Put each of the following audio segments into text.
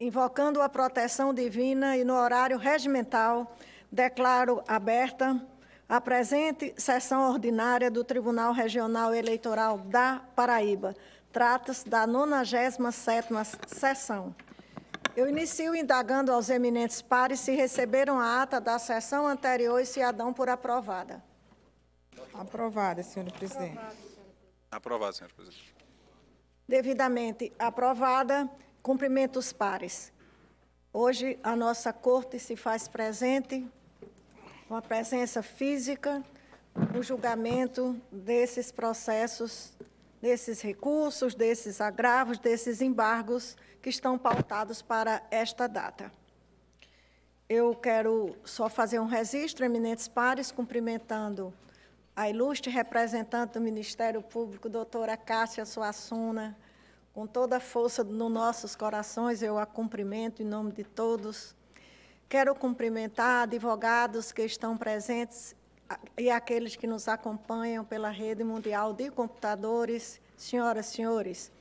invocando a proteção divina e no horário regimental, declaro aberta a presente sessão ordinária do Tribunal Regional Eleitoral da Paraíba. Trata-se da 97ª sessão. Eu inicio indagando aos eminentes pares se receberam a ata da sessão anterior e se a dão por aprovada. Aprovada, senhora presidente. Aprovado, senhor presidente. Devidamente aprovada, cumprimento os pares. Hoje a nossa corte se faz presente com a presença física no julgamento desses processos, desses recursos, desses agravos, desses embargos que estão pautados para esta data. Eu quero só fazer um registro, eminentes pares, cumprimentando a ilustre representante do Ministério Público, doutora Cássia Suassuna, com toda a força nos nossos corações, eu a cumprimento em nome de todos. Quero cumprimentar advogados que estão presentes e aqueles que nos acompanham pela rede mundial de computadores. Senhoras e senhores,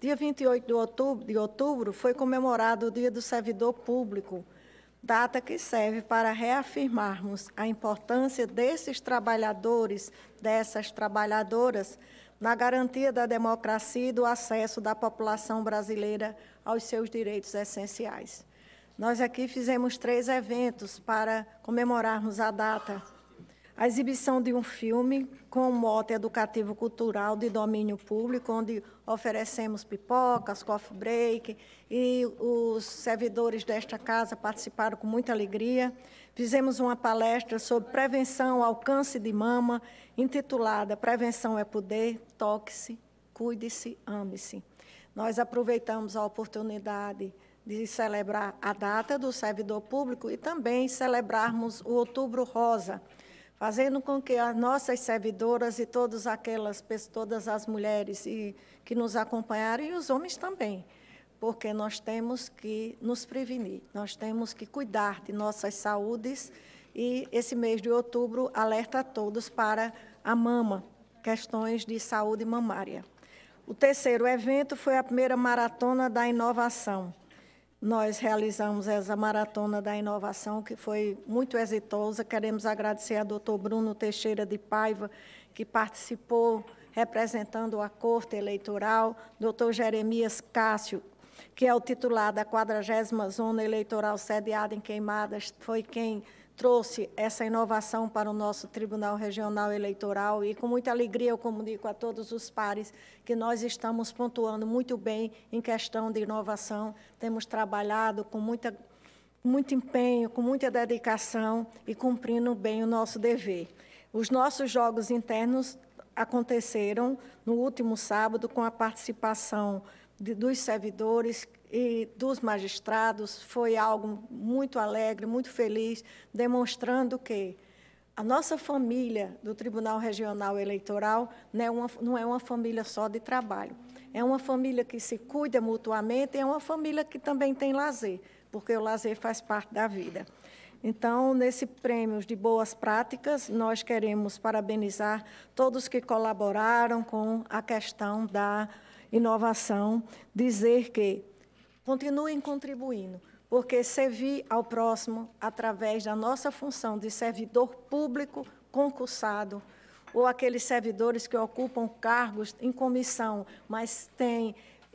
dia 28 de outubro, de outubro foi comemorado o Dia do Servidor Público, data que serve para reafirmarmos a importância desses trabalhadores, dessas trabalhadoras, na garantia da democracia e do acesso da população brasileira aos seus direitos essenciais. Nós aqui fizemos três eventos para comemorarmos a data. A exibição de um filme com mote educativo cultural de domínio público, onde oferecemos pipocas, coffee break, e os servidores desta casa participaram com muita alegria. Fizemos uma palestra sobre prevenção ao câncer de mama, intitulada Prevenção é Poder, Toque-se, Cuide-se, Ame-se. Nós aproveitamos a oportunidade de celebrar a data do servidor público e também celebrarmos o Outubro Rosa, fazendo com que as nossas servidoras e todas aquelas todas as mulheres e, que nos acompanharam e os homens também porque nós temos que nos prevenir, nós temos que cuidar de nossas saúdes e esse mês de outubro alerta a todos para a mama, questões de saúde mamária. O terceiro evento foi a primeira maratona da inovação. Nós realizamos essa maratona da inovação, que foi muito exitosa. Queremos agradecer ao doutor Bruno Teixeira de Paiva, que participou representando a Corte Eleitoral, doutor Jeremias Cássio, que é o titular da 40 Zona Eleitoral sediada em Queimadas, foi quem trouxe essa inovação para o nosso Tribunal Regional Eleitoral e com muita alegria eu comunico a todos os pares que nós estamos pontuando muito bem em questão de inovação, temos trabalhado com muita, muito empenho, com muita dedicação e cumprindo bem o nosso dever. Os nossos jogos internos aconteceram no último sábado com a participação de, dos servidores e dos magistrados foi algo muito alegre, muito feliz, demonstrando que a nossa família do Tribunal Regional Eleitoral não é uma, não é uma família só de trabalho. É uma família que se cuida mutuamente e é uma família que também tem lazer, porque o lazer faz parte da vida. Então, nesse prêmio de boas práticas, nós queremos parabenizar todos que colaboraram com a questão da inovação, dizer que continuem contribuindo, porque servir ao próximo através da nossa função de servidor público concursado, ou aqueles servidores que ocupam cargos em comissão, mas têm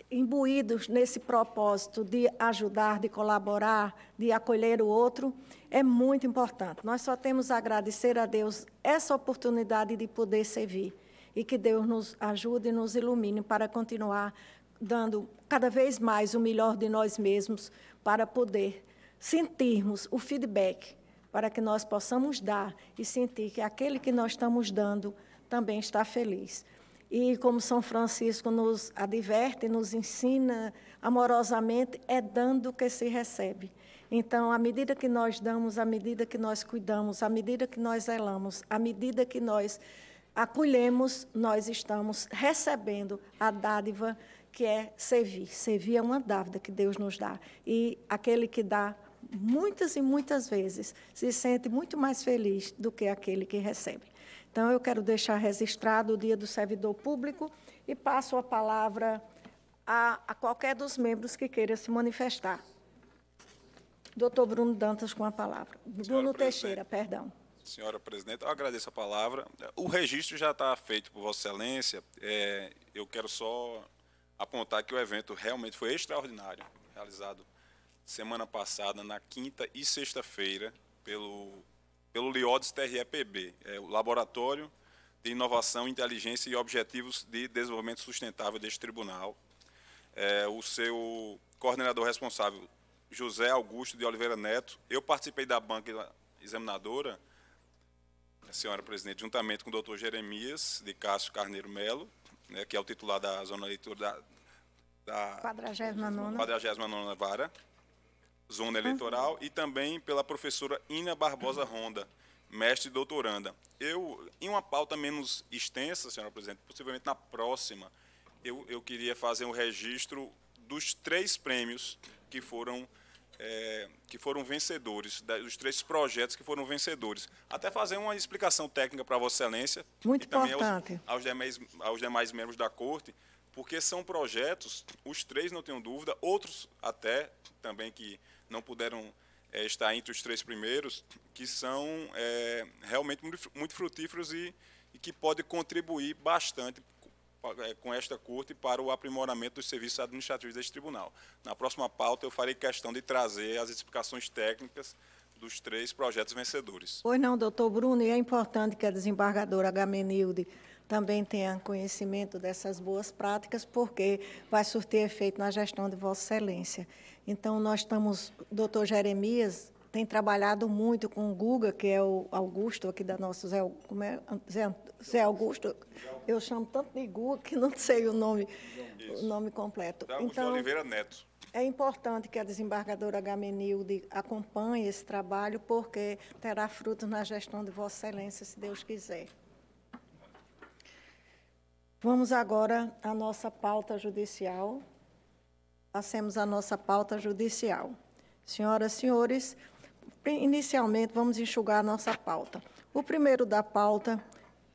imbuídos nesse propósito de ajudar, de colaborar, de acolher o outro, é muito importante. Nós só temos a agradecer a Deus essa oportunidade de poder servir e que Deus nos ajude e nos ilumine para continuar dando cada vez mais o melhor de nós mesmos para poder sentirmos o feedback, para que nós possamos dar e sentir que aquele que nós estamos dando também está feliz. E como São Francisco nos adverte, nos ensina amorosamente, é dando que se recebe. Então, à medida que nós damos, à medida que nós cuidamos, à medida que nós zelamos, à medida que nós acolhemos, nós estamos recebendo a dádiva que é servir. Servir é uma dávida que Deus nos dá. E aquele que dá muitas e muitas vezes se sente muito mais feliz do que aquele que recebe. Então, eu quero deixar registrado o Dia do Servidor Público e passo a palavra a, a qualquer dos membros que queira se manifestar. Doutor Bruno Dantas com a palavra. Bruno. Teixeira, perdão. Senhora presidente, eu agradeço a palavra. O registro já está feito por Vossa Excelência. É, eu quero só apontar que o evento realmente foi extraordinário, realizado semana passada, na quinta e sexta-feira, pelo, pelo LIODES TREPB, é, o Laboratório de Inovação, Inteligência e Objetivos de Desenvolvimento Sustentável deste tribunal. É, o seu coordenador responsável, José Augusto de Oliveira Neto. Eu participei da banca examinadora, senhora presidente, juntamente com o doutor Jeremias de Cássio Carneiro Melo, né, que é o titular da zona leitura da, da 49 49 Vara, Zona Eleitoral, e também pela professora Ina Barbosa Ronda, mestre e doutoranda. Eu, em uma pauta menos extensa, senhora presidente, possivelmente na próxima, eu, eu queria fazer um registro dos três prêmios que foram é, que foram vencedores, da- dos três projetos que foram vencedores. Até fazer uma explicação técnica para Vossa Excelência Muito e também importante. aos, aos, demais, aos demais membros da Corte, porque são projetos, os três não tenho dúvida, outros até também que não puderam é, estar entre os três primeiros, que são é, realmente muito, muito frutíferos e, e que podem contribuir bastante com esta corte para o aprimoramento dos serviços administrativos deste tribunal. Na próxima pauta, eu farei questão de trazer as explicações técnicas dos três projetos vencedores. Pois não, doutor Bruno, e é importante que a desembargadora Agamenilde também tenha conhecimento dessas boas práticas, porque vai surtir efeito na gestão de Vossa Excelência. Então, nós estamos, doutor Jeremias tem trabalhado muito com o Guga, que é o Augusto, aqui da nossa Zé, como é? Zé, Zé Augusto, eu chamo tanto de Guga que não sei o nome, o nome completo. Augusto de Oliveira Neto. É importante que a desembargadora Gamenilde acompanhe esse trabalho, porque terá frutos na gestão de Vossa Excelência, se Deus quiser. Vamos agora à nossa pauta judicial. Passemos à nossa pauta judicial. Senhoras e senhores, inicialmente vamos enxugar a nossa pauta. O primeiro da pauta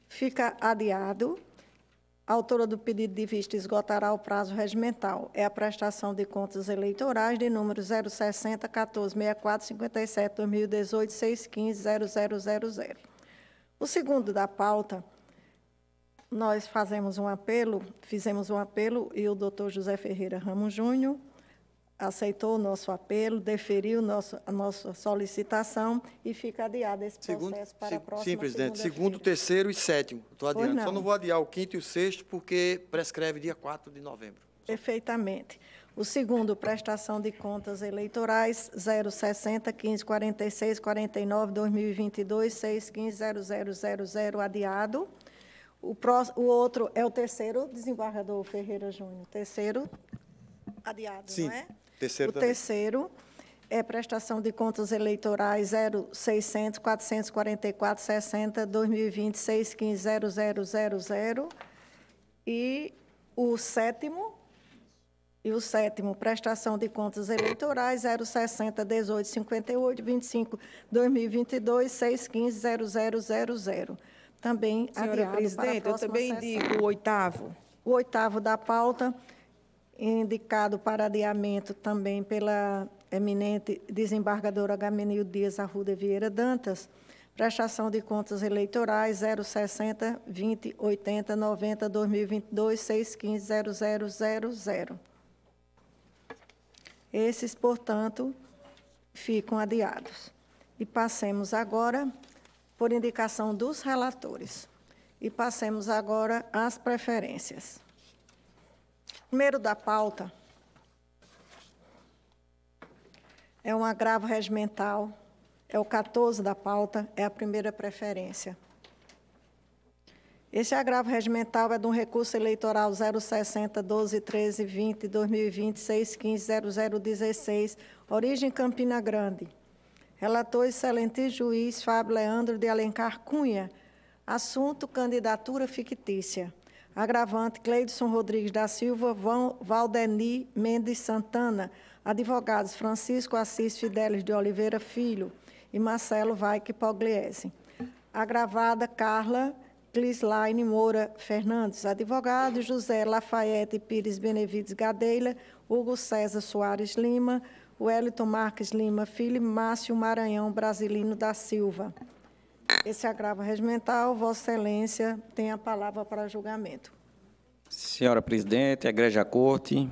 fica adiado. A autora do pedido de vista esgotará o prazo regimental. É a prestação de contas eleitorais de número 060 1464 57 2018 615 0000. O segundo da pauta, nós fazemos um apelo, fizemos um apelo e o doutor José Ferreira Ramos Júnior aceitou o nosso apelo, deferiu nosso, a nossa solicitação e fica adiado esse Segundo, processo para a se- próxima sim, presidente. Segundo, terceiro e sétimo. Estou adiando. Só não. não vou adiar o quinto e o sexto, porque prescreve dia 4 de novembro. Perfeitamente. O segundo, prestação de contas eleitorais 060 1546 49 2022 615 0000 adiado. O, pró- o outro é o terceiro, desembargador Ferreira Júnior. Terceiro adiado, Sim, não é? Terceiro O também. terceiro é prestação de contas eleitorais 0600 444 60 2020 615 0000 e o sétimo e o sétimo, prestação de contas eleitorais 060 18 58 25 2022 615 0000. Também Senhora adiado para a presidente, eu também sessão. digo o oitavo. O oitavo da pauta, indicado para adiamento também pela eminente desembargadora Agamenil Dias Arruda Vieira Dantas, prestação de contas eleitorais 060 20 80 90 2022 615 0000. Esses, portanto, ficam adiados. E passemos agora, por indicação dos relatores, e passemos agora às preferências. Primeiro da pauta é um agravo regimental, é o 14 da pauta, é a primeira preferência. Esse agravo regimental é de um recurso eleitoral 060 12 13 20 2020 615 0016, origem Campina Grande. Relator excelente juiz Fábio Leandro de Alencar Cunha. Assunto candidatura fictícia. Agravante Cleidson Rodrigues da Silva, Vão- Valdeni Mendes Santana. Advogados Francisco Assis Fidelis de Oliveira Filho e Marcelo Vaike Pogliese. Agravada Carla Clislaine Moura Fernandes. Advogado José Lafayette Pires Benevides Gadeila, Hugo César Soares Lima, Wellington Marques Lima Filho e Márcio Maranhão Brasilino da Silva. Esse agravo regimental, Vossa Excelência tem a palavra para julgamento. Senhora Presidente, Igreja Corte,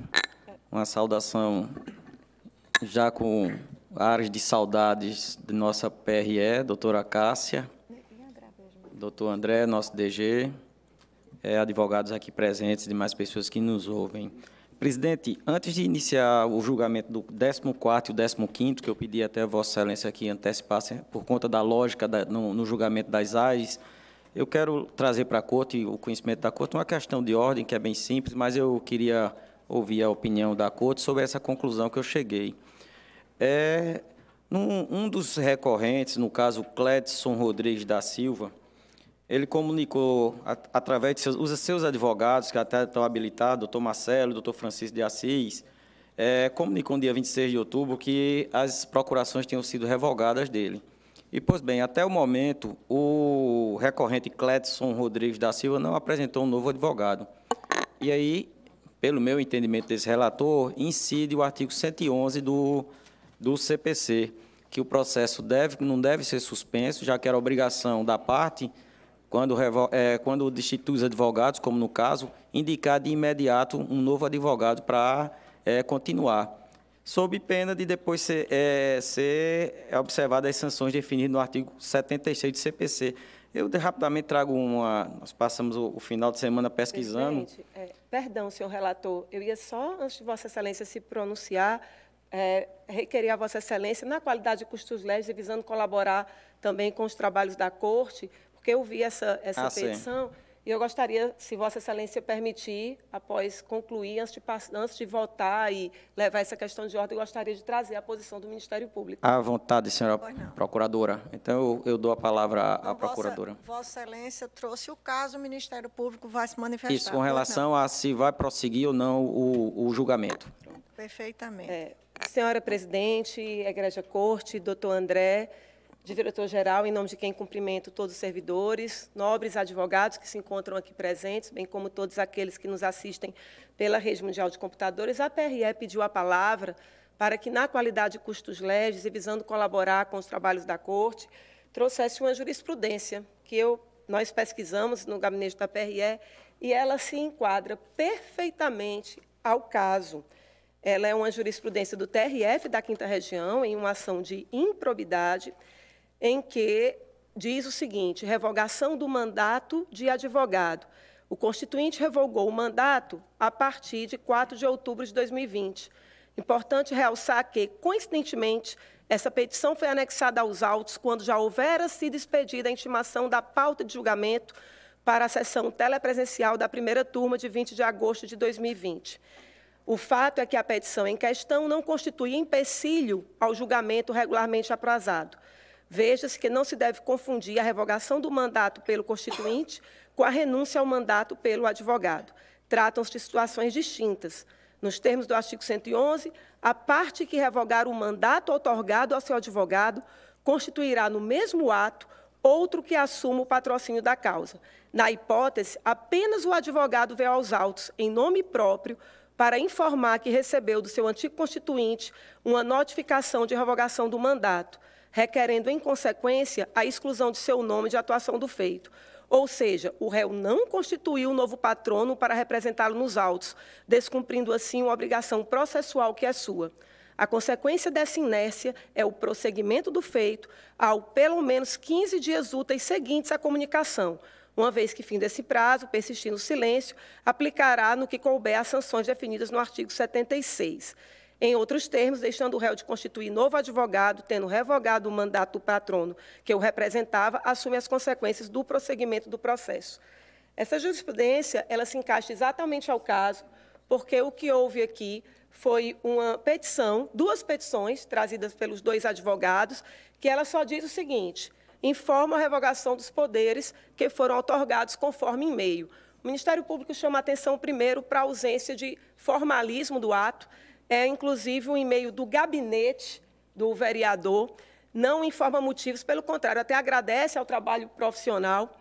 uma saudação já com áreas de saudades de nossa PRE, doutora Cássia, doutor André, nosso DG, é, advogados aqui presentes e demais pessoas que nos ouvem. Presidente, antes de iniciar o julgamento do 14º e o 15º, que eu pedi até a Vossa Excelência que antecipasse, por conta da lógica da, no, no, julgamento das AIS, eu quero trazer para a Corte, o conhecimento da Corte, uma questão de ordem que é bem simples, mas eu queria ouvir a opinião da Corte sobre essa conclusão que eu cheguei. É, num, um dos recorrentes, no caso Cledson Rodrigues da Silva, ele comunicou, através de seus, os seus advogados, que até estão habilitados, doutor Marcelo, doutor Francisco de Assis, é, comunicou no dia 26 de outubro que as procurações tinham sido revogadas dele. E, pois bem, até o momento, o recorrente Cledson Rodrigues da Silva não apresentou um novo advogado. E aí, pelo meu entendimento desse relator, incide o artigo 111 do, do CPC, que o processo deve, não deve ser suspenso, já que era obrigação da parte quando, é, quando destitui os advogados, como no caso, indicar de imediato um novo advogado para é, continuar, sob pena de depois ser, é, ser observadas as sanções definidas no artigo 76 do CPC. Eu rapidamente trago uma. Nós passamos o, o final de semana pesquisando. É, perdão, senhor relator, eu ia só, antes de Vossa Excelência se pronunciar, é, requerer a Vossa Excelência, na qualidade de custos leves, visando colaborar também com os trabalhos da Corte, porque eu vi essa, essa ah, petição sim. e eu gostaria, se Vossa Excelência permitir, após concluir, antes de, antes de votar e levar essa questão de ordem, eu gostaria de trazer a posição do Ministério Público. À vontade, senhora procuradora. Então, eu, eu dou a palavra à então, procuradora. Vossa, Vossa Excelência trouxe o caso, o Ministério Público vai se manifestar. Isso, com relação a se vai prosseguir ou não o, o julgamento. Perfeitamente. É, senhora Presidente, Igreja Corte, doutor André, diretor-geral, em nome de quem cumprimento todos os servidores, nobres advogados que se encontram aqui presentes, bem como todos aqueles que nos assistem pela Rede Mundial de Computadores, a PRE pediu a palavra para que, na qualidade de custos leves e visando colaborar com os trabalhos da Corte, trouxesse uma jurisprudência que eu, nós pesquisamos no gabinete da PRE e ela se enquadra perfeitamente ao caso. Ela é uma jurisprudência do TRF da Quinta Região, em uma ação de improbidade, em que diz o seguinte: revogação do mandato de advogado. O Constituinte revogou o mandato a partir de 4 de outubro de 2020. Importante realçar que, coincidentemente, essa petição foi anexada aos autos quando já houvera sido expedida a intimação da pauta de julgamento para a sessão telepresencial da primeira turma de 20 de agosto de 2020. O fato é que a petição em questão não constitui empecilho ao julgamento regularmente aprazado. Veja-se que não se deve confundir a revogação do mandato pelo constituinte com a renúncia ao mandato pelo advogado. Tratam-se de situações distintas. Nos termos do artigo 111, a parte que revogar o mandato otorgado ao seu advogado constituirá no mesmo ato outro que assuma o patrocínio da causa. Na hipótese, apenas o advogado veio aos autos, em nome próprio, para informar que recebeu do seu antigo constituinte uma notificação de revogação do mandato requerendo, em consequência, a exclusão de seu nome de atuação do feito. Ou seja, o réu não constituiu um novo patrono para representá-lo nos autos, descumprindo assim uma obrigação processual que é sua. A consequência dessa inércia é o prosseguimento do feito ao pelo menos 15 dias úteis seguintes à comunicação, uma vez que, fim desse prazo, persistindo o silêncio, aplicará no que couber as sanções definidas no artigo 76. Em outros termos, deixando o réu de constituir novo advogado, tendo revogado o mandato do patrono que o representava, assume as consequências do prosseguimento do processo. Essa jurisprudência, ela se encaixa exatamente ao caso, porque o que houve aqui foi uma petição, duas petições trazidas pelos dois advogados, que ela só diz o seguinte: informa a revogação dos poderes que foram otorgados conforme e-mail. O Ministério Público chama atenção primeiro para a ausência de formalismo do ato, é inclusive um e-mail do gabinete do vereador, não informa motivos, pelo contrário, até agradece ao trabalho profissional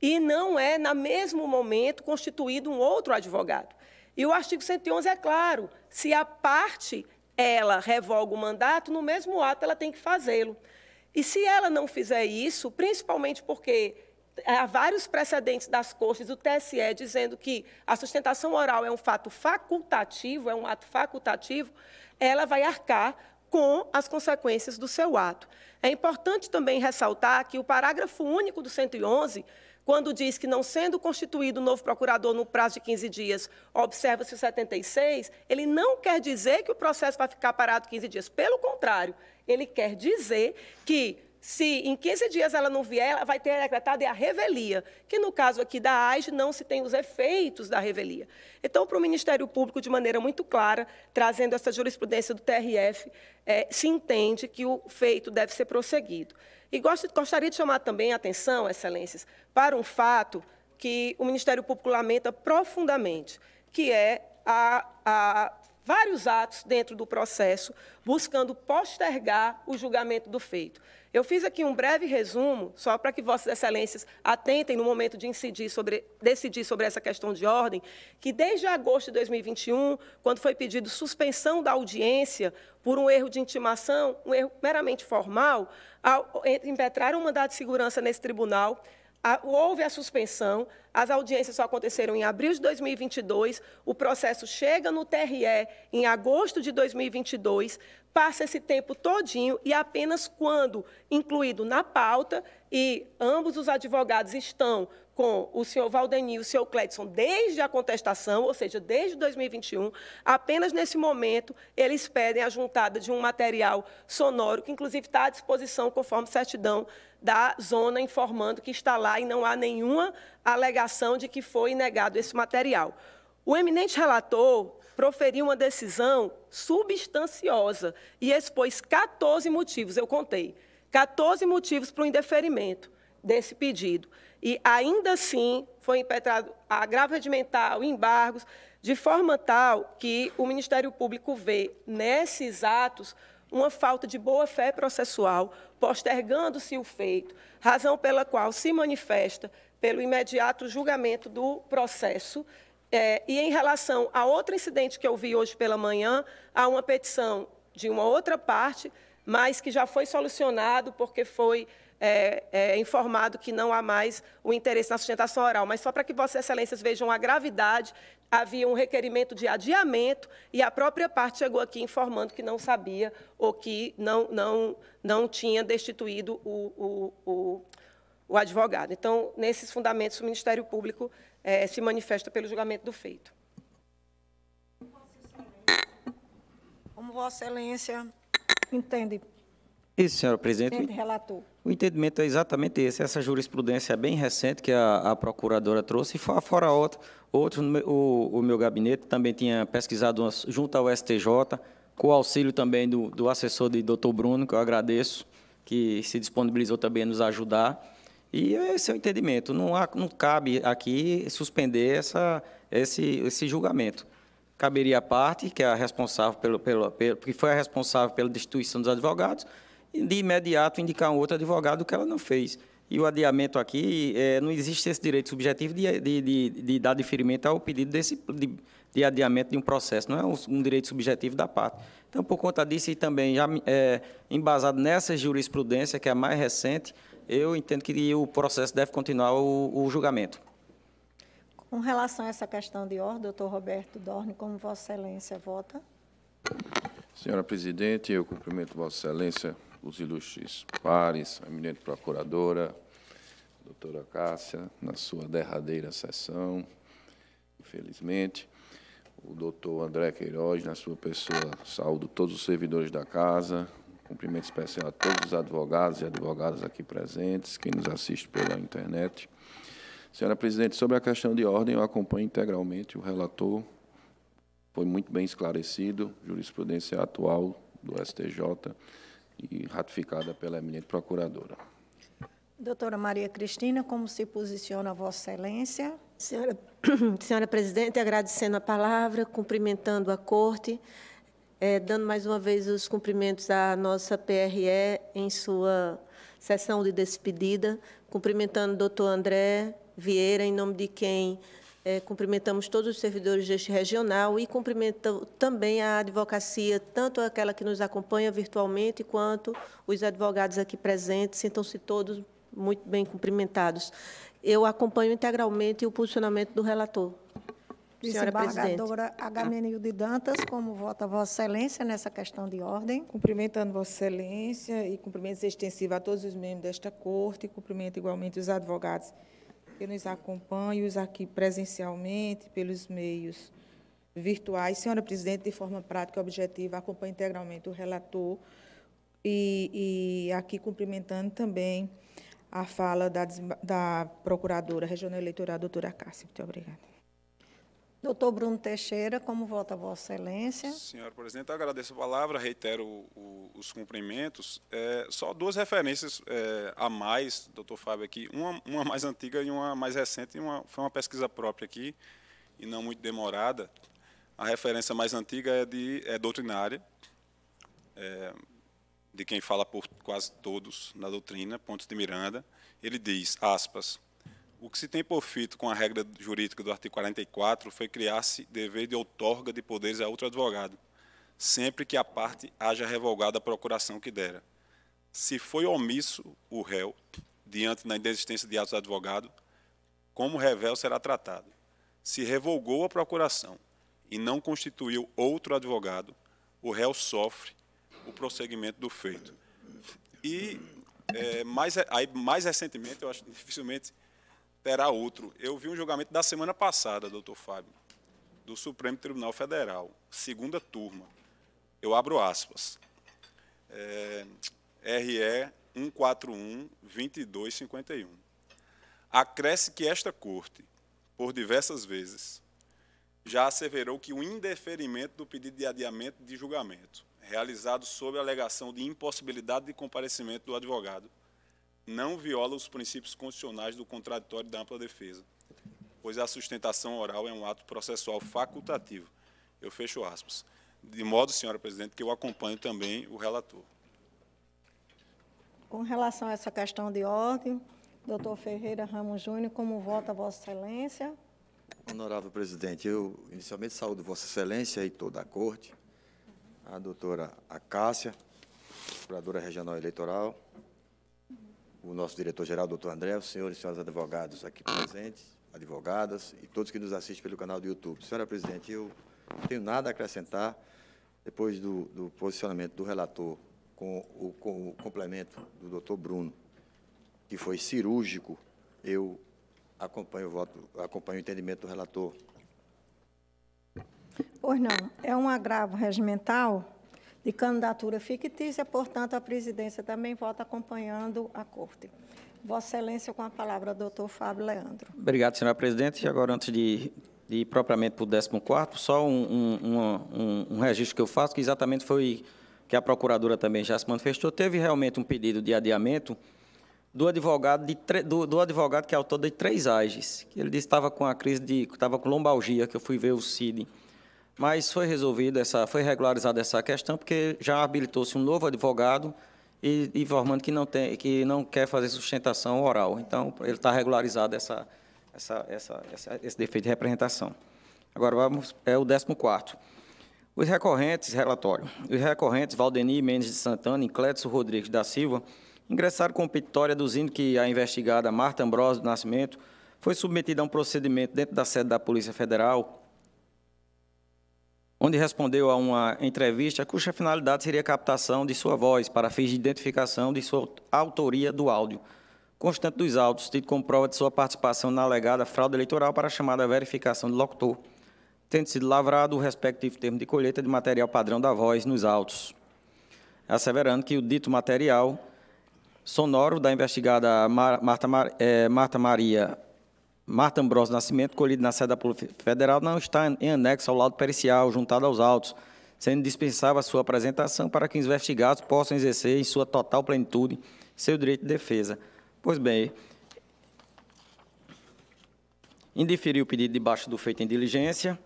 e não é, no mesmo momento, constituído um outro advogado. E o artigo 111 é claro, se a parte ela revoga o mandato, no mesmo ato ela tem que fazê-lo. E se ela não fizer isso, principalmente porque há vários precedentes das cortes do TSE dizendo que a sustentação oral é um fato facultativo, é um ato facultativo, ela vai arcar com as consequências do seu ato. É importante também ressaltar que o parágrafo único do 111 quando diz que, não sendo constituído novo procurador no prazo de 15 dias, observa-se o 76, ele não quer dizer que o processo vai ficar parado 15 dias. Pelo contrário, ele quer dizer que se em 15 dias ela não vier, ela vai ter decretado a revelia, que no caso aqui da AIS não se tem os efeitos da revelia. Então, para o Ministério Público, de maneira muito clara, trazendo essa jurisprudência do TRF, é, se entende que o feito deve ser prosseguido. E gostaria de chamar também a atenção, excelências, para um fato que o Ministério Público lamenta profundamente, que é a, a vários atos dentro do processo buscando postergar o julgamento do feito. Eu fiz aqui um breve resumo, só para que Vossas Excelências atentem no momento de incidir sobre, decidir sobre essa questão de ordem, que desde agosto de 2021, quando foi pedido suspensão da audiência por um erro de intimação, um erro meramente formal, ao impetrar um mandado de segurança nesse tribunal, houve a suspensão, as audiências só aconteceram em abril de 2022, o processo chega no TRE em agosto de 2022, passa esse tempo todinho e apenas quando incluído na pauta, e ambos os advogados estão com o senhor Valdenir e o senhor Cledson desde a contestação, ou seja, desde 2021, apenas nesse momento eles pedem a juntada de um material sonoro, que inclusive está à disposição conforme certidão da zona, informando que está lá e não há nenhuma alegação de que foi negado esse material. O eminente relator proferiu uma decisão substanciosa e expôs 14 motivos, eu contei, 14 motivos para o indeferimento desse pedido. E ainda assim foi impetrado agravo redimental, embargos, de forma tal que o Ministério Público vê nesses atos uma falta de boa-fé processual, postergando-se o feito, razão pela qual se manifesta pelo imediato julgamento do processo. É, e em relação a outro incidente que eu vi hoje pela manhã, há uma petição de uma outra parte, mas que já foi solucionado porque foi é, é, informado que não há mais o interesse na sustentação oral. Mas só para que Vossas Excelências vejam a gravidade, havia um requerimento de adiamento e a própria parte chegou aqui informando que não sabia ou que não, não, não tinha destituído o, o, o, o advogado. Então, nesses fundamentos, o Ministério Público é, se manifesta pelo julgamento do feito. Como Vossa Excelência entende isso, senhora presidente. Entende, relator. O entendimento é exatamente esse. Essa jurisprudência é bem recente que a, a procuradora trouxe, e fora outra, outros, o, o meu gabinete também tinha pesquisado junto ao STJ, com o auxílio também do, do assessor de doutor Bruno, que eu agradeço, que se disponibilizou também a nos ajudar. E esse é o entendimento. Não, há, não cabe aqui suspender essa, esse, esse julgamento. Caberia a parte, que é a responsável pelo, pelo, pelo, que foi a responsável pela destituição dos advogados, de imediato indicar um outro advogado que ela não fez. E o adiamento aqui, é, não existe esse direito subjetivo de, de, de, de dar deferimento ao pedido desse, de, de, adiamento de um processo, não é um, um, direito subjetivo da parte. Então, por conta disso, e também já é, embasado nessa jurisprudência, que é a mais recente, eu entendo que o processo deve continuar o, o julgamento. Com relação a essa questão de ordem, doutor Roberto Dorne, como Vossa Excelência vota? Senhora Presidente, eu cumprimento Vossa Excelência os ilustres pares, a eminente procuradora, doutora Cássia, na sua derradeira sessão, infelizmente, o doutor André Queiroz, na sua pessoa, saúdo todos os servidores da casa, cumprimento especial a todos os advogados e advogadas aqui presentes, quem nos assiste pela internet. Senhora Presidente, sobre a questão de ordem, eu acompanho integralmente o relator, foi muito bem esclarecido, jurisprudência atual do STJ, e ratificada pela eminente procuradora. Doutora Maria Cristina, como se posiciona Vossa Excelência? Senhora, senhora Presidente, agradecendo a palavra, cumprimentando a Corte, é, dando mais uma vez os cumprimentos à nossa PRE em sua sessão de despedida, cumprimentando o doutor André Vieira, em nome de quem É, cumprimentamos todos os servidores deste regional e cumprimento também a advocacia, tanto aquela que nos acompanha virtualmente, quanto os advogados aqui presentes. Sintam-se todos muito bem cumprimentados. Eu acompanho integralmente o posicionamento do relator. Senhora Presidente. Desembargadora Agamenilde Dantas, como vota Vossa Excelência nessa questão de ordem? Cumprimentando Vossa Excelência e cumprimentos extensivos a todos os membros desta Corte, cumprimento igualmente os advogados que nos acompanham, os aqui presencialmente, pelos meios virtuais. Senhora Presidente, de forma prática e objetiva, acompanho integralmente o relator e, e aqui cumprimentando também a fala da, da Procuradora Regional Eleitoral, doutora Cássia. Muito obrigada. Doutor Bruno Teixeira, como vota Vossa Excelência? Senhora Presidente, agradeço a palavra, reitero o, o, os cumprimentos. É, só duas referências é, a mais, doutor Fábio, aqui, uma, uma, mais antiga e uma mais recente, uma, foi uma pesquisa própria aqui, e não muito demorada. A referência mais antiga é, de, é doutrinária, é, de quem fala por quase todos na doutrina, Pontos de Miranda. Ele diz, aspas, o que se tem por fito com a regra jurídica do artigo 44 foi criar-se dever de outorga de poderes a outro advogado, sempre que a parte haja revogado a procuração que dera. Se foi omisso o réu, diante da inexistência de atos do advogado, como revel será tratado. Se revogou a procuração e não constituiu outro advogado, o réu sofre o prosseguimento do feito. E é, mais, aí, mais recentemente, eu acho dificilmente terá outro. Eu vi um julgamento da semana passada, doutor Fábio, do Supremo Tribunal Federal, segunda turma. Eu abro aspas. É, RE 141-2251. Acresce que esta Corte, por diversas vezes, já asseverou que o indeferimento do pedido de adiamento de julgamento, realizado sob a alegação de impossibilidade de comparecimento do advogado, não viola os princípios constitucionais do contraditório da ampla defesa, pois a sustentação oral é um ato processual facultativo. Eu fecho aspas. De modo, senhora presidente, que eu acompanho também o relator. Com relação a essa questão de ordem, doutor Ferreira Ramos Júnior, como vota Vossa Excelência? Honorável presidente, eu inicialmente saúdo Vossa Excelência e toda a corte, a doutora Acácia, procuradora regional eleitoral, o nosso diretor-geral, doutor André, os senhores e senhoras advogados aqui presentes, advogadas e todos que nos assistem pelo canal do YouTube. Senhora presidente, eu não tenho nada a acrescentar depois do, do posicionamento do relator com o, com o complemento do doutor Bruno, que foi cirúrgico, eu acompanho o voto, acompanho o entendimento do relator. Pois não, é um agravo regimental de candidatura fictícia, portanto, a presidência também vota acompanhando a Corte. Vossa Excelência, com a palavra, doutor Fábio Leandro. Obrigado, senhora presidente. E agora, antes de, de ir propriamente para o 14 só um, um, um, um, registro que eu faço, que exatamente foi que a procuradora também já se manifestou. Teve realmente um pedido de adiamento do advogado, de, do, do, advogado que é autor de três AGES. Ele disse que estava com a crise de. estava com lombalgia, que eu fui ver o CID mas foi resolvida essa, foi regularizada essa questão porque já habilitou-se um novo advogado e informando que não tem, que não quer fazer sustentação oral. Então ele está regularizado essa, essa, essa, essa, esse defeito de representação. Agora vamos é o 14 quarto. Os recorrentes, relatório. Os recorrentes Valdeni Mendes de Santana e Clédson Rodrigues da Silva ingressaram com petitória aduzindo que a investigada Marta Ambrosio do Nascimento foi submetida a um procedimento dentro da sede da Polícia Federal onde respondeu a uma entrevista cuja finalidade seria a captação de sua voz para fins de identificação de sua autoria do áudio, constante dos autos, tido como prova de sua participação na alegada fraude eleitoral para a chamada verificação de locutor, tendo sido lavrado o respectivo termo de colheita de material padrão da voz nos autos, asseverando que o dito material sonoro da investigada Marta, eh, Marta Maria Marta Ambrosio Nascimento, colhido na sede da Polícia Federal, não está em anexo ao laudo pericial, juntado aos autos, sendo dispensável a sua apresentação para que os investigados possam exercer em sua total plenitude seu direito de defesa. Pois bem, indiferiu o pedido debaixo do feito em diligência,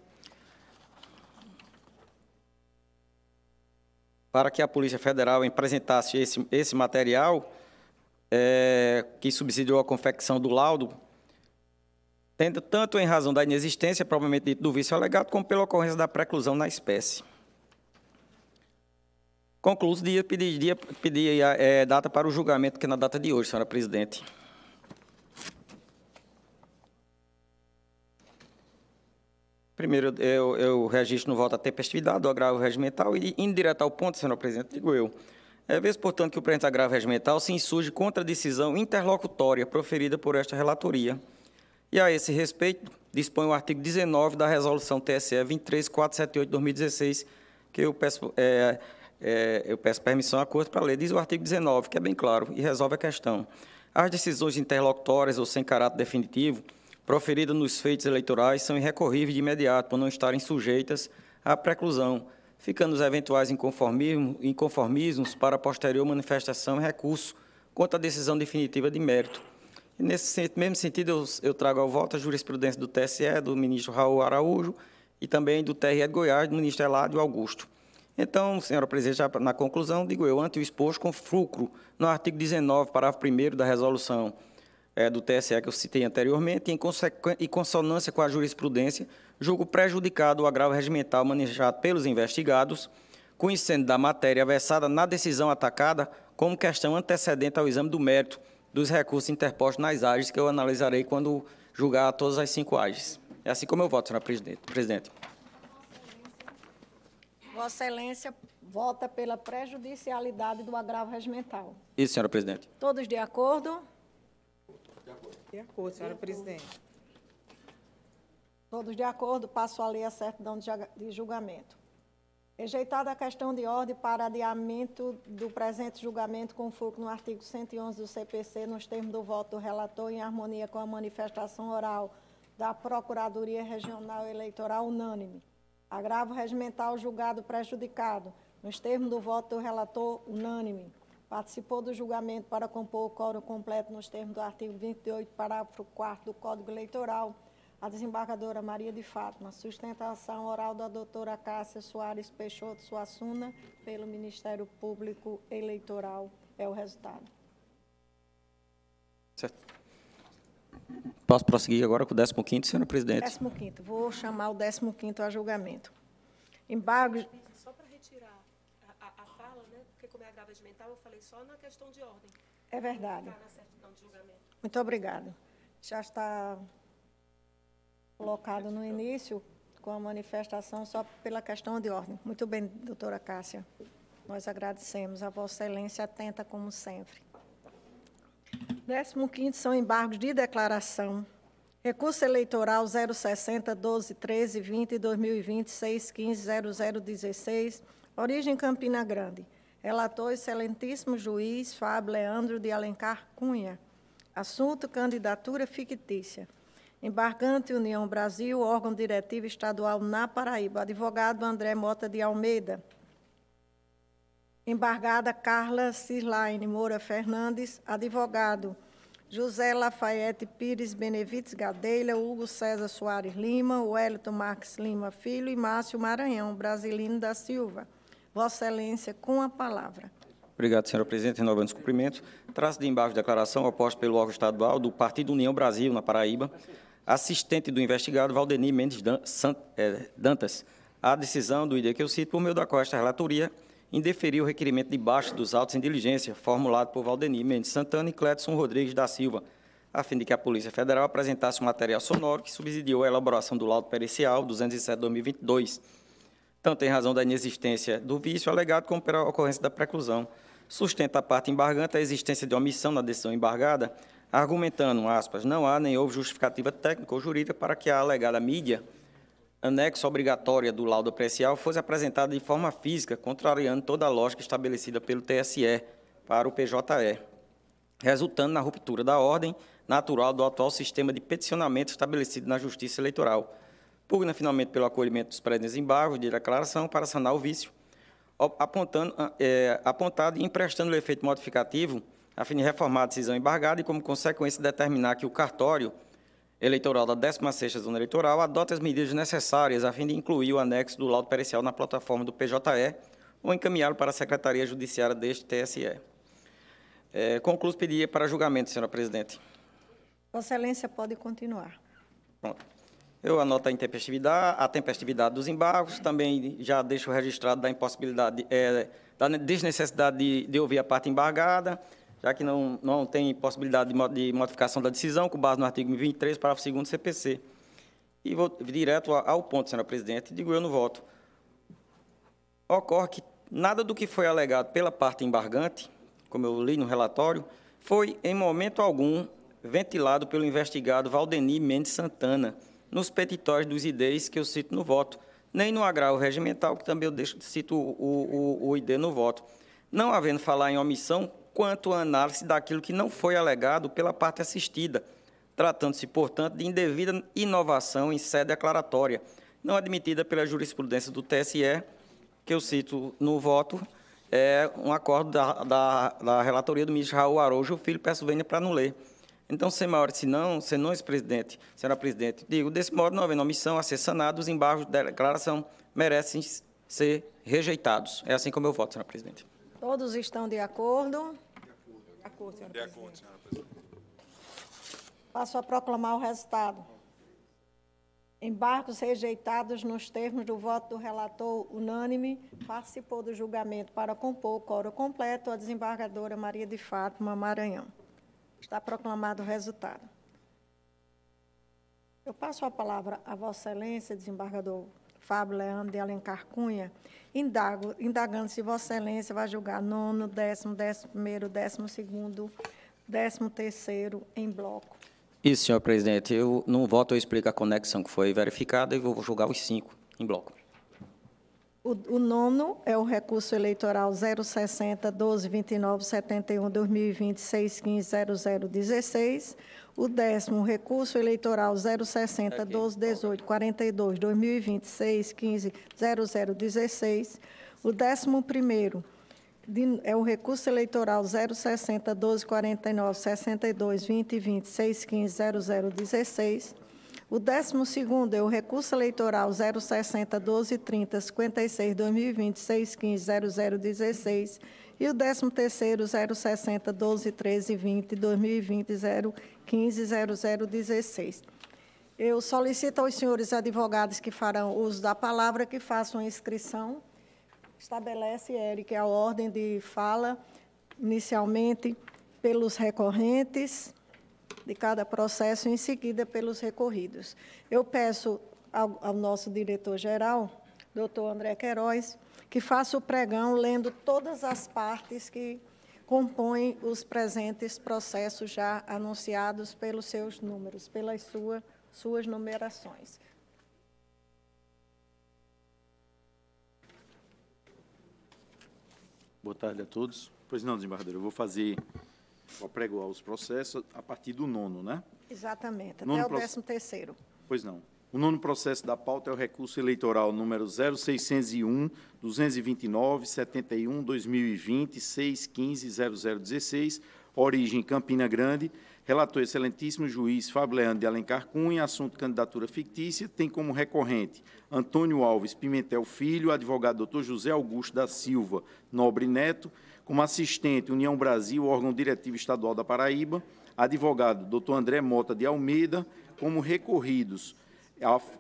para que a Polícia Federal apresentasse esse, esse material é, que subsidiou a confecção do laudo tanto em razão da inexistência, provavelmente dito, do vício alegado, como pela ocorrência da preclusão na espécie. Concluso, dia, pediria, pediria é, data para o julgamento, que é na data de hoje, senhora presidente. Primeiro, eu, eu registro no voto a tempestividade do agravo regimental e, indireto ao ponto, senhor presidente, digo eu. É vez, portanto, que o presente agravo regimental se insurge contra a decisão interlocutória proferida por esta relatoria. E, a esse respeito, dispõe o artigo 19 da Resolução TSE 23478-2016, que eu peço, é, é, eu peço permissão à Corte para ler. Diz o artigo 19, que é bem claro e resolve a questão. As decisões interlocutórias ou sem caráter definitivo proferidas nos feitos eleitorais são irrecorríveis de imediato, por não estarem sujeitas à preclusão, ficando os eventuais inconformismos para posterior manifestação e recurso contra a decisão definitiva de mérito. E nesse mesmo sentido, eu, trago ao voto a jurisprudência do TSE, do ministro Raul Araújo, e também do TRE de Goiás, do ministro Eládio Augusto. Então, senhora presidente, já na conclusão, digo eu, ante o exposto com fulcro no artigo 19, parágrafo 1 da resolução é, do TSE que eu citei anteriormente, em, em consonância com a jurisprudência, julgo prejudicado o agravo regimental manejado pelos investigados, conhecendo da matéria versada na decisão atacada como questão antecedente ao exame do mérito dos recursos interpostos nas áreas que eu analisarei quando julgar todas as cinco áreas. É assim como eu voto, senhora presidente. Vossa Excelência vota pela prejudicialidade do agravo regimental. Isso, senhora presidente. Todos de acordo? De acordo, senhora presidente. Todos de acordo, passo a ler a certidão de julgamento. Rejeitada a questão de ordem para adiamento do presente julgamento com foco no artigo 111 do CPC, nos termos do voto do relator, em harmonia com a manifestação oral da Procuradoria Regional Eleitoral unânime. Agravo regimental julgado prejudicado, nos termos do voto do relator unânime. Participou do julgamento para compor o quórum completo nos termos do artigo 28, parágrafo 4 do Código Eleitoral, a desembargadora Maria de Fátima. Sustentação oral da doutora Cássia Soares Peixoto Suassuna, pelo Ministério Público Eleitoral. É o resultado. Certo. Posso prosseguir agora com o 15º, senhora presidente? 15º. Vou chamar o 15º a julgamento. Embargo regimental, eu falei só na questão de ordem. É verdade. Muito obrigada. Já está colocado no início com a manifestação só pela questão de ordem. Muito bem, doutora Cássia. Nós agradecemos a Vossa Excelência atenta como sempre. 15 são embargos de declaração. Recurso eleitoral 060 12 13 20 2020 615 0016. Origem Campina Grande. Relator, excelentíssimo juiz Fábio Leandro de Alencar Cunha. Assunto: candidatura fictícia. Embargante União Brasil, órgão diretivo estadual na Paraíba. Advogado André Mota de Almeida. Embargada Carla Cirlaine Moura Fernandes. Advogado José Lafayette Pires Benevites Gadelha, Hugo César Soares Lima, Wellington Marques Lima Filho e Márcio Maranhão, Brasilino da Silva. Vossa Excelência, com a palavra. Obrigado, senhora presidente. Renovando os cumprimentos. Traço de embargo de declaração oposta pelo órgão estadual do Partido União Brasil, na Paraíba, assistente do investigado Valdemir Mendes é, Dantas, a decisão do ID que eu cito, por meio da qual esta relatoria indeferiu o requerimento de baixa dos autos em diligência formulado por Valdemir Mendes Santana e Cledson Rodrigues da Silva, a fim de que a Polícia Federal apresentasse um material sonoro que subsidiou a elaboração do laudo pericial 207-2022, tanto em razão da inexistência do vício alegado como pela ocorrência da preclusão. Sustenta a parte embargante a existência de omissão na decisão embargada, argumentando, aspas, não há nem houve justificativa técnica ou jurídica para que a alegada mídia, anexo obrigatória do laudo aprecial, fosse apresentada de forma física, contrariando toda a lógica estabelecida pelo TSE para o PJE, resultando na ruptura da ordem natural do atual sistema de peticionamento estabelecido na Justiça Eleitoral, pugna finalmente pelo acolhimento dos presentes embargos de declaração para sanar o vício, apontando, é, apontado e emprestando o efeito modificativo a fim de reformar a decisão embargada e, como consequência, determinar que o cartório eleitoral da 16ª Zona Eleitoral adote as medidas necessárias a fim de incluir o anexo do laudo pericial na plataforma do PJE ou encaminhá-lo para a Secretaria Judiciária deste TSE. É, concluo pedir para julgamento, senhora presidente. Vossa Excelência pode continuar. Pronto. Eu anoto a intempestividade, a tempestividade dos embargos, também já deixo registrado da impossibilidade, é, da desnecessidade de, de, ouvir a parte embargada, já que não, não tem possibilidade de, modificação da decisão, com base no artigo 23, parágrafo 2 do CPC. E vou direto ao ponto, senhora presidente, digo eu no voto. Ocorre que nada do que foi alegado pela parte embargante, como eu li no relatório, foi, em momento algum, ventilado pelo investigado Valdeni Mendes Santana, nos petitórios dos IDs que eu cito no voto, nem no agravo regimental, que também eu deixo, cito o, o, o ID no voto. Não havendo falar em omissão quanto à análise daquilo que não foi alegado pela parte assistida, tratando-se, portanto, de indevida inovação em sede declaratória, não admitida pela jurisprudência do TSE, que eu cito no voto, é um acordo da, da, da relatoria do ministro Raul Araújo Filho, peço vênia para não ler. Então, sem maior, se não, senão esse presidente, senhora presidente, digo, desse modo, não havendo omissão a ser sanado, os embargos da declaração merecem ser rejeitados. É assim como eu voto, senhora presidente. Todos estão de acordo? De acordo, senhora de acordo, senhora presidente. Passo a proclamar o resultado. Embargos rejeitados nos termos do voto do relator unânime, participou do julgamento para compor o coro completo a desembargadora Maria de Fátima Maranhão. Está proclamado o resultado. Eu passo a palavra a Vossa Excelência, desembargador Fábio Leandro de Alencar Cunha, indago, indagando se Vossa Excelência vai julgar nono, décimo, décimo primeiro, décimo segundo, décimo terceiro em bloco. Isso, senhor presidente. Eu não voto, eu explico a conexão que foi verificada e vou julgar os cinco em bloco. O, o, nono é o recurso eleitoral 060 12 29 71 2020 615 0016. O décimo, recurso eleitoral 060 12 18 42 2020 615 0016. O décimo primeiro de, é o recurso eleitoral 060 12 49 62 20 20 615 0016. O 12 é o recurso eleitoral 060 1230 56 2020 615 0016 e o 13º 060 12 13 20 2020 015 0016. Eu solicito aos senhores advogados que farão uso da palavra que façam a inscrição. Estabelece, Eric, a ordem de fala, inicialmente pelos recorrentes, de cada processo, em seguida pelos recorridos. Eu peço ao, ao nosso diretor-geral, doutor André Queiroz, que faça o pregão lendo todas as partes que compõem os presentes processos já anunciados pelos seus números, pelas sua, suas numerações. Boa tarde a todos. Pois não, desembargador, eu vou fazer Vou apregoar os processos a partir do nono, né? Exatamente, nono até o décimo terceiro. Pois não. O nono processo da pauta é o recurso eleitoral número 0601 229 71 2020 615 0016, origem Campina Grande, relator excelentíssimo juiz Fábio Leandro de Alencar Cunha, assunto candidatura fictícia, tem como recorrente Antônio Alves Pimentel Filho, advogado doutor José Augusto da Silva Nobre Neto, como assistente União Brasil, órgão diretivo estadual da Paraíba, advogado Dr. André Mota de Almeida, como recorridos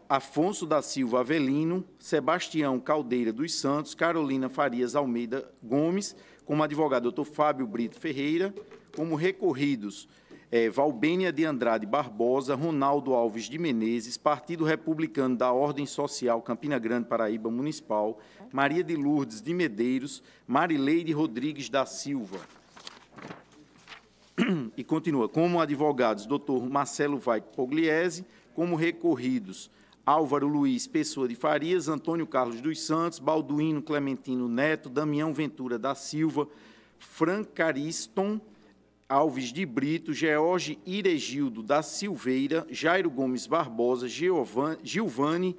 Afonso da Silva Avelino, Sebastião Caldeira dos Santos, Carolina Farias Almeida Gomes, como advogado Dr. Fábio Brito Ferreira, como recorridos é, Valbênia de Andrade Barbosa, Ronaldo Alves de Menezes, Partido Republicano da Ordem Social Campina Grande Paraíba Municipal, Maria de Lourdes de Medeiros, Marileide Rodrigues da Silva. E continua, como advogados, doutor Marcelo Vai Pogliese, como recorridos, Álvaro Luiz Pessoa de Farias, Antônio Carlos dos Santos, Balduino Clementino Neto, Damião Ventura da Silva, Francariston Alves de Brito, George Iregildo da Silveira, Jairo Gomes Barbosa, Gilvane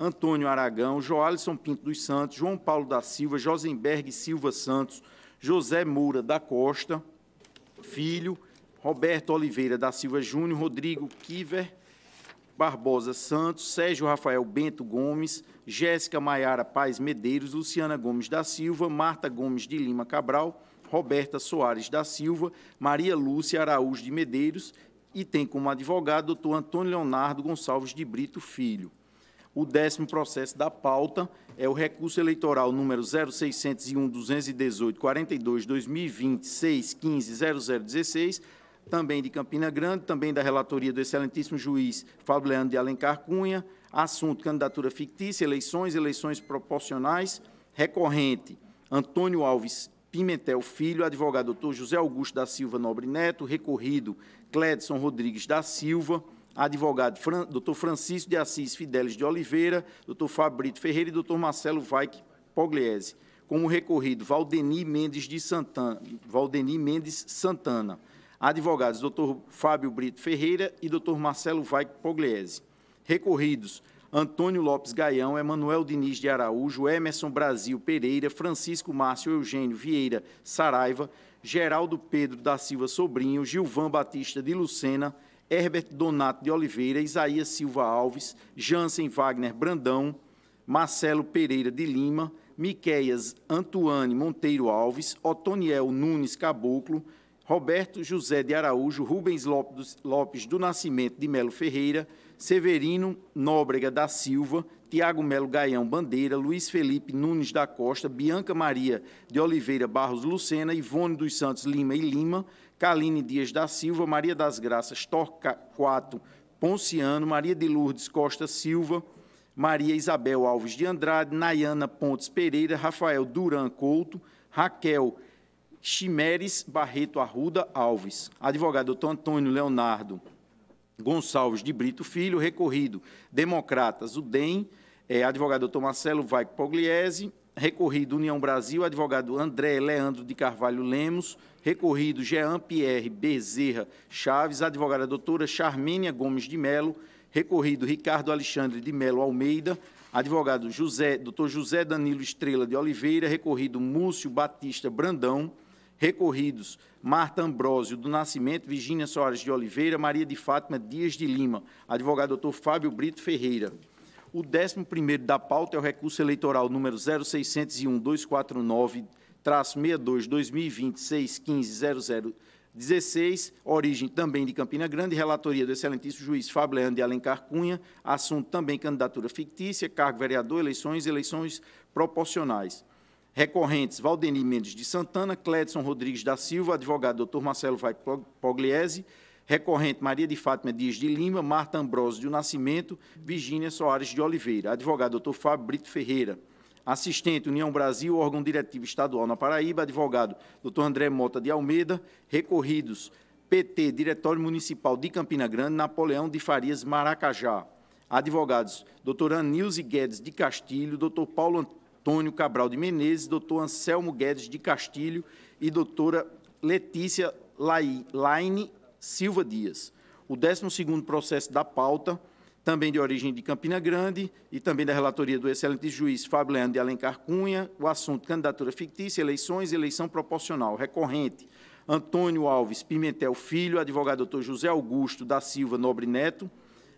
Antônio Aragão, Joalisson Pinto dos Santos, João Paulo da Silva, Josenberg Silva Santos, José Moura da Costa, Filho, Roberto Oliveira da Silva Júnior, Rodrigo Kiver Barbosa Santos, Sérgio Rafael Bento Gomes, Jéssica Maiara Paz Medeiros, Luciana Gomes da Silva, Marta Gomes de Lima Cabral, Roberta Soares da Silva, Maria Lúcia Araújo de Medeiros e tem como advogado o doutor Antônio Leonardo Gonçalves de Brito Filho. O décimo processo da pauta é o recurso eleitoral número 0601-218-42-2020-615-0016, também de Campina Grande, também da relatoria do excelentíssimo juiz Fábio Leandro de Alencar Cunha, assunto candidatura fictícia, eleições, eleições proporcionais, recorrente Antônio Alves Pimentel Filho, advogado doutor José Augusto da Silva Nobre Neto, recorrido Cledson Rodrigues da Silva, advogado Fran, doutor Francisco de Assis Fidelis de Oliveira, doutor Fabrito Ferreira e doutor Marcelo Vaik Pogliese. Como recorrido, Valdeni Mendes de Santana, Valdeni Mendes Santana. Advogados, doutor Fábio Brito Ferreira e doutor Marcelo Vaik Pogliese. Recorridos, Antônio Lopes Gaião, Emanuel Diniz de Araújo, Emerson Brasil Pereira, Francisco Márcio Eugênio Vieira Saraiva, Geraldo Pedro da Silva Sobrinho, Gilvan Batista de Lucena, Herbert Donato de Oliveira, Isaías Silva Alves, Jansen Wagner Brandão, Marcelo Pereira de Lima, Miqueias Antuane Monteiro Alves, Otoniel Nunes Caboclo, Roberto José de Araújo, Rubens Lopes do Nascimento de Melo Ferreira, Severino Nóbrega da Silva, Tiago Melo Gaião Bandeira, Luiz Felipe Nunes da Costa, Bianca Maria de Oliveira Barros Lucena, Ivone dos Santos Lima e Lima, Kaline Dias da Silva, Maria das Graças Torquato Ponciano, Maria de Lourdes Costa Silva, Maria Isabel Alves de Andrade, Nayana Pontes Pereira, Rafael Duran Couto, Raquel Chimeres Barreto Arruda Alves, advogado doutor Antônio Leonardo Gonçalves de Brito Filho, recorrido Democratas, o DEM, é, advogado doutor Marcelo Vaico Pogliese, recorrido União Brasil, advogado André Leandro de Carvalho Lemos, recorrido Jean Pierre Bezerra Chaves, advogada doutora Charmênia Gomes de Melo, recorrido Ricardo Alexandre de Melo Almeida, advogado José, doutor José Danilo Estrela de Oliveira, recorrido Múcio Batista Brandão, recorridos Marta Ambrósio do Nascimento, Virgínia Soares de Oliveira, Maria de Fátima Dias de Lima, advogado doutor Fábio Brito Ferreira. O 11 da pauta é o recurso eleitoral número 0601-249-62-2020-615-0016, origem também de Campina Grande, relatoria do excelentíssimo juiz Fábio Leandro de Alencar Cunha, assunto também candidatura fictícia, cargo vereador, eleições, eleições proporcionais. Recorrentes, Valdeni Mendes de Santana, Cledson Rodrigues da Silva, advogado Dr. Marcelo Vai Pogliese, recorrente Maria de Fátima Dias de Lima, Marta Ambrosio de Nascimento, Virgínia Soares de Oliveira, advogado Dr. Fábio Brito Ferreira, assistente União Brasil, órgão diretivo estadual na Paraíba, advogado Dr. André Mota de Almeida, recorridos PT, Diretório Municipal de Campina Grande, Napoleão de Farias Maracajá, advogados Dr. Anilze Guedes de Castilho, Dr. Paulo Antônio Cabral de Menezes, doutor Anselmo Guedes de Castilho e doutora Letícia Laine Silva Dias. O 12º processo da pauta, também de origem de Campina Grande e também da relatoria do excelente juiz Fábio Leandro de Alencar Cunha, o assunto candidatura fictícia, eleições eleição proporcional. Recorrente, Antônio Alves Pimentel Filho, advogado doutor José Augusto da Silva Nobre Neto,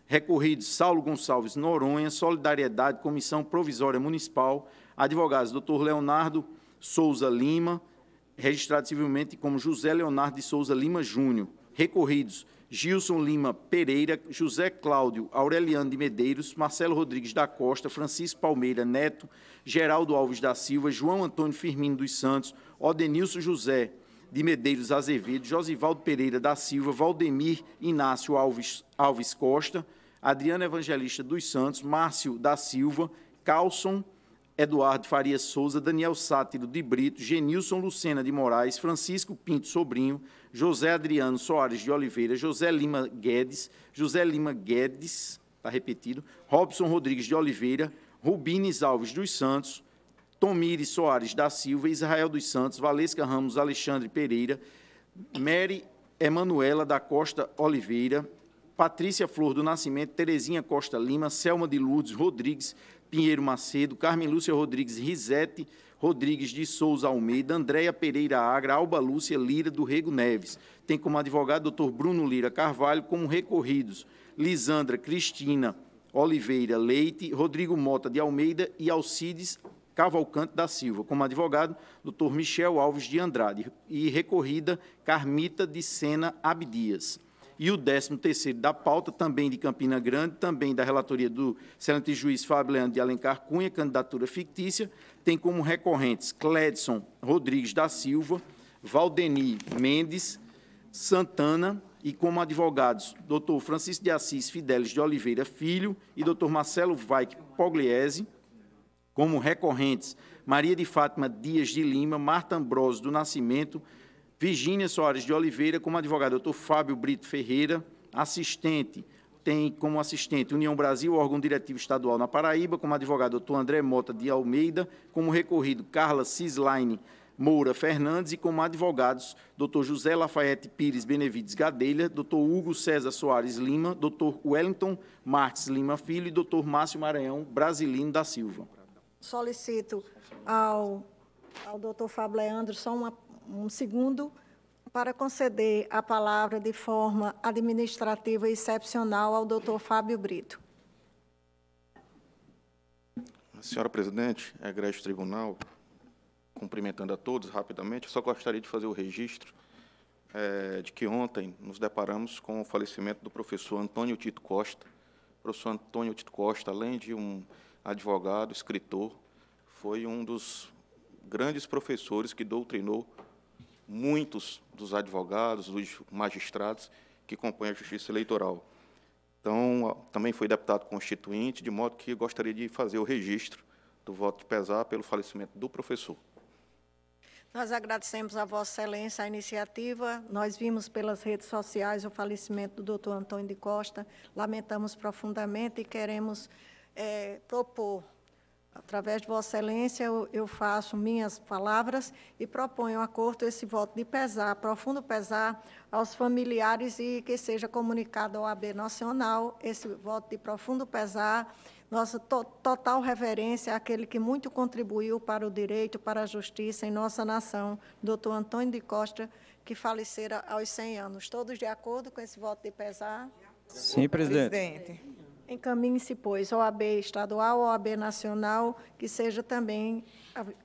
recorridos Saulo Gonçalves Noronha, Solidariedade, Comissão Provisória Municipal, Advogados, doutor Leonardo Souza Lima, registrado civilmente como José Leonardo de Souza Lima Júnior. Recorridos, Gilson Lima Pereira, José Cláudio Aureliano de Medeiros, Marcelo Rodrigues da Costa, Francisco Palmeira Neto, Geraldo Alves da Silva, João Antônio Firmino dos Santos, Odenilson José de Medeiros Azevedo, Josivaldo Pereira da Silva, Valdemir Inácio Alves, Alves Costa, Adriano Evangelista dos Santos, Márcio da Silva, Calson Eduardo Faria Souza, Daniel Sátiro de Brito, Genilson Lucena de Moraes, Francisco Pinto Sobrinho, José Adriano Soares de Oliveira, José Lima Guedes, José Lima Guedes, está repetido, Robson Rodrigues de Oliveira, Rubines Alves dos Santos, Tomires Soares da Silva, Israel dos Santos, Valesca Ramos Alexandre Pereira, Mary Emanuela da Costa Oliveira, Patrícia Flor do Nascimento, Terezinha Costa Lima, Selma de Lourdes Rodrigues, Pinheiro Macedo, Carmen Lúcia Rodrigues Risete, Rodrigues de Souza Almeida, Andréia Pereira Agra, Alba Lúcia Lira do Rego Neves. Tem como advogado o doutor Bruno Lira Carvalho, como recorridos Lisandra Cristina Oliveira Leite, Rodrigo Mota de Almeida e Alcides Cavalcante da Silva. Como advogado, doutor Michel Alves de Andrade. E recorrida Carmita de Sena Abdias. E o 13º da pauta, também de Campina Grande, também da relatoria do excelente juiz Fábio Leandro de Alencar Cunha, candidatura fictícia, tem como recorrentes Cledson Rodrigues da Silva, Valdeni Mendes, Santana e como advogados Dr. Francisco de Assis Fidelis de Oliveira Filho e Dr. Marcelo Vaik Pogliese, como recorrentes Maria de Fátima Dias de Lima, Marta Ambrosio do Nascimento, Virgínia Soares de Oliveira, como advogado Dr. Fábio Brito Ferreira, assistente tem como assistente União Brasil, órgão diretivo estadual na Paraíba, como advogado Dr. André Mota de Almeida, como recorrido Carla Cislaine Moura Fernandes e como advogados Dr. José Lafayette Pires Benevides Gadelha, Dr. Hugo César Soares Lima, Dr. Wellington Marques Lima Filho e Dr. Márcio Maranhão Brasilino da Silva. Solicito ao, ao doutor Fábio Leandro só uma, um segundo para conceder a palavra de forma administrativa excepcional ao doutor Fábio Brito. Senhora presidente, egrégio tribunal, cumprimentando a todos rapidamente, eu só gostaria de fazer o registro é, de que ontem nos deparamos com o falecimento do professor Antônio Tito Costa. O professor Antônio Tito Costa, além de um advogado, escritor, foi um dos grandes professores que doutrinou muitos dos advogados, dos magistrados que compõem a Justiça Eleitoral. Então, também foi deputado constituinte, de modo que gostaria de fazer o registro do voto de pesar pelo falecimento do professor. Nós agradecemos a Vossa Excelência a iniciativa. Nós vimos pelas redes sociais o falecimento do doutor Antônio de Costa, lamentamos profundamente e queremos é, propor, através de Vossa Excelência, eu, eu, faço minhas palavras e proponho à Corte esse voto de pesar, profundo pesar aos familiares e que seja comunicado ao AB Nacional esse voto de profundo pesar nossa to total reverência àquele que muito contribuiu para o direito, para a justiça em nossa nação, doutor Antônio de Costa, que falecera aos 100 anos. Todos de acordo com esse voto de pesar? Sim, presidente. Encaminhe-se, pois, OAB estadual, OAB nacional, que seja também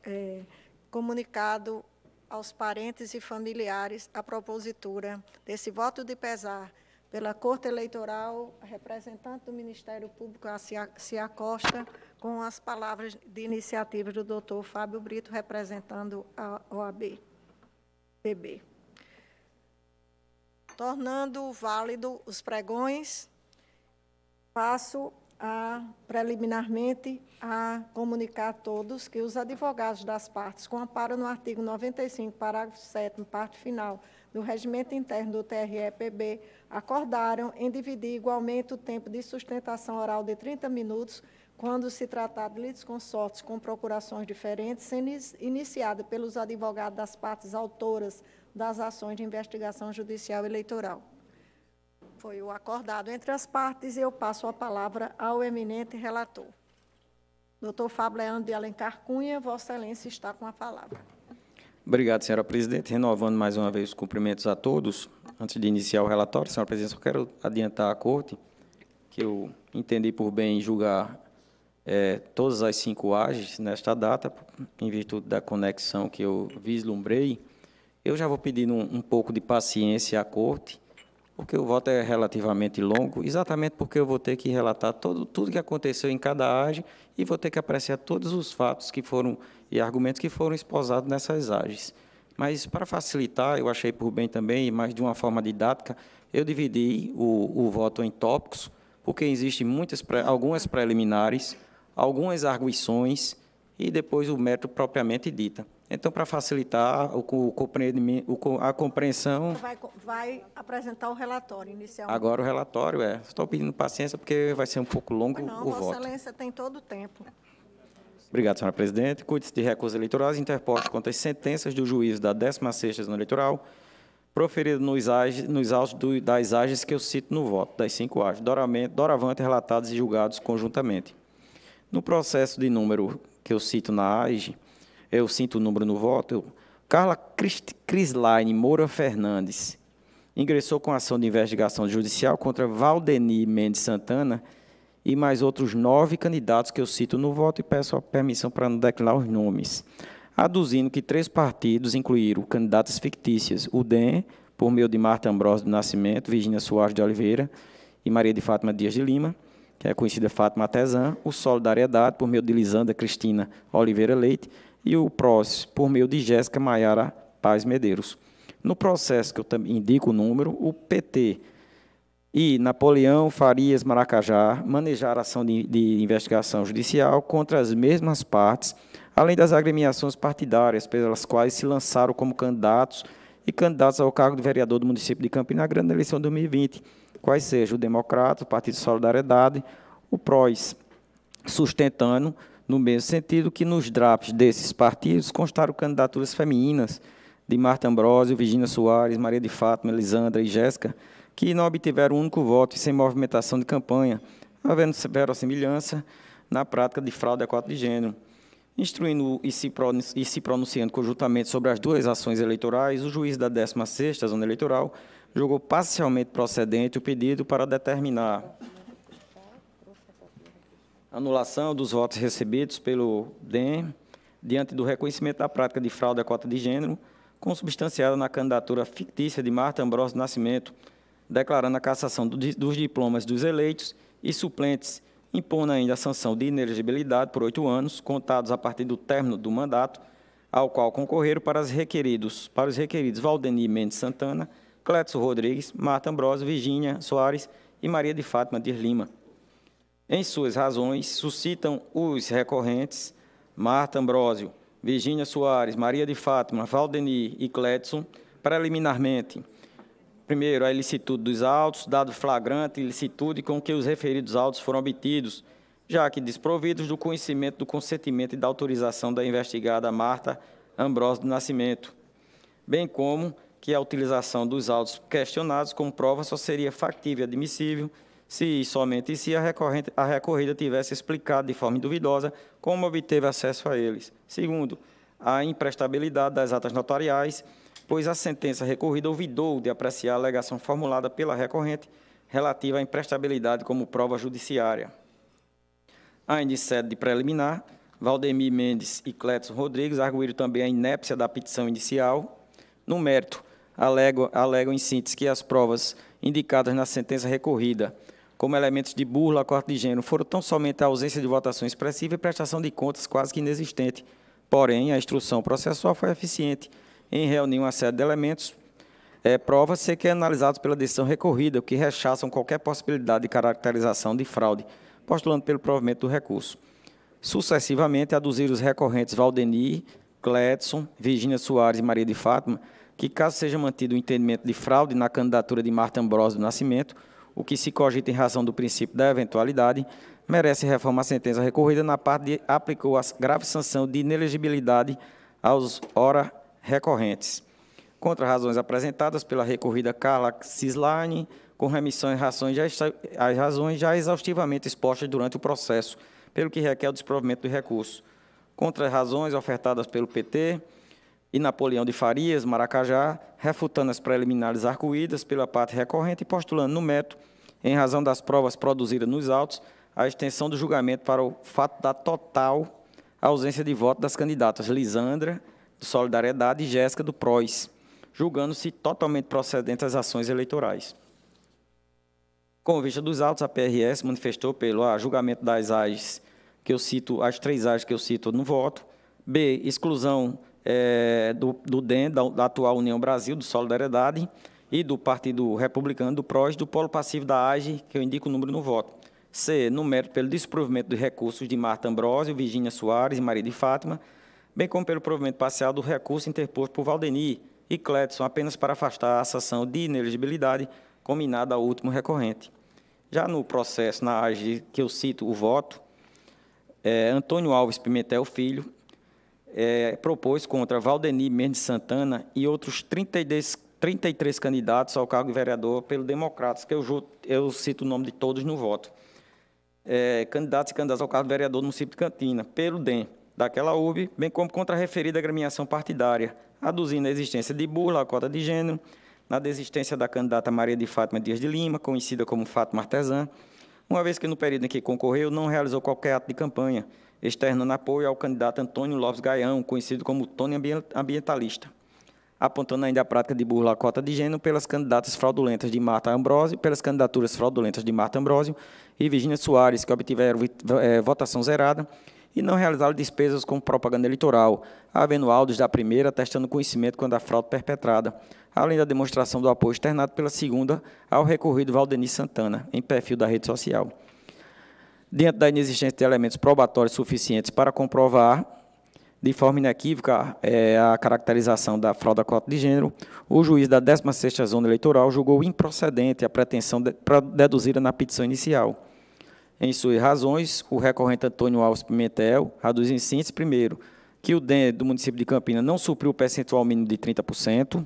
é, comunicado aos parentes e familiares a propositura desse voto de pesar pela Corte Eleitoral, representante do Ministério Público, a Cia Costa, com as palavras de iniciativa do doutor Fábio Brito, representando a OAB, PB. Tornando válido os pregões, passo a, preliminarmente a comunicar a todos que os advogados das partes, com amparo no artigo 95, parágrafo 7 parte final do regimento interno do TRE-PB, acordaram em dividir igualmente o tempo de sustentação oral de 30 minutos, quando se tratar de litisconsortes com procurações diferentes, sendo iniciada pelos advogados das partes autoras das ações de investigação judicial eleitoral. Foi o acordado entre as partes e eu passo a palavra ao eminente relator. Doutor Fábio Leandro de Alencar Cunha, Vossa Excelência está com a palavra. Obrigado, senhora presidente. Renovando mais uma vez os cumprimentos a todos. Antes de iniciar o relatório, senhora presidente, eu quero adiantar à corte que eu entendi por bem julgar é, todas as cinco AGES nesta data, em virtude da conexão que eu vislumbrei. Eu já vou pedir um, um pouco de paciência à corte, porque o voto é relativamente longo, exatamente porque eu vou ter que relatar todo, tudo que aconteceu em cada AGE e vou ter que apreciar todos os fatos que foram e argumentos que foram esposados nessas AGES. Mas, para facilitar, eu achei por bem também, mas de uma forma didática, eu dividi o, o voto em tópicos, porque existem muitas, algumas preliminares, algumas arguições e depois o método propriamente dita. Então, para facilitar o, o, a compreensão... Vai, vai, apresentar o relatório inicialmente. Agora o relatório, é. Estou pedindo paciência porque vai ser um pouco longo não, o Vossa voto. Vossa Excelência tem todo o tempo. Obrigado, senhora presidente. Cuide-se de recursos eleitorais interpostos contra as sentenças do juízo da 16ª Zona Eleitoral, proferido nos, nos autos do, das AGES que eu cito no voto, das cinco AGES, doravante relatados e julgados conjuntamente. No processo de número que eu cito na AGE, eu sinto o número no voto, eu, Carla Crislaine Moura Fernandes ingressou com ação de investigação judicial contra Valdeni Mendes Santana, e mais outros nove candidatos que eu cito no voto e peço a permissão para não declarar os nomes. Aduzindo que três partidos incluíram candidatas fictícias, o DEM, por meio de Marta Ambrosio do Nascimento, Virginia Soares de Oliveira e Maria de Fátima Dias de Lima, que é conhecida Fátima Artesã, o Solidariedade, por meio de Lisandra Cristina Oliveira Leite, e o PROS, por meio de Jéssica Maiara Paz Medeiros. No processo, que eu também indico o número, o PT e Napoleão Farias Maracajá manejaram ação de, de investigação judicial contra as mesmas partes, além das agremiações partidárias, pelas quais se lançaram como candidatos e candidatos ao cargo de vereador do município de Campina Grande na eleição de 2020, quais sejam o Democrata, o Partido de Solidariedade, o PROS, sustentando, no mesmo sentido, que nos drafts desses partidos constaram candidaturas femininas, de Marta Ambrosio, Virginia Soares, Maria de Fátima, Elisandra e Jéssica, que não obtiveram um único voto e sem movimentação de campanha, havendo verossimilhança na prática de fraude a quatro de gênero. Instruindo e se pronunciando conjuntamente sobre as duas ações eleitorais, o juiz da 16ª Zona Eleitoral julgou parcialmente procedente o pedido para determinar anulação dos votos recebidos pelo DEM diante do reconhecimento da prática de fraude a cota de gênero, consubstanciada na candidatura fictícia de Marta Ambrosio Nascimento, declarando a cassação dos diplomas dos eleitos e suplentes, impondo ainda a sanção de inelegibilidade por oito anos, contados a partir do término do mandato, ao qual concorreram para os requeridos, para os requeridos Valdeni Mendes Santana, Clécio Rodrigues, Marta Ambrosio, Virgínia Soares e Maria de Fátima de Lima. Em suas razões, suscitam os recorrentes Marta Ambrosio, Virgínia Soares, Maria de Fátima, Valdeni e Clédson, preliminarmente. Primeiro, a ilicitude dos autos, dado flagrante ilicitude com que os referidos autos foram obtidos, já que desprovidos do conhecimento do consentimento e da autorização da investigada Marta Ambrosio do Nascimento, bem como que a utilização dos autos questionados como prova só seria factível e admissível se somente se a, a recorrida tivesse explicado de forma duvidosa como obteve acesso a eles. Segundo, a imprestabilidade das atas notariais, pois a sentença recorrida ouvidou de apreciar a alegação formulada pela recorrente relativa à imprestabilidade como prova judiciária. Ainda em sede de preliminar, Valdemir Mendes e Cléton Rodrigues arguíram também a inépcia da petição inicial. No mérito, alegam, alegam em síntese que as provas indicadas na sentença recorrida como elementos de burla corte de gênero foram tão somente a ausência de votação expressiva e prestação de contas quase que inexistente. Porém, a instrução processual foi eficiente em reunir uma série de elementos, é, que analisados pela decisão recorrida, o que rechaçam qualquer possibilidade de caracterização de fraude, postulando pelo provimento do recurso. Sucessivamente, aduziram os recorrentes Valdeni, Cledson, Virginia Soares e Maria de Fátima, que, caso seja mantido o entendimento de fraude na candidatura de Marta Ambrosio do Nascimento, o que se cogita em razão do princípio da eventualidade, merece reforma a sentença recorrida na parte de aplicou a grave sanção de inelegibilidade aos ora recorrentes. Contra razões apresentadas pela recorrida Carla Cislane, com já, às razões já exaustivamente expostas durante o processo, pelo que requer o desprovimento do recurso. Contra as razões ofertadas pelo PT, e Napoleão de Farias, Maracajá, refutando as preliminares arco-ídas pela parte recorrente e postulando no método, em razão das provas produzidas nos autos, a extensão do julgamento para o fato da total ausência de voto das candidatas Lisandra, do Solidariedade, e Jéssica, do PROS, julgando-se totalmente procedentes as ações eleitorais. Com vista dos autos, a PRS manifestou pelo a, julgamento das AGES, que eu cito, as três AGES que eu cito no voto, B, exclusão é, do, do DEM, da, da, atual União Brasil, do Solidariedade, e do Partido Republicano, do PROS, do Polo Passivo da AGE, que eu indico o número no voto. C, no mérito pelo desprovimento de recursos de Marta Ambrosio, Virginia Soares e Maria de Fátima, bem como pelo provimento parcial do recurso interposto por Valdeni e Cledson, apenas para afastar a sanção de inelegibilidade combinada ao último recorrente. Já no processo, na AGE, que eu cito o voto, é, Antônio Alves Pimentel Filho é, propôs contra Valdeni Mendes Santana e outros 32, 33 candidatos ao cargo de vereador pelo Democratas, que eu, eu cito o nome de todos no voto. É, candidatos e candidatos ao cargo de vereador no município de Cantina, pelo DEM, daquela UB, bem como contra a referida agremiação partidária, aduzindo a existência de burla à cota de gênero, na desistência da candidata Maria de Fátima Dias de Lima, conhecida como Fátima Artesã, uma vez que no período em que concorreu não realizou qualquer ato de campanha, externando apoio ao candidato Antônio Lopes Gaião, conhecido como Tony Ambientalista. apontando ainda a prática de burla à cota de gênero pelas candidatas fraudulentas de Marta Ambrosio, pelas candidaturas fraudulentas de Marta Ambrosio e Virginia Soares, que obtiveram eh, votação zerada, e não realizaram despesas com propaganda eleitoral, havendo áudios da primeira testando conhecimento quando a fraude perpetrada, além da demonstração do apoio externado pela segunda ao recorrido Valdeni Santana, em perfil da rede social. Diante da inexistência de elementos probatórios suficientes para comprovar de forma inequívoca é, a caracterização da fraude à cota de gênero, o juiz da 16ª Zona Eleitoral julgou improcedente a pretensão de, deduzida na petição inicial. Em suas razões, o recorrente Antônio Alves Pimentel reduz em síntese, primeiro, que o DEN do município de Campina não supriu o percentual mínimo de 30%,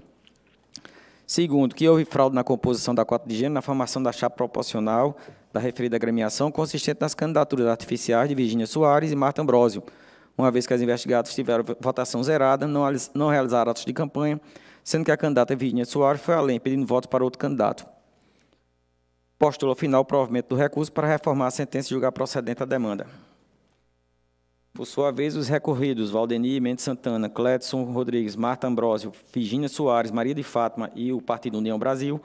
segundo, que houve fraude na composição da cota de gênero na formação da chapa proporcional da referida agremiação, consistente nas candidaturas artificiais de Virgínia Soares e Marta Ambrosio, uma vez que as investigadas tiveram votação zerada, não, não realizaram atos de campanha, sendo que a candidata Virginia Soares foi além, pedindo votos para outro candidato. Postulou final o provimento do recurso para reformar a sentença e julgar procedente a demanda. Por sua vez, os recorridos Valdeni Mendes Santana, Cledson Rodrigues, Marta Ambrosio, Virginia Soares, Maria de Fátima e o Partido União Brasil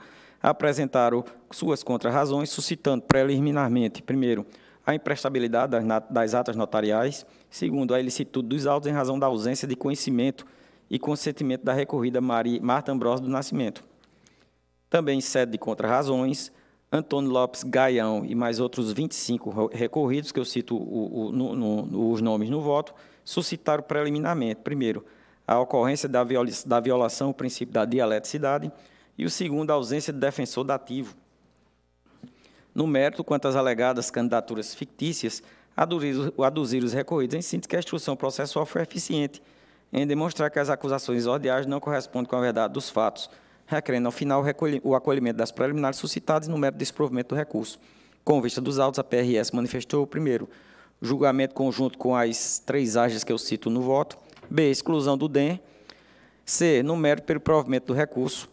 apresentaram suas contrarrazões, suscitando preliminarmente, primeiro, a imprestabilidade das atas notariais, segundo, a ilicitude dos autos em razão da ausência de conhecimento e consentimento da recorrida Maria, Marta Ambrosio do Nascimento. Também sede de contrarrazões, Antônio Lopes Gaião e mais outros 25 recorridos, que eu cito o, o, no, no, os nomes no voto, suscitaram preliminarmente, primeiro, a ocorrência da, da violação ao princípio da dialeticidade e o segundo, a ausência de defensor dativo, no mérito, quanto às alegadas candidaturas fictícias, aduzir os recorridos em síntese que a instrução processual foi eficiente em demonstrar que as acusações odiadas não correspondem com a verdade dos fatos, requerendo, ao final, o acolhimento das preliminares suscitadas no mérito desse provimento do recurso. Com vista dos autos, a PRS manifestou, primeiro, julgamento conjunto com as três áreas que eu cito no voto, B, exclusão do DEM, C, no mérito pelo provimento do recurso,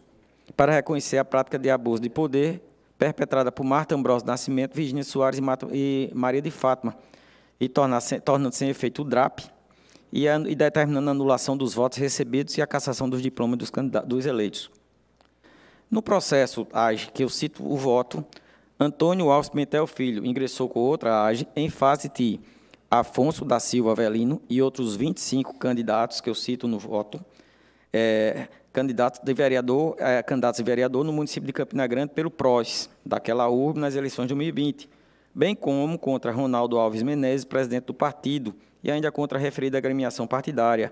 para reconhecer a prática de abuso de poder perpetrada por Marta Ambrosio Nascimento, Virginia Soares e Maria de Fátima, e tornando sem efeito o DRAP, e, a, e, determinando a anulação dos votos recebidos e a cassação dos diplomas dos, dos eleitos. No processo AGE, que eu cito o voto, Antônio Alves Pimentel Filho ingressou com outra AGE em fase de Afonso da Silva Avelino e outros 25 candidatos que eu cito no voto, é, candidatos de vereador, é, candidatos vereador no município de Campina Grande pelo PROS, daquela urna nas eleições de 2020, bem como contra Ronaldo Alves Menezes, presidente do partido, e ainda contra a referida agremiação partidária,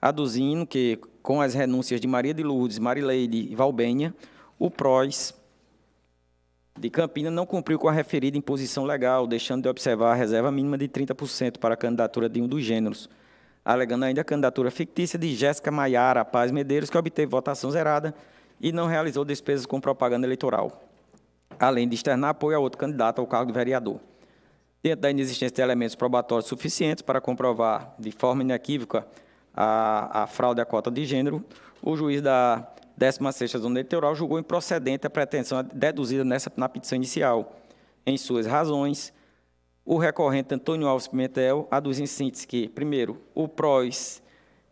aduzindo que, com as renúncias de Maria de Lourdes, Marileide e Valbenha, o PROS de Campina não cumpriu com a referida imposição legal, deixando de observar a reserva mínima de 30% para a candidatura de um dos gêneros, alegando ainda a candidatura fictícia de Jéssica Maiara Paz Medeiros, que obteve votação zerada e não realizou despesas com propaganda eleitoral, além de externar apoio a outro candidato ao cargo de vereador. Dentro da inexistência de elementos probatórios suficientes para comprovar de forma inequívoca a, a fraude à cota de gênero, o juiz da 16ª Zona Eleitoral julgou improcedente a pretensão deduzida nessa, na petição inicial, em suas razões, o recorrente Antônio Alves Pimentel aduz em síntese que, primeiro, o PROS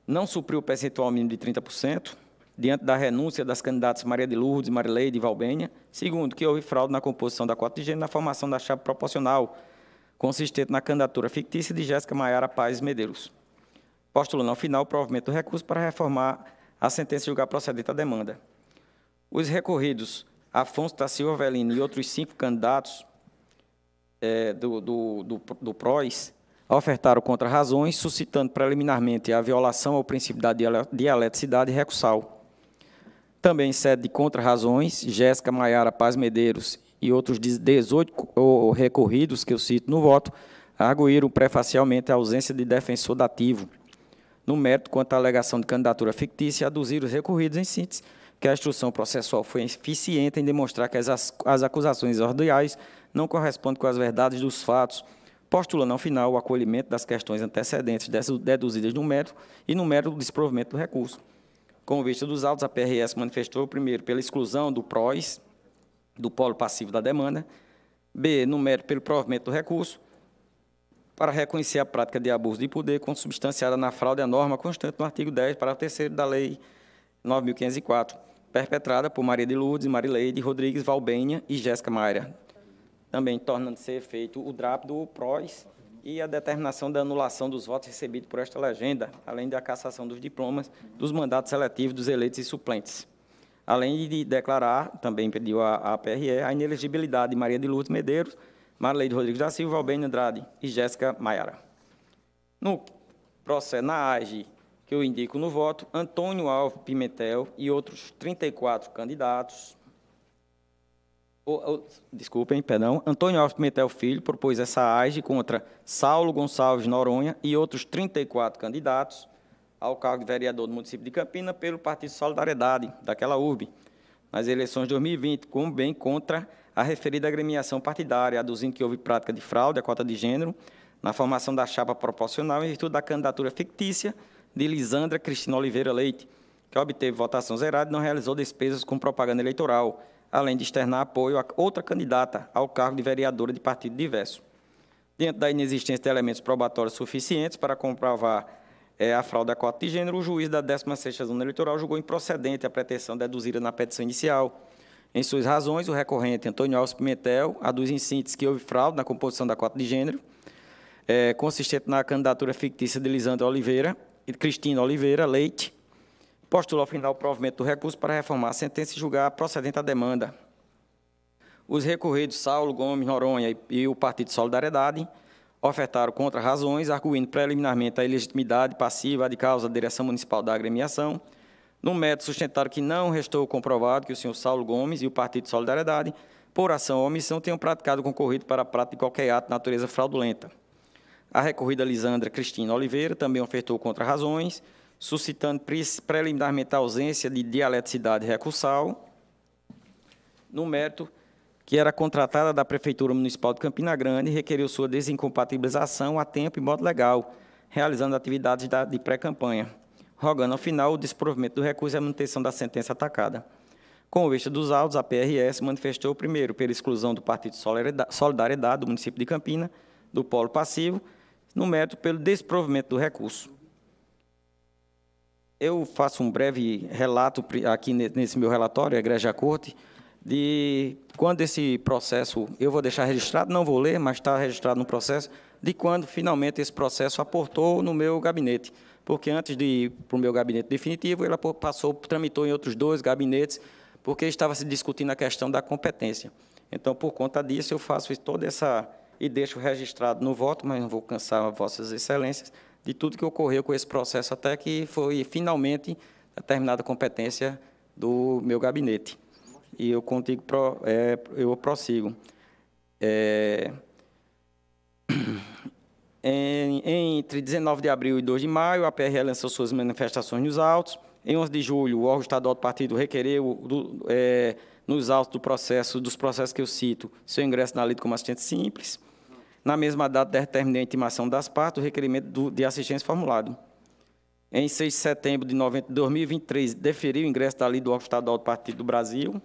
não supriu o percentual mínimo de 30%, diante da renúncia das candidatas Maria de Lourdes, Marileide e Valbenha. Segundo, que houve fraude na composição da cota de gênero na formação da chapa proporcional, consistente na candidatura fictícia de Jéssica Maiara Paz Medeiros. Postulando ao final o provimento do recurso para reformar a sentença e julgar procedente a demanda. Os recorridos Afonso da Silva Velino e outros cinco candidatos é, do, do, do, do PROS ofertaram contra razões, suscitando preliminarmente a violação ao princípio da dialeticidade recursal. Também em sede de contra-razões, Jéssica Maiara Paz Medeiros e outros 18 recorridos que eu cito no voto, arguíram prefacialmente a ausência de defensor dativo. No mérito, quanto à alegação de candidatura fictícia, aduziram os recorridos em síntese que a instrução processual foi eficiente em demonstrar que as, as acusações ordiais não corresponde com as verdades dos fatos, postulando ao final o acolhimento das questões antecedentes deduzidas no mérito e no mérito do desprovimento do recurso. Com vista dos autos, a PRS manifestou, primeiro, pela exclusão do PROS, do polo passivo da demanda, B, no mérito pelo provimento do recurso, para reconhecer a prática de abuso de poder consubstanciada na fraude à norma constante no artigo 10, para o terceiro da Lei 9.504, perpetrada por Maria de Lourdes, Marileide Rodrigues Valbenha e Jéssica Maia. Também tornando-se efeito o DRAP do PROS e a determinação da anulação dos votos recebidos por esta legenda, além da cassação dos diplomas dos mandatos seletivos dos eleitos e suplentes. Além de declarar, também pediu à PRE, a inelegibilidade de Maria de Lourdes Medeiros, Marileide Rodrigues da Silva, Albênio Andrade e Jéssica Maiara. No processo, na AGE, que eu indico no voto, Antônio Alves Pimentel e outros 34 candidatos. Desculpem, perdão. Antônio Alves Pimentel Filho propôs essa AGE contra Saulo Gonçalves Noronha e outros 34 candidatos ao cargo de vereador do município de Campina pelo Partido Solidariedade, daquela URB, nas eleições de 2020, como bem contra a referida agremiação partidária, aduzindo que houve prática de fraude à cota de gênero na formação da chapa proporcional em virtude da candidatura fictícia de Lisandra Cristina Oliveira Leite, que obteve votação zerada e não realizou despesas com propaganda eleitoral, além de externar apoio a outra candidata ao cargo de vereadora de partido diverso. Diante da inexistência de elementos probatórios suficientes para comprovar é, a fraude à cota de gênero, o juiz da 16ª Zona Eleitoral julgou improcedente a pretensão deduzida na petição inicial, em suas razões, o recorrente Antônio Alves Pimentel aduz em síntese que houve fraude na composição da cota de gênero, é, consistente na candidatura fictícia de Lisandra Oliveira e Cristina Oliveira Leite, postula ao final o provimento do recurso para reformar a sentença e julgar procedente a demanda. Os recorridos Saulo Gomes Noronha e o Partido Solidariedade ofertaram contra razões, arguindo preliminarmente a ilegitimidade passiva de causa da direção municipal da agremiação, no método, sustentaram que não restou comprovado que o senhor Saulo Gomes e o Partido de Solidariedade, por ação ou omissão, tenham praticado concorrido para a prática de qualquer ato de natureza fraudulenta. A recorrida Lisandra Cristina Oliveira também ofertou contra-razões, suscitando preliminarmente a ausência de dialeticidade recursal, no mérito que era contratada da Prefeitura Municipal de Campina Grande e requeriu sua desincompatibilização a tempo e modo legal, realizando atividades de pré-campanha rogando ao final o desprovimento do recurso e a manutenção da sentença atacada. Com vista dos autos, a PRS manifestou, primeiro, pela exclusão do Partido Solidariedade do município de Campina, do polo passivo, no mérito pelo desprovimento do recurso. Eu faço um breve relato aqui nesse meu relatório, a Igreja Corte, de quando esse processo, eu vou deixar registrado, não vou ler, mas está registrado no processo, de quando finalmente esse processo aportou no meu gabinete porque antes de ir para o meu gabinete definitivo, ela passou, tramitou em outros dois gabinetes, porque estava se discutindo a questão da competência. Então, por conta disso, eu faço toda essa e deixo registrado no voto, mas não vou cansar vossas excelências, de tudo que ocorreu com esse processo até que foi finalmente determinada a competência do meu gabinete. E eu contigo, é, eu prossigo. É, em, entre 19 de abril e 2 de maio, a PRE lançou suas manifestações nos autos. Em 11 de julho, o órgão estadual do partido requereu do, é, nos autos do processo, dos processos que eu cito, seu ingresso na lei como assistente simples. Na mesma data, determinei a intimação das partes do requerimento do, de assistência formulado. Em 6 de setembro de 2023, deferiu o ingresso da lei do órgão estadual do Partido do Brasil,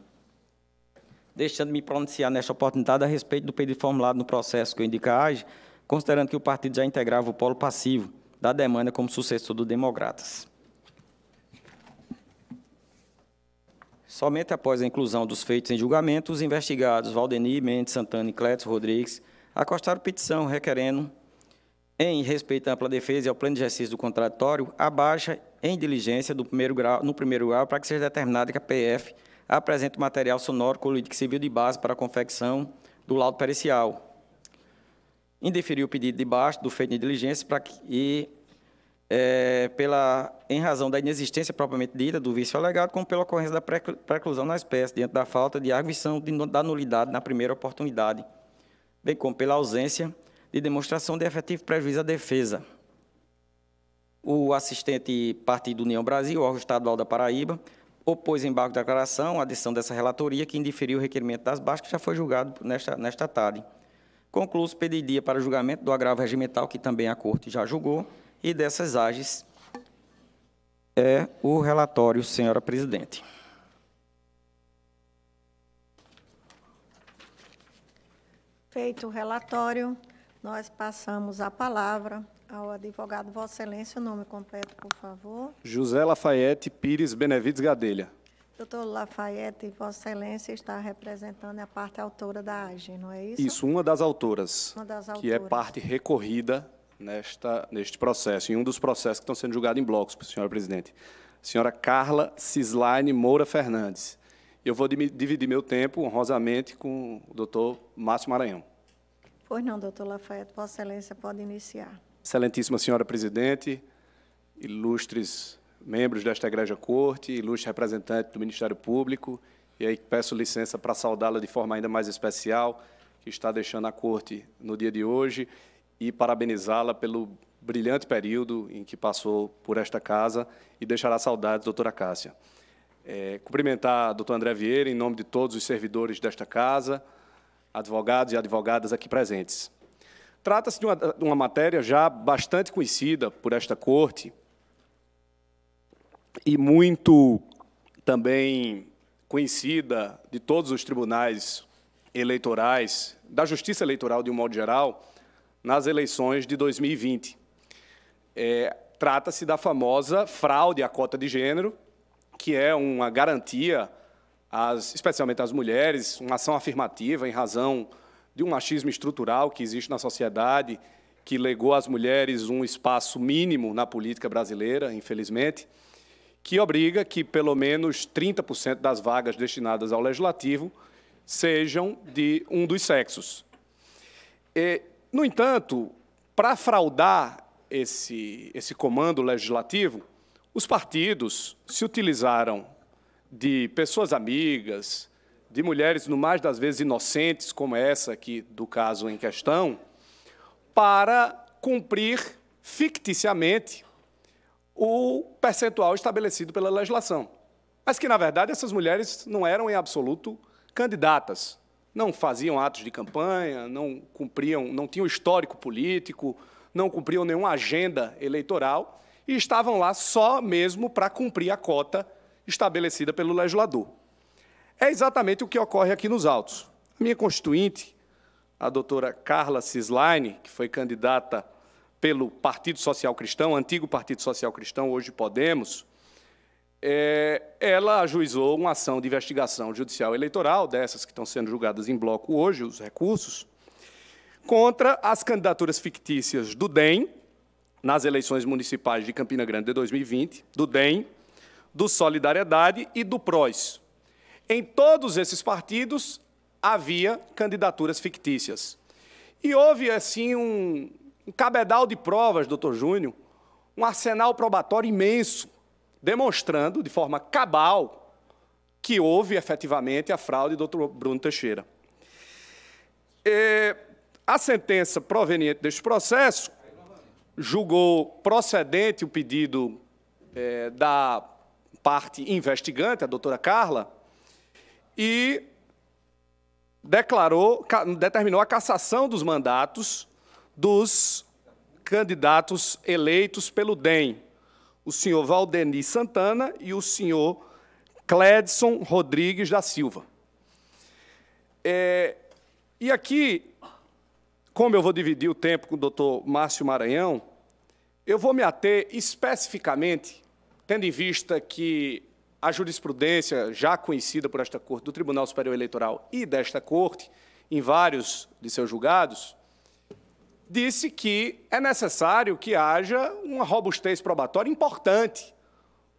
deixando-me pronunciar nesta oportunidade a respeito do pedido formulado no processo que eu indico a AGE, considerando que o partido já integrava o polo passivo da demanda como sucessor do Democratas. Somente após a inclusão dos feitos em julgamento, os investigados Valdeni, Mendes, Santana e Clécio Rodrigues acostaram petição requerendo, em respeito à ampla defesa e ao plano de exercício do contraditório, a baixa em diligência do primeiro grau, no primeiro grau para que seja determinado que a PF apresente material sonoro colídico civil de base para a confecção do laudo pericial, indeferiu o pedido de baixo do feito de diligência para que, e, é, pela, em razão da inexistência propriamente dita do vício alegado, como pela ocorrência da preclusão na espécie, diante da falta de arguição de, da nulidade na primeira oportunidade, bem como pela ausência de demonstração de efetivo prejuízo à defesa. O assistente Partido União Brasil, órgão estadual da Paraíba, opôs embargo da declaração, a adição dessa relatoria, que indeferiu o requerimento das baixas, que já foi julgado nesta, nesta tarde. Concluo pediria para julgamento do agravo regimental, que também a Corte já julgou, e dessas ages é o relatório, senhora presidente. Feito o relatório, Nós passamos a palavra ao advogado Vossa Excelência, o nome completo, por favor. José Lafayette Pires Benevides Gadelha. Doutor Lafayette, Vossa Excelência está representando a parte autora da AGE, não é isso? Isso, uma das autoras, Uma das que é autoras. parte recorrida nesta, neste processo, em um dos processos que estão sendo julgados em blocos, senhora presidente. Senhora Carla Cislaine Moura Fernandes. Eu vou dividir meu tempo honrosamente com o doutor Márcio Maranhão. Pois não, doutor Lafayette, Vossa Excelência pode iniciar. Excelentíssima senhora presidente, ilustres membros desta egreja corte, ilustre representante do Ministério Público, e aí peço licença para saudá-la de forma ainda mais especial, que está deixando a corte no dia de hoje, e parabenizá-la pelo brilhante período em que passou por esta casa e deixará saudades, doutora Cássia. É, cumprimentar a doutor André Vieira, em nome de todos os servidores desta casa, advogados e advogadas aqui presentes. Trata-se de uma, de uma matéria já bastante conhecida por esta corte e muito também conhecida de todos os tribunais eleitorais, da justiça eleitoral de um modo geral, nas eleições de 2020. É, Trata-se da famosa fraude à cota de gênero, que é uma garantia, às, especialmente às mulheres, uma ação afirmativa em razão de um machismo estrutural que existe na sociedade, que legou às mulheres um espaço mínimo na política brasileira, infelizmente, que obriga que pelo menos 30% das vagas destinadas ao legislativo sejam de um dos sexos. E, no entanto, para fraudar esse, esse comando legislativo, os partidos se utilizaram de pessoas amigas, de mulheres, no mais das vezes inocentes, como essa aqui do caso em questão, para cumprir ficticiamente o percentual estabelecido pela legislação. Mas que, na verdade, essas mulheres não eram, em absoluto, candidatas. Não faziam atos de campanha, não cumpriam, não tinham histórico político, não cumpriam nenhuma agenda eleitoral e estavam lá só mesmo para cumprir a cota estabelecida pelo legislador. É exatamente o que ocorre aqui nos autos. A minha constituinte, a doutora Carla Cislaine, que foi candidata pelo Partido Social Cristão, antigo Partido Social Cristão, hoje Podemos, é, ela ajuizou uma ação de investigação judicial eleitoral, dessas que estão sendo julgadas em bloco hoje, os recursos, contra as candidaturas fictícias do DEM, nas eleições municipais de Campina Grande de 2020, do DEM, do Solidariedade e do PROS. Em todos esses partidos havia candidaturas fictícias. E houve, assim, um, um cabedal de provas, doutor Júnior, um arsenal probatório imenso, demonstrando de forma cabal que houve efetivamente a fraude do doutor Bruno Teixeira. É, a sentença proveniente deste processo julgou procedente o pedido é, da parte investigante, a doutora Carla, e declarou, determinou a cassação dos mandatos dos candidatos eleitos pelo DEM, o senhor Valdeni Santana e o senhor Cledson Rodrigues da Silva. É, e aqui, como eu vou dividir o tempo com o doutor Márcio Maranhão, eu vou me ater especificamente, tendo em vista que a jurisprudência já conhecida por esta Corte, do Tribunal Superior Eleitoral e desta Corte, em vários de seus julgados, disse que é necessário que haja uma robustez probatória importante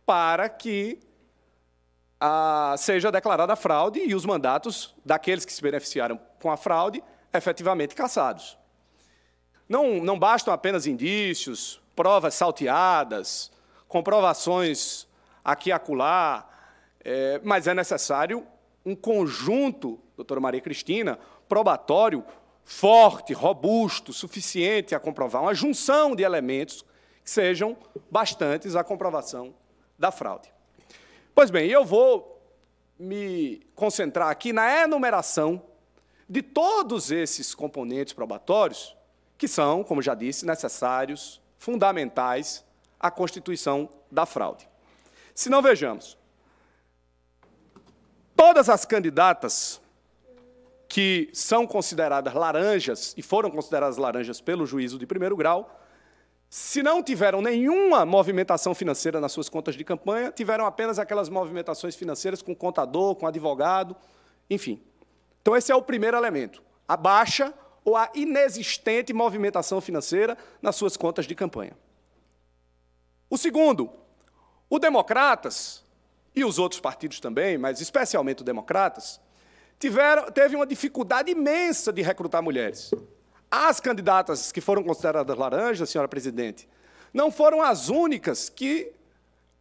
para que ah, seja declarada a fraude e os mandatos daqueles que se beneficiaram com a fraude efetivamente cassados. Não, não bastam apenas indícios, provas salteadas, comprovações aqui e acolá, é, mas é necessário um conjunto, doutora Maria Cristina, probatório forte, robusto, suficiente a comprovar, uma junção de elementos que sejam bastantes à comprovação da fraude. Pois bem, eu vou me concentrar aqui na enumeração de todos esses componentes probatórios que são, como já disse, necessários, fundamentais à constituição da fraude. Se não vejamos, todas as candidatas que são consideradas laranjas e foram consideradas laranjas pelo juízo de primeiro grau, se não tiveram nenhuma movimentação financeira nas suas contas de campanha, tiveram apenas aquelas movimentações financeiras com contador, com advogado, enfim. Então, esse é o primeiro elemento: a baixa ou a inexistente movimentação financeira nas suas contas de campanha. O segundo, o Democratas, e os outros partidos também, mas especialmente o Democratas, tiveram, teve uma dificuldade imensa de recrutar mulheres. As candidatas que foram consideradas laranjas, senhora presidente, não foram as únicas que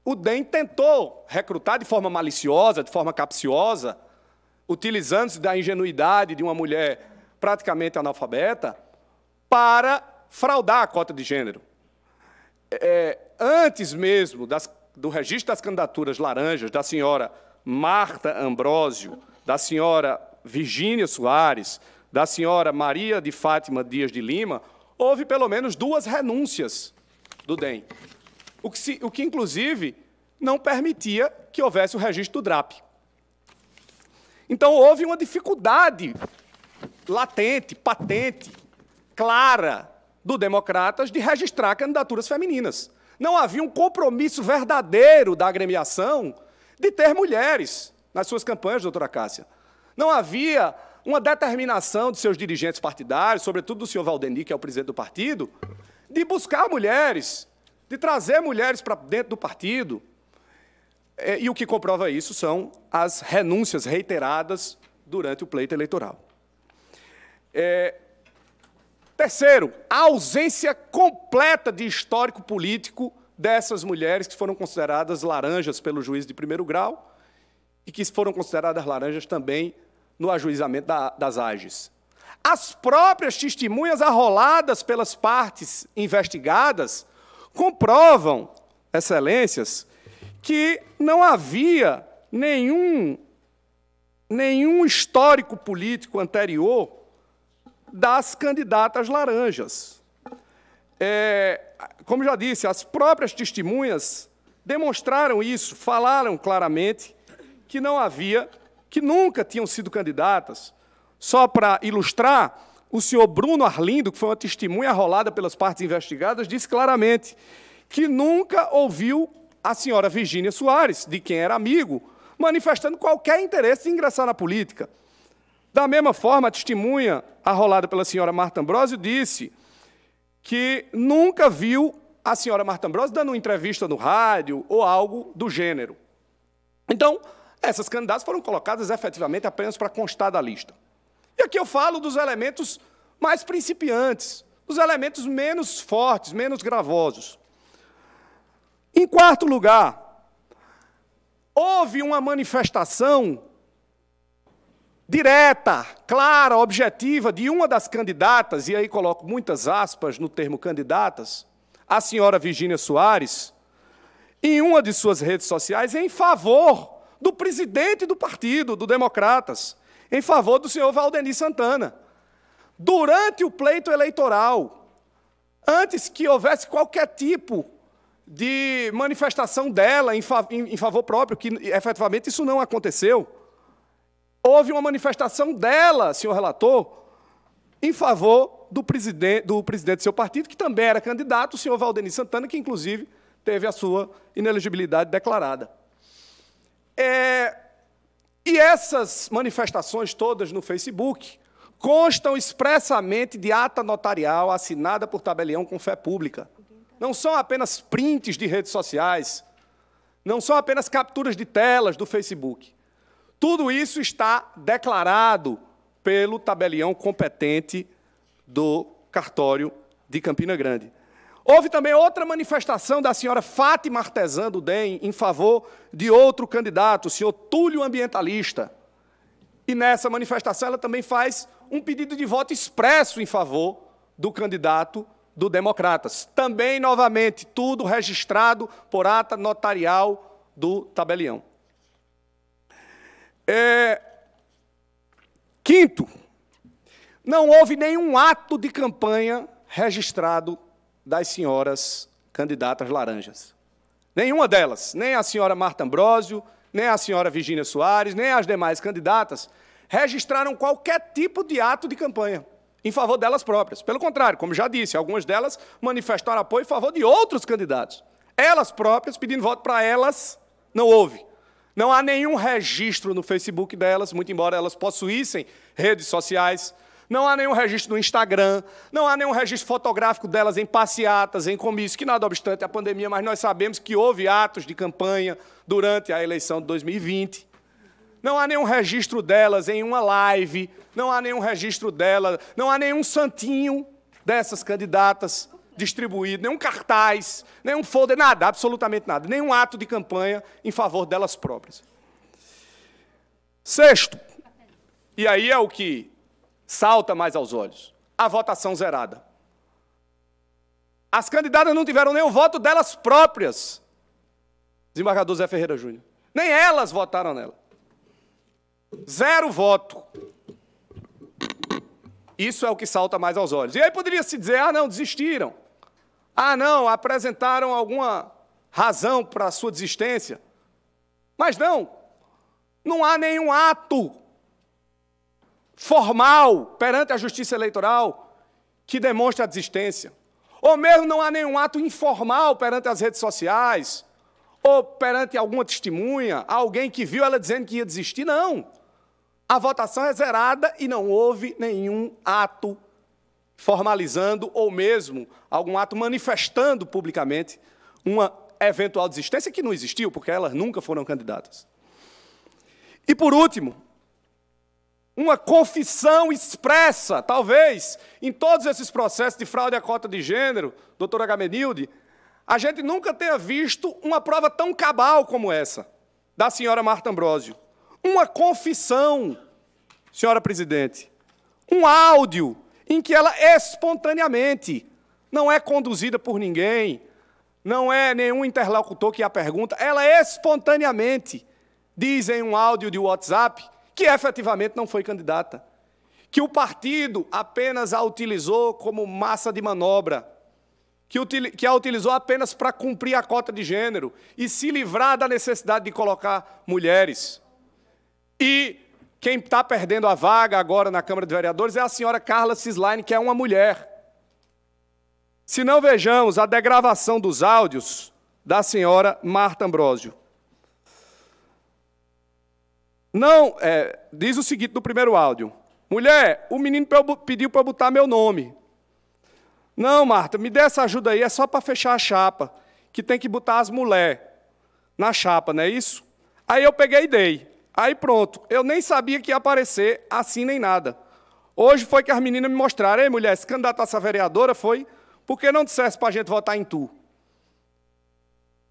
o DEM tentou recrutar de forma maliciosa, de forma capciosa, utilizando-se da ingenuidade de uma mulher praticamente analfabeta, para fraudar a cota de gênero. É, antes mesmo das, do registro das candidaturas laranjas da senhora Marta Ambrósio, da senhora Virgínia Soares, da senhora Maria de Fátima Dias de Lima, houve pelo menos duas renúncias do DEM, o que, se, o que inclusive não permitia que houvesse o registro do DRAP. Então houve uma dificuldade latente, patente, clara do Democratas de registrar candidaturas femininas. Não havia um compromisso verdadeiro da agremiação de ter mulheres nas suas campanhas, doutora Cássia. Não havia uma determinação de seus dirigentes partidários, sobretudo do senhor Valdeni, que é o presidente do partido, de buscar mulheres, de trazer mulheres para dentro do partido. É, e o que comprova isso são as renúncias reiteradas durante o pleito eleitoral. É, terceiro, a ausência completa de histórico político dessas mulheres que foram consideradas laranjas pelo juiz de primeiro grau e que foram consideradas laranjas também no ajuizamento da, das AGES. As próprias testemunhas arroladas pelas partes investigadas comprovam, excelências, que não havia nenhum, nenhum histórico político anterior das candidatas laranjas. É, como já disse, as próprias testemunhas demonstraram isso, falaram claramente que não havia que nunca tinham sido candidatas. Só para ilustrar, o senhor Bruno Arlindo, que foi uma testemunha rolada pelas partes investigadas, disse claramente que nunca ouviu a senhora Virgínia Soares, de quem era amigo, manifestando qualquer interesse em ingressar na política. Da mesma forma, a testemunha arrolada pela senhora Marta Ambrosio disse que nunca viu a senhora Marta Ambrosio dando uma entrevista no rádio ou algo do gênero. Então, essas candidatas foram colocadas efetivamente apenas para constar da lista. E aqui eu falo dos elementos mais principiantes, dos elementos menos fortes, menos gravosos. Em quarto lugar, houve uma manifestação direta, clara, objetiva de uma das candidatas, e aí coloco muitas aspas no termo candidatas, a senhora Virgínia Soares, em uma de suas redes sociais em favor do presidente do partido, do Democratas, em favor do senhor Valdeni Santana. Durante o pleito eleitoral, antes que houvesse qualquer tipo de manifestação dela em, favor próprio, que efetivamente isso não aconteceu, houve uma manifestação dela, senhor relator, em favor do presidente, do presidente do seu partido, que também era candidato, o senhor Valdeni Santana, que inclusive teve a sua inelegibilidade declarada. É, e essas manifestações todas no Facebook constam expressamente de ata notarial assinada por tabelião com fé pública. Não são apenas prints de redes sociais, não são apenas capturas de telas do Facebook. Tudo isso está declarado pelo tabelião competente do cartório de Campina Grande. Houve também outra manifestação da senhora Fátima Artesã do DEM em favor de outro candidato, o senhor Túlio Ambientalista. E nessa manifestação ela também faz um pedido de voto expresso em favor do candidato do Democratas. Também, novamente, tudo registrado por ata notarial do tabelião. É... Quinto, não houve nenhum ato de campanha registrado das senhoras candidatas laranjas. Nenhuma delas, nem a senhora Marta Ambrósio, nem a senhora Virgínia Soares, nem as demais candidatas, registraram qualquer tipo de ato de campanha em favor delas próprias. Pelo contrário, como já disse, algumas delas manifestaram apoio em favor de outros candidatos. Elas próprias pedindo voto para elas, não houve. Não há nenhum registro no Facebook delas, muito embora elas possuíssem redes sociais. Não há nenhum registro no Instagram, não há nenhum registro fotográfico delas em passeatas, em comícios, que nada obstante a pandemia, mas nós sabemos que houve atos de campanha durante a eleição de 2020. Não há nenhum registro delas em uma live, não há nenhum registro dela, não há nenhum santinho dessas candidatas distribuído, nenhum cartaz, nenhum folder, nada, absolutamente nada, nenhum ato de campanha em favor delas próprias. Sexto, e aí é o que salta mais aos olhos, a votação zerada. As candidatas não tiveram nem o voto delas próprias, desembargador Zé Ferreira Júnior. Nem elas votaram nela. Zero voto. Isso é o que salta mais aos olhos. E aí poderia se dizer: ah, não, desistiram. Ah, não, apresentaram alguma razão para a sua desistência. Mas não, não há nenhum ato formal perante a justiça eleitoral que demonstre a desistência. Ou mesmo não há nenhum ato informal perante as redes sociais, ou perante alguma testemunha, alguém que viu ela dizendo que ia desistir. Não. A votação é zerada e não houve nenhum ato formalizando ou mesmo algum ato manifestando publicamente uma eventual desistência que não existiu, porque elas nunca foram candidatas. E por último, uma confissão expressa, talvez, em todos esses processos de fraude à cota de gênero, doutora Gamenilde, a gente nunca tenha visto uma prova tão cabal como essa, da senhora Marta Ambrosio. Uma confissão, senhora presidente. Um áudio em que ela espontaneamente não é conduzida por ninguém, não é nenhum interlocutor que a pergunta, ela espontaneamente diz em um áudio de WhatsApp que efetivamente não foi candidata, que o partido apenas a utilizou como massa de manobra, que, a utilizou apenas para cumprir a cota de gênero e se livrar da necessidade de colocar mulheres. E quem está perdendo a vaga agora na Câmara de Vereadores é a senhora Carla Cislaine, que é uma mulher. Se não vejamos a degravação dos áudios da senhora Marta Ambrosio. Não, é, diz o seguinte no primeiro áudio: Mulher, o menino pediu para eu botar meu nome. Não, Marta, me dê essa ajuda aí, é só para fechar a chapa, que tem que botar as mulheres na chapa, não é isso? Aí eu peguei e dei. Aí pronto, eu nem sabia que ia aparecer assim nem nada. Hoje foi que as meninas me mostraram, ei mulher, esse candidato a essa vereadora foi, por que não dissesse para a gente votar em tu?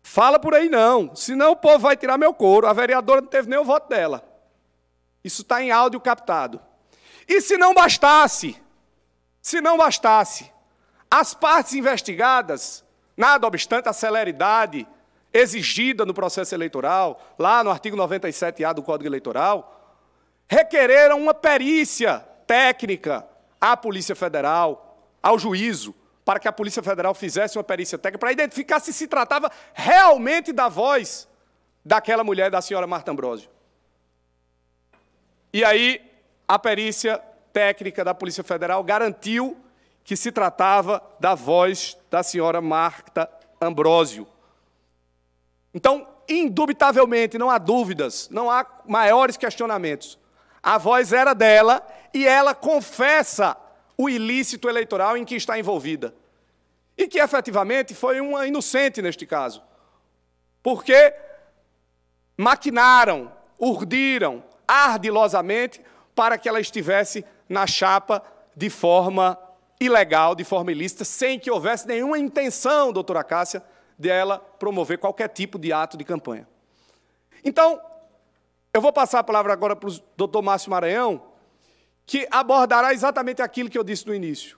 Fala por aí não, senão o povo vai tirar meu couro. A vereadora não teve nem o voto dela. Isso está em áudio captado. E se não bastasse, se não bastasse, as partes investigadas, nada obstante a celeridade exigida no processo eleitoral, lá no artigo 97A do Código Eleitoral, requereram uma perícia técnica à Polícia Federal, ao juízo, para que a Polícia Federal fizesse uma perícia técnica para identificar se se tratava realmente da voz daquela mulher, da senhora Marta Ambrosio. E aí, a perícia técnica da Polícia Federal garantiu que se tratava da voz da senhora Marta Ambrosio. Então, indubitavelmente, não há dúvidas, não há maiores questionamentos. A voz era dela e ela confessa o ilícito eleitoral em que está envolvida. E que efetivamente foi uma inocente neste caso. Porque maquinaram, urdiram ardilosamente para que ela estivesse na chapa de forma ilegal, de forma ilícita, sem que houvesse nenhuma intenção, doutora Cássia, dela promover qualquer tipo de ato de campanha. Então, eu vou passar a palavra agora para o doutor Márcio Maranhão, que abordará exatamente aquilo que eu disse no início.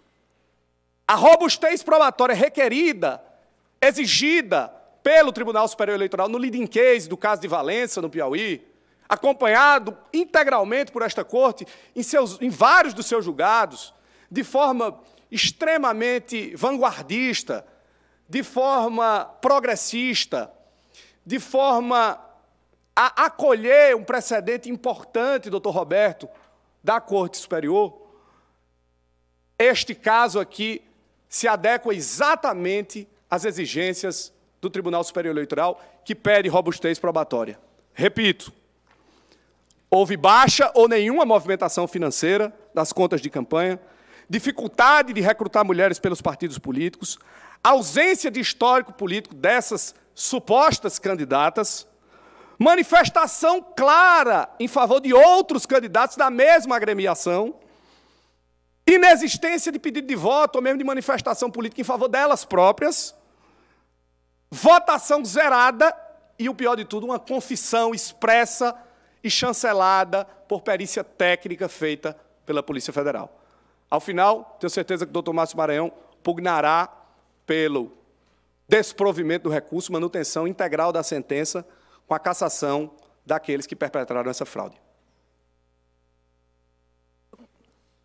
A robustez probatória requerida, exigida pelo Tribunal Superior Eleitoral no leading case do caso de Valença, no Piauí, acompanhado integralmente por esta corte em, seus, em vários dos seus julgados, de forma extremamente vanguardista, de forma progressista, de forma a acolher um precedente importante, doutor Roberto, da Corte Superior, este caso aqui se adequa exatamente às exigências do Tribunal Superior Eleitoral, que pede robustez probatória. Repito, houve baixa ou nenhuma movimentação financeira das contas de campanha, dificuldade de recrutar mulheres pelos partidos políticos, ausência de histórico político dessas supostas candidatas, manifestação clara em favor de outros candidatos da mesma agremiação, inexistência de pedido de voto ou mesmo de manifestação política em favor delas próprias, votação zerada e, o pior de tudo, uma confissão expressa e chancelada por perícia técnica feita pela Polícia Federal. Ao final, tenho certeza que o doutor Márcio Maranhão pugnará pelo desprovimento do recurso, manutenção integral da sentença, com a cassação daqueles que perpetraram essa fraude.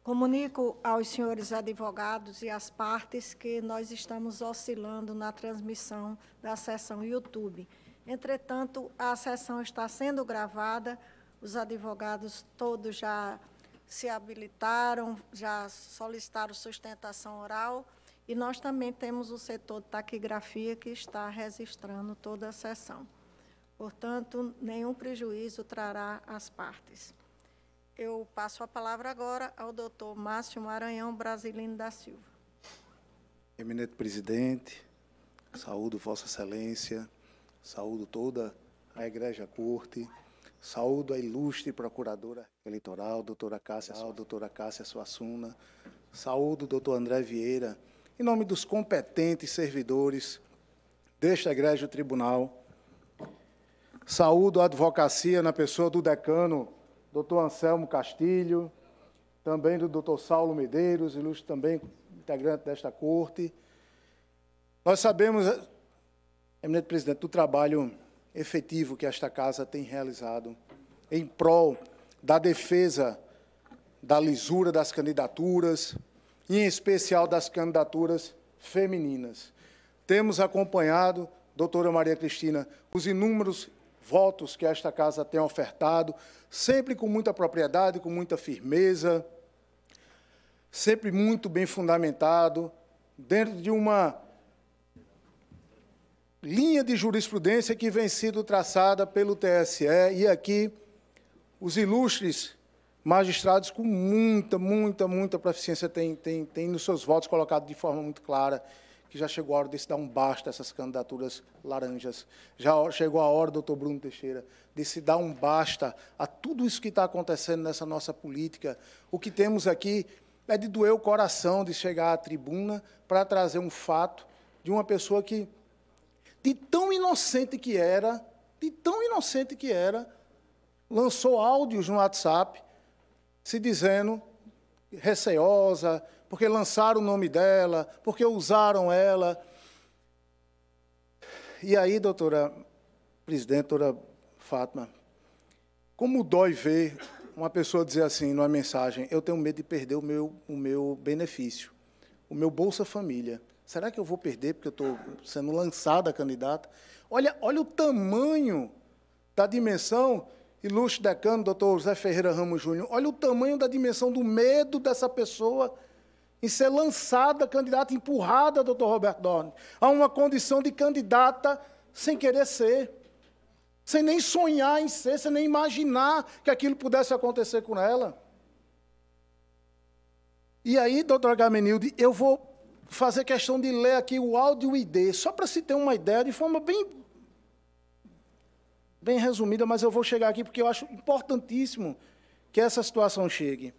Comunico aos senhores advogados e às partes que nós estamos oscilando na transmissão da sessão YouTube. Entretanto, a sessão está sendo gravada, os advogados todos já se habilitaram, já solicitaram sustentação oral, e nós também temos o setor de taquigrafia que está registrando toda a sessão. Portanto, nenhum prejuízo trará às partes. Eu passo a palavra agora ao doutor Márcio Maranhão Brasilino da Silva. Eminente presidente, saúdo Vossa Excelência, saúdo toda a Igreja Corte, saúdo a ilustre procuradora eleitoral, doutora Cássia, doutora Cássia Suassuna, saúdo o doutor André Vieira, em nome dos competentes servidores deste Egrejo Tribunal, saúdo a advocacia na pessoa do decano doutor Anselmo Castilho, também do doutor Saulo Medeiros, ilustre também integrante desta corte. Nós sabemos, eminente presidente, do trabalho efetivo que esta casa tem realizado em prol da defesa da lisura das candidaturas, e em especial das candidaturas femininas. Temos acompanhado, doutora Maria Cristina, os inúmeros votos que esta casa tem ofertado, sempre com muita propriedade, com muita firmeza, sempre muito bem fundamentado, dentro de uma linha de jurisprudência que vem sido traçada pelo TSE e aqui os ilustres magistrados com muita, muita, muita proficiência têm, têm, têm nos seus votos colocado de forma muito clara que já chegou a hora de se dar um basta a essas candidaturas laranjas. Já chegou a hora, doutor Bruno Teixeira, de se dar um basta a tudo isso que está acontecendo nessa nossa política. O que temos aqui é de doer o coração de chegar à tribuna para trazer um fato de uma pessoa que, de tão inocente que era, de tão inocente que era, lançou áudios no WhatsApp se dizendo receosa, porque lançaram o nome dela, porque usaram ela. E aí, doutora presidente, doutora Fátima, como dói ver uma pessoa dizer assim numa mensagem, eu tenho medo de perder o meu, o meu benefício, o meu Bolsa Família. Será que eu vou perder porque eu estou sendo lançada candidata? Olha, olha o tamanho da dimensão, ilustre decano, doutor José Ferreira Ramos Júnior, olha o tamanho da dimensão do medo dessa pessoa em ser lançada candidata, empurrada, doutor Roberto Dorne, a uma condição de candidata sem querer ser, sem nem sonhar em ser, sem nem imaginar que aquilo pudesse acontecer com ela. E aí, doutor Gamenilde, eu vou fazer questão de ler aqui o áudio ID, só para se ter uma ideia, de forma bem, bem resumida, mas eu vou chegar aqui porque eu acho importantíssimo que essa situação chegue.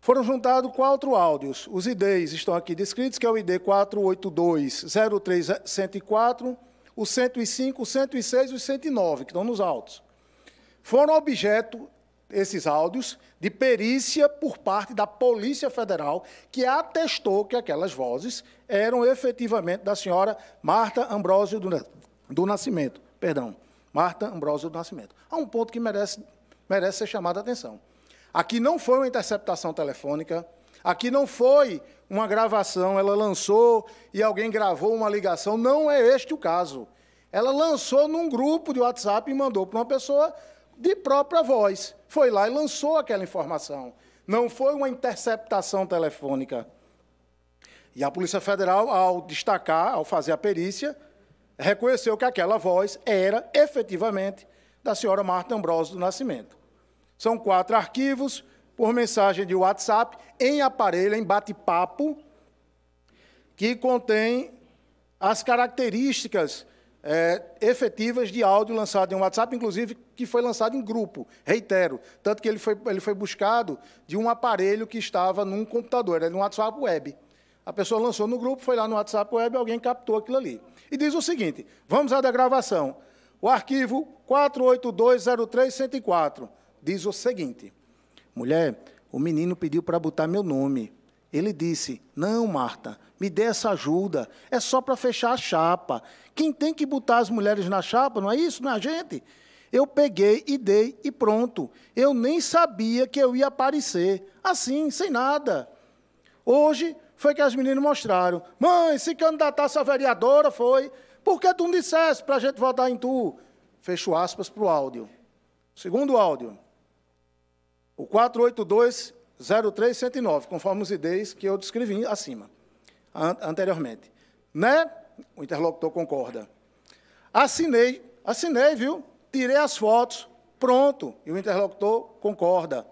Foram juntados quatro áudios. Os IDs estão aqui descritos, que é o ID 482-03104, o 105, o 106 e o 109, que estão nos autos. Foram objeto, esses áudios, de perícia por parte da Polícia Federal, que atestou que aquelas vozes eram efetivamente da senhora Marta Ambrósio do, do Nascimento. Perdão, Marta Ambrósio do Nascimento. Há um ponto que merece, merece ser chamado a atenção. Aqui não foi uma interceptação telefônica, aqui não foi uma gravação, ela lançou e alguém gravou uma ligação, não é este o caso. Ela lançou num grupo de WhatsApp e mandou para uma pessoa de própria voz. Foi lá e lançou aquela informação. Não foi uma interceptação telefônica. E a Polícia Federal, ao destacar, ao fazer a perícia, reconheceu que aquela voz era efetivamente da senhora Marta Ambrosio do Nascimento. São quatro arquivos por mensagem de WhatsApp em aparelho, em bate-papo, que contém as características é, efetivas de áudio lançado em WhatsApp, inclusive que foi lançado em grupo, reitero. Tanto que ele foi, ele foi buscado de um aparelho que estava num computador, era no WhatsApp web. A pessoa lançou no grupo, foi lá no WhatsApp web, alguém captou aquilo ali. E diz o seguinte: vamos à da gravação. O arquivo 4820304 diz o seguinte: Mulher, o menino pediu para botar meu nome. Ele disse: Não, Marta, me dê essa ajuda. É só para fechar a chapa. Quem tem que botar as mulheres na chapa, não é isso? Não é a gente? Eu peguei e dei e pronto. Eu nem sabia que eu ia aparecer. Assim, sem nada. Hoje foi que as meninas mostraram. Mãe, se candidatasse a vereadora, foi. Por que tu não dissesse para a gente votar em tu? Fecho aspas para o áudio. Segundo áudio. O 482-03109, conforme os ideias que eu descrevi acima, an anteriormente. Né? O interlocutor concorda. Assinei, assinei, viu? Tirei as fotos, pronto. E o interlocutor concorda.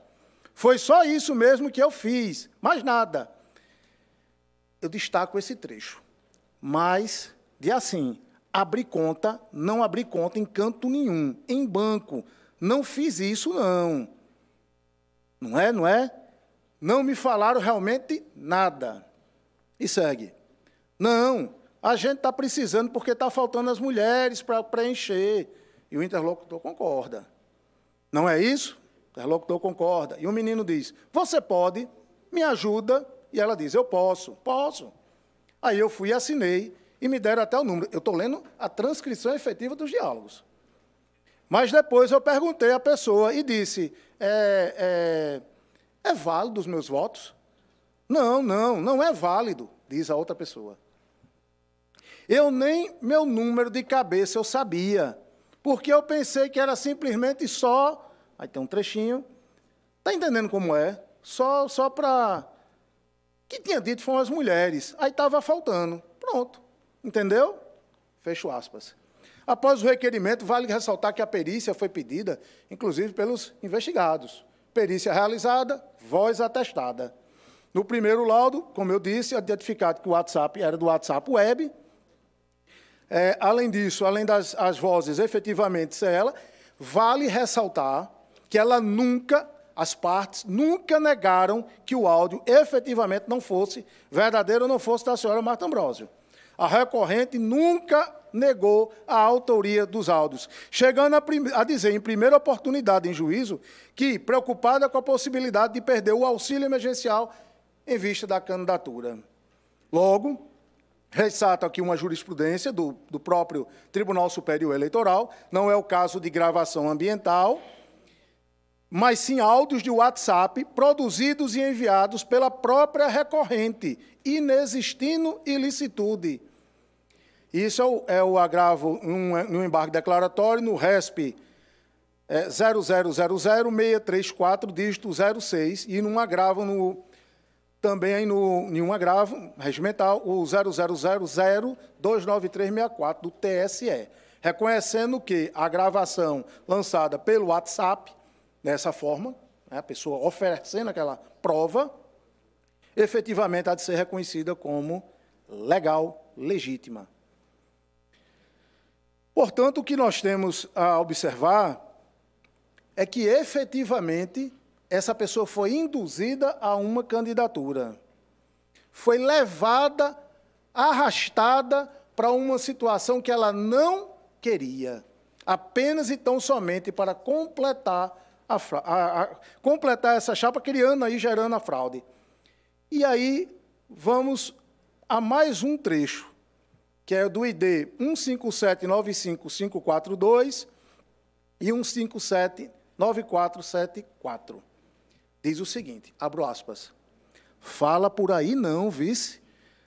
Foi só isso mesmo que eu fiz, mais nada. Eu destaco esse trecho. Mas, de assim, abri conta, não abri conta em canto nenhum, em banco. Não fiz isso, não. Não é? Não é? Não me falaram realmente nada. E segue. Não, a gente está precisando porque está faltando as mulheres para preencher. E o interlocutor concorda. Não é isso? O interlocutor concorda. E o menino diz: Você pode, me ajuda. E ela diz: Eu posso, posso. Aí eu fui e assinei e me deram até o número. Eu estou lendo a transcrição efetiva dos diálogos. Mas depois eu perguntei à pessoa e disse: é, é, é válido os meus votos? Não, não, não é válido, diz a outra pessoa. Eu nem meu número de cabeça eu sabia, porque eu pensei que era simplesmente só. Aí tem um trechinho. Está entendendo como é? Só, só para. Que tinha dito foram as mulheres. Aí estava faltando. Pronto. Entendeu? Fecho aspas. Após o requerimento, vale ressaltar que a perícia foi pedida, inclusive, pelos investigados. Perícia realizada, voz atestada. No primeiro laudo, como eu disse, identificado que o WhatsApp era do WhatsApp Web. É, além disso, além das as vozes efetivamente ser ela, vale ressaltar que ela nunca, as partes nunca negaram que o áudio efetivamente não fosse verdadeiro ou não fosse da senhora Marta Ambrosio. A recorrente nunca negou a autoria dos áudios, chegando a, a, dizer, em primeira oportunidade em juízo, que, preocupada com a possibilidade de perder o auxílio emergencial em vista da candidatura. Logo, ressalto aqui uma jurisprudência do, do próprio Tribunal Superior Eleitoral, não é o caso de gravação ambiental, mas sim áudios de WhatsApp produzidos e enviados pela própria recorrente, inexistindo ilicitude. Isso é o, é o agravo no embargo declaratório, no RESP é 0000-634, dígito 06, e num agravo no, também no, em um agravo regimental, o 0000-29364 do TSE, reconhecendo que a gravação lançada pelo WhatsApp, dessa forma, né, a pessoa oferecendo aquela prova, efetivamente há de ser reconhecida como legal, legítima. Portanto, o que nós temos a observar é que efetivamente essa pessoa foi induzida a uma candidatura. Foi levada, arrastada para uma situação que ela não queria, apenas e tão somente para completar, a, a, a, completar essa chapa, criando aí, gerando a fraude. E aí vamos a mais um trecho que é do ID 15795542 e 1579474. Diz o seguinte, abro aspas, fala por aí não, vice,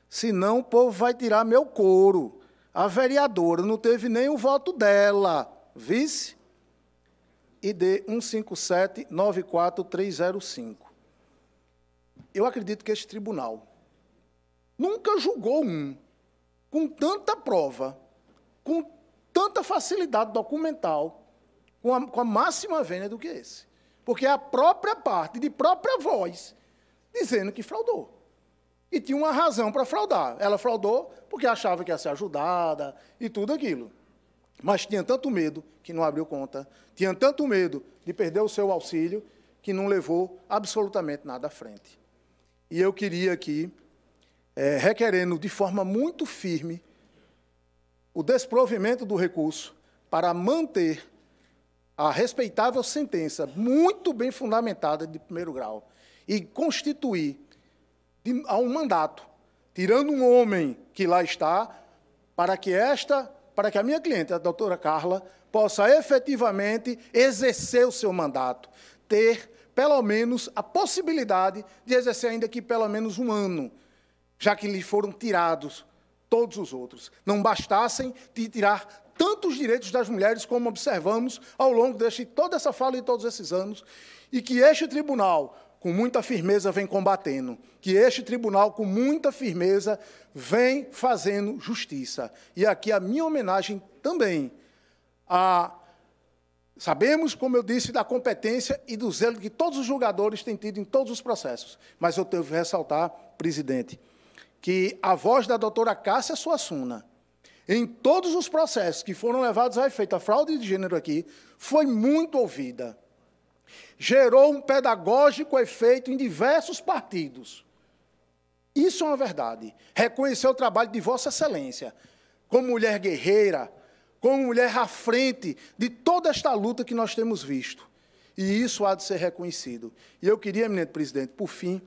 senão o povo vai tirar meu couro. A vereadora não teve nem o voto dela, vice. ID 15794305. Eu acredito que este tribunal nunca julgou um com tanta prova, com tanta facilidade documental, com a, com a máxima vênia do que esse. Porque é a própria parte, de própria voz, dizendo que fraudou. E tinha uma razão para fraudar. Ela fraudou porque achava que ia ser ajudada e tudo aquilo. Mas tinha tanto medo que não abriu conta, tinha tanto medo de perder o seu auxílio que não levou absolutamente nada à frente. E eu queria aqui, é, requerendo de forma muito firme o desprovimento do recurso para manter a respeitável sentença, muito bem fundamentada de primeiro grau, e constituir de, a um mandato, tirando um homem que lá está, para que esta para que a minha cliente, a doutora Carla, possa efetivamente exercer o seu mandato, ter pelo menos a possibilidade de exercer ainda aqui pelo menos um ano, já que lhe foram tirados todos os outros. Não bastassem de tirar tantos direitos das mulheres como observamos ao longo de toda essa fala e todos esses anos, e que este tribunal com muita firmeza vem combatendo, que este tribunal, com muita firmeza, vem fazendo justiça. E aqui a minha homenagem também a. Sabemos, como eu disse, da competência e do zelo que todos os julgadores têm tido em todos os processos. Mas eu tenho que ressaltar, presidente, que a voz da doutora Cássia Suassuna, em todos os processos que foram levados a efeito a fraude de gênero aqui, foi muito ouvida gerou um pedagógico efeito em diversos partidos. Isso é uma verdade. Reconhecer o trabalho de Vossa Excelência, como mulher guerreira, como mulher à frente de toda esta luta que nós temos visto. E isso há de ser reconhecido. E eu queria, eminente presidente, por fim,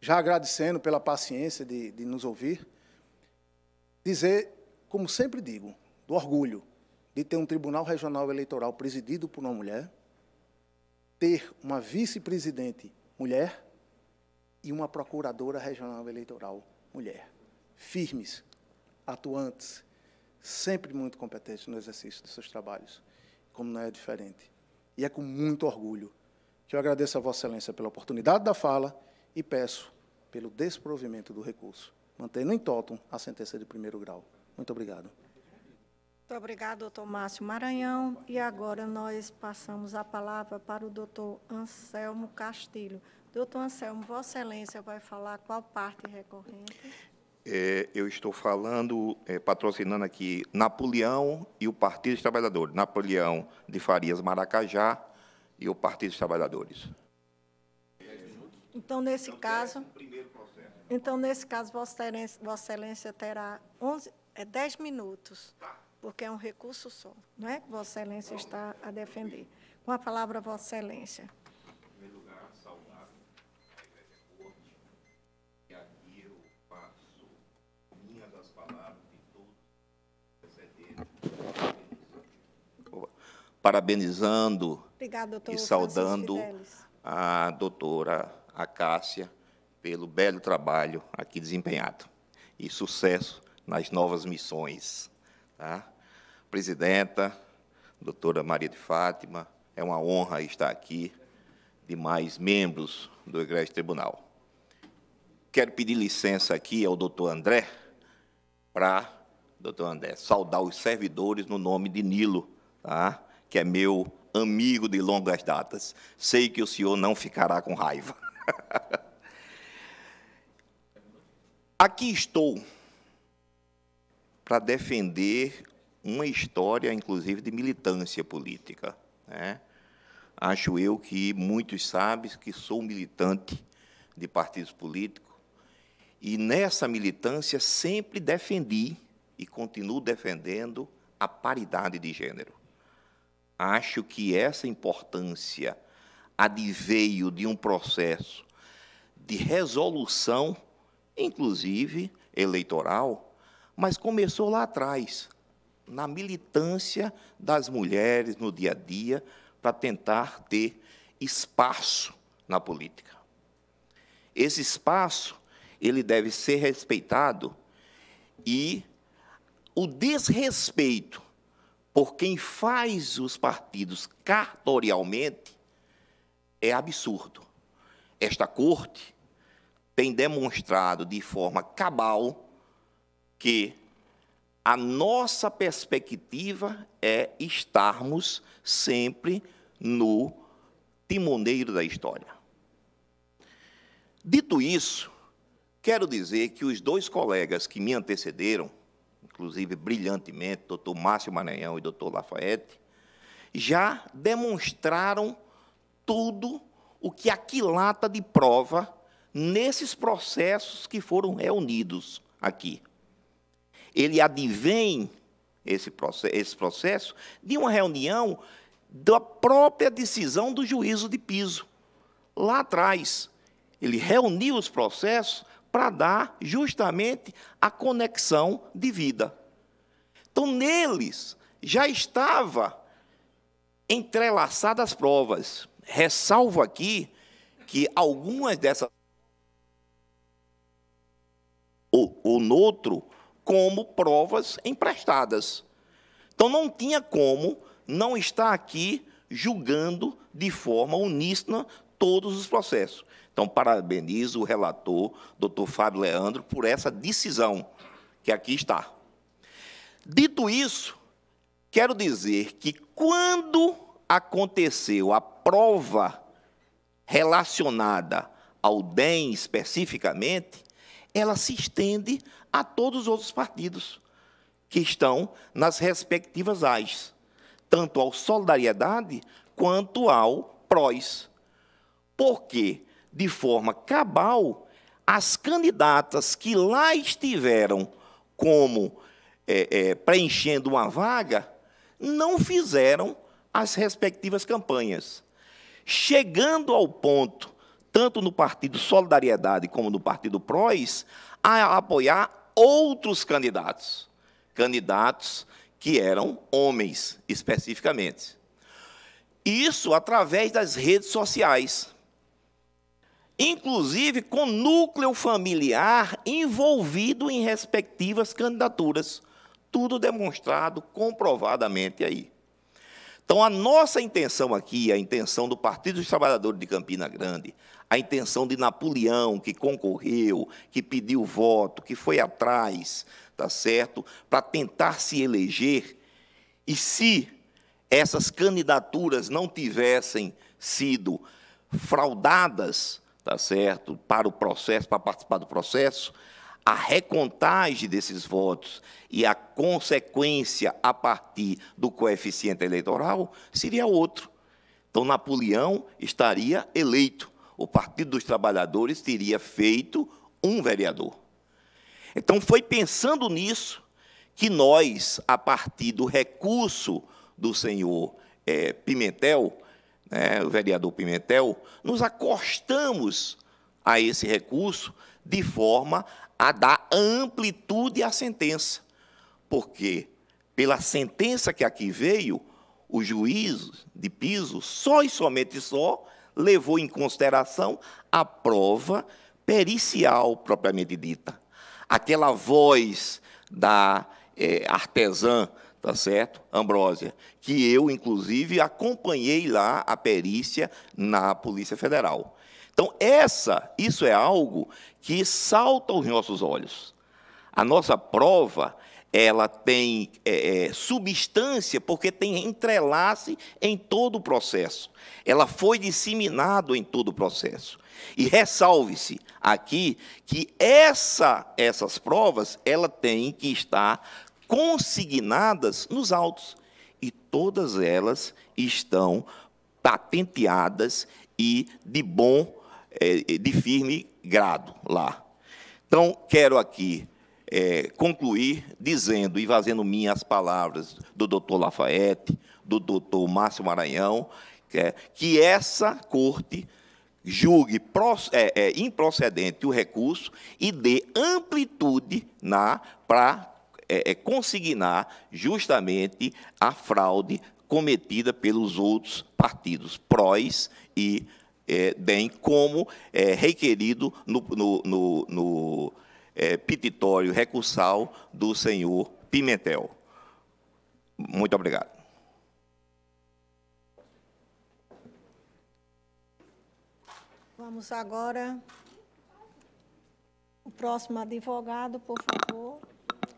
já agradecendo pela paciência de, de nos ouvir, dizer, como sempre digo, do orgulho de ter um Tribunal Regional Eleitoral presidido por uma mulher, ter uma vice-presidente mulher e uma procuradora regional eleitoral mulher. Firmes, atuantes, sempre muito competentes no exercício dos seus trabalhos, como não é diferente. E é com muito orgulho que eu agradeço a Vossa Excelência pela oportunidade da fala e peço pelo desprovimento do recurso, mantendo em totum a sentença de primeiro grau. Muito obrigado. Muito obrigado, doutor Márcio Maranhão. E agora nós passamos a palavra para o doutor Anselmo Castilho. Doutor Anselmo, Vossa Excelência vai falar qual parte recorrente? É, eu estou falando, é, patrocinando aqui Napoleão e o Partido dos Trabalhadores. Napoleão de Farias Maracajá e o Partido dos Trabalhadores. Então, nesse caso. Então, nesse caso, Vossa Excelência, Vossa Excelência terá 11, é 10 minutos. Tá porque é um recurso só, não é? Vossa Excelência está a defender. Com a palavra, Vossa Excelência. Em primeiro lugar, saudar a Igreja Corte, e aqui eu faço minhas as palavras de todos. Parabenizando Obrigado, e saudando a doutora Acácia pelo belo trabalho aqui desempenhado e sucesso nas novas missões. Tá? Presidenta, doutora Maria de Fátima, é uma honra estar aqui, demais membros do Egrégio Tribunal. Quero pedir licença aqui ao doutor André para, doutor André, saudar os servidores no nome de Nilo, tá? que é meu amigo de longas datas. Sei que o senhor não ficará com raiva. Aqui estou para defender uma história, inclusive, de militância política. Né? Acho eu que muitos sabem que sou militante de partidos políticos e nessa militância sempre defendi e continuo defendendo a paridade de gênero. Acho que essa importância adveio de um processo de resolução, inclusive eleitoral, mas começou lá atrás, na militância das mulheres no dia a dia, para tentar ter espaço na política. Esse espaço, ele deve ser respeitado e o desrespeito por quem faz os partidos cartorialmente é absurdo. Esta corte tem demonstrado de forma cabal que a nossa perspectiva é estarmos sempre no timoneiro da história. Dito isso, quero dizer que os dois colegas que me antecederam, inclusive brilhantemente, doutor Márcio Maranhão e doutor Lafayette, já demonstraram tudo o que aquilata de prova nesses processos que foram reunidos aqui. Ele advém esse processo, esse processo de uma reunião da própria decisão do juízo de piso. Lá atrás, ele reuniu os processos para dar justamente a conexão de vida. Então, neles já estava entrelaçadas as provas. Ressalvo aqui que algumas dessas ou, ou noutro como provas emprestadas. Então não tinha como não estar aqui julgando de forma uníssona todos os processos. Então, parabenizo o relator, doutor Fábio Leandro, por essa decisão que aqui está. Dito isso, quero dizer que quando aconteceu a prova relacionada ao DEM especificamente, ela se estende a todos os outros partidos que estão nas respectivas AIS, tanto ao Solidariedade quanto ao PROS. Porque, de forma cabal, as candidatas que lá estiveram como é, é, preenchendo uma vaga não fizeram as respectivas campanhas. Chegando ao ponto tanto no Partido Solidariedade como no Partido PROS, a apoiar outros candidatos. Candidatos que eram homens, especificamente. Isso através das redes sociais. Inclusive com núcleo familiar envolvido em respectivas candidaturas. Tudo demonstrado comprovadamente aí. Então, a nossa intenção aqui, a intenção do Partido dos Trabalhadores de Campina Grande, a intenção de Napoleão, que concorreu, que pediu voto, que foi atrás, tá certo? Para tentar se eleger. E se essas candidaturas não tivessem sido fraudadas, tá certo? Para o processo, para participar do processo, a recontagem desses votos e a consequência a partir do coeficiente eleitoral seria outro. Então, Napoleão estaria eleito o Partido dos Trabalhadores teria feito um vereador. Então, foi pensando nisso que nós, a partir do recurso do senhor é, Pimentel, né, o vereador Pimentel, nos acostamos a esse recurso de forma a dar amplitude à sentença. Porque, pela sentença que aqui veio, o juiz de piso, só e somente só, levou em consideração a prova pericial propriamente dita. Aquela voz da é, artesã, tá certo? Ambrósia, que eu, inclusive, acompanhei lá a perícia na Polícia Federal. Então, essa, isso é algo que salta aos nossos olhos. A nossa prova, ela tem é, é, substância porque tem entrelace em todo o processo. Ela foi disseminada em todo o processo. E ressalve-se aqui que essa, essas provas ela tem que estar consignadas nos autos e todas elas estão patenteadas e de bom, de firme grado lá. Então quero aqui é, concluir dizendo e fazendo minhas palavras do doutor Lafayette, do doutor Márcio Maranhão, que, é, que essa corte julgue é, é, improcedente o recurso e dê amplitude para é, é, consignar justamente a fraude cometida pelos outros partidos, prós e é, DEM, como é, requerido no, no, no, no é, petitório recursal do senhor Pimentel. Muito obrigado. Vamos agora. O próximo advogado, por favor.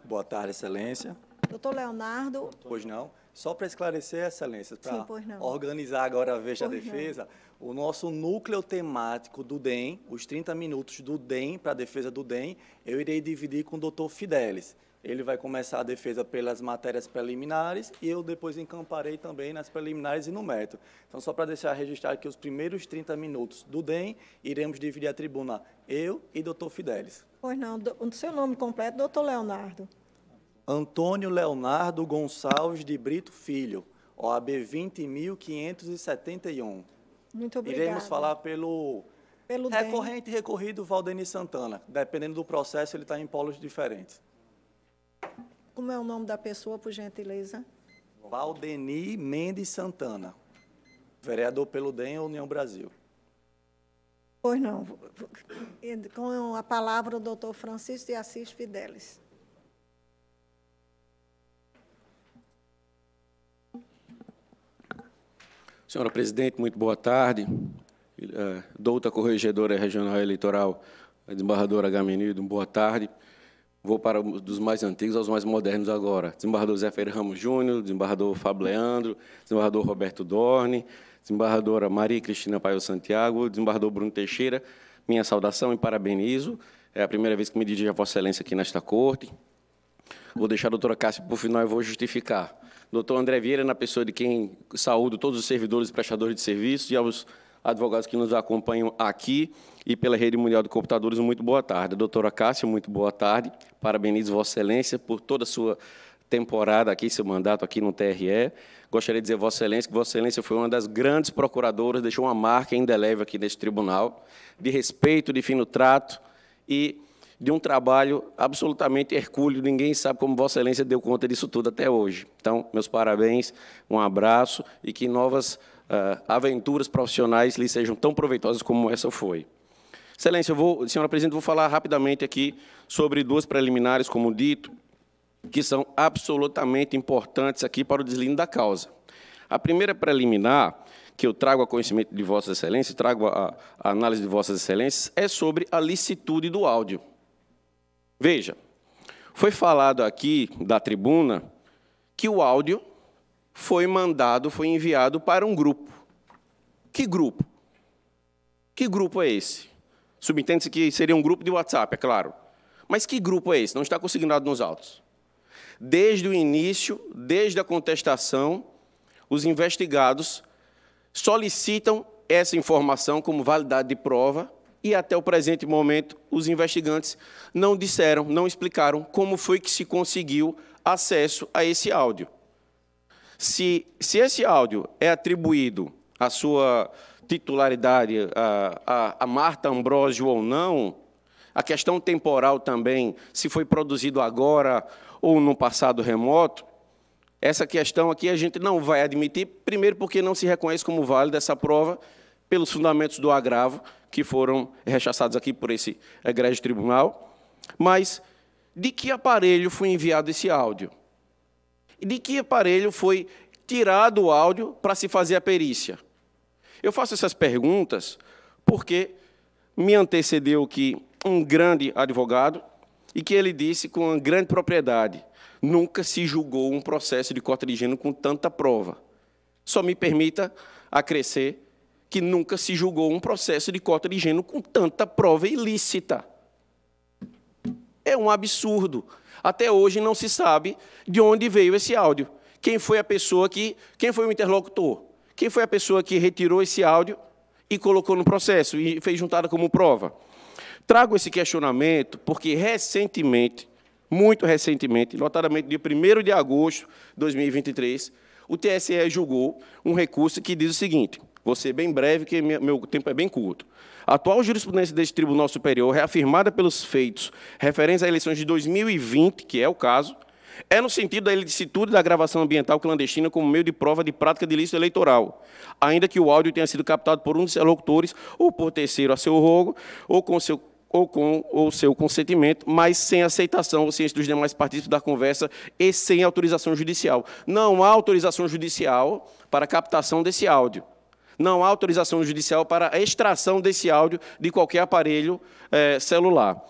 Boa tarde, Excelência. Doutor Leonardo. Pois não. Só para esclarecer, Excelência, para organizar agora a vez da defesa, não. O nosso núcleo temático do DEM, os 30 minutos do DEM, para a defesa do DEM, eu irei dividir com o doutor Fidelis. Ele vai começar a defesa pelas matérias preliminares e eu depois encamparei também nas preliminares e no método. Então, só para deixar registrado que os primeiros 30 minutos do DEM, iremos dividir a tribuna eu e doutor Fidelis. Pois não, o seu nome completo, doutor Leonardo. Antônio Leonardo Gonçalves de Brito Filho, OAB 20.571. Muito obrigada. Iremos falar pelo, pelo recorrente e recorrido Valdeni Santana. Dependendo do processo, ele está em polos diferentes. Como é o nome da pessoa, por gentileza? Valdeni Mendes Santana, vereador pelo DEM União Brasil. Pois não. Com a palavra, o doutor Francisco de Assis Fidelis. Senhora Presidente, muito boa tarde. Uh, douta Corregedora Regional Eleitoral, desembargadora Gamenido, boa tarde. Vou para dos mais antigos aos mais modernos agora. Desembargador Zé Ferreira Ramos Júnior, desembargador Fábio Leandro, desembargador Roberto Dorne, desembargadora Maria Cristina Paio Santiago, desembargador Bruno Teixeira, minha saudação e parabenizo. É a primeira vez que me dirijo a Vossa Excelência aqui nesta corte. Vou deixar a doutora Cássia para o final e vou justificar. Doutor André Vieira, na pessoa de quem saúdo todos os servidores e prestadores de serviços e aos advogados que nos acompanham aqui e pela Rede Mundial de Computadores, muito boa tarde. Doutora Cássia, muito boa tarde. Parabenizo Vossa Excelência por toda a sua temporada aqui, seu mandato aqui no TRE. Gostaria de dizer Vossa Excelência que Vossa Excelência foi uma das grandes procuradoras, deixou uma marca indelével aqui neste tribunal, de respeito, de fino trato e de um trabalho absolutamente hercúleo. Ninguém sabe como Vossa Excelência deu conta disso tudo até hoje. Então, meus parabéns, um abraço e que novas uh, aventuras profissionais lhe sejam tão proveitosas como essa foi. Excelência, eu vou, senhora presidente, vou falar rapidamente aqui sobre duas preliminares, como dito, que são absolutamente importantes aqui para o deslinde da causa. A primeira preliminar, que eu trago a conhecimento de Vossas Excelências, trago a, a análise de Vossas Excelências, é sobre a licitude do áudio. Veja, foi falado aqui da tribuna que o áudio foi mandado, foi enviado para um grupo. Que grupo? Que grupo é esse? Subentende-se que seria um grupo de WhatsApp, é claro. Mas que grupo é esse? Não está consignado nos autos. Desde o início, desde a contestação, os investigados solicitam essa informação como validade de prova e até o presente momento os investigantes não disseram, não explicaram como foi que se conseguiu acesso a esse áudio. Se, se esse áudio é atribuído à sua titularidade a, a, a Marta Ambrosio ou não, a questão temporal também, se foi produzido agora ou no passado remoto, essa questão aqui a gente não vai admitir, primeiro porque não se reconhece como válida essa prova pelos fundamentos do agravo que foram rechaçados aqui por esse egrégio tribunal, mas de que aparelho foi enviado esse áudio? de que aparelho foi tirado o áudio para se fazer a perícia? Eu faço essas perguntas porque me antecedeu que um grande advogado e que ele disse com grande propriedade, nunca se julgou um processo de cota de gênero com tanta prova. Só me permita acrescer que nunca se julgou um processo de cota de gênero com tanta prova ilícita. É um absurdo. Até hoje não se sabe de onde veio esse áudio. Quem foi a pessoa que, quem foi o interlocutor? Quem foi a pessoa que retirou esse áudio e colocou no processo e fez juntada como prova? Trago esse questionamento porque recentemente, muito recentemente, notadamente dia 1 de agosto de 2023, o TSE julgou um recurso que diz o seguinte: vou ser bem breve, que meu tempo é bem curto. A atual jurisprudência deste Tribunal Superior, reafirmada pelos feitos referentes às eleições de 2020, que é o caso, é no sentido da ilicitude da gravação ambiental clandestina como meio de prova de prática de ilícito eleitoral, ainda que o áudio tenha sido captado por um dos interlocutores ou por terceiro a seu rogo, ou com seu ou com o seu consentimento, mas sem aceitação ou ciência dos demais partícipes da conversa e sem autorização judicial. Não há autorização judicial para captação desse áudio. Não há autorização judicial para a extração desse áudio de qualquer aparelho é, celular.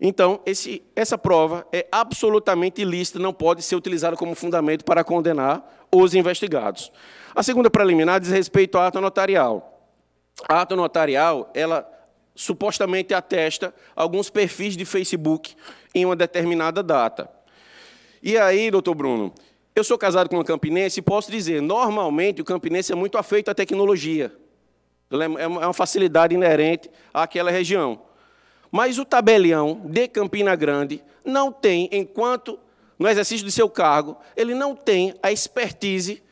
Então, esse, essa prova é absolutamente ilícita, não pode ser utilizada como fundamento para condenar os investigados. A segunda preliminar diz respeito à ata notarial. A ata notarial, ela supostamente atesta alguns perfis de Facebook em uma determinada data. E aí, doutor Bruno, eu sou casado com uma campinense e posso dizer, normalmente o campinense é muito afeito à tecnologia. É, é uma facilidade inerente àquela região. Mas o tabelião de Campina Grande não tem, enquanto no exercício de seu cargo, ele não tem a expertise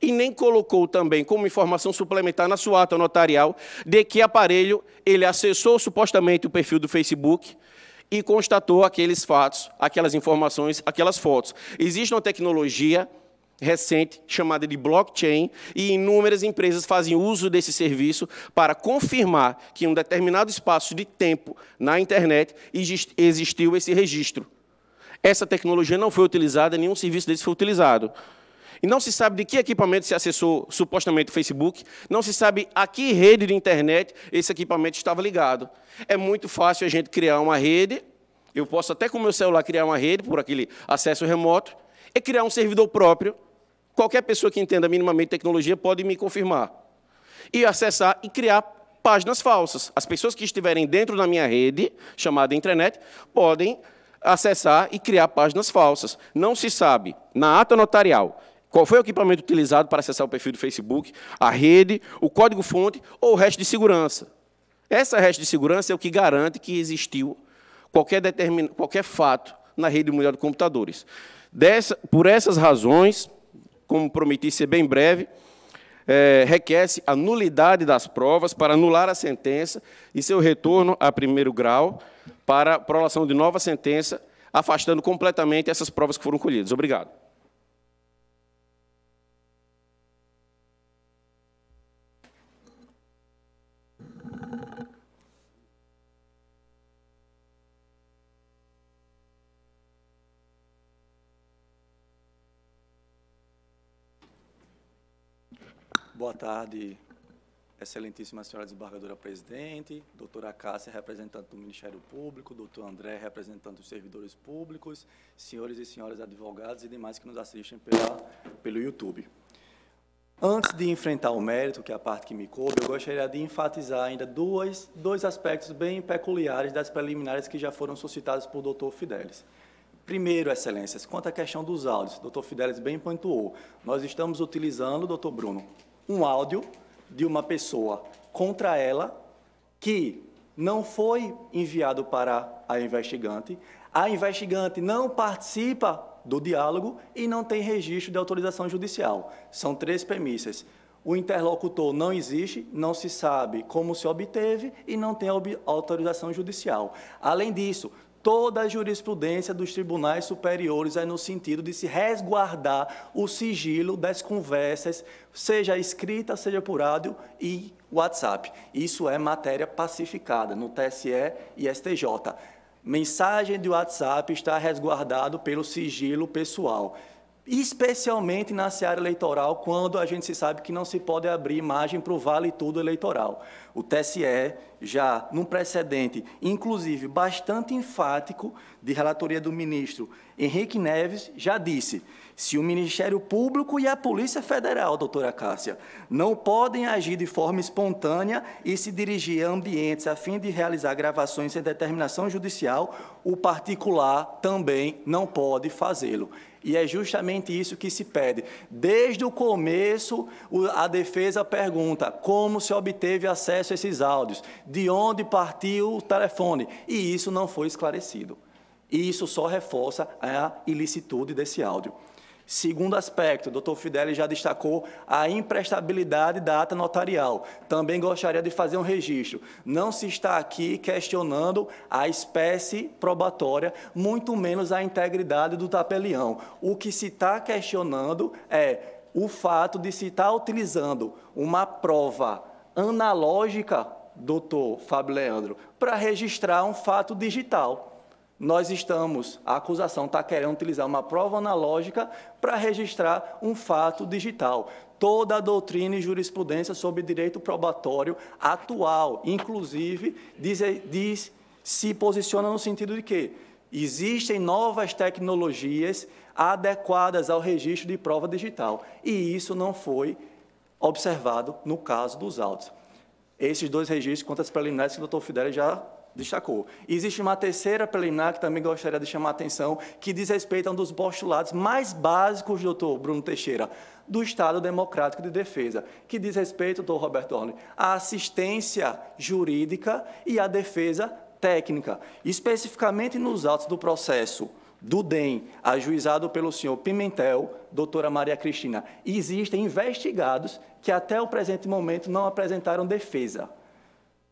e nem colocou também como informação suplementar na sua ata notarial de que aparelho ele acessou supostamente o perfil do Facebook e constatou aqueles fatos, aquelas informações, aquelas fotos. Existe uma tecnologia recente chamada de blockchain e inúmeras empresas fazem uso desse serviço para confirmar que em um determinado espaço de tempo na internet existiu esse registro. Essa tecnologia não foi utilizada, nenhum serviço desse foi utilizado. E não se sabe de que equipamento se acessou supostamente o Facebook, não se sabe a que rede de internet esse equipamento estava ligado. É muito fácil a gente criar uma rede, eu posso até com o meu celular criar uma rede por aquele acesso remoto, e criar um servidor próprio Qualquer pessoa que entenda minimamente tecnologia pode me confirmar. E acessar e criar páginas falsas. As pessoas que estiverem dentro da minha rede, chamada intranet, podem acessar e criar páginas falsas. Não se sabe, na ata notarial, qual foi o equipamento utilizado para acessar o perfil do Facebook, a rede, o código-fonte ou o resto de segurança. Essa resto de segurança é o que garante que existiu qualquer, determin... qualquer fato na rede mundial de computadores. Dessa... por essas razões, como prometi ser bem breve, é, requer-se a nulidade das provas para anular a sentença e seu retorno a primeiro grau para prolação de nova sentença, afastando completamente essas provas que foram colhidas. Obrigado. Boa tarde, excelentíssima senhora desembargadora presidente, doutora Cássia, representante do Ministério Público, doutor André, representante dos servidores públicos, senhores e senhoras advogados e demais que nos assistem pela, pelo YouTube. Antes de enfrentar o mérito, que é a parte que me coube, eu gostaria de enfatizar ainda dois, dois aspectos bem peculiares das preliminares que já foram suscitados por doutor Fidelis. Primeiro, excelências, quanto à questão dos áudios, doutor Fidelis bem pontuou, nós estamos utilizando, doutor Bruno, um áudio de uma pessoa contra ela que não foi enviado para a investigante, a investigante não participa do diálogo e não tem registro de autorização judicial. São três premissas. O interlocutor não existe, não se sabe como se obteve e não tem autorização judicial. Além disso, toda a jurisprudência dos tribunais superiores é no sentido de se resguardar o sigilo das conversas, seja escrita, seja por áudio e WhatsApp. Isso é matéria pacificada no TSE e STJ. Mensagem de WhatsApp está resguardado pelo sigilo pessoal especialmente na seara eleitoral, quando a gente se sabe que não se pode abrir imagem para o vale tudo eleitoral. O TSE, já num precedente, inclusive bastante enfático, de relatoria do ministro Henrique Neves, já disse: se o Ministério Público e a Polícia Federal, doutora Cássia, não podem agir de forma espontânea e se dirigir a ambientes a fim de realizar gravações sem determinação judicial, o particular também não pode fazê-lo. E é justamente isso que se pede. Desde o começo, a defesa pergunta como se obteve acesso a esses áudios, de onde partiu o telefone, e isso não foi esclarecido. E isso só reforça a ilicitude desse áudio. Segundo aspecto, o doutor Fideli já destacou a imprestabilidade da ata notarial. Também gostaria de fazer um registro. Não se está aqui questionando a espécie probatória, muito menos a integridade do tapelião. O que se está questionando é o fato de se estar utilizando uma prova analógica doutor Fábio Leandro? Para registrar um fato digital. Nós estamos, a acusação está querendo utilizar uma prova analógica para registrar um fato digital. Toda a doutrina e jurisprudência sobre direito probatório atual, inclusive, diz, diz se posiciona no sentido de que existem novas tecnologias adequadas ao registro de prova digital. E isso não foi observado no caso dos autos. Esses dois registros, contas preliminares que o doutor Fidelis já destacou. Existe uma terceira preliminar que também gostaria de chamar a atenção, que diz respeito a um dos postulados mais básicos, doutor Bruno Teixeira, do Estado Democrático de Defesa, que diz respeito, doutor Roberto Orne, à assistência jurídica e à defesa técnica, especificamente nos autos do processo do DEM, ajuizado pelo senhor Pimentel, doutora Maria Cristina, existem investigados que até o presente momento não apresentaram defesa.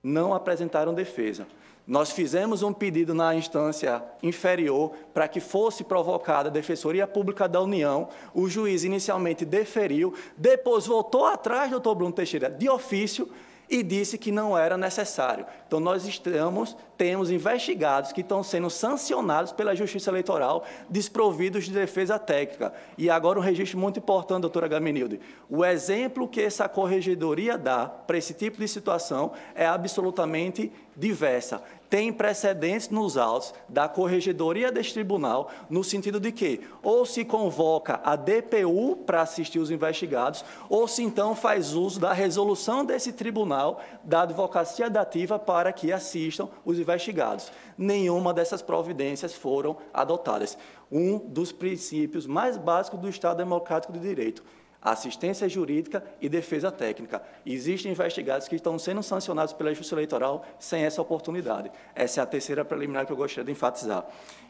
Não apresentaram defesa. Nós fizemos um pedido na instância inferior para que fosse provocada a Defensoria Pública da União. O juiz inicialmente deferiu, depois voltou atrás, doutor Bruno Teixeira, de ofício, e disse que não era necessário. Então, nós estamos, temos investigados que estão sendo sancionados pela Justiça Eleitoral, desprovidos de defesa técnica. E agora um registro muito importante, doutora Gaminilde. O exemplo que essa corregedoria dá para esse tipo de situação é absolutamente diversa tem precedentes nos autos da corregedoria deste tribunal, no sentido de que ou se convoca a DPU para assistir os investigados, ou se então faz uso da resolução desse tribunal, da advocacia dativa, para que assistam os investigados. Nenhuma dessas providências foram adotadas. Um dos princípios mais básicos do Estado Democrático de Direito assistência jurídica e defesa técnica. Existem investigados que estão sendo sancionados pela Justiça Eleitoral sem essa oportunidade. Essa é a terceira preliminar que eu gostaria de enfatizar.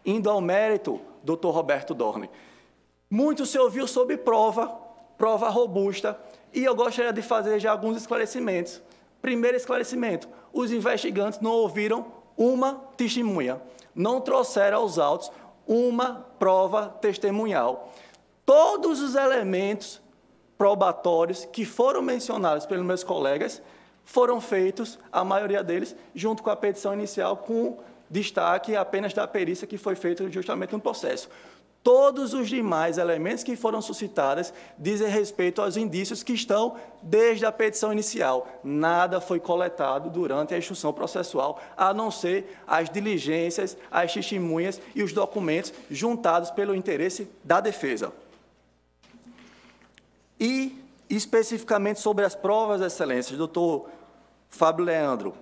Indo ao mérito, doutor Roberto Dorne. Muito se ouviu sobre prova, prova robusta, e eu gostaria de fazer já alguns esclarecimentos. Primeiro esclarecimento: os investigantes não ouviram uma testemunha, não trouxeram aos autos uma prova testemunhal. Todos os elementos probatórios que foram mencionados pelos meus colegas foram feitos, a maioria deles, junto com a petição inicial, com destaque apenas da perícia que foi feita justamente no processo. Todos os demais elementos que foram suscitados dizem respeito aos indícios que estão desde a petição inicial. Nada foi coletado durante a instrução processual, a não ser as diligências, as testemunhas e os documentos juntados pelo interesse da defesa. E, especificamente sobre as provas de excelência, doutor Fábio Leandro,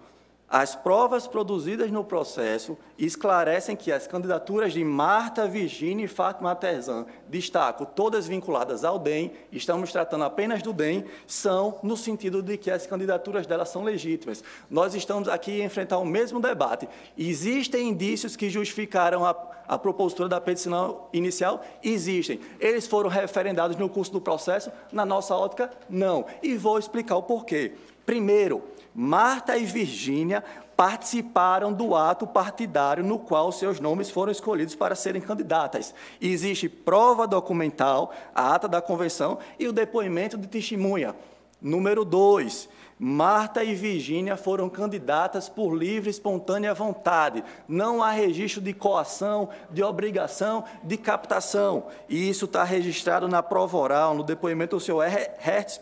as provas produzidas no processo esclarecem que as candidaturas de Marta, Virgínia e Fátima Terzan, destaco, todas vinculadas ao DEM, estamos tratando apenas do DEM, são no sentido de que as candidaturas delas são legítimas. Nós estamos aqui a enfrentar o mesmo debate. Existem indícios que justificaram a, a propositura da petição inicial? Existem. Eles foram referendados no curso do processo? Na nossa ótica, não. E vou explicar o porquê. Primeiro, Marta e Virgínia participaram do ato partidário no qual seus nomes foram escolhidos para serem candidatas. Existe prova documental, a ata da convenção e o depoimento de testemunha. Número dois, Marta e Virgínia foram candidatas por livre e espontânea vontade. Não há registro de coação, de obrigação, de captação. E isso está registrado na prova oral, no depoimento do senhor Hertz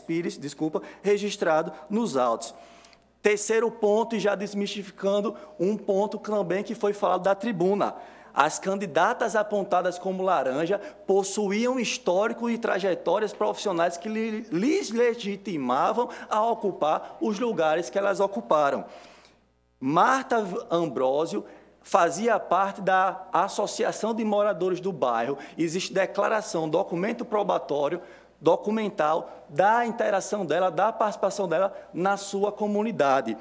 Pires, desculpa, registrado nos autos. Terceiro ponto, e já desmistificando um ponto também que foi falado da tribuna. As candidatas apontadas como laranja possuíam histórico e trajetórias profissionais que lhes legitimavam a ocupar os lugares que elas ocuparam. Marta Ambrósio fazia parte da Associação de Moradores do Bairro. Existe declaração, documento probatório documental da interação dela, da participação dela na sua comunidade.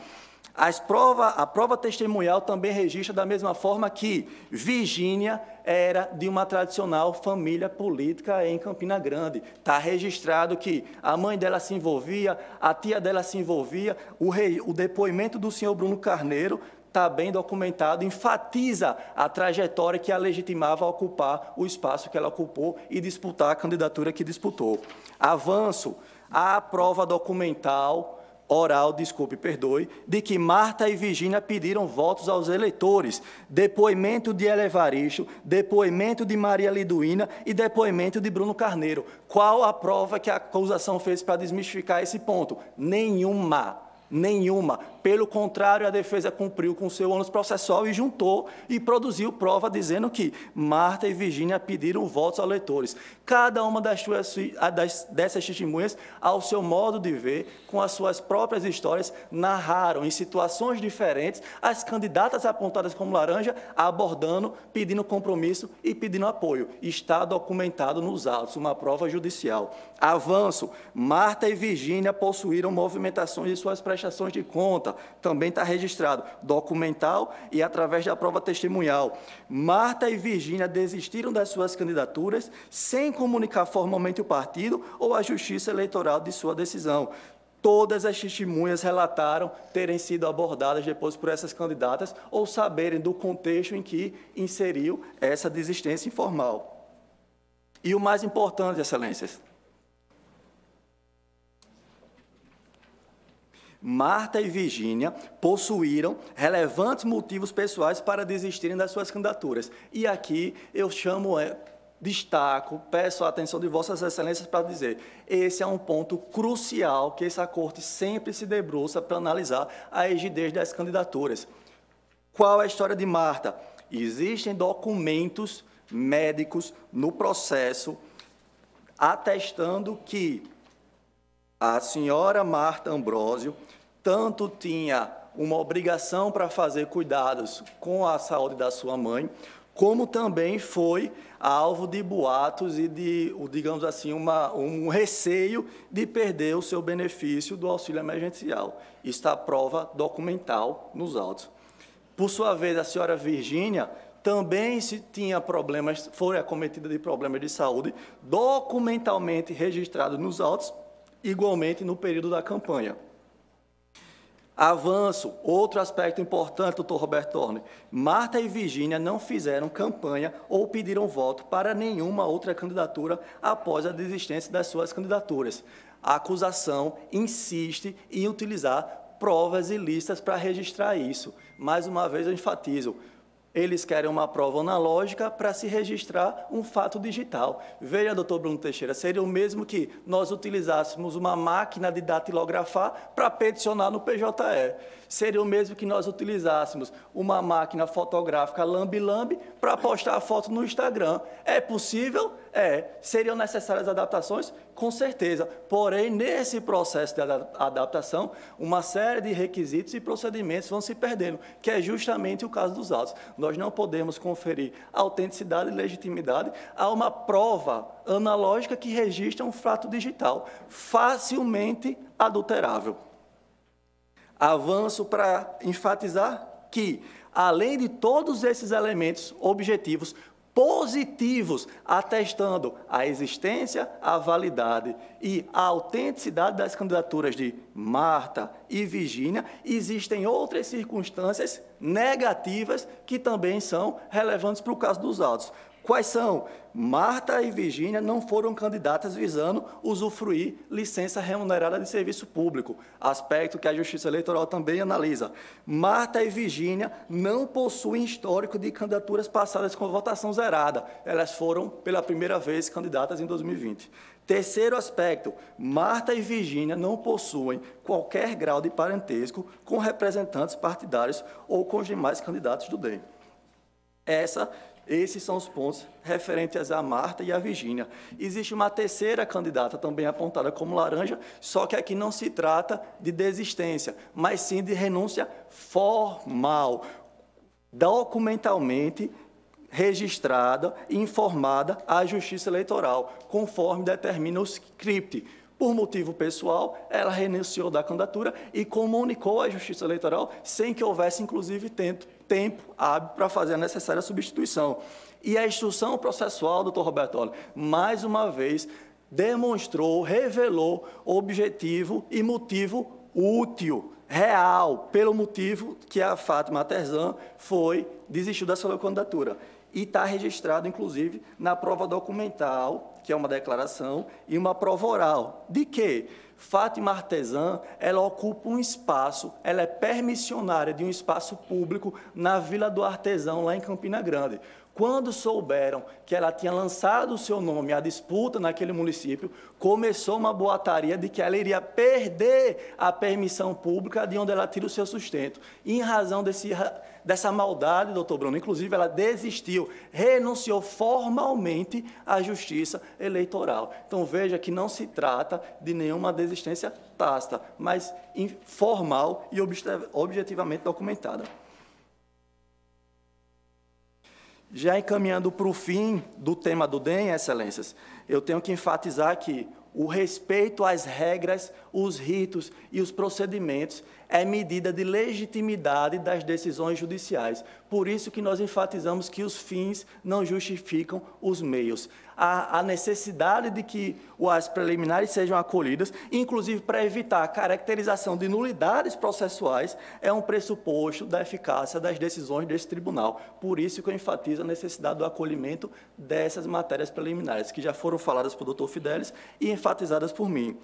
As prova, a prova testemunhal também registra da mesma forma que Virgínia era de uma tradicional família política em Campina Grande. Está registrado que a mãe dela se envolvia, a tia dela se envolvia, o, rei, o depoimento do senhor Bruno Carneiro está bem documentado, enfatiza a trajetória que a legitimava a ocupar o espaço que ela ocupou e disputar a candidatura que disputou. Avanço, a prova documental oral, desculpe, perdoe, de que Marta e Virgínia pediram votos aos eleitores. Depoimento de Elevaristo, depoimento de Maria Liduína e depoimento de Bruno Carneiro. Qual a prova que a acusação fez para desmistificar esse ponto? Nenhuma. Nenhuma. Pelo contrário, a defesa cumpriu com seu ônus processual e juntou e produziu prova dizendo que Marta e Virgínia pediram votos aos leitores. Cada uma das, suas, das dessas testemunhas, ao seu modo de ver, com as suas próprias histórias, narraram em situações diferentes as candidatas apontadas como laranja, abordando, pedindo compromisso e pedindo apoio. Está documentado nos autos, uma prova judicial. Avanço. Marta e Virgínia possuíram movimentações de suas prestações de também está registrado, documental e através da prova testemunhal. Marta e Virgínia desistiram das suas candidaturas sem comunicar formalmente o partido ou a justiça eleitoral de sua decisão. Todas as testemunhas relataram terem sido abordadas depois por essas candidatas ou saberem do contexto em que inseriu essa desistência informal. E o mais importante, excelências, Marta e Virgínia possuíram relevantes motivos pessoais para desistirem das suas candidaturas. E aqui eu chamo, é, destaco, peço a atenção de Vossas Excelências para dizer: esse é um ponto crucial que essa corte sempre se debruça para analisar a rigidez das candidaturas. Qual é a história de Marta? Existem documentos médicos no processo atestando que a senhora Marta Ambrósio tanto tinha uma obrigação para fazer cuidados com a saúde da sua mãe, como também foi alvo de boatos e de, digamos assim, uma, um receio de perder o seu benefício do auxílio emergencial. Está a prova documental nos autos. Por sua vez, a senhora Virgínia também se tinha problemas, foi acometida de problemas de saúde, documentalmente registrados nos autos, igualmente no período da campanha. Avanço, outro aspecto importante, doutor Roberto Torne. Marta e Virgínia não fizeram campanha ou pediram voto para nenhuma outra candidatura após a desistência das suas candidaturas. A acusação insiste em utilizar provas ilícitas para registrar isso. Mais uma vez eu enfatizo, eles querem uma prova analógica para se registrar um fato digital. Veja, doutor Bruno Teixeira, seria o mesmo que nós utilizássemos uma máquina de datilografar para peticionar no PJE. Seria o mesmo que nós utilizássemos uma máquina fotográfica lambi-lambi para postar a foto no Instagram. É possível? É. Seriam necessárias adaptações? Com certeza. Porém, nesse processo de adaptação, uma série de requisitos e procedimentos vão se perdendo, que é justamente o caso dos autos. Nós não podemos conferir autenticidade e legitimidade a uma prova analógica que registra um fato digital, facilmente adulterável. Avanço para enfatizar que, além de todos esses elementos objetivos, positivos, atestando a existência, a validade e a autenticidade das candidaturas de Marta e Virgínia, existem outras circunstâncias negativas que também são relevantes para o caso dos autos. Quais são? Marta e Virgínia não foram candidatas visando usufruir licença remunerada de serviço público, aspecto que a Justiça Eleitoral também analisa. Marta e Virgínia não possuem histórico de candidaturas passadas com votação zerada. Elas foram, pela primeira vez, candidatas em 2020. Terceiro aspecto, Marta e Virgínia não possuem qualquer grau de parentesco com representantes partidários ou com os demais candidatos do DEM. Essa esses são os pontos referentes a Marta e a Virgínia. Existe uma terceira candidata também apontada como laranja, só que aqui não se trata de desistência, mas sim de renúncia formal, documentalmente registrada e informada à Justiça Eleitoral, conforme determina o script. Por motivo pessoal, ela renunciou da candidatura e comunicou à Justiça Eleitoral sem que houvesse, inclusive, tempo, tempo hábil para fazer a necessária substituição. E a instrução processual, doutor Roberto Olli, mais uma vez, demonstrou, revelou objetivo e motivo útil real, pelo motivo que a Fátima Terzan foi, desistiu da sua candidatura. E está registrado, inclusive, na prova documental, que é uma declaração, e uma prova oral. De quê? Fátima Artesã, ela ocupa um espaço, ela é permissionária de um espaço público na Vila do Artesão, lá em Campina Grande. Quando souberam que ela tinha lançado o seu nome à disputa naquele município, começou uma boataria de que ela iria perder a permissão pública de onde ela tira o seu sustento. Em razão desse, dessa maldade, doutor Bruno, inclusive ela desistiu, renunciou formalmente à justiça eleitoral. Então veja que não se trata de nenhuma desistência tácita, mas formal e objetivamente documentada. Já encaminhando para o fim do tema do DEM, Excelências, eu tenho que enfatizar que o respeito às regras, os ritos e os procedimentos é medida de legitimidade das decisões judiciais. Por isso que nós enfatizamos que os fins não justificam os meios. A, a necessidade de que as preliminares sejam acolhidas, inclusive para evitar a caracterização de nulidades processuais, é um pressuposto da eficácia das decisões desse tribunal. Por isso que eu enfatizo a necessidade do acolhimento dessas matérias preliminares, que já foram faladas pelo doutor Fidelis e enfatizadas por mim.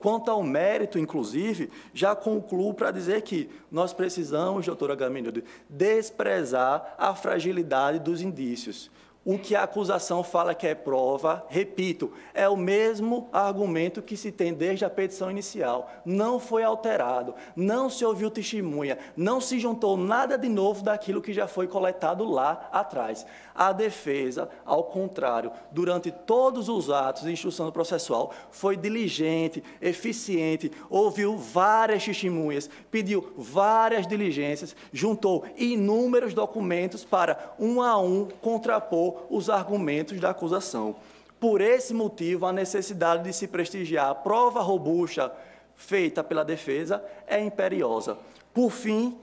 Quanto ao mérito, inclusive, já concluo para dizer que nós precisamos, doutora Gaminildo, desprezar a fragilidade dos indícios. O que a acusação fala que é prova, repito, é o mesmo argumento que se tem desde a petição inicial. Não foi alterado, não se ouviu testemunha, não se juntou nada de novo daquilo que já foi coletado lá atrás. A defesa, ao contrário, durante todos os atos de instrução processual, foi diligente, eficiente, ouviu várias testemunhas, pediu várias diligências, juntou inúmeros documentos para, um a um, contrapor os argumentos da acusação. Por esse motivo, a necessidade de se prestigiar a prova robusta feita pela defesa é imperiosa. Por fim,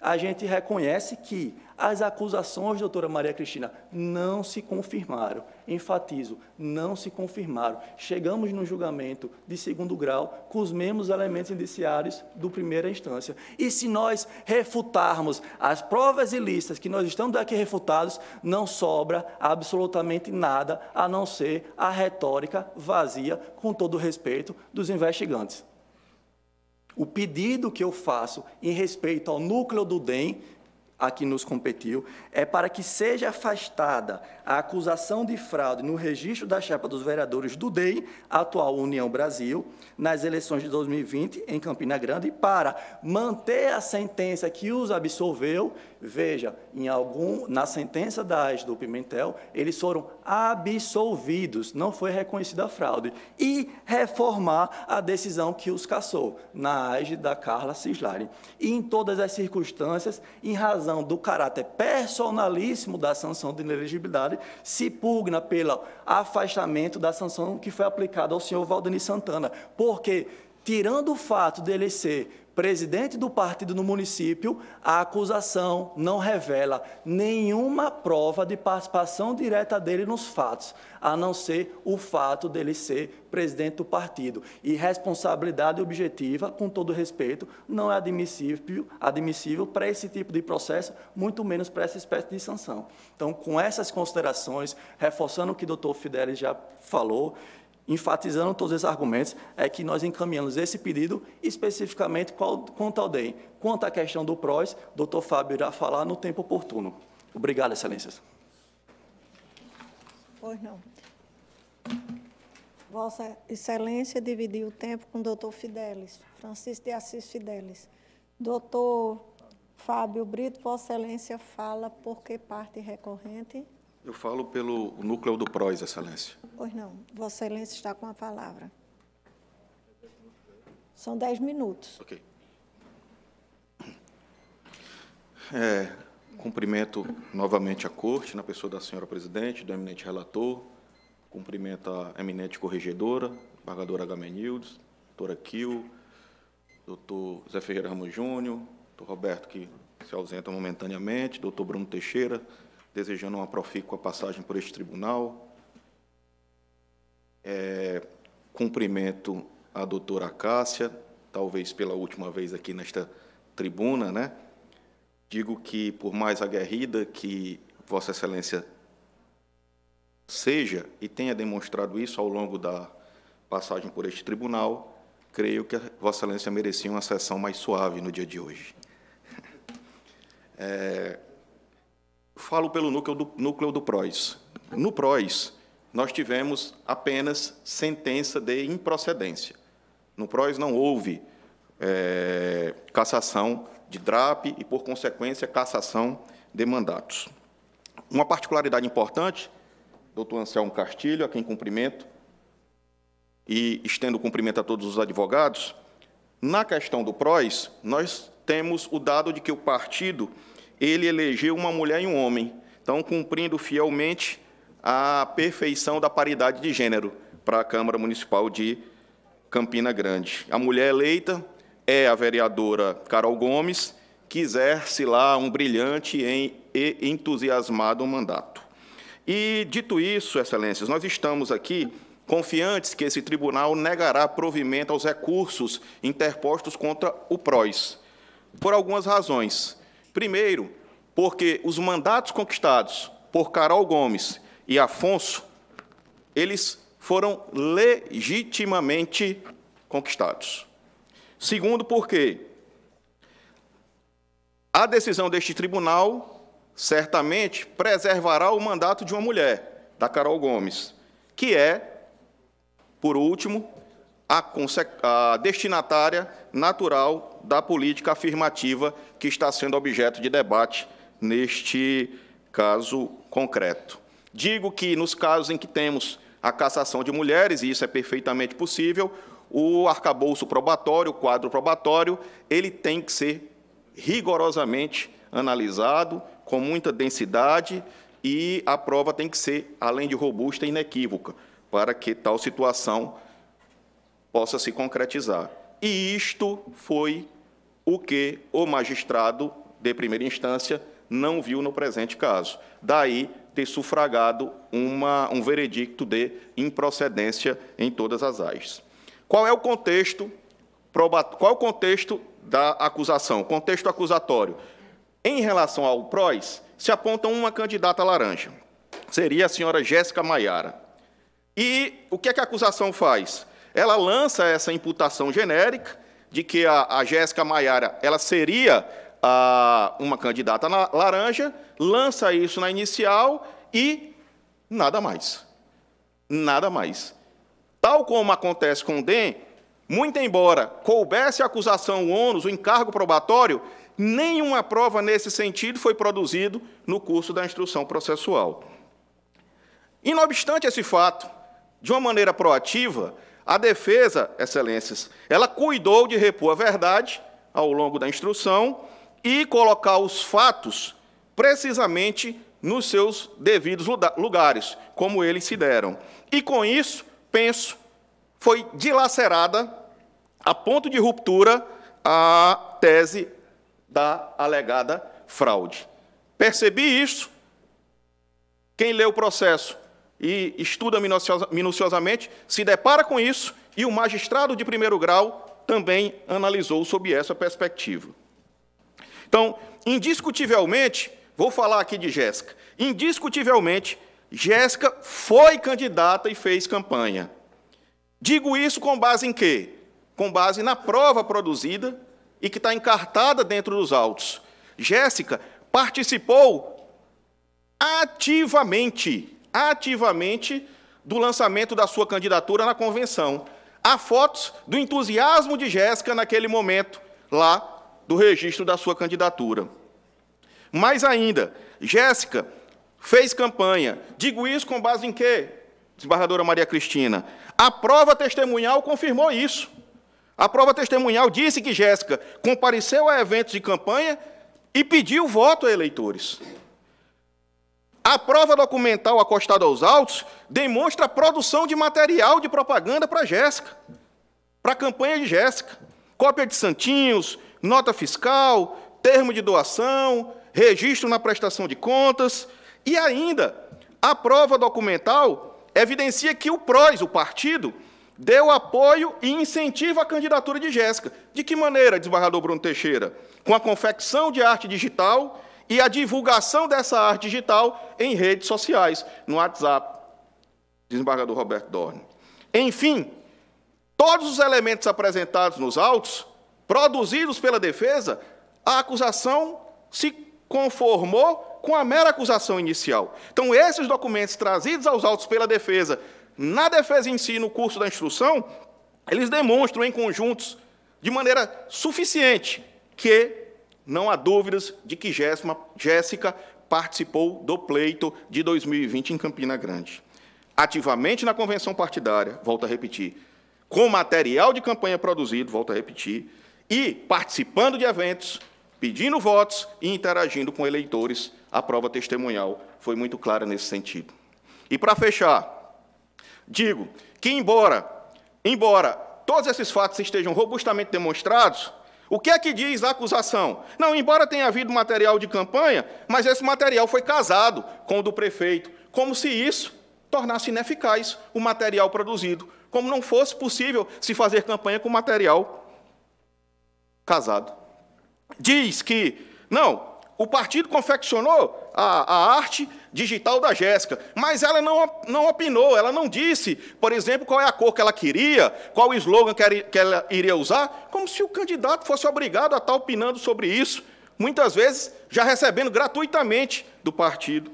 a gente reconhece que as acusações, doutora Maria Cristina, não se confirmaram. Enfatizo, não se confirmaram. Chegamos no julgamento de segundo grau com os mesmos elementos indiciários do primeira instância. E se nós refutarmos as provas ilícitas que nós estamos aqui refutados, não sobra absolutamente nada a não ser a retórica vazia, com todo o respeito, dos investigantes. O pedido que eu faço em respeito ao núcleo do DEM, aqui nos competiu, é para que seja afastada a acusação de fraude no registro da chapa dos vereadores do DEI, atual União Brasil, nas eleições de 2020 em Campina Grande, para manter a sentença que os absolveu Veja, em algum, na sentença da do Pimentel, eles foram absolvidos, não foi reconhecida a fraude, e reformar a decisão que os cassou, na AS da Carla Cislari. E em todas as circunstâncias, em razão do caráter personalíssimo da sanção de inelegibilidade, se pugna pelo afastamento da sanção que foi aplicada ao senhor Valdemir Santana, porque, tirando o fato dele ser presidente do partido no município, a acusação não revela nenhuma prova de participação direta dele nos fatos, a não ser o fato dele ser presidente do partido. E responsabilidade objetiva, com todo respeito, não é admissível, admissível para esse tipo de processo, muito menos para essa espécie de sanção. Então, com essas considerações, reforçando o que o doutor Fidelis já falou, enfatizando todos esses argumentos, é que nós encaminhamos esse pedido especificamente quanto ao DEM. Quanto à questão do PROS, o doutor Fábio irá falar no tempo oportuno. Obrigado, excelências. Pois não. Vossa Excelência dividiu o tempo com o doutor Fidelis, Francisco de Assis Fidelis. Doutor Fábio Brito, Vossa Excelência fala por que parte recorrente? Eu falo pelo núcleo do PROS, Excelência. Pois não. Vossa Excelência está com a palavra. São dez minutos. Ok. É, cumprimento novamente a Corte, na pessoa da senhora presidente, do eminente relator, cumprimento a eminente corregedora, embargadora Agamenildes, doutora Kil, doutor Zé Ferreira Ramos Júnior, doutor Roberto, que se ausenta momentaneamente, doutor Bruno Teixeira, desejando uma profícua passagem por este tribunal. É, cumprimento a doutora Cássia, talvez pela última vez aqui nesta tribuna, né? Digo que, por mais aguerrida que Vossa Excelência seja e tenha demonstrado isso ao longo da passagem por este tribunal, creio que Vossa Excelência merecia uma sessão mais suave no dia de hoje. É, falo pelo núcleo do, núcleo do PROS. No PROS, nós tivemos apenas sentença de improcedência. No PROS não houve é, cassação de DRAP e, por consequência, cassação de mandatos. Uma particularidade importante, doutor Anselmo Castilho, a quem cumprimento, e estendo o cumprimento a todos os advogados, na questão do PROS, nós temos o dado de que o partido ele elegeu uma mulher e um homem, então cumprindo fielmente a perfeição da paridade de gênero para a Câmara Municipal de Campina Grande. A mulher eleita é a vereadora Carol Gomes, que exerce lá um brilhante e entusiasmado mandato. E, dito isso, excelências, nós estamos aqui confiantes que esse tribunal negará provimento aos recursos interpostos contra o PROS, por algumas razões. Primeiro, porque os mandatos conquistados por Carol Gomes e Afonso, eles foram legitimamente conquistados. Segundo, porque a decisão deste tribunal certamente preservará o mandato de uma mulher, da Carol Gomes, que é, por último, a, a destinatária natural da política afirmativa que está sendo objeto de debate neste caso concreto. Digo que nos casos em que temos a cassação de mulheres, e isso é perfeitamente possível, o arcabouço probatório, o quadro probatório, ele tem que ser rigorosamente analisado, com muita densidade, e a prova tem que ser, além de robusta, inequívoca, para que tal situação possa se concretizar. E isto foi o que o magistrado de primeira instância não viu no presente caso. Daí ter sufragado uma, um veredicto de improcedência em todas as AIS. Qual é o contexto, qual é o contexto da acusação? Contexto acusatório. Em relação ao PROS, se aponta uma candidata laranja. Seria a senhora Jéssica Maiara. E o que, é que a acusação faz? Ela lança essa imputação genérica de que a, a Jéssica Maiara ela seria a, uma candidata laranja, lança isso na inicial e nada mais. Nada mais. Tal como acontece com o DEM, muito embora coubesse a acusação o ônus, o encargo probatório, nenhuma prova nesse sentido foi produzido no curso da instrução processual. E, não obstante esse fato, de uma maneira proativa, a defesa, excelências, ela cuidou de repor a verdade ao longo da instrução e colocar os fatos precisamente nos seus devidos lugares, como eles se deram. E com isso, penso, foi dilacerada a ponto de ruptura a tese da alegada fraude. Percebi isso. Quem lê o processo e estuda minuciosamente se depara com isso, e o magistrado de primeiro grau também analisou sob essa perspectiva. Então, indiscutivelmente, vou falar aqui de Jéssica, indiscutivelmente, Jéssica foi candidata e fez campanha. Digo isso com base em quê? Com base na prova produzida e que está encartada dentro dos autos. Jéssica participou ativamente, ativamente do lançamento da sua candidatura na convenção. Há fotos do entusiasmo de Jéssica naquele momento, lá do registro da sua candidatura. Mais ainda, Jéssica fez campanha. Digo isso com base em quê, desembargadora Maria Cristina? A prova testemunhal confirmou isso. A prova testemunhal disse que Jéssica compareceu a eventos de campanha e pediu voto a eleitores. A prova documental acostada aos autos demonstra a produção de material de propaganda para Jéssica, para a campanha de Jéssica. Cópia de santinhos, nota fiscal, termo de doação, registro na prestação de contas, e ainda a prova documental evidencia que o PROS, o partido, deu apoio e incentivo à candidatura de Jéssica. De que maneira, desembargador Bruno Teixeira? Com a confecção de arte digital e a divulgação dessa arte digital em redes sociais, no WhatsApp, desembargador Roberto Dorne. Enfim, todos os elementos apresentados nos autos, produzidos pela defesa, a acusação se conformou com a mera acusação inicial. Então, esses documentos trazidos aos autos pela defesa, na defesa em si, no curso da instrução, eles demonstram em conjuntos, de maneira suficiente, que não há dúvidas de que Jéssica participou do pleito de 2020 em Campina Grande. Ativamente na convenção partidária, volto a repetir, com material de campanha produzido, volto a repetir, e participando de eventos, pedindo votos e interagindo com eleitores, a prova testemunhal foi muito clara nesse sentido. E para fechar, digo que embora, embora todos esses fatos estejam robustamente demonstrados, o que é que diz a acusação? Não, embora tenha havido material de campanha, mas esse material foi casado com o do prefeito, como se isso tornasse ineficaz o material produzido, como não fosse possível se fazer campanha com material casado. Diz que, não, o partido confeccionou a, a arte digital da Jéssica, mas ela não, não opinou, ela não disse, por exemplo, qual é a cor que ela queria, qual o slogan que, ela iria usar, como se o candidato fosse obrigado a estar opinando sobre isso, muitas vezes já recebendo gratuitamente do partido.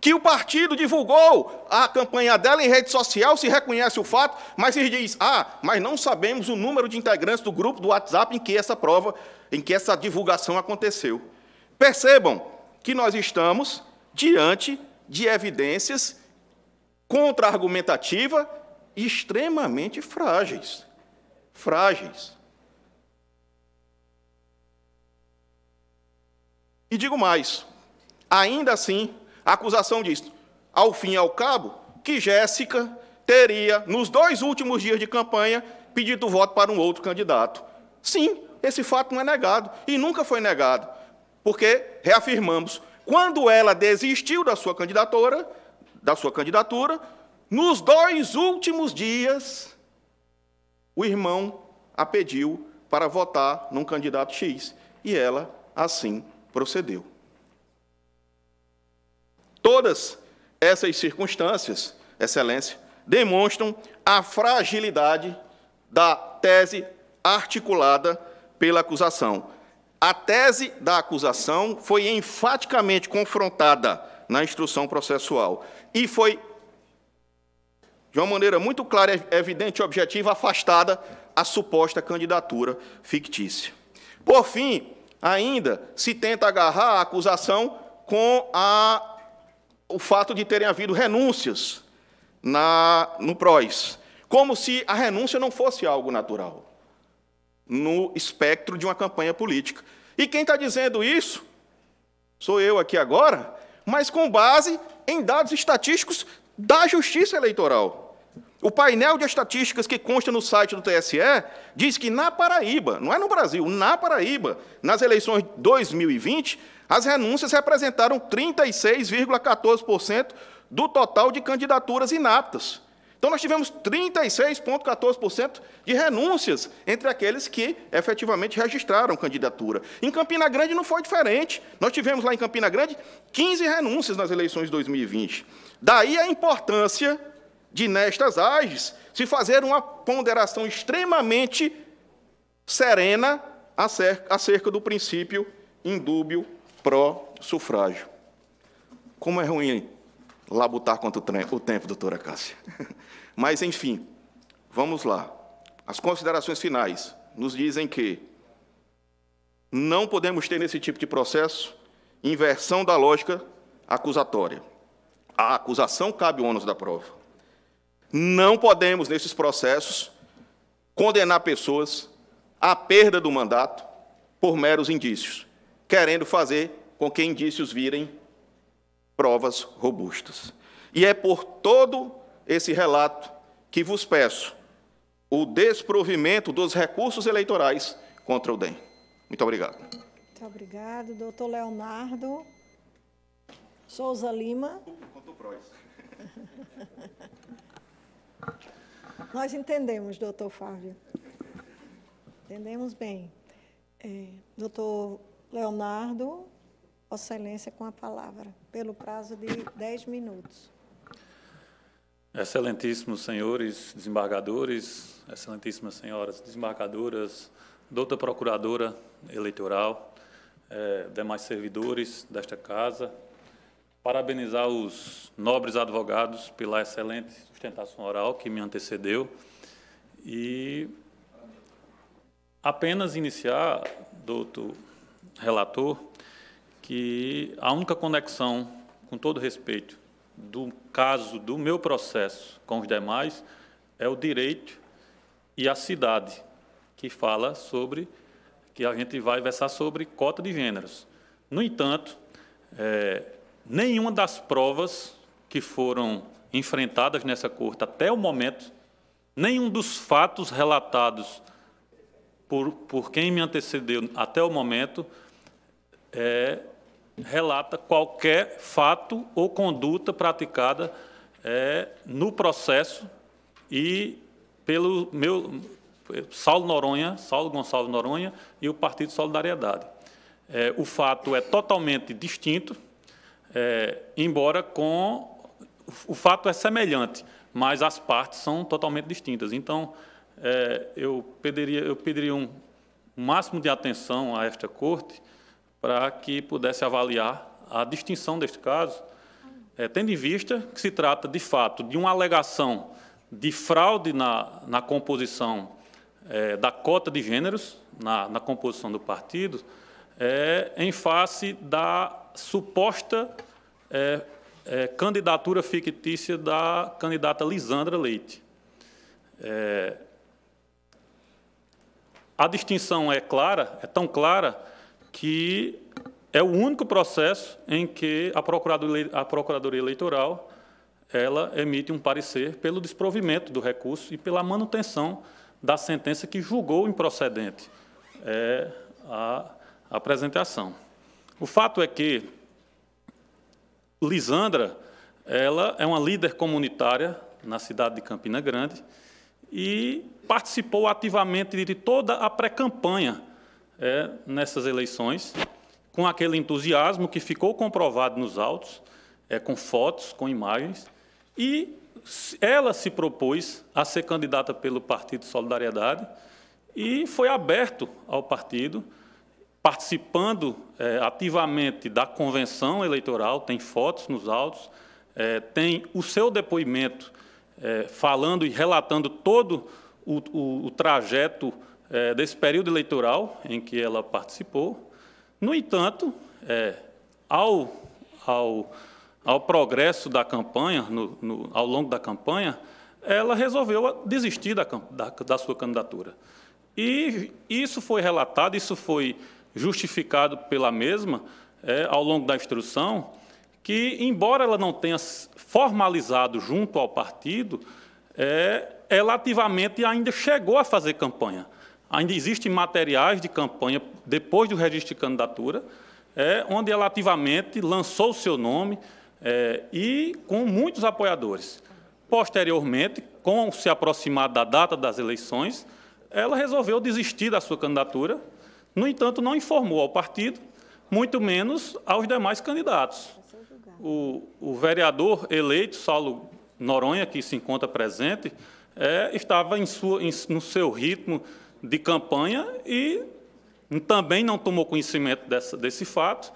Que o partido divulgou a campanha dela em rede social, se reconhece o fato, mas se diz: ah, mas não sabemos o número de integrantes do grupo do WhatsApp em que essa prova, em que essa divulgação aconteceu. Percebam, que nós estamos diante de evidências contra-argumentativa extremamente frágeis. Frágeis. E digo mais, ainda assim, a acusação diz, ao fim e ao cabo, que Jéssica teria, nos dois últimos dias de campanha, pedido voto para um outro candidato. Sim, esse fato não é negado, e nunca foi negado. Porque, reafirmamos, quando ela desistiu da sua candidatura, da sua candidatura, nos dois últimos dias, o irmão a pediu para votar num candidato X, e ela assim procedeu. Todas essas circunstâncias, excelência, demonstram a fragilidade da tese articulada pela acusação, a tese da acusação foi enfaticamente confrontada na instrução processual e foi, de uma maneira muito clara, evidente e objetiva, afastada a suposta candidatura fictícia. Por fim, ainda se tenta agarrar a acusação com a, o fato de terem havido renúncias na, no PROS, como se a renúncia não fosse algo natural no espectro de uma campanha política. E quem está dizendo isso sou eu aqui agora, mas com base em dados estatísticos da Justiça Eleitoral. O painel de estatísticas que consta no site do TSE diz que na Paraíba, não é no Brasil, na Paraíba, nas eleições de 2020, as renúncias representaram 36,14% do total de candidaturas inaptas. Então, nós tivemos 36,14% de renúncias entre aqueles que efetivamente registraram candidatura. Em Campina Grande não foi diferente. Nós tivemos lá em Campina Grande 15 renúncias nas eleições de 2020. Daí a importância de, nestas AGES, se fazer uma ponderação extremamente serena acerca do princípio indúbio pró-sufrágio. Como é ruim labutar quanto o tempo, doutora Cássia. Mas, enfim, vamos lá. As considerações finais nos dizem que não podemos ter nesse tipo de processo inversão da lógica acusatória. A acusação cabe o ônus da prova. Não podemos, nesses processos, condenar pessoas à perda do mandato por meros indícios, querendo fazer com que indícios virem provas robustas. E é por todo esse relato que vos peço o desprovimento dos recursos eleitorais contra o DEM. Muito obrigado. Muito obrigado, doutor Leonardo Souza Lima. Nós entendemos, doutor Fábio. Entendemos bem. É, doutor Leonardo, Vossa Excelência, com a palavra, pelo prazo de dez minutos. Excelentíssimos senhores desembargadores, excelentíssimas senhoras desembargadoras, doutora procuradora eleitoral, eh, demais servidores desta casa, parabenizar os nobres advogados pela excelente sustentação oral que me antecedeu e apenas iniciar, doutor relator, que a única conexão, com todo respeito, do caso do meu processo com os demais é o direito e a cidade, que fala sobre que a gente vai versar sobre cota de gêneros. No entanto, é, nenhuma das provas que foram enfrentadas nessa corte até o momento, nenhum dos fatos relatados por, por quem me antecedeu até o momento é, relata qualquer fato ou conduta praticada é, no processo e pelo meu Saulo Noronha, Saulo Gonçalves Noronha e o Partido Solidariedade. É, o fato é totalmente distinto, é, embora com o fato é semelhante, mas as partes são totalmente distintas. Então, é, eu pediria, eu pediria um máximo de atenção a esta corte para que pudesse avaliar a distinção deste caso, é, tendo em vista que se trata, de fato, de uma alegação de fraude na, na composição é, da cota de gêneros, na, na composição do partido, é, em face da suposta é, é, candidatura fictícia da candidata Lisandra Leite. É, a distinção é clara, é tão clara, que é o único processo em que a Procuradoria, a Procuradoria Eleitoral ela emite um parecer pelo desprovimento do recurso e pela manutenção da sentença que julgou improcedente é, a apresentação. O fato é que Lisandra ela é uma líder comunitária na cidade de Campina Grande e participou ativamente de toda a pré-campanha é, nessas eleições, com aquele entusiasmo que ficou comprovado nos autos, é, com fotos, com imagens, e ela se propôs a ser candidata pelo Partido Solidariedade e foi aberto ao partido, participando é, ativamente da convenção eleitoral, tem fotos nos autos, é, tem o seu depoimento é, falando e relatando todo o, o, o trajeto é, desse período eleitoral em que ela participou. No entanto, é, ao, ao, ao progresso da campanha, no, no, ao longo da campanha, ela resolveu desistir da, da, da sua candidatura. E isso foi relatado, isso foi justificado pela mesma é, ao longo da instrução, que, embora ela não tenha formalizado junto ao partido, é, ela ativamente ainda chegou a fazer campanha. Ainda existem materiais de campanha depois do registro de candidatura, é, onde ela ativamente lançou o seu nome é, e com muitos apoiadores. Posteriormente, com se aproximar da data das eleições, ela resolveu desistir da sua candidatura, no entanto, não informou ao partido, muito menos aos demais candidatos. O, o vereador eleito, Saulo Noronha, que se encontra presente, é, estava em sua, em, no seu ritmo de campanha e também não tomou conhecimento dessa, desse fato.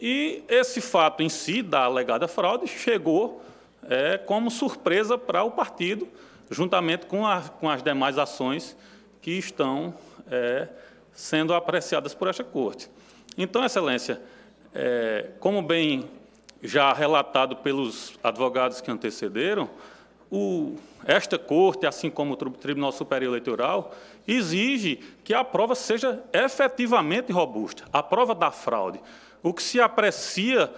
E esse fato em si, da alegada fraude, chegou é, como surpresa para o partido, juntamente com, a, com as demais ações que estão é, sendo apreciadas por esta Corte. Então, Excelência, é, como bem já relatado pelos advogados que antecederam, o, esta Corte, assim como o Tribunal Superior Eleitoral, exige que a prova seja efetivamente robusta, a prova da fraude. O que se aprecia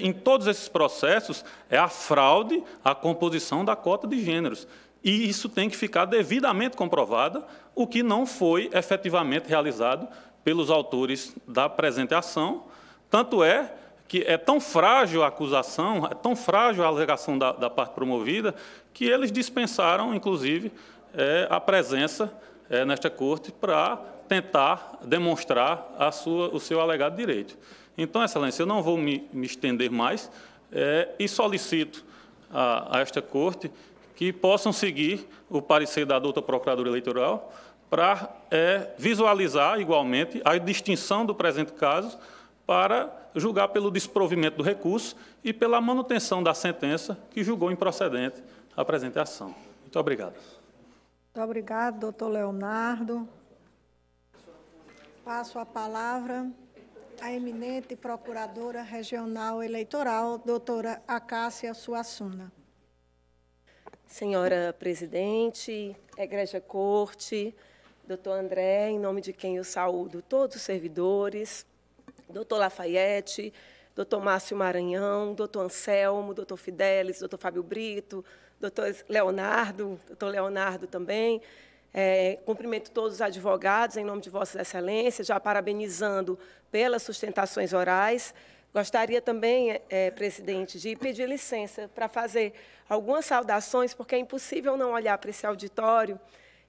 em todos esses processos é a fraude à composição da cota de gêneros. E isso tem que ficar devidamente comprovado, o que não foi efetivamente realizado pelos autores da presente ação. Tanto é que é tão frágil a acusação, é tão frágil a alegação da, da parte promovida, que eles dispensaram, inclusive, é, a presença é, nesta corte para tentar demonstrar a sua, o seu alegado direito. Então, Excelência, eu não vou me, me estender mais é, e solicito a, a, esta corte que possam seguir o parecer da doutora Procuradora Eleitoral para é, visualizar igualmente a distinção do presente caso para julgar pelo desprovimento do recurso e pela manutenção da sentença que julgou improcedente a presente ação. Muito obrigado. Muito obrigado, doutor Leonardo. Passo a palavra à eminente Procuradora Regional Eleitoral, doutora Acácia Suassuna. Senhora Presidente, Egreja Corte, doutor André, em nome de quem eu saúdo todos os servidores, doutor Lafayette, doutor Márcio Maranhão, doutor Anselmo, doutor Fidelis, doutor Fábio Brito, doutor Leonardo, doutor Leonardo também. É, cumprimento todos os advogados em nome de Vossas Excelências, já parabenizando pelas sustentações orais. Gostaria também, é, presidente, de pedir licença para fazer algumas saudações, porque é impossível não olhar para esse auditório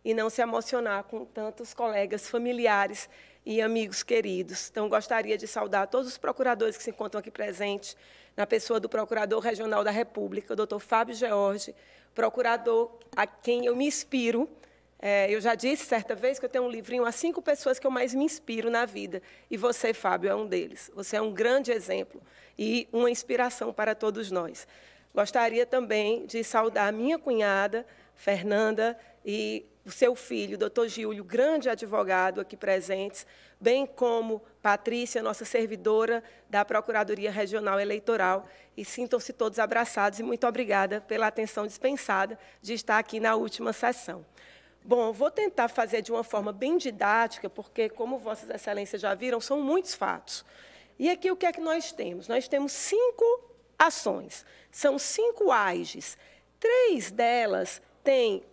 e não se emocionar com tantos colegas familiares e amigos queridos. Então, gostaria de saudar todos os procuradores que se encontram aqui presentes, na pessoa do Procurador Regional da República, o doutor Fábio George, procurador a quem eu me inspiro. É, eu já disse certa vez que eu tenho um livrinho a cinco pessoas que eu mais me inspiro na vida, e você, Fábio, é um deles. Você é um grande exemplo e uma inspiração para todos nós. Gostaria também de saudar minha cunhada, Fernanda, e o seu filho, doutor Giulio, grande advogado aqui presentes, bem como Patrícia, nossa servidora da Procuradoria Regional Eleitoral. E sintam-se todos abraçados e muito obrigada pela atenção dispensada de estar aqui na última sessão. Bom, vou tentar fazer de uma forma bem didática, porque, como Vossas Excelências já viram, são muitos fatos. E aqui o que é que nós temos? Nós temos cinco ações, são cinco AIGES. Três delas têm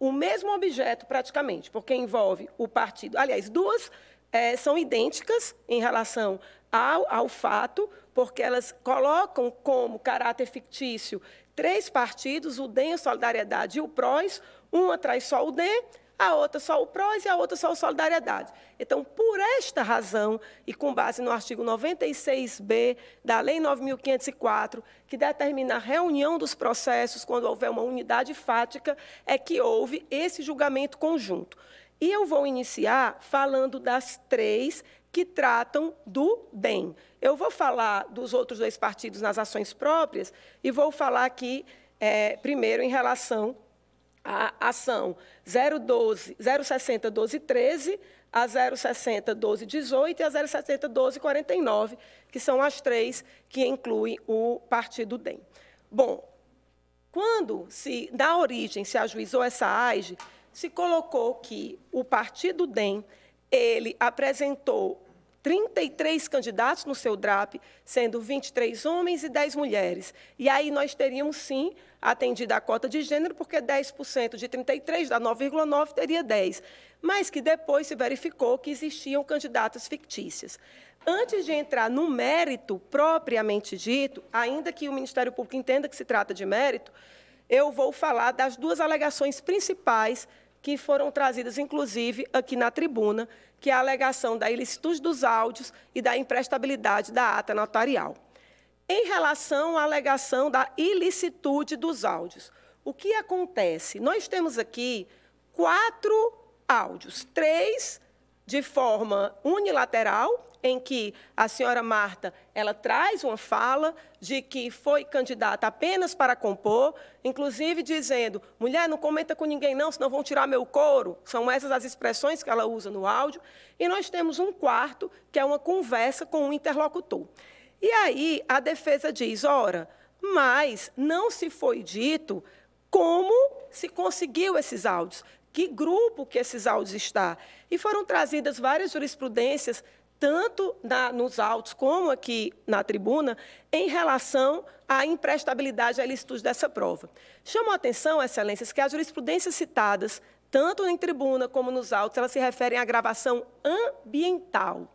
o mesmo objeto, praticamente, porque envolve o partido. Aliás, duas é, são idênticas em relação ao, ao fato, porque elas colocam como caráter fictício três partidos, o DEM, a Solidariedade e o PROS. Uma traz só o DEM, a outra só o PROS e a outra só o Solidariedade. Então, por esta razão, e com base no artigo 96b da Lei 9.504, que determina a reunião dos processos quando houver uma unidade fática, é que houve esse julgamento conjunto. E eu vou iniciar falando das três que tratam do bem. Eu vou falar dos outros dois partidos nas ações próprias e vou falar aqui, é, primeiro, em relação a ação 012, 060 12 13, a 060 12 18 e a 060 12 49, que são as três que incluem o partido DEM. Bom, quando se na origem se ajuizou essa AIGE, se colocou que o partido DEM ele apresentou 33 candidatos no seu DRAP, sendo 23 homens e 10 mulheres. E aí nós teríamos, sim, atendido a cota de gênero, porque 10% de 33 dá 9,9, teria 10. Mas que depois se verificou que existiam candidatas fictícias. Antes de entrar no mérito propriamente dito, ainda que o Ministério Público entenda que se trata de mérito, eu vou falar das duas alegações principais que foram trazidas, inclusive, aqui na tribuna, que é a alegação da ilicitude dos áudios e da imprestabilidade da ata notarial. Em relação à alegação da ilicitude dos áudios, o que acontece? Nós temos aqui quatro áudios, três de forma unilateral em que a senhora Marta ela traz uma fala de que foi candidata apenas para compor, inclusive dizendo: mulher, não comenta com ninguém, não, senão vão tirar meu couro. São essas as expressões que ela usa no áudio. E nós temos um quarto, que é uma conversa com um interlocutor. E aí a defesa diz: ora, mas não se foi dito como se conseguiu esses áudios, que grupo que esses áudios está. E foram trazidas várias jurisprudências tanto na, nos autos como aqui na tribuna, em relação à imprestabilidade à ilicitude dessa prova. Chamo a atenção, excelências, que as jurisprudências citadas, tanto em tribuna como nos autos, elas se referem à gravação ambiental.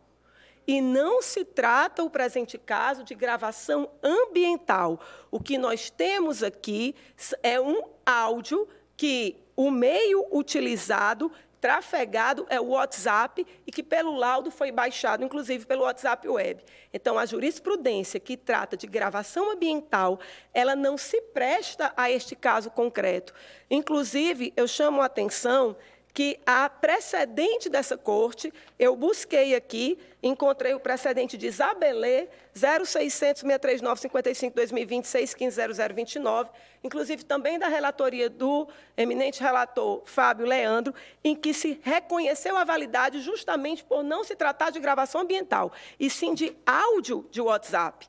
e não se trata o presente caso de gravação ambiental. O que nós temos aqui é um áudio que o meio utilizado trafegado é o WhatsApp e que pelo laudo foi baixado, inclusive pelo WhatsApp Web. Então, a jurisprudência que trata de gravação ambiental, ela não se presta a este caso concreto. Inclusive, eu chamo a atenção que a precedente dessa corte, eu busquei aqui, encontrei o precedente de Isabelê, 0600 639 55 2020 615 0029, inclusive também da relatoria do eminente relator Fábio Leandro, em que se reconheceu a validade justamente por não se tratar de gravação ambiental, e sim de áudio de WhatsApp.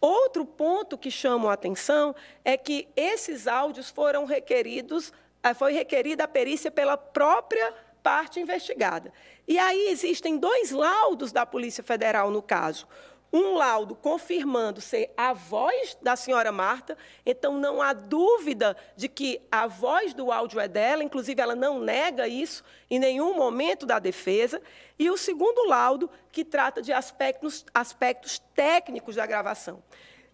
Outro ponto que chama a atenção é que esses áudios foram requeridos foi requerida a perícia pela própria parte investigada. E aí existem dois laudos da Polícia Federal no caso. Um laudo confirmando ser a voz da senhora Marta, então não há dúvida de que a voz do áudio é dela, inclusive ela não nega isso em nenhum momento da defesa. E o segundo laudo, que trata de aspectos, aspectos técnicos da gravação.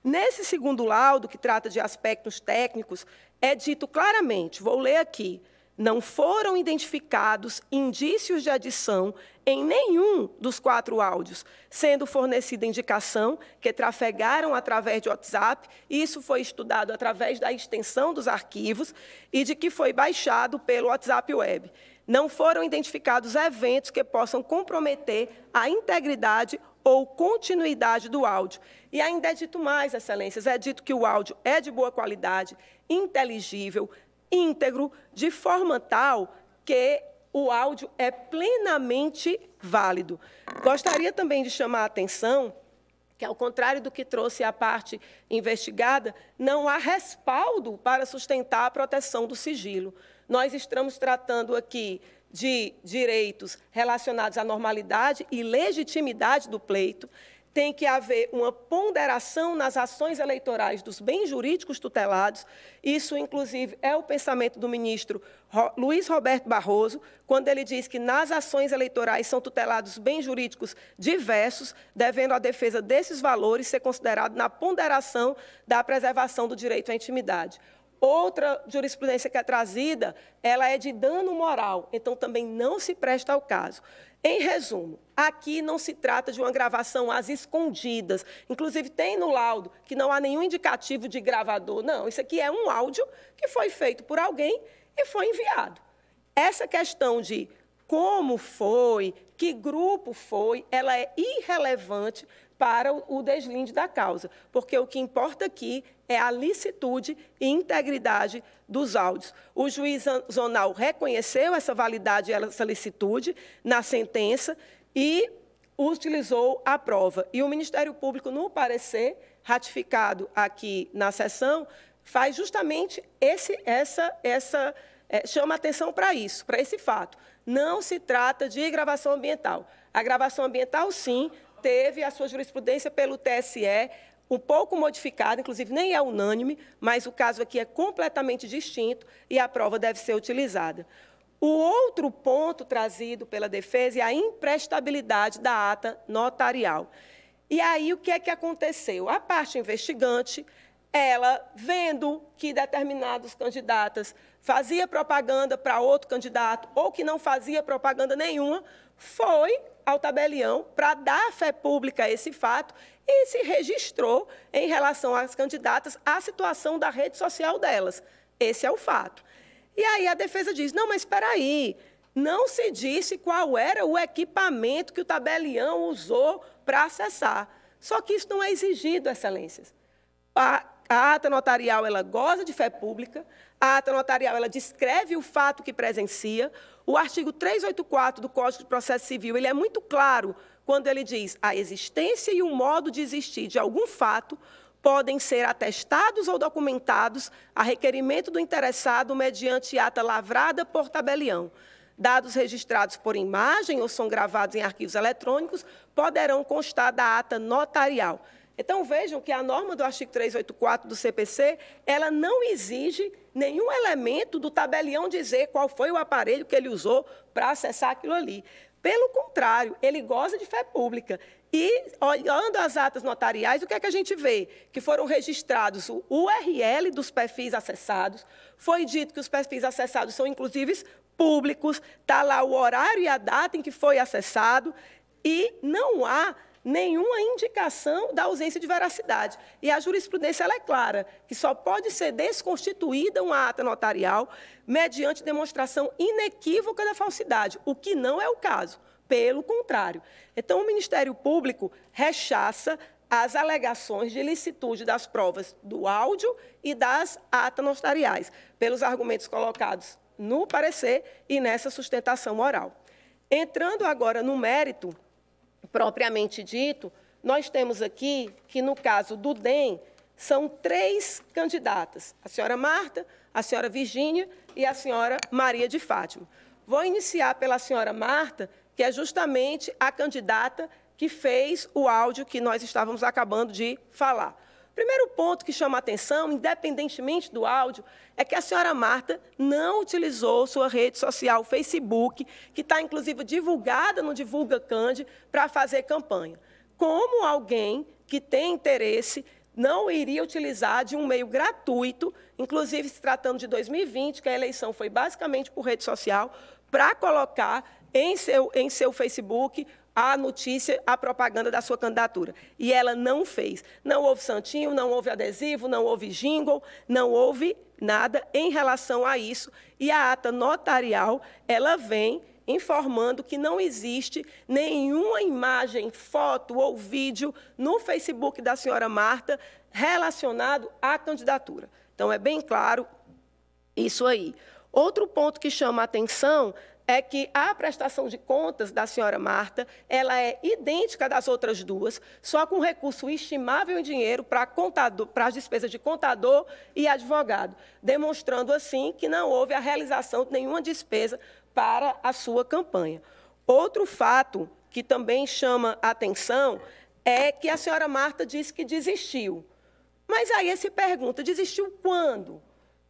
Nesse segundo laudo, que trata de aspectos técnicos, é dito claramente, vou ler aqui, não foram identificados indícios de adição em nenhum dos quatro áudios, sendo fornecida indicação que trafegaram através de WhatsApp, isso foi estudado através da extensão dos arquivos e de que foi baixado pelo WhatsApp Web. Não foram identificados eventos que possam comprometer a integridade ou continuidade do áudio. E ainda é dito mais, excelências, é dito que o áudio é de boa qualidade, inteligível, íntegro, de forma tal que o áudio é plenamente válido. Gostaria também de chamar a atenção que, ao contrário do que trouxe a parte investigada, não há respaldo para sustentar a proteção do sigilo. Nós estamos tratando aqui de direitos relacionados à normalidade e legitimidade do pleito, tem que haver uma ponderação nas ações eleitorais dos bens jurídicos tutelados. Isso, inclusive, é o pensamento do ministro Luiz Roberto Barroso, quando ele diz que nas ações eleitorais são tutelados bens jurídicos diversos, devendo a defesa desses valores ser considerado na ponderação da preservação do direito à intimidade. Outra jurisprudência que é trazida, ela é de dano moral, então também não se presta ao caso. Em resumo, aqui não se trata de uma gravação às escondidas. Inclusive, tem no laudo que não há nenhum indicativo de gravador. Não, isso aqui é um áudio que foi feito por alguém e foi enviado. Essa questão de como foi, que grupo foi, ela é irrelevante para o deslinde da causa, porque o que importa aqui é a licitude e integridade dos áudios. O juiz zonal reconheceu essa validade e essa licitude na sentença e utilizou a prova. E o Ministério Público, no parecer ratificado aqui na sessão, faz justamente esse, essa, essa é, chama atenção para isso, para esse fato. Não se trata de gravação ambiental. A gravação ambiental, sim, teve a sua jurisprudência pelo TSE, um pouco modificada, inclusive nem é unânime, mas o caso aqui é completamente distinto e a prova deve ser utilizada. O outro ponto trazido pela defesa é a imprestabilidade da ata notarial. E aí o que é que aconteceu? A parte investigante, ela vendo que determinados candidatas fazia propaganda para outro candidato ou que não fazia propaganda nenhuma, foi ao tabelião para dar fé pública a esse fato e se registrou em relação às candidatas a situação da rede social delas. Esse é o fato. E aí a defesa diz: não, mas espera aí, não se disse qual era o equipamento que o tabelião usou para acessar. Só que isso não é exigido, excelências. A, a ata notarial ela goza de fé pública, a ata notarial ela descreve o fato que presencia, o artigo 384 do Código de Processo Civil ele é muito claro quando ele diz a existência e o modo de existir de algum fato podem ser atestados ou documentados a requerimento do interessado mediante ata lavrada por tabelião. Dados registrados por imagem ou são gravados em arquivos eletrônicos poderão constar da ata notarial. Então, vejam que a norma do artigo 384 do CPC, ela não exige nenhum elemento do tabelião dizer qual foi o aparelho que ele usou para acessar aquilo ali. Pelo contrário, ele goza de fé pública. E, olhando as atas notariais, o que é que a gente vê? Que foram registrados o URL dos perfis acessados, foi dito que os perfis acessados são, inclusive, públicos, está lá o horário e a data em que foi acessado, e não há nenhuma indicação da ausência de veracidade. E a jurisprudência é clara, que só pode ser desconstituída uma ata notarial mediante demonstração inequívoca da falsidade, o que não é o caso. Pelo contrário. Então, o Ministério Público rechaça as alegações de ilicitude das provas do áudio e das atas notariais, pelos argumentos colocados no parecer e nessa sustentação oral. Entrando agora no mérito propriamente dito, nós temos aqui que, no caso do DEM, são três candidatas: a senhora Marta, a senhora Virgínia e a senhora Maria de Fátima. Vou iniciar pela senhora Marta, que é justamente a candidata que fez o áudio que nós estávamos acabando de falar. Primeiro ponto que chama a atenção, independentemente do áudio, é que a senhora Marta não utilizou sua rede social Facebook, que está inclusive divulgada no Divulga Cande, para fazer campanha. Como alguém que tem interesse não iria utilizar de um meio gratuito, inclusive se tratando de 2020, que a eleição foi basicamente por rede social, para colocar em seu, em seu Facebook a notícia, a propaganda da sua candidatura. E ela não fez. Não houve santinho, não houve adesivo, não houve jingle, não houve nada em relação a isso. E a ata notarial, ela vem informando que não existe nenhuma imagem, foto ou vídeo no Facebook da senhora Marta relacionado à candidatura. Então, é bem claro isso aí. Outro ponto que chama a atenção é que a prestação de contas da senhora Marta ela é idêntica das outras duas, só com recurso estimável em dinheiro para, contador, para as despesas de contador e advogado, demonstrando assim que não houve a realização de nenhuma despesa para a sua campanha. Outro fato que também chama atenção é que a senhora Marta disse que desistiu. Mas aí se pergunta, desistiu quando?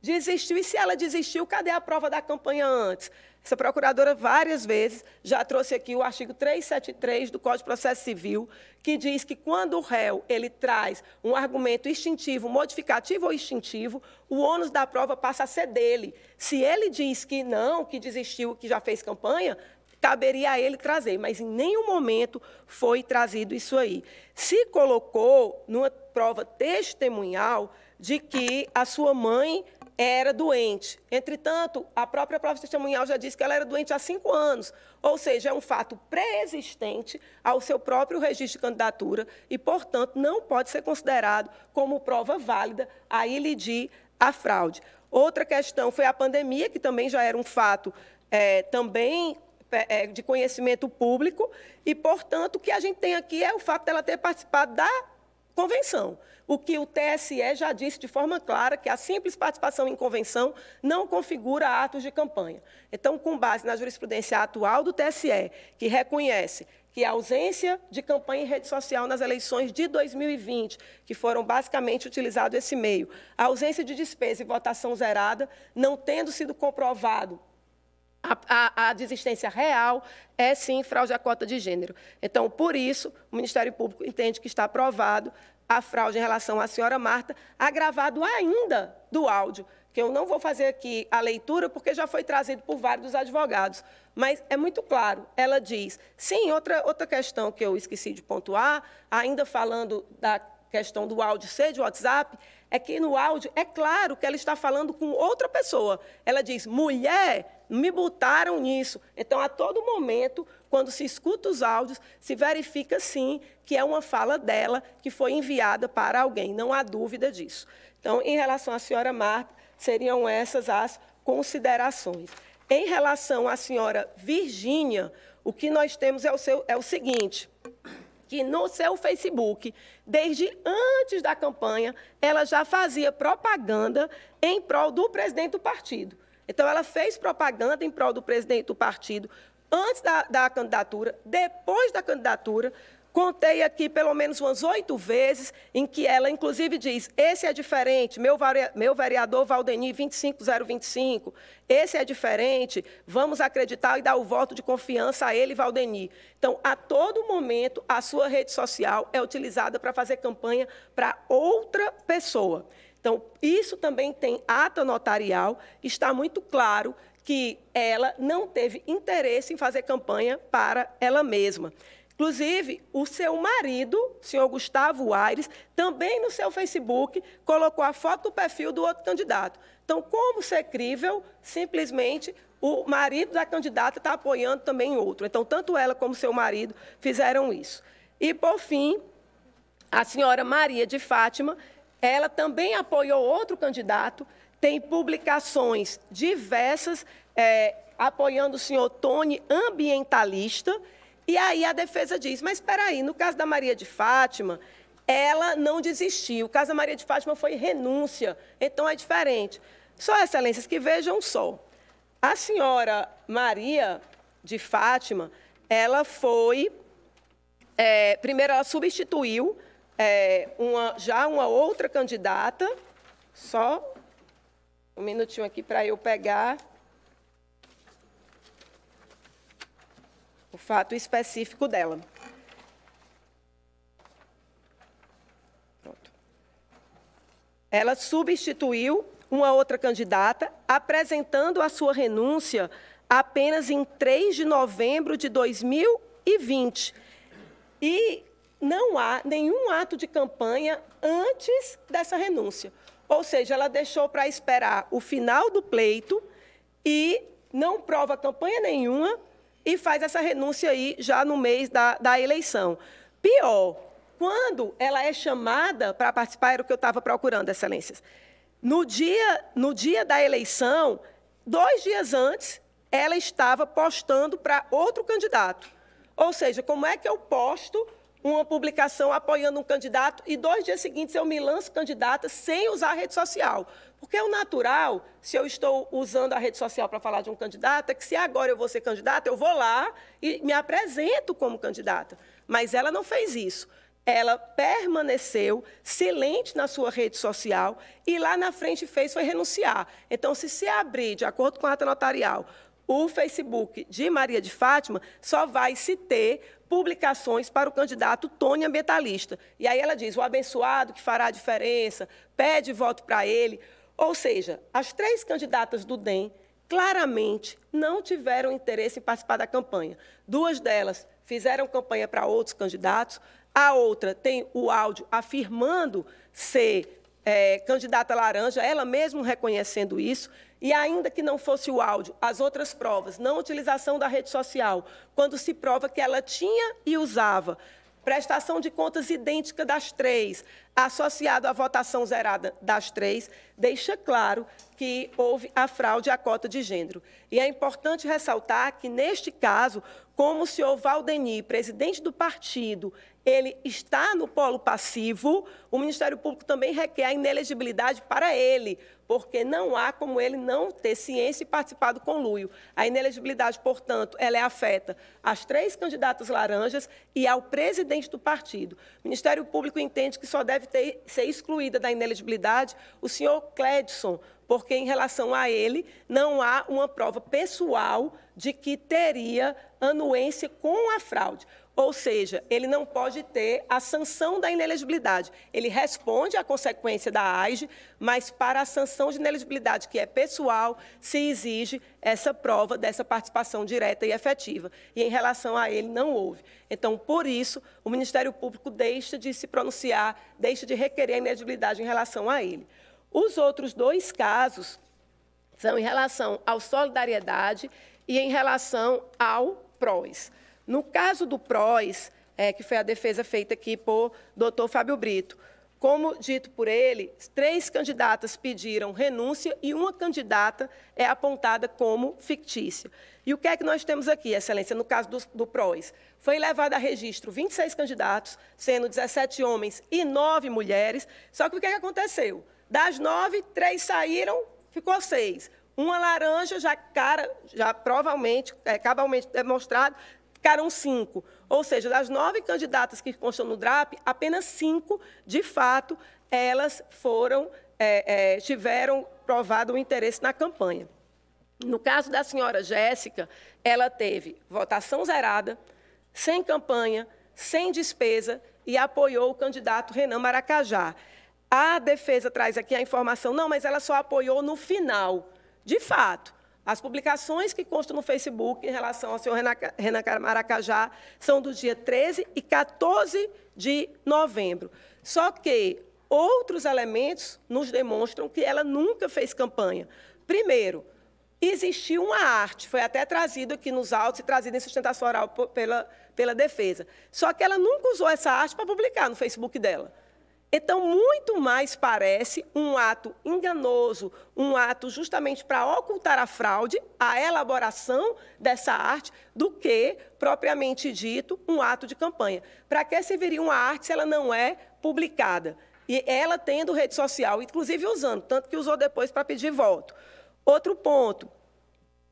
Desistiu, e se ela desistiu, cadê a prova da campanha antes? Essa procuradora várias vezes já trouxe aqui o artigo 373 do Código de Processo Civil, que diz que quando o réu ele traz um argumento instintivo, modificativo ou instintivo, o ônus da prova passa a ser dele. Se ele diz que não, que desistiu, que já fez campanha, caberia a ele trazer, mas em nenhum momento foi trazido isso aí. Se colocou numa prova testemunhal de que a sua mãe era doente. Entretanto, a própria prova testemunhal já disse que ela era doente há cinco anos, ou seja, é um fato pré-existente ao seu próprio registro de candidatura e, portanto, não pode ser considerado como prova válida a ilidir a fraude. Outra questão foi a pandemia, que também já era um fato é, também é, de conhecimento público, e, portanto, o que a gente tem aqui é o fato dela ter participado da convenção. O que o TSE já disse de forma clara que a simples participação em convenção não configura atos de campanha. Então, com base na jurisprudência atual do TSE, que reconhece que a ausência de campanha em rede social nas eleições de 2020, que foram basicamente utilizado esse meio, a ausência de despesa e votação zerada, não tendo sido comprovado a, a, a, desistência real é sim fraude à cota de gênero. Então, por isso, o Ministério Público entende que está aprovado a fraude em relação à senhora Marta, agravado ainda do áudio, que eu não vou fazer aqui a leitura, porque já foi trazido por vários dos advogados. Mas é muito claro, ela diz. Sim, outra, outra questão que eu esqueci de pontuar, ainda falando da questão do áudio ser de WhatsApp, é que no áudio é claro que ela está falando com outra pessoa. Ela diz, mulher, me botaram nisso. Então, a todo momento, quando se escuta os áudios, se verifica sim que é uma fala dela que foi enviada para alguém. Não há dúvida disso. Então, em relação à senhora Marta, seriam essas as considerações. Em relação à senhora Virgínia, o que nós temos é o, seu, é o seguinte: que no seu Facebook, desde antes da campanha, ela já fazia propaganda em prol do presidente do partido. Então, ela fez propaganda em prol do presidente do partido antes da, da candidatura, depois da candidatura, Contei aqui pelo menos umas oito vezes em que ela, inclusive, diz: esse é diferente, meu, meu vereador Valdeni 25025, esse é diferente, vamos acreditar e dar o voto de confiança a ele, Valdeni. Então, a todo momento, a sua rede social é utilizada para fazer campanha para outra pessoa. Então, isso também tem ata notarial, está muito claro que ela não teve interesse em fazer campanha para ela mesma. Inclusive, o seu marido, o senhor Gustavo Aires, também no seu Facebook colocou a foto do perfil do outro candidato. Então, como ser crível, simplesmente o marido da candidata está apoiando também outro. Então, tanto ela como seu marido fizeram isso. E, por fim, a senhora Maria de Fátima, ela também apoiou outro candidato, tem publicações diversas é, apoiando o senhor Tony, ambientalista, e aí a defesa diz: mas espera aí, no caso da Maria de Fátima, ela não desistiu. O caso da Maria de Fátima foi renúncia, então é diferente. Só, excelências, que vejam só. A senhora Maria de Fátima, ela foi. É, primeiro, ela substituiu é, uma, já uma outra candidata. Só um minutinho aqui para eu pegar. O fato específico dela. Pronto. Ela substituiu uma outra candidata, apresentando a sua renúncia apenas em 3 de novembro de 2020. E não há nenhum ato de campanha antes dessa renúncia. Ou seja, ela deixou para esperar o final do pleito e não prova campanha nenhuma e faz essa renúncia aí já no mês da, da eleição. Pior, quando ela é chamada para participar, era o que eu estava procurando, excelências. No dia, no dia da eleição, dois dias antes, ela estava postando para outro candidato. Ou seja, como é que eu posto uma publicação apoiando um candidato e dois dias seguintes eu me lanço candidata sem usar a rede social? Porque é o natural, se eu estou usando a rede social para falar de um candidato, é que se agora eu vou ser candidata, eu vou lá e me apresento como candidata. Mas ela não fez isso. Ela permaneceu silente na sua rede social e lá na frente fez foi renunciar. Então, se se abrir, de acordo com a ata notarial, o Facebook de Maria de Fátima, só vai se ter publicações para o candidato Tony Ambientalista. E aí ela diz: o abençoado que fará a diferença, pede voto para ele. Ou seja, as três candidatas do DEM claramente não tiveram interesse em participar da campanha. Duas delas fizeram campanha para outros candidatos, a outra tem o áudio afirmando ser é, candidata laranja, ela mesma reconhecendo isso, e ainda que não fosse o áudio, as outras provas, não utilização da rede social, quando se prova que ela tinha e usava prestação de contas idêntica das três, associado à votação zerada das três, deixa claro que houve a fraude à cota de gênero. E é importante ressaltar que, neste caso, como o senhor Valdeni, presidente do partido, ele está no polo passivo, o Ministério Público também requer a inelegibilidade para ele, porque não há como ele não ter ciência e participar do conluio. A inelegibilidade, portanto, ela é afeta às três candidatas laranjas e ao presidente do partido. O Ministério Público entende que só deve ter, ser excluída da inelegibilidade o senhor Cledson, porque em relação a ele não há uma prova pessoal de que teria anuência com a fraude. Ou seja, ele não pode ter a sanção da inelegibilidade. Ele responde à consequência da AIGE, mas para a sanção de inelegibilidade, que é pessoal, se exige essa prova dessa participação direta e efetiva. E em relação a ele, não houve. Então, por isso, o Ministério Público deixa de se pronunciar, deixa de requerer a inelegibilidade em relação a ele. Os outros dois casos são em relação ao solidariedade e em relação ao PROS. No caso do PROS, é, que foi a defesa feita aqui por doutor Fábio Brito, como dito por ele, três candidatas pediram renúncia e uma candidata é apontada como fictícia. E o que é que nós temos aqui, Excelência, no caso do, do PROS? Foi levado a registro 26 candidatos, sendo 17 homens e 9 mulheres, só que o que, é que aconteceu? Das nove, três saíram, ficou seis. Uma laranja, já cara, já provavelmente, é, cabalmente demonstrado, ficaram cinco. Ou seja, das nove candidatas que constam no DRAP, apenas cinco, de fato, elas foram, é, é, tiveram provado o interesse na campanha. No caso da senhora Jéssica, ela teve votação zerada, sem campanha, sem despesa e apoiou o candidato Renan Maracajá. A defesa traz aqui a informação, não, mas ela só apoiou no final. De fato, as publicações que constam no Facebook em relação ao senhor Renan Maracajá são do dia 13 e 14 de novembro. Só que outros elementos nos demonstram que ela nunca fez campanha. Primeiro, existiu uma arte, foi até trazido aqui nos autos e trazido em sustentação oral pela, pela defesa. Só que ela nunca usou essa arte para publicar no Facebook dela. Então, muito mais parece um ato enganoso, um ato justamente para ocultar a fraude, a elaboração dessa arte, do que, propriamente dito, um ato de campanha. Para que serviria uma arte se ela não é publicada? E ela tendo rede social, inclusive usando, tanto que usou depois para pedir voto. Outro ponto,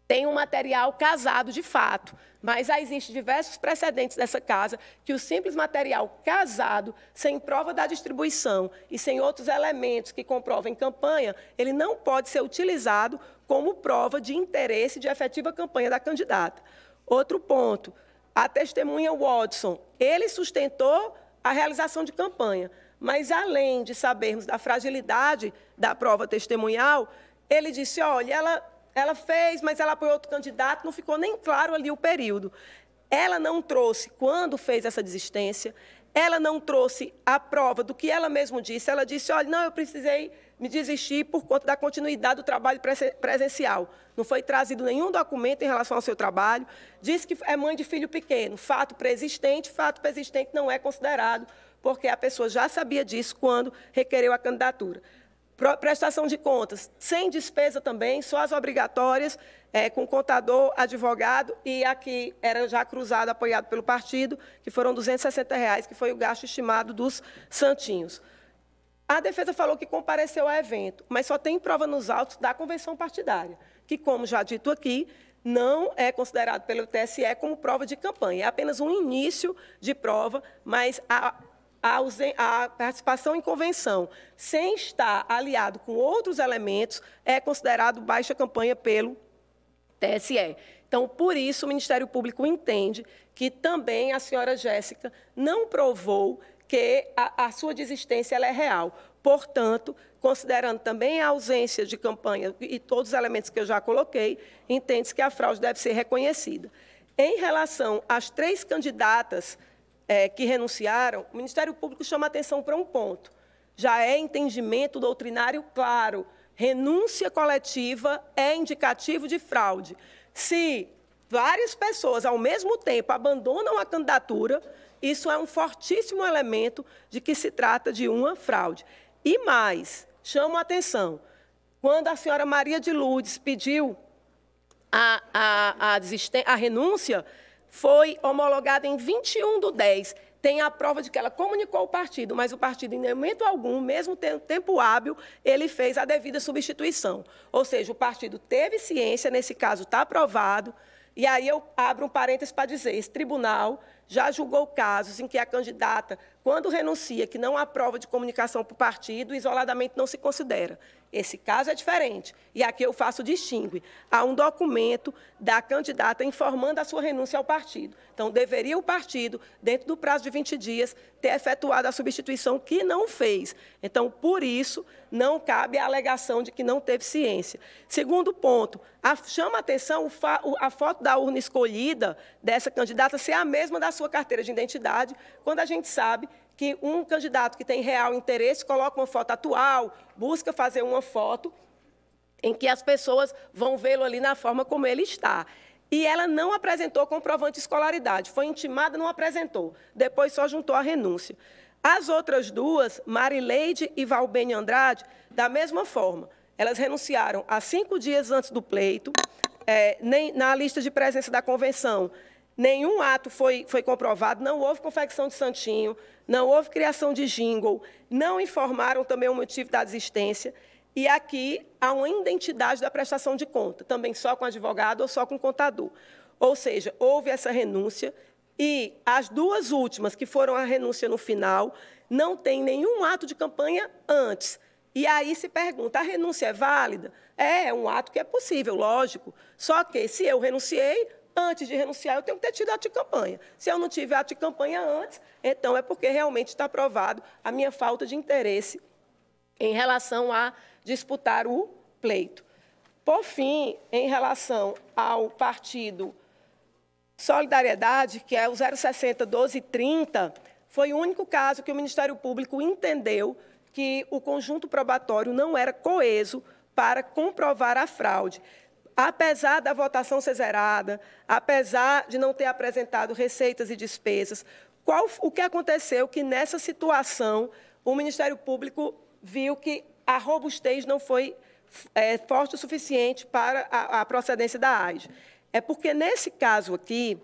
tem um material casado de fato, mas já existem diversos precedentes dessa casa que o simples material casado, sem prova da distribuição e sem outros elementos que comprovem campanha, ele não pode ser utilizado como prova de interesse de efetiva campanha da candidata. Outro ponto, a testemunha Watson, ele sustentou a realização de campanha, mas além de sabermos da fragilidade da prova testemunhal, ele disse, olha, ela ela fez, mas ela apoiou outro candidato, não ficou nem claro ali o período. Ela não trouxe, quando fez essa desistência, ela não trouxe a prova do que ela mesma disse. Ela disse: olha, não, eu precisei me desistir por conta da continuidade do trabalho presencial. Não foi trazido nenhum documento em relação ao seu trabalho. Disse que é mãe de filho pequeno. Fato preexistente, fato preexistente não é considerado, porque a pessoa já sabia disso quando requereu a candidatura. Prestação de contas, sem despesa também, só as obrigatórias, é, com contador, advogado, e aqui era já cruzado, apoiado pelo partido, que foram 260 reais, que foi o gasto estimado dos santinhos. A defesa falou que compareceu ao evento, mas só tem prova nos autos da convenção partidária, que, como já dito aqui, não é considerado pelo TSE como prova de campanha. É apenas um início de prova, mas a a, participação em convenção sem estar aliado com outros elementos é considerado baixa campanha pelo TSE. Então, por isso, o Ministério Público entende que também a senhora Jéssica não provou que a, a sua desistência é real. Portanto, considerando também a ausência de campanha e todos os elementos que eu já coloquei, entende-se que a fraude deve ser reconhecida. Em relação às três candidatas é, que renunciaram, o Ministério Público chama atenção para um ponto. Já é entendimento doutrinário claro. Renúncia coletiva é indicativo de fraude. Se várias pessoas, ao mesmo tempo, abandonam a candidatura, isso é um fortíssimo elemento de que se trata de uma fraude. E mais, chamo a atenção, quando a senhora Maria de Lourdes pediu a, a, a, a renúncia, foi homologada em 21 do 10. Tem a prova de que ela comunicou o partido, mas o partido, em momento algum, mesmo tendo tempo hábil, ele fez a devida substituição. Ou seja, o partido teve ciência, nesse caso está aprovado, e aí eu abro um parênteses para dizer, esse tribunal já julgou casos em que a candidata, quando renuncia, que não há prova de comunicação para o partido, isoladamente não se considera. Esse caso é diferente. E aqui eu faço distingue. Há um documento da candidata informando a sua renúncia ao partido. Então, deveria o partido, dentro do prazo de 20 dias, ter efetuado a substituição que não fez. Então, por isso, não cabe a alegação de que não teve ciência. Segundo ponto, a, chama atenção a foto da urna escolhida dessa candidata ser a mesma da sua carteira de identidade, quando a gente sabe que um candidato que tem real interesse coloca uma foto atual, busca fazer uma foto em que as pessoas vão vê-lo ali na forma como ele está. E ela não apresentou comprovante de escolaridade, foi intimada, não apresentou. Depois só juntou a renúncia. As outras duas, Marileide e Valbene Andrade, da mesma forma. Elas renunciaram há cinco dias antes do pleito, é, nem, na lista de presença da convenção. Nenhum ato foi, foi comprovado, não houve confecção de santinho, não houve criação de jingle, não informaram também o motivo da desistência. E aqui há uma identidade da prestação de conta, também só com advogado ou só com contador. Ou seja, houve essa renúncia e as duas últimas, que foram a renúncia no final, não tem nenhum ato de campanha antes. E aí se pergunta: a renúncia é válida? É, é um ato que é possível, lógico. Só que, se eu renunciei, antes de renunciar, eu tenho que ter tido ato de campanha. Se eu não tive ato de campanha antes, então é porque realmente está provado a minha falta de interesse em relação a disputar o pleito. Por fim, em relação ao partido Solidariedade, que é o 060 1230, foi o único caso que o Ministério Público entendeu que o conjunto probatório não era coeso para comprovar a fraude. Apesar da votação ser zerada, apesar de não ter apresentado receitas e despesas, qual, o que aconteceu que nessa situação o Ministério Público viu que a robustez não foi é, forte o suficiente para a, a procedência da AIS. É porque, nesse caso aqui,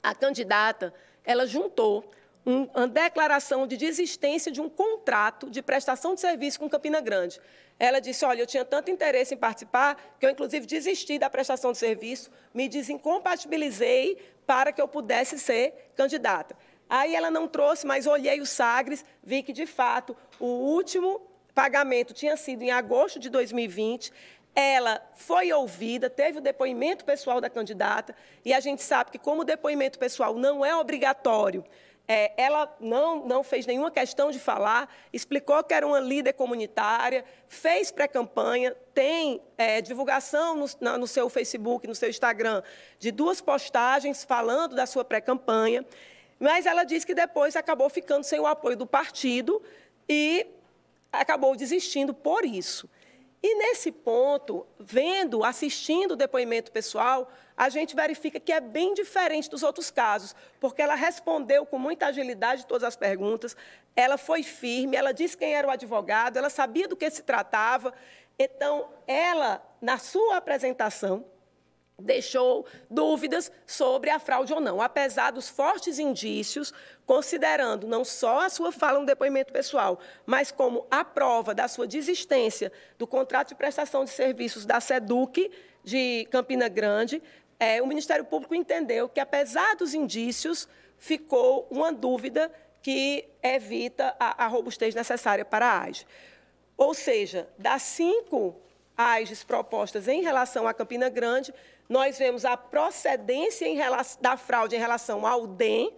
a candidata ela juntou um, uma declaração de desistência de um contrato de prestação de serviço com Campina Grande. Ela disse, olha, eu tinha tanto interesse em participar que eu, inclusive, desisti da prestação de serviço, me desincompatibilizei para que eu pudesse ser candidata. Aí ela não trouxe, mas olhei os sagres, vi que, de fato, o último pagamento tinha sido em agosto de 2020, ela foi ouvida, teve o depoimento pessoal da candidata, e a gente sabe que, como o depoimento pessoal não é obrigatório, é, ela não, não fez nenhuma questão de falar, explicou que era uma líder comunitária, fez pré-campanha, tem é, divulgação no, na, no seu Facebook, no seu Instagram, de duas postagens falando da sua pré-campanha, mas ela disse que depois acabou ficando sem o apoio do partido e acabou desistindo por isso. E nesse ponto, vendo, assistindo o depoimento pessoal, a gente verifica que é bem diferente dos outros casos, porque ela respondeu com muita agilidade todas as perguntas, ela foi firme, ela disse quem era o advogado, ela sabia do que se tratava. Então, ela, na sua apresentação, deixou dúvidas sobre a fraude ou não, apesar dos fortes indícios, considerando não só a sua fala no depoimento pessoal, mas como a prova da sua desistência do contrato de prestação de serviços da SEDUC de Campina Grande, é, o Ministério Público entendeu que, apesar dos indícios, ficou uma dúvida que evita a, a robustez necessária para a AGE. Ou seja, das cinco AGEs propostas em relação à Campina Grande, nós vemos a procedência relação, da fraude em relação ao DEM,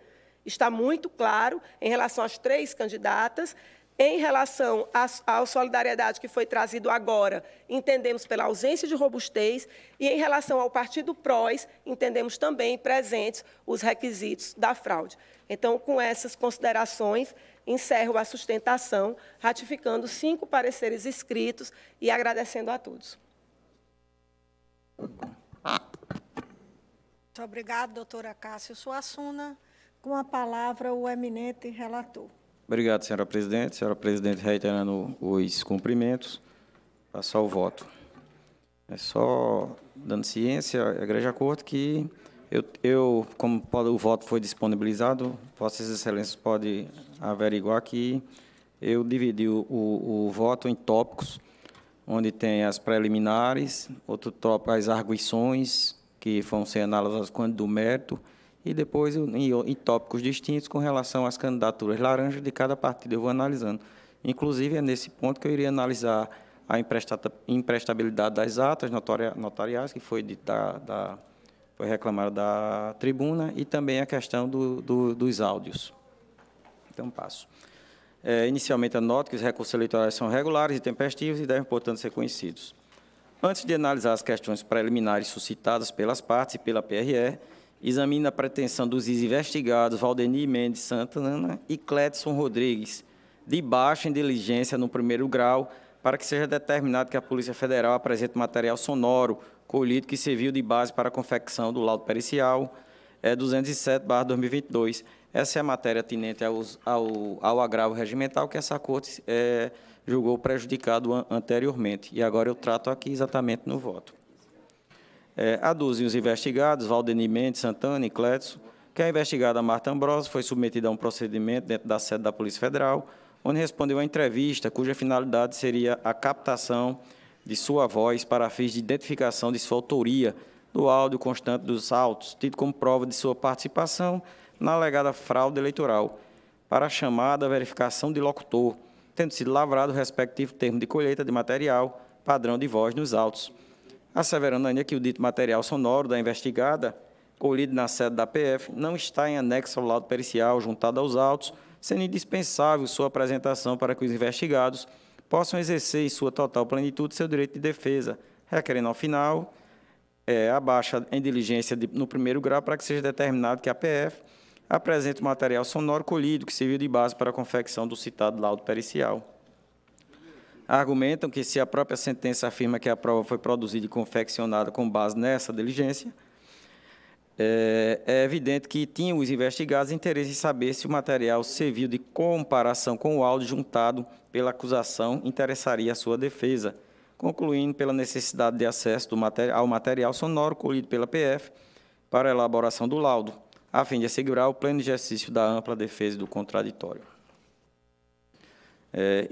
está muito claro, em relação às três candidatas. Em relação à, solidariedade que foi trazido agora, entendemos pela ausência de robustez, e em relação ao partido PROS, entendemos também presentes os requisitos da fraude. Então, com essas considerações, encerro a sustentação, ratificando cinco pareceres escritos e agradecendo a todos. Muito obrigada, doutora Cássio Suassuna. Com a palavra, o eminente relator. Obrigado, senhora presidente. Senhora presidente, reiterando os cumprimentos, passar o voto. É só dando ciência à Igreja Corte que eu, eu como pode, o voto foi disponibilizado, Vossas Excelências podem averiguar que eu dividi o, o, o voto em tópicos onde tem as preliminares, outro tópico as arguições, que vão ser analisadas quando do mérito, e depois em, em tópicos distintos com relação às candidaturas laranjas de cada partido, eu vou analisando. Inclusive, é nesse ponto que eu iria analisar a imprestabilidade das atas notariais, que foi, da, da, foi reclamada da tribuna, e também a questão do, do, dos áudios. Então, passo. É, inicialmente, anoto que os recursos eleitorais são regulares e tempestivos e devem, portanto, ser conhecidos. Antes de analisar as questões preliminares suscitadas pelas partes e pela PRE, examine a pretensão dos investigados Valdeni Mendes Santana e Cledson Rodrigues, de baixa diligência no primeiro grau, para que seja determinado que a Polícia Federal apresente material sonoro colhido que serviu de base para a confecção do laudo pericial é 207/2022 essa é a matéria atinente ao, ao agravo regimental que essa Corte é, julgou prejudicado an, anteriormente. E agora eu trato aqui exatamente no voto. É, aduzem os investigados, Valdeni Mendes, Santana e Cletson, que a investigada Marta Ambrosio foi submetida a um procedimento dentro da sede da Polícia Federal, onde respondeu a entrevista cuja finalidade seria a captação de sua voz para fins de identificação de sua autoria do áudio constante dos autos, tido como prova de sua participação na alegada fraude eleitoral, para a chamada verificação de locutor, tendo sido lavrado o respectivo termo de colheita de material padrão de voz nos autos. Asseverando ainda que o dito material sonoro da investigada, colhido na sede da PF, não está em anexo ao laudo pericial juntado aos autos, sendo indispensável sua apresentação para que os investigados possam exercer em sua total plenitude seu direito de defesa, requerendo ao final é, a baixa em diligência de, no primeiro grau para que seja determinado que a PF apresente o material sonoro colhido que serviu de base para a confecção do citado laudo pericial. Argumentam que se a própria sentença afirma que a prova foi produzida e confeccionada com base nessa diligência, é, é, evidente que tinham os investigados interesse em saber se o material serviu de comparação com o áudio juntado pela acusação interessaria a sua defesa, concluindo pela necessidade de acesso ao material sonoro colhido pela PF para a elaboração do laudo, a fim de assegurar o pleno exercício da ampla defesa do contraditório. É,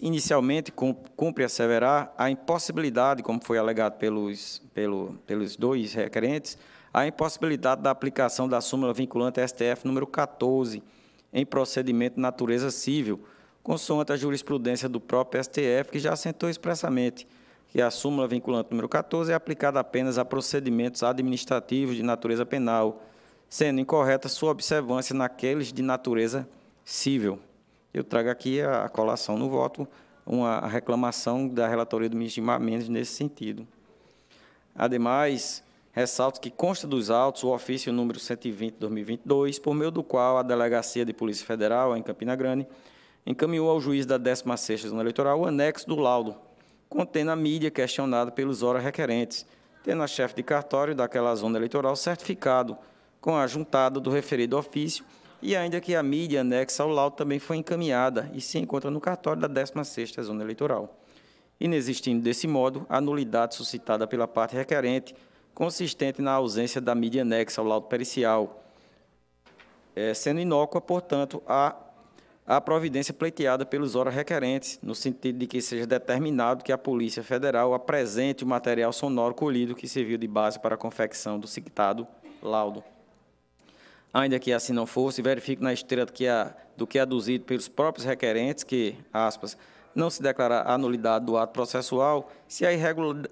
inicialmente, cumpre asseverar a impossibilidade, como foi alegado pelos, pelo, pelos dois requerentes, a impossibilidade da aplicação da súmula vinculante STF número 14 em procedimento de natureza civil, consoante a jurisprudência do próprio STF, que já assentou expressamente que a súmula vinculante número 14 é aplicada apenas a procedimentos administrativos de natureza penal, sendo incorreta sua observância naqueles de natureza civil. Eu trago aqui a, colação no voto uma reclamação da relatoria do ministro Gilmar Mendes nesse sentido. Ademais, ressalto que consta dos autos o ofício número 120 de 2022, por meio do qual a Delegacia de Polícia Federal, em Campina Grande, encaminhou ao juiz da 16ª Zona Eleitoral o anexo do laudo, contendo a mídia questionada pelos horas requerentes, tendo a chefe de cartório daquela zona eleitoral certificado com a juntada do referido ofício e ainda que a mídia anexa ao laudo também foi encaminhada e se encontra no cartório da 16ª Zona Eleitoral. Inexistindo, desse modo, a nulidade suscitada pela parte requerente, consistente na ausência da mídia anexa ao laudo pericial, é, sendo inócua, portanto, a, a providência pleiteada pelos órgãos requerentes, no sentido de que seja determinado que a Polícia Federal apresente o material sonoro colhido que serviu de base para a confecção do citado laudo. Ainda que assim não fosse, verifique na esteira do que, é, do que é aduzido pelos próprios requerentes que, aspas, não se declarar a nulidade do ato processual se a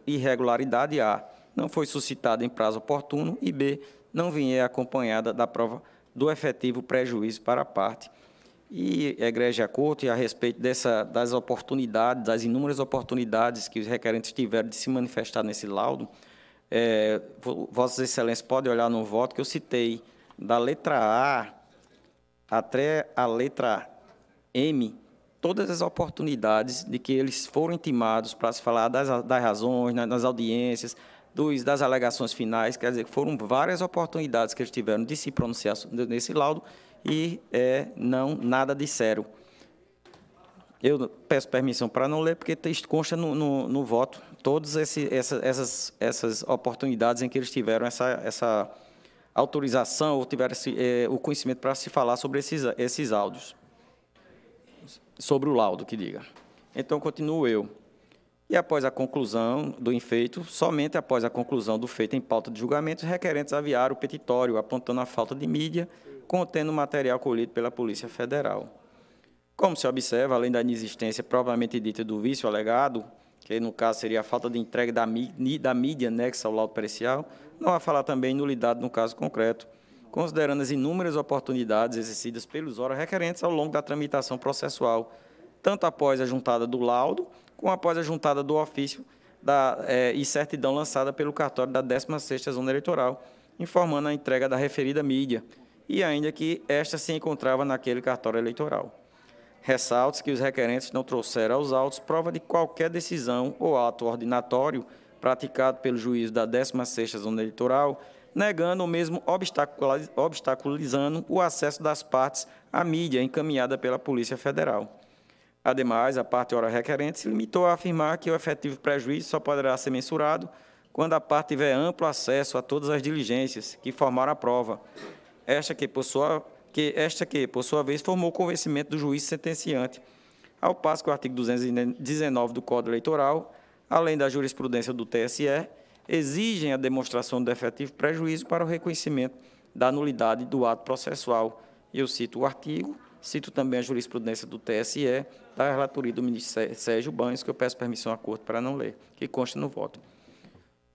irregularidade A não foi suscitada em prazo oportuno e B não vier acompanhada da prova do efetivo prejuízo para a parte. E a Igreja Corte, a respeito dessa, das oportunidades, das inúmeras oportunidades que os requerentes tiveram de se manifestar nesse laudo, é, Vossas Excelências podem olhar no voto que eu citei da letra A até a letra M, todas as oportunidades de que eles foram intimados para se falar das, das razões, nas audiências, dos, das alegações finais, quer dizer, foram várias oportunidades que eles tiveram de se pronunciar nesse laudo e é, não nada disseram. Eu peço permissão para não ler, porque consta no, no, no voto todas essa, essas, essas oportunidades em que eles tiveram essa, essa autorização ou tiver é, o conhecimento para se falar sobre esses, esses áudios. Sobre o laudo, que diga. Então, continuo eu. E após a conclusão do infeito, somente após a conclusão do feito em pauta de julgamento, os requerentes aviaram o petitório, apontando a falta de mídia, contendo material colhido pela Polícia Federal. Como se observa, além da inexistência propriamente dita do vício alegado, que no caso seria a falta de entrega da, da mídia anexa ao laudo pericial, não há falar também nulidade no caso concreto, considerando as inúmeras oportunidades exercidas pelos órgãos requerentes ao longo da tramitação processual, tanto após a juntada do laudo, como após a juntada do ofício da, é, e certidão lançada pelo cartório da 16ª Zona Eleitoral, informando a entrega da referida mídia, e ainda que esta se encontrava naquele cartório eleitoral. Ressalta que os requerentes não trouxeram aos autos prova de qualquer decisão ou ato ordinatório praticado pelo juiz da 16ª Zona Eleitoral, negando ou mesmo obstaculizando o acesso das partes à mídia encaminhada pela Polícia Federal. Ademais, a parte ora requerente se limitou a afirmar que o efetivo prejuízo só poderá ser mensurado quando a parte tiver amplo acesso a todas as diligências que formaram a prova, esta que, por sua, que, esta que, por sua vez, formou o convencimento do juiz sentenciante, ao passo que o artigo 219 do Código Eleitoral além da jurisprudência do TSE, exigem a demonstração do efetivo prejuízo para o reconhecimento da nulidade do ato processual. Eu cito o artigo, cito também a jurisprudência do TSE, da relatoria do ministro Sérgio Banhos, que eu peço permissão à Corte para não ler, que consta no voto.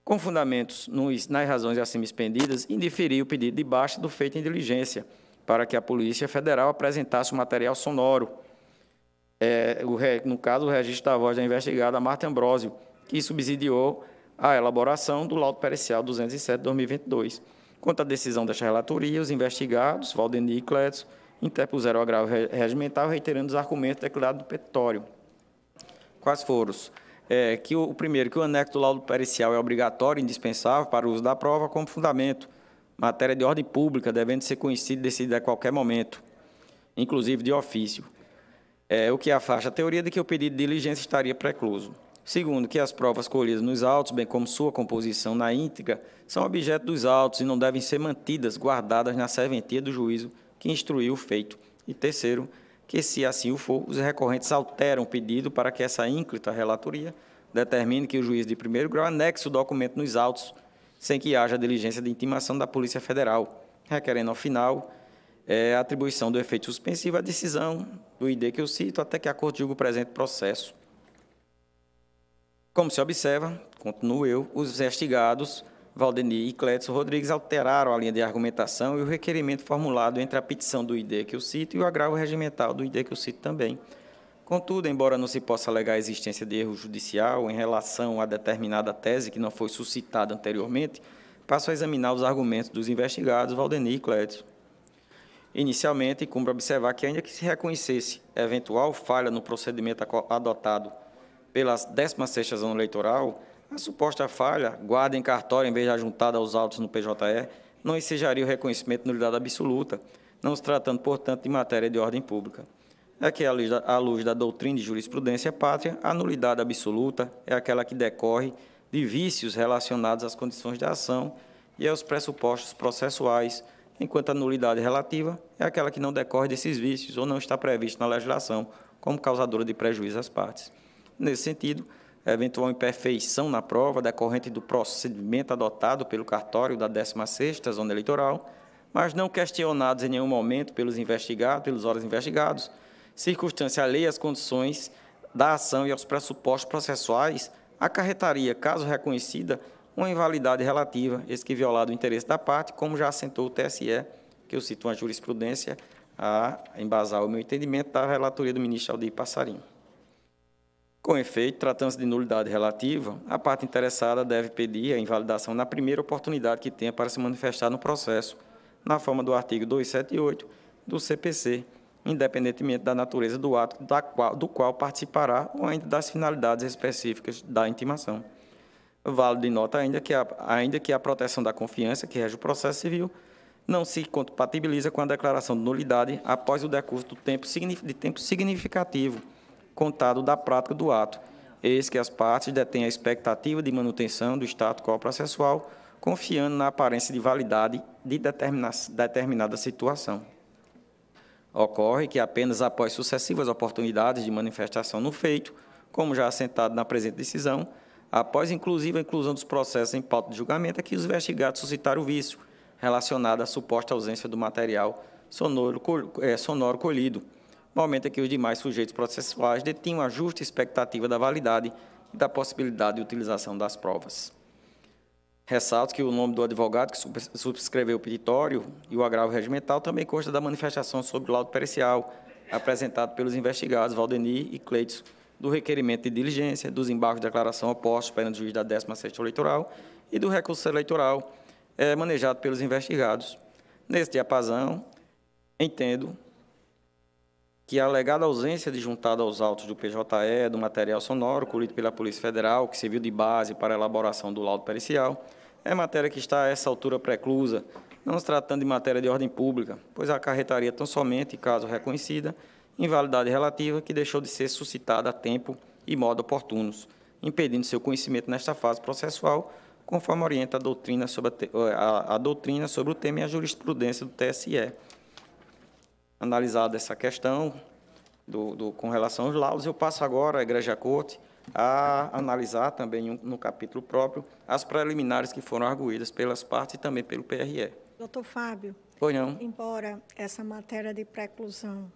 Com fundamentos nos, nas razões acima expendidas, indiferi o pedido de baixa do feito em diligência, para que a Polícia Federal apresentasse o material sonoro, é, o, no caso, o registro da voz da investigada Marta Ambrosio, que subsidiou a elaboração do laudo pericial 207-2022. Quanto à decisão desta relatoria, os investigados, Valdemir e Clédson, interpuseram o agravo regimental, reiterando os argumentos declarados do petitório. Quais foram? É, que o, o, primeiro, que o anexo do laudo pericial é obrigatório e indispensável para o uso da prova como fundamento, matéria de ordem pública, devendo ser conhecido e decidido a qualquer momento, inclusive de ofício. É, o que afasta a teoria de que o pedido de diligência estaria precluso. Segundo, que as provas colhidas nos autos, bem como sua composição na íntegra, são objeto dos autos e não devem ser mantidas, guardadas na serventia do juízo que instruiu o feito. E terceiro, que se assim o for, os recorrentes alteram o pedido para que essa ínclita relatoria determine que o juiz de primeiro grau anexe o documento nos autos, sem que haja diligência de intimação da Polícia Federal, requerendo, ao final, é, a atribuição do efeito suspensivo à decisão do ID que eu cito, até que a Corte julgue o presente processo. Como se observa, continuo eu, os investigados Valdeni e Clédson Rodrigues alteraram a linha de argumentação e o requerimento formulado entre a petição do ID que eu cito e o agravo regimental do ID que eu cito também. Contudo, embora não se possa alegar a existência de erro judicial em relação a determinada tese que não foi suscitada anteriormente, passo a examinar os argumentos dos investigados Valdeni e Clédson. Inicialmente, cumpre observar que, ainda que se reconhecesse eventual falha no procedimento adotado pela 16ª zona eleitoral, a suposta falha, guarda em cartório em vez de ajuntada aos autos no PJE, não ensejaria o reconhecimento de nulidade absoluta, não se tratando, portanto, de matéria de ordem pública. É que, à luz da doutrina de jurisprudência pátria, a nulidade absoluta é aquela que decorre de vícios relacionados às condições de ação e aos pressupostos processuais, enquanto a nulidade relativa é aquela que não decorre desses vícios ou não está prevista na legislação como causadora de prejuízo às partes. Nesse sentido, eventual imperfeição na prova decorrente do procedimento adotado pelo cartório da 16ª Zona Eleitoral, mas não questionados em nenhum momento pelos investigados, pelos órgãos investigados, circunstância alheia às condições da ação e aos pressupostos processuais, acarretaria, caso reconhecida, uma invalidade relativa, eis que violado o interesse da parte, como já assentou o TSE, que eu cito uma jurisprudência a embasar o meu entendimento da relatoria do ministro Aldir Passarinho. Com efeito, tratando-se de nulidade relativa, a parte interessada deve pedir a invalidação na primeira oportunidade que tenha para se manifestar no processo, na forma do artigo 278 do CPC, independentemente da natureza do ato qual, do qual participará ou ainda das finalidades específicas da intimação. Vale de nota ainda que, a, ainda que a proteção da confiança que rege o processo civil não se compatibiliza com a declaração de nulidade após o decurso do tempo, de tempo significativo contado da prática do ato, eis que as partes detêm a expectativa de manutenção do status quo processual, confiando na aparência de validade de determinada situação. Ocorre que apenas após sucessivas oportunidades de manifestação no feito, como já assentado na presente decisão, após inclusive a inclusão dos processos em pauta de julgamento, é que os investigados suscitaram o vício relacionado à suposta ausência do material sonoro, é, sonoro colhido, momento em que os demais sujeitos processuais detinham a justa expectativa da validade e da possibilidade de utilização das provas. Ressalto que o nome do advogado que subscreveu o petitório e o agravo regimental também consta da manifestação sobre o laudo pericial, apresentado pelos investigados Valdeni e Cleiton, do requerimento de diligência, dos embargos de declaração opostos perante o juiz da 16ª eleitoral e do recurso eleitoral é, manejado pelos investigados. Nesse diapasão, entendo que a alegada ausência de juntada aos autos do PJE do material sonoro colhido pela Polícia Federal, que serviu de base para a elaboração do laudo pericial, é matéria que está a essa altura preclusa, não se tratando de matéria de ordem pública, pois acarretaria tão somente, caso reconhecida, invalidade relativa que deixou de ser suscitada a tempo e modo oportunos, impedindo seu conhecimento nesta fase processual, conforme orienta a doutrina sobre, a, a, a doutrina sobre o tema e a jurisprudência do TSE analisada essa questão do, do, com relação aos laudos, eu passo agora à Igreja Corte a analisar também no capítulo próprio as preliminares que foram arguídas pelas partes e também pelo PRE. Doutor Fábio. Pois não. Embora essa matéria de preclusão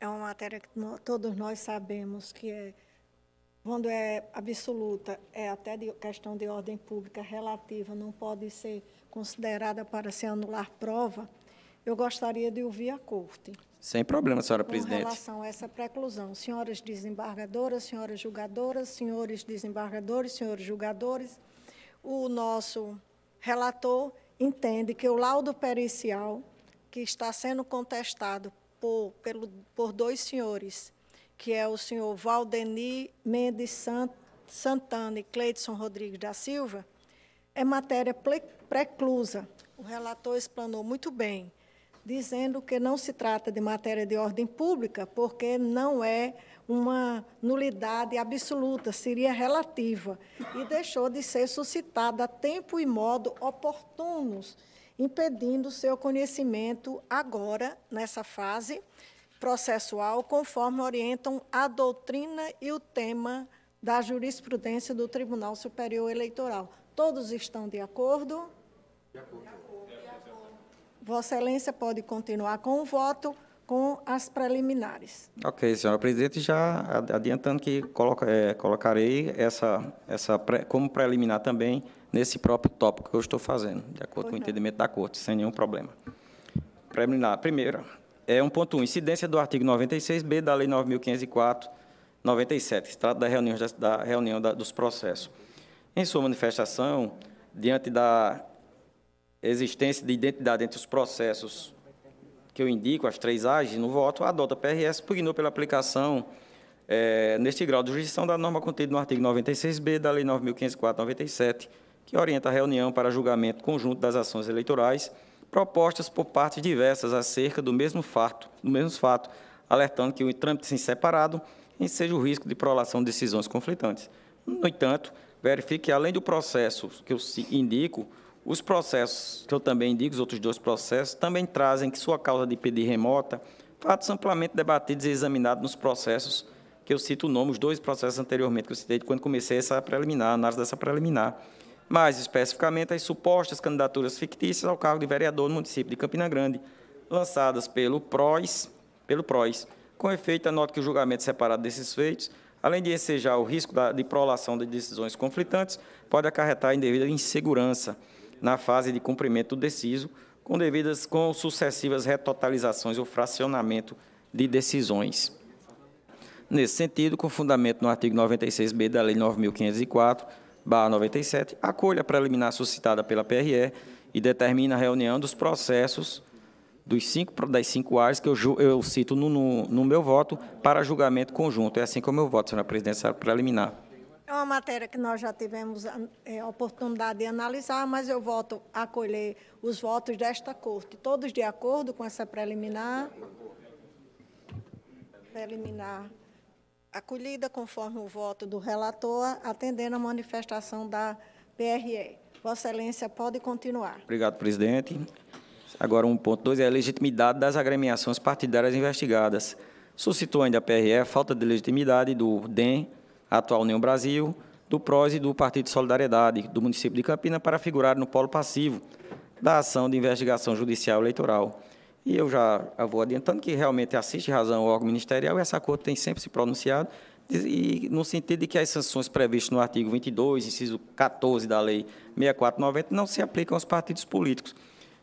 é uma matéria que todos nós sabemos que é, quando é absoluta, é até de questão de ordem pública relativa, não pode ser considerada para se anular prova, eu gostaria de ouvir a Corte. Sem problema, senhora presidente. Com relação a essa preclusão, senhoras desembargadoras, senhoras julgadoras, senhores desembargadores, senhores julgadores, o nosso relator entende que o laudo pericial que está sendo contestado por, pelo, por dois senhores, que é o senhor Valdeni Mendes Santana e Cleidson Rodrigues da Silva, é matéria preclusa. O relator explanou muito bem dizendo que não se trata de matéria de ordem pública, porque não é uma nulidade absoluta, seria relativa, e deixou de ser suscitada a tempo e modo oportunos, impedindo seu conhecimento agora, nessa fase processual, conforme orientam a doutrina e o tema da jurisprudência do Tribunal Superior Eleitoral. Todos estão de acordo? De acordo. Vossa Excelência pode continuar com o voto com as preliminares. Ok, senhora presidente, já adiantando que coloca, é, colocarei essa, essa pré, como preliminar também nesse próprio tópico que eu estou fazendo, de acordo pois com não. o entendimento da Corte, sem nenhum problema. Preliminar, primeira, é 1.1, incidência do artigo 96b da Lei 9.504, 97, se trata da reunião, da reunião da, dos processos. Em sua manifestação, diante da existência de identidade entre os processos que eu indico, as três AGES, no voto, adota PRS, pugnou pela aplicação, é, neste grau de jurisdição, da norma contida no artigo 96b da Lei 9.504-97, que orienta a reunião para julgamento conjunto das ações eleitorais propostas por partes diversas acerca do mesmo fato, do mesmo fato, alertando que o trâmite separado enseja o risco de prolação de decisões conflitantes. No entanto, verifique que, além do processo que eu indico, os processos, que eu também indico, os outros dois processos, também trazem que sua causa de pedir remota, fatos amplamente debatidos e examinados nos processos, que eu cito o nome, os dois processos anteriormente que eu citei quando comecei essa preliminar, a análise dessa preliminar. Mais especificamente, as supostas candidaturas fictícias ao cargo de vereador no município de Campina Grande, lançadas pelo PROS, pelo PROS. Com efeito, anoto que o julgamento separado desses feitos, além de ensejar o risco de prolação de decisões conflitantes, pode acarretar indevida insegurança, na fase de cumprimento do deciso, com devidas com sucessivas retotalizações ou fracionamento de decisões. Nesse sentido, com fundamento no artigo 96b da Lei 9.504, 97, acolhe a preliminar suscitada pela PRE e determina a reunião dos processos dos cinco, das cinco áreas que eu, eu cito no, no, no, meu voto para julgamento conjunto. É assim como eu voto, senhora presidente, preliminar. É uma matéria que nós já tivemos é, oportunidade de analisar, mas eu volto a acolher os votos desta Corte. Todos de acordo com essa preliminar? Preliminar acolhida conforme o voto do relator, atendendo a manifestação da PRE. Vossa Excelência pode continuar. Obrigado, presidente. Agora, 1.2 é a legitimidade das agremiações partidárias investigadas. Suscitou ainda a PRE a falta de legitimidade do DEM atual União Brasil, do PROS e do Partido de Solidariedade do município de Campina para figurar no polo passivo da ação de investigação judicial eleitoral. E eu já vou adiantando que realmente assiste razão ao órgão ministerial e essa Corte tem sempre se pronunciado e no sentido de que as sanções previstas no artigo 22, inciso 14 da Lei 6490, não se aplicam aos partidos políticos.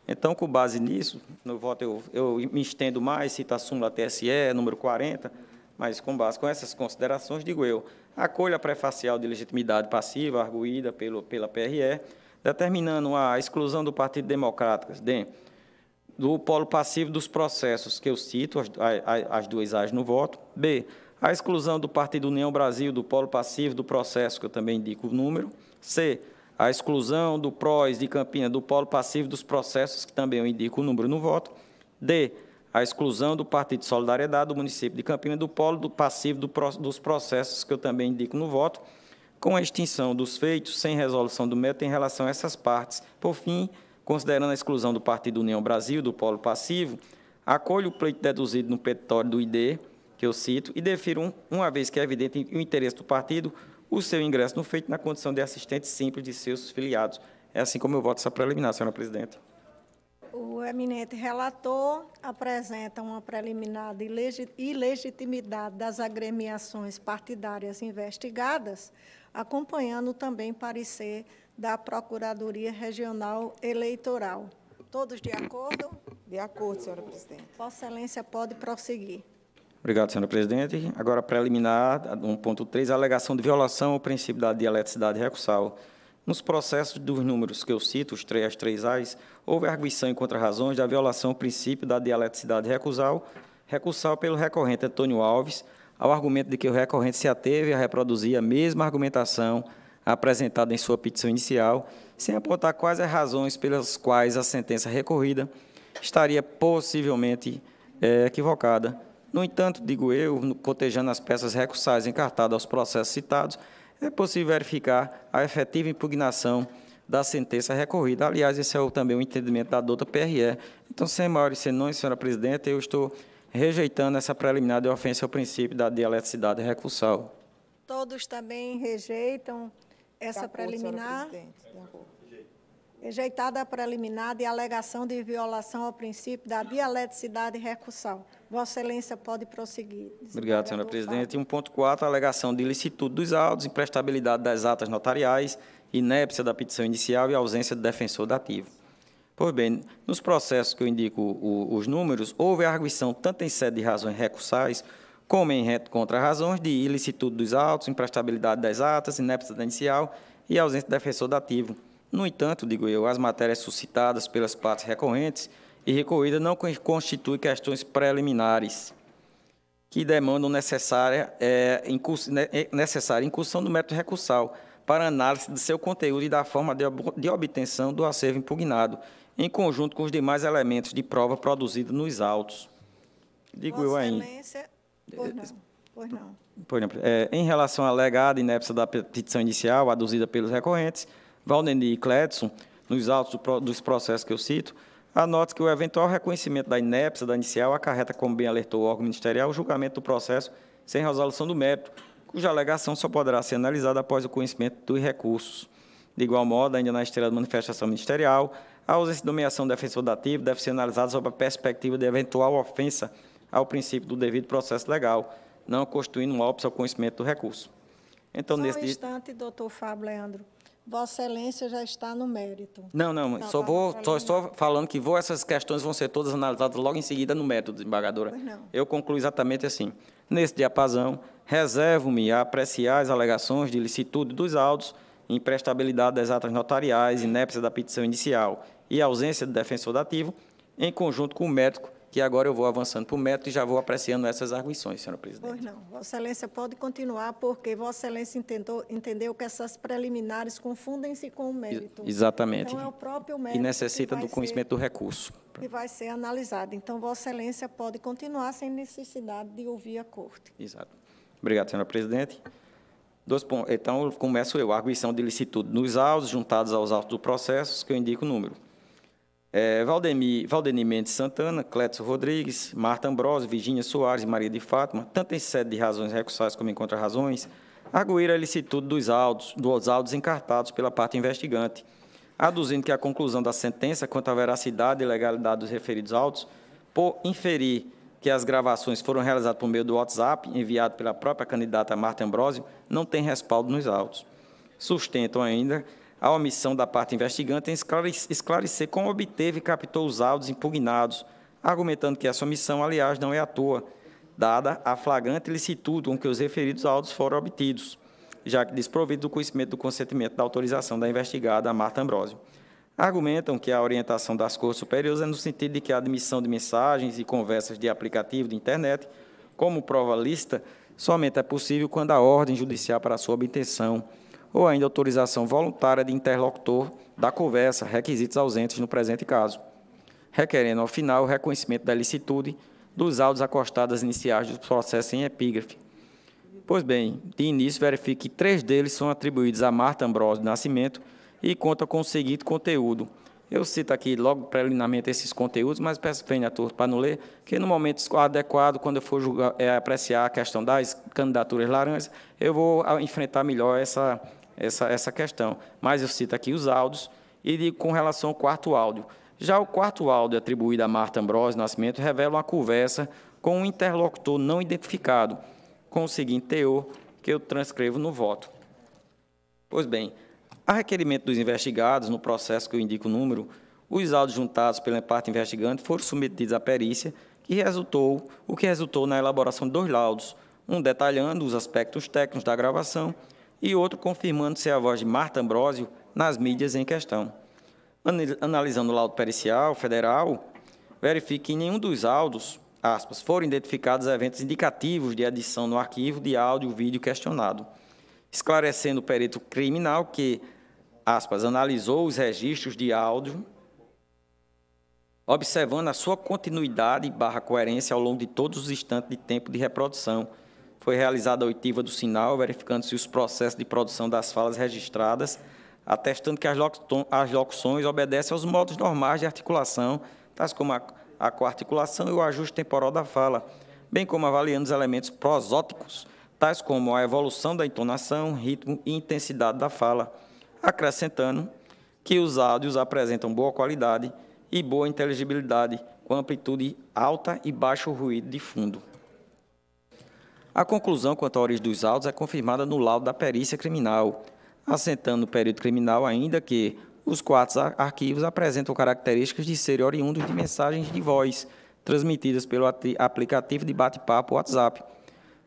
Então, com base nisso, no voto eu, eu me estendo mais, cito a súmula TSE, número 40, mas com base com essas considerações, digo eu, acolho a prefacial de legitimidade passiva arguída pelo, pela PRE, determinando a exclusão do Partido Democrático, DEM, do polo passivo dos processos que eu cito, as, as duas A's no voto. B, a exclusão do Partido União Brasil do polo passivo do processo, que eu também indico o número. C, a exclusão do PROS de Campina do polo passivo dos processos, que também eu indico o número no voto. D, a exclusão do Partido de Solidariedade do município de Campina do polo do passivo do, dos processos, que eu também indico no voto, com a extinção dos feitos sem resolução do mérito em relação a essas partes. Por fim, considerando a exclusão do Partido União Brasil do polo passivo, acolho o pleito deduzido no petitório do ID, que eu cito, e defiro, um, uma vez que é evidente o interesse do partido, o seu ingresso no feito na condição de assistente simples de seus filiados. É assim como eu voto essa preliminar, senhora presidente. O eminente relator apresenta uma preliminar de ilegitimidade das agremiações partidárias investigadas, acompanhando também parecer da Procuradoria Regional Eleitoral. Todos de acordo? De acordo, senhora presidente. Vossa Excelência pode prosseguir. Obrigado, senhora presidente. Agora, preliminar, 1.3, a alegação de violação ao princípio da dialeticidade recursal. Nos processos dos números que eu cito, os três, as três A's, houve arguição em contra-razões da violação ao princípio da dialeticidade recursal, recursal pelo recorrente Antônio Alves, ao argumento de que o recorrente se ateve a reproduzir a mesma argumentação apresentada em sua petição inicial, sem apontar quais as razões pelas quais a sentença recorrida estaria possivelmente é, equivocada. No entanto, digo eu, cotejando as peças recursais encartadas aos processos citados, é possível verificar a efetiva impugnação da sentença recorrida. Aliás, esse é também o entendimento da douta PRE. Então, sem maiores senões, senhora presidente, eu estou rejeitando essa preliminar de ofensa ao princípio da dialeticidade recursal. Todos também rejeitam essa preliminar? Rejeitada a preliminar de alegação de violação ao princípio da dialeticidade recursal. Vossa Excelência pode prosseguir. Obrigado, senhora presidente. 1.4, alegação de ilicitude dos autos, imprestabilidade das atas notariais, inépcia da petição inicial e ausência de defensor dativo. Pois bem, nos processos que eu indico o, os números, houve arguição tanto em sede de razões recursais, como em reto contra razões de ilicitude dos autos, imprestabilidade das atas, inépcia da inicial e ausência de defensor dativo. No entanto, digo eu, as matérias suscitadas pelas partes recorrentes e recorrida não constituem questões preliminares que demandam necessária, é, né, é, necessária incursão do método recursal para análise do seu conteúdo e da forma de, de obtenção do acervo impugnado, em conjunto com os demais elementos de prova produzidos nos autos. Digo Vossa eu ainda. Pois não. Pois não. Por exemplo, é, em relação à alegada inépcia da petição inicial, aduzida pelos recorrentes, Valdemir e Cledson, nos autos do, dos processos que eu cito, anote que o eventual reconhecimento da inépcia da inicial acarreta, como bem alertou o órgão ministerial, o julgamento do processo sem resolução do mérito, cuja alegação só poderá ser analisada após o conhecimento dos recursos. De igual modo, ainda na esteira da manifestação ministerial, a ausência de nomeação defensor dativo deve ser analisada sob a perspectiva de eventual ofensa ao princípio do devido processo legal, não constituindo um óbice ao conhecimento do recurso. Então, Só nesse um instante, doutor Fábio Leandro. Vossa Excelência já está no mérito. Não, não, não só tá vou, só estou falando que vou, essas questões vão ser todas analisadas logo em seguida no método, desembargadora. Eu concluo exatamente assim. Nesse diapasão, reservo-me a apreciar as alegações de licitude dos autos, imprestabilidade das atas notariais, inépcia da petição inicial e ausência de defensor dativo, em conjunto com o médico que agora eu vou avançando para o método e já vou apreciando essas arguições, senhora presidente. Pois não. Vossa Excelência pode continuar, porque Vossa Excelência entendeu, entendeu que essas preliminares confundem-se com o mérito. Exatamente. Então, é o próprio mérito. E necessita do conhecimento ser, do recurso. Que vai ser analisado. Então, Vossa Excelência pode continuar sem necessidade de ouvir a Corte. Exato. Obrigado, senhora presidente. Dois pontos. Então, começo eu. Arguição de licitude nos autos, juntados aos autos do processo, que eu indico o número é, Valdemir, Valdemir Mendes Santana, Clécio Rodrigues, Marta Ambrosio, Virgínia Soares Maria de Fátima, tanto em sede de razões recursais como em contra-razões, arguíram a ilicitude dos autos, dos autos encartados pela parte investigante, aduzindo que a conclusão da sentença quanto à veracidade e legalidade dos referidos autos, por inferir que as gravações foram realizadas por meio do WhatsApp, enviado pela própria candidata Marta Ambrosio, não tem respaldo nos autos. Sustentam ainda a omissão da parte investigante em esclarecer como obteve e captou os áudios impugnados, argumentando que essa omissão, aliás, não é à toa, dada a flagrante licitude com que os referidos áudios foram obtidos, já que desprovido do conhecimento do consentimento da autorização da investigada Marta Ambrosio. Argumentam que a orientação das Cortes Superiores é no sentido de que a admissão de mensagens e conversas de aplicativo de internet, como prova lista, somente é possível quando a ordem judicial para sua obtenção ou ainda autorização voluntária de interlocutor da conversa, requisitos ausentes no presente caso, requerendo, ao final, o reconhecimento da licitude dos autos acostados iniciais do processo em epígrafe. Pois bem, de início, verifique que três deles são atribuídos a Marta Ambrosio Nascimento e contam com o seguinte conteúdo. Eu cito aqui logo preliminarmente esses conteúdos, mas peço bem a todos para não ler, que no momento adequado, quando eu for julgar, é, apreciar a questão das candidaturas laranjas, eu vou enfrentar melhor essa, essa, essa questão. Mas eu cito aqui os áudios e digo com relação ao quarto áudio. Já o quarto áudio atribuído a Marta Ambrosio Nascimento revela uma conversa com um interlocutor não identificado, com o seguinte teor que eu transcrevo no voto. Pois bem, a requerimento dos investigados, no processo que eu indico o número, os áudios juntados pela parte investigante foram submetidos à perícia, que resultou, o que resultou na elaboração de dois laudos, um detalhando os aspectos técnicos da gravação e outro confirmando ser a voz de Marta Ambrosio nas mídias em questão. Analisando o laudo pericial federal, verifique que em nenhum dos áudios, aspas, foram identificados eventos indicativos de adição no arquivo de áudio e vídeo questionado, esclarecendo o perito criminal que aspas, analisou os registros de áudio, observando a sua continuidade barra coerência ao longo de todos os instantes de tempo de reprodução. Foi realizada a oitiva do sinal, verificando se os processos de produção das falas registradas, atestando que as locuções obedecem aos modos normais de articulação, tais como a, a coarticulação e o ajuste temporal da fala, bem como avaliando os elementos prosóticos, tais como a evolução da entonação, ritmo e intensidade da fala acrescentando que os áudios apresentam boa qualidade e boa inteligibilidade, com amplitude alta e baixo ruído de fundo. A conclusão quanto à origem dos áudios é confirmada no laudo da perícia criminal, assentando no período criminal ainda que os quatro arquivos apresentam características de serem oriundos de mensagens de voz transmitidas pelo aplicativo de bate-papo WhatsApp.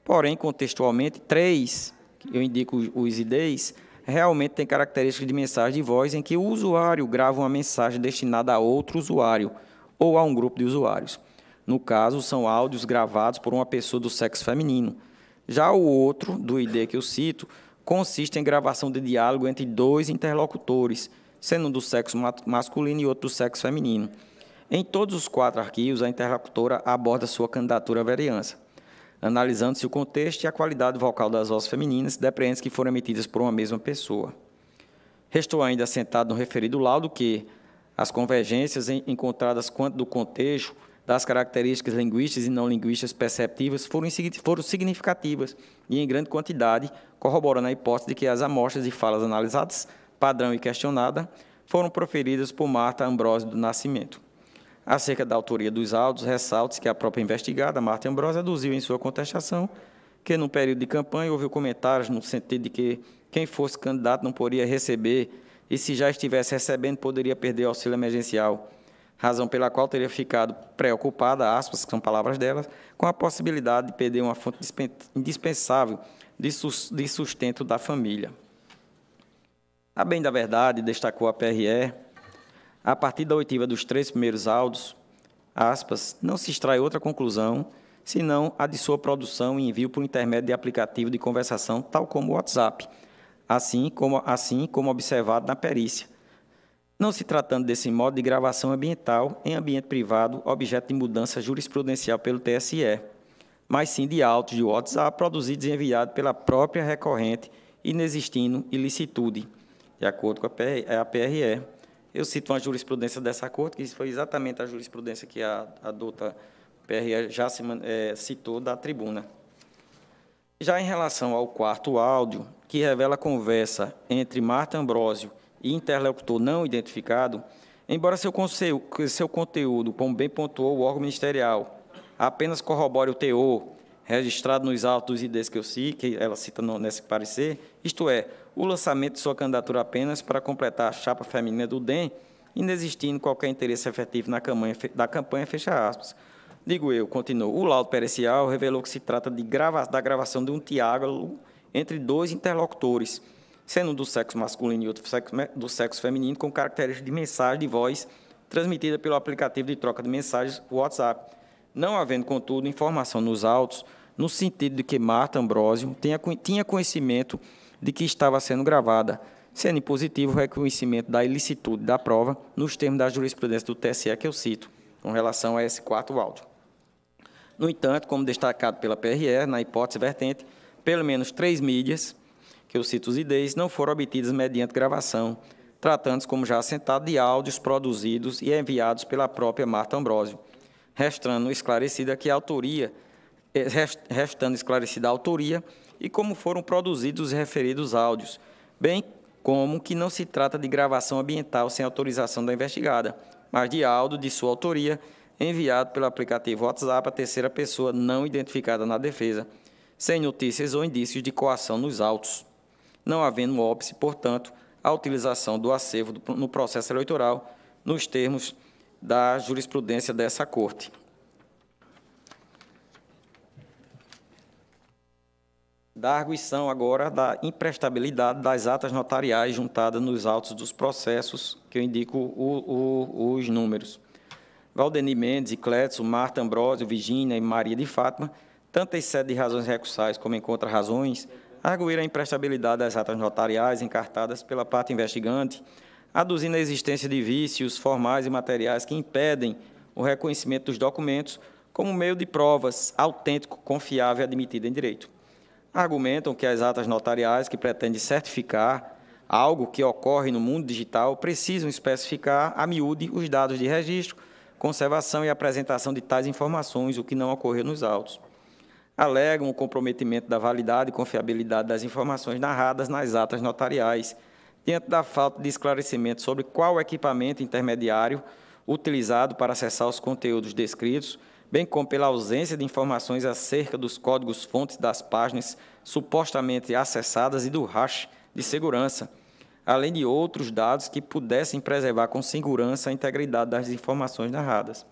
Porém, contextualmente, três, eu indico os IDs, realmente tem características de mensagem de voz em que o usuário grava uma mensagem destinada a outro usuário ou a um grupo de usuários. No caso, são áudios gravados por uma pessoa do sexo feminino. Já o outro, do ID que eu cito, consiste em gravação de diálogo entre dois interlocutores, sendo um do sexo masculino e outro do sexo feminino. Em todos os quatro arquivos, a interlocutora aborda sua candidatura à vereança analisando-se o contexto e a qualidade vocal das vozes femininas, depreende que foram emitidas por uma mesma pessoa. Restou ainda assentado no referido laudo que as convergências encontradas quanto do contexto, das características linguísticas e não linguísticas perceptivas foram, foram significativas e em grande quantidade, corroborando a hipótese de que as amostras de falas analisadas, padrão e questionada, foram proferidas por Marta Ambrosio do Nascimento. Acerca da autoria dos autos, ressalte que a própria investigada, Marta Ambrosio, aduziu em sua contestação que, no período de campanha, houve comentários no sentido de que quem fosse candidato não poderia receber e, se já estivesse recebendo, poderia perder o auxílio emergencial, razão pela qual teria ficado preocupada, aspas, que são palavras delas, com a possibilidade de perder uma fonte indispensável de sustento da família. A bem da verdade, destacou a PRE, a partir da oitiva dos três primeiros áudios, aspas, não se extrai outra conclusão senão a de sua produção e envio por intermédio de aplicativo de conversação, tal como o WhatsApp, assim como, assim como observado na perícia. Não se tratando desse modo de gravação ambiental em ambiente privado, objeto de mudança jurisprudencial pelo TSE, mas sim de autos de WhatsApp produzidos e enviados pela própria recorrente, inexistindo ilicitude, de acordo com a PRE. Eu cito uma jurisprudência dessa corte, que foi exatamente a jurisprudência que a, a douta PRE já se, é, citou da tribuna. Já em relação ao quarto áudio, que revela a conversa entre Marta Ambrosio e interlocutor não identificado, embora seu, seu conteúdo, como bem pontuou o órgão ministerial, apenas corrobore o teor registrado nos autos e IDs que eu cito, que ela cita no, nesse parecer, isto é, o lançamento de sua candidatura apenas para completar a chapa feminina do DEM, inexistindo qualquer interesse efetivo na campanha, da campanha, fecha aspas. Digo eu, continuo, o laudo pericial revelou que se trata de grava, da gravação de um diálogo entre dois interlocutores, sendo um do sexo masculino e outro do sexo feminino, com características de mensagem de voz transmitida pelo aplicativo de troca de mensagens WhatsApp, não havendo, contudo, informação nos autos no sentido de que Marta Ambrosio tenha, tinha conhecimento de que estava sendo gravada, sendo positivo o reconhecimento da ilicitude da prova nos termos da jurisprudência do TSE que eu cito, com relação a esse quarto áudio. No entanto, como destacado pela PRE, na hipótese vertente, pelo menos três mídias, que eu cito os IDs, não foram obtidas mediante gravação, tratando-se, como já assentado, de áudios produzidos e enviados pela própria Marta Ambrosio, restando esclarecida que a autoria, eh, restando esclarecida a autoria e como foram produzidos os referidos áudios, bem como que não se trata de gravação ambiental sem autorização da investigada, mas de áudio de sua autoria enviado pelo aplicativo WhatsApp a terceira pessoa não identificada na defesa, sem notícias ou indícios de coação nos autos, não havendo óbice, portanto, a utilização do acervo no processo eleitoral nos termos da jurisprudência dessa Corte. Da arguição agora da imprestabilidade das atas notariais juntadas nos autos dos processos, que eu indico o, o, os números. Valdeni Mendes, Cletson, Marta Ambrosio, Virgínia e Maria de Fátima, tanto em sede de razões recursais como em contra-razões, arguíram a imprestabilidade das atas notariais encartadas pela parte investigante, aduzindo a existência de vícios formais e materiais que impedem o reconhecimento dos documentos como meio de provas autêntico, confiável e admitido em direito. Argumentam que as atas notariais que pretendem certificar algo que ocorre no mundo digital precisam especificar a miúde os dados de registro, conservação e apresentação de tais informações, o que não ocorreu nos autos alegam o comprometimento da validade e confiabilidade das informações narradas nas atas notariais, diante da falta de esclarecimento sobre qual equipamento intermediário utilizado para acessar os conteúdos descritos, bem como pela ausência de informações acerca dos códigos-fontes das páginas supostamente acessadas e do hash de segurança, além de outros dados que pudessem preservar com segurança a integridade das informações narradas.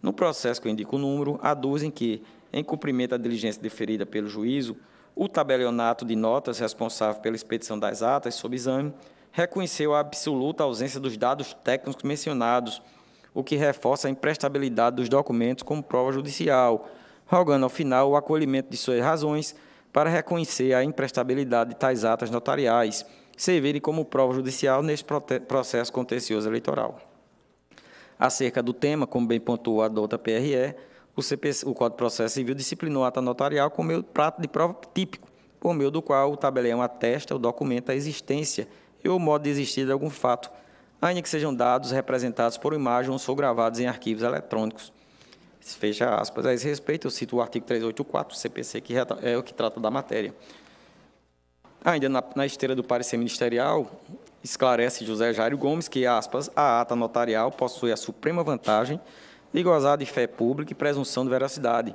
No processo que eu indico o número, aduzem que, em cumprimento à diligência deferida pelo juízo, o tabelionato de notas responsável pela expedição das atas sob exame reconheceu a absoluta ausência dos dados técnicos mencionados, o que reforça a imprestabilidade dos documentos como prova judicial, rogando ao final o acolhimento de suas razões para reconhecer a imprestabilidade de tais atas notariais, servirem como prova judicial neste processo contencioso eleitoral. Acerca do tema, como bem pontuou a douta PRE, o, CPC, o Código de Processo Civil disciplinou a ata notarial como meio prato de prova típico, por meio do qual o tabelião atesta o documento a existência e o modo de existir de algum fato, ainda que sejam dados representados por imagem ou gravados em arquivos eletrônicos. Fecha aspas. A esse respeito, eu cito o artigo 384 do CPC, que é o que trata da matéria. Ainda na, na esteira do parecer ministerial, esclarece José Jairo Gomes que, aspas, a ata notarial possui a suprema vantagem de gozar de fé pública e presunção de veracidade,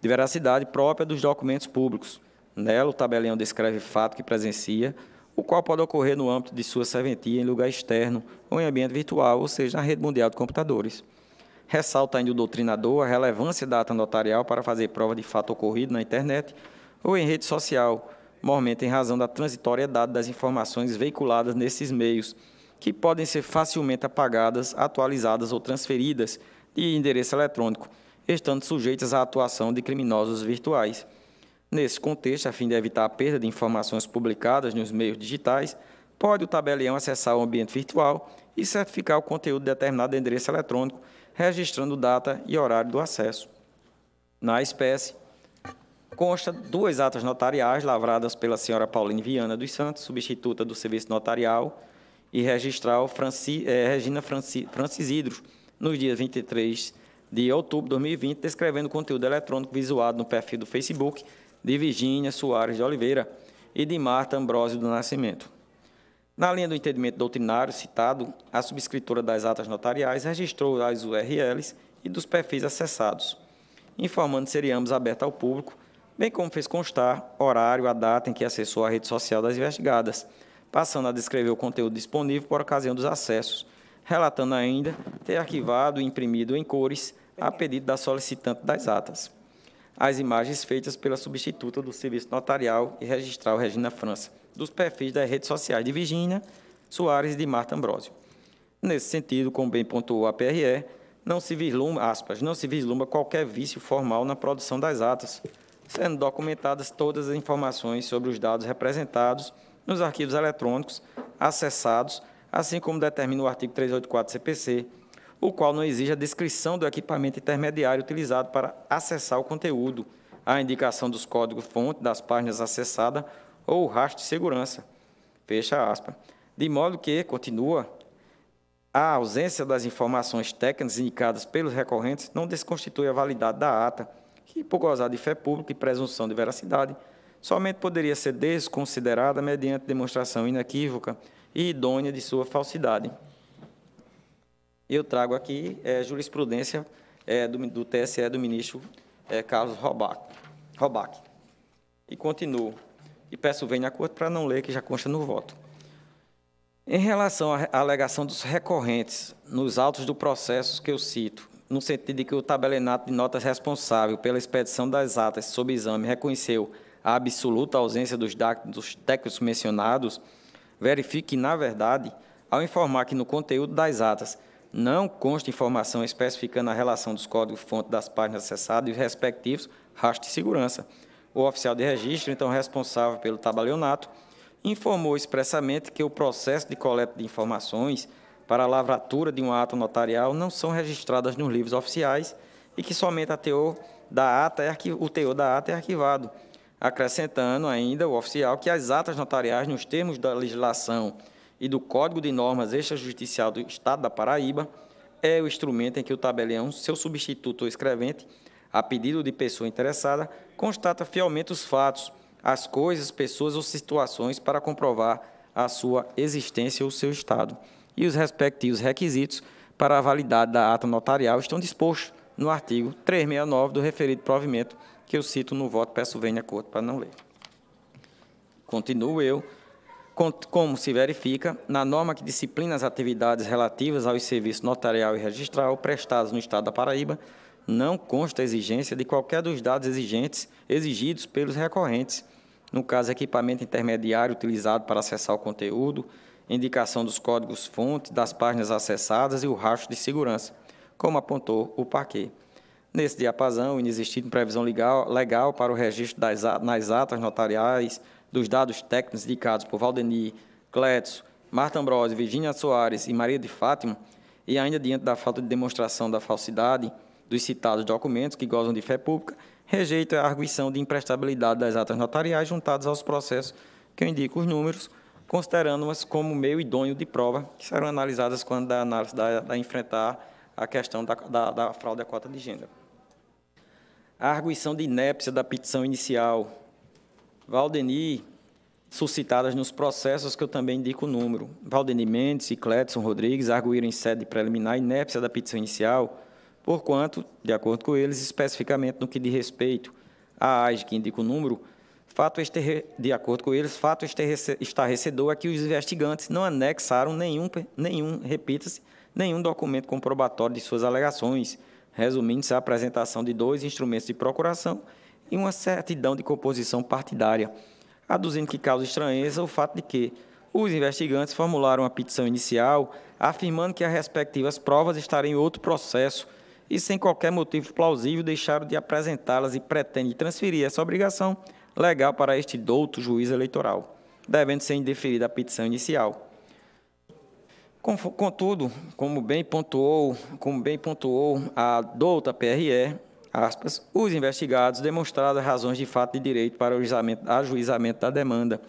de veracidade própria dos documentos públicos. Nela, o tabelião descreve fato que presencia, o qual pode ocorrer no âmbito de sua serventia em lugar externo ou em ambiente virtual, ou seja, na rede mundial de computadores. Ressalta ainda o doutrinador a relevância da ata notarial para fazer prova de fato ocorrido na internet ou em rede social, mormente em razão da transitoriedade das informações veiculadas nesses meios, que podem ser facilmente apagadas, atualizadas ou transferidas de endereço eletrônico, estando sujeitas à atuação de criminosos virtuais. Nesse contexto, a fim de evitar a perda de informações publicadas nos meios digitais, pode o tabelião acessar o ambiente virtual e certificar o conteúdo de determinado endereço eletrônico, registrando data e horário do acesso. Na espécie, consta duas atas notariais lavradas pela senhora Pauline Viana dos Santos, substituta do Serviço Notarial, e registral Franci, eh, Regina Franci, Francisidro, nos dias 23 de outubro de 2020, descrevendo conteúdo eletrônico visuado no perfil do Facebook de Virgínia Soares de Oliveira e de Marta Ambrosio do Nascimento. Na linha do entendimento doutrinário citado, a subscritora das atas notariais registrou as URLs e dos perfis acessados, informando se ambos abertos ao público, bem como fez constar horário, a data em que acessou a rede social das investigadas, passando a descrever o conteúdo disponível por ocasião dos acessos, relatando ainda ter arquivado e imprimido em cores a pedido da solicitante das atas. As imagens feitas pela substituta do Serviço Notarial e Registral Regina França, dos perfis das redes sociais de Virgínia Soares e de Marta Ambrosio. Nesse sentido, como bem pontuou a PRE, não se vislumbra, aspas, não se vislumbra qualquer vício formal na produção das atas, sendo documentadas todas as informações sobre os dados representados nos arquivos eletrônicos acessados assim como determina o artigo 384 CPC, o qual não exige a descrição do equipamento intermediário utilizado para acessar o conteúdo, a indicação dos códigos-fonte das páginas acessadas ou o rastro de segurança. Fecha aspas. De modo que, continua, a ausência das informações técnicas indicadas pelos recorrentes não desconstitui a validade da ata, que, por gozar de fé pública e presunção de veracidade, somente poderia ser desconsiderada mediante demonstração inequívoca e idônea de sua falsidade. Eu trago aqui é, jurisprudência é, do, do, TSE do ministro é, Carlos Robac, Robac. E continuo. E peço venha a corte para não ler, que já consta no voto. Em relação à alegação dos recorrentes nos autos do processo que eu cito, no sentido de que o tabelionato de notas responsável pela expedição das atas sob exame reconheceu a absoluta ausência dos, dos técnicos mencionados, verifique que, na verdade, ao informar que no conteúdo das atas não consta informação especificando a relação dos códigos-fonte das páginas acessadas e os respectivos rastros de segurança, o oficial de registro, então responsável pelo tabelionato, informou expressamente que o processo de coleta de informações para a lavratura de um ato notarial não são registradas nos livros oficiais e que somente a teor da ata é o teor da ata é arquivado, acrescentando ainda o oficial que as atas notariais, nos termos da legislação e do Código de Normas Extrajudicial do Estado da Paraíba, é o instrumento em que o tabelião, seu substituto ou escrevente, a pedido de pessoa interessada, constata fielmente os fatos, as coisas, pessoas ou situações para comprovar a sua existência ou seu estado. E os respectivos requisitos para a validade da ata notarial estão dispostos no artigo 369 do referido provimento, que eu cito no voto, peço venha corte para não ler. Continuo eu, como se verifica, na norma que disciplina as atividades relativas aos serviços notarial e registral prestados no Estado da Paraíba, não consta exigência de qualquer dos dados exigentes exigidos pelos recorrentes, no caso, equipamento intermediário utilizado para acessar o conteúdo, indicação dos códigos-fontes das páginas acessadas e o rastro de segurança, como apontou o parquet. Nesse diapasão, inexistindo previsão legal, legal para o registro das, nas atas notariais dos dados técnicos indicados por Valdeni, Cletson, Marta Ambrosio, Virginia Soares e Maria de Fátima, e ainda diante da falta de demonstração da falsidade dos citados documentos que gozam de fé pública, rejeita a arguição de imprestabilidade das atas notariais juntadas aos processos que eu indico os números, considerando-as como meio idôneo de prova, que serão analisadas quando da análise da, da enfrentar a questão da, da, da fraude à cota de gênero. A arguição de inépcia da petição inicial, Valdeni, suscitadas nos processos que eu também indico o número. Valdeni Mendes e Cledson Rodrigues arguíram em sede preliminar inépcia da petição inicial, porquanto, de acordo com eles, especificamente no que diz respeito à AIS, que indica o número, fato este, de acordo com eles, fato estarrecedor é que os investigantes não anexaram nenhum, nenhum repita-se, nenhum documento comprobatório de suas alegações, resumindo-se a apresentação de dois instrumentos de procuração e uma certidão de composição partidária, aduzindo que causa estranheza o fato de que os investigantes formularam a petição inicial afirmando que as respectivas provas estariam em outro processo e, sem qualquer motivo plausível, deixaram de apresentá-las e pretendem transferir essa obrigação legal para este douto juiz eleitoral, devendo ser indeferida a petição inicial. Contudo, como bem pontuou, como bem pontuou a douta PRE, aspas, os investigados demonstraram razões de fato de direito para o ajuizamento da demanda,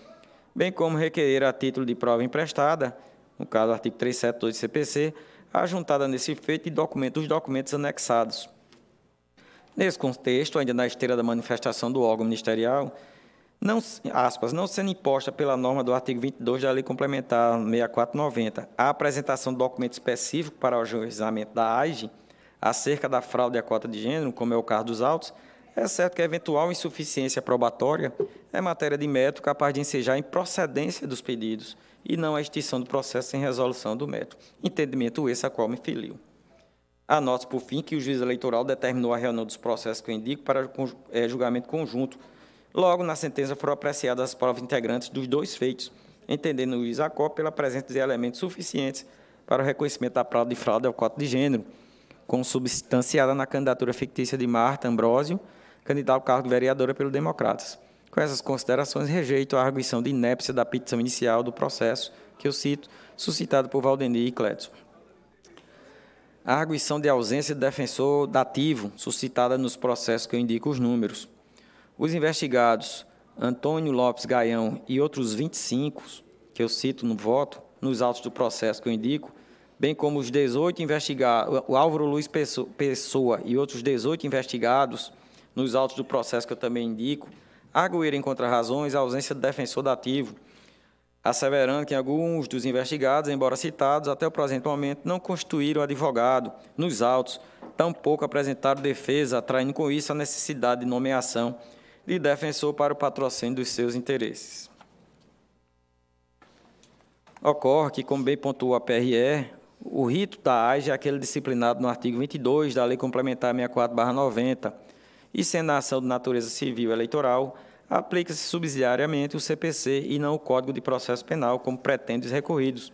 bem como requerer a título de prova emprestada, no caso, artigo 372 do CPC, ajuntada nesse feito e documento, os documentos anexados. Nesse contexto, ainda na esteira da manifestação do órgão ministerial, não, aspas, não sendo imposta pela norma do artigo 22 da Lei Complementar 6490 a apresentação de documento específico para o ajuizamento da AIGE acerca da fraude à cota de gênero, como é o caso dos autos, é certo que a eventual insuficiência probatória é matéria de mérito capaz de ensejar a improcedência dos pedidos e não a extinção do processo sem resolução do mérito. Entendimento esse a qual me filio. Anote, por fim, que o juiz eleitoral determinou a reunião dos processos que eu indico para é, julgamento conjunto. Logo, na sentença foram apreciadas as provas integrantes dos dois feitos, entendendo o juiz Acó pela presença de elementos suficientes para o reconhecimento da prova de fraude ao cota de gênero, consubstanciada na candidatura fictícia de Marta Ambrósio, candidata ao cargo de vereadora pelo Democratas. Com essas considerações, rejeito a arguição de inépcia da petição inicial do processo, que eu cito, suscitada por Valdemir e Cledson. A arguição de ausência de defensor dativo, suscitada nos processos que eu indico os números. Os investigados Antônio Lopes Gaião e outros 25, que eu cito no voto, nos autos do processo que eu indico, bem como os 18 investigados, o Álvaro Luiz Pessoa e outros 18 investigados nos autos do processo que eu também indico, arguírem contra razões a ausência de defensor dativo, asseverando que alguns dos investigados, embora citados até o presente momento, não constituíram advogado nos autos, tampouco apresentaram defesa, atraindo com isso a necessidade de nomeação de defensor para o patrocínio dos seus interesses. Ocorre que, como bem pontuou a PRE, o rito da AIS é aquele disciplinado no artigo 22 da Lei Complementar 64-90, e sendo a ação de natureza civil eleitoral, aplica-se subsidiariamente o CPC e não o Código de Processo Penal, como pretende os recorridos,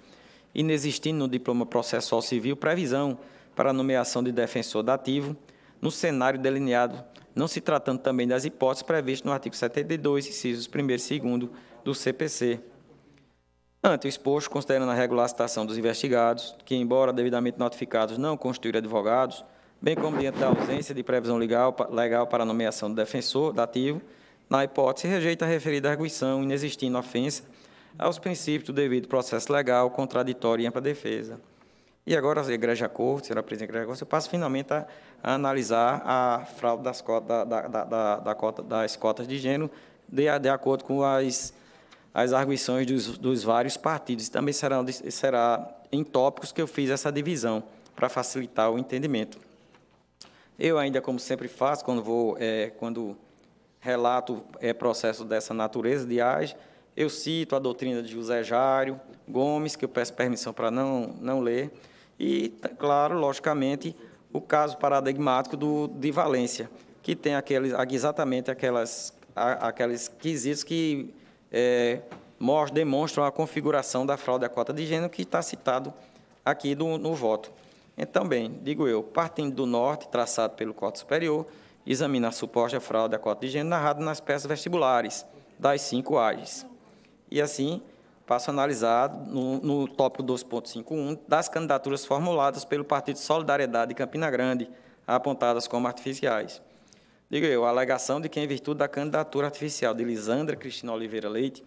inexistindo no diploma processual civil previsão para a nomeação de defensor dativo, no cenário delineado, não se tratando também das hipóteses previstas no artigo 72, incisos 1 e 2 do CPC. Ante o exposto, considerando a regular citação dos investigados, que, embora devidamente notificados, não constituíram advogados, bem como diante da ausência de previsão legal, legal para a nomeação do defensor dativo, na hipótese, rejeita a referida arguição, inexistindo ofensa aos princípios do devido processo legal, contraditório e ampla defesa. E agora, a Igreja Corte, senhora presidente da Igreja Corte, eu passo finalmente a, a analisar a fraude das, cotas, da, da, da, da cota, das cotas de gênero de, de acordo com as as arguições dos, dos vários partidos. Também será, será em tópicos que eu fiz essa divisão, para facilitar o entendimento. Eu ainda, como sempre faço, quando vou, é, quando relato é, processo dessa natureza de age, eu cito a doutrina de José Jário Gomes, que eu peço permissão para não, não ler, e, claro, logicamente, o caso paradigmático do, de Valência, que tem aqueles, exatamente aquelas, aqueles quesitos que é, demonstram a configuração da fraude à cota de gênero que está citado aqui do, no voto. Então, bem, digo eu, partindo do norte, traçado pelo Código Superior, examina a suposta fraude à cota de gênero narrada nas peças vestibulares das cinco AGES. E assim, passo a analisar no, no tópico 2.51 das candidaturas formuladas pelo Partido Solidariedade de Campina Grande, apontadas como artificiais. Diga eu, a alegação de que, em virtude da candidatura artificial de Lisandra Cristina Oliveira Leite,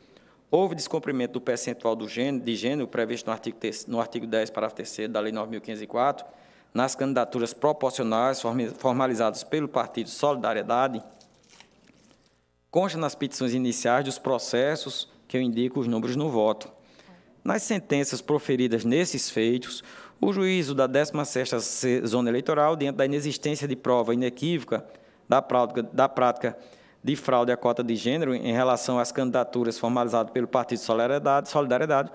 houve descumprimento do percentual do gênero, de gênero previsto no artigo, no artigo 10, parágrafo 3 da Lei 9.504, nas candidaturas proporcionais formalizadas pelo Partido Solidariedade, consta nas petições iniciais dos processos que eu indico os números no voto. Nas sentenças proferidas nesses feitos, o juízo da 16ª Zona Eleitoral, diante da inexistência de prova inequívoca da prática, da prática de fraude à cota de gênero em relação às candidaturas formalizadas pelo Partido Solidariedade, Solidariedade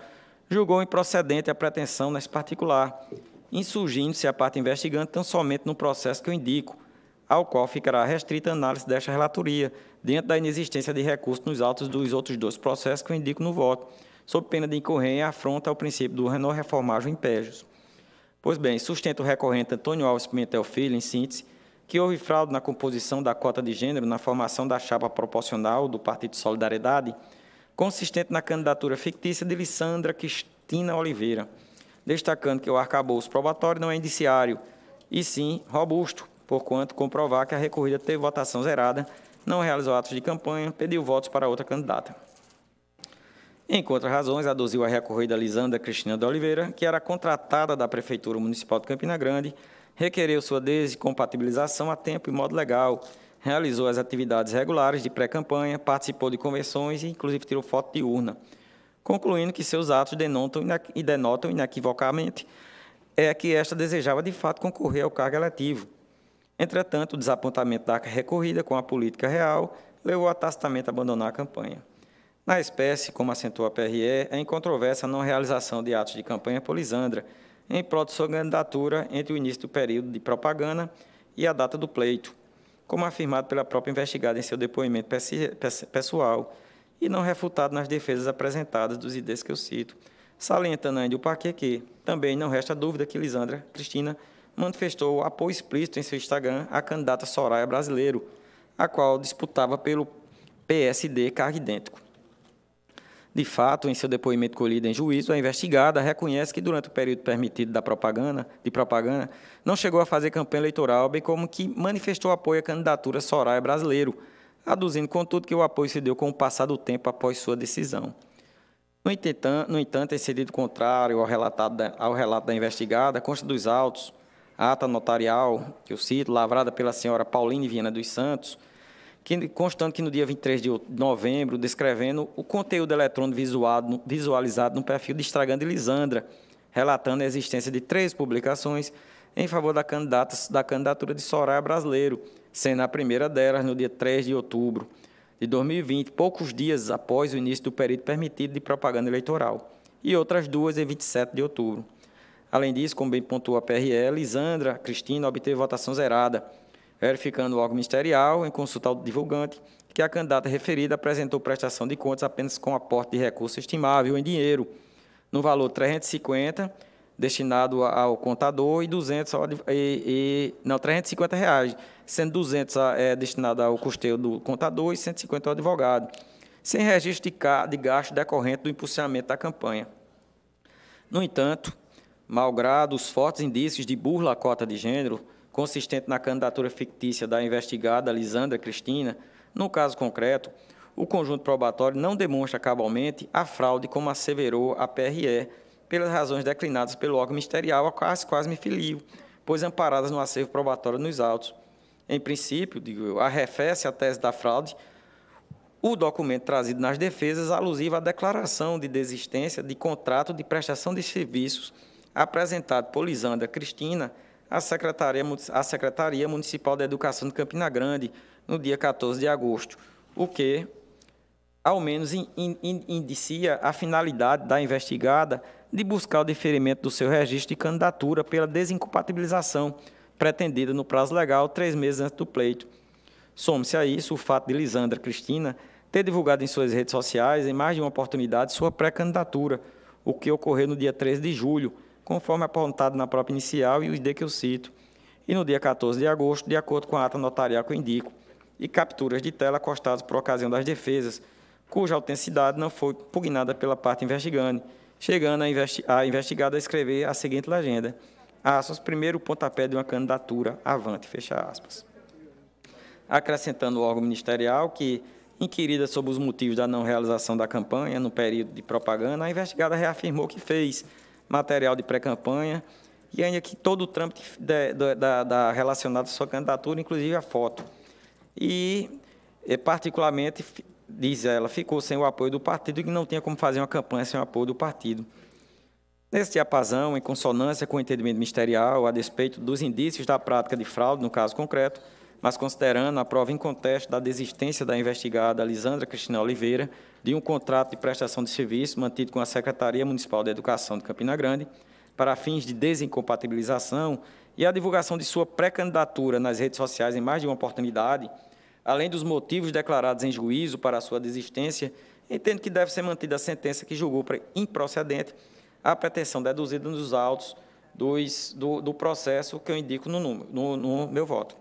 julgou improcedente a pretensão nesse particular, insurgindo-se a parte investigante tão somente no processo que eu indico, ao qual ficará restrita a análise desta relatoria, dentro da inexistência de recurso nos autos dos outros dois processos que eu indico no voto, sob pena de incorrer em afronta ao princípio do renor reformagem impégios. Pois bem, sustenta o recorrente Antônio Alves Pimentel Filho, em síntese, que houve fraude na composição da cota de gênero na formação da chapa proporcional do Partido Solidariedade, consistente na candidatura fictícia de Lissandra Cristina Oliveira, destacando que o arcabouço probatório não é indiciário, e sim robusto, porquanto comprovar que a recorrida teve votação zerada, não realizou atos de campanha, pediu votos para outra candidata. Em razões, aduziu a recorrida Lisandra Cristina de Oliveira, que era contratada da Prefeitura Municipal de Campina Grande requereu sua descompatibilização a tempo e modo legal, realizou as atividades regulares de pré-campanha, participou de convenções e, inclusive, tirou foto de urna, concluindo que seus atos denotam e denotam inequivocamente é que esta desejava, de fato, concorrer ao cargo eletivo. Entretanto, o desapontamento da recorrida com a política real levou a tacitamente abandonar a campanha. Na espécie, como acentuou a PRE, é incontrovérsia a não realização de atos de campanha por Lisandra, em prol de sua candidatura entre o início do período de propaganda e a data do pleito, como afirmado pela própria investigada em seu depoimento pessoal e não refutado nas defesas apresentadas dos IDs que eu cito, salientando ainda o parquê que também não resta dúvida que Lisandra Cristina manifestou apoio explícito em seu Instagram à candidata Soraya Brasileiro, a qual disputava pelo PSD cargo idêntico. De fato, em seu depoimento colhido em juízo, a investigada reconhece que durante o período permitido da propaganda, de propaganda, não chegou a fazer campanha eleitoral, bem como que manifestou apoio à candidatura Soraya Brasileiro, aduzindo, contudo, que o apoio se deu com o passar do tempo após sua decisão. No entanto, no entanto em sentido contrário ao, relatado ao relato da investigada, consta dos autos, ata notarial, que eu cito, lavrada pela senhora Pauline Viana dos Santos, que, constando que no dia 23 de novembro, descrevendo o conteúdo eletrônico visualizado, no perfil de Estragando Lisandra, relatando a existência de três publicações em favor da, candidata, da candidatura de Soraya Brasileiro, sendo a primeira delas no dia 3 de outubro de 2020, poucos dias após o início do período permitido de propaganda eleitoral, e outras duas em 27 de outubro. Além disso, como bem pontuou a PRL, Lisandra Cristina obteve votação zerada, verificando o órgão ministerial, em consulta ao divulgante, que a candidata referida apresentou prestação de contas apenas com aporte de recurso estimável em dinheiro, no valor 350 destinado ao contador e 200 ao, e, e, não 350 reais, sendo 200 é, destinado ao custeio do contador e 150 ao advogado, sem registro de, de gasto decorrente do impulsionamento da campanha. No entanto, malgrado os fortes indícios de burla à cota de gênero, consistente na candidatura fictícia da investigada Lisandra Cristina, no caso concreto, o conjunto probatório não demonstra cabalmente a fraude como asseverou a PRE, pelas razões declinadas pelo órgão ministerial, a quase me filio, pois amparadas no acervo probatório nos autos. Em princípio, digo arrefece a tese da fraude o documento trazido nas defesas alusivo à declaração de desistência de contrato de prestação de serviços apresentado por Lisandra Cristina à Secretaria, à Secretaria Municipal da Educação de Campina Grande no dia 14 de agosto, o que, ao menos, in, in, indicia a finalidade da investigada de buscar o deferimento do seu registro de candidatura pela desincompatibilização pretendida no prazo legal três meses antes do pleito. Some-se a isso o fato de Lisandra Cristina ter divulgado em suas redes sociais, em mais de uma oportunidade, sua pré-candidatura, o que ocorreu no dia 13 de julho, conforme apontado na própria inicial e o ID que eu cito, e no dia 14 de agosto, de acordo com a ata notarial que eu indico, e capturas de tela acostadas por ocasião das defesas, cuja autenticidade não foi pugnada pela parte investigante, chegando a, investi a investigada a escrever a seguinte legenda. Aspas, primeiro pontapé de uma candidatura, avante, fecha aspas. Acrescentando o órgão ministerial que, inquirida sobre os motivos da não realização da campanha no período de propaganda, a investigada reafirmou que fez material de pré-campanha e ainda que todo o trâmite de, da, da relacionado à sua candidatura, inclusive a foto. E, particularmente, diz ela, ficou sem o apoio do partido e não tinha como fazer uma campanha sem o apoio do partido. Nesse diapasão, em consonância com o entendimento ministerial, a despeito dos indícios da prática de fraude, no caso concreto, mas considerando a prova em contexto da desistência da investigada Lisandra Cristina Oliveira de um contrato de prestação de serviço mantido com a Secretaria Municipal de Educação de Campina Grande para fins de desincompatibilização e a divulgação de sua pré-candidatura nas redes sociais em mais de uma oportunidade, além dos motivos declarados em juízo para a sua desistência, entendo que deve ser mantida a sentença que julgou improcedente a pretensão deduzida nos autos dos, do, do, processo que eu indico no, número, no, no meu voto.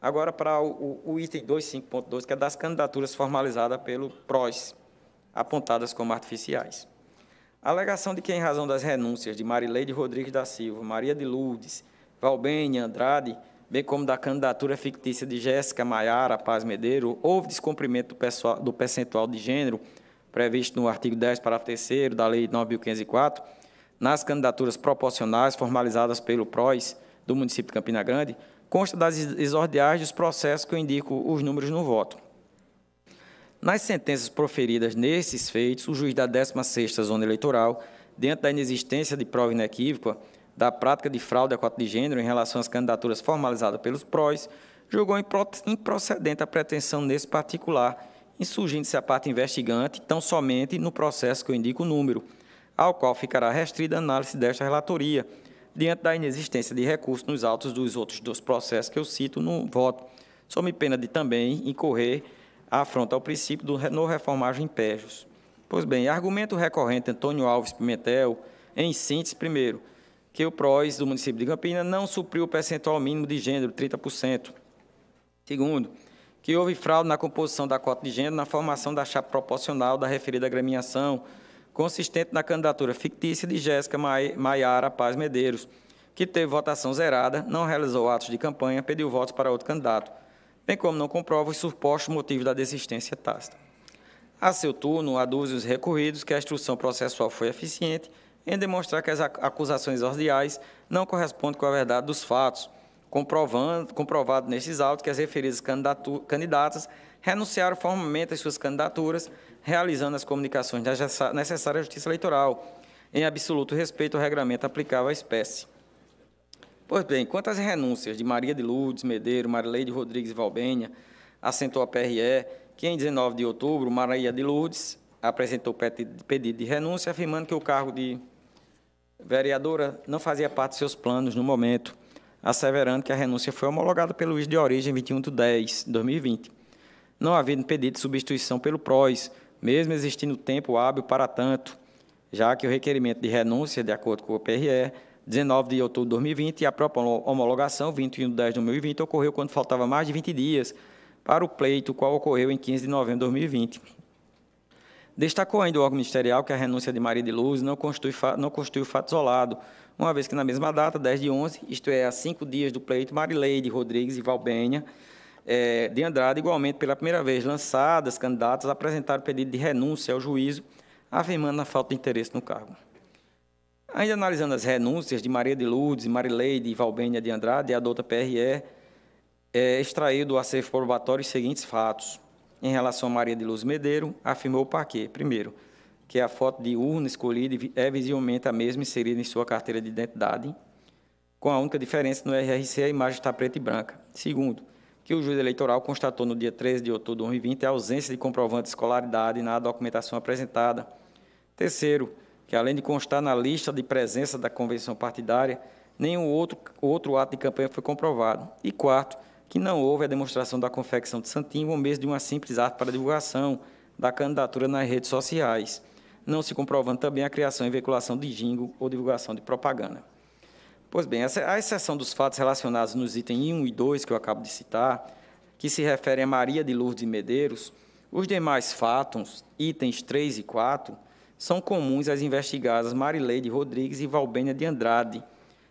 Agora, para o, o item 25.2, que é das candidaturas formalizadas pelo PROS, apontadas como artificiais. A alegação de que, em razão das renúncias de Marileide Rodrigues da Silva, Maria de Lourdes, Valbênia Andrade, bem como da candidatura fictícia de Jéssica Maiara Paz Medeiro, houve descumprimento do percentual de gênero previsto no artigo 10, parágrafo 3 da Lei 9.504, nas candidaturas proporcionais formalizadas pelo PROS do município de Campina Grande, consta das exordiais dos processos que eu indico os números no voto. Nas sentenças proferidas nesses feitos, o juiz da 16ª Zona Eleitoral, dentro da inexistência de prova inequívoca, da prática de fraude a cota de gênero em relação às candidaturas formalizadas pelos PROS, julgou improcedente a pretensão nesse particular, insurgindo-se a parte investigante tão somente no processo que eu indico o número, ao qual ficará restrita a análise desta relatoria, diante da inexistência de recurso nos autos dos outros dois processos que eu cito no voto, sob pena de também incorrer afronta ao princípio do no reformagem impérios. Pois bem, argumento recorrente Antônio Alves Pimentel, em síntese, primeiro, que o PROS do município de Campina não supriu o percentual mínimo de gênero, 30%. Segundo, que houve fraude na composição da cota de gênero na formação da chapa proporcional da referida agremiação, consistente na candidatura fictícia de Jéssica Maiara Paz Medeiros, que teve votação zerada, não realizou atos de campanha, pediu votos para outro candidato, bem como não comprova os supostos motivos da desistência tácita. A seu turno, aduze os recorridos que a instrução processual foi eficiente em demonstrar que as acusações ordiais não correspondem com a verdade dos fatos, comprovando, comprovado nesses autos que as referidas candidatas renunciaram formalmente às suas candidaturas, realizando as comunicações necessárias à Justiça Eleitoral, em absoluto respeito ao regulamento aplicável à espécie. Pois bem, quanto às renúncias de Maria de Lourdes Medeiro, Marileide Rodrigues Valbenha, assentou a PRE que, em 19 de outubro, Maria de Lourdes apresentou pedido de renúncia, afirmando que o cargo de vereadora não fazia parte de seus planos no momento, asseverando que a renúncia foi homologada pelo juiz de origem 21 de 10 de 2020, não havendo pedido de substituição pelo PROS, mesmo existindo tempo hábil para tanto, já que o requerimento de renúncia, de acordo com o PRE, 19 de outubro de 2020 e a própria homologação, 21 de 10 de 2020, ocorreu quando faltava mais de 20 dias para o pleito, qual ocorreu em 15 de novembro de 2020. Destacou ainda o órgão ministerial que a renúncia de Maria de Luz não constitui, não constitui fato isolado, uma vez que na mesma data, 10 de 11, isto é, a cinco dias do pleito, Marileide Rodrigues e Valbenha é, de Andrade, igualmente pela primeira vez lançadas, candidatas, apresentaram pedido de renúncia ao juízo, afirmando a falta de interesse no cargo. Ainda analisando as renúncias de Maria de Lourdes, Marileide Valbenha de Andrade, a douta PRE é, extraiu do acervo probatório os seguintes fatos. Em relação a Maria de Luz Medeiro, afirmou para quê? Primeiro, que a foto de urna escolhida é visivelmente a mesma inserida em sua carteira de identidade, com a única diferença no RRC a imagem está preta e branca. Segundo, que o juiz eleitoral constatou no dia 13 de outubro de 2020 a ausência de comprovante de escolaridade na documentação apresentada. Terceiro, que além de constar na lista de presença da convenção partidária, nenhum outro, outro ato de campanha foi comprovado. E quarto, que não houve a demonstração da confecção de santinho ou mesmo de uma simples arte para divulgação da candidatura nas redes sociais, não se comprovando também a criação e veiculação de jingo ou divulgação de propaganda. Pois bem, a exceção dos fatos relacionados nos itens 1 e 2 que eu acabo de citar, que se referem a Maria de Lourdes Medeiros, os demais fatos, itens 3 e 4, são comuns às investigadas Marileide Rodrigues e Valbênia de Andrade,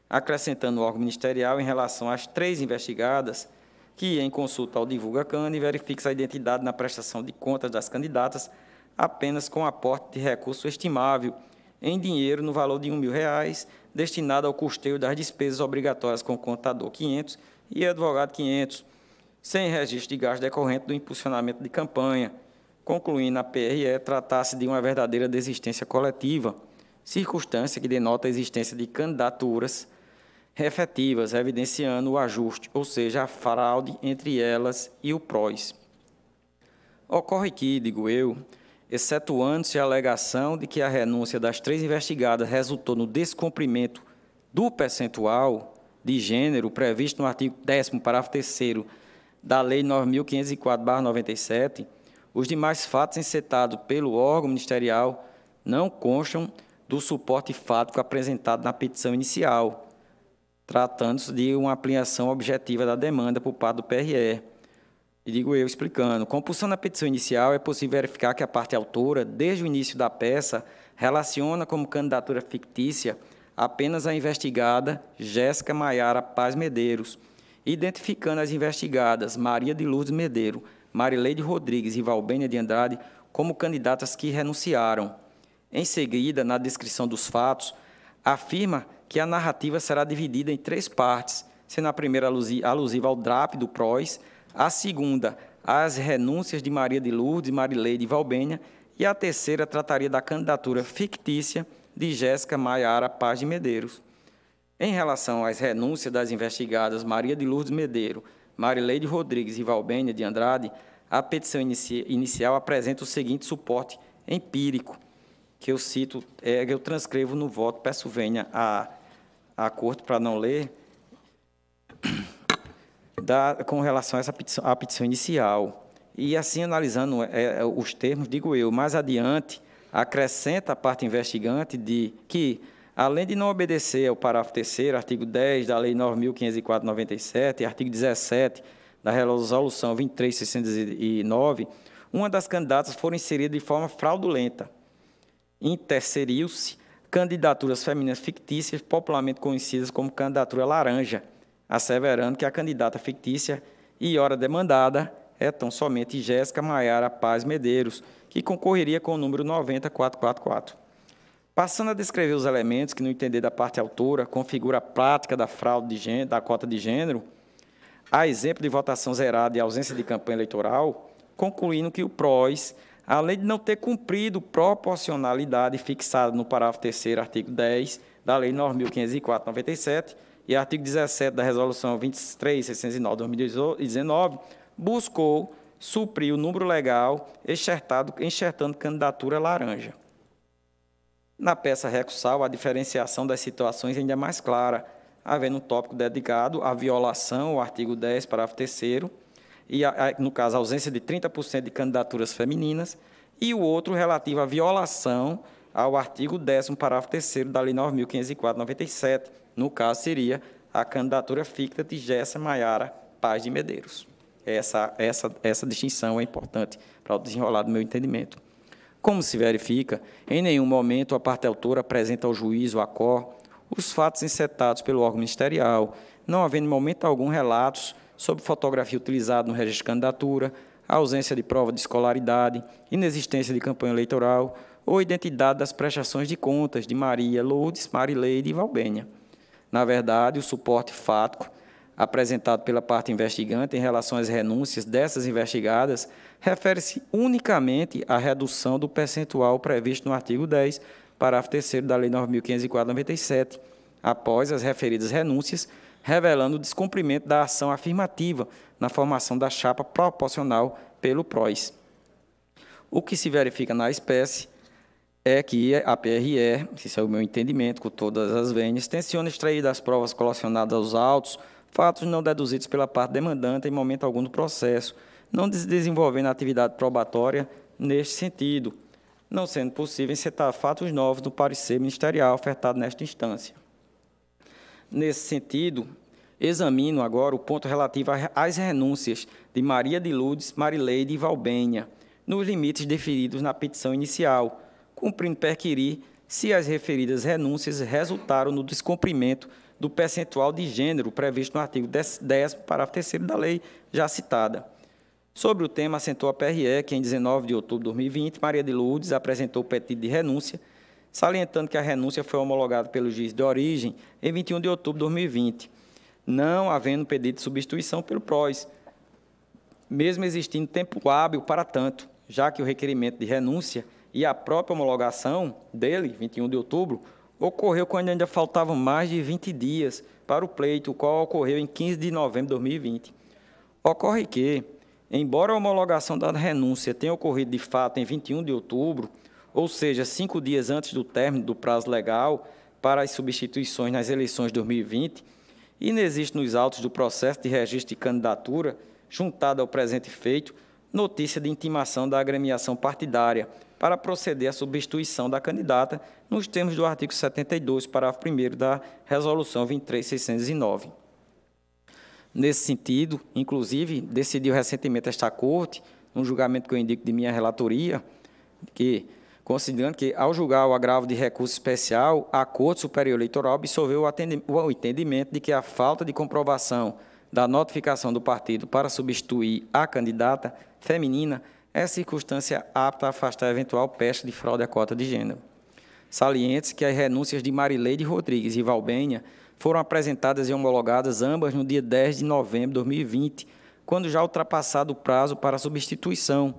acrescentando o órgão ministerial em relação às três investigadas, que, em consulta ao Divulga Cane, verifica a identidade na prestação de contas das candidatas apenas com aporte de recurso estimável em dinheiro no valor de R$ mil reais, destinado ao custeio das despesas obrigatórias com contador 500 e advogado 500, sem registro de gasto decorrente do impulsionamento de campanha, concluindo a PRE tratar-se de uma verdadeira desistência coletiva, circunstância que denota a existência de candidaturas efetivas, evidenciando o ajuste, ou seja, a fraude entre elas e o PROS. Ocorre que, digo eu, excetuando-se a alegação de que a renúncia das três investigadas resultou no descumprimento do percentual de gênero previsto no artigo 10 parágrafo 3 da Lei 9.504-97, os demais fatos encetados pelo órgão ministerial não constam do suporte fático apresentado na petição inicial, tratando-se de uma ampliação objetiva da demanda por parte do PRE. E digo eu explicando, compulsão na petição inicial é possível verificar que a parte autora, desde o início da peça, relaciona como candidatura fictícia apenas a investigada Jéssica Maiara Paz Medeiros, identificando as investigadas Maria de Lourdes Medeiro, Marileide Rodrigues e Valbênia de Andrade como candidatas que renunciaram. Em seguida, na descrição dos fatos, afirma que a narrativa será dividida em três partes, sendo a primeira alusiva ao DRAP do PROS, a segunda, às renúncias de Maria de Lourdes, Marileide e Valbênia, e a terceira trataria da candidatura fictícia de Jéssica Maiara Paz de Medeiros. Em relação às renúncias das investigadas Maria de Lourdes Medeiro, Marileide Rodrigues e Valbênia de Andrade, a petição inici inicial apresenta o seguinte suporte empírico, que eu cito, é, eu transcrevo no voto, peço venha à, à corte para não ler, da, com relação a essa petição, à petição inicial. E assim, analisando é, é os termos, digo eu, mais adiante, acrescenta a parte investigante de que além de não obedecer ao parágrafo 3 artigo 10 da Lei 9.504/97 e artigo 17 da Resolução 23609, uma das candidatas foi inserida de forma fraudulenta. Interceriu-se candidaturas femininas fictícias, popularmente conhecidas como candidatura laranja, asseverando que a candidata fictícia e hora demandada é tão somente Jéssica Maiara Paz Medeiros, que concorreria com o número 90444. Passando a descrever os elementos que, no entender da parte autora, configura a prática da fraude de gênero, da cota de gênero, a exemplo de votação zerada e ausência de campanha eleitoral, concluindo que o PROS, além de não ter cumprido proporcionalidade fixada no parágrafo 3 artigo 10 da Lei 9.504/97 e artigo 17 da Resolução 23.609/2019, buscou suprir o número legal enxertado, enxertando candidatura laranja. Na peça recursal, a diferenciação das situações ainda é mais clara, havendo um tópico dedicado à violação, o artigo 10, parágrafo 3 e, no caso, a ausência de 30% de candidaturas femininas, e o outro relativo à violação ao artigo 10, parágrafo 3 da Lei 9.504/97. No caso, seria a candidatura ficta de Jéssica Maiara Paz de Medeiros. Essa, essa, essa distinção é importante para o desenrolar do meu entendimento. Como se verifica, em nenhum momento a parte autora apresenta ao juiz ou à cor os fatos encetados pelo órgão ministerial, não havendo em momento algum relatos sobre fotografia utilizada no registro de candidatura, ausência de prova de escolaridade, inexistência de campanha eleitoral ou identidade das prestações de contas de Maria Lourdes, Marileide e Valbenha. Na verdade, o suporte fático apresentado pela parte investigante em relação às renúncias dessas investigadas refere-se unicamente à redução do percentual previsto no artigo 10, parágrafo 3 da Lei 9.504/97, após as referidas renúncias, revelando o descumprimento da ação afirmativa na formação da chapa proporcional pelo PROS. O que se verifica na espécie é que a PRE, esse é o meu entendimento, com todas as vênias, tenciona extrair das provas colacionadas aos autos fatos não deduzidos pela parte demandante em momento algum do processo, não desenvolvendo atividade probatória neste sentido, não sendo possível encetar fatos novos no parecer ministerial ofertado nesta instância. Nesse sentido, examino agora o ponto relativo às renúncias de Maria de Lourdes, Marileide e Valbenha, nos limites definidos na petição inicial, cumprindo perquirir se as referidas renúncias resultaram no descumprimento do percentual de gênero previsto no artigo 10, 10 parágrafo 3 da lei já citada. Sobre o tema, assentou a PRE que, em 19 de outubro de 2020, Maria de Lourdes apresentou o pedido de renúncia, salientando que a renúncia foi homologada pelo juiz de origem em 21 de outubro de 2020, não havendo pedido de substituição pelo PROS, mesmo existindo tempo hábil para tanto, já que o requerimento de renúncia e a própria homologação dele, 21 de outubro, ocorreu quando ainda faltavam mais de 20 dias para o pleito, o qual ocorreu em 15 de novembro de 2020. Ocorre que, embora a homologação da renúncia tenha ocorrido de fato em 21 de outubro, ou seja, cinco dias antes do término do prazo legal para as substituições nas eleições de 2020, inexiste nos autos do processo de registro de candidatura, juntado ao presente feito, notícia de intimação da agremiação partidária, para proceder à substituição da candidata nos termos do artigo 72, parágrafo 1 da Resolução 23609. Nesse sentido, inclusive, decidiu recentemente esta Corte, num julgamento que eu indico de minha relatoria, que, considerando que, ao julgar o agravo de recurso especial, a Corte Superior Eleitoral absolveu o entendimento de que a falta de comprovação da notificação do partido para substituir a candidata feminina é circunstância apta a afastar eventual peste de fraude à cota de gênero. Salientes que as renúncias de Marileide Rodrigues e Valbenha foram apresentadas e homologadas ambas no dia 10 de novembro de 2020, quando já ultrapassado o prazo para substituição,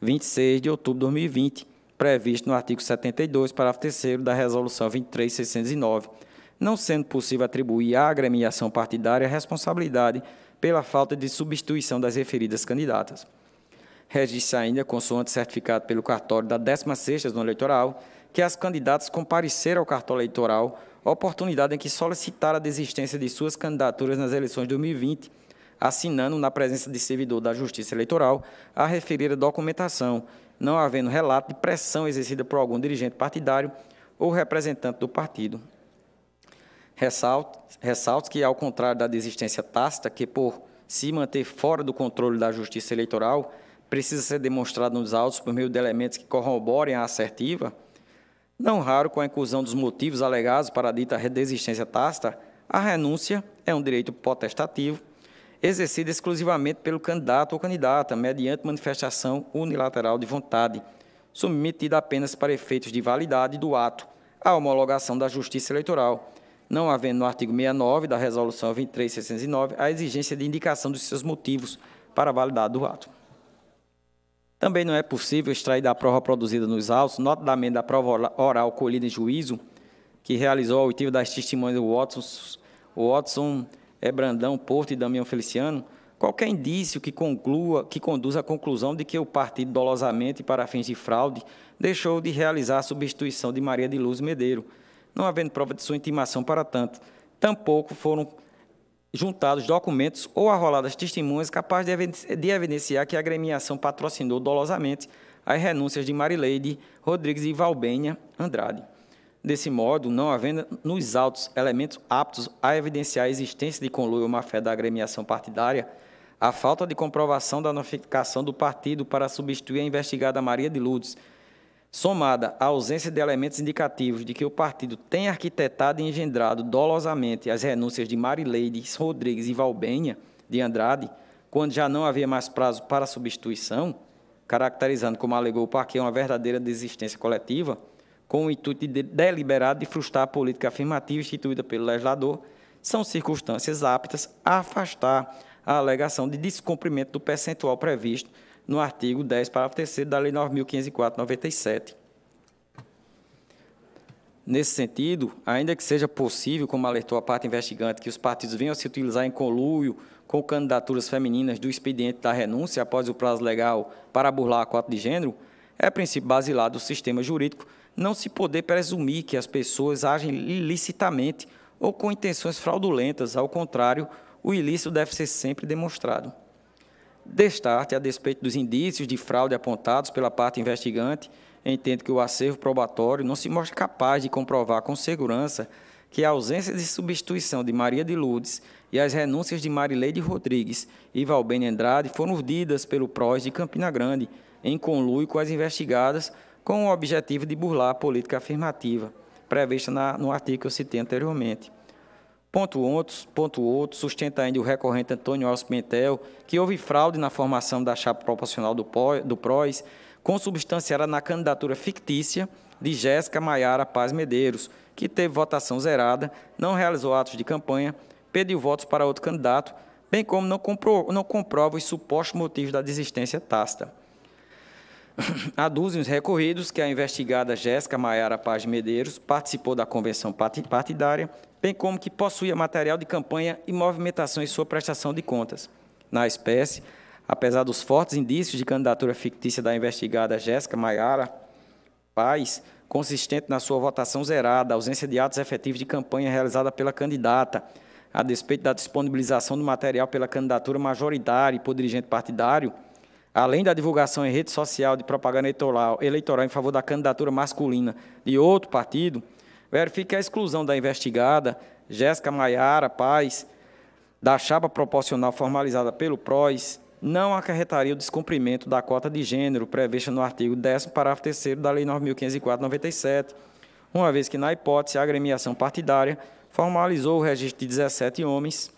26 de outubro de 2020, previsto no artigo 72, parágrafo 3 da Resolução 23609, não sendo possível atribuir à agremiação partidária a responsabilidade pela falta de substituição das referidas candidatas registra ainda, consoante certificado pelo cartório da 16ª Zona Eleitoral, que as candidatas compareceram ao cartório eleitoral, oportunidade em que solicitaram a desistência de suas candidaturas nas eleições de 2020, assinando na presença de servidor da Justiça Eleitoral a referida documentação, não havendo relato de pressão exercida por algum dirigente partidário ou representante do partido. Ressalto, que, ao contrário da desistência tácita, que por se manter fora do controle da Justiça Eleitoral, precisa ser demonstrado nos autos por meio de elementos que corroborem a assertiva, não raro com a inclusão dos motivos alegados para a dita desistência tácita, a renúncia é um direito potestativo, exercida exclusivamente pelo candidato ou candidata, mediante manifestação unilateral de vontade, submetida apenas para efeitos de validade do ato à homologação da Justiça Eleitoral, não havendo no artigo 69 da Resolução 23609 a exigência de indicação dos seus motivos para a validade do ato. Também não é possível extrair da prova produzida nos autos, notadamente da prova oral colhida em juízo, que realizou a oitiva das testemunhas Watson, Watson é Brandão, Porto e Damião Feliciano, qualquer indício que conclua, que conduza à conclusão de que o partido dolosamente para fins de fraude deixou de realizar a substituição de Maria de Luz Medeiro, não havendo prova de sua intimação para tanto. Tampouco foram juntados documentos ou arroladas testemunhas capazes de evidenciar que a agremiação patrocinou dolosamente as renúncias de Marileide Rodrigues e Valbenha Andrade. Desse modo, não havendo nos autos elementos aptos a evidenciar a existência de conluio ou má-fé da agremiação partidária, a falta de comprovação da notificação do partido para substituir a investigada Maria de Lourdes, somada à ausência de elementos indicativos de que o partido tem arquitetado e engendrado dolosamente as renúncias de Marileide Rodrigues e Valbenha de Andrade, quando já não havia mais prazo para substituição, caracterizando, como alegou o Parque, uma verdadeira desistência coletiva, com o intuito de deliberado de frustrar a política afirmativa instituída pelo legislador, são circunstâncias aptas a afastar a alegação de descumprimento do percentual previsto no artigo 10, parágrafo 3 da Lei 9.504/97. Nesse sentido, ainda que seja possível, como alertou a parte investigante, que os partidos venham a se utilizar em conluio com candidaturas femininas do expediente da renúncia após o prazo legal para burlar a cota de gênero, é princípio basilar do sistema jurídico não se poder presumir que as pessoas agem ilicitamente ou com intenções fraudulentas. Ao contrário, o ilícito deve ser sempre demonstrado. Destarte, a despeito dos indícios de fraude apontados pela parte investigante, entendo que o acervo probatório não se mostra capaz de comprovar com segurança que a ausência de substituição de Maria de Lourdes e as renúncias de Marileide Rodrigues e Valbene Andrade foram urdidas pelo PROS de Campina Grande, em conluio com as investigadas com o objetivo de burlar a política afirmativa prevista na, no artigo que eu citei anteriormente. Ponto outro, ponto outro, sustenta ainda o recorrente Antônio Alves Pimentel que houve fraude na formação da chapa proporcional do, do PROS, consubstanciada na candidatura fictícia de Jéssica Maiara Paz Medeiros, que teve votação zerada, não realizou atos de campanha, pediu votos para outro candidato, bem como não, compro, não comprova os supostos motivos da desistência tácita. Aduzem os recorridos que a investigada Jéssica Maiara Paz Medeiros participou da convenção partidária, bem como que possuía material de campanha e movimentação em sua prestação de contas. Na espécie, apesar dos fortes indícios de candidatura fictícia da investigada Jéssica Maiara Paz, consistente na sua votação zerada, ausência de atos efetivos de campanha realizada pela candidata, a despeito da disponibilização do material pela candidatura majoritária e por dirigente partidário, além da divulgação em rede social de propaganda eleitoral, eleitoral em favor da candidatura masculina de outro partido, verifique a exclusão da investigada Jéssica Maiara Paz da chapa proporcional formalizada pelo PROS não acarretaria o descumprimento da cota de gênero prevista no artigo 10 parágrafo 3 da Lei 9.504/97, uma vez que, na hipótese, a agremiação partidária formalizou o registro de 17 homens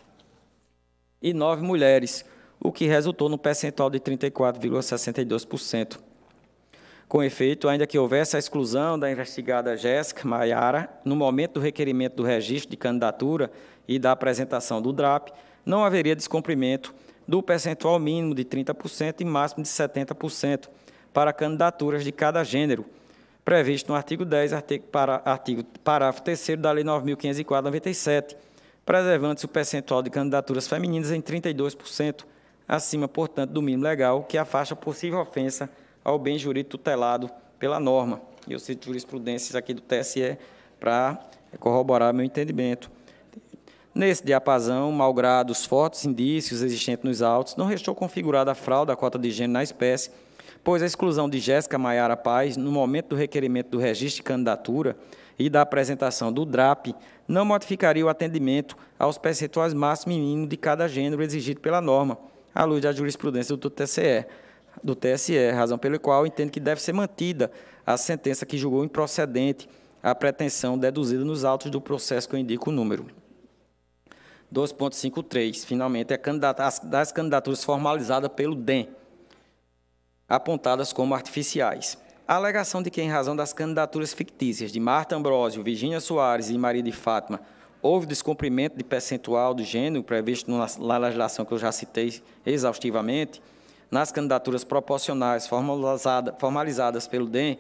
e 9 mulheres, o que resultou no percentual de 34,62%. Com efeito, ainda que houvesse a exclusão da investigada Jéssica Maiara, no momento do requerimento do registro de candidatura e da apresentação do DRAP, não haveria descumprimento do percentual mínimo de 30% e máximo de 70% para candidaturas de cada gênero, previsto no artigo 10, artigo, para, artigo parágrafo 3 da Lei 9.504/97, preservando-se o percentual de candidaturas femininas em 32%, acima, portanto, do mínimo legal, que afasta possível ofensa ao bem jurídico tutelado pela norma. E eu cito jurisprudências aqui do TSE para corroborar meu entendimento. Nesse diapasão, malgrado os fortes indícios existentes nos autos, não restou configurada a fraude da cota de gênero na espécie, pois a exclusão de Jéssica Maiara Paz, no momento do requerimento do registro de candidatura e da apresentação do DRAP, não modificaria o atendimento aos percentuais máximos e mínimos de cada gênero exigido pela norma, à luz da jurisprudência do TSE, do TSE, razão pela qual entendo que deve ser mantida a sentença que julgou improcedente a pretensão deduzida nos autos do processo que eu indico o número. 2.53. Finalmente, é das candidaturas formalizadas pelo DEM, apontadas como artificiais. A alegação de que, em razão das candidaturas fictícias de Marta Ambrosio, Virginia Soares e Maria de Fátima, houve descumprimento de percentual do gênero previsto na legislação que eu já citei exaustivamente, nas candidaturas proporcionais formalizadas pelo DEM,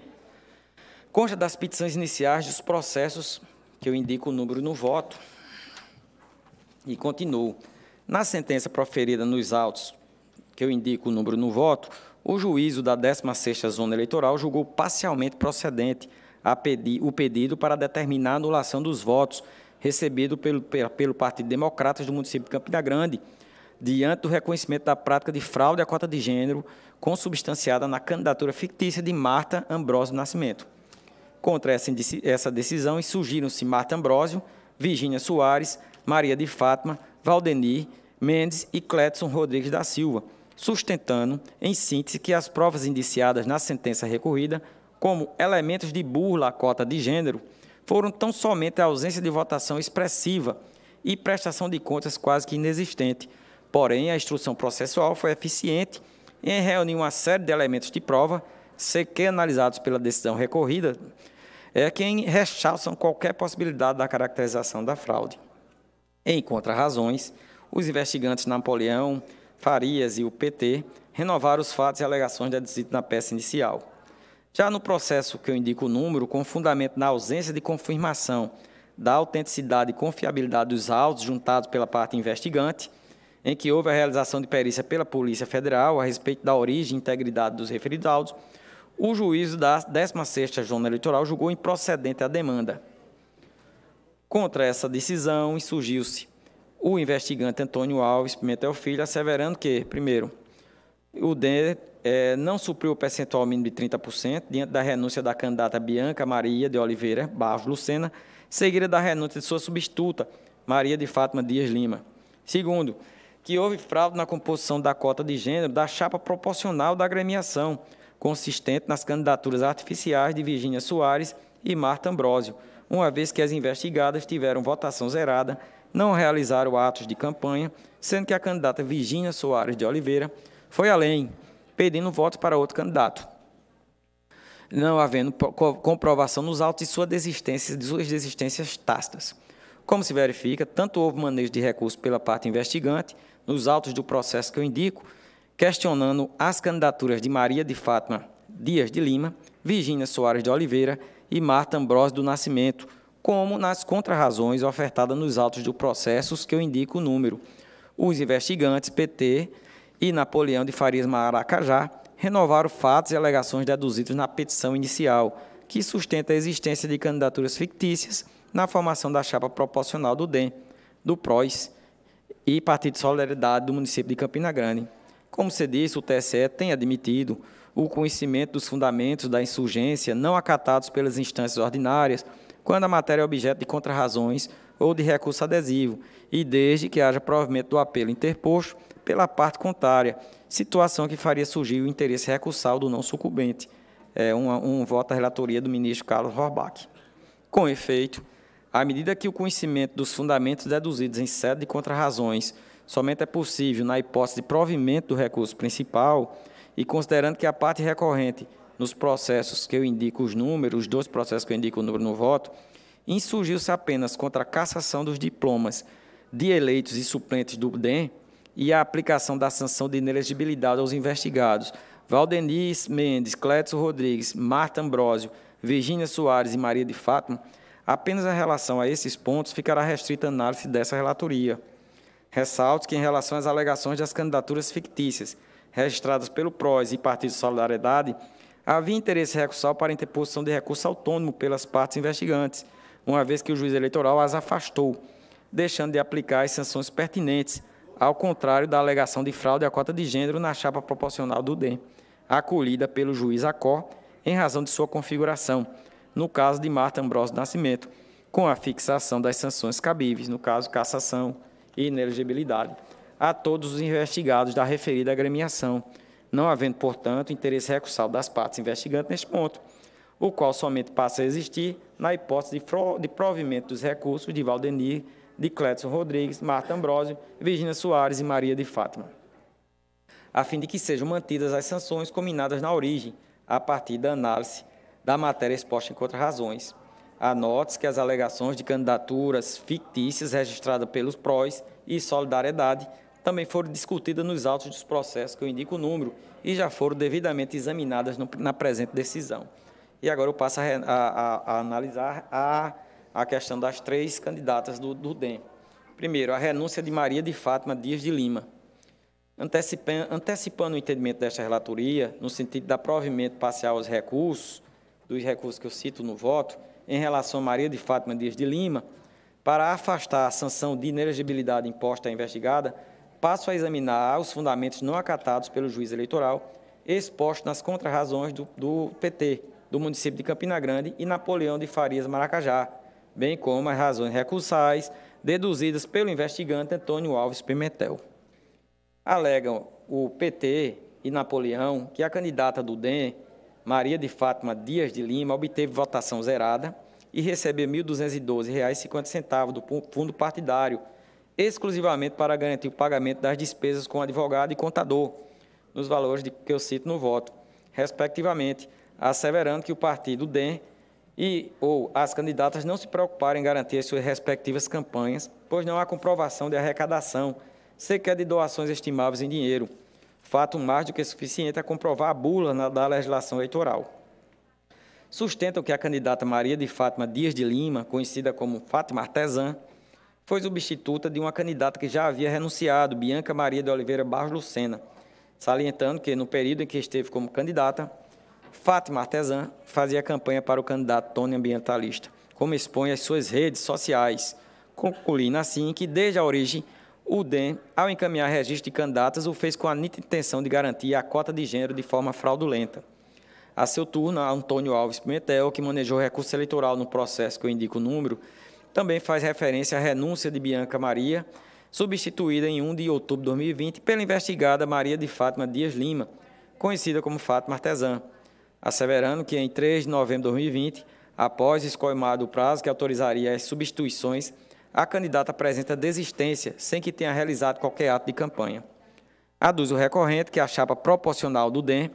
consta das petições iniciais dos processos que eu indico o número no voto, e continuo. Na sentença proferida nos autos, que eu indico o número no voto, o juízo da 16ª Zona Eleitoral julgou parcialmente procedente pedi o pedido para determinar a anulação dos votos recebido pelo, pelo Partido Democratas do município de Campina Grande, diante do reconhecimento da prática de fraude à cota de gênero consubstanciada na candidatura fictícia de Marta Ambrosio Nascimento. Contra essa decisão insurgiram-se Marta Ambrosio, Virgínia Soares, Maria de Fátima, Valdenir Mendes e Cletson Rodrigues da Silva, sustentando, em síntese, que as provas indiciadas na sentença recorrida, como elementos de burla à cota de gênero, foram tão somente a ausência de votação expressiva e prestação de contas quase que inexistente. Porém, a instrução processual foi eficiente em reunir uma série de elementos de prova, sequer analisados pela decisão recorrida, é quem rechaçam qualquer possibilidade da caracterização da fraude. Em contra-razões, os investigantes Napoleão, Farias e o PT renovaram os fatos e alegações deduzidos na peça inicial. Já no processo que eu indico o número, com fundamento na ausência de confirmação da autenticidade e confiabilidade dos autos juntados pela parte investigante, em que houve a realização de perícia pela Polícia Federal a respeito da origem e integridade dos referidos autos, o juízo da 16ª Zona Eleitoral julgou improcedente a demanda. Contra essa decisão, insurgiu-se o investigante Antônio Alves Pimentel Filho, asseverando que, primeiro, o DEM é, não supriu o percentual mínimo de 30%, diante da renúncia da candidata Bianca Maria de Oliveira Barros Lucena, seguida da renúncia de sua substituta, Maria de Fátima Dias Lima. Segundo, que houve fraude na composição da cota de gênero da chapa proporcional da agremiação, consistente nas candidaturas artificiais de Virgínia Soares e Marta Ambrósio, uma vez que as investigadas tiveram votação zerada, não realizaram atos de campanha, sendo que a candidata Virgínia Soares de Oliveira foi além, pedindo votos para outro candidato, não havendo comprovação nos autos de sua desistência, de suas desistências tácitas. Como se verifica, tanto houve manejo de recurso pela parte investigante, nos autos do processo que eu indico, questionando as candidaturas de Maria de Fátima Dias de Lima, Virgínia Soares de Oliveira e Marta Ambrosio do Nascimento, como nas contrarrazões ofertadas nos autos do processos que eu indico o número. Os investigantes PT e Napoleão de Farias Maracajá renovaram fatos e alegações deduzidos na petição inicial, que sustenta a existência de candidaturas fictícias na formação da chapa proporcional do DEM, do PROS e Partido de Solidariedade do município de Campina Grande. Como se disse, o TSE tem admitido o conhecimento dos fundamentos da insurgência não acatados pelas instâncias ordinárias, quando a matéria é objeto de contrarrazões ou de recurso adesivo, e desde que haja provimento do apelo interposto pela parte contrária, situação que faria surgir o interesse recursal do não sucumbente. É um, um voto da relatoria do ministro Carlos Horbach. Com efeito, à medida que o conhecimento dos fundamentos deduzidos em sede de contrarrazões somente é possível na hipótese de provimento do recurso principal, e considerando que a parte recorrente nos processos que eu indico os números, os dois processos que eu indico o número no voto, insurgiu-se apenas contra a cassação dos diplomas de eleitos e suplentes do DEM e a aplicação da sanção de inelegibilidade aos investigados Valdenis Mendes, Clédson Rodrigues, Marta Ambrósio, Virgínia Soares e Maria de Fátima, apenas a relação a esses pontos ficará restrita a análise dessa relatoria. Ressalto que, em relação às alegações das candidaturas fictícias, registradas pelo PROS e Partido de Solidariedade, havia interesse recursal para interposição de recurso autônomo pelas partes investigantes, uma vez que o juiz eleitoral as afastou, deixando de aplicar as sanções pertinentes, ao contrário da alegação de fraude à cota de gênero na chapa proporcional do DEM, acolhida pelo juiz Acor em razão de sua configuração, no caso de Marta Ambrosio Nascimento, com a fixação das sanções cabíveis, no caso cassação e inelegibilidade a todos os investigados da referida agremiação, não havendo, portanto, interesse recursal das partes investigantes neste ponto, o qual somente passa a existir na hipótese de provimento dos recursos de Valdenir de Clédson Rodrigues, Marta Ambrosio, Virginia Soares e Maria de Fátima, a fim de que sejam mantidas as sanções combinadas na origem, a partir da análise da matéria exposta em contra-razões. Anote-se que as alegações de candidaturas fictícias registradas pelos PROS e Solidariedade também foram discutidas nos autos dos processos que eu indico o número e já foram devidamente examinadas no, na presente decisão. E agora eu passo a, a, a analisar a, a questão das três candidatas do, do DEM. Primeiro, a renúncia de Maria de Fátima Dias de Lima. Antecipando, antecipando o entendimento desta relatoria, no sentido da provimento parcial aos recursos, dos recursos que eu cito no voto, em relação a Maria de Fátima Dias de Lima, para afastar a sanção de inelegibilidade imposta à investigada, passo a examinar os fundamentos não acatados pelo juiz eleitoral, expostos nas contrarrazões do, do PT, do município de Campina Grande e Napoleão de Farias Maracajá, bem como as razões recursais deduzidas pelo investigante Antônio Alves Pimentel. Alegam o PT e Napoleão que a candidata do DEM, Maria de Fátima Dias de Lima, obteve votação zerada e recebeu R$ 1.212,50 do fundo partidário exclusivamente para garantir o pagamento das despesas com advogado e contador, nos valores de, que eu cito no voto, respectivamente, asseverando que o partido DEM e ou as candidatas não se preocuparem em garantir as suas respectivas campanhas, pois não há comprovação de arrecadação, sequer de doações estimáveis em dinheiro, fato mais do que suficiente a comprovar a bula da legislação eleitoral. Sustentam que a candidata Maria de Fátima Dias de Lima, conhecida como Fátima Artesã, foi substituta de uma candidata que já havia renunciado, Bianca Maria de Oliveira Barros Lucena, salientando que, no período em que esteve como candidata, Fátima Artesã fazia campanha para o candidato Tony Ambientalista, como expõe as suas redes sociais, concluindo assim que, desde a origem, o DEM, ao encaminhar registro de candidatas, o fez com a nítida intenção de garantir a cota de gênero de forma fraudulenta. A seu turno, Antônio Alves Pimentel, que manejou recurso eleitoral no processo que eu indico o número, também faz referência à renúncia de Bianca Maria, substituída em 1 de outubro de 2020 pela investigada Maria de Fátima Dias Lima, conhecida como Fátima Artesã, asseverando que em 3 de novembro de 2020, após escoimado o prazo que autorizaria as substituições, a candidata apresenta desistência sem que tenha realizado qualquer ato de campanha. Aduz o recorrente que a chapa proporcional do DEM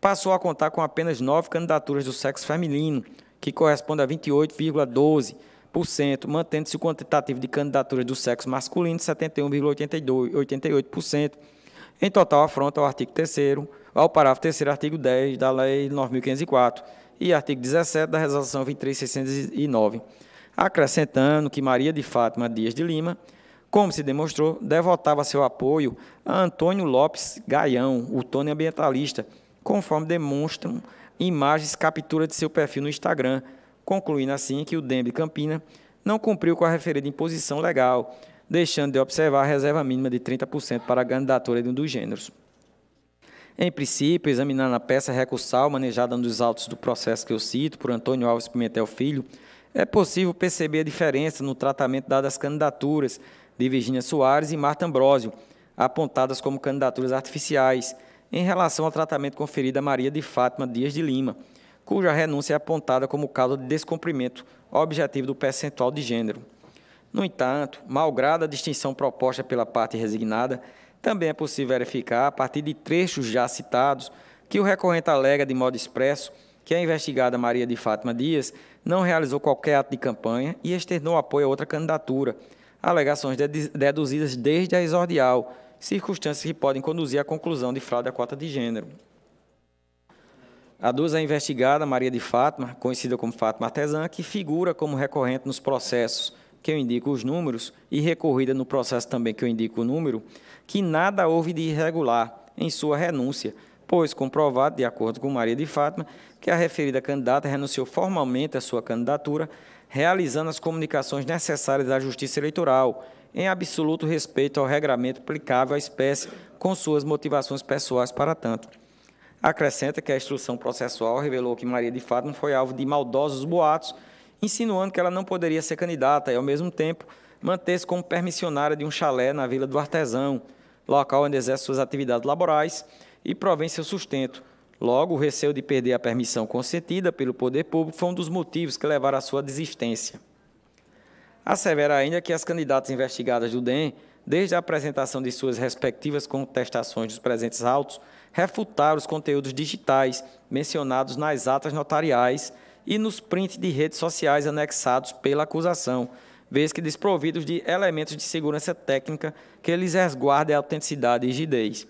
passou a contar com apenas nove candidaturas do sexo feminino, que corresponde a 28,12%, mantendo-se o quantitativo de candidaturas do sexo masculino de 71,88%. Em total, afronta ao artigo 3 ao parágrafo 3 artigo 10 da Lei 9.504 e artigo 17 da Resolução 23609, acrescentando que Maria de Fátima Dias de Lima, como se demonstrou, devotava seu apoio a Antônio Lopes Gaião, o Tony ambientalista, conforme demonstram imagens captura de seu perfil no Instagram, concluindo assim que o DEM de Campina não cumpriu com a referida imposição legal, deixando de observar a reserva mínima de 30% para a candidatura de um dos gêneros. Em princípio, examinando a peça recursal manejada nos autos do processo que eu cito, por Antônio Alves Pimentel Filho, é possível perceber a diferença no tratamento dado às candidaturas de Virginia Soares e Marta Ambrosio, apontadas como candidaturas artificiais, em relação ao tratamento conferido a Maria de Fátima Dias de Lima, cuja renúncia é apontada como causa de descumprimento objetivo do percentual de gênero. No entanto, malgrado a distinção proposta pela parte resignada, também é possível verificar, a partir de trechos já citados, que o recorrente alega de modo expresso que a investigada Maria de Fátima Dias não realizou qualquer ato de campanha e externou apoio a outra candidatura, alegações deduzidas desde a exordial, circunstâncias que podem conduzir à conclusão de fraude à cota de gênero. A duas a investigada, Maria de Fátima, conhecida como Fátima Artesã, que figura como recorrente nos processos que eu indico os números e recorrida no processo também que eu indico o número, que nada houve de irregular em sua renúncia, pois comprovado, de acordo com Maria de Fátima, que a referida candidata renunciou formalmente à sua candidatura, realizando as comunicações necessárias à Justiça Eleitoral, em absoluto respeito ao regramento aplicável à espécie, com suas motivações pessoais para tanto. Acrescenta que a instrução processual revelou que Maria de Fátima foi alvo de maldosos boatos, insinuando que ela não poderia ser candidata e, ao mesmo tempo, manter-se como permissionária de um chalé na Vila do Artesão, local onde exerce suas atividades laborais e provém seu sustento. Logo, o receio de perder a permissão concedida pelo poder público foi um dos motivos que levaram à sua desistência. Assevera ainda que as candidatas investigadas do DEM, desde a apresentação de suas respectivas contestações dos presentes autos, refutaram os conteúdos digitais mencionados nas atas notariais e nos prints de redes sociais anexados pela acusação, vez que desprovidos de elementos de segurança técnica que lhes resguardem a autenticidade e rigidez.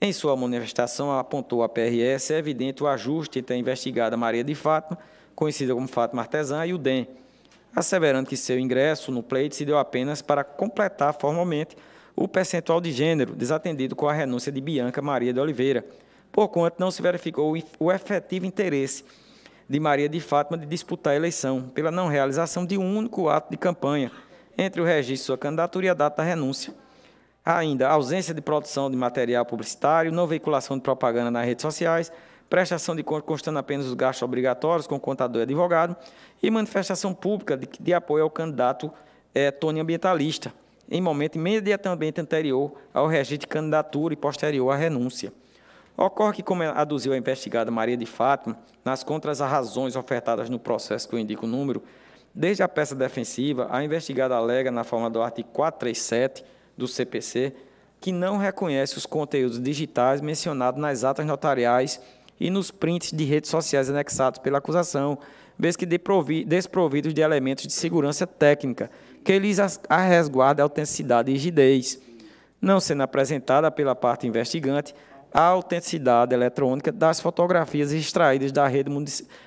Em sua manifestação, apontou a PRS, é evidente o ajuste entre a investigada Maria de Fátima, conhecida como Fátima Artesã, e o DEM, asseverando que seu ingresso no pleito se deu apenas para completar formalmente o percentual de gênero, desatendido com a renúncia de Bianca Maria de Oliveira, porquanto não se verificou o efetivo interesse de Maria de Fátima de disputar a eleição, pela não realização de um único ato de campanha entre o registro de sua candidatura e a data da renúncia. Ainda, ausência de produção de material publicitário, não veiculação de propaganda nas redes sociais, prestação de conta constando apenas os gastos obrigatórios com contador e advogado e manifestação pública de, de apoio ao candidato é, Tony Ambientalista, em momento imediatamente anterior ao registro de candidatura e posterior à renúncia. Ocorre que, como aduziu a investigada Maria de Fátima, nas contras razões ofertadas no processo que eu indico o número, desde a peça defensiva, a investigada alega, na forma do artigo 437 do CPC, que não reconhece os conteúdos digitais mencionados nas atas notariais e nos prints de redes sociais anexados pela acusação, vez que desprovidos de elementos de segurança técnica, que lhes resguarda a autenticidade e rigidez, não sendo apresentada pela parte investigante a autenticidade eletrônica das fotografias extraídas da rede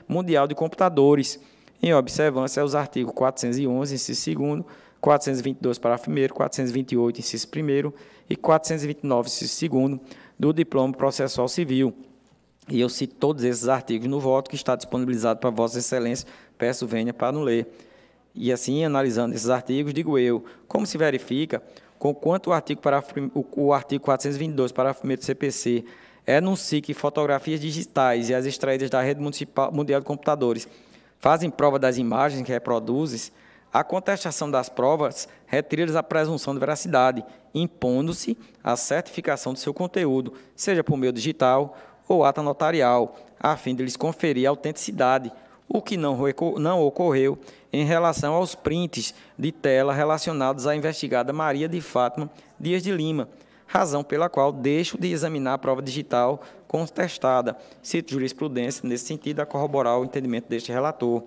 mundial de computadores, em observância aos artigos 411, inciso 2 422, parágrafo 1 428, inciso 1 e 429, inciso 2 do Diploma Processual Civil. E eu cito todos esses artigos no voto que está disponibilizado para Vossa Excelência, peço venha para não ler. E assim, analisando esses artigos, digo eu, como se verifica com quanto o artigo, o, o artigo 422, parágrafo 1 do CPC, enuncia que fotografias digitais e as extraídas da rede municipal, mundial de computadores fazem prova das imagens que reproduzem, a contestação das provas retira-lhes a presunção de veracidade, impondo-se a certificação do seu conteúdo, seja por meio digital ou ata notarial, a fim de lhes conferir autenticidade, o que não, não ocorreu em relação aos prints de tela relacionados à investigada Maria de Fátima Dias de Lima, razão pela qual deixo de examinar a prova digital contestada. Cito jurisprudência nesse sentido a corroborar o entendimento deste relator.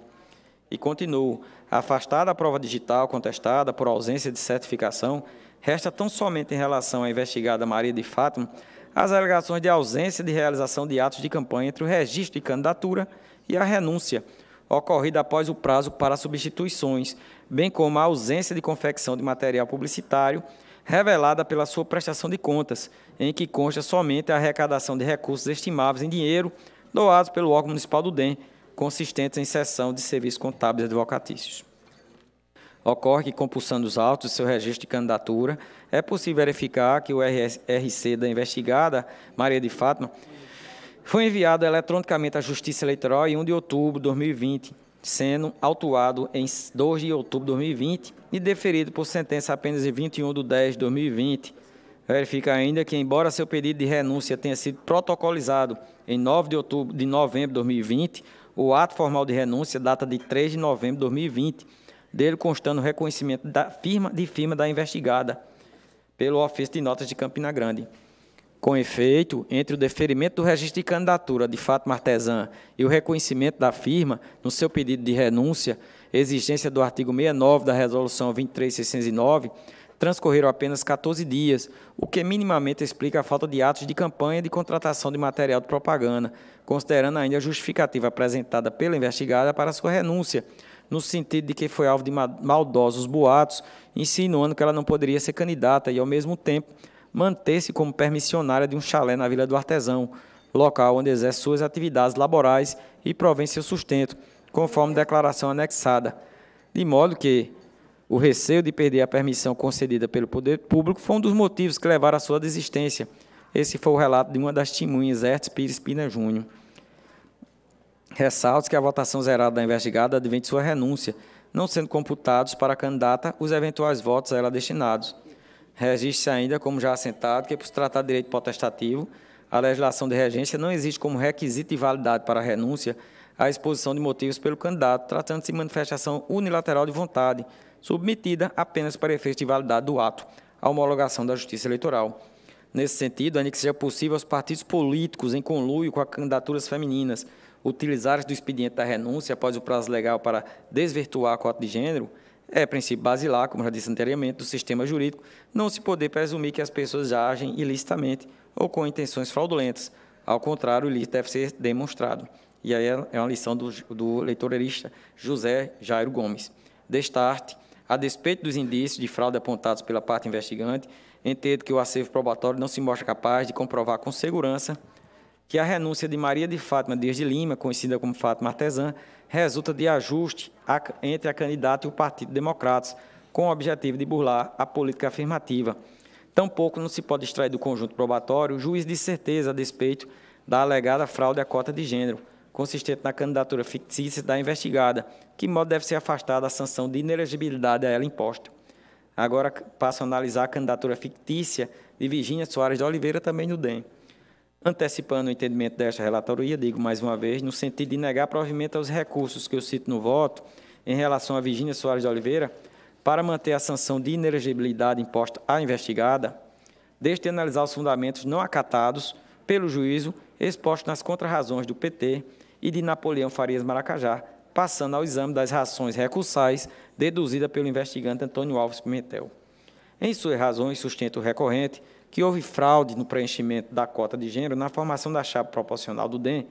E continuo, afastada a prova digital contestada por ausência de certificação, resta tão somente em relação à investigada Maria de Fátima as alegações de ausência de realização de atos de campanha entre o registro de candidatura a renúncia, ocorrida após o prazo para substituições, bem como a ausência de confecção de material publicitário revelada pela sua prestação de contas, em que consta somente a arrecadação de recursos estimáveis em dinheiro doados pelo órgão municipal do DEM, consistentes em cessão de serviços contábeis advocatícios. Ocorre que, compulsando os autos de seu registro de candidatura, é possível verificar que o RC da investigada, Maria de Fátima, foi enviado eletronicamente à Justiça Eleitoral em 1 de outubro de 2020, sendo autuado em 2 de outubro de 2020 e deferido por sentença apenas em 21 de 10 de 2020. Verifica ainda que, embora seu pedido de renúncia tenha sido protocolizado em 9 de outubro de novembro de 2020, o ato formal de renúncia data de 3 de novembro de 2020 dele constando o reconhecimento da firma de firma da investigada pelo ofício de notas de Campina Grande. Com efeito, entre o deferimento do registro de candidatura de Fátima Artesã e o reconhecimento da firma no seu pedido de renúncia, exigência do artigo 69 da Resolução 23609, transcorreram apenas 14 dias, o que minimamente explica a falta de atos de campanha de contratação de material de propaganda, considerando ainda a justificativa apresentada pela investigada para sua renúncia, no sentido de que foi alvo de maldosos boatos, insinuando que ela não poderia ser candidata e, ao mesmo tempo, manter-se como permissionária de um chalé na Vila do Artesão, local onde exerce suas atividades laborais e provém seu sustento, conforme declaração anexada. De modo que o receio de perder a permissão concedida pelo poder público foi um dos motivos que levaram à sua desistência. Esse foi o relato de uma das testemunhas, Hertz Pires Pina Júnior. Ressalta que a votação zerada da investigada advém de sua renúncia, não sendo computados para a candidata os eventuais votos a ela destinados. Registre-se ainda, como já assentado, que, por se tratar de direito potestativo, a legislação de regência não existe como requisito de validade para a renúncia a exposição de motivos pelo candidato, tratando-se de manifestação unilateral de vontade, submetida apenas para efeito de validade do ato, à homologação da Justiça Eleitoral. Nesse sentido, ainda que seja possível aos partidos políticos, em conluio com as candidaturas femininas, utilizar do expediente da renúncia após o prazo legal para desvirtuar a cota de gênero, é princípio basilar, como já disse anteriormente, do sistema jurídico, não se poder presumir que as pessoas agem ilicitamente ou com intenções fraudulentas. Ao contrário, o ilícito deve ser demonstrado. E aí é uma lição do, do leitorista José Jairo Gomes. Destarte, a despeito dos indícios de fraude apontados pela parte investigante, entendo que o acervo probatório não se mostra capaz de comprovar com segurança que a renúncia de Maria de Fátima Dias de Lima, conhecida como Fátima Artesã, resulta de ajuste entre a candidata e o Partido Democratas, com o objetivo de burlar a política afirmativa. Tampouco não se pode extrair do conjunto probatório o juiz de certeza a despeito da alegada fraude à cota de gênero, consistente na candidatura fictícia da investigada, que modo deve ser afastada a sanção de inelegibilidade a ela imposta. Agora passo a analisar a candidatura fictícia de Virgínia Soares de Oliveira, também no DEM. Antecipando o entendimento desta relatoria, digo mais uma vez, no sentido de negar provimento aos recursos que eu cito no voto em relação a Virgínia Soares de Oliveira, para manter a sanção de inelegibilidade imposta à investigada, desde de analisar os fundamentos não acatados pelo juízo expostos nas contrarrazões do PT e de Napoleão Farias Maracajá, passando ao exame das razões recursais deduzida pelo investigante Antônio Alves Pimentel. Em suas razões, sustento recorrente que houve fraude no preenchimento da cota de gênero na formação da chapa proporcional do DEM,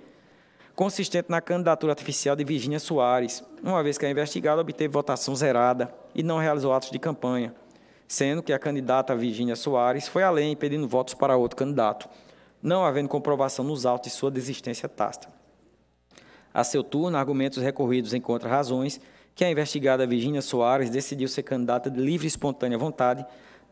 consistente na candidatura artificial de Virgínia Soares, uma vez que a investigada obteve votação zerada e não realizou atos de campanha, sendo que a candidata Virgínia Soares foi além, pedindo votos para outro candidato, não havendo comprovação nos autos de sua desistência tácita. A seu turno, argumentos recorridos em contra-razões que a investigada Virgínia Soares decidiu ser candidata de livre e espontânea vontade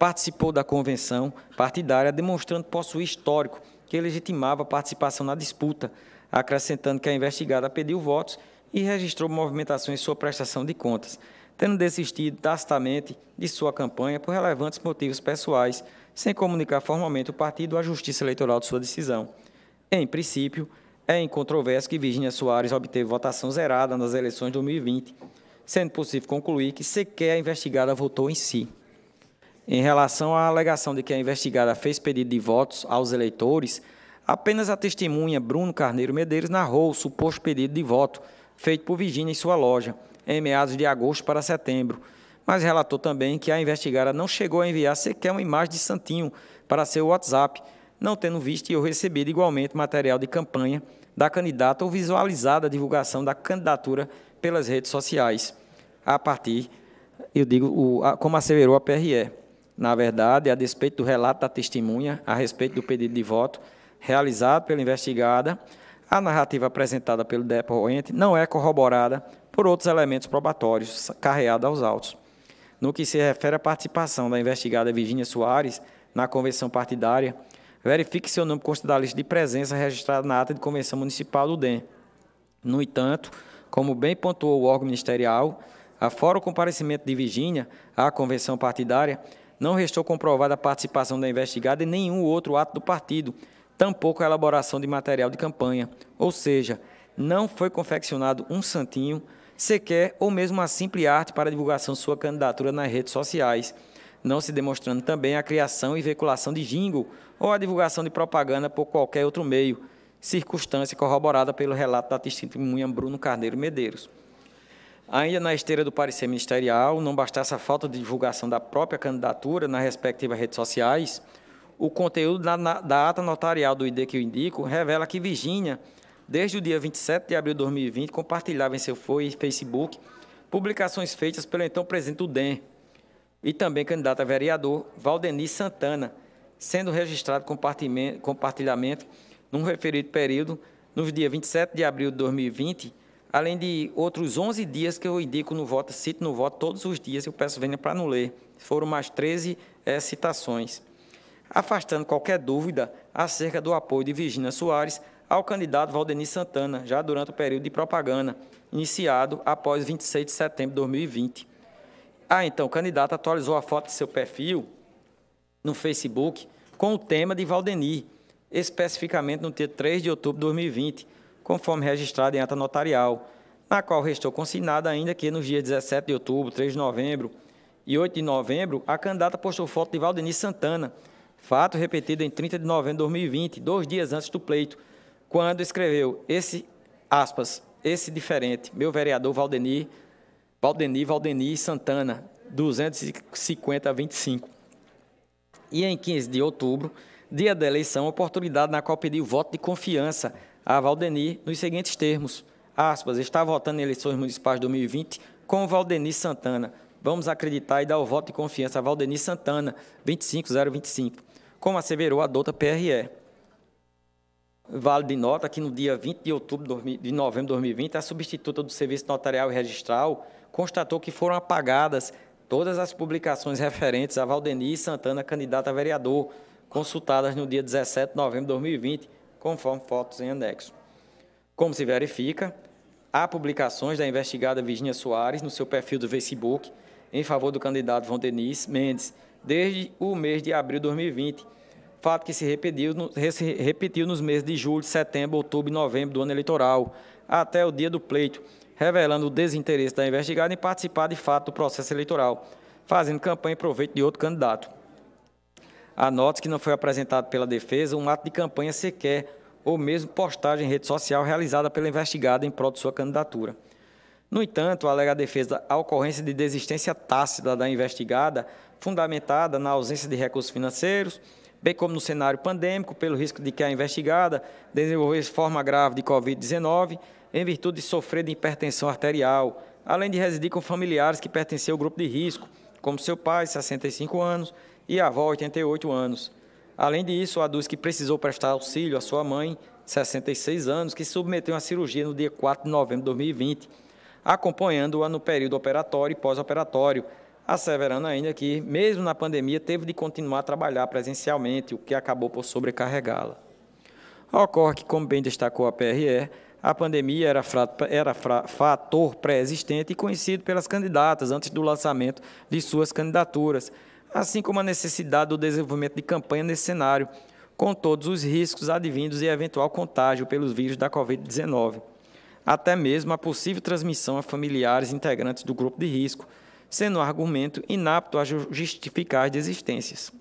participou da convenção partidária, demonstrando possuir histórico que legitimava a participação na disputa, acrescentando que a investigada pediu votos e registrou movimentações em sua prestação de contas, tendo desistido tacitamente de sua campanha por relevantes motivos pessoais, sem comunicar formalmente o partido à Justiça Eleitoral de sua decisão. Em princípio, é incontroverso que Virginia Soares obteve votação zerada nas eleições de 2020, sendo possível concluir que sequer a investigada votou em si. Em relação à alegação de que a investigada fez pedido de votos aos eleitores, apenas a testemunha Bruno Carneiro Medeiros narrou o suposto pedido de voto feito por Virginia em sua loja, em meados de agosto para setembro, mas relatou também que a investigada não chegou a enviar sequer uma imagem de Santinho para seu WhatsApp, não tendo visto e ou recebido igualmente material de campanha da candidata ou visualizado a divulgação da candidatura pelas redes sociais. A partir, eu digo, como asseverou a PRE, na verdade, a despeito do relato da testemunha a respeito do pedido de voto realizado pela investigada, a narrativa apresentada pelo depoente não é corroborada por outros elementos probatórios carreados aos autos. No que se refere à participação da investigada Virginia Soares na convenção partidária, verifique seu nome consta da lista de presença registrada na ata de convenção municipal do DEM. No entanto, como bem pontuou o órgão ministerial, afora o comparecimento de Virginia à convenção partidária, não restou comprovada a participação da investigada em nenhum outro ato do partido, tampouco a elaboração de material de campanha. Ou seja, não foi confeccionado um santinho, sequer ou mesmo uma simples arte para divulgação de sua candidatura nas redes sociais, não se demonstrando também a criação e veiculação de jingle ou a divulgação de propaganda por qualquer outro meio, circunstância corroborada pelo relato da testemunha Bruno Carneiro Medeiros. Ainda na esteira do parecer ministerial, não bastasse a falta de divulgação da própria candidatura nas respectivas redes sociais, o conteúdo da, da ata notarial do ID que eu indico revela que Virgínia, desde o dia 27 de abril de 2020, compartilhava em seu Facebook publicações feitas pelo então presidente do DEM e também candidato a vereador Valdeni Santana, sendo registrado compartilhamento num referido período, nos dias 27 de abril de 2020 além de outros 11 dias que eu indico no voto, cito no voto todos os dias, eu peço venha para não ler. Foram mais 13 é, citações. Afastando qualquer dúvida acerca do apoio de Virginia Soares ao candidato Valdeni Santana, já durante o período de propaganda, iniciado após 26 de setembro de 2020. Ah, então, o candidato atualizou a foto de seu perfil no Facebook com o tema de Valdeni, especificamente no dia 3 de outubro de 2020, conforme registrado em ata notarial, na qual restou consignado ainda que nos dias 17 de outubro, 3 de novembro e 8 de novembro, a candidata postou foto de Valdeni Santana, fato repetido em 30 de novembro de 2020, dois dias antes do pleito, quando escreveu esse, aspas, esse diferente, meu vereador Valdeni, Valdeni, Valdeni Santana, 250 a 25. E em 15 de outubro, dia da eleição, oportunidade na qual pediu voto de confiança a Valdeni nos seguintes termos, aspas, está votando em eleições municipais de 2020 com Valdeni Santana. Vamos acreditar e dar o voto de confiança a Valdeni Santana, 25025, como asseverou a douta PRE. Vale de nota que no dia 20 de outubro de novembro de 2020, a substituta do Serviço Notarial e Registral constatou que foram apagadas todas as publicações referentes a Valdeni Santana, candidata a vereador, consultadas no dia 17 de novembro de 2020, conforme fotos em anexo. Como se verifica, há publicações da investigada Virginia Soares no seu perfil do Facebook em favor do candidato Von Denis Mendes desde o mês de abril de 2020, fato que se repetiu, se repetiu nos meses de julho, setembro, outubro e novembro do ano eleitoral, até o dia do pleito, revelando o desinteresse da investigada em participar de fato do processo eleitoral, fazendo campanha em proveito de outro candidato. Anote que não foi apresentado pela defesa um ato de campanha sequer ou mesmo postagem em rede social realizada pela investigada em prol de sua candidatura. No entanto, alega a defesa a ocorrência de desistência tácita da investigada, fundamentada na ausência de recursos financeiros, bem como no cenário pandêmico, pelo risco de que a investigada desenvolvesse forma grave de Covid-19 em virtude de sofrer de hipertensão arterial, além de residir com familiares que pertenciam ao grupo de risco, como seu pai, 65 anos, e a avó, 88 anos. Além disso, aduz que precisou prestar auxílio à sua mãe, 66 anos, que se submeteu a cirurgia no dia 4 de novembro de 2020, acompanhando-a no período operatório e pós-operatório, asseverando ainda que, mesmo na pandemia, teve de continuar a trabalhar presencialmente, o que acabou por sobrecarregá-la. Ocorre que, como bem destacou a PRE, a pandemia era, era fator pré-existente e conhecido pelas candidatas antes do lançamento de suas candidaturas, assim como a necessidade do desenvolvimento de campanha nesse cenário, com todos os riscos advindos e eventual contágio pelos vírus da Covid-19, até mesmo a possível transmissão a familiares integrantes do grupo de risco, sendo um argumento inapto a justificar as desistências.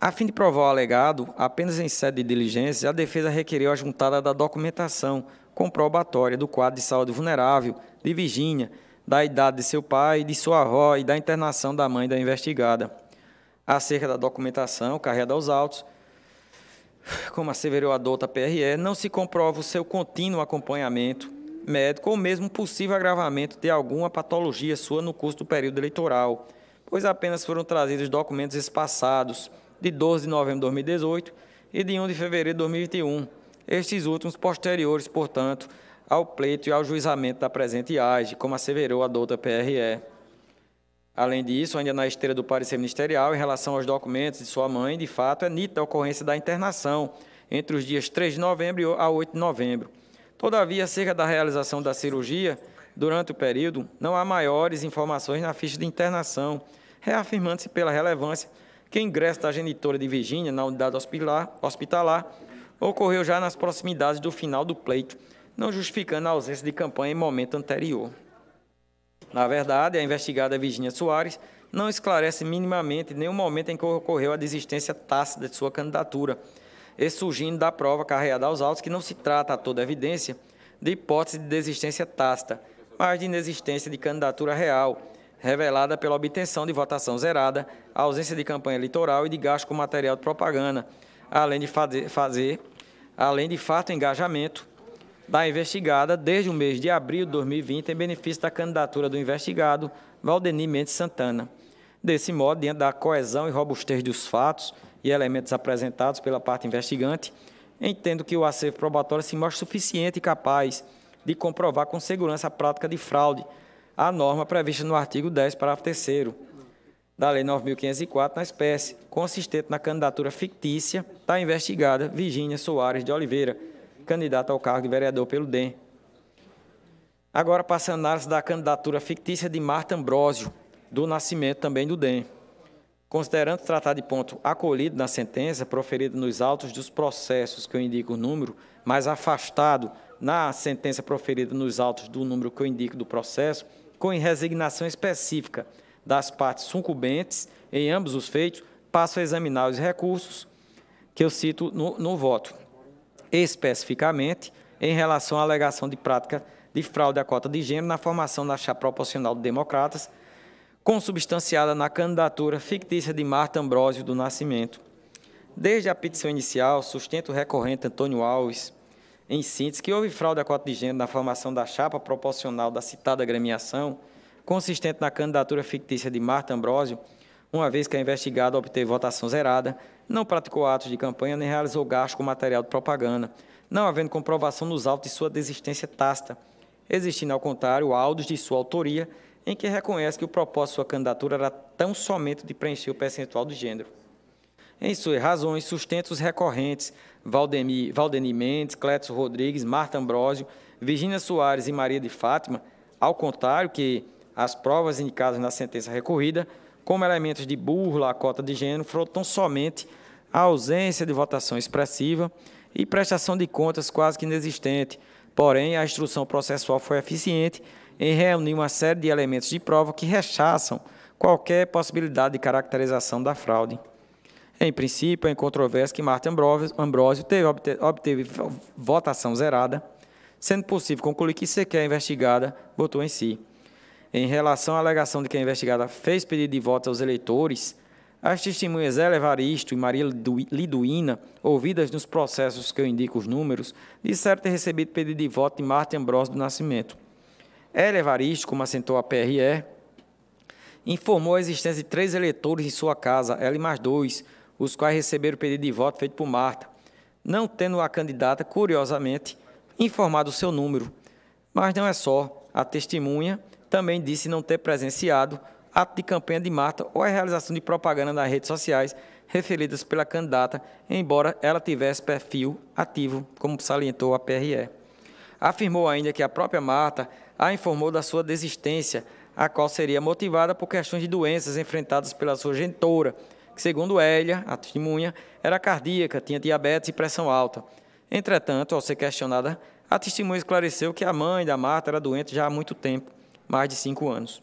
A fim de provar o alegado, apenas em sede de diligência, a defesa requeriu a juntada da documentação comprobatória do quadro de saúde vulnerável de Virgínia, da idade de seu pai, de sua avó e da internação da mãe da investigada. Acerca da documentação carregada aos autos, como asseverou a douta PRE, não se comprova o seu contínuo acompanhamento médico ou mesmo possível agravamento de alguma patologia sua no curso do período eleitoral, pois apenas foram trazidos documentos espaçados de 12 de novembro de 2018 e de 1 de fevereiro de 2021, estes últimos posteriores, portanto, ao pleito e ao juizamento da presente AGE, como asseverou a douta PRE. Além disso, ainda na esteira do parecer ministerial, em relação aos documentos de sua mãe, de fato, é nítida a ocorrência da internação entre os dias 3 de novembro a 8 de novembro. Todavia, acerca da realização da cirurgia, durante o período, não há maiores informações na ficha de internação, reafirmando-se pela relevância que o ingresso da genitora de Virgínia na unidade hospitalar ocorreu já nas proximidades do final do pleito, não justificando a ausência de campanha em momento anterior. Na verdade, a investigada Virginia Soares não esclarece minimamente nenhum momento em que ocorreu a desistência tácita de sua candidatura, surgindo da prova carregada aos autos que não se trata, a toda evidência, de hipótese de desistência tácita, mas de inexistência de candidatura real, revelada pela obtenção de votação zerada, ausência de campanha eleitoral e de gasto com material de propaganda, além de fazer, fazer além de fato engajamento da investigada desde o mês de abril de 2020 em benefício da candidatura do investigado Valdemir Mendes Santana. Desse modo, diante da coesão e robustez dos fatos e elementos apresentados pela parte investigante, entendo que o acervo probatório se mostra suficiente e capaz de comprovar com segurança a prática de fraude à norma prevista no artigo 10, parágrafo 3 da Lei 9.504 na espécie, consistente na candidatura fictícia da investigada Virgínia Soares de Oliveira, candidata ao cargo de vereador pelo DEM. Agora passa a análise da candidatura fictícia de Marta Ambrósio, do nascimento também do DEM. Considerando tratar de ponto acolhido na sentença proferida nos autos dos processos que eu indico o número, mas afastado na sentença proferida nos autos do número que eu indico do processo, com resignação específica das partes sucumbentes em ambos os feitos, passo a examinar os recursos que eu cito no, no voto. Especificamente, em relação à alegação de prática de fraude à cota de gênero na formação da chapa proporcional de democratas, consubstanciada na candidatura fictícia de Marta Ambrósio do Nascimento. Desde a petição inicial, sustento recorrente Antônio Alves, em síntese, que houve fraude à cota de gênero na formação da chapa proporcional da citada agremiação, consistente na candidatura fictícia de Marta Ambrósio, uma vez que a investigada obteve votação zerada, não praticou atos de campanha nem realizou gasto com material de propaganda, não havendo comprovação nos autos de sua desistência tácita, existindo, ao contrário, autos de sua autoria em que reconhece que o propósito de sua candidatura era tão somente de preencher o percentual de gênero. Em suas razões, sustentos recorrentes Valdemir, Valdeni Mendes, Clécio Rodrigues, Marta Ambrósio, Virginia Soares e Maria de Fátima, ao contrário que as provas indicadas na sentença recorrida, como elementos de burla à cota de gênero, tão somente a ausência de votação expressiva e prestação de contas quase que inexistente. Porém, a instrução processual foi eficiente em reunir uma série de elementos de prova que rechaçam qualquer possibilidade de caracterização da fraude. Em princípio, é incontrovérsia que Marta Ambrósio teve, obteve votação zerada, sendo possível concluir que sequer a investigada votou em si. Em relação à alegação de que a investigada fez pedido de voto aos eleitores, as testemunhas Ela Evaristo e Maria Liduína, ouvidas nos processos que eu indico os números, disseram ter recebido pedido de voto de Marta Ambrósio do Nascimento. Ela Evaristo, como assentou a PRE, informou a existência de três eleitores em sua casa, ela e mais dois, os quais receberam pedido de voto feito por Marta, não tendo a candidata, curiosamente, informado o seu número. Mas não é só. A testemunha também disse não ter presenciado ato de campanha de Marta ou a realização de propaganda nas redes sociais referidas pela candidata, embora ela tivesse perfil ativo, como salientou a PRE. Afirmou ainda que a própria Marta a informou da sua desistência, a qual seria motivada por questões de doenças enfrentadas pela sua genitora, que, segundo Elia, a testemunha, era cardíaca, tinha diabetes e pressão alta. Entretanto, ao ser questionada, a testemunha esclareceu que a mãe da Marta era doente já há muito tempo, mais de cinco anos.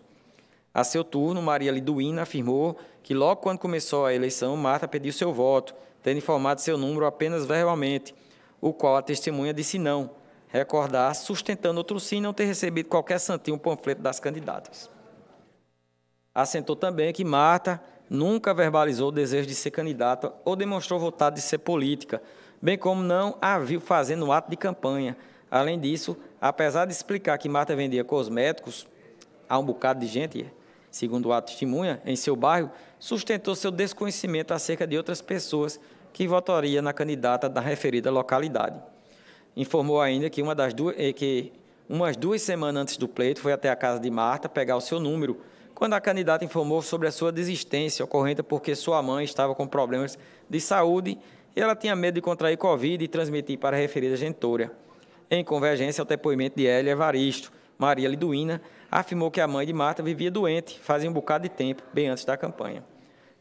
A seu turno, Maria Liduína afirmou que logo quando começou a eleição, Marta pediu seu voto, tendo informado seu número apenas verbalmente, o qual a testemunha disse não, recordar, sustentando outro sim não ter recebido qualquer santinho panfleto das candidatas. Assentou também que Marta nunca verbalizou o desejo de ser candidata ou demonstrou vontade de ser política, bem como não a viu fazendo ato de campanha. Além disso, apesar de explicar que Marta vendia cosméticos a um bocado de gente, segundo a testemunha, em seu bairro, sustentou seu desconhecimento acerca de outras pessoas que votaria na candidata da referida localidade. Informou ainda que, uma das duas, eh, que umas duas semanas antes do pleito foi até a casa de Marta pegar o seu número quando a candidata informou sobre a sua desistência ocorrente porque sua mãe estava com problemas de saúde e ela tinha medo de contrair Covid e transmitir para a referida genitora. Em convergência ao depoimento de Elia Evaristo, Maria Liduína afirmou que a mãe de Marta vivia doente fazia um bocado de tempo, bem antes da campanha.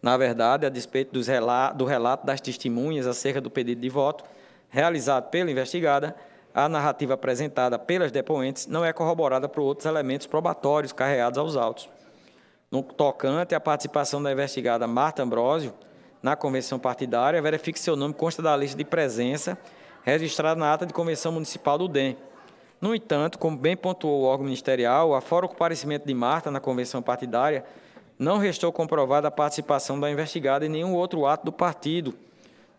Na verdade, a despeito do relato das testemunhas acerca do pedido de voto realizado pela investigada, a narrativa apresentada pelas depoentes não é corroborada por outros elementos probatórios carregados aos autos. No tocante à participação da investigada Marta Ambrósio na convenção partidária, verifique que seu nome consta da lista de presença registrada na ata de convenção municipal do DEM. No entanto, como bem pontuou o órgão ministerial, afora o comparecimento de Marta na convenção partidária, não restou comprovada a participação da investigada em nenhum outro ato do partido,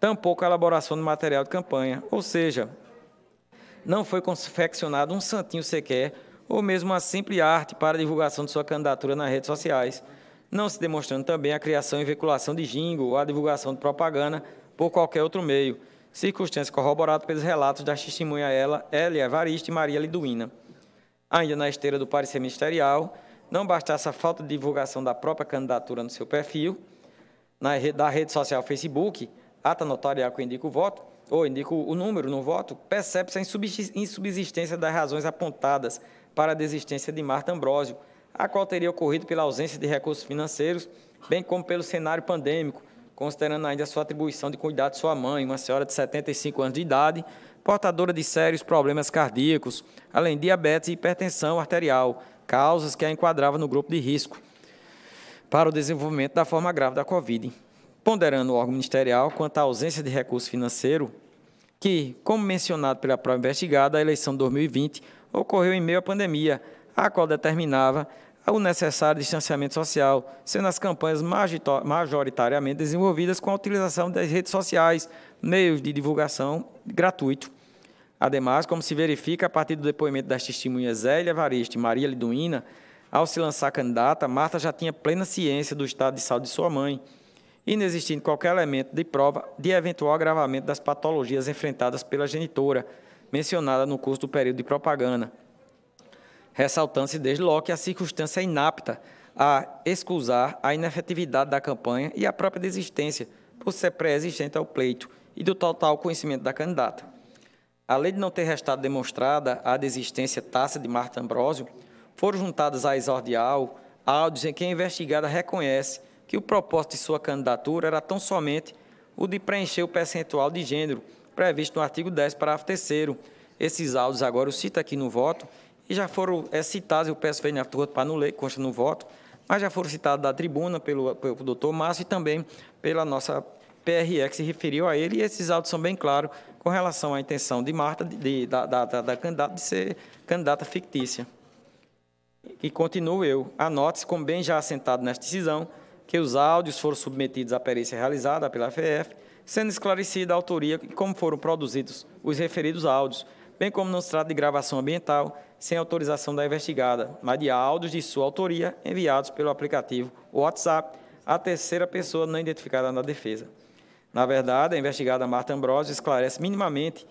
tampouco a elaboração de material de campanha, ou seja, não foi confeccionado um santinho sequer ou mesmo uma simples arte para divulgação de sua candidatura nas redes sociais, não se demonstrando também a criação e veiculação de jingle ou a divulgação de propaganda por qualquer outro meio, circunstância corroborada pelos relatos das testemunhas ela, Elia Evaristo e Maria Liduína. Ainda na esteira do parecer ministerial, não bastasse a falta de divulgação da própria candidatura no seu perfil, na rede, da rede social Facebook, ata notarial que indica o voto, ou indica o número no voto, percebe-se a insubsistência das razões apontadas para a desistência de Marta Ambrósio, a qual teria ocorrido pela ausência de recursos financeiros, bem como pelo cenário pandêmico, considerando ainda a sua atribuição de cuidar de sua mãe, uma senhora de 75 anos de idade, portadora de sérios problemas cardíacos, além de diabetes e hipertensão arterial, causas que a enquadravam no grupo de risco para o desenvolvimento da forma grave da Covid, ponderando o órgão ministerial quanto à ausência de recurso financeiro que, como mencionado pela prova investigada, a eleição de 2020 ocorreu em meio à pandemia, a qual determinava o necessário distanciamento social, sendo as campanhas majoritariamente desenvolvidas com a utilização das redes sociais, meios de divulgação gratuito. Ademais, como se verifica a partir do depoimento das testemunhas Zélia Evaristo e Maria Liduína, ao se lançar candidata, Marta já tinha plena ciência do estado de saúde de sua mãe, inexistindo qualquer elemento de prova de eventual agravamento das patologias enfrentadas pela genitora, mencionada no curso do período de propaganda ressaltando-se desde logo que a circunstância é inapta a excusar a inefetividade da campanha e a própria desistência, por ser pré-existente ao pleito e do total conhecimento da candidata. Além de não ter restado demonstrada a desistência tácita de Marta Ambrosio, foram juntadas à exordial áudios em que a investigada reconhece que o propósito de sua candidatura era tão somente o de preencher o percentual de gênero previsto no artigo 10, parágrafo 3 Esses áudios agora eu cito aqui no voto, e já foram é, citados, eu peço venha para não ler, consta no voto, mas já foram citados da tribuna pelo, pelo doutor Márcio e também pela nossa PRE, que se referiu a ele, e esses autos são bem claros com relação à intenção de Marta, de, de, da, da, da, da candidata, de ser candidata fictícia. E continuo eu. Anote-se, como bem já assentado nesta decisão, que os áudios foram submetidos à perícia realizada pela FF, sendo esclarecida a autoria e como foram produzidos os referidos áudios, bem como não se trata de gravação ambiental, sem autorização da investigada, mas de áudios de sua autoria enviados pelo aplicativo WhatsApp à terceira pessoa não identificada na defesa. Na verdade, a investigada Marta Ambrosio esclarece minimamente,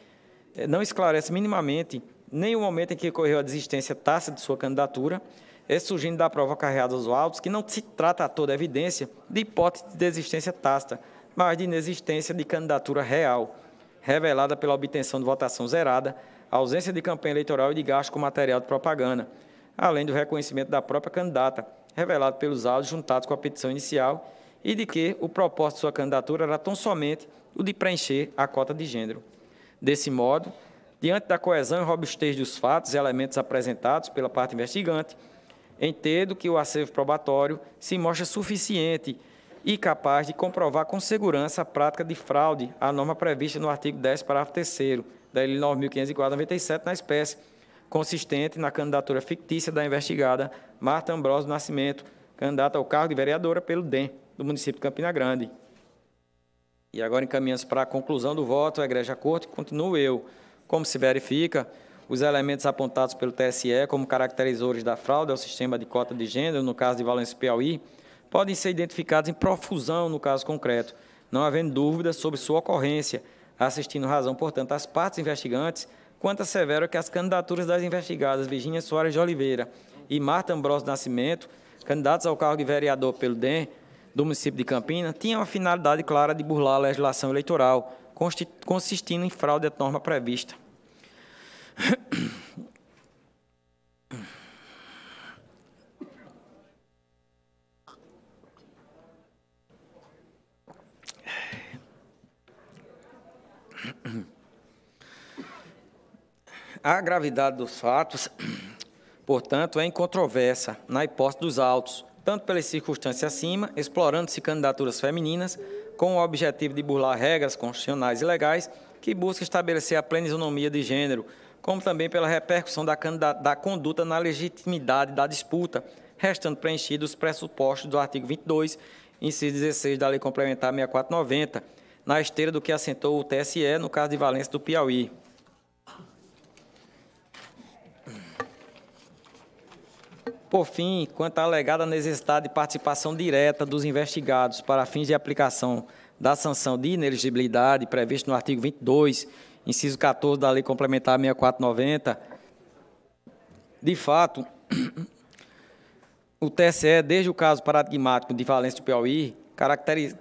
eh, não esclarece minimamente nem o momento em que ocorreu a desistência tácita de sua candidatura, é surgindo da prova carregada aos autos que não se trata a toda evidência de hipótese de desistência tácita, mas de inexistência de candidatura real, revelada pela obtenção de votação zerada ausência de campanha eleitoral e de gasto com material de propaganda, além do reconhecimento da própria candidata, revelado pelos áudios juntados com a petição inicial, e de que o propósito de sua candidatura era tão somente o de preencher a cota de gênero. Desse modo, diante da coesão e robustez dos fatos e elementos apresentados pela parte investigante, entendo que o acervo probatório se mostra suficiente e capaz de comprovar com segurança a prática de fraude à norma prevista no artigo 10, parágrafo 3 da Lei 9.504/97 na espécie, consistente na candidatura fictícia da investigada Marta Ambrosio Nascimento, candidata ao cargo de vereadora pelo DEM, do município de Campina Grande. E agora encaminhamos para a conclusão do voto, a Igreja Corte, continuo eu. Como se verifica, os elementos apontados pelo TSE como caracterizadores da fraude ao sistema de cota de gênero, no caso de Valência Piauí, podem ser identificados em profusão no caso concreto, não havendo dúvida sobre sua ocorrência, assistindo razão, portanto, às partes investigantes, quanto severo que as candidaturas das investigadas Virginia Soares de Oliveira e Marta Ambrosio Nascimento, candidatos ao cargo de vereador pelo DEM do município de Campina, tinham a finalidade clara de burlar a legislação eleitoral, consistindo em fraude à norma prevista. A gravidade dos fatos, portanto, é incontroversa na hipótese dos autos, tanto pelas circunstâncias acima, explorando-se candidaturas femininas, com o objetivo de burlar regras constitucionais e legais que busca estabelecer a plena isonomia de gênero, como também pela repercussão da, da conduta na legitimidade da disputa, restando preenchidos os pressupostos do artigo 22, inciso 16 da Lei Complementar 6490, na esteira do que assentou o TSE no caso de Valência do Piauí. Por fim, quanto à alegada necessidade de participação direta dos investigados para fins de aplicação da sanção de ineligibilidade prevista no artigo 22, inciso 14 da Lei Complementar 6490, de fato, o TSE, desde o caso paradigmático de Valência do Piauí,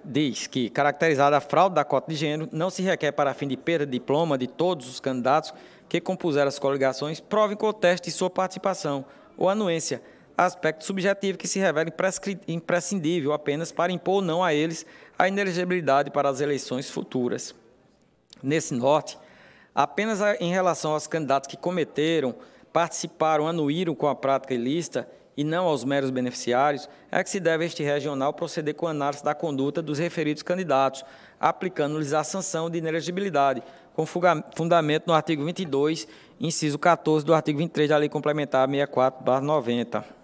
diz que, caracterizada a fraude da cota de gênero, não se requer para fim de perda de diploma de todos os candidatos que compuseram as coligações, provem conteste de sua participação ou anuência, aspecto subjetivo que se revela imprescindível apenas para impor ou não a eles a inelegibilidade para as eleições futuras. Nesse norte, apenas em relação aos candidatos que cometeram participaram, anuíram com a prática ilícita e não aos meros beneficiários, é que se deve este regional proceder com análise da conduta dos referidos candidatos, aplicando-lhes a sanção de inelegibilidade, com fundamento no artigo 22, inciso 14 do artigo 23 da Lei Complementar 64/90.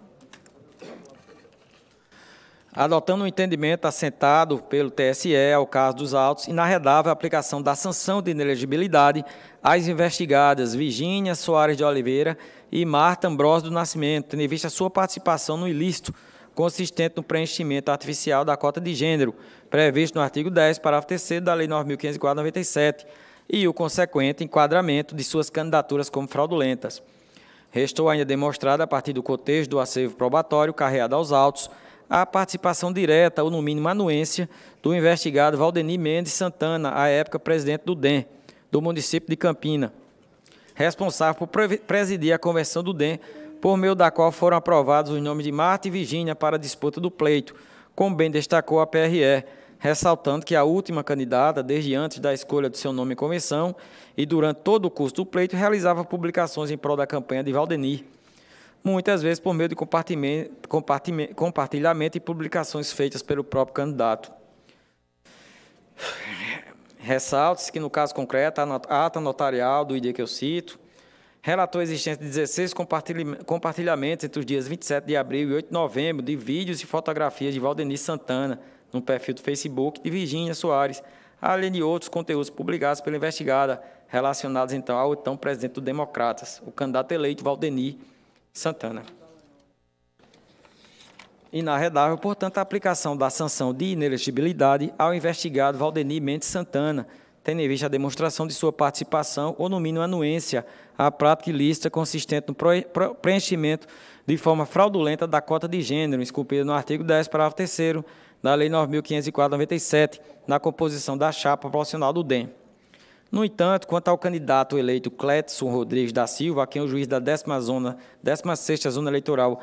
Adotando o um entendimento assentado pelo TSE ao caso dos autos, inarredável a aplicação da sanção de inelegibilidade às investigadas Virgínia Soares de Oliveira e Marta Ambrosio do Nascimento, tendo em vista sua participação no ilícito consistente no preenchimento artificial da cota de gênero, previsto no artigo 10, parágrafo 3 da Lei 9.504/97, e o consequente enquadramento de suas candidaturas como fraudulentas. Restou ainda demonstrada, a partir do cotejo do acervo probatório carreado aos autos, a participação direta, ou no mínimo anuência, do investigado Valdemir Mendes Santana, à época presidente do DEM, do município de Campina, responsável por presidir a conversão do DEM, por meio da qual foram aprovados os nomes de Marta e Virgínia para a disputa do pleito, como bem destacou a PRE, ressaltando que a última candidata, desde antes da escolha de seu nome em convenção e durante todo o curso do pleito, realizava publicações em prol da campanha de Valdemir, muitas vezes por meio de compartilhamento e publicações feitas pelo próprio candidato. Ressalte-se que, no caso concreto, a ata notarial do ID que eu cito relatou a existência de 16 compartilhamentos entre os dias 27 de abril e 8 de novembro de vídeos e fotografias de Valdemir Santana no perfil do Facebook de Virgínia Soares, além de outros conteúdos publicados pela investigada relacionados então ao então presidente do Democratas, o candidato eleito Valdemir Santana inarredável, portanto, a aplicação da sanção de inelegibilidade ao investigado Valdemir Mendes Santana, tendo em vista a demonstração de sua participação ou, no mínimo, anuência à prática ilícita consistente no preenchimento de forma fraudulenta da cota de gênero, esculpida no artigo 10, parágrafo 3 da Lei 9.504/97, na composição da chapa proporcional do DEM. No entanto, quanto ao candidato eleito Cletson Rodrigues da Silva, a quem o juiz da 16ª Zona, 16ª Zona Eleitoral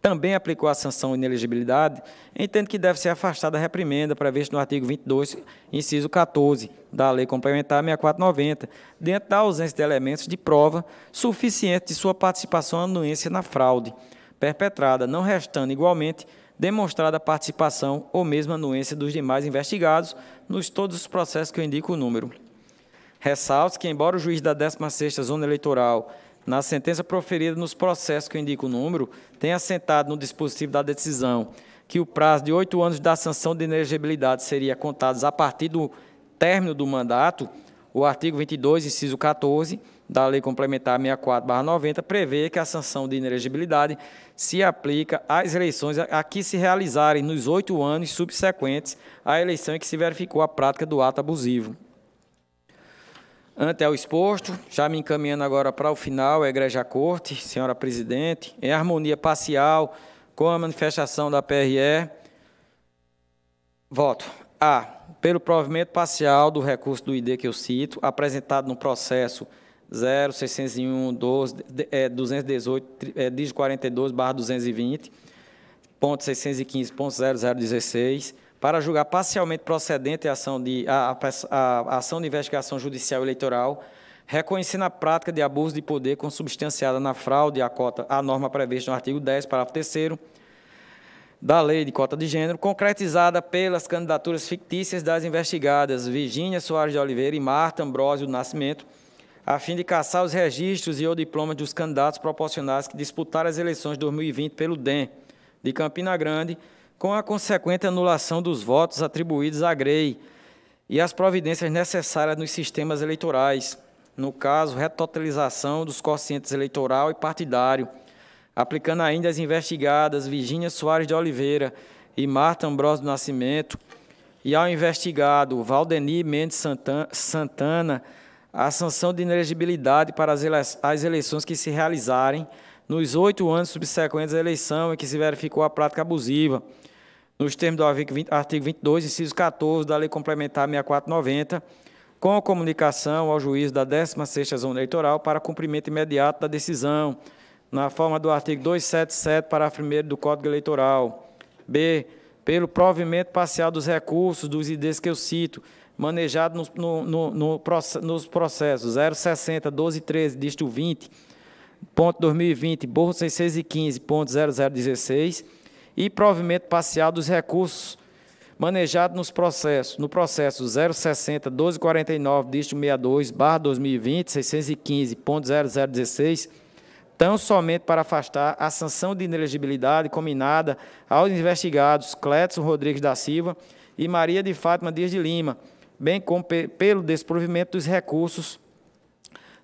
também aplicou a sanção de inelegibilidade, entendo que deve ser afastada a reprimenda prevista no artigo 22, inciso 14 da Lei Complementar 6490, dentro da ausência de elementos de prova suficiente de sua participação anuência na fraude perpetrada, não restando igualmente demonstrada participação ou mesmo anuência dos demais investigados nos todos os processos que eu indico o número. Ressalto que, embora o juiz da 16ª Zona Eleitoral na sentença proferida nos processos que eu indico o número, tem assentado no dispositivo da decisão que o prazo de oito anos da sanção de inelegibilidade seria contado a partir do término do mandato, o artigo 22, inciso 14, da Lei Complementar 64-90, prevê que a sanção de inelegibilidade se aplica às eleições a que se realizarem nos oito anos subsequentes à eleição em que se verificou a prática do ato abusivo. Ante ao exposto, já me encaminhando agora para o final, a Igreja Corte, senhora presidente, em harmonia parcial com a manifestação da PRE, voto A. Pelo provimento parcial do recurso do ID que eu cito, apresentado no processo 0601 12, é, 218, é, dígito 42, barra 220, ponto 615.0016, para julgar parcialmente procedente a ação de, a, a, a ação de investigação judicial eleitoral, reconhecendo a prática de abuso de poder consubstanciada na fraude à cota, norma prevista no artigo 10, parágrafo 3 da Lei de Cota de Gênero, concretizada pelas candidaturas fictícias das investigadas Virgínia Soares de Oliveira e Marta Ambrosio Nascimento, a fim de caçar os registros e ou diplomas dos candidatos proporcionais que disputaram as eleições de 2020 pelo DEM de Campina Grande, com a consequente anulação dos votos atribuídos à GREI e as providências necessárias nos sistemas eleitorais, no caso, retotalização dos quocientes eleitoral e partidário, aplicando ainda as investigadas Virgínia Soares de Oliveira e Marta Ambrosio do Nascimento, e ao investigado Valdemir Mendes Santana, a sanção de inelegibilidade para as eleições que se realizarem nos oito anos subsequentes à eleição em que se verificou a prática abusiva, nos termos do artigo 22, inciso 14 da Lei Complementar 6490, com a comunicação ao juiz da 16ª Zona Eleitoral para cumprimento imediato da decisão, na forma do artigo 277, parágrafo 1 do Código Eleitoral. B. Pelo provimento parcial dos recursos dos IDs que eu cito, manejado no, no, no, nos processos 060, 12 13, dígito 20, ponto 2020, borro 615.0016 e provimento parcial dos recursos manejados nos processos, no processo 060 1249 dígito 62 barra 2020 615.0016 tão somente para afastar a sanção de inelegibilidade combinada aos investigados Clédson Rodrigues da Silva e Maria de Fátima Dias de Lima, bem como pelo desprovimento dos recursos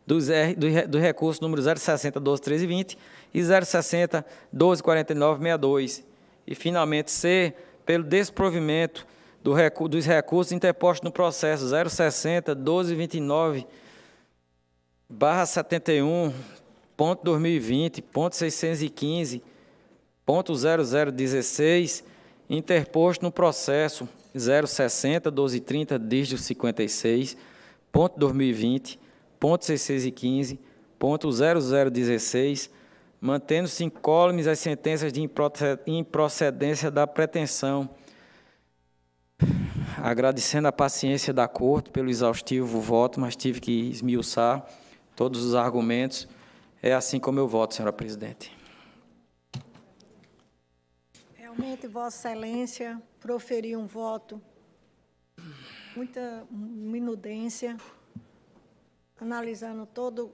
dos do, do recurso número 060 12 13 20 e 060 12 49 62. E, finalmente, C, pelo desprovimento do recu dos recursos interpostos no processo 060 12 29 barra 71 ponto 2020 ponto 615 ponto 0016 interposto no processo 060 1230 dígito 56 ponto 2020 ponto 615, ponto 0016, mantendo-se incólumes as sentenças de improcedência da pretensão. Agradecendo a paciência da Corte pelo exaustivo voto, mas tive que esmiuçar todos os argumentos. É assim como eu voto, senhora presidente. Realmente, Vossa Excelência proferiu um voto, muita minudência, analisando todo o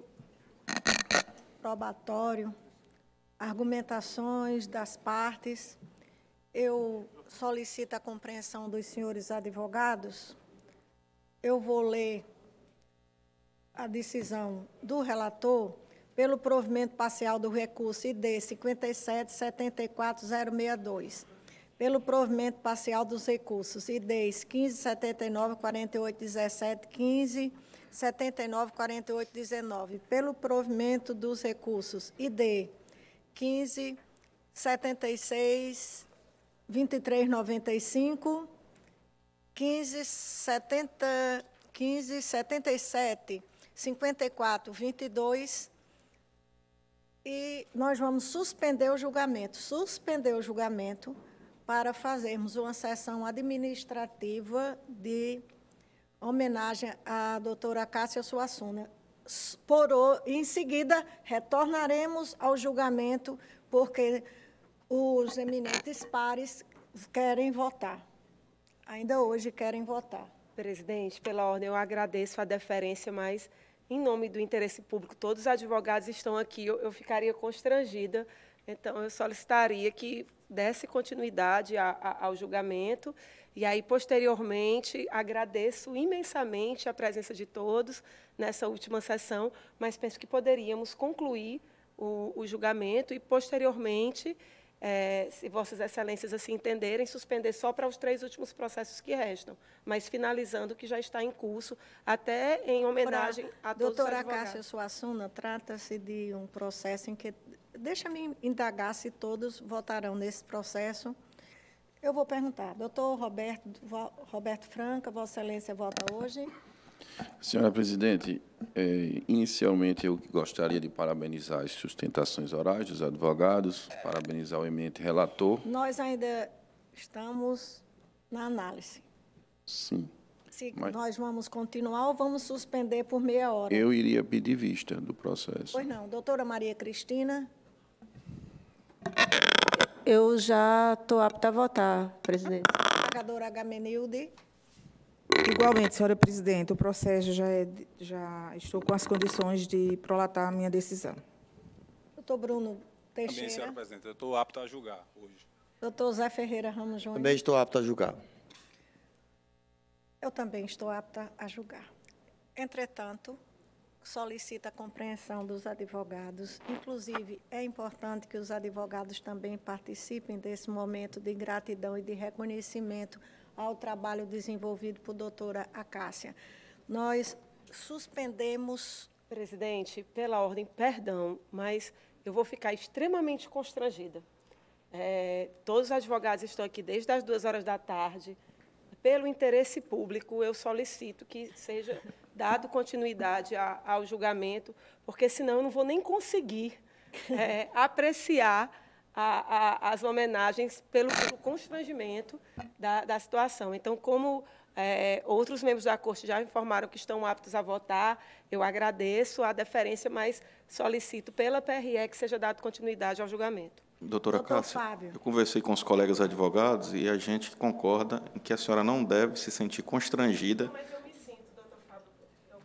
probatório, argumentações das partes, eu solicito a compreensão dos senhores advogados. Eu vou ler a decisão do relator pelo provimento parcial do recurso ID 5774062, pelo provimento parcial dos recursos IDs 1579 48 17 15 79 48 19, pelo provimento dos recursos ID 15 76 23 95 15 70 15 77 54 22 e nós vamos suspender o julgamento, suspender o julgamento para fazermos uma sessão administrativa de homenagem à doutora Cássia Suassuna. Por, em seguida, retornaremos ao julgamento, porque os eminentes pares querem votar. Ainda hoje querem votar. Presidente, pela ordem, eu agradeço a deferência, mas, em nome do interesse público, todos os advogados estão aqui, eu, eu ficaria constrangida, então, eu solicitaria que desse continuidade a, a, ao julgamento e aí, posteriormente, agradeço imensamente a presença de todos nessa última sessão, mas penso que poderíamos concluir o, o julgamento e, posteriormente, é, se Vossas Excelências assim entenderem, suspender só para os três últimos processos que restam, mas finalizando o que já está em curso, até em homenagem pra, a todos doutora os advogados. Cássia Suassuna, trata-se de um processo em que, deixa-me indagar se todos votarão nesse processo, eu vou perguntar. Doutor Roberto, Roberto Franca, Vossa Excelência vota hoje. Senhora presidente, é, inicialmente eu gostaria de parabenizar as sustentações orais dos advogados, parabenizar o eminente relator. Nós ainda estamos na análise. Sim. Se mas nós vamos continuar ou vamos suspender por meia hora? Eu iria pedir vista do processo. Pois não. Doutora Maria Cristina. Eu já estou apta a votar, presidente. Desembargadora Agamenilde. Igualmente, senhora presidente, o processo já, é, já estou com as condições de prolatar a minha decisão. Doutor Bruno Teixeira. Também, senhora presidente, eu estou apto a julgar hoje. Doutor Zé Ferreira Ramos Júnior. Também estou apto a julgar. Eu também estou apta a julgar. Entretanto, solicita a compreensão dos advogados. Inclusive, é importante que os advogados também participem desse momento de gratidão e de reconhecimento ao trabalho desenvolvido por doutora Acácia. Nós suspendemos. Presidente, pela ordem, perdão, mas eu vou ficar extremamente constrangida. É, todos os advogados estão aqui desde as duas horas da tarde. Pelo interesse público, eu solicito que seja dado continuidade a, ao julgamento, porque senão eu não vou nem conseguir é, apreciar a, a, as homenagens pelo, pelo constrangimento da, da, situação. Então, como é, outros membros da Corte já informaram que estão aptos a votar, eu agradeço a deferência, mas solicito pela PRE que seja dado continuidade ao julgamento. Doutora Doutor Cássia, Fábio. eu conversei com os colegas advogados e a gente concorda em que a senhora não deve se sentir constrangida. Não, mas eu me sinto, doutor Fábio. Eu,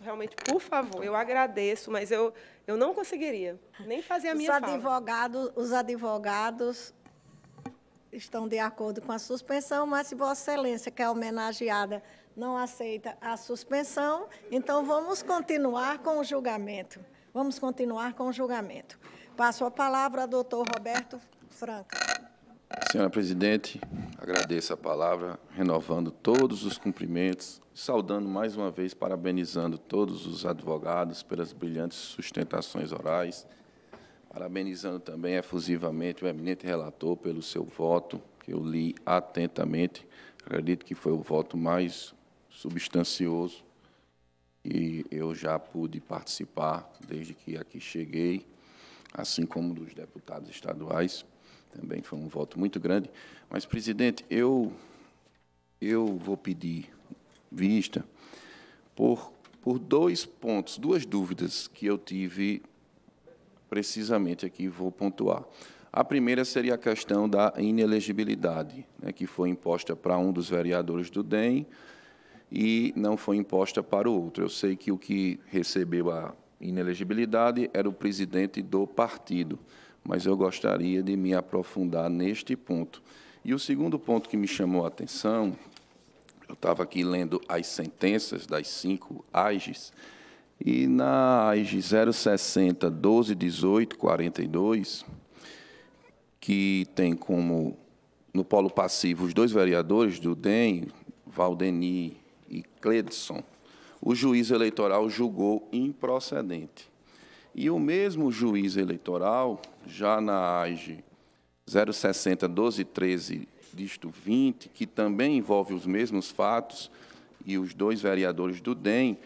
realmente, por favor, eu agradeço, mas eu, eu não conseguiria nem fazer a minha os advogados, Os advogados estão de acordo com a suspensão, mas se Vossa Excelência, que é homenageada, não aceita a suspensão, então vamos continuar com o julgamento. Vamos continuar com o julgamento. Passo a palavra ao doutor Roberto Franca. Senhora Presidente, agradeço a palavra, renovando todos os cumprimentos, saudando mais uma vez, parabenizando todos os advogados pelas brilhantes sustentações orais, parabenizando também efusivamente o eminente relator pelo seu voto, que eu li atentamente. Acredito que foi o voto mais substancioso e eu já pude participar desde que aqui cheguei assim como dos deputados estaduais. Também foi um voto muito grande. Mas, presidente, eu, eu vou pedir vista por, por dois pontos, duas dúvidas que eu tive precisamente aqui, vou pontuar. A primeira seria a questão da inelegibilidade, né, que foi imposta para um dos vereadores do DEM e não foi imposta para o outro. Eu sei que o que recebeu a inelegibilidade era o presidente do partido, mas eu gostaria de me aprofundar neste ponto. E o segundo ponto que me chamou a atenção, eu estava aqui lendo as sentenças das cinco AIGES, e na AIGE 060 12 18 42, que tem como no polo passivo os dois vereadores do DEM, Valdeni e Cledson, o juiz eleitoral julgou improcedente. E o mesmo juiz eleitoral, já na AGE 060 12 13 disto 20, que também envolve os mesmos fatos, e os dois vereadores do DEM,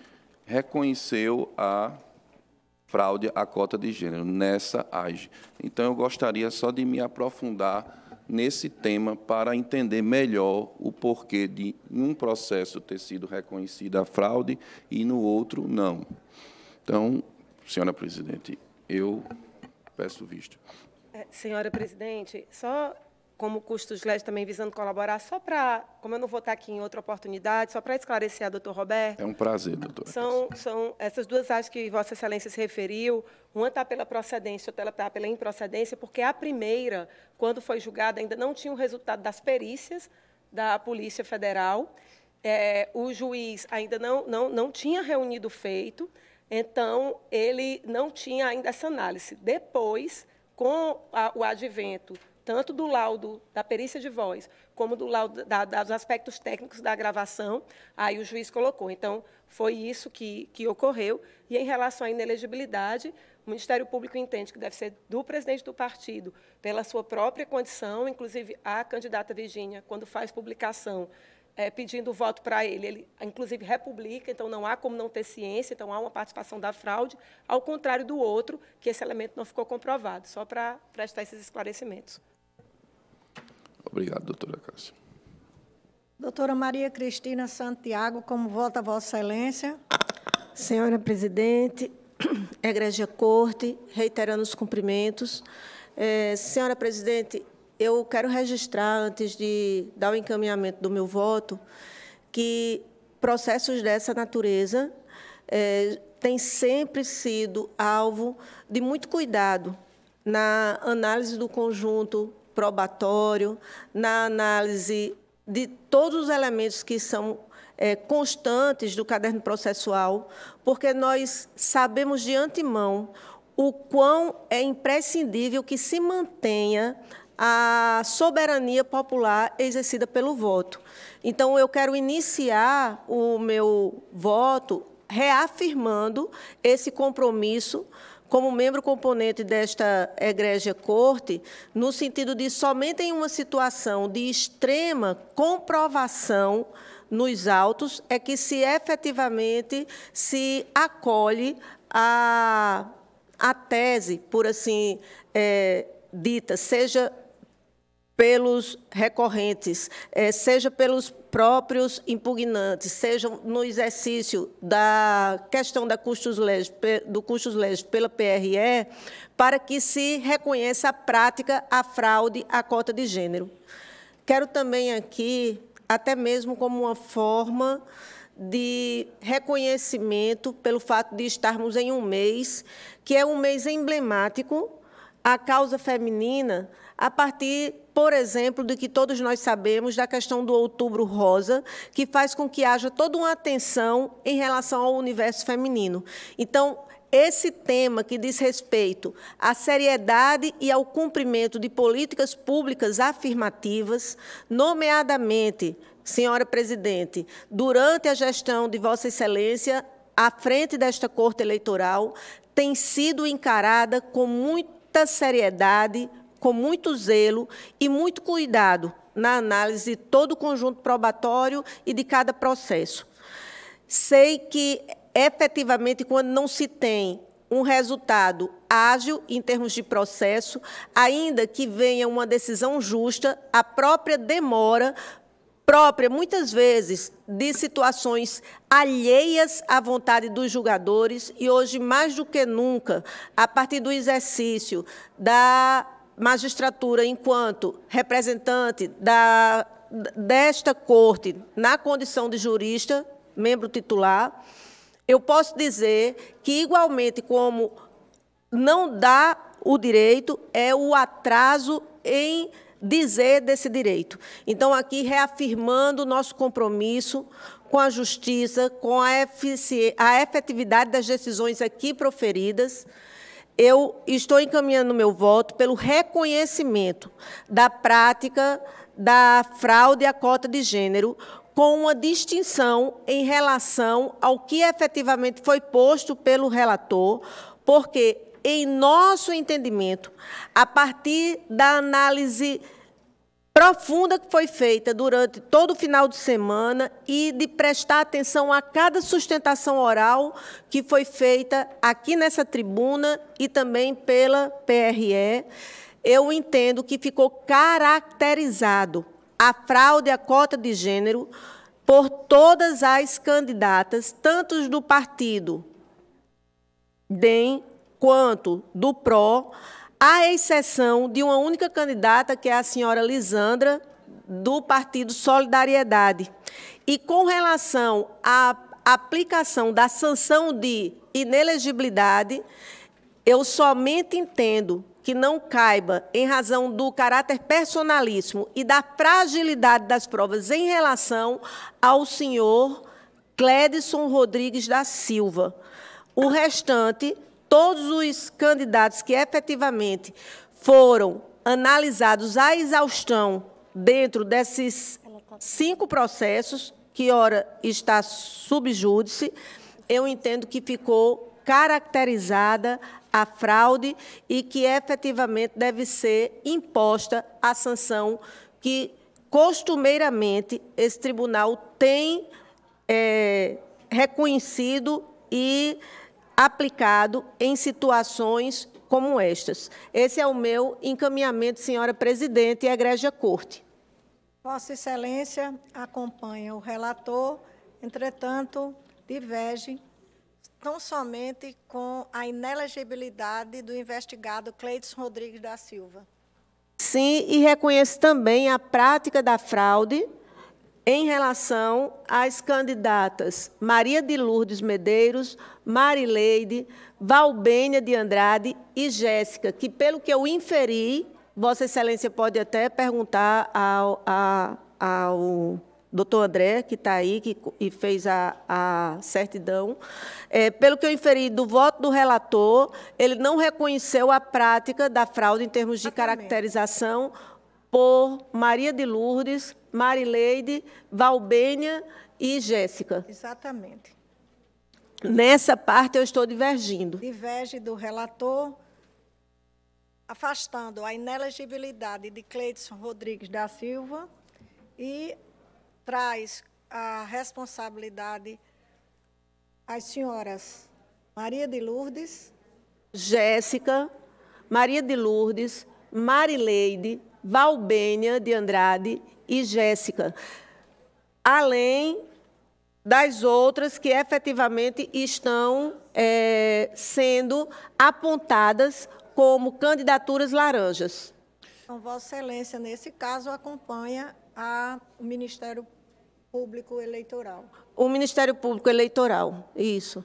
reconheceu a fraude à cota de gênero nessa AGE. Então, eu gostaria só de me aprofundar nesse tema para entender melhor o porquê de em um processo ter sido reconhecida a fraude e no outro não. Então, senhora presidente, eu peço vista. É, senhora presidente, só como custos leves também visando colaborar, só para, como eu não vou estar aqui em outra oportunidade, só para esclarecer a doutor Roberto. É um prazer, doutora. São, são essas duas áreas que Vossa Excelência se referiu, uma está pela procedência, outra está pela improcedência, porque a primeira, quando foi julgada, ainda não tinha o resultado das perícias da Polícia Federal, é, o juiz ainda não, não, não tinha reunido o feito, então ele não tinha ainda essa análise. Depois, com a, o advento tanto do laudo da perícia de voz, como do laudo da, dos aspectos técnicos da gravação, aí o juiz colocou. Então, foi isso que, que ocorreu. E, em relação à inelegibilidade, o Ministério Público entende que deve ser do presidente do partido, pela sua própria condição, inclusive a candidata Virgínia, quando faz publicação é, pedindo voto para ele, ele, inclusive, republica, então não há como não ter ciência, então há uma participação da fraude, ao contrário do outro, que esse elemento não ficou comprovado, só para prestar esses esclarecimentos. Obrigado, doutora Cássia. Doutora Maria Cristina Santiago, como vota Vossa Excelência? Senhora Presidente, Egrégia Corte, reiterando os cumprimentos. É, senhora Presidente, eu quero registrar, antes de dar o encaminhamento do meu voto, que processos dessa natureza é, têm sempre sido alvo de muito cuidado na análise do conjunto probatório, na análise de todos os elementos que são é, constantes do caderno processual, porque nós sabemos de antemão o quão é imprescindível que se mantenha a soberania popular exercida pelo voto. Então, eu quero iniciar o meu voto reafirmando esse compromisso como membro componente desta egrégia corte, no sentido de somente em uma situação de extrema comprovação nos autos é que se efetivamente se acolhe a, a tese, por assim é, dita, seja pelos recorrentes, é, seja pelos próprios impugnantes, seja no exercício da questão da custos do custos legis pela PRE, para que se reconheça a prática, a fraude, a cota de gênero. Quero também aqui, até mesmo como uma forma de reconhecimento pelo fato de estarmos em um mês, que é um mês emblemático, a causa feminina, a partir, por exemplo, do que todos nós sabemos da questão do Outubro Rosa, que faz com que haja toda uma atenção em relação ao universo feminino. Então, esse tema que diz respeito à seriedade e ao cumprimento de políticas públicas afirmativas, nomeadamente, senhora presidente, durante a gestão de Vossa Excelência, à frente desta Corte Eleitoral, tem sido encarada com muita seriedade, com muito zelo e muito cuidado na análise de todo o conjunto probatório e de cada processo. Sei que, efetivamente, quando não se tem um resultado ágil em termos de processo, ainda que venha uma decisão justa, a própria demora própria, muitas vezes, de situações alheias à vontade dos julgadores, e hoje, mais do que nunca, a partir do exercício da magistratura enquanto representante da, desta corte na condição de jurista, membro titular, eu posso dizer que, igualmente como não dá o direito, é o atraso em dizer desse direito. Então, aqui reafirmando o nosso compromisso com a justiça, com a, a efetividade das decisões aqui proferidas, eu estou encaminhando meu voto pelo reconhecimento da prática da fraude à cota de gênero, com uma distinção em relação ao que efetivamente foi posto pelo relator, porque, em nosso entendimento, a partir da análise profunda que foi feita durante todo o final de semana e de prestar atenção a cada sustentação oral que foi feita aqui nessa tribuna e também pela PRE, eu entendo que ficou caracterizado a fraude à cota de gênero por todas as candidatas, tanto do partido DEM quanto do PRO, à exceção de uma única candidata, que é a senhora Lisandra, do Partido Solidariedade. E com relação à aplicação da sanção de inelegibilidade, eu somente entendo que não caiba, em razão do caráter personalíssimo e da fragilidade das provas em relação ao senhor Clédson Rodrigues da Silva. O restante todos os candidatos que efetivamente foram analisados à exaustão dentro desses cinco processos, que ora está subjúdice, eu entendo que ficou caracterizada a fraude e que efetivamente deve ser imposta a sanção que costumeiramente esse tribunal tem é, reconhecido e aplicado em situações como estas. Esse é o meu encaminhamento, senhora presidente e egrégia corte. Vossa Excelência acompanha o relator, entretanto, diverge tão somente com a inelegibilidade do investigado Cleiton Rodrigues da Silva. Sim, e reconheço também a prática da fraude em relação às candidatas Maria de Lourdes Medeiros, Marileide, Valbênia de Andrade e Jéssica, que, pelo que eu inferi, Vossa Excelência pode até perguntar ao, a, ao doutor André, que está aí que, e fez a, a certidão. É, pelo que eu inferi do voto do relator, ele não reconheceu a prática da fraude em termos de caracterização por Maria de Lourdes, Marileide, Valbênia e Jéssica. Exatamente. Nessa parte eu estou divergindo. Diverge do relator, afastando a inelegibilidade de Cleidson Rodrigues da Silva e traz a responsabilidade às senhoras Maria de Lourdes, Jéssica, Maria de Lourdes, Marileide, Valbênia de Andrade e Jéssica, além das outras que efetivamente estão é, sendo apontadas como candidaturas laranjas. Então, Vossa Excelência, nesse caso, acompanha a, o Ministério Público Eleitoral. O Ministério Público Eleitoral, isso.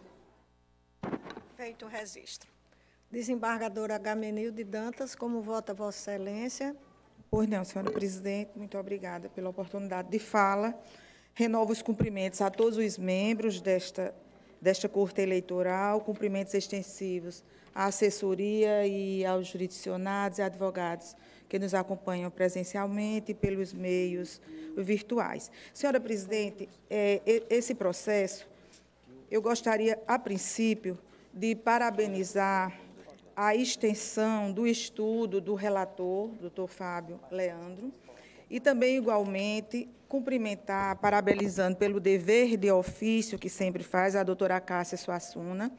Feito o registro. Desembargadora Agamenilde Dantas, como vota Vossa Excelência? Pois não, senhora presidente, muito obrigada pela oportunidade de fala. Renovo os cumprimentos a todos os membros desta, desta Corte Eleitoral, cumprimentos extensivos à assessoria e aos jurisdicionados e advogados que nos acompanham presencialmente e pelos meios virtuais. Senhora presidente, é, esse processo, eu gostaria, a princípio, de parabenizar a extensão do estudo do relator, doutor Fábio Leandro, e também, igualmente, cumprimentar, parabenizando pelo dever de ofício que sempre faz a doutora Cássia Suassuna,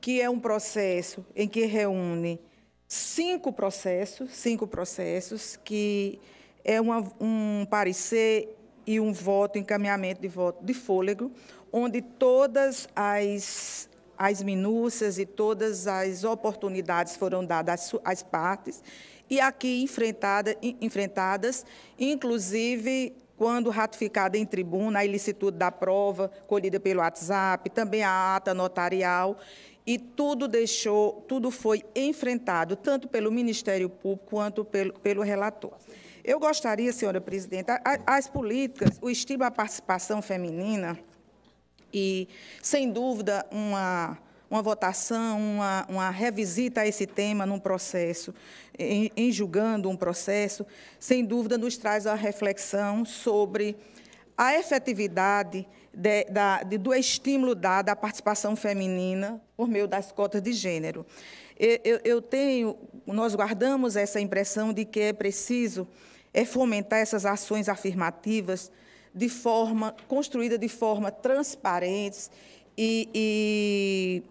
que é um processo em que reúne cinco processos, cinco processos, que é uma, um parecer e um voto, encaminhamento de voto de fôlego, onde todas as, as minúcias e todas as oportunidades foram dadas às, partes, e aqui enfrentada, enfrentadas, inclusive quando ratificada em tribuna a ilicitude da prova, colhida pelo WhatsApp, também a ata notarial, e tudo deixou, tudo foi enfrentado, tanto pelo Ministério Público quanto pelo, pelo relator. Eu gostaria, senhora presidente, as políticas, o estímulo à participação feminina e, sem dúvida, uma, uma votação, uma, uma revisita a esse tema num processo, em, em julgando um processo, sem dúvida nos traz a reflexão sobre a efetividade de, da, de, do estímulo dado à participação feminina por meio das cotas de gênero. Eu, eu, tenho, nós guardamos essa impressão de que é preciso é fomentar essas ações afirmativas de forma construída de forma transparente e, e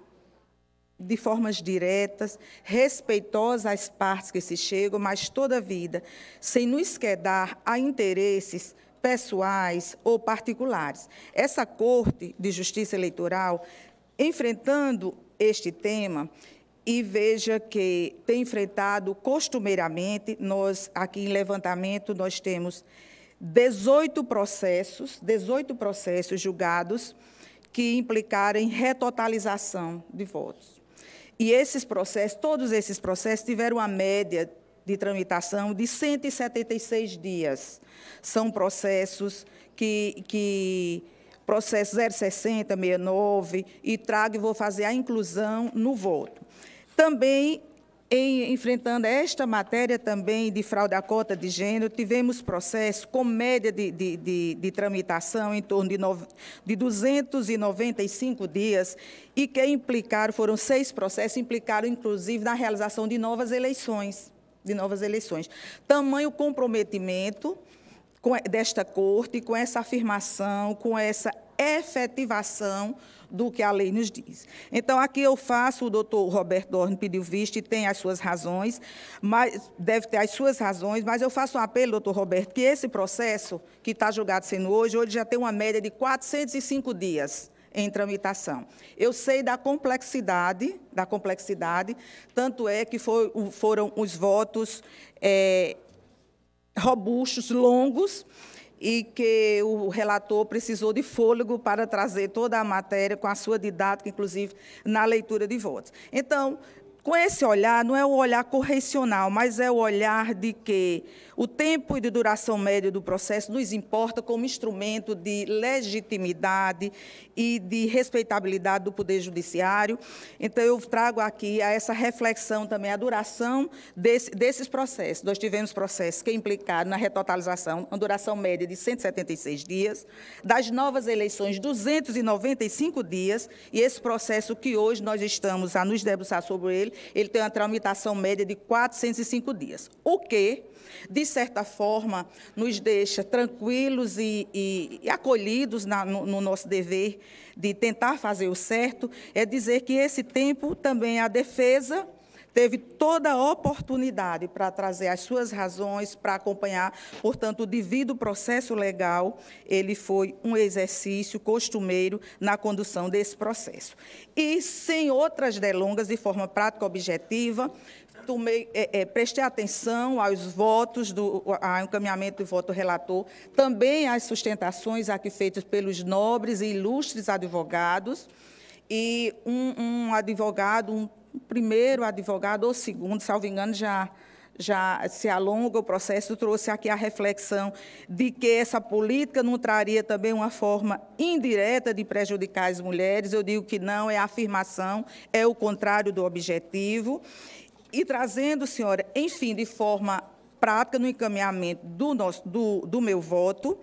de formas diretas, respeitosas às partes que se chegam, mas toda a vida sem nos quedar a interesses pessoais ou particulares. Essa Corte de Justiça Eleitoral, enfrentando este tema, e veja que tem enfrentado costumeiramente, nós aqui em levantamento nós temos 18 processos, 18 processos julgados que implicaram em retotalização de votos. E esses processos, todos esses processos tiveram uma média de tramitação de 176 dias. São processos que, que processo 060, 69, e trago e vou fazer a inclusão no voto. Também, em, enfrentando esta matéria também de fraude à cota de gênero, tivemos processos com média de, de, de, de tramitação em torno de, no, de 295 dias e que implicaram, foram seis processos, implicaram inclusive na realização de novas eleições de novas eleições. Tamanho comprometimento desta corte com essa afirmação, com essa efetivação do que a lei nos diz. Então, aqui eu faço, o doutor Roberto Dorn pediu visto e tem as suas razões, mas deve ter as suas razões, mas eu faço um apelo, doutor Roberto, que esse processo que está julgado sendo hoje, hoje já tem uma média de 405 dias em tramitação. Eu sei da complexidade, da complexidade, tanto é que foi, foram os votos é, robustos, longos, e que o relator precisou de fôlego para trazer toda a matéria com a sua didática, inclusive na leitura de votos. Então, com esse olhar, não é o olhar correcional, mas é o olhar de que o tempo de duração média do processo nos importa como instrumento de legitimidade e de respeitabilidade do Poder Judiciário. Então, eu trago aqui a essa reflexão também a duração desse, desses processos. Nós tivemos processos que implicaram na retotalização, uma duração média de 176 dias, das novas eleições, 295 dias, e esse processo que hoje nós estamos a nos debruçar sobre ele, ele tem uma tramitação média de 405 dias. O que de certa forma, nos deixa tranquilos e, e, e acolhidos na, no, no nosso dever de tentar fazer o certo, é dizer que esse tempo também a defesa teve toda a oportunidade para trazer as suas razões, para acompanhar, portanto, o devido processo legal, ele foi um exercício costumeiro na condução desse processo. E, sem outras delongas, de forma prática objetiva, tomei, é, é, prestei atenção aos votos, do, ao encaminhamento do voto relator, também às sustentações aqui feitas pelos nobres e ilustres advogados, e um, um advogado, um primeiro advogado ou segundo, salvo engano, já já se alonga o processo, trouxe aqui a reflexão de que essa política não traria também uma forma indireta de prejudicar as mulheres. Eu digo que não, é a afirmação, é o contrário do objetivo. E trazendo, senhora, enfim, de forma prática no encaminhamento do, nosso, do, do meu voto,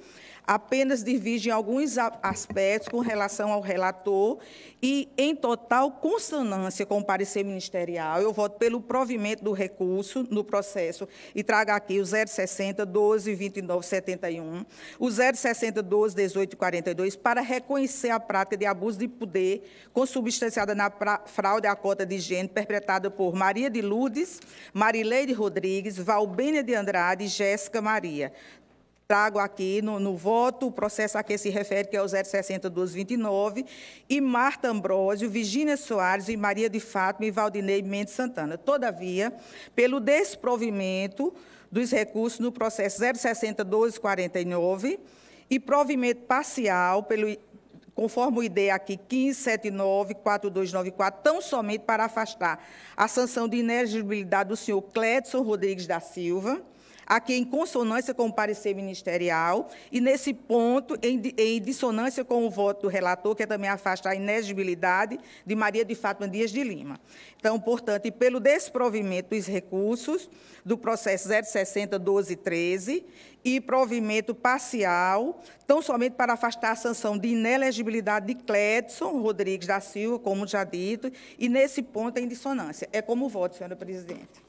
apenas diverge em alguns aspectos com relação ao relator e em total consonância com o parecer ministerial. Eu voto pelo provimento do recurso no processo e trago aqui o 060 12 29 71, o 060 12 18 42 para reconhecer a prática de abuso de poder consubstanciada na fraude à cota de gênero perpetrada por Maria de Lourdes, Marileide Rodrigues, Valbênia de Andrade e Jéssica Maria trago aqui no, no, voto o processo a que se refere, que é o 060-1229, e Marta Ambrósio, Virgínia Soares e Maria de Fátima e Valdinei Mendes Santana. Todavia, pelo desprovimento dos recursos no processo 060-1249 e provimento parcial pelo conforme o ID aqui 1579-4294, tão somente para afastar a sanção de inelegibilidade do senhor Clédson Rodrigues da Silva, aqui em consonância com o parecer ministerial, e nesse ponto, em, em dissonância com o voto do relator, que é também afasta a inegibilidade de Maria de Fátima Dias de Lima. Então, portanto, e pelo desprovimento dos recursos do processo 060-1213 e provimento parcial, tão somente para afastar a sanção de inelegibilidade de Clédson Rodrigues da Silva, como já dito, e nesse ponto em dissonância. É como voto, senhora presidente.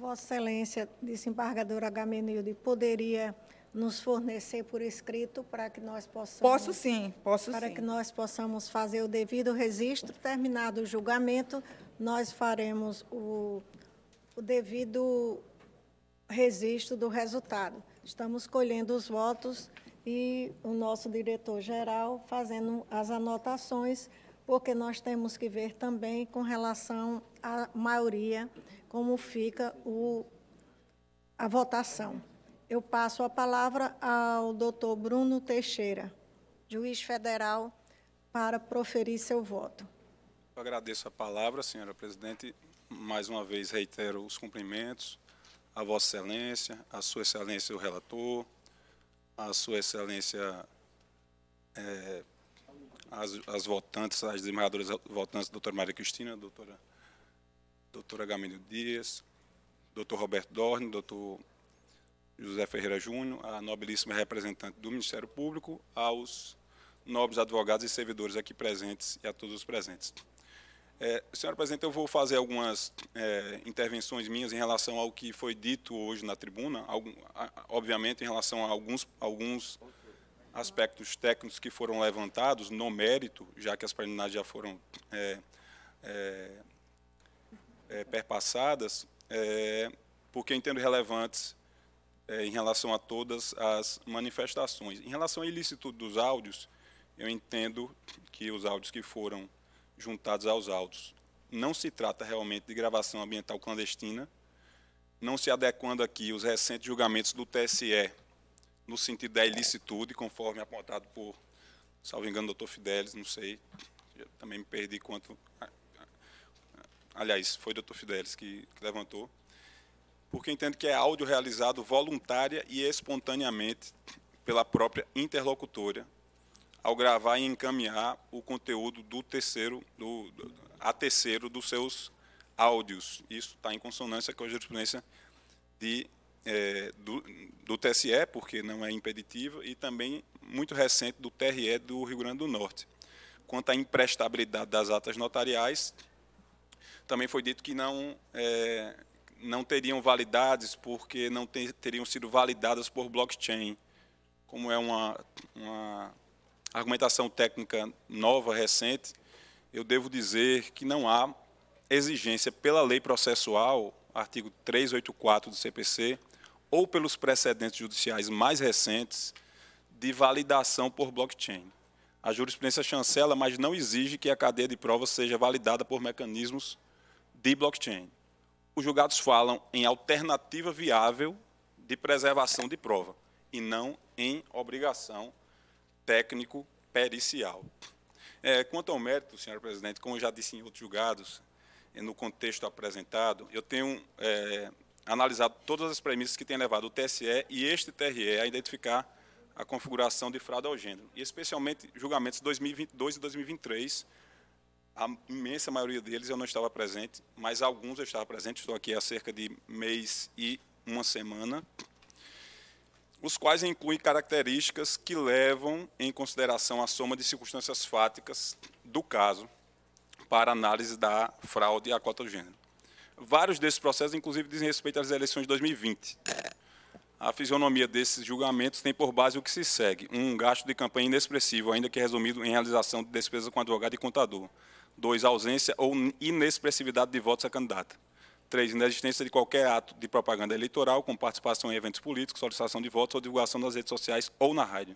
Vossa Excelência, desembargadora Agamenilde, poderia nos fornecer por escrito para que nós possamos... Posso sim, posso para sim. que nós possamos fazer o devido registro. Terminado o julgamento, nós faremos o, o devido registro do resultado. Estamos colhendo os votos e o nosso diretor-geral fazendo as anotações, porque nós temos que ver também com relação à maioria como fica o, a votação. Eu passo a palavra ao doutor Bruno Teixeira, juiz federal, para proferir seu voto. Eu agradeço a palavra, senhora presidente. Mais uma vez reitero os cumprimentos à Vossa Excelência, à Sua Excelência o relator, à Sua Excelência é, as, as votantes, as desembargadoras votantes, doutora Maria Cristina, doutora doutor Agamínio Dias, doutor Roberto Dorne, doutor José Ferreira Júnior, a nobilíssima representante do Ministério Público, aos nobres advogados e servidores aqui presentes e a todos os presentes. É, senhora Presidente, eu vou fazer algumas é, intervenções minhas em relação ao que foi dito hoje na tribuna, algum, obviamente em relação a alguns, alguns aspectos técnicos que foram levantados no mérito, já que as preliminares já foram é, é perpassadas, é, porque entendo relevantes é, em relação a todas as manifestações. Em relação ao ilícito dos áudios, eu entendo que os áudios que foram juntados aos autos não se trata realmente de gravação ambiental clandestina, não se adequando aqui os recentes julgamentos do TSE no sentido da ilicitude, conforme apontado por, salvo engano, doutor Fidelis, não sei, também me perdi quanto aliás, foi o doutor Fidelis que, que levantou, porque entendo que é áudio realizado voluntária e espontaneamente pela própria interlocutora, ao gravar e encaminhar o conteúdo do terceiro, do, do, a terceiro dos seus áudios. Isso está em consonância com a jurisprudência de, é, do, do TSE, porque não é impeditiva, e também muito recente do TRE do Rio Grande do Norte. Quanto à imprestabilidade das atas notariais, também foi dito que não, é, não teriam validades porque não ter, teriam sido validadas por blockchain. Como é uma, uma argumentação técnica nova, recente, eu devo dizer que não há exigência pela lei processual, artigo 384 do CPC, ou pelos precedentes judiciais mais recentes, de validação por blockchain. A jurisprudência chancela, mas não exige que a cadeia de provas seja validada por mecanismos de blockchain. Os julgados falam em alternativa viável de preservação de prova e não em obrigação técnico-pericial. É, quanto ao mérito, senhor presidente, como eu já disse em outros julgados, no contexto apresentado, eu tenho é, analisado todas as premissas que têm levado o TSE e este TRE a identificar a configuração de fraude ao gênero, e especialmente julgamentos de 2022 e 2023. A imensa maioria deles eu não estava presente, mas alguns eu estava presente, estou aqui há cerca de mês e uma semana, os quais incluem características que levam em consideração a soma de circunstâncias fáticas do caso para análise da fraude à cota do gênero. Vários desses processos, inclusive, dizem respeito às eleições de 2020. A fisionomia desses julgamentos tem por base o que se segue. Um gasto de campanha inexpressivo, ainda que resumido em realização de despesas com advogado e contador. Dois, ausência ou inexpressividade de votos a candidata. Três, inexistência de qualquer ato de propaganda eleitoral, com participação em eventos políticos, solicitação de votos ou divulgação nas redes sociais ou na rádio.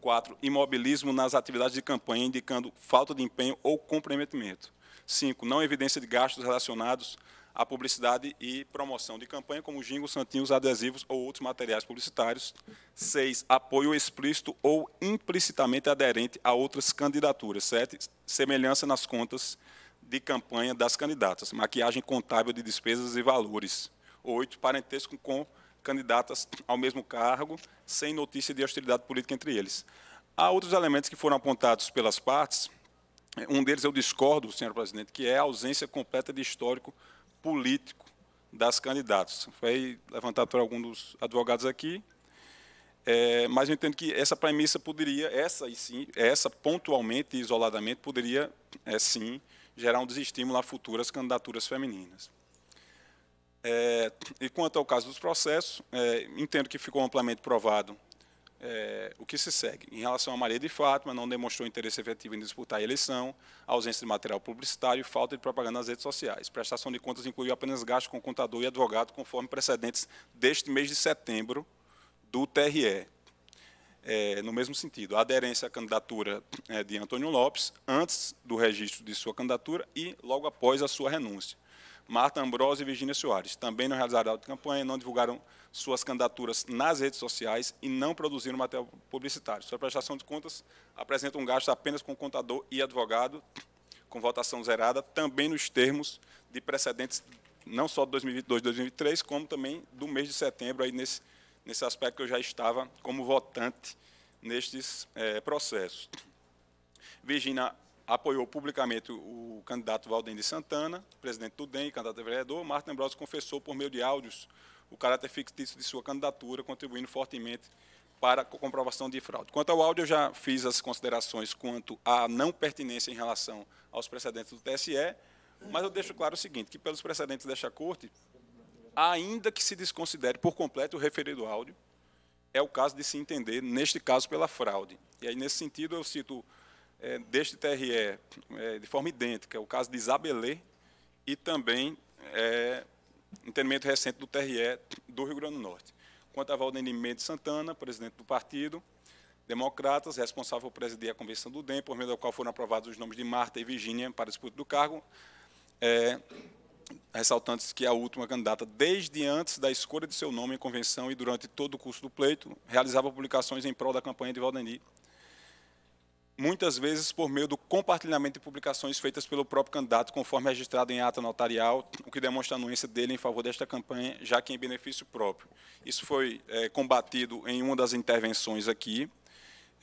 Quatro, imobilismo nas atividades de campanha, indicando falta de empenho ou comprometimento. Cinco, não evidência de gastos relacionados a publicidade e promoção de campanha, como jingles, santinhos, adesivos ou outros materiais publicitários. Seis, apoio explícito ou implicitamente aderente a outras candidaturas. Sete, semelhança nas contas de campanha das candidatas, maquiagem contábil de despesas e valores. Oito, parentesco com candidatas ao mesmo cargo, sem notícia de hostilidade política entre eles. Há outros elementos que foram apontados pelas partes, um deles eu discordo, senhor presidente, que é a ausência completa de histórico político das candidatas. Foi levantado por alguns dos advogados aqui, é, mas eu entendo que essa premissa poderia, essa e sim, essa pontualmente e isoladamente poderia, é, sim, gerar um desestímulo a futuras candidaturas femininas. É, e quanto ao caso dos processos, é, entendo que ficou amplamente provado é, o que se segue. Em relação a Maria de Fátima, não demonstrou interesse efetivo em disputar a eleição, ausência de material publicitário e falta de propaganda nas redes sociais. Prestação de contas incluiu apenas gastos com contador e advogado, conforme precedentes deste mês de setembro do TRE. É, no mesmo sentido, a aderência à candidatura é, de Antônio Lopes, antes do registro de sua candidatura e logo após a sua renúncia. Marta Ambrosio e Virginia Soares também não realizaram campanha, não divulgaram suas candidaturas nas redes sociais e não produziram material publicitário. Sua prestação de contas apresenta um gasto apenas com contador e advogado, com votação zerada, também nos termos de precedentes não só de 2022 e 2023, como também do mês de setembro, aí nesse, nesse aspecto que eu já estava como votante nestes é, processos. Virginia apoiou publicamente o candidato Valdem Santana, presidente do DEM, candidato a vereador. Marta Ambrosio confessou por meio de áudios o caráter fictício de sua candidatura, contribuindo fortemente para a comprovação de fraude. Quanto ao áudio, eu já fiz as considerações quanto à não pertinência em relação aos precedentes do TSE, mas eu deixo claro o seguinte, que pelos precedentes desta Corte, ainda que se desconsidere por completo o referido áudio, é o caso de se entender, neste caso, pela fraude. E aí, nesse sentido, eu cito é, deste TRE é, de forma idêntica, o caso de Isabelê e também é, entendimento recente do TRE do Rio Grande do Norte. Quanto a Valdemir Mendes Santana, presidente do partido, Democratas, responsável por presidir a convenção do DEM, por meio da qual foram aprovados os nomes de Marta e Virgínia para disputa do cargo, é, ressaltando que a última candidata, desde antes da escolha de seu nome em convenção e durante todo o curso do pleito, realizava publicações em prol da campanha de Valdemir muitas vezes por meio do compartilhamento de publicações feitas pelo próprio candidato, conforme registrado em ata notarial, o que demonstra a anuência dele em favor desta campanha, já que em benefício próprio. Isso foi é, combatido em uma das intervenções aqui,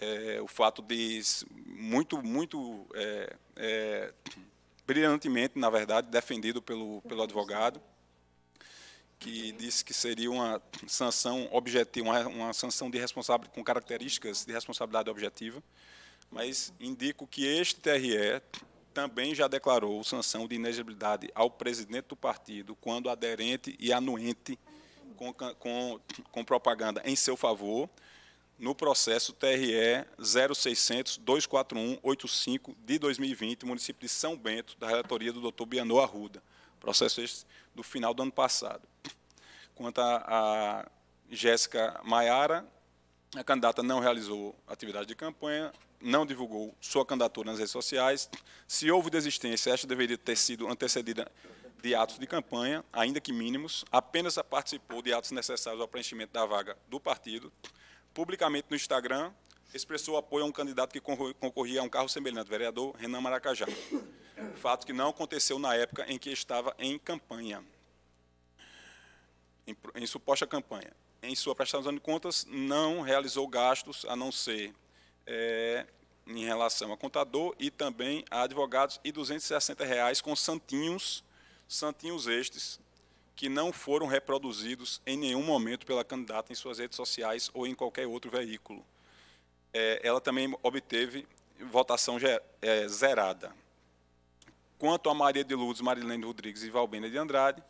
é, o fato de, muito, muito é, é brilhantemente, na verdade, defendido pelo, pelo advogado, que disse que seria uma sanção objetiva, uma, uma sanção de responsabilidade com características de responsabilidade objetiva, mas indico que este TRE também já declarou sanção de inegibilidade ao presidente do partido quando aderente e anuente com, com, com propaganda em seu favor, no processo TRE 0600-241-85 de 2020, município de São Bento, da relatoria do Dr. Bianô Arruda. Processo esse do final do ano passado. Quanto a, a Jéssica Maiara, a candidata não realizou atividade de campanha, não divulgou sua candidatura nas redes sociais. Se houve desistência, esta deveria ter sido antecedida de atos de campanha, ainda que mínimos, apenas participou de atos necessários ao preenchimento da vaga do partido. Publicamente no Instagram, expressou apoio a um candidato que concorria a um carro semelhante, vereador Renan Maracajá. Fato que não aconteceu na época em que estava em campanha, em, em suposta campanha. Em sua prestação de contas, não realizou gastos, a não ser é, em relação a contador e também a advogados, e 260 reais com santinhos santinhos estes que não foram reproduzidos em nenhum momento pela candidata em suas redes sociais ou em qualquer outro veículo. É, ela também obteve votação é, zerada. Quanto a Maria de Lourdes, Marilene Rodrigues e Valbena de Andrade,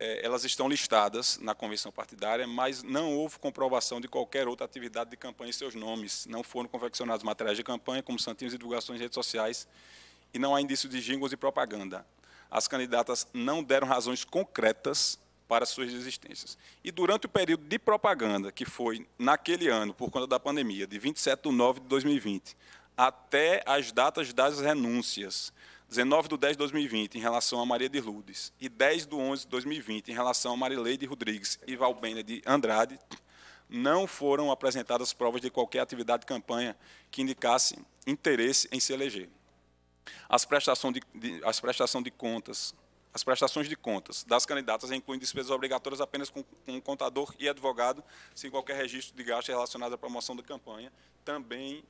é, elas estão listadas na convenção partidária, mas não houve comprovação de qualquer outra atividade de campanha em seus nomes. Não foram confeccionados materiais de campanha, como santinhos e divulgações em redes sociais, e não há indício de jingles e propaganda as candidatas não deram razões concretas para suas desistências. E durante o período de propaganda, que foi naquele ano, por conta da pandemia, de 27 de nove de 2020, até as datas das renúncias, 19 de 10 de 2020, em relação a Maria de Lourdes, e 10 de 11 de 2020, em relação a Marileide Rodrigues e Valbena de Andrade, não foram apresentadas provas de qualquer atividade de campanha que indicasse interesse em se eleger. As prestações de, de, as prestação de contas, as prestações de contas das candidatas incluem despesas obrigatórias apenas com, com contador e advogado, sem qualquer registro de gasto relacionado à promoção da campanha, também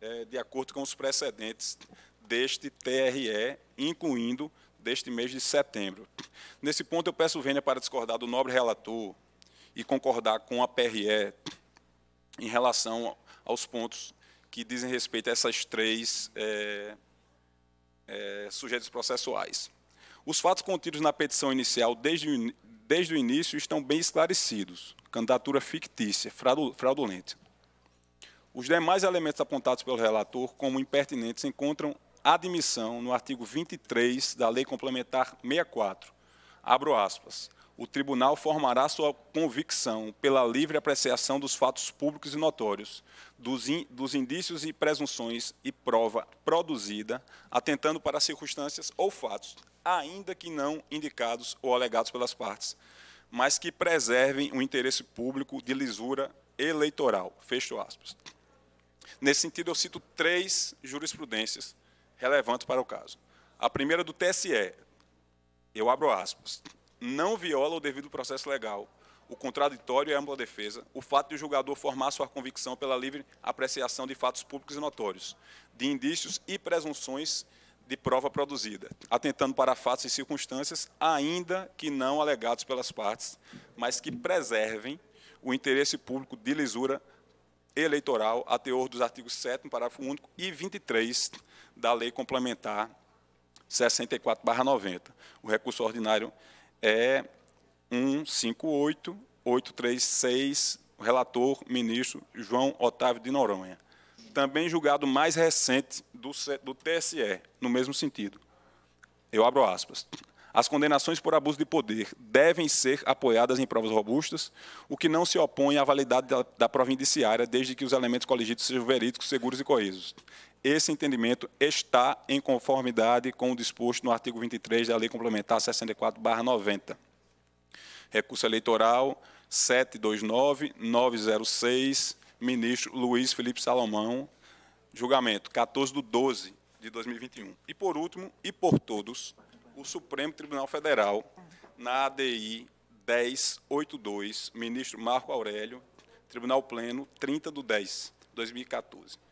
é, de acordo com os precedentes deste TRE, incluindo deste mês de setembro. Nesse ponto, eu peço vênia para discordar do nobre relator e concordar com a PRE em relação aos pontos que dizem respeito a essas três é, é, sujeitos processuais. Os fatos contidos na petição inicial desde o, desde o início estão bem esclarecidos. Candidatura fictícia, fraudulenta. Os demais elementos apontados pelo relator como impertinentes encontram admissão no artigo 23 da Lei Complementar 64. Abro aspas o tribunal formará sua convicção pela livre apreciação dos fatos públicos e notórios, dos, in, dos indícios e presunções e prova produzida, atentando para circunstâncias ou fatos, ainda que não indicados ou alegados pelas partes, mas que preservem o interesse público de lisura eleitoral. Fecho aspas. Nesse sentido, eu cito três jurisprudências relevantes para o caso. A primeira do TSE, eu abro aspas, não viola o devido processo legal, o contraditório e a ampla defesa, o fato de o julgador formar sua convicção pela livre apreciação de fatos públicos e notórios, de indícios e presunções de prova produzida, atentando para fatos e circunstâncias, ainda que não alegados pelas partes, mas que preservem o interesse público de lisura eleitoral a teor dos artigos 7 parágrafo único e 23 da Lei Complementar 64/90. O recurso ordinário é 158836, o relator ministro João Otávio de Noronha. Também julgado mais recente do, do TSE, no mesmo sentido. Eu abro aspas. As condenações por abuso de poder devem ser apoiadas em provas robustas, o que não se opõe à validade da, da prova indiciária, desde que os elementos coligidos sejam verídicos, seguros e coesos. Esse entendimento está em conformidade com o disposto no artigo 23 da Lei Complementar 64/90. Recurso eleitoral 729-906, ministro Luiz Felipe Salomão, julgamento 14 de 12 de 2021. E, por último, e por todos, o Supremo Tribunal Federal, na ADI 1082, ministro Marco Aurélio, Tribunal Pleno, 30 de 10 de 2014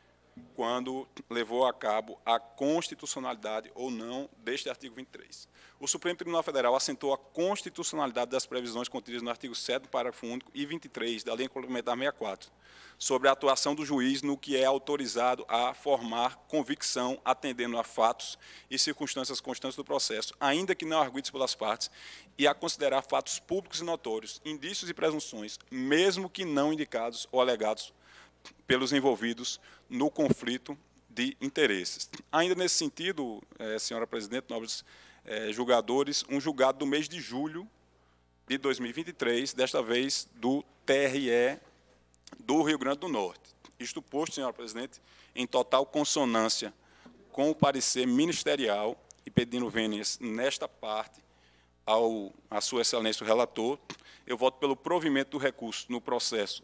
quando levou a cabo a constitucionalidade ou não deste artigo 23. O Supremo Tribunal Federal assentou a constitucionalidade das previsões contidas no artigo 7 parágrafo único e 23 da Lei Complementar 64, sobre a atuação do juiz no que é autorizado a formar convicção atendendo a fatos e circunstâncias constantes do processo, ainda que não arguidos pelas partes, e a considerar fatos públicos e notórios, indícios e presunções, mesmo que não indicados ou alegados pelos envolvidos no conflito de interesses. Ainda nesse sentido, eh, senhora presidente, nobres eh, julgadores, um julgado do mês de julho de 2023, desta vez do TRE do Rio Grande do Norte. Isto posto, senhora presidente, em total consonância com o parecer ministerial e pedindo vênias nesta parte ao a sua excelência o relator, eu voto pelo provimento do recurso no processo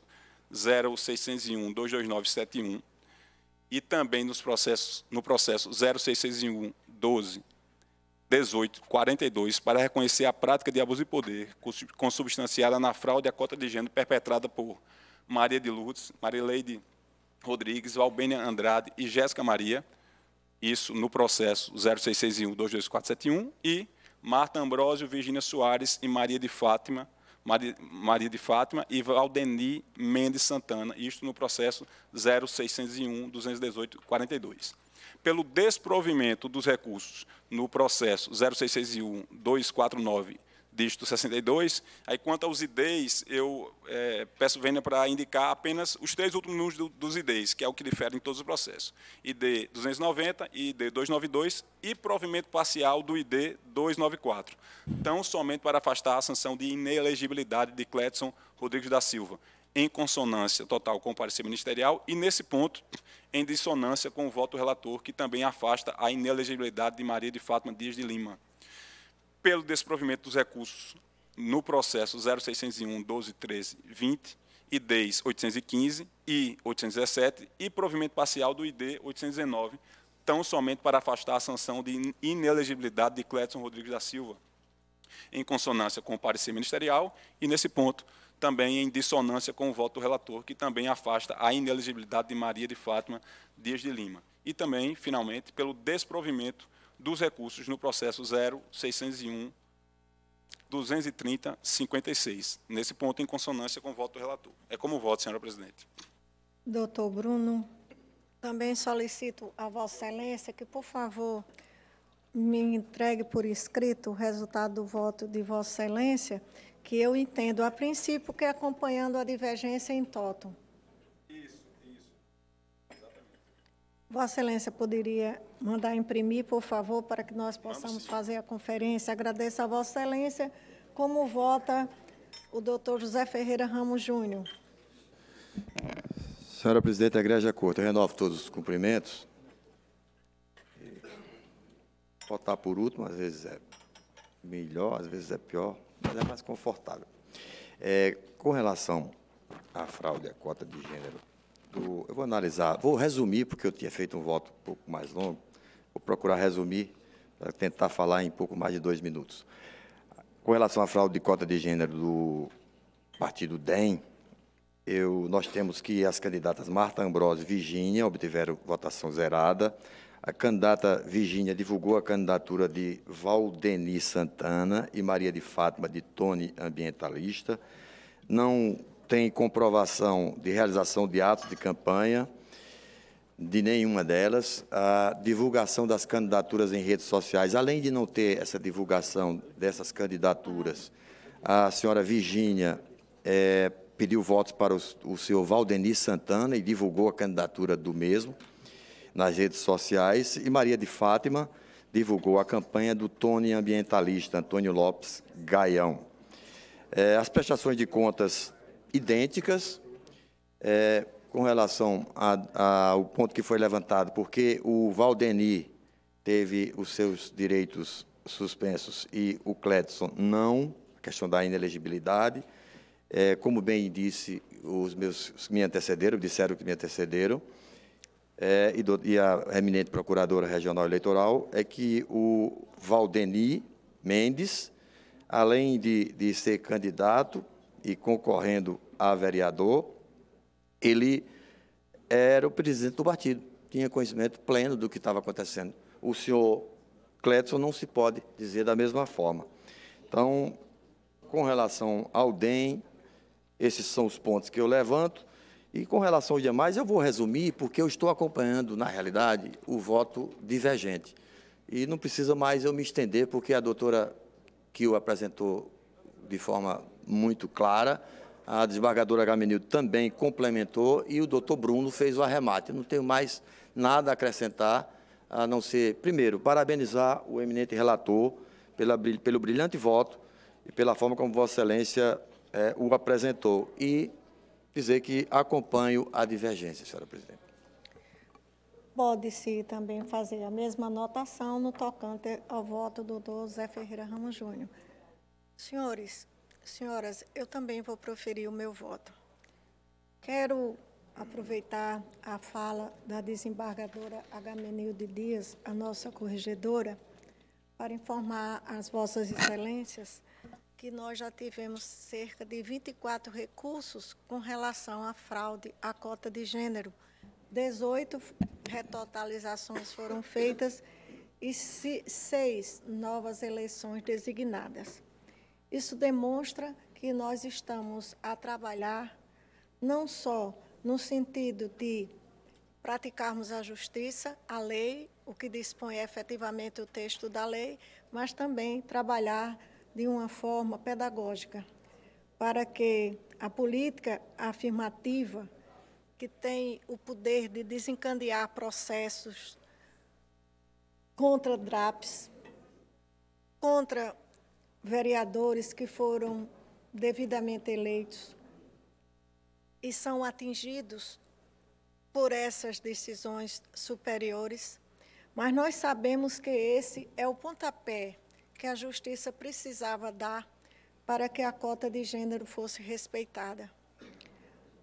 0601 22971 e também nos processos no processo 0601 12 18 42 para reconhecer a prática de abuso de poder consubstanciada na fraude à cota de gênero perpetrada por Maria de Lourdes, Marileide Rodrigues, Valbênia Andrade e Jéssica Maria, isso no processo 0661 22471 e Marta Ambrósio, Virgínia Soares e Maria de Fátima, Maria, de Fátima e Valdeni Mendes Santana, isto no processo 0601 218 42 pelo desprovimento dos recursos no processo 0661 249 dígito 62. Aí, quanto aos IDs, eu é, peço vênia para indicar apenas os três últimos números do, dos IDs, que é o que difere em todos os processos. ID 290, ID 292 e provimento parcial do ID 294. Então, somente para afastar a sanção de inelegibilidade de Cletson Rodrigues da Silva, em consonância total com o parecer ministerial e, nesse ponto, em dissonância com o voto relator, que também afasta a inelegibilidade de Maria de Fátima Dias de Lima pelo desprovimento dos recursos no processo 0601 12 13 20 IDs 815 e 817 e provimento parcial do ID 819, tão somente para afastar a sanção de inelegibilidade de Clédson Rodrigues da Silva, em consonância com o parecer ministerial e, nesse ponto, também em dissonância com o voto do relator, que também afasta a inelegibilidade de Maria de Fátima Dias de Lima. E também, finalmente, pelo desprovimento dos recursos no processo 0601 230 56. Nesse ponto, em consonância com o voto do relator. É como voto, senhora presidente. Doutor Bruno, também solicito a Vossa Excelência que, por favor, me entregue por escrito o resultado do voto de Vossa Excelência, que eu entendo, a princípio, que acompanhando a divergência em totum. Vossa Excelência poderia mandar imprimir, por favor, para que nós possamos fazer a conferência. Agradeço a Vossa Excelência. Como vota o doutor José Ferreira Ramos Júnior? Senhora Presidente da Igreja Corte, eu renovo todos os cumprimentos. Votar por último, às vezes é melhor, às vezes é pior, mas é mais confortável. É, com relação à fraude à cota de gênero, do, eu vou analisar, vou resumir, porque eu tinha feito um voto um pouco mais longo, vou procurar resumir, para tentar falar em pouco mais de dois minutos. Com relação à fraude de cota de gênero do partido DEM, eu, nós temos que as candidatas Marta Ambrosio e Virgínia obtiveram votação zerada. A candidata Virgínia divulgou a candidatura de Valdeni Santana e Maria de Fátima de Tony Ambientalista. Não tem comprovação de realização de atos de campanha, de nenhuma delas. A divulgação das candidaturas em redes sociais, além de não ter essa divulgação dessas candidaturas, a senhora Virgínia é, pediu votos para o, o senhor Valdeni Santana e divulgou a candidatura do mesmo nas redes sociais. E Maria de Fátima divulgou a campanha do Tony ambientalista Antônio Lopes Gaião. É, as prestações de contas idênticas é, com relação ao ponto que foi levantado, porque o Valdeni teve os seus direitos suspensos e o Cledson não, a questão da inelegibilidade. É, como bem disse, os meus os me antecederam, disseram que me antecederam, é, e, do, e, a eminente procuradora regional eleitoral, é que o Valdeni Mendes, além de, de ser candidato, e concorrendo a vereador, ele era o presidente do partido, tinha conhecimento pleno do que estava acontecendo. O senhor Cledson não se pode dizer da mesma forma. Então, com relação ao DEM, esses são os pontos que eu levanto. E com relação aos demais, eu vou resumir, porque eu estou acompanhando, na realidade, o voto divergente. E não precisa mais eu me estender, porque a doutora que o apresentou de forma muito clara, A desembargadora Gamenildo também complementou e o doutor Bruno fez o arremate. não tenho mais nada a acrescentar, a não ser, primeiro, parabenizar o eminente relator pela, pelo brilhante voto e pela forma como Vossa Excelência é, o apresentou. E dizer que acompanho a divergência, senhora presidente. Pode-se também fazer a mesma anotação no tocante ao voto do doutor Zé Ferreira Ramos Júnior. Senhores, senhoras, eu também vou proferir o meu voto. Quero aproveitar a fala da desembargadora Agamenilde Dias, a nossa corregedora, para informar as vossas excelências que nós já tivemos cerca de 24 recursos com relação à fraude à cota de gênero. 18 retotalizações foram feitas e seis novas eleições designadas. Isso demonstra que nós estamos a trabalhar não só no sentido de praticarmos a justiça, a lei, o que dispõe efetivamente o texto da lei, mas também trabalhar de uma forma pedagógica, para que a política afirmativa, que tem o poder de desencadear processos contra DRAPs, contra vereadores que foram devidamente eleitos e são atingidos por essas decisões superiores, mas nós sabemos que esse é o pontapé que a justiça precisava dar para que a cota de gênero fosse respeitada.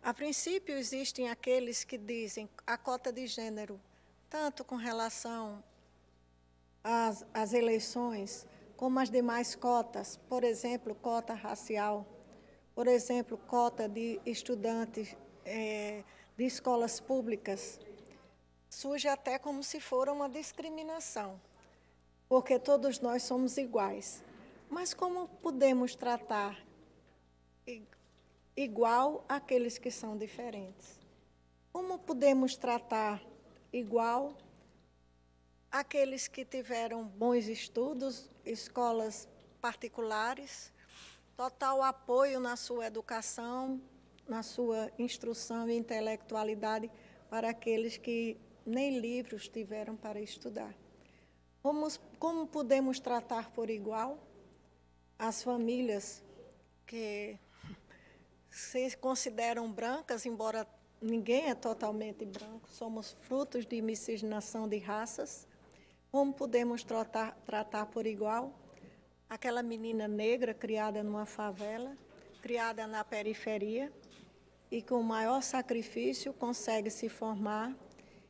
A princípio, existem aqueles que dizem a cota de gênero, tanto com relação às, às eleições, como as demais cotas, por exemplo, cota racial, por exemplo, cota de estudantes é, de escolas públicas, surge até como se for uma discriminação porque todos nós somos iguais. Mas como podemos tratar igual aqueles que são diferentes? Como podemos tratar igual aqueles que tiveram bons estudos, escolas particulares, total apoio na sua educação, na sua instrução e intelectualidade para aqueles que nem livros tiveram para estudar? Como, como podemos tratar por igual as famílias que se consideram brancas, embora ninguém é totalmente branco, somos frutos de miscigenação de raças. Como podemos tratar, tratar por igual aquela menina negra criada numa favela, criada na periferia e com o maior sacrifício consegue se formar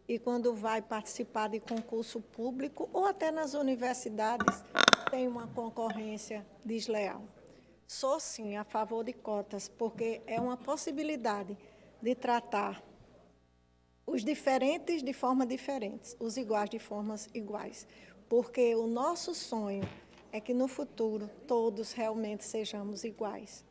e quando vai participar de concurso público ou até nas universidades tem uma concorrência desleal. Sou sim a favor de cotas, porque é uma possibilidade de tratar os diferentes de forma diferentes, os iguais de formas iguais, porque o nosso sonho é que no futuro todos realmente sejamos iguais.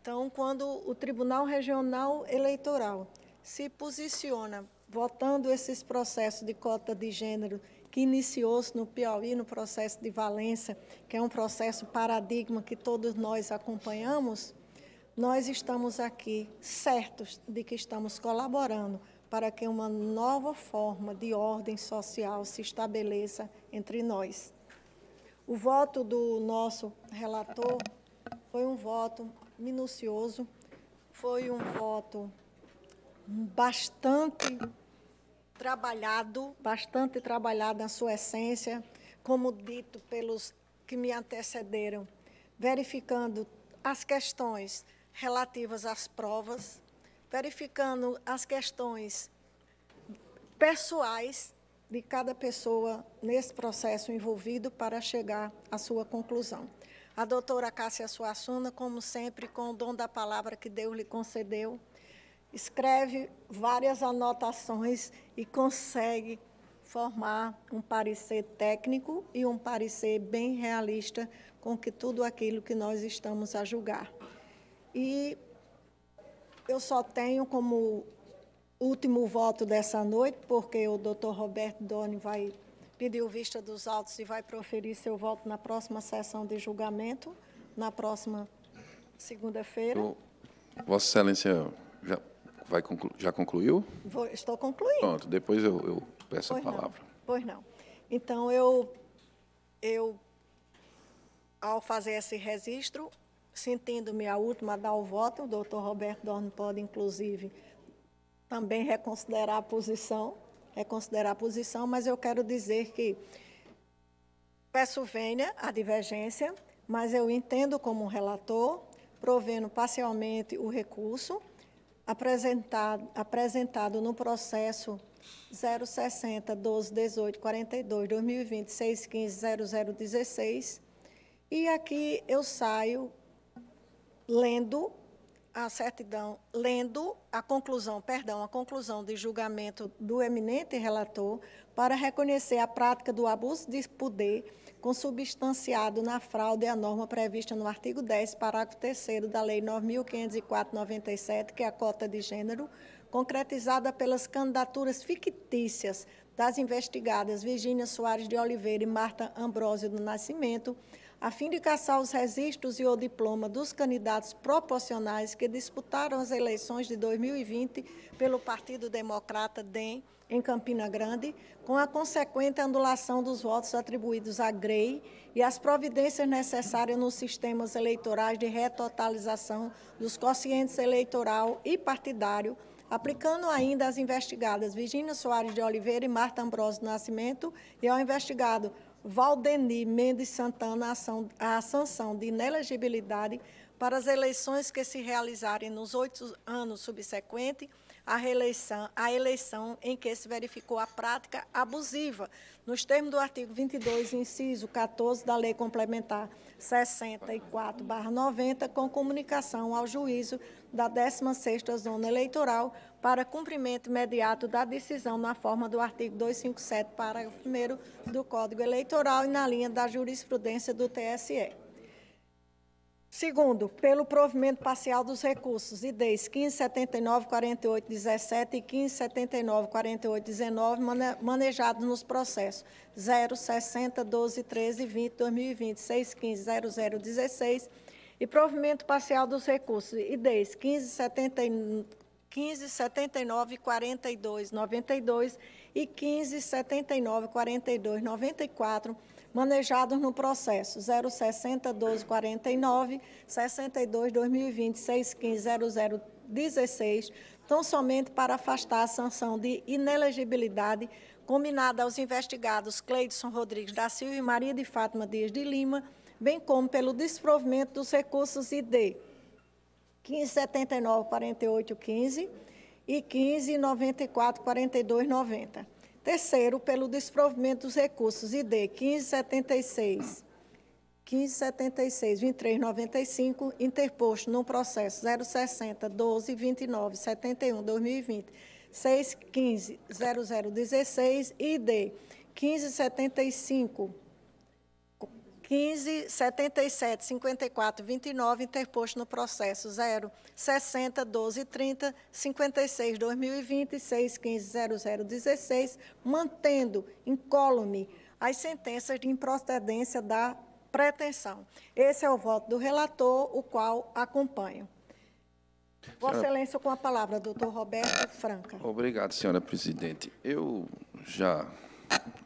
Então, quando o Tribunal Regional Eleitoral se posiciona votando esses processos de cota de gênero que iniciou-se no Piauí, no processo de Valença, que é um processo paradigma que todos nós acompanhamos, nós estamos aqui certos de que estamos colaborando para que uma nova forma de ordem social se estabeleça entre nós. O voto do nosso relator foi um voto minucioso, foi um voto bastante trabalhado, bastante trabalhado na sua essência, como dito pelos que me antecederam, verificando as questões relativas às provas, verificando as questões pessoais de cada pessoa nesse processo envolvido para chegar à sua conclusão. A doutora Cássia Suassuna, como sempre, com o dom da palavra que Deus lhe concedeu, escreve várias anotações e consegue formar um parecer técnico e um parecer bem realista com que tudo aquilo que nós estamos a julgar. E eu só tenho como último voto dessa noite, porque o doutor Roberto Doni vai pedir vista dos autos e vai proferir seu voto na próxima sessão de julgamento, na próxima segunda-feira. Vossa Excelência já, vai conclu, já concluiu? Vou, estou concluindo. Pronto, depois eu, eu peço pois a palavra. Não, pois não. Então, eu, eu, ao fazer esse registro, sentindo-me a última a dar o voto, o doutor Roberto Dorno pode, inclusive, também reconsiderar a posição, reconsiderar a posição, mas eu quero dizer que peço venha a divergência, mas eu entendo como relator, provendo parcialmente o recurso apresentado, apresentado no processo 060 12 18 42 2020 615 0016 e aqui eu saio lendo a certidão, lendo a conclusão, perdão, a conclusão de julgamento do eminente relator para reconhecer a prática do abuso de poder consubstanciado na fraude à norma prevista no artigo 10, parágrafo 3 da Lei 9.504/97, que é a cota de gênero, concretizada pelas candidaturas fictícias das investigadas Virgínia Soares de Oliveira e Marta Ambrósio do Nascimento, a fim de caçar os registros e o diploma dos candidatos proporcionais que disputaram as eleições de 2020 pelo Partido Democrata DEM em Campina Grande, com a consequente anulação dos votos atribuídos a Grey e as providências necessárias nos sistemas eleitorais de retotalização dos quocientes eleitoral e partidário, aplicando ainda às investigadas Virginia Soares de Oliveira e Marta Ambrosio Nascimento e ao investigado Valdeni Mendes Santana a, a sanção de inelegibilidade para as eleições que se realizarem nos oito anos subsequentes à reeleição, à eleição em que se verificou a prática abusiva, nos termos do artigo 22, inciso 14 da Lei Complementar 64-90, com comunicação ao juízo da 16ª Zona Eleitoral para cumprimento imediato da decisão na forma do artigo 257, parágrafo 1 do Código Eleitoral e na linha da jurisprudência do TSE. Segundo, pelo provimento parcial dos recursos IDEs 1579 48 17 e 1579 48 19 manejados nos processos 060 12 13 20 2020 615 00 16 e provimento parcial dos recursos IDEs 1579 15 79 42 92 e 15 79 42 94, manejados no processo. 060 12 49 62 2020 615 00 16, tão somente para afastar a sanção de inelegibilidade combinada aos investigados Cleidson Rodrigues da Silva e Maria de Fátima Dias de Lima, bem como pelo desprovimento dos recursos ID 1579 48 15 e 15 94 42 90. Terceiro, pelo desprovimento dos recursos ID 1576 1576 2395 interposto no processo 060 12 29 71 2020 615 0016 ID 1575 15 77 54 29 interposto no processo 0 60 12 30 56 2020 6 15 00 16 mantendo incólume as sentenças de improcedência da pretensão. Esse é o voto do relator, o qual acompanho. Vossa Excelência, com a palavra, doutor Roberto Franca. Obrigado, senhora presidente. Eu já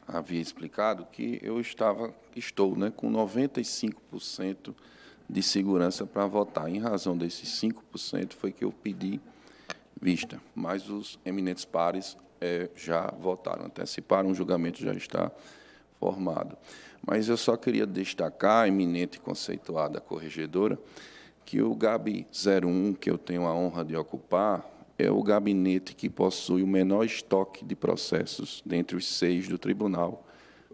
havia explicado que eu estava, estou né, com 95% de segurança para votar. Em razão desses 5% foi que eu pedi vista, mas os eminentes pares é, já votaram, anteciparam, o julgamento já está formado. Mas eu só queria destacar, eminente conceituada corregedora, que o GAB 01, que eu tenho a honra de ocupar, é o gabinete que possui o menor estoque de processos dentre os seis do tribunal,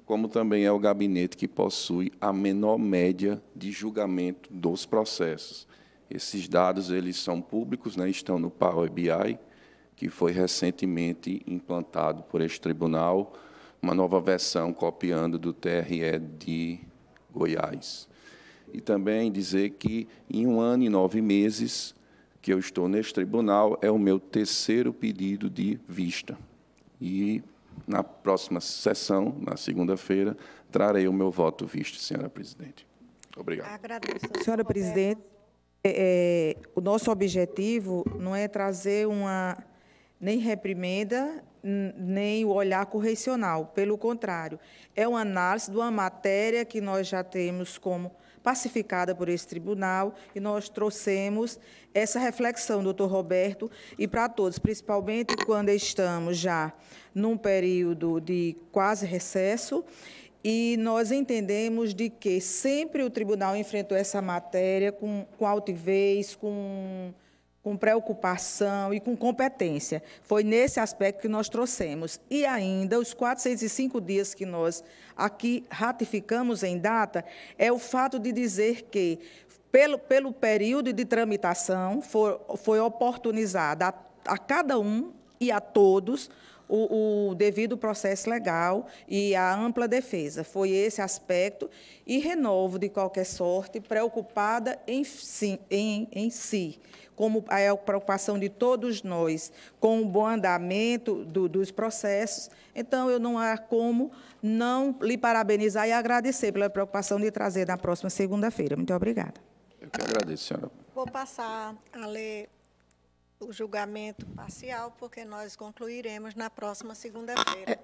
como também é o gabinete que possui a menor média de julgamento dos processos. Esses dados eles são públicos, né, estão no Power BI, que foi recentemente implantado por este tribunal, uma nova versão copiando do TRE de Goiás. E também dizer que, em um ano e nove meses, que eu estou neste tribunal é o meu terceiro pedido de vista. E na próxima sessão, na segunda-feira, trarei o meu voto visto, senhora presidente. Obrigado. Agradeço. Senhora presidente. É, o nosso objetivo não é trazer uma nem reprimenda, nem o olhar correcional. Pelo contrário, é uma análise de uma matéria que nós já temos como pacificada por esse tribunal e nós trouxemos essa reflexão, doutor Roberto, e para todos, principalmente quando estamos já num período de quase recesso e nós entendemos de que sempre o tribunal enfrentou essa matéria com, com altivez, com com preocupação e com competência. Foi nesse aspecto que nós trouxemos. E ainda, os 405 dias que nós aqui ratificamos em data, é o fato de dizer que, pelo, pelo período de tramitação, foi, foi oportunizada a, cada um e a todos o, o, devido processo legal e a ampla defesa. Foi esse aspecto. E renovo, de qualquer sorte, preocupada em si, em, em si como a preocupação de todos nós com o bom andamento do, dos processos. Então, eu não há como não lhe parabenizar e agradecer pela preocupação de trazer na próxima segunda-feira. Muito obrigada. Eu que agradeço, senhora. Vou passar a ler o julgamento parcial, porque nós concluiremos na próxima segunda-feira.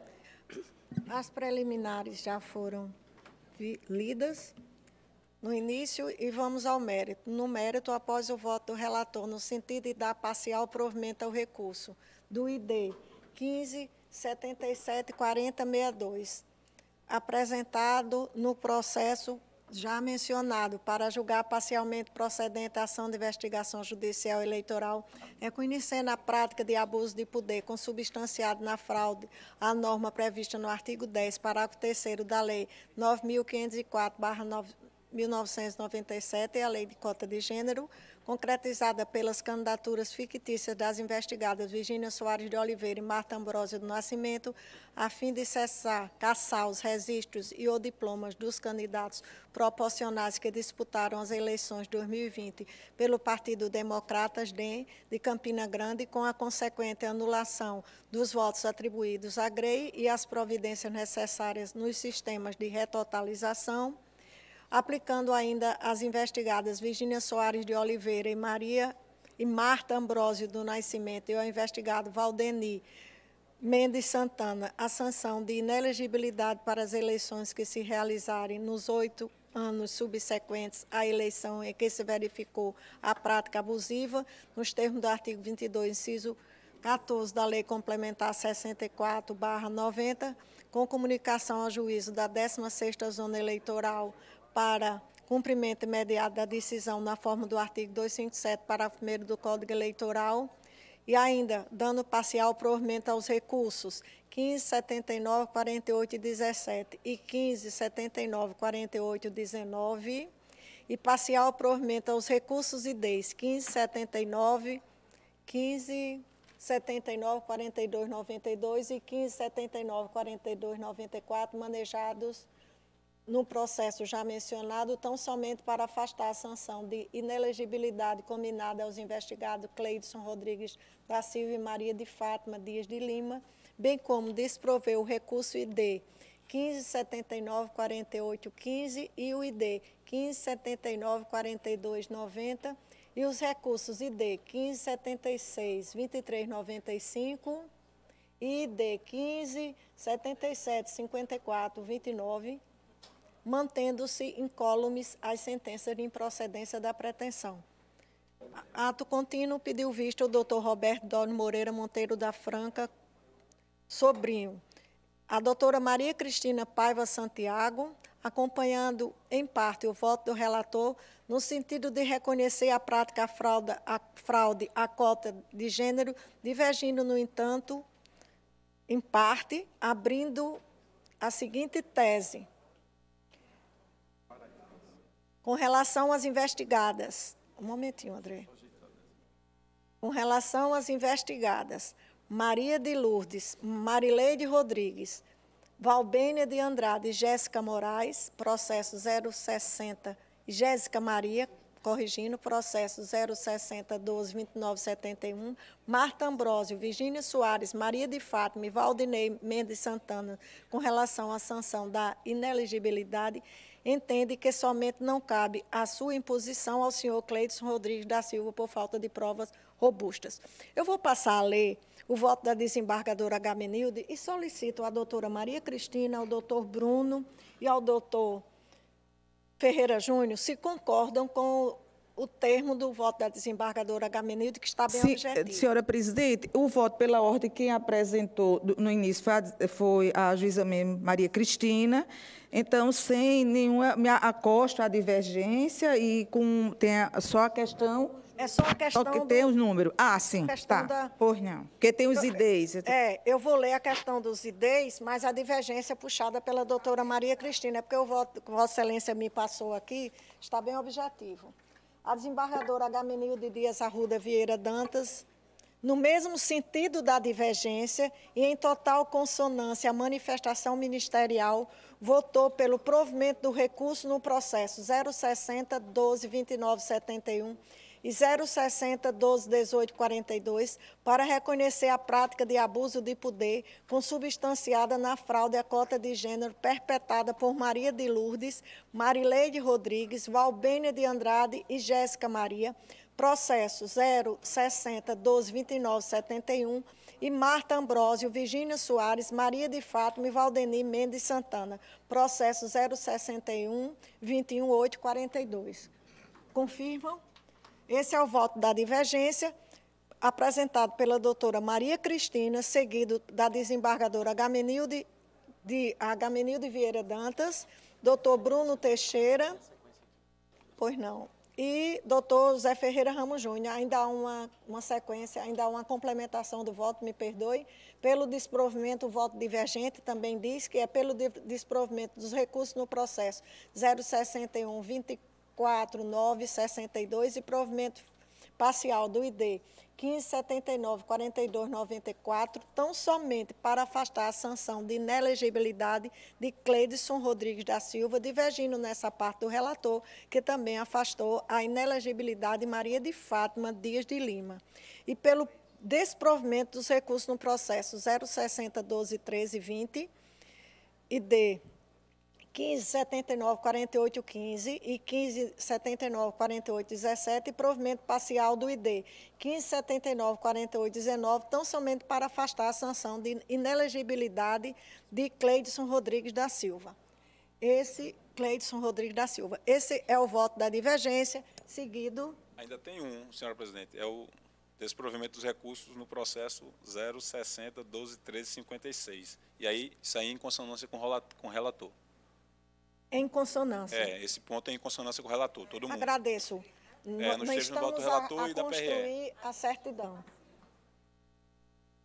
As preliminares já foram lidas no início e vamos ao mérito. No mérito, após o voto do relator, no sentido de dar parcial provimento ao recurso do ID 15 77 40 62, apresentado no processo já mencionado para julgar parcialmente procedente a ação de investigação judicial eleitoral, reconhecendo a prática de abuso de poder consubstanciado na fraude à norma prevista no artigo 10, parágrafo 3 da Lei 9.504, 1997 e a Lei de Cota de Gênero, concretizada pelas candidaturas fictícias das investigadas Virgínia Soares de Oliveira e Marta Ambrosio do Nascimento, a fim de cessar, caçar os registros e ou diplomas dos candidatos proporcionais que disputaram as eleições de 2020 pelo Partido Democratas DEM de Campina Grande, com a consequente anulação dos votos atribuídos à GREI e as providências necessárias nos sistemas de retotalização, aplicando ainda as investigadas Virginia Soares de Oliveira e Maria e Marta Ambrosio do Nascimento e ao investigado Valdeni Mendes Santana a sanção de inelegibilidade para as eleições que se realizarem nos oito anos subsequentes à eleição em que se verificou a prática abusiva, nos termos do artigo 22, inciso 14 da Lei Complementar 64/90, com comunicação ao juízo da 16ª Zona Eleitoral para cumprimento imediato da decisão na forma do artigo 257, parágrafo 1 do Código Eleitoral, e ainda dando parcial provimento aos recursos 1579, 48 e 17 e 1579, 48 e 19, e parcial provimento aos recursos IDEs 1579, 1579, 42, 92 e 1579, 42, 94, manejados no processo já mencionado, tão somente para afastar a sanção de inelegibilidade combinada aos investigados Cleidson Rodrigues da Silva e Maria de Fátima Dias de Lima, bem como desprover o recurso ID 1579 48 15 e o ID 1579 42 90 e os recursos ID 1576 2395 e ID 1577 54 29 mantendo-se incólumes as sentenças de improcedência da pretensão. Ato contínuo pediu vista o doutor Roberto Dório Moreira Monteiro da Franca, sobrinho. A doutora Maria Cristina Paiva Santiago, acompanhando em parte o voto do relator, no sentido de reconhecer a prática fraude, a fraude à cota de gênero, divergindo, no entanto, em parte, abrindo a seguinte tese com relação às investigadas, um momentinho, André. Com relação às investigadas, Maria de Lourdes, Marileide Rodrigues, Valbênia de Andrade Jéssica Moraes, processo 060, e Jéssica Maria, corrigindo, processo 060 12 29 71, Marta Ambrosio, Virgínia Soares, Maria de Fátima e Valdinei Mendes Santana, com relação à sanção da ineligibilidade, entende que somente não cabe a sua imposição ao senhor Cleidson Rodrigues da Silva por falta de provas robustas. Eu vou passar a ler o voto da desembargadora Gamenilde e solicito à doutora Maria Cristina, ao doutor Bruno e ao doutor Ferreira Júnior se concordam com o termo do voto da desembargadora Gamenilde, que está bem objetivo. Senhora presidente, o voto pela ordem, quem apresentou no início foi a, juíza Maria Cristina. Então, sem nenhuma. Me acosto à divergência e com, tem só a questão é só a questão. Só que tem os números. Ah, sim. Tá. Da... Pois não. Porque tem os IDs. É, eu vou ler a questão dos IDs, mas a divergência puxada pela doutora Maria Cristina, porque o voto que Vossa Excelência me passou aqui está bem objetivo. A desembargadora Agamenilde Dias Arruda Vieira Dantas, no mesmo sentido da divergência e em total consonância à manifestação ministerial, votou pelo provimento do recurso no processo 060 12 29 71 e 060 12 18 42 para reconhecer a prática de abuso de poder consubstanciada na fraude à cota de gênero perpetrada por Maria de Lourdes, Marileide Rodrigues, Valbênia de Andrade e Jéssica Maria, processo 060 12 29 71 e Marta Ambrósio, Virgínia Soares, Maria de Fátima e Valdeni Mendes Santana, processo 061 21 8 42. Confirmam? Esse é o voto da divergência, apresentado pela doutora Maria Cristina, seguido da desembargadora Agamenilde, de, Vieira Dantas, doutor Bruno Teixeira, pois não, e doutor Zé Ferreira Ramos Júnior. Ainda há uma, uma sequência, ainda há uma complementação do voto, me perdoe. Pelo desprovimento, o voto divergente também diz que é pelo desprovimento dos recursos no processo 061 24 4962 e provimento parcial do ID 1579 4294, tão somente para afastar a sanção de inelegibilidade de Cleidson Rodrigues da Silva, divergindo nessa parte do relator, que também afastou a inelegibilidade de Maria de Fátima Dias de Lima. E pelo desprovimento dos recursos no processo 060 12 13 20 e D 1579 48 15 e 1579 48 17 e provimento parcial do ID 1579 48 19, tão somente para afastar a sanção de inelegibilidade de Cleidson Rodrigues da Silva. Esse Cleidson Rodrigues da Silva. Esse é o voto da divergência, seguido Ainda tem um, senhora presidente, é o desprovimento dos recursos no processo 060 12 13 56. E aí, isso aí em consonância com o relator. Em consonância. É, esse ponto é em consonância com o relator, todo mundo. Agradeço. É, não estamos no do relator a, a e da construir a certidão.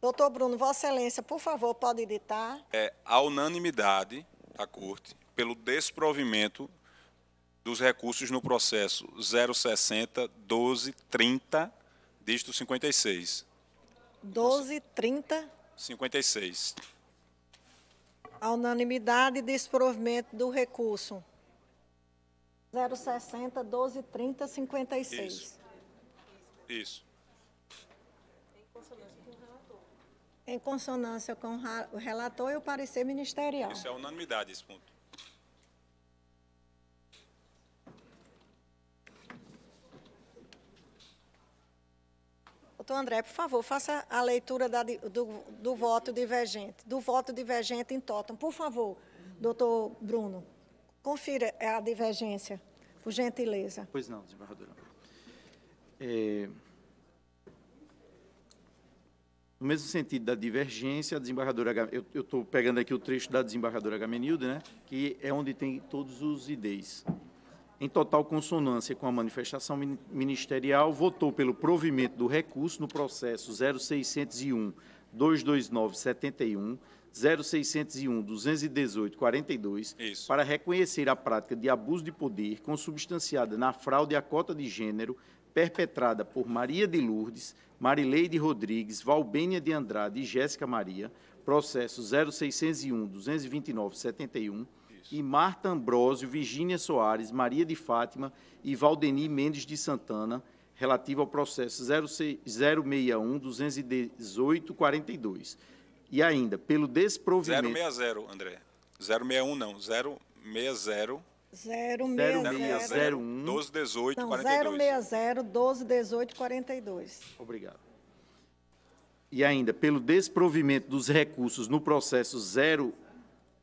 Doutor Bruno, Vossa Excelência, por favor, pode editar. É, a unanimidade da Corte pelo desprovimento dos recursos no processo 060 1230 dígito 56. 1230 56 a unanimidade e desprovimento do recurso. 060 12 30 56. Isso. Isso. Em consonância com o relator e o parecer ministerial. Isso é unanimidade, esse ponto. Doutor André, por favor, faça a leitura da, do, do, voto divergente, do voto divergente em totem. Por favor, doutor Bruno, confira a divergência, por gentileza. Pois não, desembargadora. É, no mesmo sentido da divergência, a desembargadora, eu estou pegando aqui o trecho da desembargadora Gamenilde, né, que é onde tem todos os IDs em total consonância com a manifestação ministerial, votou pelo provimento do recurso no processo 0601 229 71 0601 218 42 Isso. para reconhecer a prática de abuso de poder consubstanciada na fraude à cota de gênero perpetrada por Maria de Lourdes, Marileide Rodrigues, Valbênia de Andrade e Jéssica Maria, processo 0601 229 71 e Marta Ambrósio, Virgínia Soares, Maria de Fátima e Valdeni Mendes de Santana, relativo ao processo 061 218 42. E ainda, pelo desprovimento... 060, André. 061 não, 060... 0601 1218 42. 060 1218 42. Obrigado. E ainda, pelo desprovimento dos recursos no processo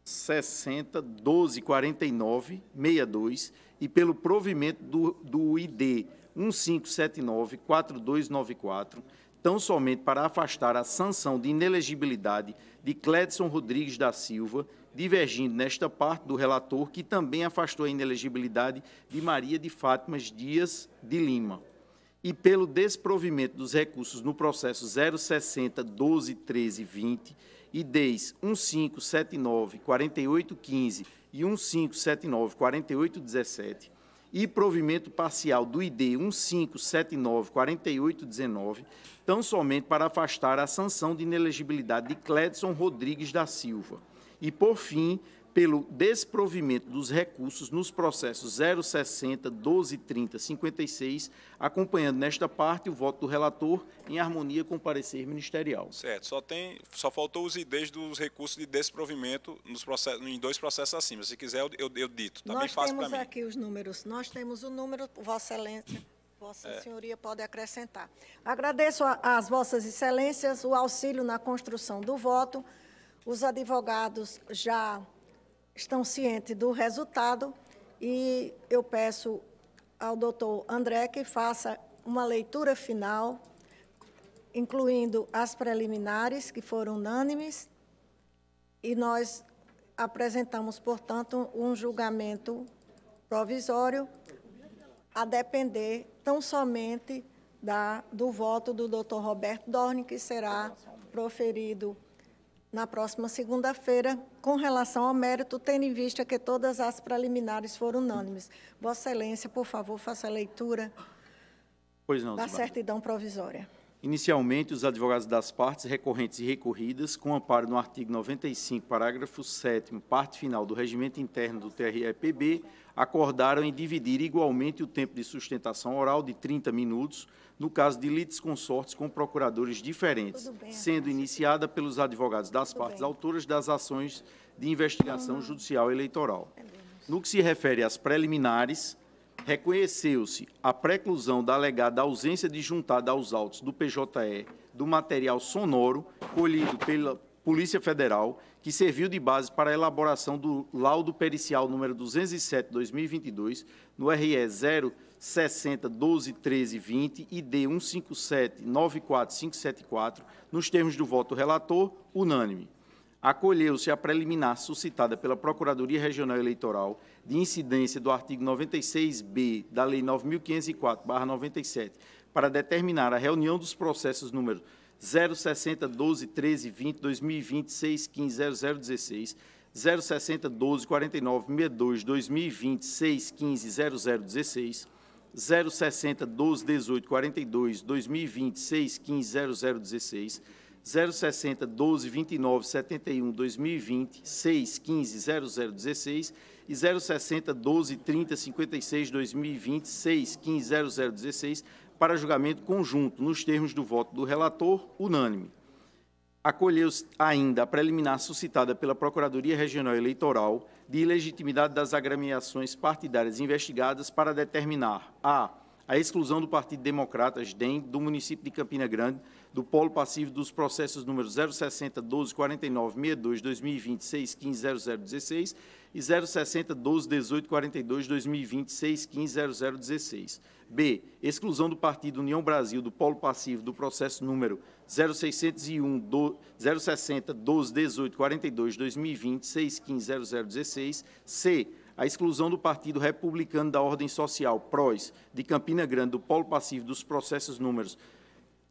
060 1249 62 e pelo provimento do, do ID 1579 4294, tão somente para afastar a sanção de inelegibilidade de Cledson Rodrigues da Silva, divergindo nesta parte do relator, que também afastou a inelegibilidade de Maria de Fátimas Dias de Lima. E pelo desprovimento dos recursos no processo 060 12 13 20 e 10 1579 4815 e 1579 4817 e provimento parcial do ID 1579 4819, tão somente para afastar a sanção de inelegibilidade de Cledson Rodrigues da Silva. E, por fim, pelo desprovimento dos recursos nos processos 060, 1230, 56, acompanhando nesta parte o voto do relator em harmonia com o parecer ministerial. Certo, só tem, só faltou os IDs dos recursos de desprovimento nos processos, em dois processos acima. Se quiser, eu, eu, eu dito, tá nós bem fácil para mim. Nós temos aqui os números, nós temos o número, Vossa Excelência, Vossa é. Senhoria pode acrescentar. Agradeço às Vossas Excelências o auxílio na construção do voto, os advogados já estão cientes do resultado e eu peço ao doutor André que faça uma leitura final, incluindo as preliminares, que foram unânimes, e nós apresentamos, portanto, um julgamento provisório a depender tão somente da, do voto do doutor Roberto Dorne, que será proferido na próxima segunda-feira, com relação ao mérito, tendo em vista que todas as preliminares foram unânimes. Vossa Excelência, por favor, faça a leitura não, da certidão provisória. Inicialmente, os advogados das partes recorrentes e recorridas, com amparo no artigo 95, parágrafo 7 parte final do regimento interno do TRE-PB, acordaram em dividir igualmente o tempo de sustentação oral de 30 minutos, no caso de lides consortes com procuradores diferentes, bem, sendo iniciada pelos advogados das partes bem. autoras das ações de investigação uhum. judicial eleitoral. No que se refere às preliminares, reconheceu-se a preclusão da alegada ausência de juntada aos autos do PJE do material sonoro colhido pela Polícia Federal, que serviu de base para a elaboração do laudo pericial número 207/2022 no RE 060 12 13 20 e D 157 94574, nos termos do voto relator, unânime. Acolheu-se a preliminar suscitada pela Procuradoria Regional Eleitoral de incidência do artigo 96b da Lei 9504/97 para determinar a reunião dos processos número 060 12 13 20 2020 6 15 0016 060 12 49 62 2020 6 15 0016 060 12 18 42 2020 6 15 0016 060 12 29 71 2020 6 15 0016 e 060 12 30 56 2020 6 15 0016 para julgamento conjunto, nos termos do voto do relator, unânime. Acolheu-se ainda a preliminar suscitada pela Procuradoria Regional Eleitoral de ilegitimidade das agremiações partidárias investigadas para determinar a a exclusão do Partido Democratas DEM do município de Campina Grande do polo passivo dos processos números 060 12 49 62 2020 6 15 0016 e 060 12 18 42 2020 6 15 0016. B. Exclusão do Partido União Brasil do polo passivo do processo número 0601 do, 060 12 18 42 2020 6 15 0016. C a exclusão do Partido Republicano da Ordem Social, PROS, de Campina Grande, do polo passivo dos processos números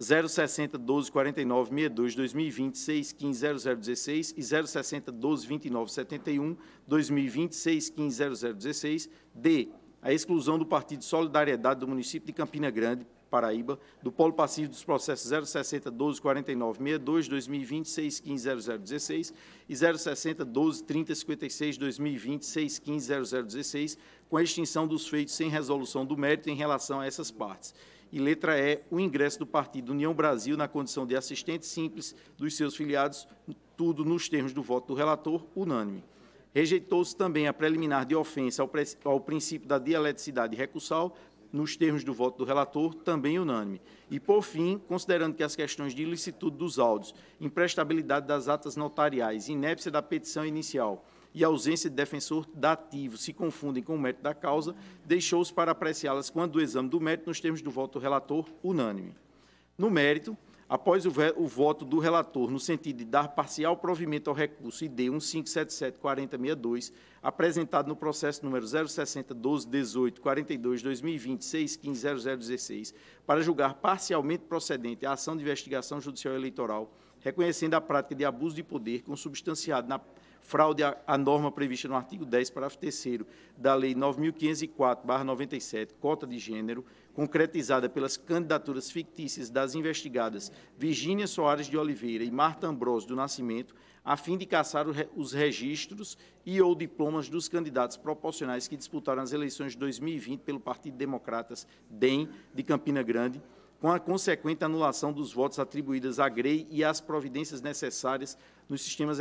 060 12 49 62 2020 6 15 0016 e 060 12 29 71 2020 6 15 0016. D. A exclusão do Partido Solidariedade do município de Campina Grande, Paraíba, do polo passivo dos processos 060 12 49 62 2020 6 15 0016 e 060 12 30 56 2020 6 15 0016, com a extinção dos feitos sem resolução do mérito em relação a essas partes e letra E, o ingresso do Partido União Brasil na condição de assistente simples dos seus filiados, tudo nos termos do voto do relator, unânime. Rejeitou-se também a preliminar de ofensa ao, ao princípio da dialeticidade recursal, nos termos do voto do relator, também unânime. E, por fim, considerando que as questões de ilicitude dos autos, imprestabilidade das atas notariais, inépcia da petição inicial e ausência de defensor dativo se confundem com o mérito da causa, deixou-se para apreciá-las quando do exame do mérito nos termos do voto do relator unânime. No mérito, após o, o, voto do relator no sentido de dar parcial provimento ao recurso ID 1577-4062, apresentado no processo número 060 12 18 42 2020 615 0016, para julgar parcialmente procedente a ação de investigação judicial eleitoral, reconhecendo a prática de abuso de poder consubstanciado na fraude à norma prevista no artigo 10, parágrafo 3 da Lei 9.504-97, cota de gênero, concretizada pelas candidaturas fictícias das investigadas Virgínia Soares de Oliveira e Marta Ambrosio do Nascimento, a fim de caçar os registros e ou diplomas dos candidatos proporcionais que disputaram as eleições de 2020 pelo Partido Democratas DEM de Campina Grande, com a consequente anulação dos votos atribuídos à GREI e as providências necessárias nos sistemas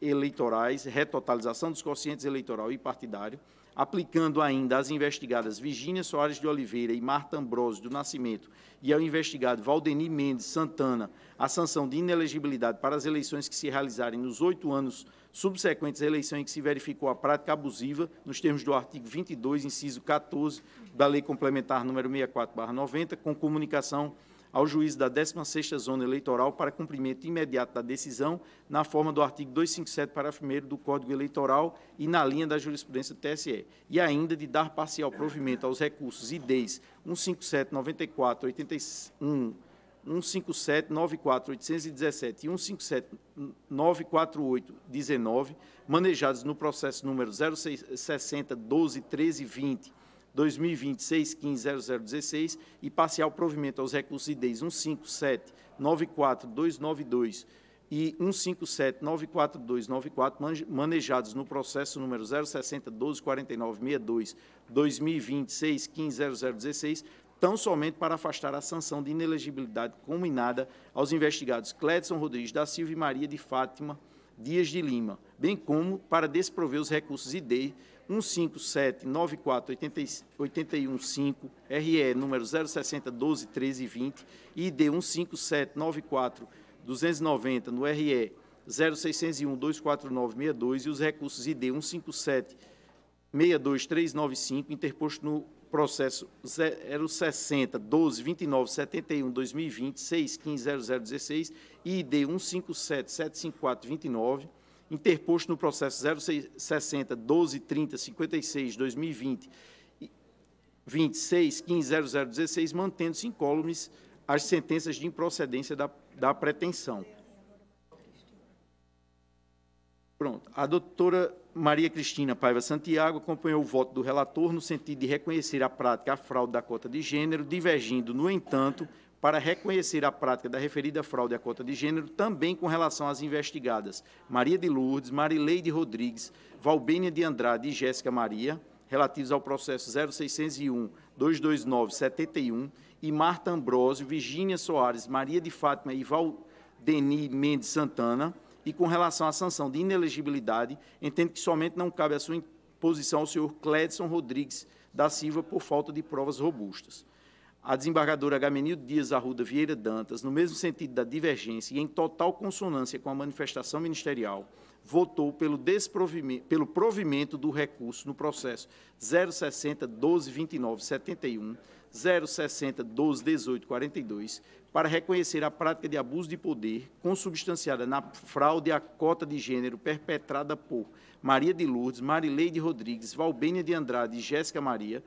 eleitorais, retotalização dos quocientes eleitoral e partidário, aplicando ainda às investigadas Virgínia Soares de Oliveira e Marta Ambrosio do Nascimento e ao investigado Valdeni Mendes Santana a sanção de inelegibilidade para as eleições que se realizarem nos oito anos subsequentes à eleição em que se verificou a prática abusiva, nos termos do artigo 22, inciso 14 da Lei Complementar número 64/90, com comunicação ao juiz da 16ª Zona Eleitoral para cumprimento imediato da decisão, na forma do artigo 257, parágrafo 1 do Código Eleitoral e na linha da jurisprudência do TSE, e ainda de dar parcial provimento aos recursos IDEs 157, 94, 81, 157, 94, 817 e 157, 948, 19, manejados no processo número 060, 12, 13 20, 2026 150016 e parcial provimento aos recursos IDEs 157 94292 e 157 94294 manejados no processo número 060 124962 2026 150016 tão somente para afastar a sanção de inelegibilidade combinada aos investigados Cledson Rodrigues da Silva e Maria de Fátima Dias de Lima, bem como para desprover os recursos ID 157-94-815, RE número 060-12-13-20 e ID 157-94-290 no RE 0601-249-62 e os recursos ID 157-62395 interposto no processo 060 12 29 71 2020 615 0016 e ID 157 754 29 interposto no processo 060 12 30 56 2020 26 15 0016, mantendo-se incólumes as sentenças de improcedência da, da pretensão. Pronto. A doutora Maria Cristina Paiva Santiago acompanhou o voto do relator no sentido de reconhecer a prática a fraude da cota de gênero, divergindo, no entanto, para reconhecer a prática da referida fraude à cota de gênero também com relação às investigadas Maria de Lourdes, Marileide Rodrigues, Valbênia de Andrade e Jéssica Maria, relativos ao processo 0601-229-71, e Marta Ambrosio, Virgínia Soares, Maria de Fátima e Valdeni Mendes Santana, e com relação à sanção de inelegibilidade, entendo que somente não cabe a sua imposição ao senhor Cledson Rodrigues da Silva por falta de provas robustas a desembargadora Agamenildo Dias Arruda Vieira Dantas, no mesmo sentido da divergência e em total consonância com a manifestação ministerial, votou pelo, desprovimento, pelo provimento do recurso no processo 060 12 29 71, 060 12 18 42, para reconhecer a prática de abuso de poder consubstanciada na fraude à cota de gênero perpetrada por Maria de Lourdes, Marileide Rodrigues, Valbênia de Andrade e Jéssica Maria,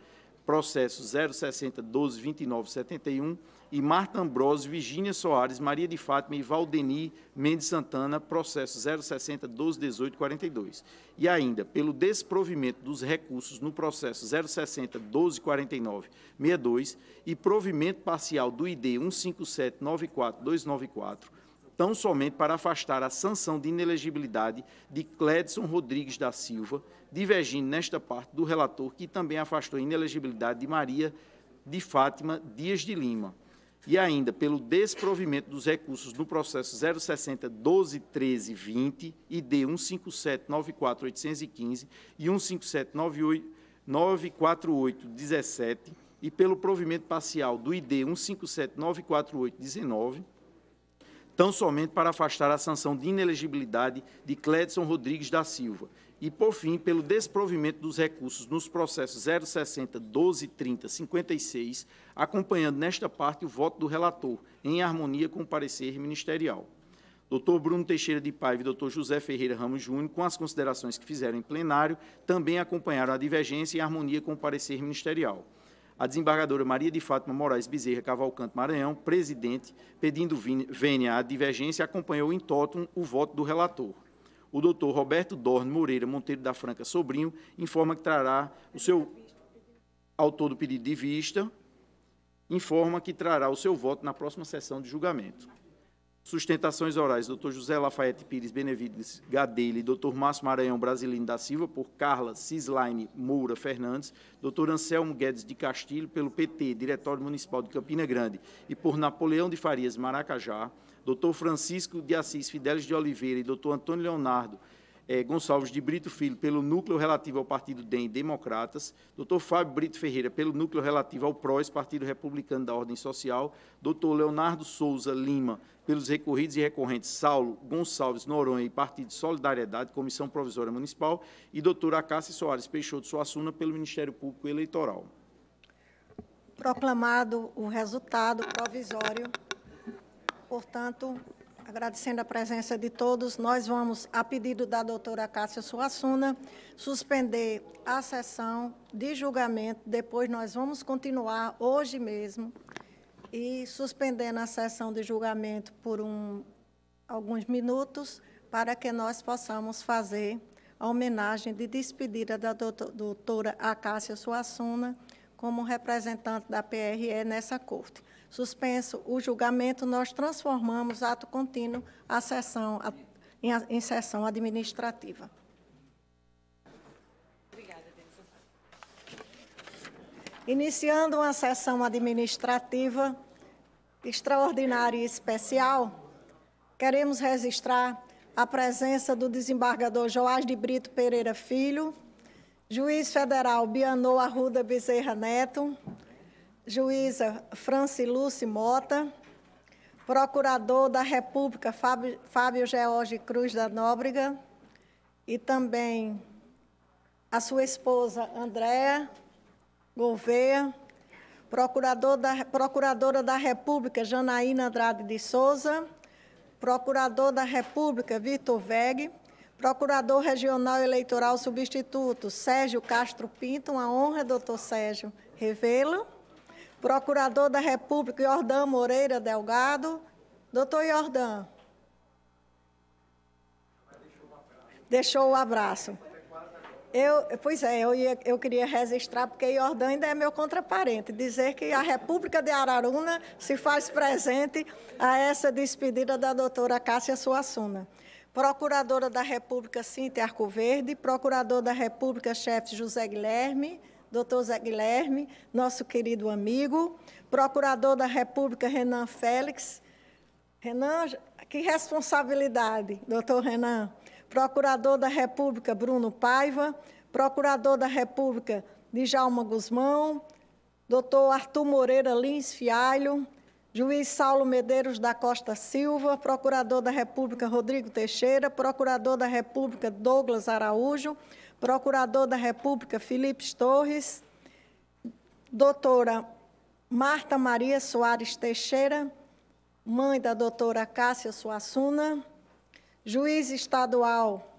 processo 060 12 29 71 e Marta Ambrosio, Virgínia Soares, Maria de Fátima e Valdeni Mendes Santana, processo 060 12 18 42. E ainda, pelo desprovimento dos recursos no processo 060 12 49 62 e provimento parcial do ID 157 94 294 tão somente para afastar a sanção de inelegibilidade de Cledson Rodrigues da Silva, divergindo nesta parte do relator, que também afastou a inelegibilidade de Maria de Fátima Dias de Lima. e ainda pelo desprovimento dos recursos no processo 060 12 13 20 ID 157 94 815 e 157 948 17 e pelo provimento parcial do ID 157 948 19 tão somente para afastar a sanção de inelegibilidade de Cledson Rodrigues da Silva e, por fim, pelo desprovimento dos recursos nos processos 060, 12, 30, 56, acompanhando nesta parte o voto do relator, em harmonia com o parecer ministerial. Dr. Bruno Teixeira de Paiva e Dr. José Ferreira Ramos Júnior, com as considerações que fizeram em plenário, também acompanharam a divergência em harmonia com o parecer ministerial. A desembargadora Maria de Fátima Moraes Bezerra Cavalcante Maranhão, presidente, pedindo vênia à divergência, acompanhou em totum o voto do relator o doutor Roberto Dorne Moreira Monteiro da Franca Sobrinho informa que trará o seu autor do pedido de vista, informa que trará o seu voto na próxima sessão de julgamento. Sustentações orais, doutor José Lafayette Pires Benevides Gadelha doutor Márcio Maranhão Brasilino da Silva, por Carla Cislaine Moura Fernandes, doutor Anselmo Guedes de Castilho, pelo PT, Diretório Municipal de Campina Grande, e por Napoleão de Farias Maracajá, doutor Francisco de Assis Fidelis de Oliveira e doutor Antônio Leonardo eh, Gonçalves de Brito Filho, pelo núcleo relativo ao Partido DEM Democratas, doutor Fábio Brito Ferreira, pelo núcleo relativo ao PROS, Partido Republicano da Ordem Social, doutor Leonardo Souza Lima, pelos recorridos e recorrentes Saulo Gonçalves Noronha e Partido Solidariedade, Comissão Provisória Municipal, e doutora Acácia Soares Peixoto Suassuna, pelo Ministério Público Eleitoral. Proclamado o resultado provisório Portanto, agradecendo a presença de todos, nós vamos, a pedido da doutora Cássia Suassuna, suspender a sessão de julgamento. Depois nós vamos continuar hoje mesmo e suspendendo a sessão de julgamento por um, alguns minutos para que nós possamos fazer a homenagem de despedida da doutora Acácia Suassuna como representante da PRE nessa corte. Suspenso o julgamento, nós transformamos ato contínuo a sessão, a, em, em sessão administrativa. Iniciando uma sessão administrativa extraordinária e especial, queremos registrar a presença do desembargador Joás de Brito Pereira Filho, juiz federal Bianô Arruda Bezerra Neto, juíza Franciluce Mota, procurador da República Fábio, Fábio George Cruz da Nóbrega e também a sua esposa Andréa Gouveia, procurador da, procuradora da República Janaína Andrade de Souza, procurador da República Vitor Veg, procurador regional eleitoral substituto Sérgio Castro Pinto, uma honra, doutor Sérgio, revê-lo Procurador da República, Jordão Moreira Delgado. Doutor Jordão. Deixou o abraço. Eu, pois é, eu, ia, eu queria registrar, porque Jordão ainda é meu contraparente, dizer que a República de Araruna se faz presente a essa despedida da doutora Cássia Suassuna. Procuradora da República, Cíntia Arcoverde, Procurador da República, chefe José Guilherme, doutor Zé Guilherme, nosso querido amigo, procurador da República Renan Félix. Renan, que responsabilidade, doutor Renan. Procurador da República Bruno Paiva, procurador da República Djalma Guzmão, doutor Arthur Moreira Lins Fialho, juiz Saulo Medeiros da Costa Silva, procurador da República Rodrigo Teixeira, procurador da República Douglas Araújo, Procurador da República Felipe Torres, doutora Marta Maria Soares Teixeira, mãe da doutora Cássia Suassuna, juiz estadual,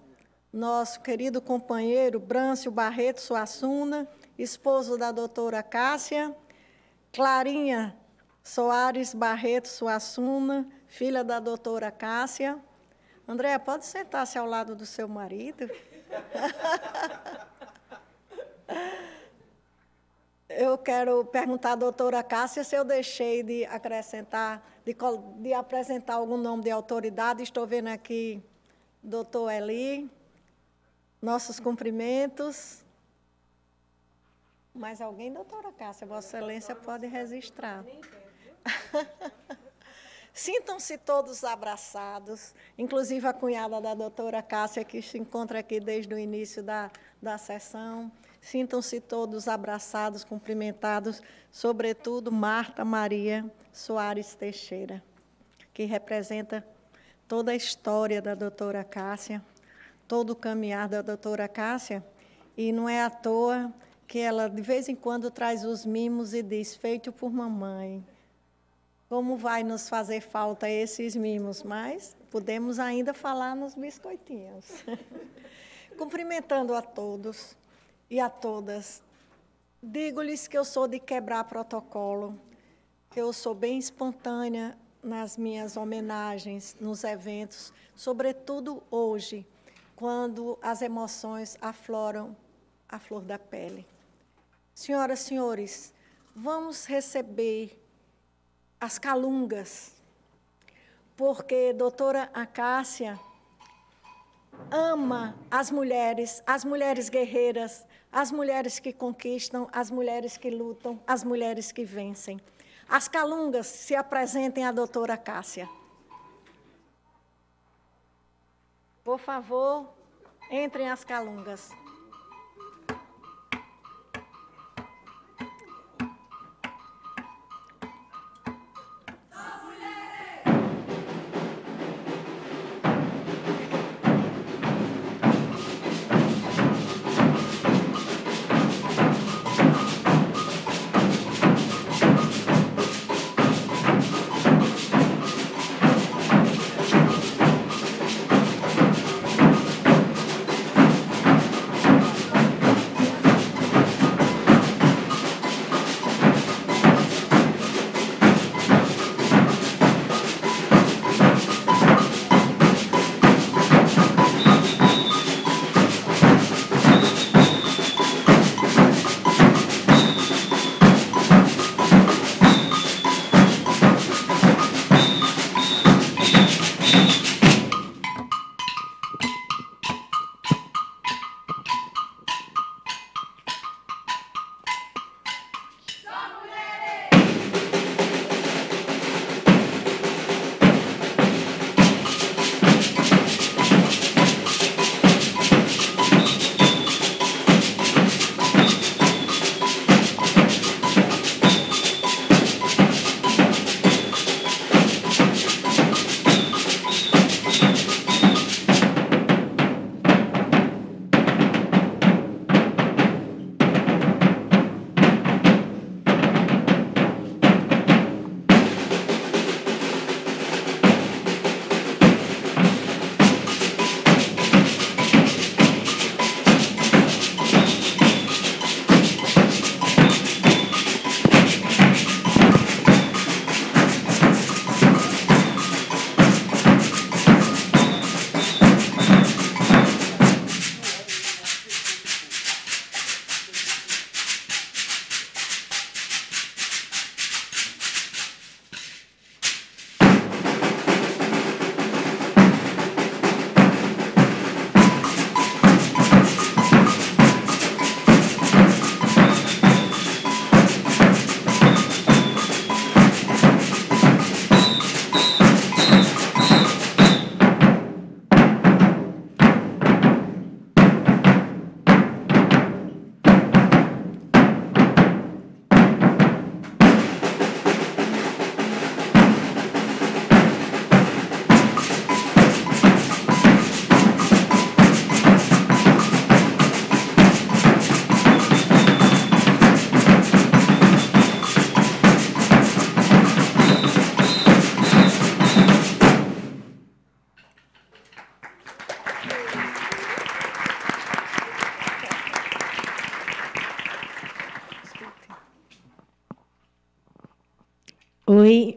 nosso querido companheiro Brâncio Barreto Suassuna, esposo da doutora Cássia, Clarinha Soares Barreto Suassuna, filha da doutora Cássia. Andréa, pode sentar-se ao lado do seu marido? Eu quero perguntar à doutora Cássia se eu deixei de acrescentar, de, de apresentar algum nome de autoridade. Estou vendo aqui doutor Eli, nossos cumprimentos. Mais alguém, doutora Cássia? Vossa Excelência pode registrar. Sintam-se todos abraçados, inclusive a cunhada da doutora Cássia, que se encontra aqui desde o início da, da sessão. Sintam-se todos abraçados, cumprimentados, sobretudo Marta Maria Soares Teixeira, que representa toda a história da doutora Cássia, todo o caminhar da doutora Cássia, e não é à toa que ela, de vez em quando, traz os mimos e diz: feito por mamãe. Como vai nos fazer falta esses mimos, mas podemos ainda falar nos biscoitinhos. Cumprimentando a todos e a todas, digo-lhes que eu sou de quebrar protocolo, que eu sou bem espontânea nas minhas homenagens, nos eventos, sobretudo hoje, quando as emoções afloram a flor da pele. Senhoras e senhores, vamos receber as calungas, porque doutora Acácia ama as mulheres, as mulheres guerreiras, as mulheres que conquistam, as mulheres que lutam, as mulheres que vencem. As calungas se apresentem à doutora Cássia. Por favor, entrem as calungas.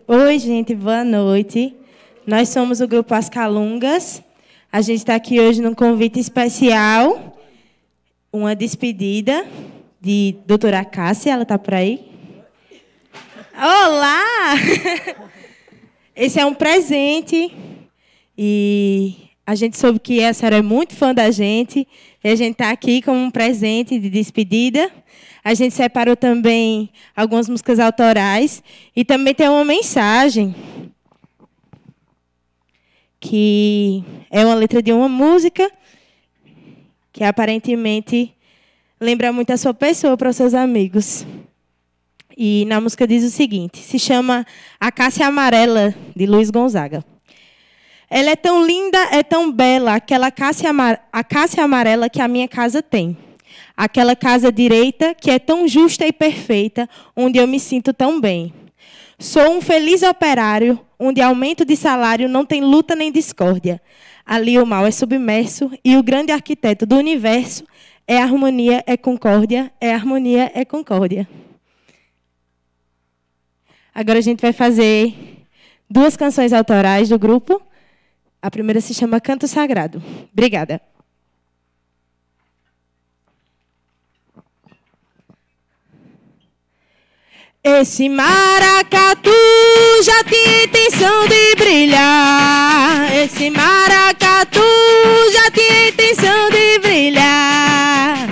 Oi, gente, boa noite. Nós somos o grupo As Calungas. A gente está aqui hoje num convite especial, uma despedida de doutora Cássia, ela está por aí? Olá! Esse é um presente e a gente soube que a senhora é muito fã da gente, e a gente está aqui como um presente de despedida. A gente separou também algumas músicas autorais e também tem uma mensagem que é uma letra de uma música que aparentemente lembra muito a sua pessoa para os seus amigos. E na música diz o seguinte: se chama A Cássia Amarela, de Luiz Gonzaga. Ela é tão linda, é tão bela, aquela cássia, a amarela que a minha casa tem. Aquela casa direita que é tão justa e perfeita, onde eu me sinto tão bem. Sou um feliz operário, onde aumento de salário não tem luta nem discórdia. Ali o mal é submerso e o grande arquiteto do universo é harmonia, é concórdia, é harmonia, é concórdia. Agora a gente vai fazer duas canções autorais do grupo. A primeira se chama Canto Sagrado. Obrigada. Esse maracatu já tinha intenção de brilhar. Esse maracatu já tinha intenção de brilhar.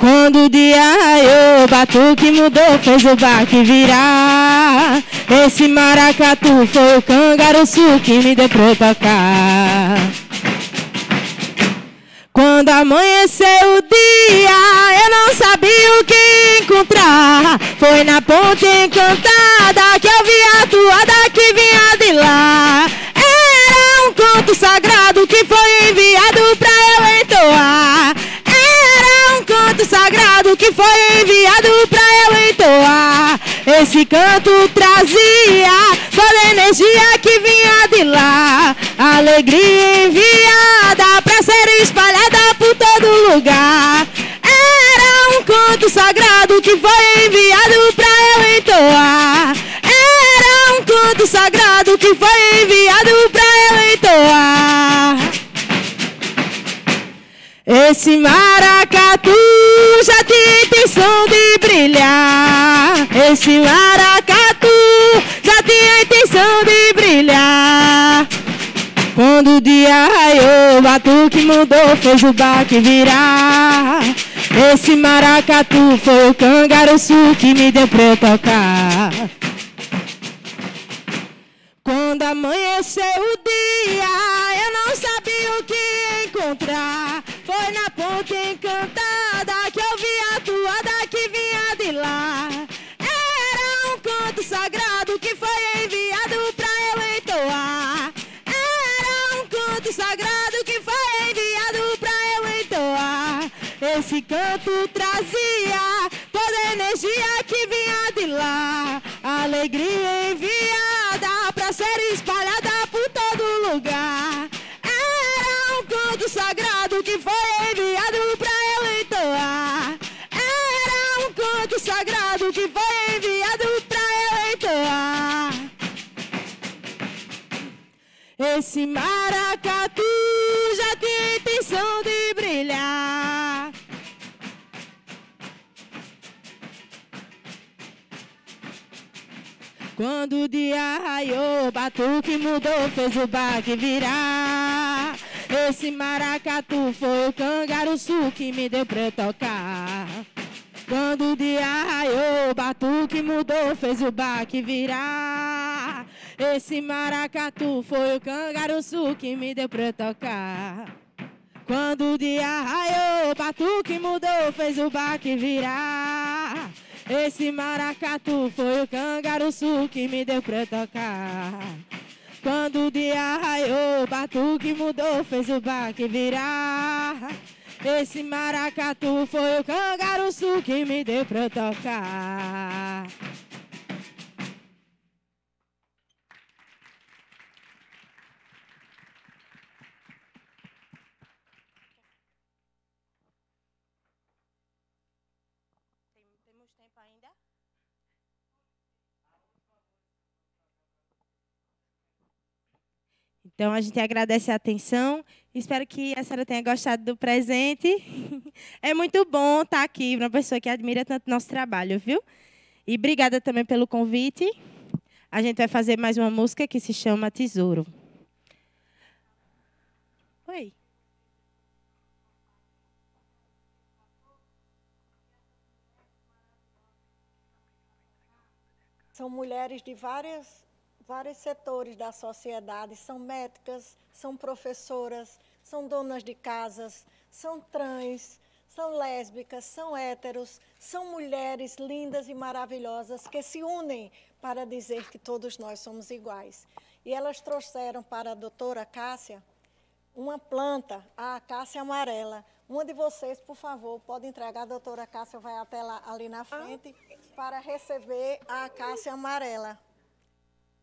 Quando o dia raiou, o batuque mudou, fez o baque virar. Esse maracatu foi o cangaruçu que me deu pra tocar. Quando amanheceu o dia, eu não sabia o que encontrar. Foi na ponte encantada que eu vi a toada que vinha de lá. Era um conto sagrado que foi enviado pra eu entoar. Era um canto sagrado que foi enviado pra eu entoar. Esse canto trazia toda a energia que vinha de lá. Alegria enviada Era um canto sagrado que foi enviado pra eu entoar. Era um canto sagrado que foi enviado pra eu entoar. Esse maracatu já tinha intenção de brilhar. Esse maracatu já tinha intenção de brilhar. Quando o dia raiou, o batuque mudou, fez o baque virar. Esse maracatu foi o cangaruçu que me deu pra tocar. Quando amanheceu o dia, eu não sabia o que encontrar. Foi na ponte encantada Esse maracatu já tinha intenção de brilhar. Quando o dia raiou, batuque mudou, fez o baque virar. Esse maracatu foi o cangaruçu que me deu pra tocar. Quando o dia raiou, o batuque mudou, fez o baque virar. Esse maracatu foi o cangaruçu que me deu pra tocar. Quando o dia raiou, o batuque mudou, fez o baque virar. Esse maracatu foi o cangaruçu que me deu pra tocar. Quando o dia raiou, o batuque mudou, fez o baque virar. Esse maracatu foi o cangaruçu que me deu pra tocar. Então, a gente agradece a atenção. Espero que a senhora tenha gostado do presente. É muito bom estar aqui para uma pessoa que admira tanto nosso trabalho, viu? E obrigada também pelo convite. A gente vai fazer mais uma música que se chama Tesouro. Oi. São mulheres de várias vários setores da sociedade, são médicas, são professoras, são donas de casas, são trans, são lésbicas, são héteros, são mulheres lindas e maravilhosas que se unem para dizer que todos nós somos iguais. E elas trouxeram para a doutora Cássia uma planta, a acácia amarela. Uma de vocês, por favor, pode entregar, a doutora Cássia vai até lá, ali na frente, para receber a acácia amarela.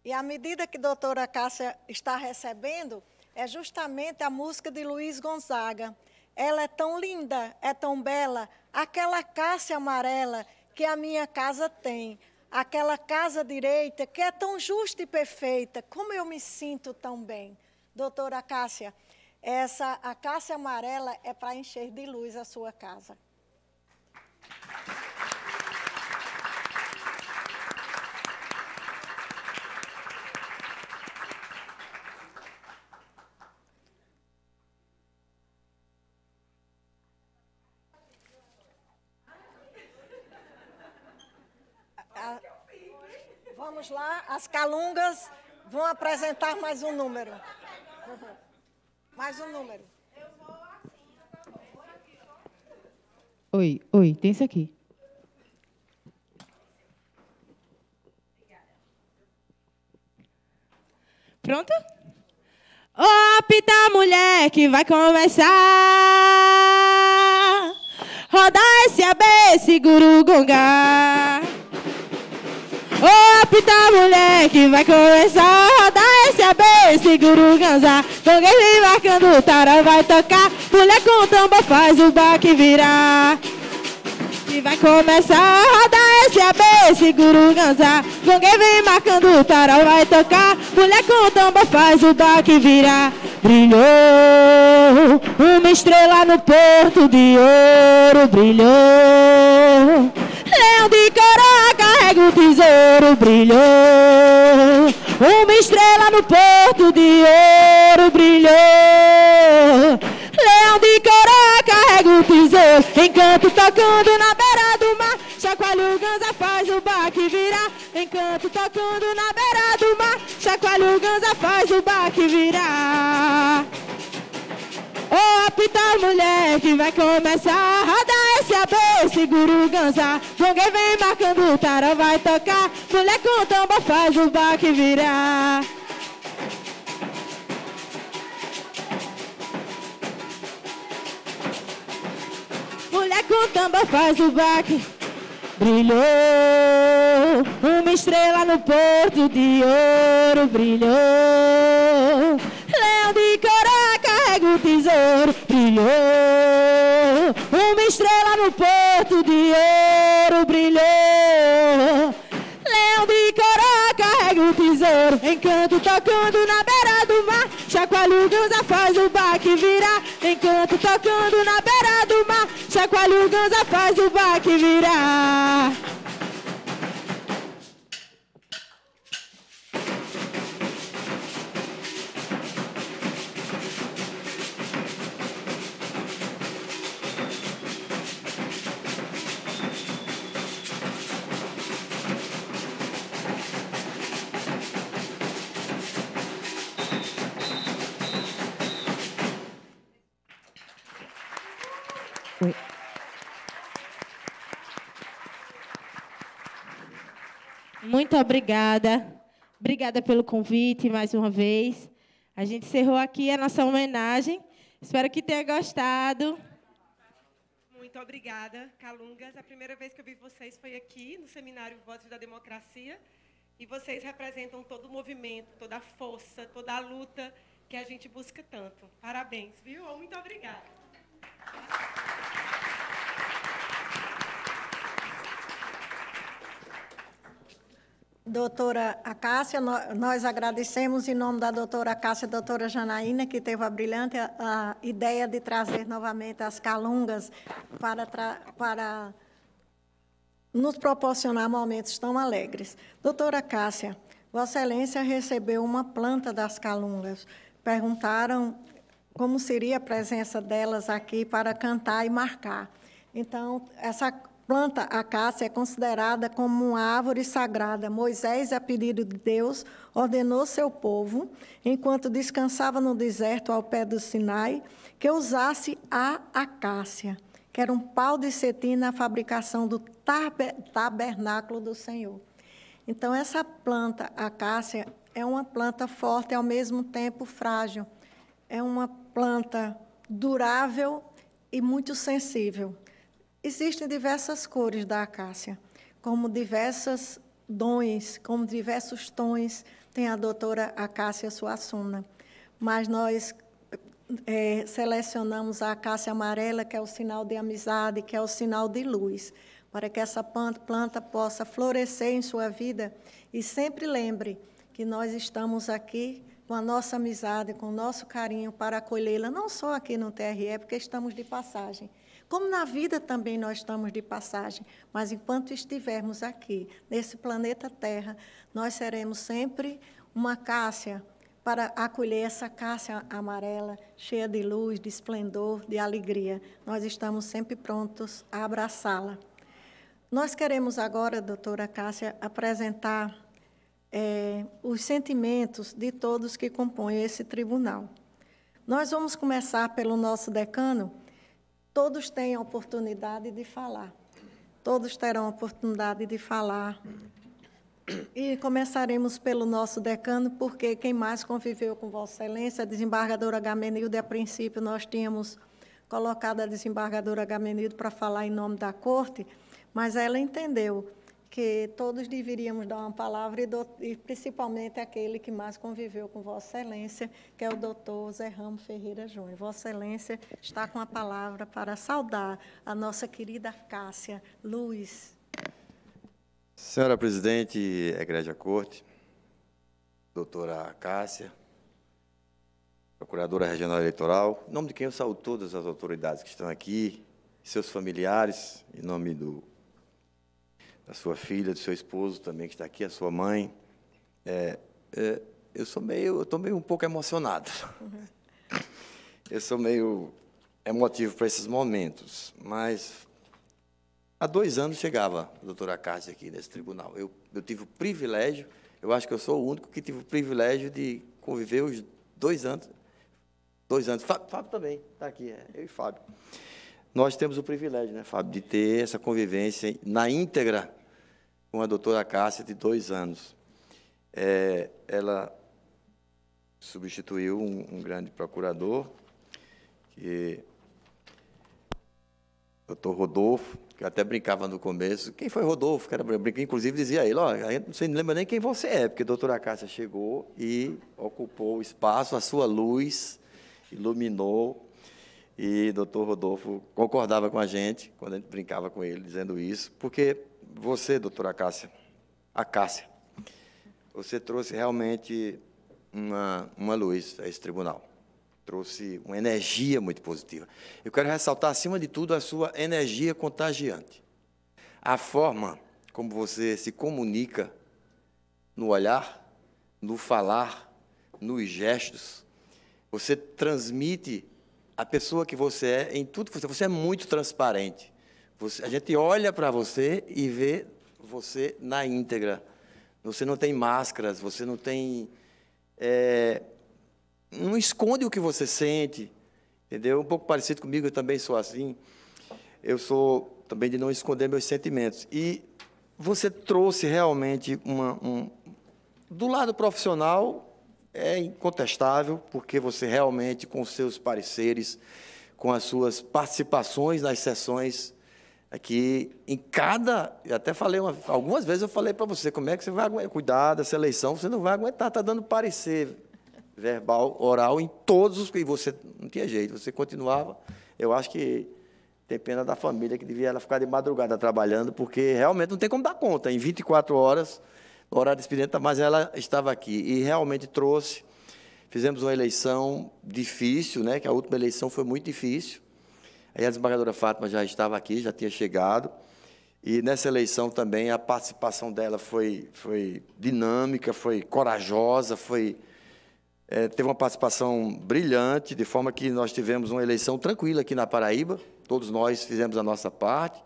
E à medida que a doutora Cássia está recebendo, é justamente a música de Luiz Gonzaga. Ela é tão linda, é tão bela, aquela cássia amarela que a minha casa tem, aquela casa direita que é tão justa e perfeita, como eu me sinto tão bem. Doutora Cássia, essa a cássia amarela é para encher de luz a sua casa. Vamos lá, as calungas vão apresentar mais um número. Mais um número. Oi, oi, tem isso aqui. Pronto? Ô, pita mulher que vai começar. Roda esse AB, segura o. Ô, apita mulher que vai começar a rodar esse AB, segura o ganzá. Alguém vem marcando, o tara vai tocar. Mulher com tambo faz o baque virar. E vai começar a rodar esse AB, segura o ganzá. Alguém vem marcando, o tara vai tocar. Mulher com tambo faz o baque virar. Brilhou uma estrela no porto de ouro, brilhou. Leão de coroa carrega o tesouro, brilhou. Uma estrela no porto de ouro, brilhou. Leão de coroa carrega o tesouro, encanto tocando na beira do mar. Chacoalha o ganza, faz o baque virar. Encanto tocando na beira do mar. Chacoalha o ganza, faz o baque virar. Ô, oh, apita mulher que vai começar a rodar esse AB, segura o ganza. Ninguém vem marcando, o tarão vai tocar. Mulher com tambo faz o baque virar. Mulher com tambo faz o baque. Brilhou uma estrela no porto de ouro, brilhou. Leão de coroa carrega o tesouro, brilhou. Uma estrela no porto de ouro, brilhou. Leão de coroa carrega o tesouro, encanto tocando na beira do mar. Chacoalha o ganza, faz o baque virar. Encanto tocando na beira do mar. Chacoalha o ganza, faz o baque virar. Obrigada. Obrigada pelo convite mais uma vez. A gente encerrou aqui a nossa homenagem. Espero que tenha gostado. Muito obrigada, Calungas. A primeira vez que eu vi vocês foi aqui, no seminário Votos da Democracia. E vocês representam todo o movimento, toda a força, toda a luta que a gente busca tanto. Parabéns, viu? Muito obrigada. Doutora Acácia, nós agradecemos em nome da doutora Acácia e doutora Janaína, que teve a brilhante a, a ideia de trazer novamente as calungas para, para nos proporcionar momentos tão alegres. Doutora Cássia, Vossa Excelência recebeu uma planta das calungas. Perguntaram como seria a presença delas aqui para cantar e marcar. Então, essa planta acácia é considerada como uma árvore sagrada. Moisés, a pedido de Deus, ordenou seu povo, enquanto descansava no deserto ao pé do Sinai, que usasse a acácia, que era um pau de cetim na fabricação do tabernáculo do Senhor. Então, essa planta acácia é uma planta forte e, ao mesmo tempo, frágil. É uma planta durável e muito sensível. Existem diversas cores da acácia, como diversos dons, como diversos tons, tem a doutora Acácia Suassuna. Mas nós é, selecionamos a acácia amarela, que é o sinal de amizade, que é o sinal de luz, para que essa planta possa florescer em sua vida. E sempre lembre que nós estamos aqui com a nossa amizade, com o nosso carinho para acolhê-la, não só aqui no TRE, porque estamos de passagem, como na vida também nós estamos de passagem, mas enquanto estivermos aqui, nesse planeta Terra, nós seremos sempre uma cássia para acolher essa cássia amarela, cheia de luz, de esplendor, de alegria. Nós estamos sempre prontos a abraçá-la. Nós queremos agora, doutora Cássia, apresentar é, os sentimentos de todos que compõem esse tribunal. Nós vamos começar pelo nosso decano, todos têm a oportunidade de falar. Todos terão a oportunidade de falar. E começaremos pelo nosso decano, porque quem mais conviveu com Vossa Excelência, a desembargadora Gamenilde, a princípio nós tínhamos colocado a desembargadora Gamenilde para falar em nome da corte, mas ela entendeu que todos deveríamos dar uma palavra, e, do, e, principalmente aquele que mais conviveu com Vossa Excelência, que é o doutor Zé Ramos Ferreira Júnior. Vossa Excelência está com a palavra para saudar a nossa querida Cássia Luiz. Senhora Presidente, Egrégia Corte, doutora Cássia, Procuradora Regional Eleitoral, em nome de quem eu saúdo todas as autoridades que estão aqui, seus familiares, em nome do da sua filha, do seu esposo também que está aqui, a sua mãe. É, é, eu sou meio, eu estou meio um pouco emocionado. Eu sou meio emotivo para esses momentos, mas há dois anos chegava a doutora Cássia aqui nesse tribunal. Eu, eu tive o privilégio, eu acho que eu sou o único que tive o privilégio de conviver os dois anos. Dois anos. Fábio, Fábio também está aqui, é, eu e Fábio. Nós temos o privilégio, né, Fábio, de ter essa convivência na íntegra com a doutora Cássia, de dois anos. É, ela substituiu um, um, grande procurador, que doutor Rodolfo, que até brincava no começo. Quem foi Rodolfo? Que era, eu inclusive dizia ele, ó, a gente não lembra nem quem você é, porque a doutora Cássia chegou e ocupou o espaço, a sua luz iluminou e doutor Rodolfo concordava com a gente, quando a gente brincava com ele, dizendo isso, porque você, doutora Cássia, a Cássia, você trouxe realmente uma, uma luz a esse tribunal. Trouxe uma energia muito positiva. Eu quero ressaltar, acima de tudo, a sua energia contagiante. A forma como você se comunica no olhar, no falar, nos gestos. Você transmite a pessoa que você é em tudo que você Você é muito transparente. Você, a gente olha para você e vê você na íntegra. Você não tem máscaras, você não tem. É, não esconde o que você sente, entendeu? Um pouco parecido comigo, eu também sou assim. Eu sou também de não esconder meus sentimentos. E você trouxe realmente uma. Um, do lado profissional, é incontestável, porque você realmente, com seus pareceres, com as suas participações nas sessões, Aqui, em cada. Eu até falei, uma, algumas vezes eu falei para você, como é que você vai aguentar, cuidar dessa eleição, você não vai aguentar, está dando parecer verbal, oral, em todos os. E você não tinha jeito, você continuava. Eu acho que tem pena da família que devia ela ficar de madrugada trabalhando, porque realmente não tem como dar conta. Em 24 horas, no horário expediente, mas ela estava aqui e realmente trouxe. Fizemos uma eleição difícil, né? Que a última eleição foi muito difícil. Aí a desembargadora Fátima já estava aqui, já tinha chegado. E nessa eleição também a participação dela foi, foi dinâmica, foi corajosa, foi é, teve uma participação brilhante, de forma que nós tivemos uma eleição tranquila aqui na Paraíba. Todos nós fizemos a nossa parte,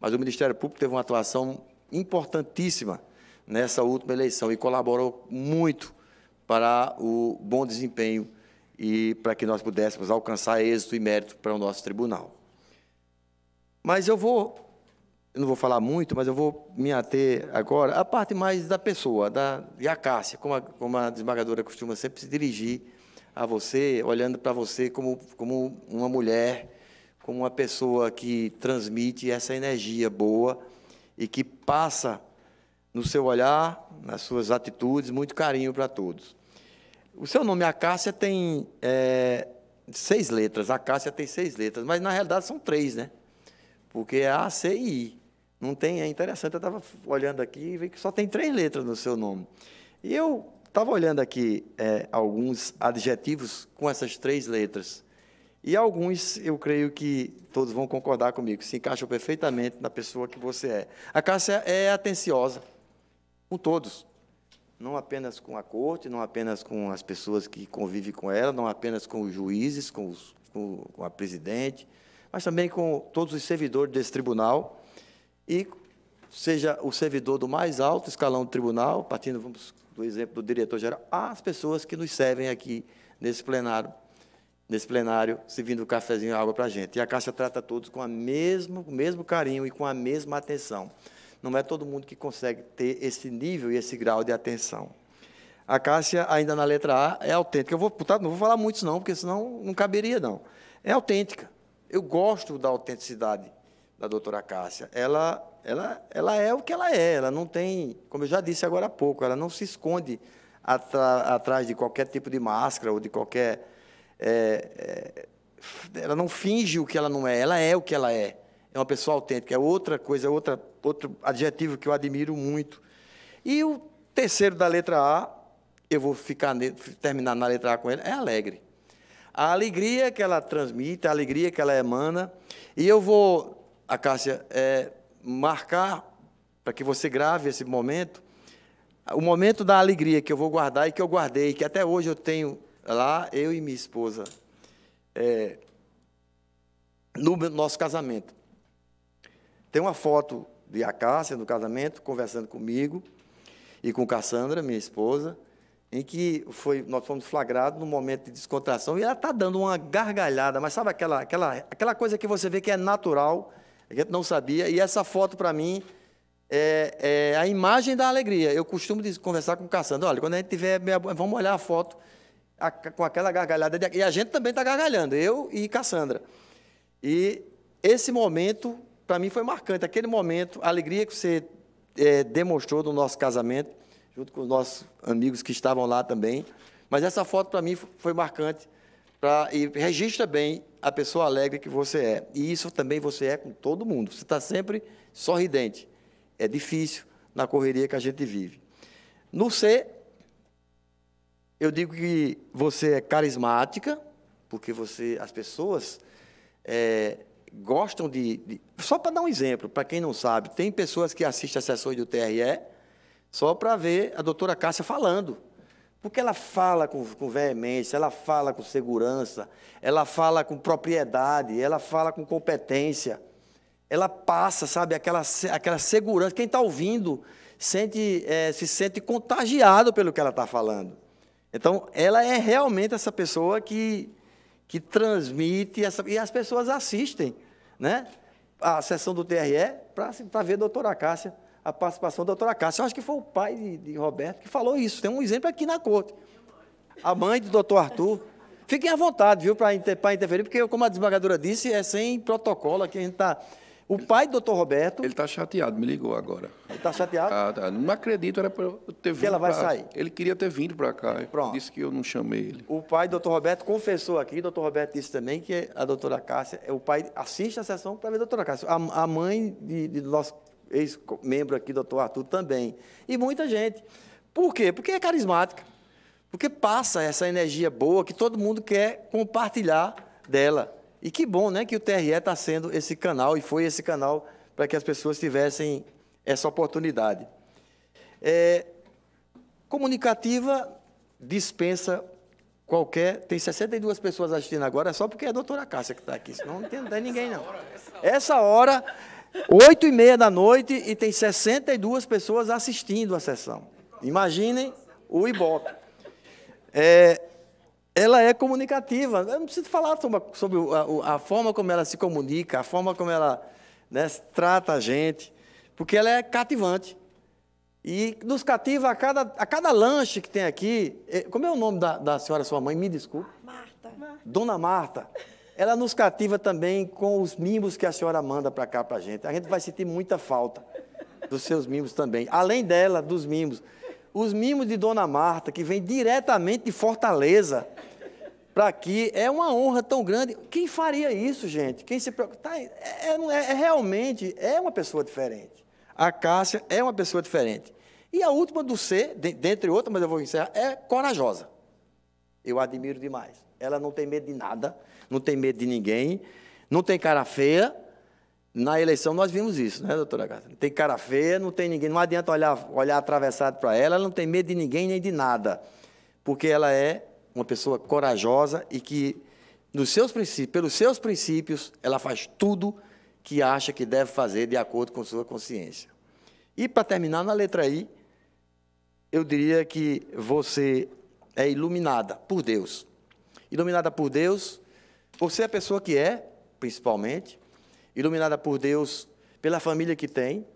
mas o Ministério Público teve uma atuação importantíssima nessa última eleição e colaborou muito para o bom desempenho e para que nós pudéssemos alcançar êxito e mérito para o nosso tribunal. Mas eu vou, eu não vou falar muito, mas eu vou me ater agora à parte mais da pessoa, da, de Acácia, como a, como a desembargadora costuma sempre se dirigir a você, olhando para você como, como uma mulher, como uma pessoa que transmite essa energia boa e que passa no seu olhar, nas suas atitudes, muito carinho para todos. O seu nome, Acácia, tem é, seis letras. Acácia tem seis letras, mas na realidade são três, né? Porque é A, C e I. Não tem, é interessante, eu estava olhando aqui e vi que só tem três letras no seu nome. E eu estava olhando aqui é, alguns adjetivos com essas três letras. E alguns, eu creio que todos vão concordar comigo, se encaixam perfeitamente na pessoa que você é. A Cássia é atenciosa com todos não apenas com a corte, não apenas com as pessoas que convivem com ela, não apenas com os juízes, com, os, com, com a presidente, mas também com todos os servidores desse tribunal, e seja o servidor do mais alto escalão do tribunal, partindo vamos, do exemplo do diretor-geral, as pessoas que nos servem aqui nesse plenário, nesse plenário, servindo um cafezinho e água para a gente. E a Caixa trata todos com a mesmo, o mesmo carinho e com a mesma atenção. Não é todo mundo que consegue ter esse nível e esse grau de atenção. A Cássia, ainda na letra A, é autêntica. Eu vou, não vou falar muito, não, porque senão não caberia, não. É autêntica. Eu gosto da autenticidade da doutora Cássia. Ela, ela, ela é o que ela é. Ela não tem, como eu já disse agora há pouco, ela não se esconde atrás de qualquer tipo de máscara ou de qualquer. É, é, ela não finge o que ela não é. Ela é o que ela é é uma pessoa autêntica, é outra coisa, outra, outro adjetivo que eu admiro muito. E o terceiro da letra A, eu vou ficar terminar na letra A com ele, é alegre. A alegria que ela transmite, a alegria que ela emana, e eu vou, a Cássia, é, marcar para que você grave esse momento, o momento da alegria que eu vou guardar e que eu guardei, que até hoje eu tenho lá, eu e minha esposa, é, no nosso casamento. Tem uma foto de Acácia no casamento, conversando comigo e com Cassandra, minha esposa, em que foi, nós fomos flagrados num momento de descontração e ela está dando uma gargalhada, mas sabe aquela, aquela, aquela coisa que você vê que é natural, a gente não sabia, e essa foto, para mim, é, é, a imagem da alegria. Eu costumo conversar com Cassandra, olha, quando a gente tiver, vamos olhar a foto a, com aquela gargalhada, de, e a gente também está gargalhando, eu e Cassandra. E esse momento para mim foi marcante. Aquele momento, a alegria que você é, demonstrou no nosso casamento, junto com os nossos amigos que estavam lá também. Mas essa foto, para mim, foi marcante pra, e registra bem a pessoa alegre que você é. E isso também você é com todo mundo. Você está sempre sorridente. É difícil na correria que a gente vive. No C, eu digo que você é carismática, porque você, as pessoas é, gostam de. de só para dar um exemplo, para quem não sabe, tem pessoas que assistem as sessões do TRE só para ver a doutora Cássia falando. Porque ela fala com, com veemência, ela fala com segurança, ela fala com propriedade, ela fala com competência. Ela passa, sabe, aquela, aquela segurança. Quem está ouvindo sente, é, se sente contagiado pelo que ela está falando. Então, ela é realmente essa pessoa que, que transmite, essa, e as pessoas assistem né, a sessão do TRE para ver a doutora Cássia, a participação da doutora Cássia. Eu acho que foi o pai de, de Roberto que falou isso. Tem um exemplo aqui na corte. A mãe do doutor Arthur. Fiquem à vontade, viu, para inter, interferir, porque, como a desembargadora disse, é sem protocolo aqui, a gente está o pai do doutor Roberto. Ele está chateado, me ligou agora. Ele está chateado? Ah, tá. Não acredito, era para eu ter vindo. Que ela vai pra... sair. Ele queria ter vindo para cá. Pronto. Disse que eu não chamei ele. O pai do doutor Roberto confessou aqui, o doutor Roberto disse também que a doutora Cássia, o pai assiste a sessão para ver a doutora Cássia. A, a mãe de, de nosso ex-membro aqui, doutor Arthur, também. E muita gente. Por quê? Porque é carismática. Porque passa essa energia boa que todo mundo quer compartilhar dela. E que bom né, que o TRE está sendo esse canal e foi esse canal para que as pessoas tivessem essa oportunidade. É, comunicativa dispensa qualquer. Tem 62 pessoas assistindo agora, só porque é a doutora Cássia que está aqui, senão não tem, não tem ninguém, não. Essa hora 8 e meia da noite e tem 62 pessoas assistindo a sessão. Imaginem o Ibope. É, ela é comunicativa. Eu não preciso falar sobre, sobre a, a, forma como ela se comunica, a forma como ela né, trata a gente, porque ela é cativante. E nos cativa a cada, a cada lanche que tem aqui. É, como é o nome da, da senhora, sua mãe? Me desculpe. Marta. Dona Marta. Ela nos cativa também com os mimos que a senhora manda para cá para a gente. A gente vai sentir muita falta dos seus mimos também. Além dela, dos mimos. Os mimos de Dona Marta, que vem diretamente de Fortaleza para aqui, é uma honra tão grande. Quem faria isso, gente? Quem se preocupa? Tá, é, é, é, realmente é uma pessoa diferente. A Cássia é uma pessoa diferente. E a última do C, dentre outras, mas eu vou encerrar, é corajosa. Eu admiro demais. Ela não tem medo de nada, não tem medo de ninguém, não tem cara feia. Na eleição nós vimos isso, né, doutora Gata? Não tem cara feia, não tem ninguém, não adianta olhar, olhar atravessado para ela, ela não tem medo de ninguém nem de nada. Porque ela é uma pessoa corajosa e que, nos seus princípios, pelos seus princípios, ela faz tudo que acha que deve fazer de acordo com sua consciência. E, para terminar, na letra I, eu diria que você é iluminada por Deus. Iluminada por Deus, por ser a pessoa que é, principalmente. Iluminada por Deus pela família que tem,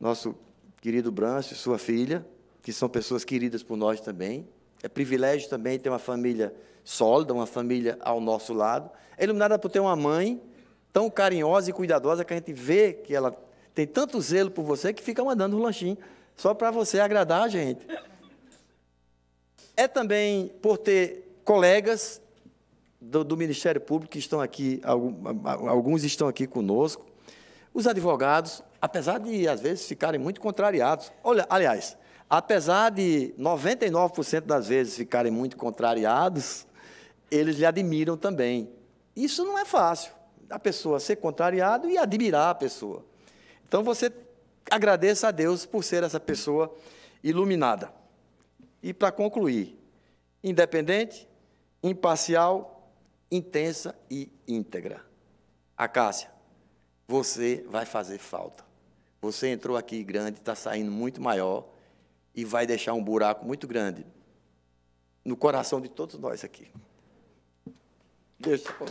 nosso querido Brâncio, sua filha, que são pessoas queridas por nós também. É privilégio também ter uma família sólida, uma família ao nosso lado. É iluminada por ter uma mãe tão carinhosa e cuidadosa que a gente vê que ela tem tanto zelo por você que fica mandando um lanchinho só para você agradar a gente. É também por ter colegas do, do, Ministério Público que estão aqui, alguns estão aqui conosco. Os advogados, apesar de, às vezes, ficarem muito contrariados. Olha, aliás, apesar de 99% das vezes ficarem muito contrariados, eles lhe admiram também. Isso não é fácil, a pessoa ser contrariado e admirar a pessoa. Então, você agradeça a Deus por ser essa pessoa iluminada. E para concluir, independente, imparcial, intensa e íntegra. Acácia, você vai fazer falta. Você entrou aqui grande, está saindo muito maior e vai deixar um buraco muito grande no coração de todos nós aqui. Deixa eu...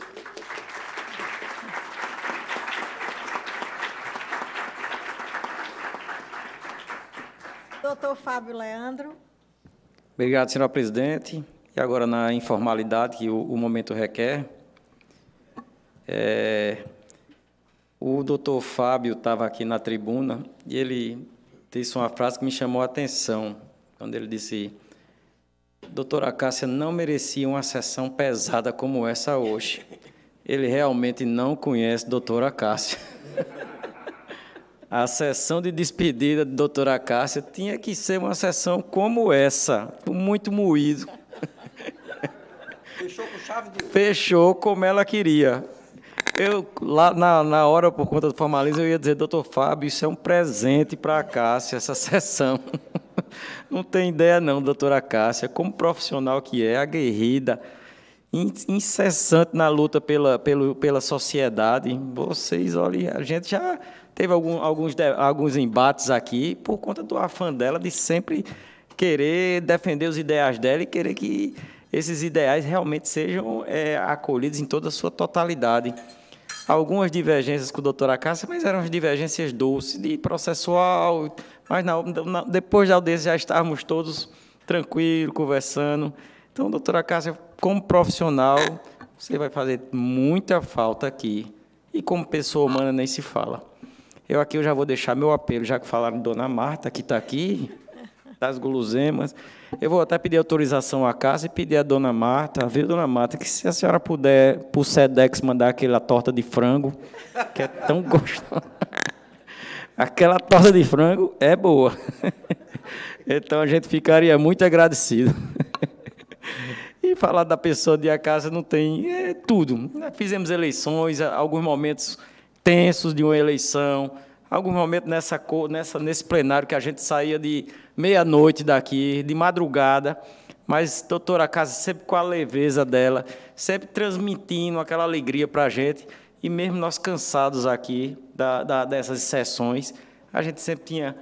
Doutor Fábio Leandro. Obrigado, senhora presidente. E agora, na informalidade que o, o momento requer, é, o doutor Fábio estava aqui na tribuna e ele disse uma frase que me chamou a atenção, quando ele disse, doutora Cássia não merecia uma sessão pesada como essa hoje. Ele realmente não conhece doutora Cássia. a sessão de despedida de doutora Cássia tinha que ser uma sessão como essa, muito moído. Fechou com chave de ouro. Fechou como ela queria. Eu, lá na, na hora, por conta do formalismo, eu ia dizer, doutor Fábio, isso é um presente para a Cássia, essa sessão. Não tem ideia não, doutora Cássia, como profissional que é, aguerrida, incessante na luta pela, pela, pela sociedade. Vocês, olha, a gente já teve algum, alguns, alguns embates aqui por conta do afã dela de sempre querer defender os ideais dela e querer que esses ideais realmente sejam é, acolhidos em toda a sua totalidade. Algumas divergências com a doutora Cássia, mas eram divergências doces, de processual, mas não, depois da audiência já estávamos todos tranquilos, conversando. Então, doutora Cássia, como profissional, você vai fazer muita falta aqui. E como pessoa humana nem se fala. Eu aqui eu já vou deixar meu apelo, já que falaram de Dona Marta, que está aqui, das guloseimas. Eu vou até pedir autorização à casa e pedir à Dona Marta, viu, Dona Marta, que se a senhora puder, por SEDEX, mandar aquela torta de frango, que é tão gostosa. Aquela torta de frango é boa. Então a gente ficaria muito agradecido. E falar da pessoa de a casa não tem é, tudo. Fizemos eleições, alguns momentos tensos de uma eleição, algum momento nessa, nessa, nesse plenário que a gente saía de meia-noite daqui, de madrugada, mas doutora Casa sempre com a leveza dela, sempre transmitindo aquela alegria para a gente, e mesmo nós cansados aqui da, da, dessas sessões, a gente sempre tinha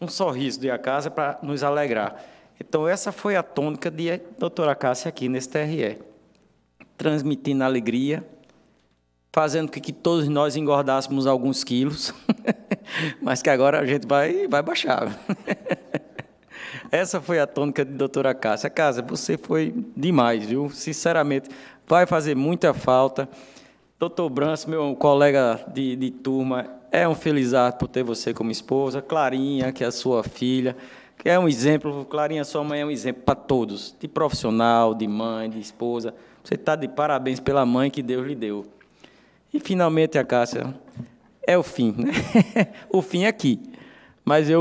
um sorriso de casa para nos alegrar. Então, essa foi a tônica de doutora Cássia aqui nesse TRE, transmitindo alegria, fazendo com que todos nós engordássemos alguns quilos, mas que agora a gente vai, vai baixar. Essa foi a tônica de doutora Cássia. Casa, você foi demais, viu? Sinceramente, vai fazer muita falta. Doutor Branco, meu colega de, de turma, é um felizardo por ter você como esposa. Clarinha, que é a sua filha, que é um exemplo. Clarinha, sua mãe é um exemplo para todos, de profissional, de mãe, de esposa. Você está de parabéns pela mãe que Deus lhe deu. E, finalmente, a Cássia, é o fim, né? o fim é aqui. Mas eu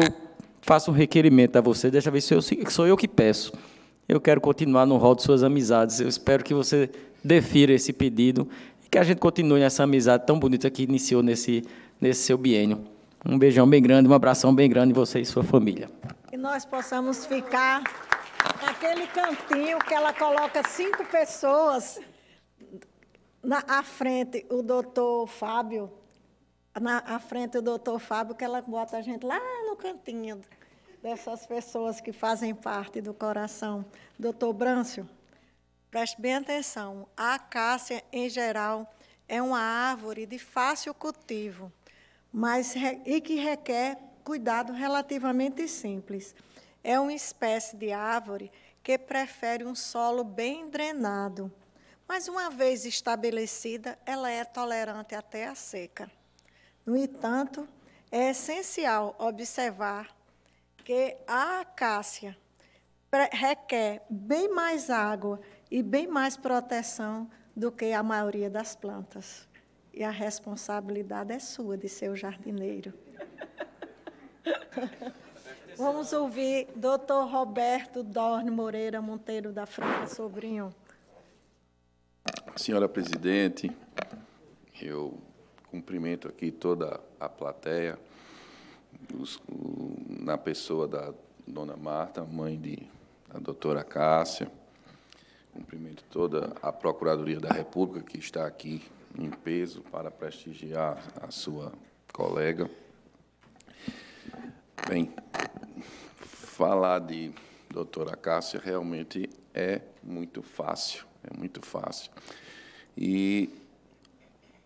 faço um requerimento a você, dessa vez sou eu, sou eu que peço. Eu quero continuar no rol de suas amizades. Eu espero que você defira esse pedido e que a gente continue nessa amizade tão bonita que iniciou nesse, nesse seu biênio. Um beijão bem grande, um abração bem grande você e sua família. Que nós possamos ficar naquele cantinho que ela coloca cinco pessoas na à frente o doutor Fábio, na à frente o doutor Fábio, que ela bota a gente lá no cantinho dessas pessoas que fazem parte do coração. Doutor Brâncio, preste bem atenção. A acácia, em geral, é uma árvore de fácil cultivo, mas e que requer cuidado relativamente simples. É uma espécie de árvore que prefere um solo bem drenado mas uma vez estabelecida, ela é tolerante até a seca. No entanto, é essencial observar que a acácia requer bem mais água e bem mais proteção do que a maioria das plantas. E a responsabilidade é sua de ser o jardineiro. Vamos ouvir doutor Roberto Dorne Moreira Monteiro da Franca Sobrinho. Senhora presidente, eu cumprimento aqui toda a plateia, os, o, na pessoa da dona Marta, mãe de, da doutora Cássia. Cumprimento toda a Procuradoria da República, que está aqui em peso para prestigiar a sua colega. Bem, falar de doutora Cássia realmente é muito fácil é muito fácil. E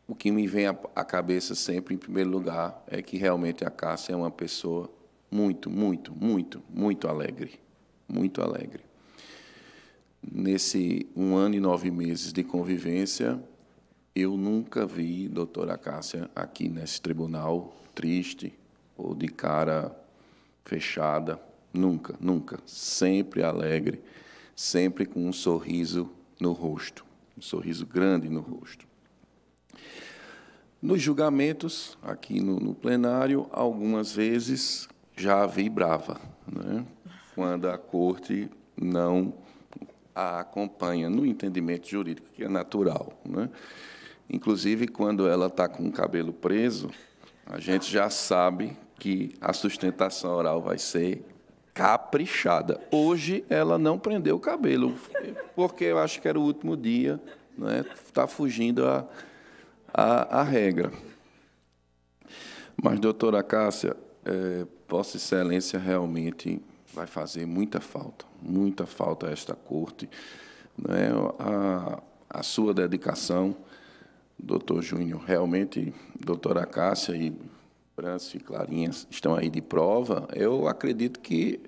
o que me vem à cabeça sempre, em primeiro lugar, é que realmente a Cássia é uma pessoa muito, muito, muito, muito alegre. Muito alegre. Nesse um ano e nove meses de convivência, eu nunca vi doutora Cássia aqui nesse tribunal triste ou de cara fechada. Nunca, nunca. Sempre alegre, sempre com um sorriso no rosto, um sorriso grande no rosto. Nos julgamentos, aqui no, no plenário, algumas vezes já vibrava, né? quando a corte não a acompanha no entendimento jurídico, que é natural. Né? Inclusive, quando ela está com o cabelo preso, a gente já sabe que a sustentação oral vai ser caprichada. Hoje ela não prendeu o cabelo, porque eu acho que era o último dia, né? Está fugindo a, a, a, regra. Mas, doutora Cássia, é, Vossa Excelência realmente vai fazer muita falta, muita falta a esta corte. Né? A, a sua dedicação, doutor Júnior, realmente, doutora Cássia e Brâncio e Clarinha estão aí de prova, eu acredito que,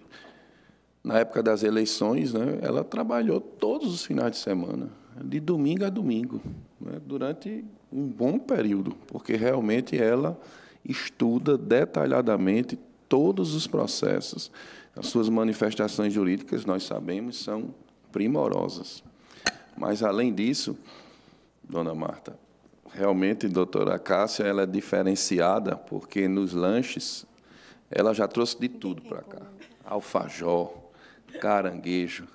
na época das eleições, né, ela trabalhou todos os finais de semana, de domingo a domingo, né, durante um bom período, porque realmente ela estuda detalhadamente todos os processos. As suas manifestações jurídicas, nós sabemos, são primorosas. Mas, além disso, dona Marta, realmente, doutora Cássia, ela é diferenciada porque nos lanches ela já trouxe de tudo para cá. Alfajor, caranguejo,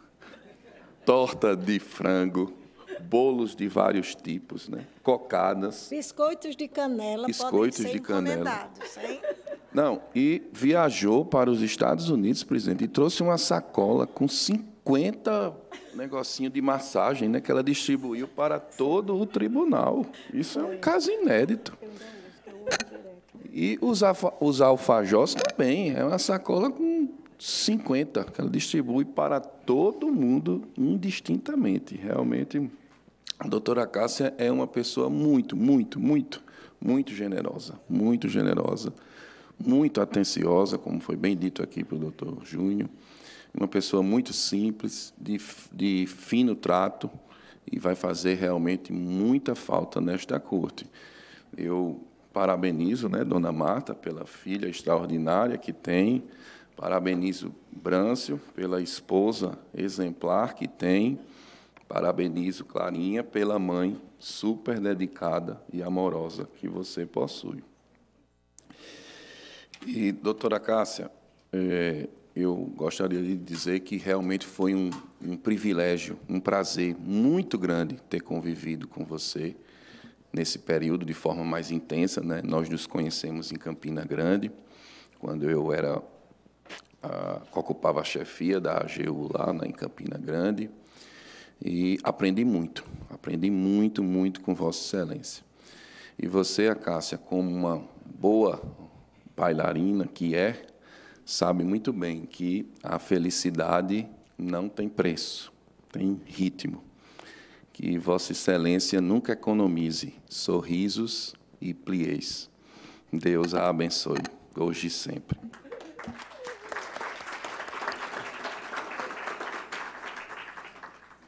torta de frango, bolos de vários tipos, né? cocadas. Biscoitos de canela biscoitos podem ser de canela. Hein? Não, e viajou para os Estados Unidos, presidente, e trouxe uma sacola com 50 50 negocinho de massagem né, que ela distribuiu para todo o tribunal. Isso é um caso inédito. E os, os alfajós também. É uma sacola com 50 que ela distribui para todo mundo indistintamente. Realmente, a doutora Cássia é uma pessoa muito, muito, muito, muito generosa. Muito generosa. Muito atenciosa, como foi bem dito aqui pelo doutor Júnior uma pessoa muito simples, de, de fino trato, e vai fazer realmente muita falta nesta corte. Eu parabenizo, né, Dona Marta, pela filha extraordinária que tem, parabenizo Brâncio pela esposa exemplar que tem, parabenizo Clarinha pela mãe super dedicada e amorosa que você possui. E, doutora Cássia, é, eu gostaria de dizer que realmente foi um, um, privilégio, um prazer muito grande ter convivido com você nesse período de forma mais intensa. Né? Nós nos conhecemos em Campina Grande, quando eu era a, ocupava a chefia da AGU lá né, em Campina Grande, e aprendi muito, aprendi muito, muito com Vossa Excelência. E você, Acácia, como uma boa bailarina que é, sabe muito bem que a felicidade não tem preço, tem ritmo. Que Vossa Excelência nunca economize sorrisos e pliés. Deus a abençoe, hoje e sempre.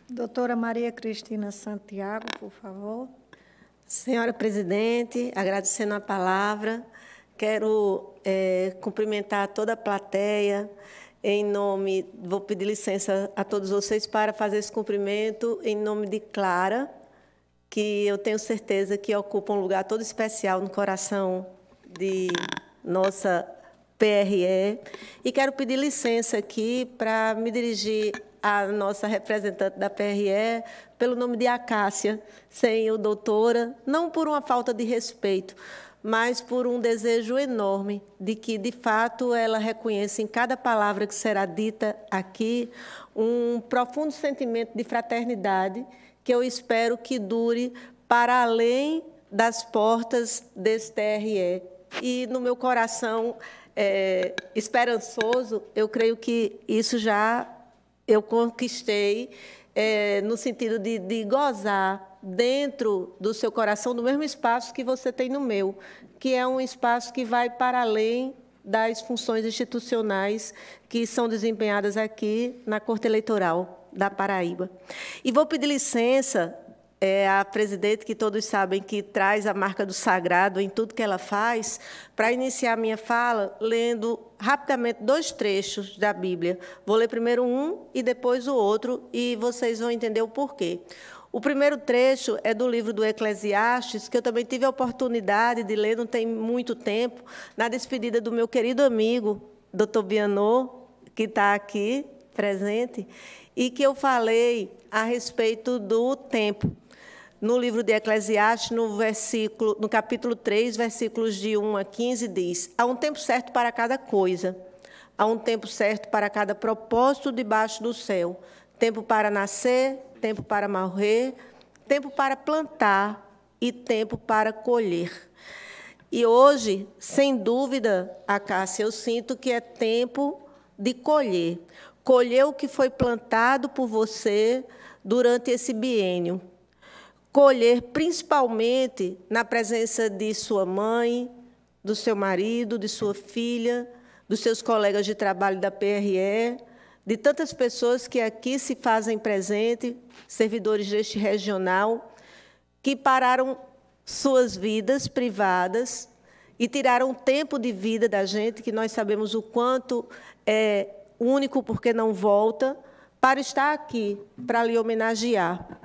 Doutora Maria Cristina Santiago, por favor. Senhora Presidente, agradecendo a palavra, Quero é, cumprimentar toda a plateia, em nome, vou pedir licença a todos vocês para fazer esse cumprimento em nome de Clara, que eu tenho certeza que ocupa um lugar todo especial no coração de nossa PRE. E quero pedir licença aqui para me dirigir à nossa representante da PRE pelo nome de Acácia, sem o doutora, não por uma falta de respeito, mas por um desejo enorme de que, de fato, ela reconheça em cada palavra que será dita aqui um profundo sentimento de fraternidade que eu espero que dure para além das portas desse TRE. E no meu coração é, esperançoso, eu creio que isso já eu conquistei é, no sentido de, de gozar dentro do seu coração, no mesmo espaço que você tem no meu, que é um espaço que vai para além das funções institucionais que são desempenhadas aqui na Corte Eleitoral da Paraíba. E vou pedir licença é a presidente que todos sabem que traz a marca do sagrado em tudo que ela faz, para iniciar minha fala lendo rapidamente dois trechos da Bíblia. Vou ler primeiro um e depois o outro, e vocês vão entender o porquê. O primeiro trecho é do livro do Eclesiastes, que eu também tive a oportunidade de ler, não tem muito tempo, na despedida do meu querido amigo, doutor Bianot, que está aqui presente, e que eu falei a respeito do tempo. No livro de Eclesiastes, no, versículo, no capítulo 3, versículos de 1 a 15, diz: Há um tempo certo para cada coisa, há um tempo certo para cada propósito debaixo do céu, tempo para nascer tempo para morrer, tempo para plantar e tempo para colher. E hoje, sem dúvida, Acácia, eu sinto que é tempo de colher. Colher o que foi plantado por você durante esse biênio. Colher principalmente na presença de sua mãe, do seu marido, de sua filha, dos seus colegas de trabalho da PRE, de tantas pessoas que aqui se fazem presente, servidores deste regional, que pararam suas vidas privadas e tiraram tempo de vida da gente, que nós sabemos o quanto é único porque não volta, para estar aqui, para lhe homenagear.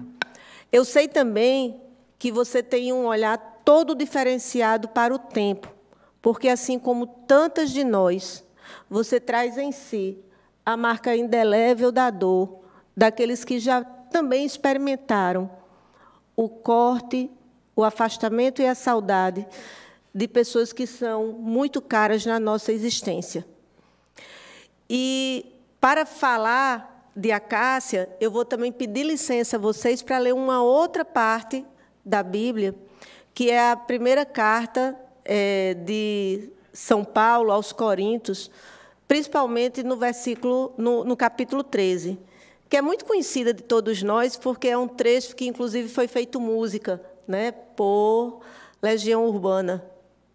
Eu sei também que você tem um olhar todo diferenciado para o tempo, porque assim como tantas de nós, você traz em si a marca indelével da dor, daqueles que já também experimentaram o corte, o afastamento e a saudade de pessoas que são muito caras na nossa existência. E para falar de Acácia, eu vou também pedir licença a vocês para ler uma outra parte da Bíblia, que é a primeira carta é, de São Paulo aos Coríntios, principalmente no versículo, no, no capítulo 13, que é muito conhecida de todos nós, porque é um trecho que, inclusive, foi feito música né, por Legião Urbana,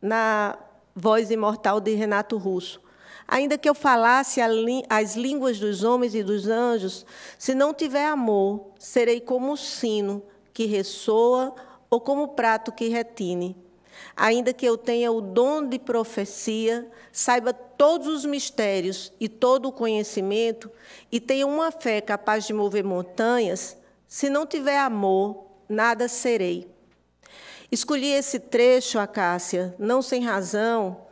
na voz imortal de Renato Russo. Ainda que eu falasse as línguas dos homens e dos anjos, se não tiver amor, serei como o sino que ressoa ou como o prato que retine. Ainda que eu tenha o dom de profecia, saiba todos os mistérios e todo o conhecimento, e tenha uma fé capaz de mover montanhas, se não tiver amor, nada serei. Escolhi esse trecho, Acácia, não sem razão,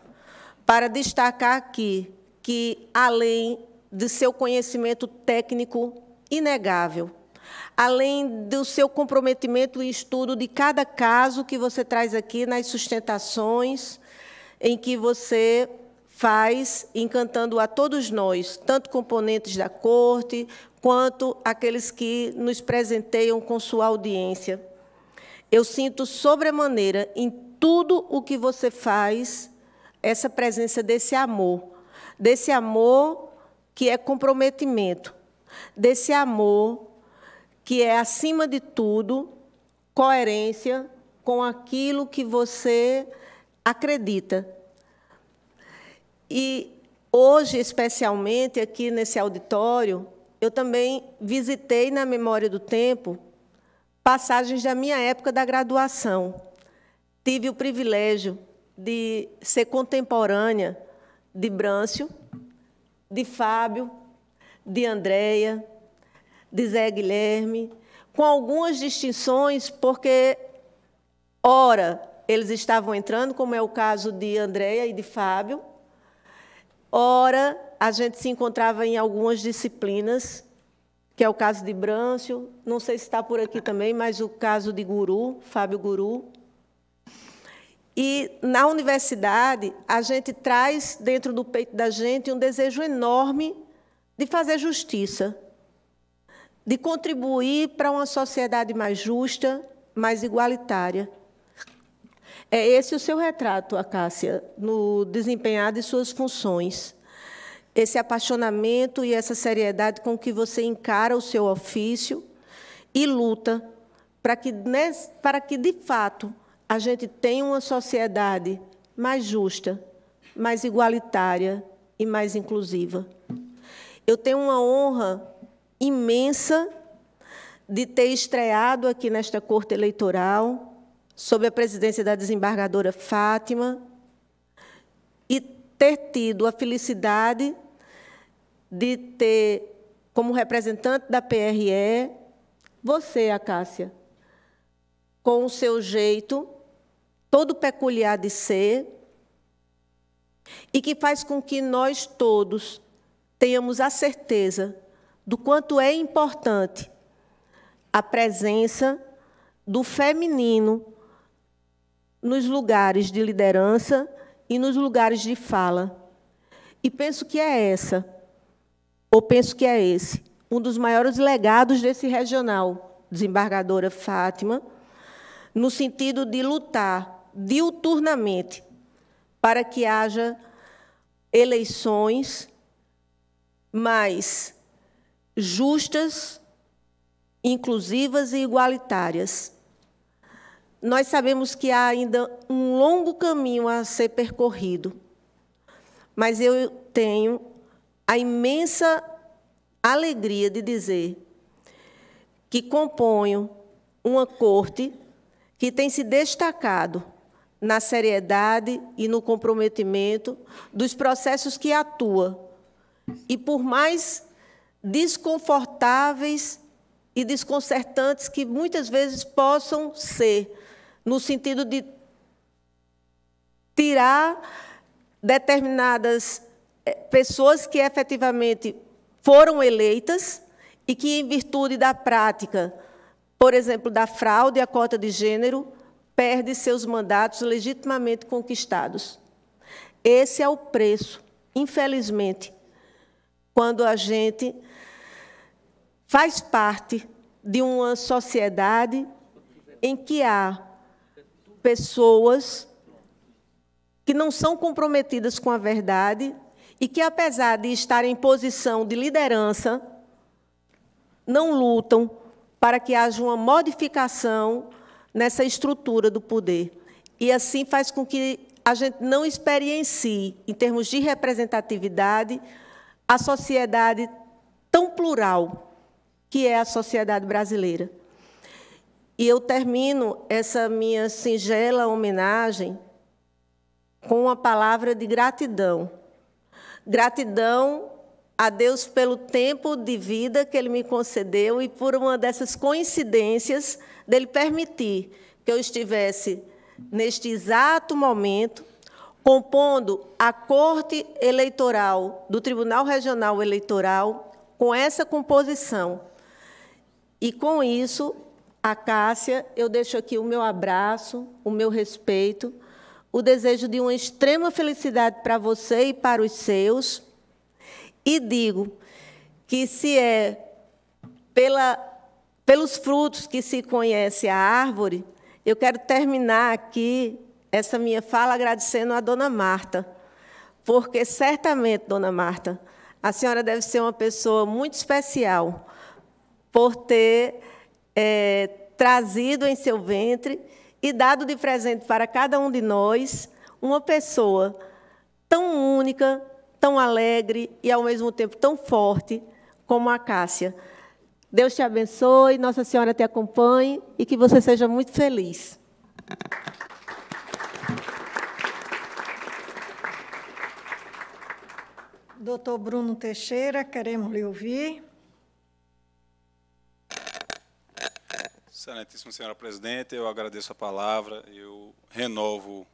para destacar aqui que, além de seu conhecimento técnico inegável, além do seu comprometimento e estudo de cada caso que você traz aqui nas sustentações, em que você faz, encantando a todos nós, tanto componentes da corte, quanto aqueles que nos presenteiam com sua audiência. Eu sinto sobremaneira em tudo o que você faz essa presença desse amor, desse amor que é comprometimento, desse amor que é, acima de tudo, coerência com aquilo que você acredita. E hoje, especialmente aqui nesse auditório, eu também visitei na memória do tempo passagens da minha época da graduação. Tive o privilégio de ser contemporânea de Brâncio, de Fábio, de Andréia, de Zé Guilherme, com algumas distinções, porque, ora, eles estavam entrando, como é o caso de Andréia e de Fábio, ora, a gente se encontrava em algumas disciplinas, que é o caso de Brâncio, não sei se está por aqui também, mas o caso de Guru, Fábio Guru, e na universidade, a gente traz dentro do peito da gente um desejo enorme de fazer justiça, de contribuir para uma sociedade mais justa, mais igualitária. É esse o seu retrato, Acácia, no desempenhar de suas funções. Esse apaixonamento e essa seriedade com que você encara o seu ofício e luta para que, para que de fato, a gente tem uma sociedade mais justa, mais igualitária e mais inclusiva. Eu tenho uma honra imensa de ter estreado aqui nesta Corte Eleitoral, sob a presidência da desembargadora Fátima, e ter tido a felicidade de ter, como representante da PRE, você, Acácia, com o seu jeito todo peculiar de ser, e que faz com que nós todos tenhamos a certeza do quanto é importante a presença do feminino nos lugares de liderança e nos lugares de fala. E penso que é essa, ou penso que é esse, um dos maiores legados desse regional, desembargadora Fátima, no sentido de lutar diuturnamente para que haja eleições mais justas, inclusivas e igualitárias. Nós sabemos que há ainda um longo caminho a ser percorrido, mas eu tenho a imensa alegria de dizer que componho uma corte que tem se destacado na seriedade e no comprometimento dos processos que atua. E por mais desconfortáveis e desconcertantes que muitas vezes possam ser, no sentido de tirar determinadas eh, pessoas que efetivamente foram eleitas e que, em virtude da prática, por exemplo, da fraude à cota de gênero, perde seus mandatos legitimamente conquistados. Esse é o preço, infelizmente, quando a gente faz parte de uma sociedade em que há pessoas que não são comprometidas com a verdade e que, apesar de estarem em posição de liderança, não lutam para que haja uma modificação nessa estrutura do poder. E assim faz com que a gente não experiencie, em termos de representatividade, a sociedade tão plural que é a sociedade brasileira. E eu termino essa minha singela homenagem com uma palavra de gratidão. Gratidão a Deus pelo tempo de vida que Ele me concedeu e por uma dessas coincidências dele permitir que eu estivesse, neste exato momento, compondo a Corte Eleitoral do Tribunal Regional Eleitoral com essa composição. E com isso, a Cássia, eu deixo aqui o meu abraço, o meu respeito, o desejo de uma extrema felicidade para você e para os seus. E digo que se é pela, pelos frutos que se conhece a árvore, eu quero terminar aqui essa minha fala agradecendo a dona Marta, porque certamente, dona Marta, a senhora deve ser uma pessoa muito especial por ter é, trazido em seu ventre e dado de presente para cada um de nós uma pessoa tão única, tão alegre e, ao mesmo tempo, tão forte como a Cássia. Deus te abençoe, Nossa Senhora te acompanhe e que você seja muito feliz. Doutor Bruno Teixeira, queremos lhe ouvir. Excelentíssima senhora presidente, eu agradeço a palavra, eu renovo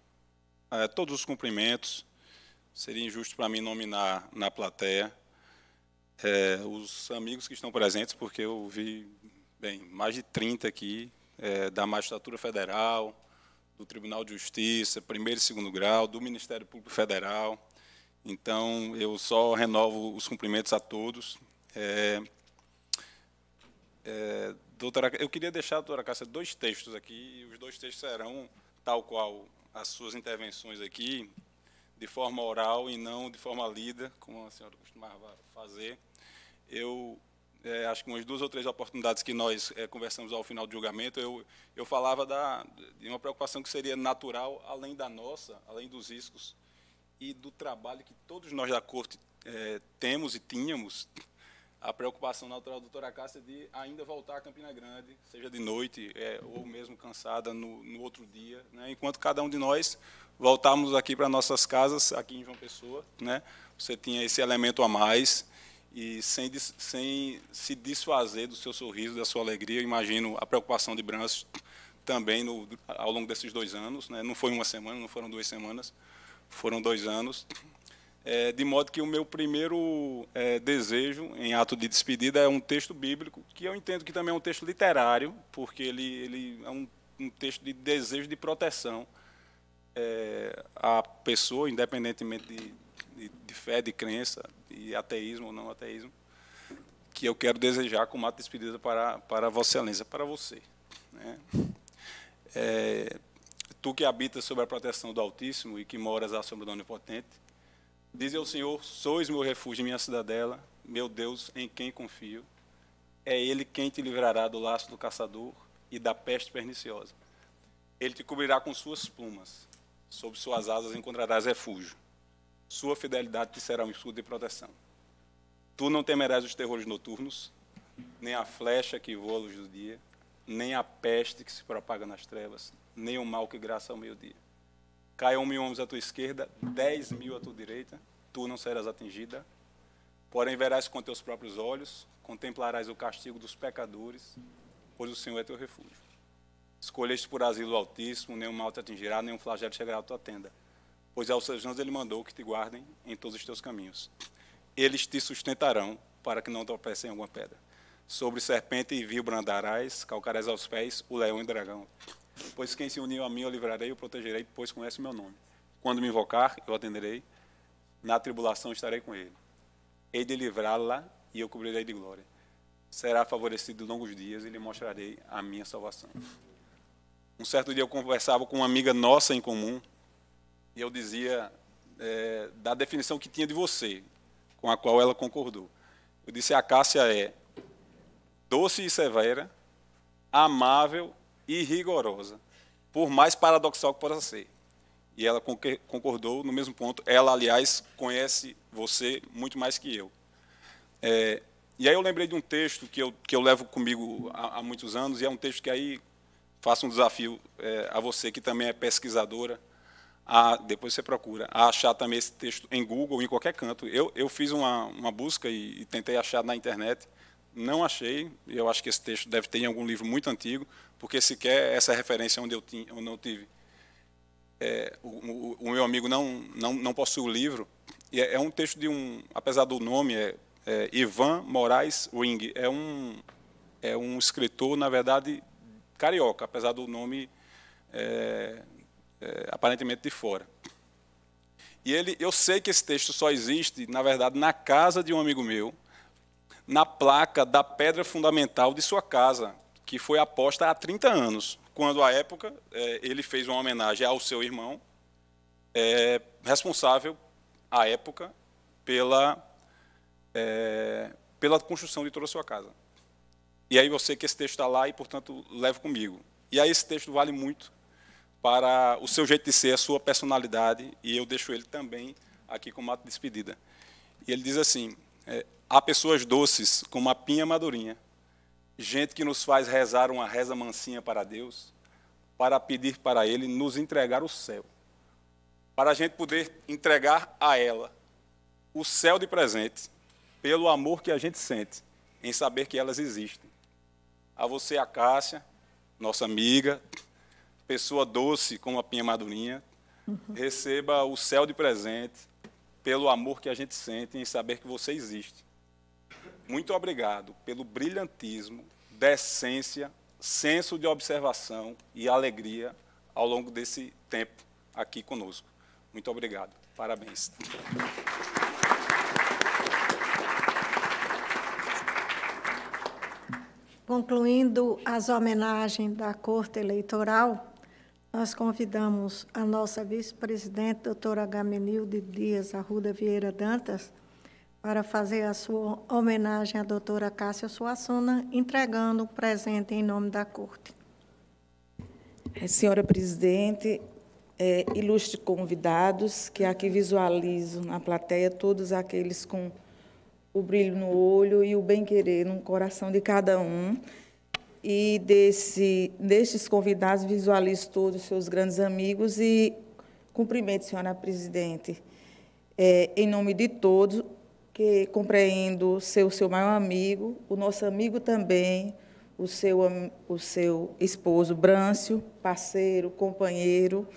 é, todos os cumprimentos. Seria injusto para mim nominar na plateia é, os amigos que estão presentes, porque eu vi, bem, mais de 30 aqui, é, da Magistratura Federal, do Tribunal de Justiça, primeiro e segundo grau, do Ministério Público Federal. Então, eu só renovo os cumprimentos a todos. É, é, doutora, eu queria deixar, doutora Cássia, dois textos aqui, e os dois textos serão tal qual as suas intervenções aqui, de forma oral e não de forma lida, como a senhora costumava fazer. Eu é, acho que umas duas ou três oportunidades que nós é, conversamos ao final do julgamento, eu, eu falava da, de uma preocupação que seria natural, além da nossa, além dos riscos e do trabalho que todos nós da Corte é, temos e tínhamos a preocupação natural da doutora Cássia de ainda voltar a Campina Grande, seja de noite é, ou mesmo cansada no, no outro dia, né? enquanto cada um de nós voltamos aqui para nossas casas, aqui em João Pessoa, né? você tinha esse elemento a mais, e sem, sem se desfazer do seu sorriso, da sua alegria, imagino a preocupação de Branço também no, ao longo desses dois anos, né? não foi uma semana, não foram duas semanas, foram dois anos, é, de modo que o meu primeiro é, desejo em ato de despedida é um texto bíblico, que eu entendo que também é um texto literário, porque ele, ele é um, um texto de desejo de proteção é, à pessoa, independentemente de, de, de, fé, de crença, de ateísmo ou não ateísmo, que eu quero desejar como ato de despedida para, para Vossa Excelência, para você. Né? É, tu que habitas sob a proteção do Altíssimo e que moras à sombra do Onipotente, Diz ao Senhor: Sois meu refúgio, minha cidadela, meu Deus em quem confio. É Ele quem te livrará do laço do caçador e da peste perniciosa. Ele te cobrirá com suas plumas, sob suas asas encontrarás refúgio. Sua fidelidade te será um escudo de proteção. Tu não temerás os terrores noturnos, nem a flecha que voa à luz do dia, nem a peste que se propaga nas trevas, nem o mal que graça ao meio-dia. Caiam mil homens à tua esquerda, dez mil à tua direita, tu não serás atingida. Porém, verás com teus próprios olhos, contemplarás o castigo dos pecadores, pois o Senhor é teu refúgio. Escolheste por asilo o Altíssimo, nenhum mal te atingirá, nenhum flagelo chegará à tua tenda. Pois aos seus anjos ele mandou que te guardem em todos os teus caminhos. Eles te sustentarão, para que não tropecem em alguma pedra. Sobre serpente e vil brandarás, calcarás aos pés o leão e o dragão. Pois quem se uniu a mim eu livrarei, eu protegerei, pois conhece o meu nome. Quando me invocar, eu atenderei. Na tribulação estarei com ele. Hei de livrá-la e eu cobrirei de glória. será favorecido longos dias e lhe mostrarei a minha salvação. Um certo dia eu conversava com uma amiga nossa em comum e eu dizia é, da definição que tinha de você, com a qual ela concordou. Eu disse: a Cássia é doce e severa, amável e rigorosa, por mais paradoxal que possa ser. E ela concordou no mesmo ponto. Ela, aliás, conhece você muito mais que eu. É, e aí eu lembrei de um texto que eu, que eu levo comigo há, há muitos anos, e é um texto que aí faço um desafio é, a você que também é pesquisadora, a, depois você procura, a achar também esse texto em Google, em qualquer canto. Eu, eu fiz uma, uma busca e, e tentei achar na internet, não achei, eu acho que esse texto deve ter em algum livro muito antigo, porque sequer essa referência onde eu, tinha, onde eu tive. É, o, o, o, meu amigo não, não, não possui o livro, e é, é um texto de um, apesar do nome, é é, Ivan Moraes Ring. É um, é um escritor, na verdade, carioca, apesar do nome é, é, aparentemente de fora. E ele, eu sei que esse texto só existe, na verdade, na casa de um amigo meu, na placa da pedra fundamental de sua casa, que foi aposta há 30 anos, quando, à época, é, ele fez uma homenagem ao seu irmão, é, responsável, à época, pela é, pela construção de toda a sua casa. E aí você que esse texto está lá e, portanto, leve comigo. E aí esse texto vale muito para o seu jeito de ser, a sua personalidade, e eu deixo ele também aqui como ato de despedida. E ele diz assim, é, há pessoas doces como a pinha madurinha, gente que nos faz rezar uma reza mansinha para Deus, para pedir para Ele nos entregar o céu, para a gente poder entregar a ela o céu de presente pelo amor que a gente sente em saber que elas existem. A você, a Cássia, nossa amiga, pessoa doce como a Pinha Madurinha, receba o céu de presente pelo amor que a gente sente em saber que você existe. Muito obrigado pelo brilhantismo, decência, senso de observação e alegria ao longo desse tempo aqui conosco. Muito obrigado. Parabéns. Concluindo as homenagens da Corte Eleitoral, nós convidamos a nossa vice-presidente, doutora Gamenilde Dias Arruda Vieira Dantas, para fazer a sua homenagem à doutora Cássia Suassuna, entregando o presente em nome da Corte. É, senhora presidente, é, ilustres convidados, que aqui visualizo na plateia todos aqueles com o brilho no olho e o bem-querer no coração de cada um. E desse, destes convidados, visualizo todos os seus grandes amigos e cumprimento, senhora presidente, é, em nome de todos, que compreendo ser o seu maior amigo, o nosso amigo também, o seu, o seu esposo Brâncio, parceiro, companheiro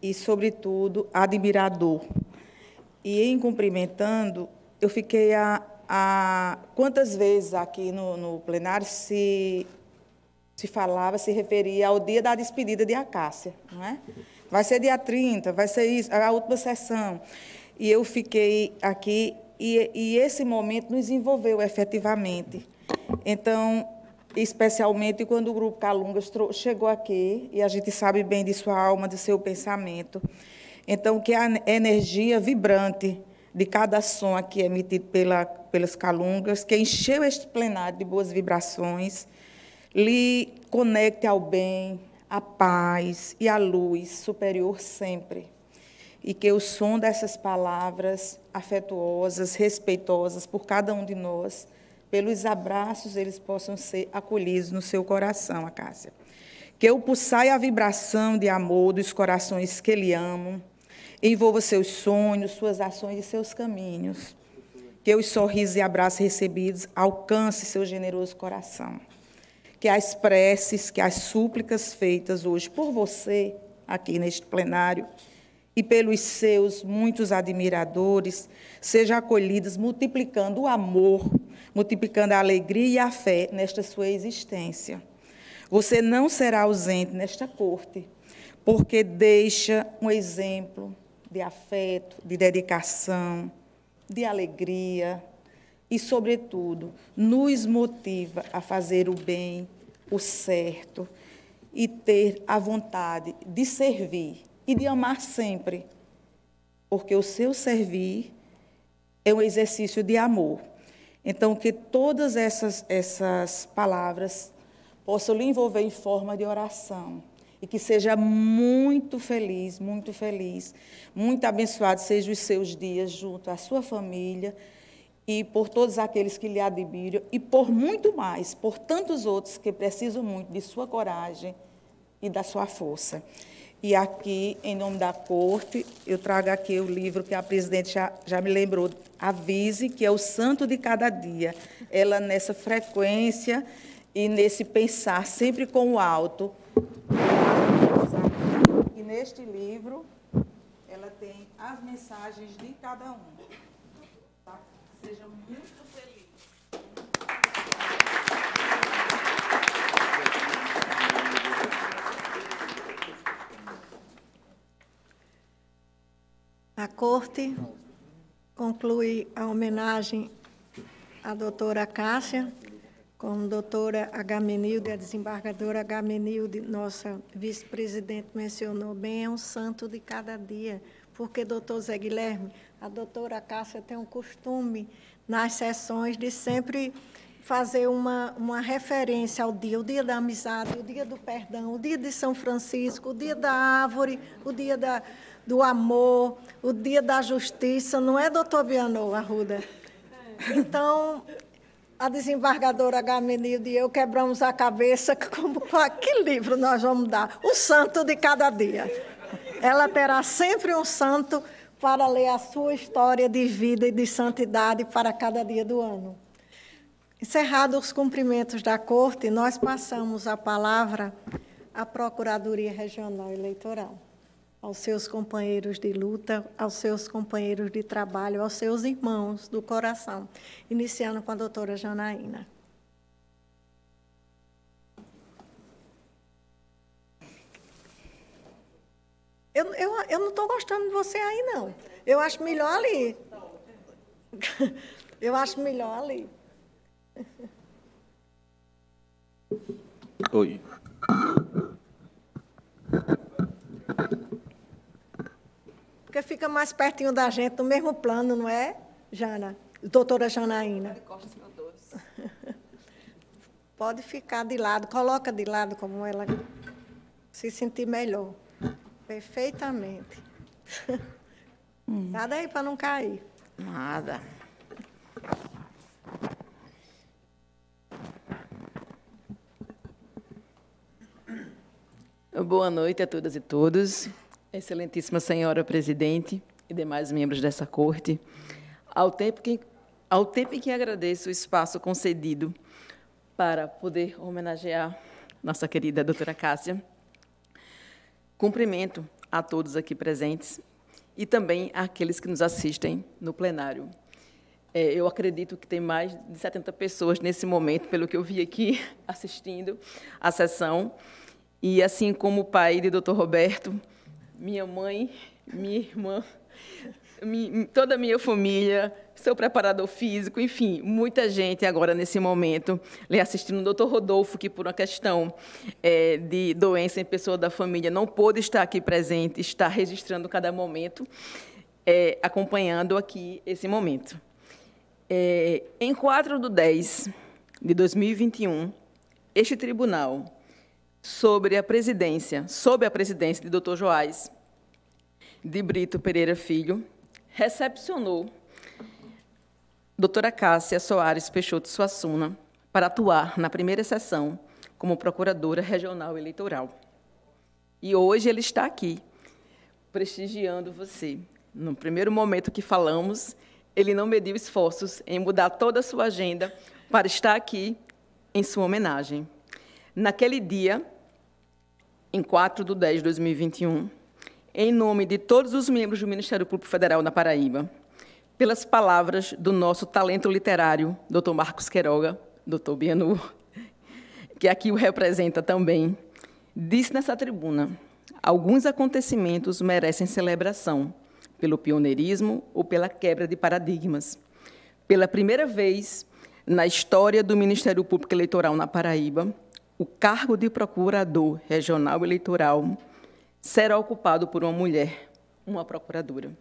e, sobretudo, admirador. E, em cumprimentando, eu fiquei a, a quantas vezes aqui no, no, plenário se se falava, se referia ao dia da despedida de Acácia, não é? Vai ser dia 30, vai ser isso, a última sessão. E eu fiquei aqui e, e esse momento nos envolveu efetivamente. Então, especialmente quando o grupo Calungas chegou aqui, e a gente sabe bem de sua alma, de seu pensamento. Então, que a energia vibrante de cada som aqui emitido pela, pelas calungas, que encheu este plenário de boas vibrações, lhe conecte ao bem, à paz e à luz superior sempre. E que o som dessas palavras afetuosas, respeitosas por cada um de nós, pelos abraços, eles possam ser acolhidos no seu coração, Acácia. Que o pulsar a vibração de amor dos corações que lhe amam, envolva seus sonhos, suas ações e seus caminhos. Que os sorrisos e abraços recebidos alcance seu generoso coração. Que as preces, que as súplicas feitas hoje por você, aqui neste plenário, e pelos seus muitos admiradores, sejam acolhidas, multiplicando o amor, multiplicando a alegria e a fé nesta sua existência. Você não será ausente nesta corte, porque deixa um exemplo de afeto, de dedicação, de alegria, e, sobretudo, nos motiva a fazer o bem, o certo e ter a vontade de servir e de amar sempre, porque o seu servir é um exercício de amor. Então, que todas essas, essas palavras possam lhe envolver em forma de oração e que seja muito feliz, muito feliz, muito abençoado sejam os seus dias junto à sua família e por todos aqueles que lhe admiram e por muito mais, por tantos outros que precisam muito de sua coragem e da sua força. E aqui, em nome da corte, eu trago aqui o livro que a presidente já, já me lembrou, Avise, que é o santo de cada dia. Ela nessa frequência e nesse pensar sempre com o alto. E neste livro, ela tem as mensagens de cada um. Tá? Seja muito A Corte conclui a homenagem à doutora Cássia, com a doutora Agamenilde, a desembargadora Agamenilde, nossa vice-presidente mencionou bem, é um santo de cada dia, porque, doutor Zé Guilherme, a doutora Cássia tem um costume nas sessões de sempre fazer uma, uma referência ao dia, o dia da amizade, o dia do perdão, o dia de São Francisco, o dia da árvore, o dia da, do amor, o dia da justiça, não é, doutor Biano Arruda? Então, a desembargadora Gamenilde e eu quebramos a cabeça como que livro nós vamos dar? O santo de cada dia. Ela terá sempre um santo para ler a sua história de vida e de santidade para cada dia do ano. Encerrados os cumprimentos da Corte, nós passamos a palavra à Procuradoria Regional Eleitoral aos seus companheiros de luta, aos seus companheiros de trabalho, aos seus irmãos do coração. Iniciando com a doutora Janaína. Eu, eu, eu não estou gostando de você aí, não. Eu acho melhor ali. Eu acho melhor ali. Oi. Porque fica mais pertinho da gente, no mesmo plano, não é, Jana? Doutora Janaína. Pode ficar de lado, coloca de lado como ela se sentir melhor. Perfeitamente. Hum. Nada aí para não cair. Nada. Boa noite a todas e todos. Excelentíssima Senhora Presidente e demais membros dessa Corte, ao tempo, que, ao tempo em que agradeço o espaço concedido para poder homenagear nossa querida doutora Cássia, cumprimento a todos aqui presentes e também àqueles que nos assistem no plenário. É, eu acredito que tem mais de 70 pessoas nesse momento, pelo que eu vi aqui, assistindo à sessão. E, assim como o pai de doutor Roberto, minha mãe, minha irmã, toda a minha família, seu preparador físico, enfim, muita gente agora nesse momento lhe assistindo. O doutor Rodolfo, que por uma questão é, de doença em pessoa da família não pôde estar aqui presente, está registrando cada momento, é, acompanhando aqui esse momento. É, em 4 de 10 de 2021, este tribunal sobre a presidência, sob a presidência de Dr. Joás de Brito Pereira Filho, recepcionou doutora Cássia Soares Peixoto Suassuna para atuar na primeira sessão como procuradora regional eleitoral. E hoje ele está aqui, prestigiando você. No primeiro momento que falamos, ele não mediu esforços em mudar toda a sua agenda para estar aqui em sua homenagem. Naquele dia, em 4 de 10 de 2021, em nome de todos os membros do Ministério Público Federal na Paraíba, pelas palavras do nosso talento literário, Dr. Marcos Queiroga, Dr. Bianu, que aqui o representa também, disse nessa tribuna: alguns acontecimentos merecem celebração pelo pioneirismo ou pela quebra de paradigmas, pela primeira vez na história do Ministério Público Eleitoral na Paraíba, o cargo de procurador regional eleitoral será ocupado por uma mulher, uma procuradora.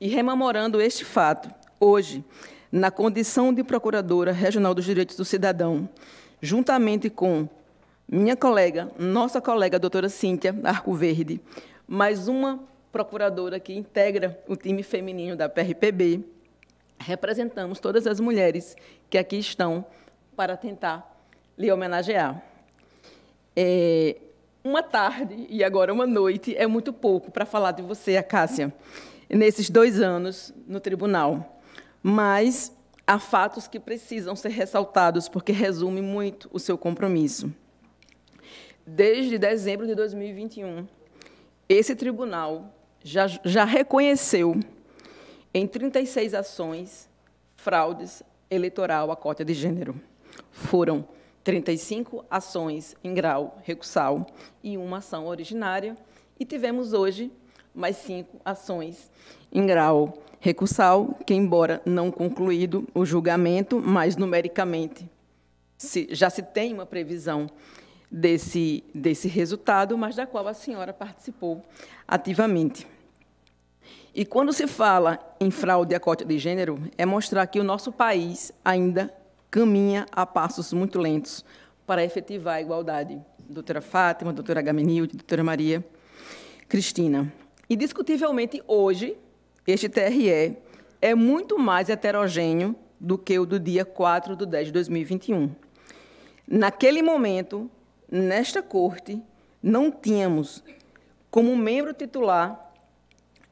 E rememorando este fato, hoje, na condição de Procuradora Regional dos Direitos do Cidadão, juntamente com minha colega, nossa colega, doutora Cíntia Arco Verde, mais uma procuradora que integra o time feminino da PRPB, representamos todas as mulheres que aqui estão para tentar lhe homenagear. É, uma tarde e agora uma noite é muito pouco para falar de você, Acácia, nesses dois anos no tribunal. Mas há fatos que precisam ser ressaltados, porque resume muito o seu compromisso. Desde dezembro de 2021, esse tribunal já, já reconheceu em 36 ações fraudes eleitoral à cota de gênero. Foram 35 ações em grau recursal e uma ação originária, e tivemos hoje mais cinco ações em grau recursal, que, embora não concluído o julgamento, mas numericamente se, já se tem uma previsão desse, desse resultado, mas da qual a senhora participou ativamente. E quando se fala em fraude à cota de gênero, é mostrar que o nosso país ainda caminha a passos muito lentos para efetivar a igualdade. Doutora Fátima, doutora Gamenilde, doutora Maria Cristina. Indiscutivelmente, hoje, este TRE é muito mais heterogêneo do que o do dia 4 de 10 de 2021. Naquele momento, nesta corte, não tínhamos como membro titular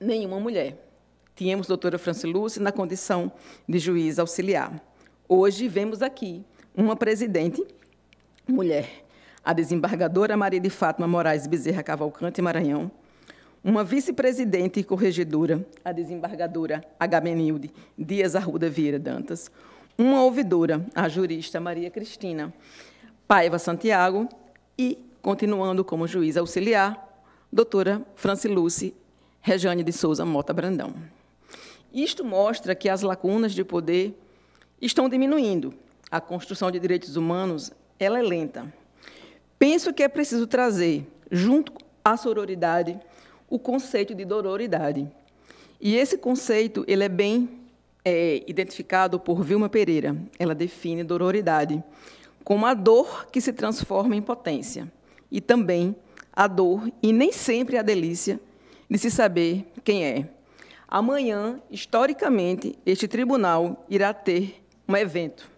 nenhuma mulher. Tínhamos a doutora Francilúcia na condição de juiz auxiliar. Hoje vemos aqui uma presidente mulher, a desembargadora Maria de Fátima Moraes Bezerra Cavalcante Maranhão, uma vice-presidente e corregedora, a desembargadora Agamenilde Dias Arruda Vieira Dantas, uma ouvidora, a jurista Maria Cristina Paiva Santiago e, continuando como juiz auxiliar, doutora Franciluce Rejane de Souza Mota Brandão. Isto mostra que as lacunas de poder estão diminuindo. A construção de direitos humanos ela é lenta. Penso que é preciso trazer, junto à sororidade, o conceito de dororidade. E esse conceito ele é bem é, identificado por Vilma Pereira. Ela define dororidade como a dor que se transforma em potência e também a dor e nem sempre a delícia de se saber quem é. Amanhã, historicamente, este tribunal irá ter um evento.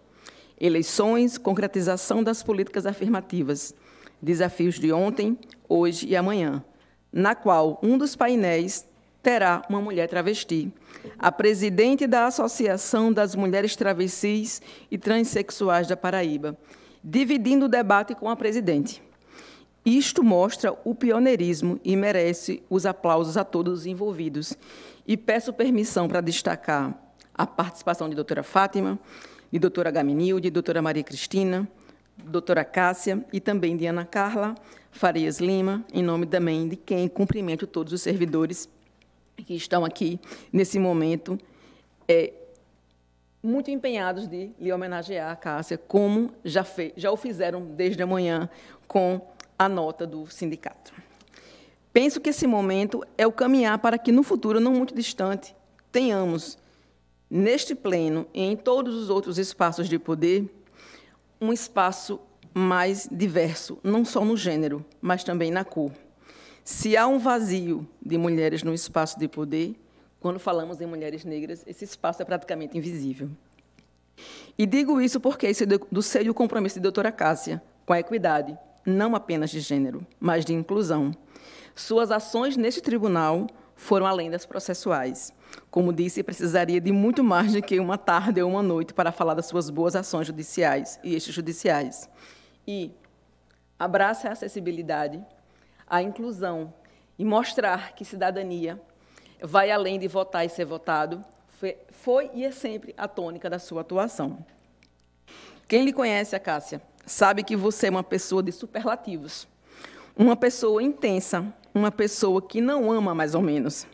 Eleições, concretização das políticas afirmativas, desafios de ontem, hoje e amanhã, na qual um dos painéis terá uma mulher travesti, a presidente da Associação das Mulheres Travestis e Transsexuais da Paraíba, dividindo o debate com a presidente. Isto mostra o pioneirismo e merece os aplausos a todos os envolvidos. E peço permissão para destacar a participação de doutora Fátima, de doutora Gaminilde, doutora Maria Cristina, doutora Cássia e também de Ana Carla Farias Lima, em nome também de quem cumprimento todos os servidores que estão aqui nesse momento, é, muito empenhados de lhe homenagear a Cássia, como já, fez, já o fizeram desde a manhã com a nota do sindicato. Penso que esse momento é o caminhar para que, no futuro não muito distante, tenhamos neste pleno e em todos os outros espaços de poder, um espaço mais diverso, não só no gênero, mas também na cor. Se há um vazio de mulheres no espaço de poder, quando falamos em mulheres negras, esse espaço é praticamente invisível. E digo isso porque é do seio compromisso de doutora Cássia com a equidade, não apenas de gênero, mas de inclusão. Suas ações neste tribunal foram além das processuais. Como disse, precisaria de muito mais do que uma tarde ou uma noite para falar das suas boas ações judiciais e extrajudiciais. E abraça a acessibilidade, a inclusão e mostrar que cidadania vai além de votar e ser votado, foi, foi e é sempre a tônica da sua atuação. Quem lhe conhece, a Cássia, sabe que você é uma pessoa de superlativos, uma pessoa intensa, uma pessoa que não ama mais ou menos,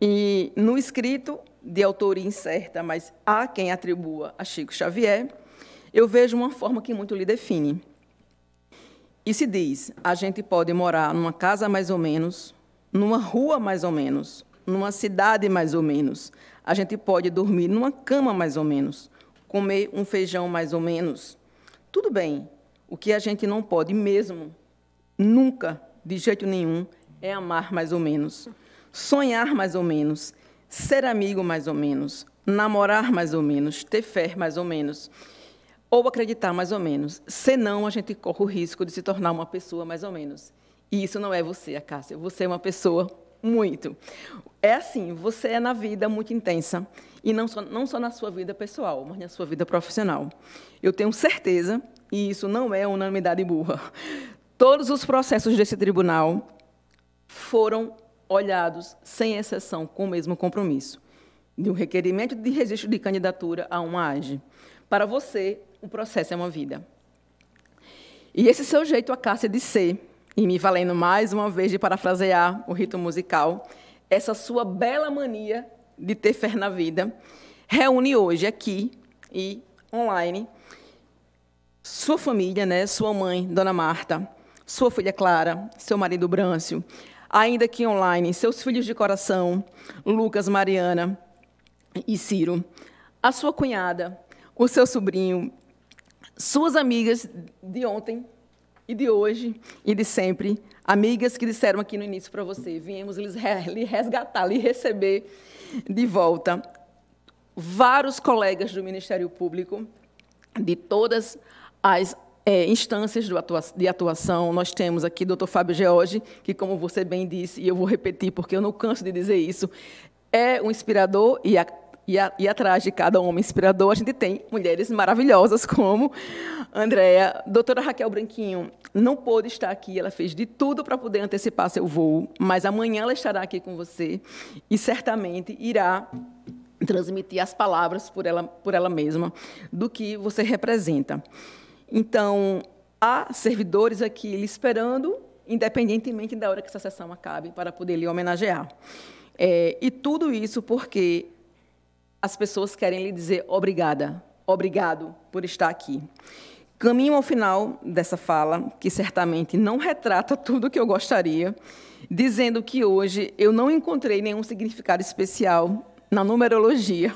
e no escrito de autoria incerta, mas há quem atribua a Chico Xavier, eu vejo uma forma que muito lhe define. E se diz: a gente pode morar numa casa mais ou menos, numa rua mais ou menos, numa cidade mais ou menos. A gente pode dormir numa cama mais ou menos, comer um feijão mais ou menos. Tudo bem. O que a gente não pode mesmo, nunca, de jeito nenhum, é amar mais ou menos, sonhar mais ou menos, ser amigo mais ou menos, namorar mais ou menos, ter fé mais ou menos, ou acreditar mais ou menos. Senão, a gente corre o risco de se tornar uma pessoa mais ou menos. E isso não é você, Acácia. Você é uma pessoa muito. É assim, você é na vida muito intensa, e não só, não só na sua vida pessoal, mas na sua vida profissional. Eu tenho certeza, e isso não é unanimidade burra, todos os processos desse tribunal foram olhados, sem exceção, com o mesmo compromisso, de um requerimento de registro de candidatura a uma AGE. Para você, o processo é uma vida. E esse seu jeito, a Cássia, de ser, e me valendo mais uma vez de parafrasear o rito musical, essa sua bela mania de ter fé na vida, reúne hoje aqui e online sua família, né, sua mãe, Dona Marta, sua filha Clara, seu marido Brâncio, ainda que online, seus filhos de coração, Lucas, Mariana e Ciro, a sua cunhada, o seu sobrinho, suas amigas de ontem e de hoje e de sempre, amigas que disseram aqui no início para você, viemos lhe resgatar, lhe receber de volta. Vários colegas do Ministério Público, de todas as é, instâncias de atuação. Nós temos aqui o doutor Fábio George, que, como você bem disse, e eu vou repetir porque eu não canso de dizer isso, é um inspirador e a e, a, e, atrás de cada homem inspirador, a gente tem mulheres maravilhosas como Andréa. Doutora Raquel Branquinho não pôde estar aqui, ela fez de tudo para poder antecipar seu voo, mas amanhã ela estará aqui com você e certamente irá transmitir as palavras por ela, por ela mesma do que você representa. Então, há servidores aqui lhe esperando, independentemente da hora que essa sessão acabe, para poder lhe homenagear. É, e tudo isso porque as pessoas querem lhe dizer obrigada, obrigado por estar aqui. Caminho ao final dessa fala, que certamente não retrata tudo o que eu gostaria, dizendo que hoje eu não encontrei nenhum significado especial na numerologia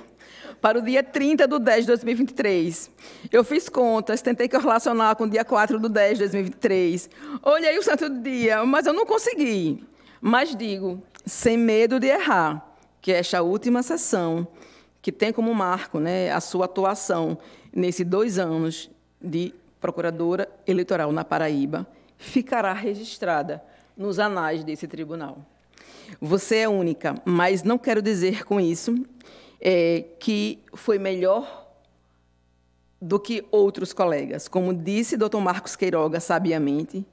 para o dia 30 de 10 de 2023. Eu fiz contas, tentei relacionar com o dia 4 de 10 de 2023. Olhei o santo dia, mas eu não consegui. Mas digo, sem medo de errar, que esta última sessão que tem como marco né, a sua atuação nesses dois anos de procuradora eleitoral na Paraíba, ficará registrada nos anais desse tribunal. Você é única, mas não quero dizer com isso é, que foi melhor do que outros colegas. Como disse Dr. Marcos Queiroga sabiamente,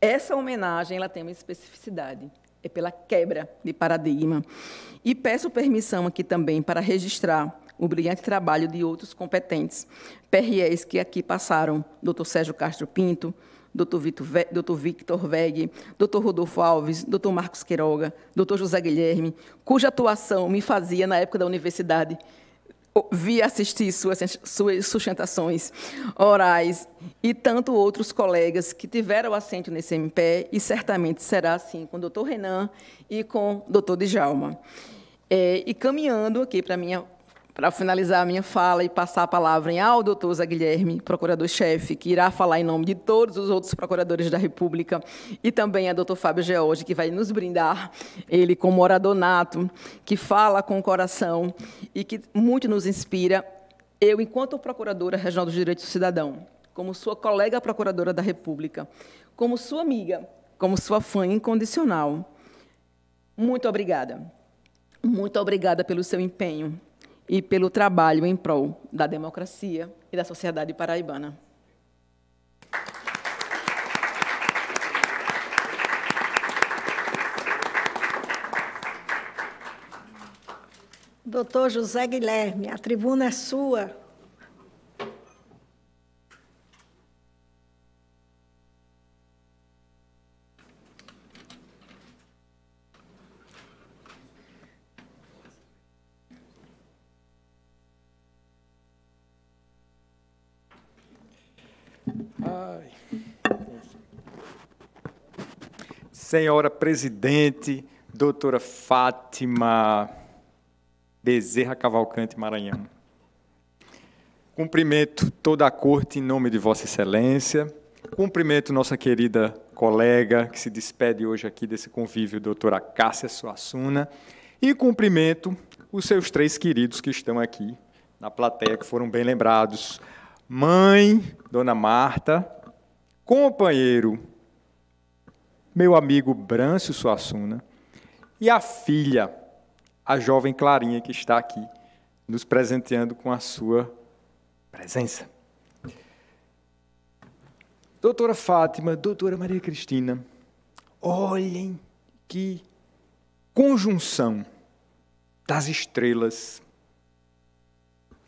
essa homenagem ela tem uma especificidade é pela quebra de paradigma. E peço permissão aqui também para registrar o brilhante trabalho de outros competentes PREs que aqui passaram, Dr. Sérgio Castro Pinto, Dr. Victor Veg, Dr. Rodolfo Alves, Dr. Marcos Queiroga, Dr. José Guilherme, cuja atuação me fazia, na época da universidade, vi assistir suas, suas sustentações orais e tanto outros colegas que tiveram assento nesse MPE, e certamente será assim com o doutor Renan e com o doutor Djalma. É, e caminhando aqui para minha para finalizar a minha fala e passar a palavra ao doutor Zé Guilherme, procurador-chefe, que irá falar em nome de todos os outros procuradores da República, e também a doutor Fábio George, que vai nos brindar, ele como orador nato, que fala com o coração e que muito nos inspira. Eu, enquanto procuradora regional dos direitos do cidadão, como sua colega procuradora da República, como sua amiga, como sua fã incondicional, muito obrigada. Muito obrigada pelo seu empenho, e pelo trabalho em prol da democracia e da sociedade paraibana. Doutor José Guilherme, a tribuna é sua. Senhora Presidente, doutora Fátima Bezerra Cavalcante Maranhão. Cumprimento toda a corte em nome de Vossa Excelência. Cumprimento nossa querida colega que se despede hoje aqui desse convívio, doutora Cássia Suassuna. E cumprimento os seus três queridos que estão aqui na plateia, que foram bem lembrados. Mãe, dona Marta, companheiro, meu amigo Brâncio Suassuna, e a filha, a jovem Clarinha, que está aqui, nos presenteando com a sua presença. Doutora Fátima, doutora Maria Cristina, olhem que conjunção das estrelas.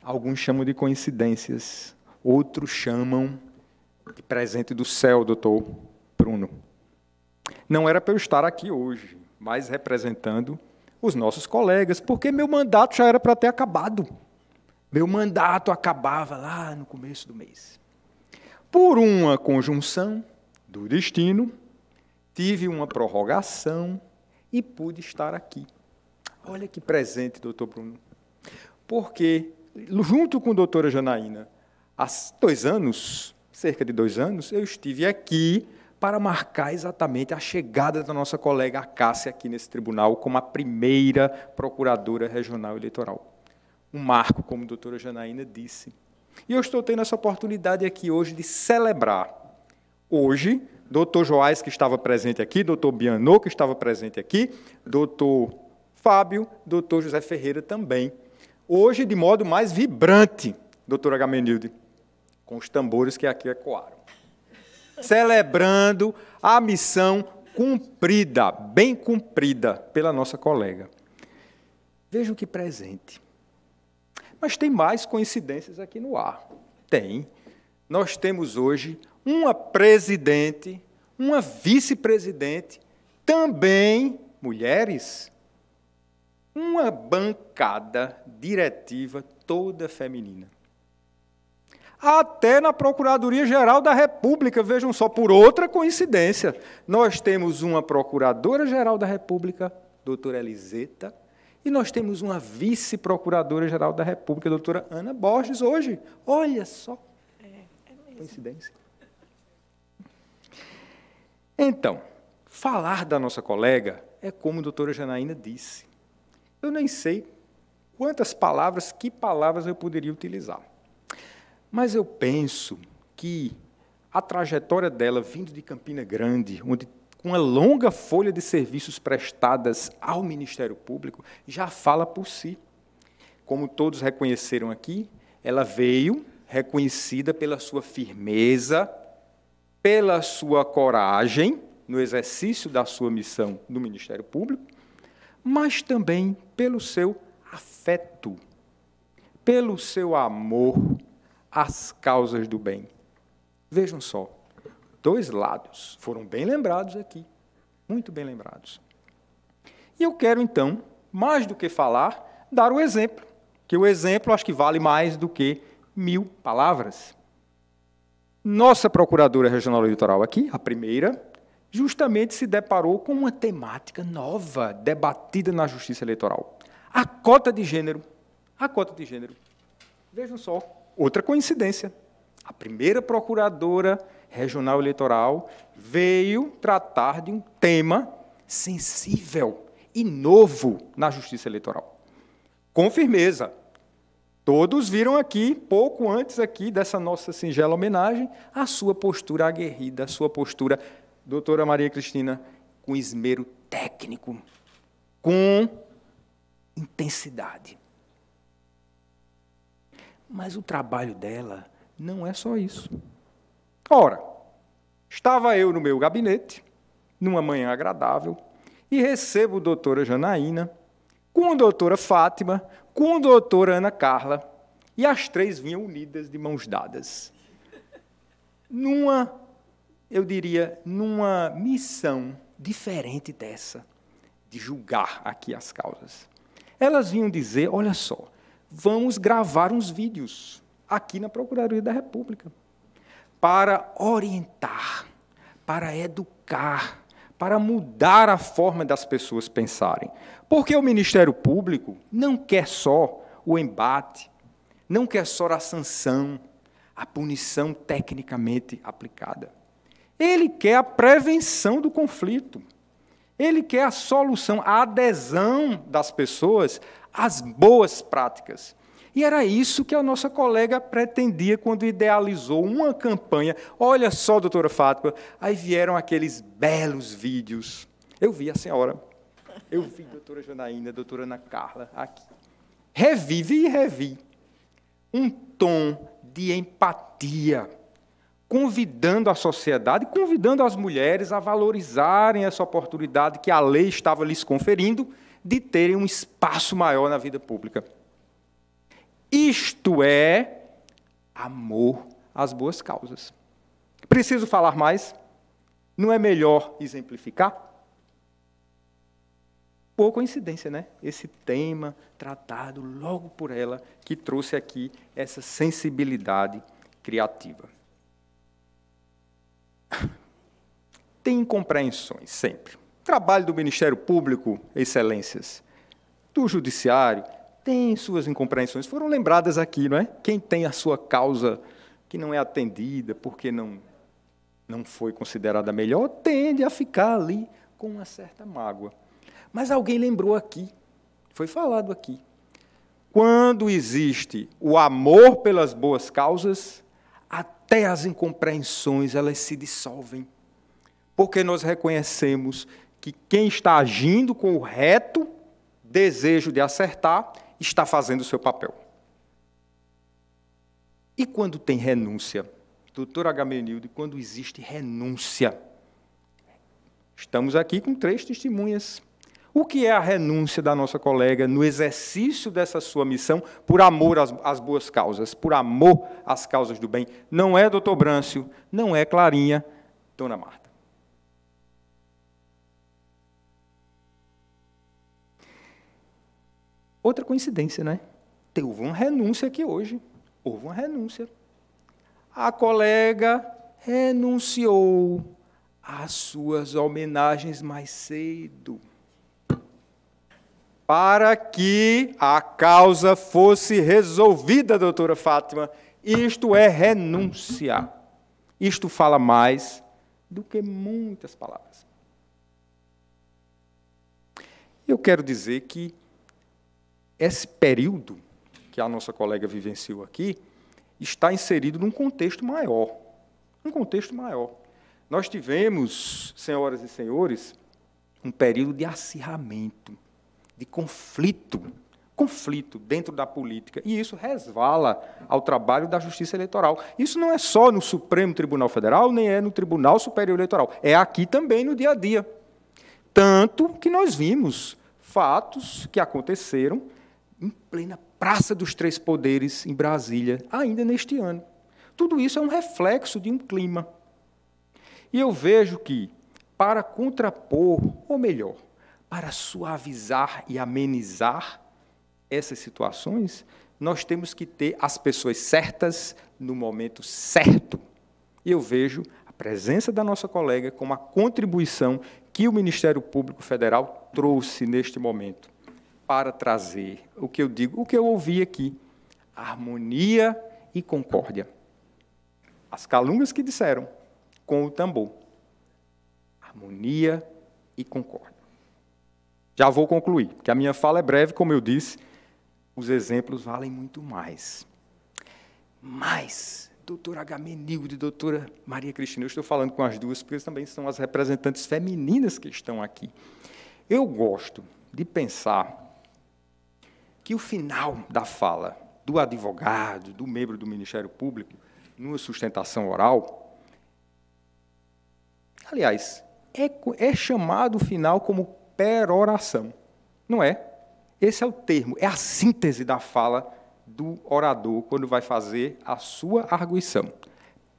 Alguns chamam de coincidências, outros chamam de presente do céu, doutor. Não era para eu estar aqui hoje, mas representando os nossos colegas, porque meu mandato já era para ter acabado. Meu mandato acabava lá no começo do mês. Por uma conjunção do destino, tive uma prorrogação e pude estar aqui. Olha que presente, doutor Bruno. Porque, junto com a doutora Janaína, há dois anos, cerca de dois anos, eu estive aqui para marcar exatamente a chegada da nossa colega Cássia aqui nesse tribunal como a primeira procuradora regional eleitoral um marco, como a doutora Janaína disse. E eu estou tendo essa oportunidade aqui hoje de celebrar. Hoje, doutor Joás, que estava presente aqui, doutor Bianô, que estava presente aqui, doutor Fábio, doutor José Ferreira também. Hoje, de modo mais vibrante, doutora Gamenilde, com os tambores que aqui ecoaram. Celebrando a missão cumprida, bem cumprida pela nossa colega. Vejam que presente. Mas tem mais coincidências aqui no ar. Tem. Nós temos hoje uma presidente, uma vice-presidente, também mulheres, uma bancada diretiva toda feminina. Até na Procuradoria-Geral da República, vejam só, por outra coincidência, nós temos uma Procuradora-Geral da República, doutora Eliseta e nós temos uma vice-procuradora-geral da República, doutora Ana Borges, hoje. Olha só. É, é Coincidência. Então, falar da nossa colega é como a doutora Janaína disse. Eu nem sei quantas palavras, que palavras eu poderia utilizar. Mas eu penso que a trajetória dela, vindo de Campina Grande, onde com uma longa folha de serviços prestadas ao Ministério Público, já fala por si. Como todos reconheceram aqui, ela veio reconhecida pela sua firmeza, pela sua coragem no exercício da sua missão no Ministério Público, mas também pelo seu afeto, pelo seu amor às causas do bem. Vejam só, dois lados. Foram bem lembrados aqui, muito bem lembrados. E eu quero, então, mais do que falar, dar o exemplo, que o exemplo acho que vale mais do que mil palavras. Nossa Procuradora Regional Eleitoral aqui, a primeira, justamente se deparou com uma temática nova, debatida na Justiça Eleitoral. A cota de gênero. A cota de gênero. Vejam só, outra coincidência. A primeira procuradora regional eleitoral veio tratar de um tema sensível e novo na justiça eleitoral. Com firmeza. Todos viram aqui, pouco antes aqui dessa nossa singela homenagem, a sua postura aguerrida, a sua postura, doutora Maria Cristina, com esmero técnico, com intensidade. Mas o trabalho dela não é só isso. Ora, estava eu no meu gabinete, numa manhã agradável, e recebo a doutora Janaína, com a doutora Fátima, com a doutora Ana Carla, e as três vinham unidas de mãos dadas. Numa, eu diria, numa missão diferente dessa, de julgar aqui as causas. Elas vinham dizer: olha só, vamos gravar uns vídeos aqui na Procuradoria da República para orientar, para educar, para mudar a forma das pessoas pensarem. Porque o Ministério Público não quer só o embate, não quer só a sanção, a punição tecnicamente aplicada. Ele quer a prevenção do conflito. Ele quer a solução, a adesão das pessoas às boas práticas. E era isso que a nossa colega pretendia quando idealizou uma campanha. Olha só, doutora Fátima, aí vieram aqueles belos vídeos. Eu vi a senhora, eu vi a doutora Janaína, a doutora Ana Carla aqui. Revive e revi. Um tom de empatia, convidando a sociedade, convidando as mulheres a valorizarem essa oportunidade que a lei estava lhes conferindo de terem um espaço maior na vida pública. Isto é amor às boas causas. Preciso falar mais? Não é melhor exemplificar? Boa coincidência, né? Esse tema tratado logo por ela, que trouxe aqui essa sensibilidade criativa. Tem incompreensões, sempre. Trabalho do Ministério Público, excelências, do Judiciário, tem suas incompreensões. Foram lembradas aqui, não é? Quem tem a sua causa que não é atendida porque não, não foi considerada melhor, tende a ficar ali com uma certa mágoa. Mas alguém lembrou aqui, foi falado aqui. Quando existe o amor pelas boas causas, até as incompreensões elas se dissolvem. Porque nós reconhecemos que quem está agindo com o reto desejo de acertar está fazendo o seu papel. E quando tem renúncia? Doutor Agamenilde, quando existe renúncia? Estamos aqui com três testemunhas o que é a renúncia da nossa colega no exercício dessa sua missão por amor às, às, boas causas, por amor às causas do bem? Não é doutor Brâncio, não é Clarinha, dona Marta. Outra coincidência, né? Houve uma renúncia aqui hoje. Houve uma renúncia. A colega renunciou às suas homenagens mais cedo para que a causa fosse resolvida, doutora Fátima. Isto é renúncia. Isto fala mais do que muitas palavras. Eu quero dizer que esse período que a nossa colega vivenciou aqui está inserido num contexto maior. Um contexto maior. Nós tivemos, senhoras e senhores, um período de acirramento de conflito, conflito dentro da política. E isso resvala ao trabalho da Justiça Eleitoral. Isso não é só no Supremo Tribunal Federal, nem é no Tribunal Superior Eleitoral. É aqui também no dia a dia. Tanto que nós vimos fatos que aconteceram em plena Praça dos Três Poderes, em Brasília, ainda neste ano. Tudo isso é um reflexo de um clima. E eu vejo que, para contrapor, ou melhor, para suavizar e amenizar essas situações, nós temos que ter as pessoas certas no momento certo. E eu vejo a presença da nossa colega como a contribuição que o Ministério Público Federal trouxe neste momento para trazer o que eu digo, o que eu ouvi aqui, harmonia e concórdia. As calungas que disseram com o tambor. Harmonia e concórdia. Já vou concluir, porque a minha fala é breve, como eu disse, os exemplos valem muito mais. Mas, doutora Agamenilde e doutora Maria Cristina, eu estou falando com as duas, porque também são as representantes femininas que estão aqui. Eu gosto de pensar que o final da fala do advogado, do membro do Ministério Público, numa sustentação oral, aliás, é, é chamado o final como peroração. Não é? Esse é o termo, é a síntese da fala do orador quando vai fazer a sua arguição.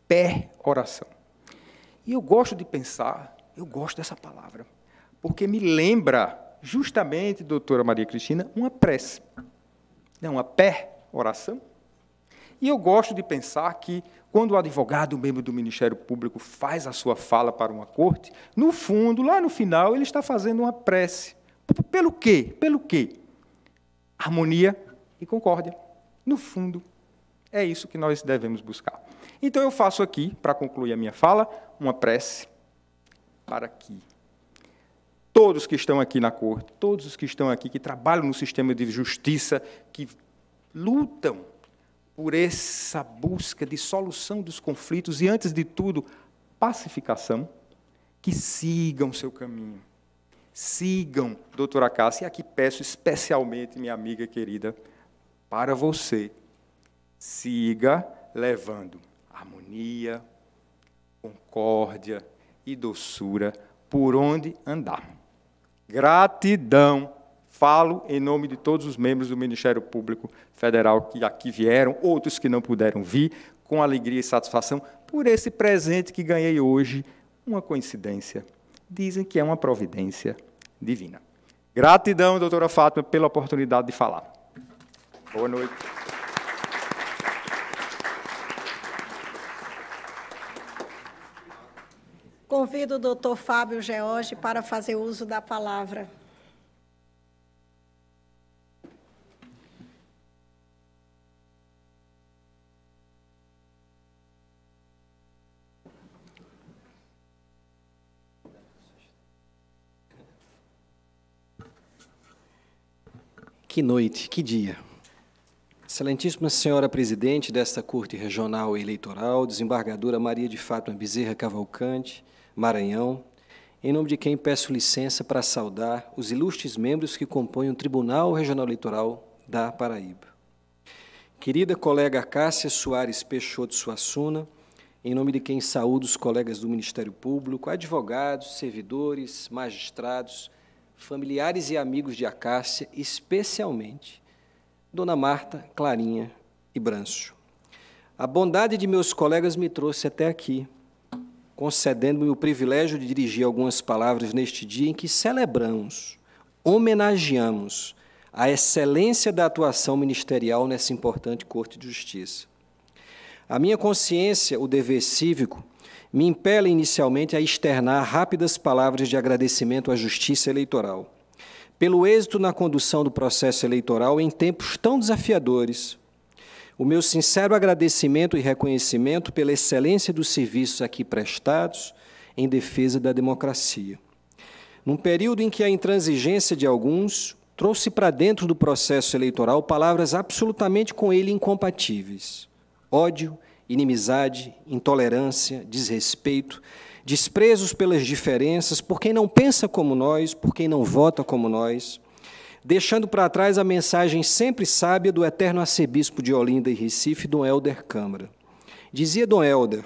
Peroração. E eu gosto de pensar, eu gosto dessa palavra, porque me lembra justamente, doutora Maria Cristina, uma prece. Não, uma peroração. E eu gosto de pensar que, quando o advogado, membro do Ministério Público, faz a sua fala para uma corte, no fundo, lá no final, ele está fazendo uma prece. Pelo quê? Pelo quê? Harmonia e concórdia. No fundo, é isso que nós devemos buscar. Então, eu faço aqui, para concluir a minha fala, uma prece para que todos que estão aqui na corte, todos os que estão aqui, que trabalham no sistema de justiça, que lutam por essa busca de solução dos conflitos e, antes de tudo, pacificação, que sigam seu caminho. Sigam, doutora Cássia, e aqui peço especialmente, minha amiga querida, para você, siga levando harmonia, concórdia e doçura por onde andar. Gratidão. Falo em nome de todos os membros do Ministério Público Federal que aqui vieram, outros que não puderam vir, com alegria e satisfação por esse presente que ganhei hoje. Uma coincidência. Dizem que é uma providência divina. Gratidão, doutora Fátima, pela oportunidade de falar. Boa noite. Convido o doutor Fábio George para fazer uso da palavra. Que noite, que dia. Excelentíssima Senhora Presidente desta Corte Regional Eleitoral, desembargadora Maria de Fátima Bezerra Cavalcante, Maranhão, em nome de quem peço licença para saudar os ilustres membros que compõem o Tribunal Regional Eleitoral da Paraíba. Querida colega Cássia Soares Peixoto Suassuna, em nome de quem saúdo os colegas do Ministério Público, advogados, servidores, magistrados, familiares e amigos de Acácia, especialmente Dona Marta, Clarinha e Brancho. A bondade de meus colegas me trouxe até aqui, concedendo-me o privilégio de dirigir algumas palavras neste dia em que celebramos, homenageamos a excelência da atuação ministerial nessa importante Corte de Justiça. A minha consciência, o dever cívico, me impele inicialmente a externar rápidas palavras de agradecimento à Justiça Eleitoral, pelo êxito na condução do processo eleitoral em tempos tão desafiadores, o meu sincero agradecimento e reconhecimento pela excelência dos serviços aqui prestados em defesa da democracia. Num período em que a intransigência de alguns trouxe para dentro do processo eleitoral palavras absolutamente com ele incompatíveis: ódio, inimizade, intolerância, desrespeito, desprezos pelas diferenças, por quem não pensa como nós, por quem não vota como nós deixando para trás a mensagem sempre sábia do eterno arcebispo de Olinda e Recife, Dom Helder Câmara. Dizia Dom Helder,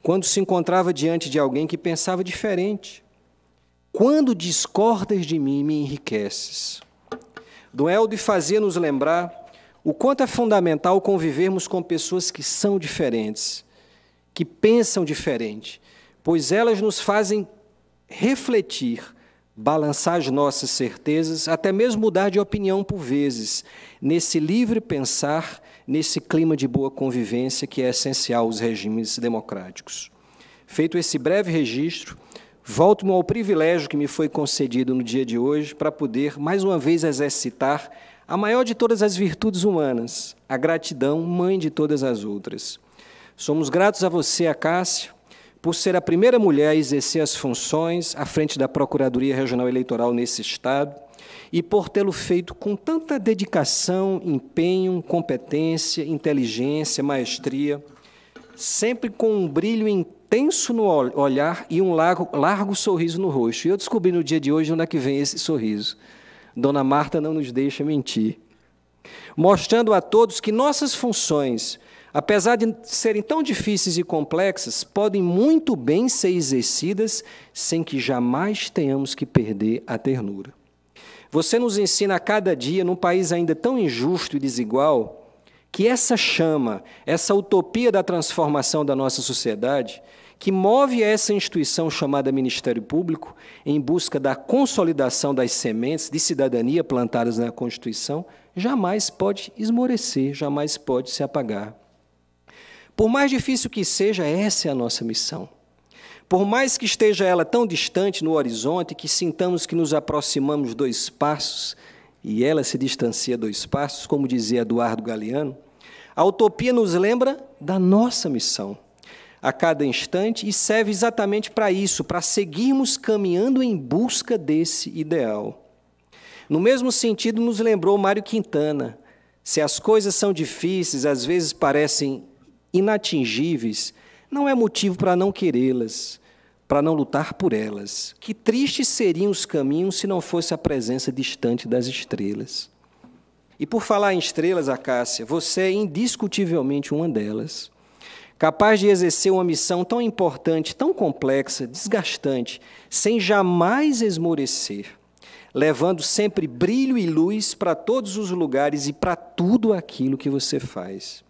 quando se encontrava diante de alguém que pensava diferente: Quando discordas de mim, me enriqueces. Dom Helder fazia-nos lembrar o quanto é fundamental convivermos com pessoas que são diferentes, que pensam diferente, pois elas nos fazem refletir balançar as nossas certezas, até mesmo mudar de opinião por vezes, nesse livre pensar, nesse clima de boa convivência que é essencial aos regimes democráticos. Feito esse breve registro, volto-me ao privilégio que me foi concedido no dia de hoje para poder, mais uma vez, exercitar a maior de todas as virtudes humanas, a gratidão, mãe de todas as outras. Somos gratos a você, Acácio, por ser a primeira mulher a exercer as funções à frente da Procuradoria Regional Eleitoral nesse Estado e por tê-lo feito com tanta dedicação, empenho, competência, inteligência, maestria, sempre com um brilho intenso no olhar e um largo, largo sorriso no rosto. E eu descobri no dia de hoje onde é que vem esse sorriso. Dona Marta não nos deixa mentir. Mostrando a todos que nossas funções apesar de serem tão difíceis e complexas, podem muito bem ser exercidas sem que jamais tenhamos que perder a ternura. Você nos ensina a cada dia, num país ainda tão injusto e desigual, que essa chama, essa utopia da transformação da nossa sociedade, que move essa instituição chamada Ministério Público em busca da consolidação das sementes de cidadania plantadas na Constituição, jamais pode esmorecer, jamais pode se apagar. Por mais difícil que seja, essa é a nossa missão. Por mais que esteja ela tão distante no horizonte que sintamos que nos aproximamos dois passos e ela se distancia dois passos, como dizia Eduardo Galeano, a utopia nos lembra da nossa missão a cada instante e serve exatamente para isso, para seguirmos caminhando em busca desse ideal. No mesmo sentido, nos lembrou Mário Quintana: se as coisas são difíceis, às vezes parecem inatingíveis, não é motivo para não querê-las, para não lutar por elas. Que tristes seriam os caminhos se não fosse a presença distante das estrelas. E por falar em estrelas, Acácia, você é indiscutivelmente uma delas capaz de exercer uma missão tão importante, tão complexa, desgastante, sem jamais esmorecer, levando sempre brilho e luz para todos os lugares e para tudo aquilo que você faz.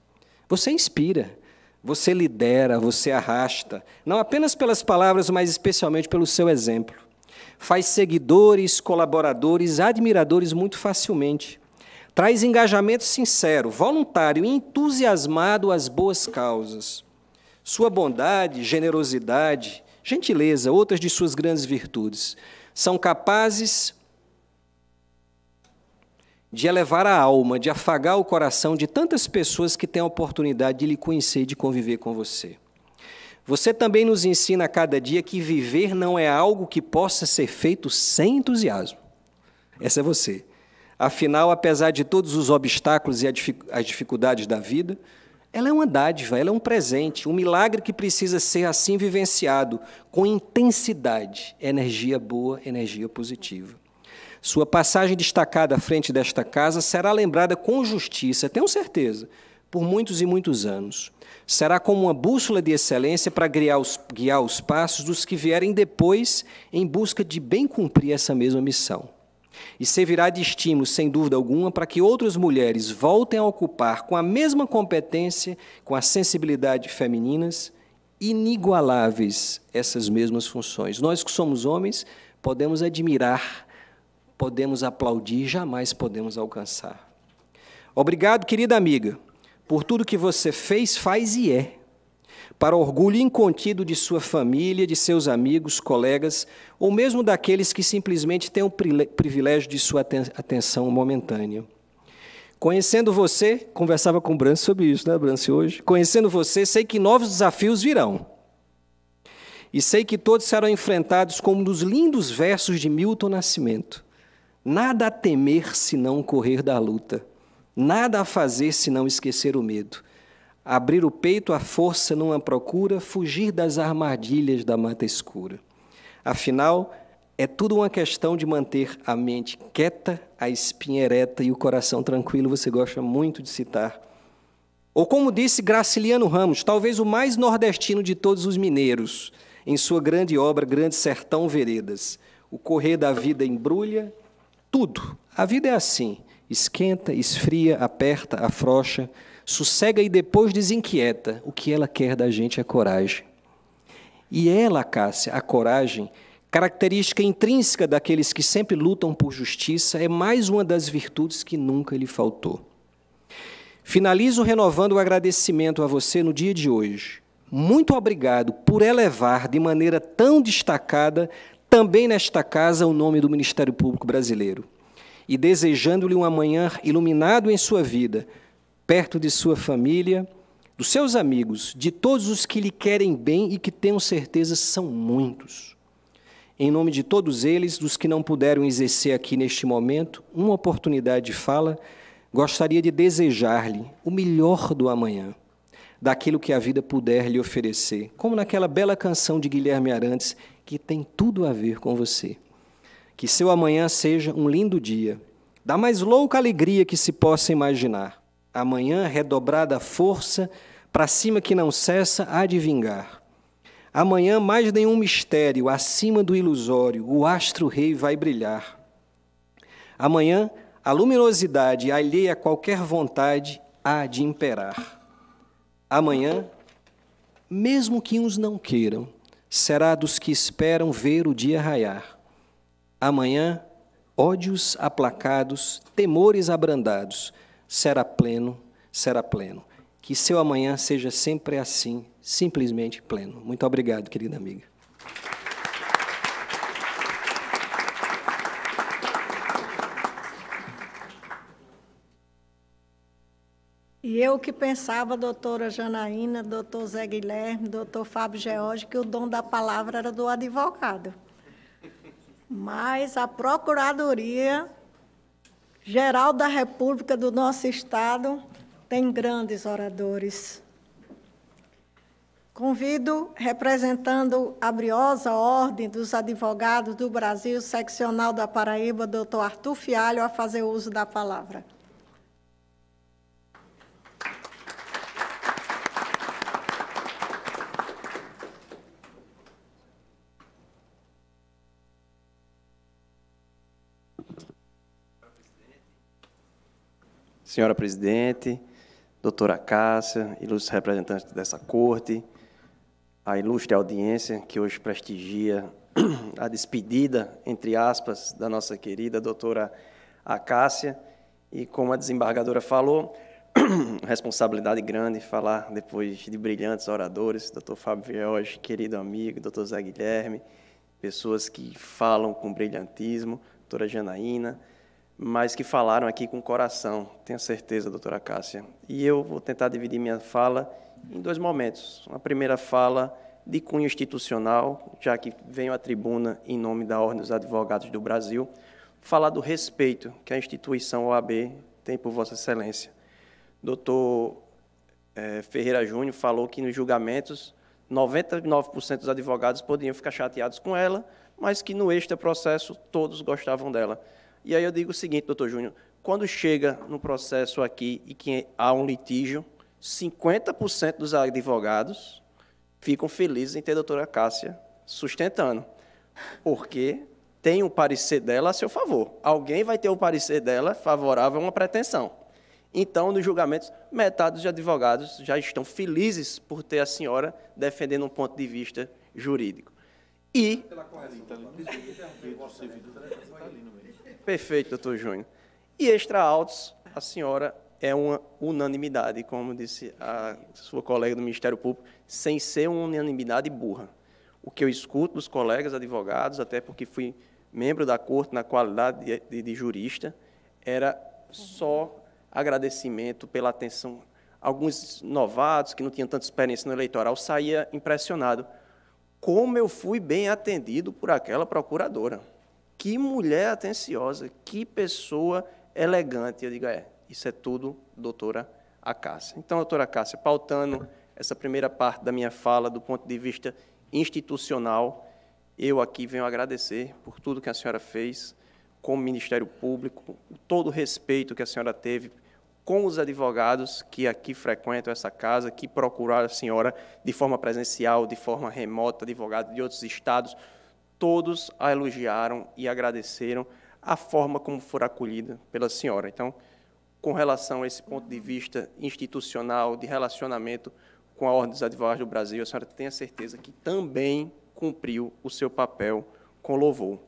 Você inspira, você lidera, você arrasta, não apenas pelas palavras, mas especialmente pelo seu exemplo. Faz seguidores, colaboradores, admiradores muito facilmente. Traz engajamento sincero, voluntário e entusiasmado às boas causas. Sua bondade, generosidade, gentileza, outras de suas grandes virtudes, são capazes de elevar a alma, de afagar o coração de tantas pessoas que têm a oportunidade de lhe conhecer e de conviver com você. Você também nos ensina a cada dia que viver não é algo que possa ser feito sem entusiasmo. Essa é você. Afinal, apesar de todos os obstáculos e as dificuldades da vida, ela é uma dádiva, ela é um presente, um milagre que precisa ser assim vivenciado, com intensidade, energia boa, energia positiva. Sua passagem destacada à frente desta casa será lembrada com justiça, tenho certeza, por muitos e muitos anos. Será como uma bússola de excelência para guiar os, guiar os passos dos que vierem depois em busca de bem cumprir essa mesma missão e servirá de estímulo, sem dúvida alguma, para que outras mulheres voltem a ocupar com a mesma competência, com a sensibilidade femininas, inigualáveis essas mesmas funções. Nós que somos homens, podemos admirar, podemos aplaudir, jamais podemos alcançar. Obrigado, querida amiga, por tudo que você fez, faz e é para orgulho incontido de sua família, de seus amigos, colegas, ou mesmo daqueles que simplesmente têm o privilégio de sua atenção momentânea. Conhecendo você, conversava com o Brance sobre isso, né, Brance, hoje? Conhecendo você, sei que novos desafios virão. E sei que todos serão enfrentados como nos lindos versos de Milton Nascimento. Nada a temer senão correr da luta. Nada a fazer senão esquecer o medo abrir o peito à força numa procura, fugir das armadilhas da mata escura. Afinal, é tudo uma questão de manter a mente quieta, a espinha ereta e o coração tranquilo, você gosta muito de citar. Ou como disse Graciliano Ramos, talvez o mais nordestino de todos os mineiros, em sua grande obra Grande Sertão Veredas. O correr da vida embrulha tudo. A vida é assim: esquenta, esfria, aperta, afrouxa, sossega e depois desinquieta. O que ela quer da gente é coragem. E ela, Cássia, a coragem, característica intrínseca daqueles que sempre lutam por justiça, é mais uma das virtudes que nunca lhe faltou. Finalizo renovando o agradecimento a você no dia de hoje. Muito obrigado por elevar de maneira tão destacada também nesta casa o nome do Ministério Público Brasileiro. E desejando-lhe um amanhã iluminado em sua vida, perto de sua família, dos seus amigos, de todos os que lhe querem bem e que tenho certeza são muitos. Em nome de todos eles, dos que não puderam exercer aqui neste momento uma oportunidade de fala, gostaria de desejar-lhe o melhor do amanhã, daquilo que a vida puder lhe oferecer, como naquela bela canção de Guilherme Arantes, que tem tudo a ver com você. Que seu amanhã seja um lindo dia, da mais louca alegria que se possa imaginar Amanhã, redobrada força, para cima que não cessa, há de vingar. Amanhã, mais nenhum mistério, acima do ilusório, o astro-rei vai brilhar. Amanhã, a luminosidade, alheia a qualquer vontade, há de imperar. Amanhã, mesmo que uns não queiram, será dos que esperam ver o dia raiar. Amanhã, ódios aplacados, temores abrandados, será pleno, será pleno. Que seu amanhã seja sempre assim, simplesmente pleno. Muito obrigado, querida amiga. E eu que pensava, doutora Janaína, doutor Zé Guilherme, doutor Fábio George, que o dom da palavra era do advogado. Mas a Procuradoria Geral da República do nosso Estado tem grandes oradores. Convido, representando a briosa Ordem dos Advogados do Brasil, seccional da Paraíba, doutor Arthur Fialho, a fazer uso da palavra. Senhora Presidente, doutora Cássia, ilustres representantes dessa corte, a ilustre audiência que hoje prestigia a despedida, entre aspas, da nossa querida doutora Acácia, e como a desembargadora falou, responsabilidade grande falar depois de brilhantes oradores, doutor Fábio Vioge, querido amigo, doutor Zé Guilherme, pessoas que falam com brilhantismo, doutora Janaína, mas que falaram aqui com coração, tenho certeza, doutora Cássia. E eu vou tentar dividir minha fala em dois momentos. Uma primeira fala de cunho institucional, já que venho à tribuna em nome da Ordem dos Advogados do Brasil, falar do respeito que a instituição OAB tem por Vossa Excelência. Doutor é, Ferreira Júnior falou que nos julgamentos 99% dos advogados podiam ficar chateados com ela, mas que no extra processo todos gostavam dela. E aí eu digo o seguinte, doutor Júnior, quando chega no processo aqui e que há um litígio, 50% dos advogados ficam felizes em ter a doutora Cássia sustentando, porque tem um parecer dela a seu favor. Alguém vai ter o um parecer dela favorável a uma pretensão. Então, nos julgamentos, metade dos advogados já estão felizes por ter a senhora defendendo um ponto de vista jurídico. E. Perfeito, doutor Júnior. E extra-autos, a senhora é uma unanimidade, como disse a sua colega do Ministério Público, sem ser uma unanimidade burra. O que eu escuto dos colegas advogados, até porque fui membro da corte na qualidade de, de, de jurista, era só agradecimento pela atenção. Alguns novatos que não tinham tanta experiência no eleitoral saía impressionado. Como eu fui bem atendido por aquela procuradora. Que mulher atenciosa, que pessoa elegante. Eu digo, é, isso é tudo, doutora Acácia. Então, doutora Acácia, pautando essa primeira parte da minha fala do ponto de vista institucional, eu aqui venho agradecer por tudo que a senhora fez com o Ministério Público, todo o respeito que a senhora teve com os advogados que aqui frequentam essa casa, que procuraram a senhora de forma presencial, de forma remota, advogados de outros estados, todos a elogiaram e agradeceram a forma como for acolhida pela senhora. Então, com relação a esse ponto de vista institucional, de relacionamento com a Ordem dos Advogados do Brasil, a senhora tem a certeza que também cumpriu o seu papel com louvor.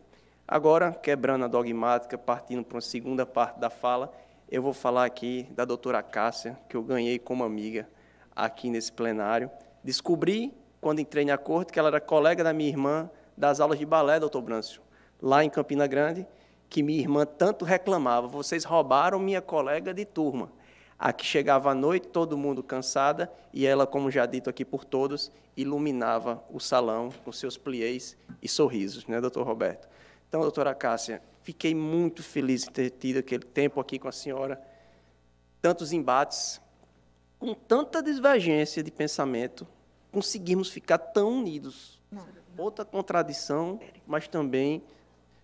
Agora, quebrando a dogmática, partindo para uma segunda parte da fala, eu vou falar aqui da doutora Cássia, que eu ganhei como amiga aqui nesse plenário. Descobri, quando entrei na corte, que ela era colega da minha irmã das aulas de balé, doutor Brâncio, lá em Campina Grande, que minha irmã tanto reclamava, vocês roubaram minha colega de turma. Aqui chegava à noite, todo mundo cansada, e ela, como já dito aqui por todos, iluminava o salão com seus pliés e sorrisos, né, doutor Roberto? Então, doutora Cássia, fiquei muito feliz em ter tido aquele tempo aqui com a senhora, tantos embates, com tanta divergência de pensamento, conseguimos ficar tão unidos. Não outra contradição, mas também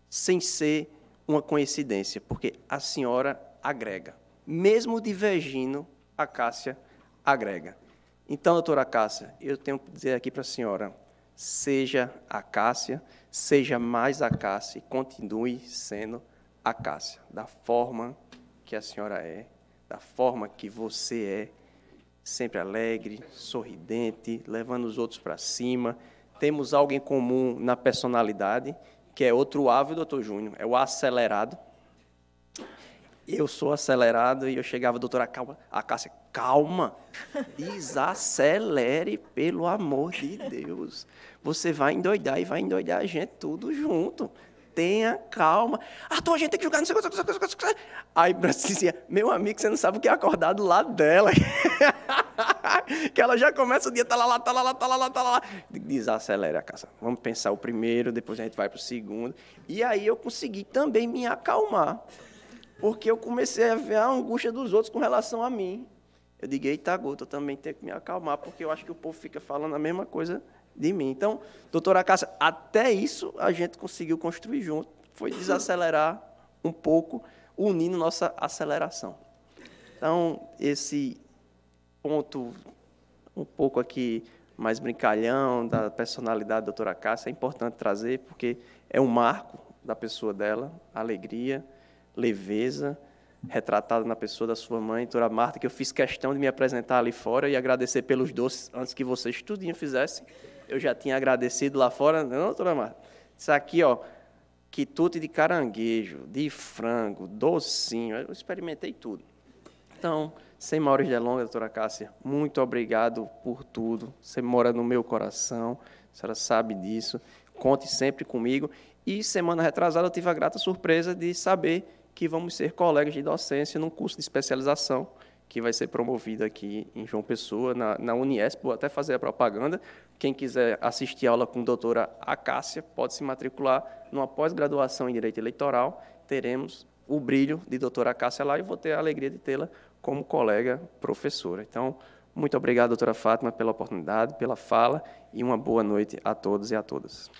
sem ser uma coincidência, porque a senhora agrega. Mesmo divergindo, a Cássia agrega. Então, doutora Cássia, eu tenho que dizer aqui para a senhora, seja a Cássia, seja mais a Cássia e continue sendo a Cássia, da forma que a senhora é, da forma que você é, sempre alegre, sorridente, levando os outros para cima, temos algo em comum na personalidade, que é outro ave, doutor Júnior, é o acelerado. eu sou acelerado e eu chegava, doutora, calma, a Cássia, calma, desacelere, pelo amor de Deus. Você vai endoidar e vai endoidar a gente tudo junto. Tenha calma. Ah, então a gente tem que jogar, não sei o que. Aí dizia, meu amigo, você não sabe o que é acordar do lado dela. que ela já começa o dia, tá lá, lá, tá lá, lá, tá lá, lá, tá lá. Desacelera a casa. Vamos pensar o primeiro, depois a gente vai para o segundo. E aí eu consegui também me acalmar. Porque eu comecei a ver a angústia dos outros com relação a mim. Eu digo, eita gota, eu também tenho que me acalmar, porque eu acho que o povo fica falando a mesma coisa de mim. Então, doutora Cássia, até isso a gente conseguiu construir junto. Foi desacelerar um pouco, unindo nossa aceleração. Então, esse ponto um pouco aqui mais brincalhão da personalidade da doutora Cássia é importante trazer, porque é um marco da pessoa dela, alegria, leveza, retratada na pessoa da sua mãe, doutora Marta, que eu fiz questão de me apresentar ali fora e agradecer pelos doces antes que vocês tudinho fizessem. Eu já tinha agradecido lá fora, não, doutora Marta? Isso aqui, ó, quitute de caranguejo, de frango, docinho, eu experimentei tudo. Então, sem maiores delongas, doutora Cássia, muito obrigado por tudo. Você mora no meu coração, a senhora sabe disso. Conte sempre comigo. E semana retrasada eu tive a grata surpresa de saber que vamos ser colegas de docência num curso de especialização que vai ser promovido aqui em João Pessoa, na, na Uniesp, vou até fazer a propaganda. Quem quiser assistir aula com a doutora Acácia, pode se matricular numa pós-graduação em Direito Eleitoral. Teremos o brilho de doutora Acácia lá e vou ter a alegria de tê-la como colega professora. Então, muito obrigado, doutora Fátima, pela oportunidade, pela fala e uma boa noite a todos e a todas.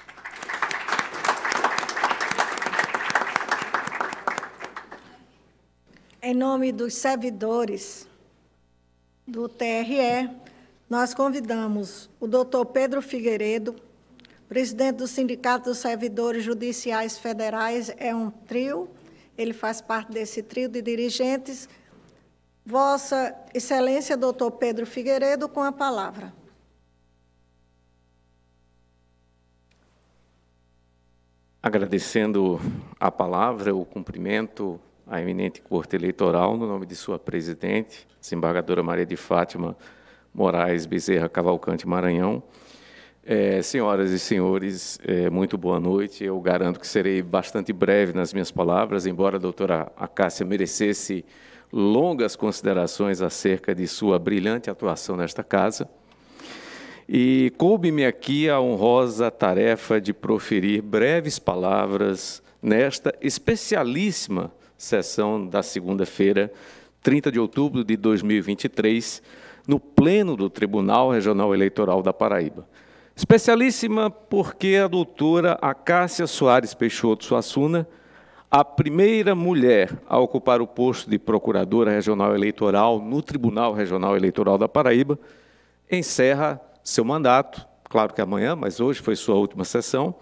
Em nome dos servidores do TRE, nós convidamos o doutor Pedro Figueiredo, presidente do Sindicato dos Servidores Judiciais Federais, é um trio, ele faz parte desse trio de dirigentes. Vossa Excelência, doutor Pedro Figueiredo, com a palavra. Agradecendo a palavra, o cumprimento a eminente Corte Eleitoral, no nome de sua presidente, desembargadora Maria de Fátima Moraes Bezerra Cavalcante Maranhão. É, senhoras e senhores, é, muito boa noite. Eu garanto que serei bastante breve nas minhas palavras, embora a doutora Acácia merecesse longas considerações acerca de sua brilhante atuação nesta casa. E coube-me aqui a honrosa tarefa de proferir breves palavras nesta especialíssima sessão da segunda-feira, 30 de outubro de 2023, no pleno do Tribunal Regional Eleitoral da Paraíba. Especialíssima porque a doutora Acácia Soares Peixoto Suassuna, a primeira mulher a ocupar o posto de Procuradora Regional Eleitoral no Tribunal Regional Eleitoral da Paraíba, encerra seu mandato, claro que amanhã, mas hoje foi sua última sessão,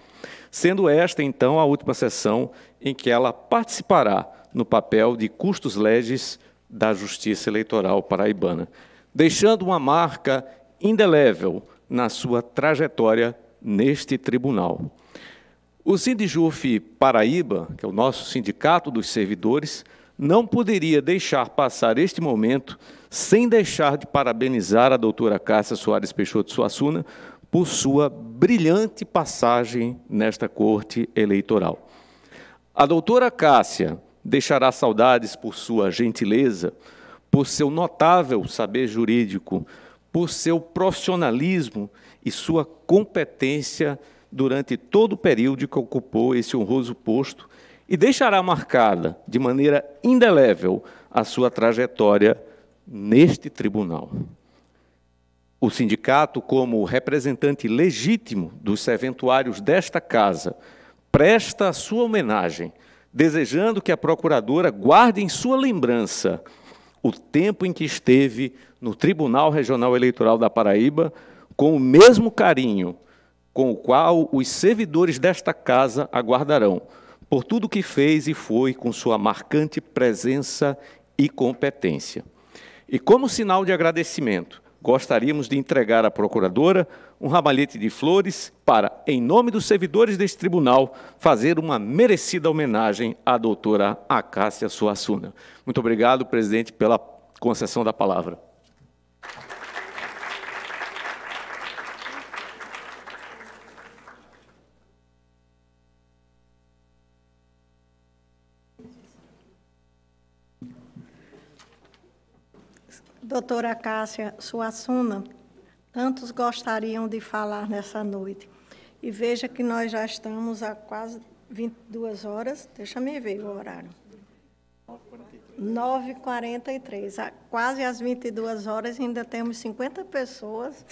sendo esta, então, a última sessão em que ela participará no papel de custos legis da Justiça Eleitoral paraibana, deixando uma marca indelével na sua trajetória neste tribunal. O Sindijuf Paraíba, que é o nosso sindicato dos servidores, não poderia deixar passar este momento sem deixar de parabenizar a doutora Cássia Soares Peixoto Suassuna por sua brilhante passagem nesta corte eleitoral. A doutora Cássia deixará saudades por sua gentileza, por seu notável saber jurídico, por seu profissionalismo e sua competência durante todo o período que ocupou esse honroso posto e deixará marcada de maneira indelével a sua trajetória neste tribunal. O sindicato, como representante legítimo dos serventuários desta casa, presta a sua homenagem desejando que a procuradora guarde em sua lembrança o tempo em que esteve no Tribunal Regional Eleitoral da Paraíba, com o mesmo carinho com o qual os servidores desta casa aguardarão, por tudo que fez e foi com sua marcante presença e competência. E como sinal de agradecimento, gostaríamos de entregar à procuradora um ramalhete de flores para, em nome dos servidores deste tribunal, fazer uma merecida homenagem à doutora Acácia Suassuna. Muito obrigado, presidente, pela concessão da palavra. Doutora Cássia Suassuna, tantos gostariam de falar nessa noite. E veja que nós já estamos há quase 22 horas, deixa me ver o horário. 9h43, quase às 22 horas, ainda temos 50 pessoas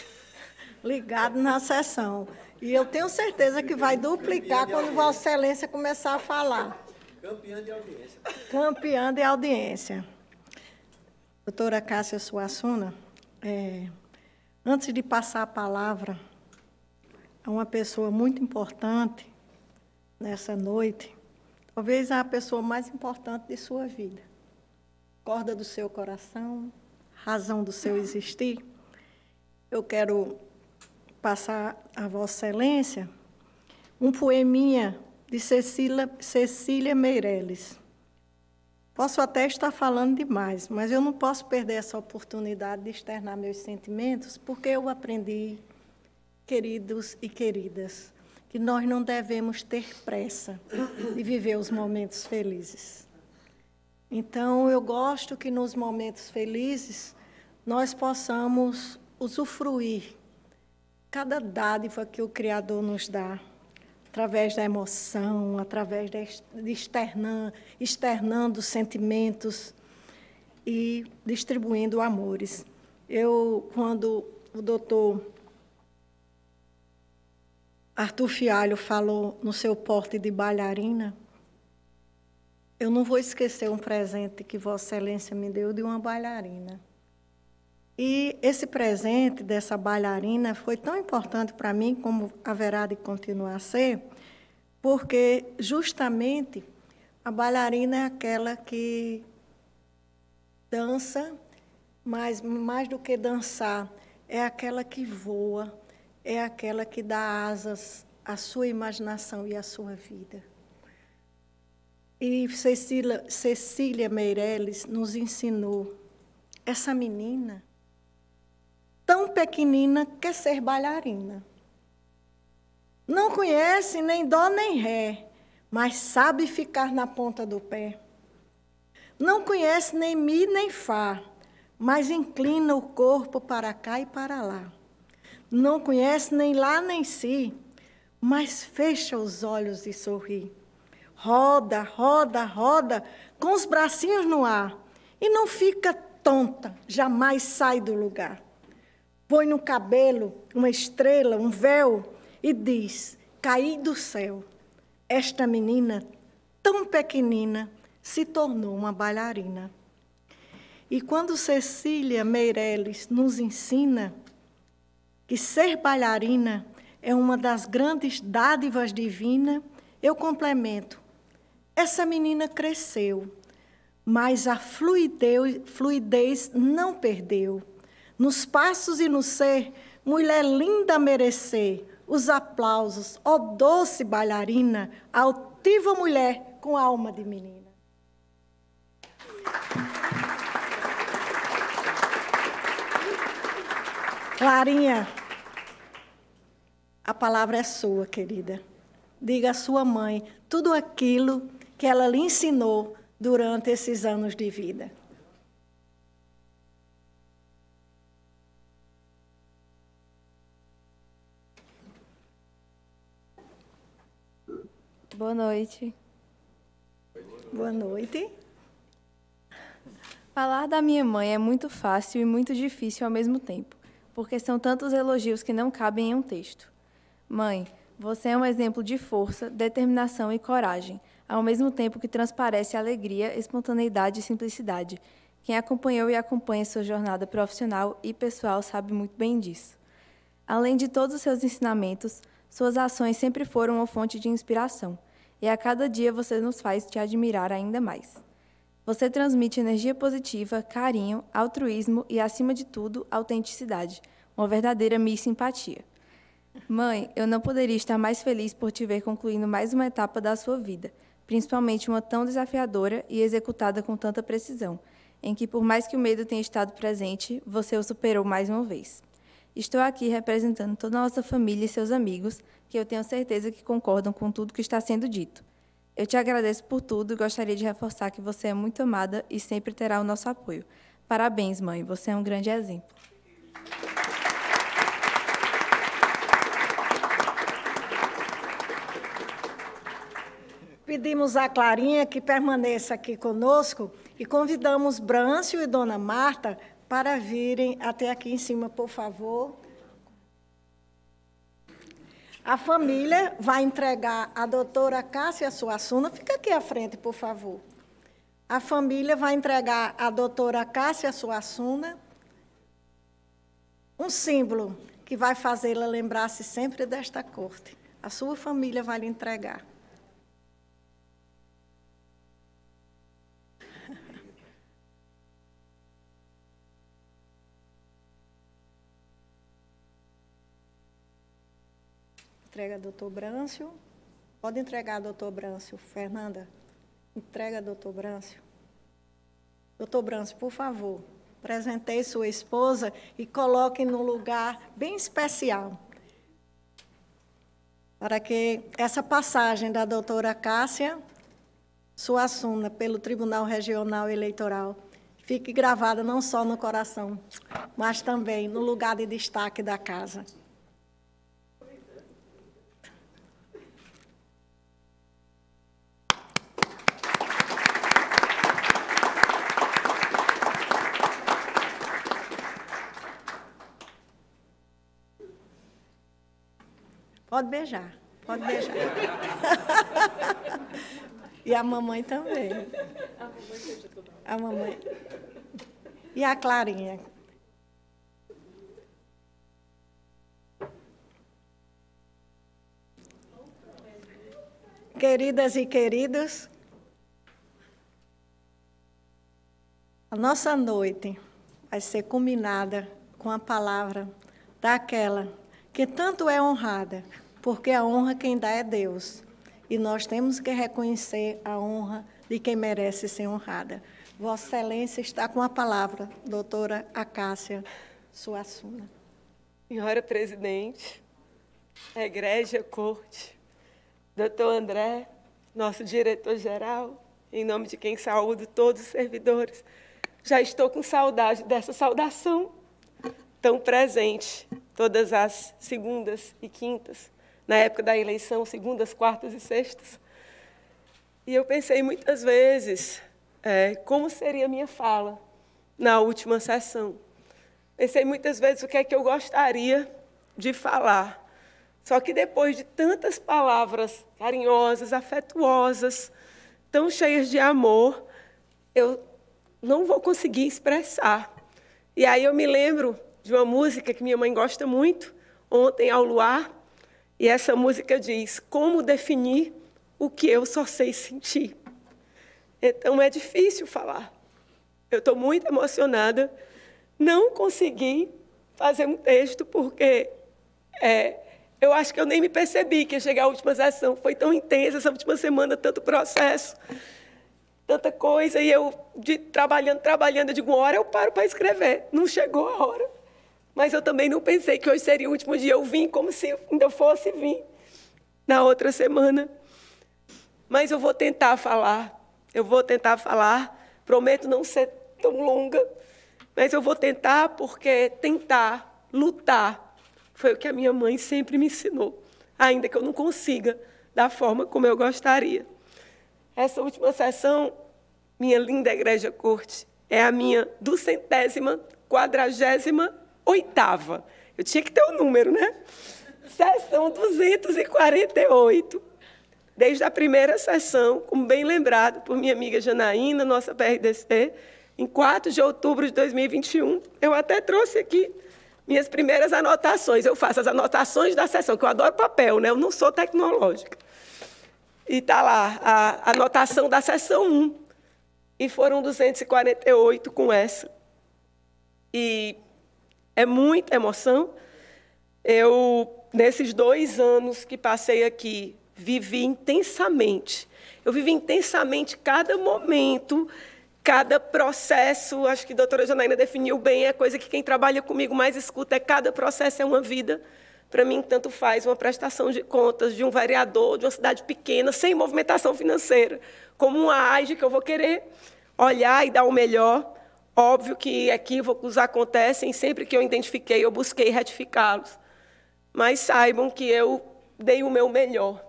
ligadas na sessão. E eu tenho certeza que vai duplicar quando Vossa Excelência começar a falar. Campeã de audiência. Campeã de audiência. Doutora Cássia Suassuna, é, antes de passar a palavra a uma pessoa muito importante nessa noite, talvez a pessoa mais importante de sua vida, corda do seu coração, razão do seu existir, eu quero passar a Vossa Excelência um poeminha de Cecília, Cecília Meirelles. Posso até estar falando demais, mas eu não posso perder essa oportunidade de externar meus sentimentos, porque eu aprendi, queridos e queridas, que nós não devemos ter pressa de viver os momentos felizes. Então, eu gosto que nos momentos felizes nós possamos usufruir cada dádiva que o Criador nos dá através da emoção, através de externan, externando sentimentos e distribuindo amores. Eu, quando o doutor Arthur Fialho falou no seu porte de bailarina, eu não vou esquecer um presente que Vossa Excelência me deu de uma bailarina. E esse presente dessa bailarina foi tão importante para mim, como haverá de continuar a ser, porque justamente a bailarina é aquela que dança, mas mais do que dançar, é aquela que voa, é aquela que dá asas à sua imaginação e à sua vida. E Cecília, Cecília Meirelles nos ensinou essa menina tão pequenina quer ser bailarina. Não conhece nem dó nem ré, mas sabe ficar na ponta do pé. Não conhece nem mi nem fá, mas inclina o corpo para cá e para lá. Não conhece nem lá nem si, mas fecha os olhos e sorri. Roda, roda, roda, com os bracinhos no ar, e não fica tonta, jamais sai do lugar põe no cabelo uma estrela, um véu, e diz: Caí do céu. Esta menina, tão pequenina, se tornou uma bailarina. E quando Cecília Meirelles nos ensina que ser bailarina é uma das grandes dádivas divinas, eu complemento. Essa menina cresceu, mas a fluidez, fluidez não perdeu nos passos e no ser, mulher linda merecer os aplausos, ó doce bailarina, altiva mulher com alma de menina. Clarinha, a palavra é sua, querida. Diga à sua mãe tudo aquilo que ela lhe ensinou durante esses anos de vida. Boa noite. Boa noite. Falar da minha mãe é muito fácil e muito difícil ao mesmo tempo, porque são tantos elogios que não cabem em um texto. Mãe, você é um exemplo de força, determinação e coragem, ao mesmo tempo que transparece alegria, espontaneidade e simplicidade. Quem acompanhou e acompanha sua jornada profissional e pessoal sabe muito bem disso. Além de todos os seus ensinamentos, suas ações sempre foram uma fonte de inspiração e a cada dia você nos faz te admirar ainda mais. Você transmite energia positiva, carinho, altruísmo e, acima de tudo, autenticidade, uma verdadeira Miss Simpatia. Mãe, eu não poderia estar mais feliz por te ver concluindo mais uma etapa da sua vida, principalmente uma tão desafiadora e executada com tanta precisão, em que, por mais que o medo tenha estado presente, você o superou mais uma vez. Estou aqui representando toda a nossa família e seus amigos, que eu tenho certeza que concordam com tudo que está sendo dito. Eu te agradeço por tudo e gostaria de reforçar que você é muito amada e sempre terá o nosso apoio. Parabéns, mãe, você é um grande exemplo. Pedimos a Clarinha que permaneça aqui conosco e convidamos Brâncio e Dona Marta para virem até aqui em cima, por favor. A família vai entregar a doutora Cássia Suassuna. Fica aqui à frente, por favor. A família vai entregar à doutora Cássia Suassuna um símbolo que vai fazê-la lembrar-se sempre desta corte. A sua família vai lhe entregar. Entrega doutor Brâncio. Pode entregar, doutor Brâncio. Fernanda, entrega, doutor Brâncio. Doutor Brâncio, por favor, presentei sua esposa e coloque num lugar bem especial. Para que essa passagem da doutora Cássia Suassuna pelo Tribunal Regional Eleitoral fique gravada não só no coração, mas também no lugar de destaque da casa. Pode beijar, pode beijar. e a mamãe também. A mamãe. E a Clarinha. Queridas e queridos, a nossa noite vai ser culminada com a palavra daquela que tanto é honrada, porque a honra quem dá é Deus. E nós temos que reconhecer a honra de quem merece ser honrada. Vossa Excelência está com a palavra, doutora Acácia Suassuna. Senhora Presidente, Egrégia Corte, doutor André, nosso diretor-geral, em nome de quem saúdo todos os servidores, já estou com saudade dessa saudação tão presente todas as segundas e quintas, na época da eleição, segundas, quartas e sextas. E eu pensei muitas vezes é, como seria a minha fala na última sessão. Pensei muitas vezes o que é que eu gostaria de falar. Só que depois de tantas palavras carinhosas, afetuosas, tão cheias de amor, eu não vou conseguir expressar. E aí eu me lembro de uma música que minha mãe gosta muito, Ontem ao Luar, e essa música diz: Como definir o que eu só sei sentir? Então é difícil falar. Eu estou muito emocionada. Não consegui fazer um texto porque é, eu acho que eu nem me percebi que ia chegar a última sessão. Foi tão intensa essa última semana, tanto processo, tanta coisa. E eu, de, trabalhando, trabalhando, eu digo, uma hora eu paro para escrever. Não chegou a hora. Mas eu também não pensei que hoje seria o último dia. Eu vim como se ainda fosse vir na outra semana. Mas eu vou tentar falar. Eu vou tentar falar. Prometo não ser tão longa. Mas eu vou tentar porque tentar, lutar, foi o que a minha mãe sempre me ensinou. Ainda que eu não consiga da forma como eu gostaria. Essa última sessão, minha linda igreja corte, é a minha duzentésima, quadragésima oitava. Eu tinha que ter o um número, né? Sessão 248. Desde a primeira sessão, como bem lembrado por minha amiga Janaína, nossa PRDC, em 4 de outubro de 2021. Eu até trouxe aqui minhas primeiras anotações. Eu faço as anotações da sessão, que eu adoro papel, né? Eu não sou tecnológica. E está lá a anotação da sessão 1. e foram 248 com essa. E é muita emoção. Eu, nesses dois anos que passei aqui, vivi intensamente. Eu vivi intensamente cada momento, cada processo. Acho que a doutora Janaína definiu bem, é coisa que quem trabalha comigo mais escuta, é cada processo é uma vida. Para mim, tanto faz uma prestação de contas de um vereador de uma cidade pequena, sem movimentação financeira, como uma AIGE que eu vou querer olhar e dar o melhor. Óbvio que equívocos acontecem, sempre que eu identifiquei, eu busquei retificá-los. Mas saibam que eu dei o meu melhor.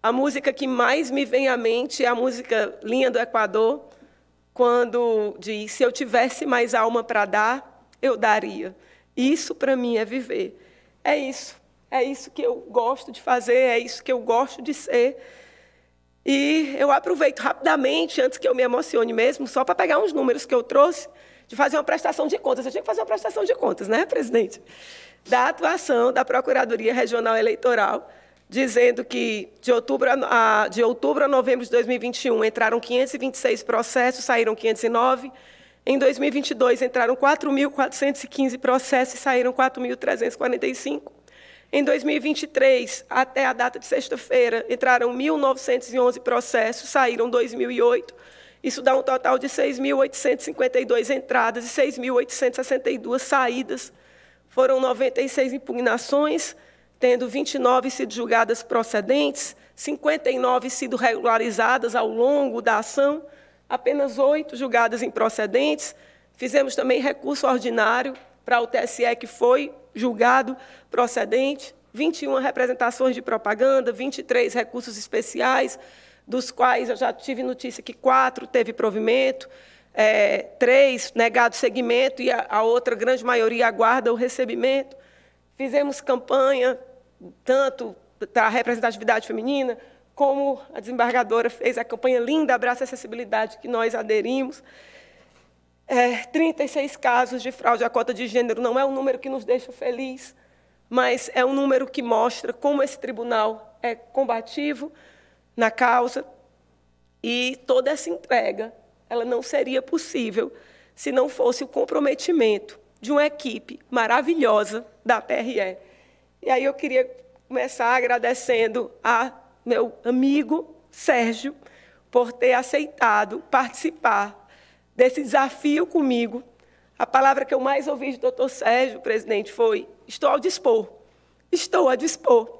A música que mais me vem à mente é a música Linha do Equador, quando diz: Se eu tivesse mais alma para dar, eu daria. Isso para mim é viver. É isso. É isso que eu gosto de fazer, é isso que eu gosto de ser. E eu aproveito rapidamente, antes que eu me emocione mesmo, só para pegar uns números que eu trouxe, de fazer uma prestação de contas. Eu tinha que fazer uma prestação de contas, né, presidente? Da atuação da Procuradoria Regional Eleitoral, dizendo que de outubro a, de outubro a novembro de 2021 entraram 526 processos, saíram 509. Em 2022 entraram 4.415 processos e saíram 4.345. Em 2023, até a data de sexta-feira, entraram 1.911 processos, saíram 2.008. Isso dá um total de 6.852 entradas e 6.862 saídas. Foram 96 impugnações, tendo 29 sido julgadas procedentes, 59 sido regularizadas ao longo da ação, apenas oito julgadas improcedentes. Fizemos também recurso ordinário para o TSE, que foi julgado procedente, 21 representações de propaganda, 23 recursos especiais, dos quais eu já tive notícia que quatro teve provimento, é, três negado seguimento e a, a outra grande maioria aguarda o recebimento. Fizemos campanha, tanto para a representatividade feminina, como a desembargadora fez a campanha linda Abraça Acessibilidade, que nós aderimos. É, 36 casos de fraude à cota de gênero não é um número que nos deixa feliz, mas é um número que mostra como esse tribunal é combativo na causa e toda essa entrega ela não seria possível se não fosse o comprometimento de uma equipe maravilhosa da PRE. E aí eu queria começar agradecendo a meu amigo Sérgio por ter aceitado participar desse desafio comigo, a palavra que eu mais ouvi do doutor Sérgio, presidente, foi: estou ao dispor. Estou a dispor.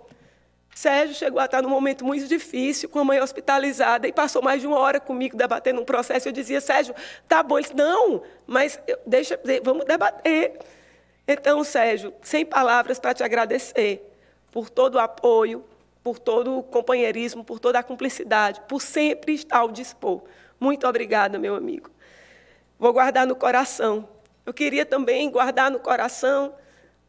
Sérgio chegou a estar num momento muito difícil, com a mãe hospitalizada, e passou mais de uma hora comigo debatendo um processo. Eu dizia, Sérgio, tá bom. Ele disse, não, mas deixa, vamos debater. Então, Sérgio, sem palavras para te agradecer por todo o apoio, por todo o companheirismo, por toda a cumplicidade, por sempre estar ao dispor. Muito obrigada, meu amigo vou guardar no coração. Eu queria também guardar no coração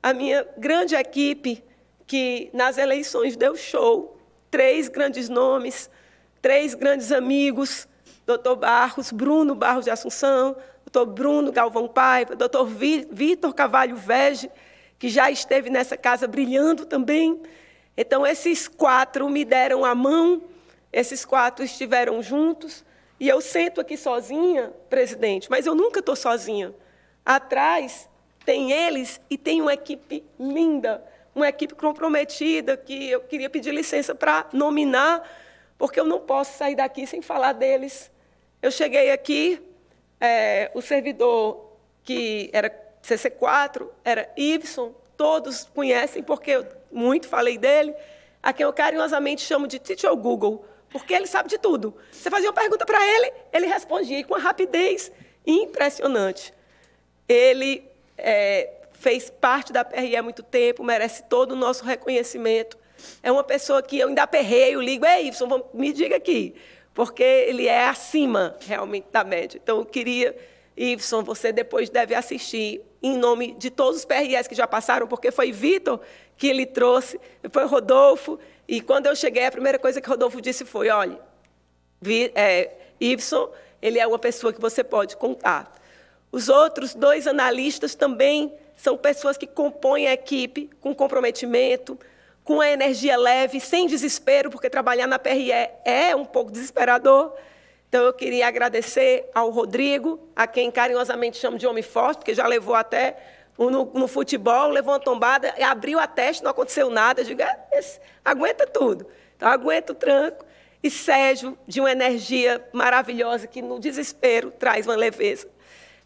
a minha grande equipe, que nas eleições deu show, três grandes nomes, três grandes amigos, doutor Barros, Bruno Barros de Assunção, doutor Bruno Galvão Paiva, doutor Vitor Cavalho Vege, que já esteve nessa casa brilhando também. Então, esses quatro me deram a mão, esses quatro estiveram juntos, e eu sento aqui sozinha, presidente, mas eu nunca estou sozinha. Atrás tem eles e tem uma equipe linda, uma equipe comprometida, que eu queria pedir licença para nominar, porque eu não posso sair daqui sem falar deles. Eu cheguei aqui, é, o servidor que era CC4 era Ibson, todos conhecem, porque eu muito falei dele, a quem eu carinhosamente chamo de Teacher Google, porque ele sabe de tudo. Você fazia uma pergunta para ele, ele respondia com uma rapidez impressionante. Ele é, fez parte da PRE há muito tempo, merece todo o nosso reconhecimento. É uma pessoa que eu ainda aperreio, ligo, ei, Ibson, me diga aqui, porque ele é acima realmente da média. Então, eu queria, Ibson, você depois deve assistir em nome de todos os PRS que já passaram, porque foi Vitor que ele trouxe, foi Rodolfo, e quando eu cheguei, a primeira coisa que Rodolfo disse foi: olha, é, Ibson, ele é uma pessoa que você pode contar. Os outros dois analistas também são pessoas que compõem a equipe com comprometimento, com a energia leve, sem desespero, porque trabalhar na PRE é um pouco desesperador. Então, eu queria agradecer ao Rodrigo, a quem carinhosamente chamo de homem forte, porque já levou até no, no futebol, levou uma tombada, abriu a testa, não aconteceu nada. Eu digo, é, esse, aguenta tudo. Então, aguenta o tranco. E Sérgio, de uma energia maravilhosa, que no desespero traz uma leveza.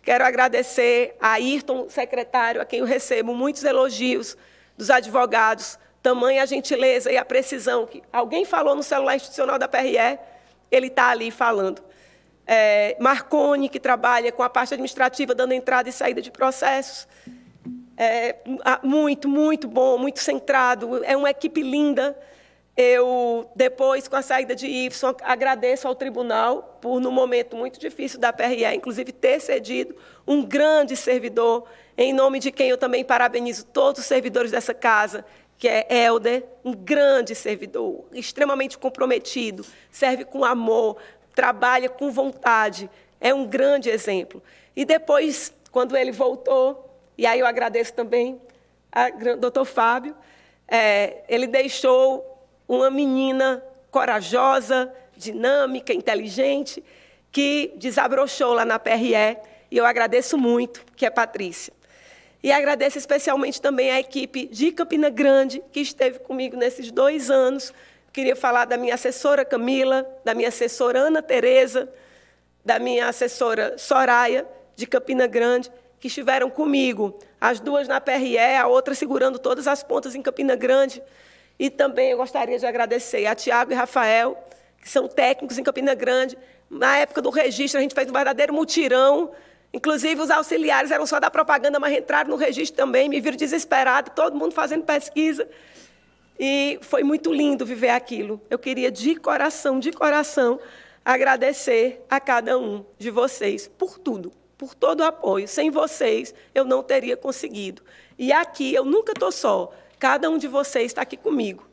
Quero agradecer a Ayrton, secretário, a quem eu recebo muitos elogios dos advogados, tamanha gentileza e a precisão que alguém falou no celular institucional da PRE, ele está ali falando. É, Marcone, que trabalha com a parte administrativa, dando entrada e saída de processos. É, muito, muito bom, muito centrado. É uma equipe linda. Eu, depois, com a saída de Iveson, agradeço ao tribunal por, no momento muito difícil da PRE, inclusive ter cedido um grande servidor, em nome de quem eu também parabenizo todos os servidores dessa casa, que é Helder, um grande servidor, extremamente comprometido, serve com amor, trabalha com vontade, é um grande exemplo. E depois, quando ele voltou, e aí eu agradeço também ao doutor Fábio, é, ele deixou uma menina corajosa, dinâmica, inteligente, que desabrochou lá na PRE, e eu agradeço muito, que é Patrícia. E agradeço especialmente também a equipe de Campina Grande, que esteve comigo nesses dois anos. Queria falar da minha assessora Camila, da minha assessora Ana Tereza, da minha assessora Soraya, de Campina Grande, que estiveram comigo, as duas na PRE, a outra segurando todas as pontas em Campina Grande. E também eu gostaria de agradecer a Tiago e Rafael, que são técnicos em Campina Grande. Na época do registro, a gente fez um verdadeiro mutirão Inclusive, os auxiliares eram só da propaganda, mas entraram no registro também, me viram desesperado, todo mundo fazendo pesquisa. E foi muito lindo viver aquilo. Eu queria, de coração, de coração, agradecer a cada um de vocês por tudo, por todo o apoio. Sem vocês, eu não teria conseguido. E aqui, eu nunca estou só. Cada um de vocês está aqui comigo.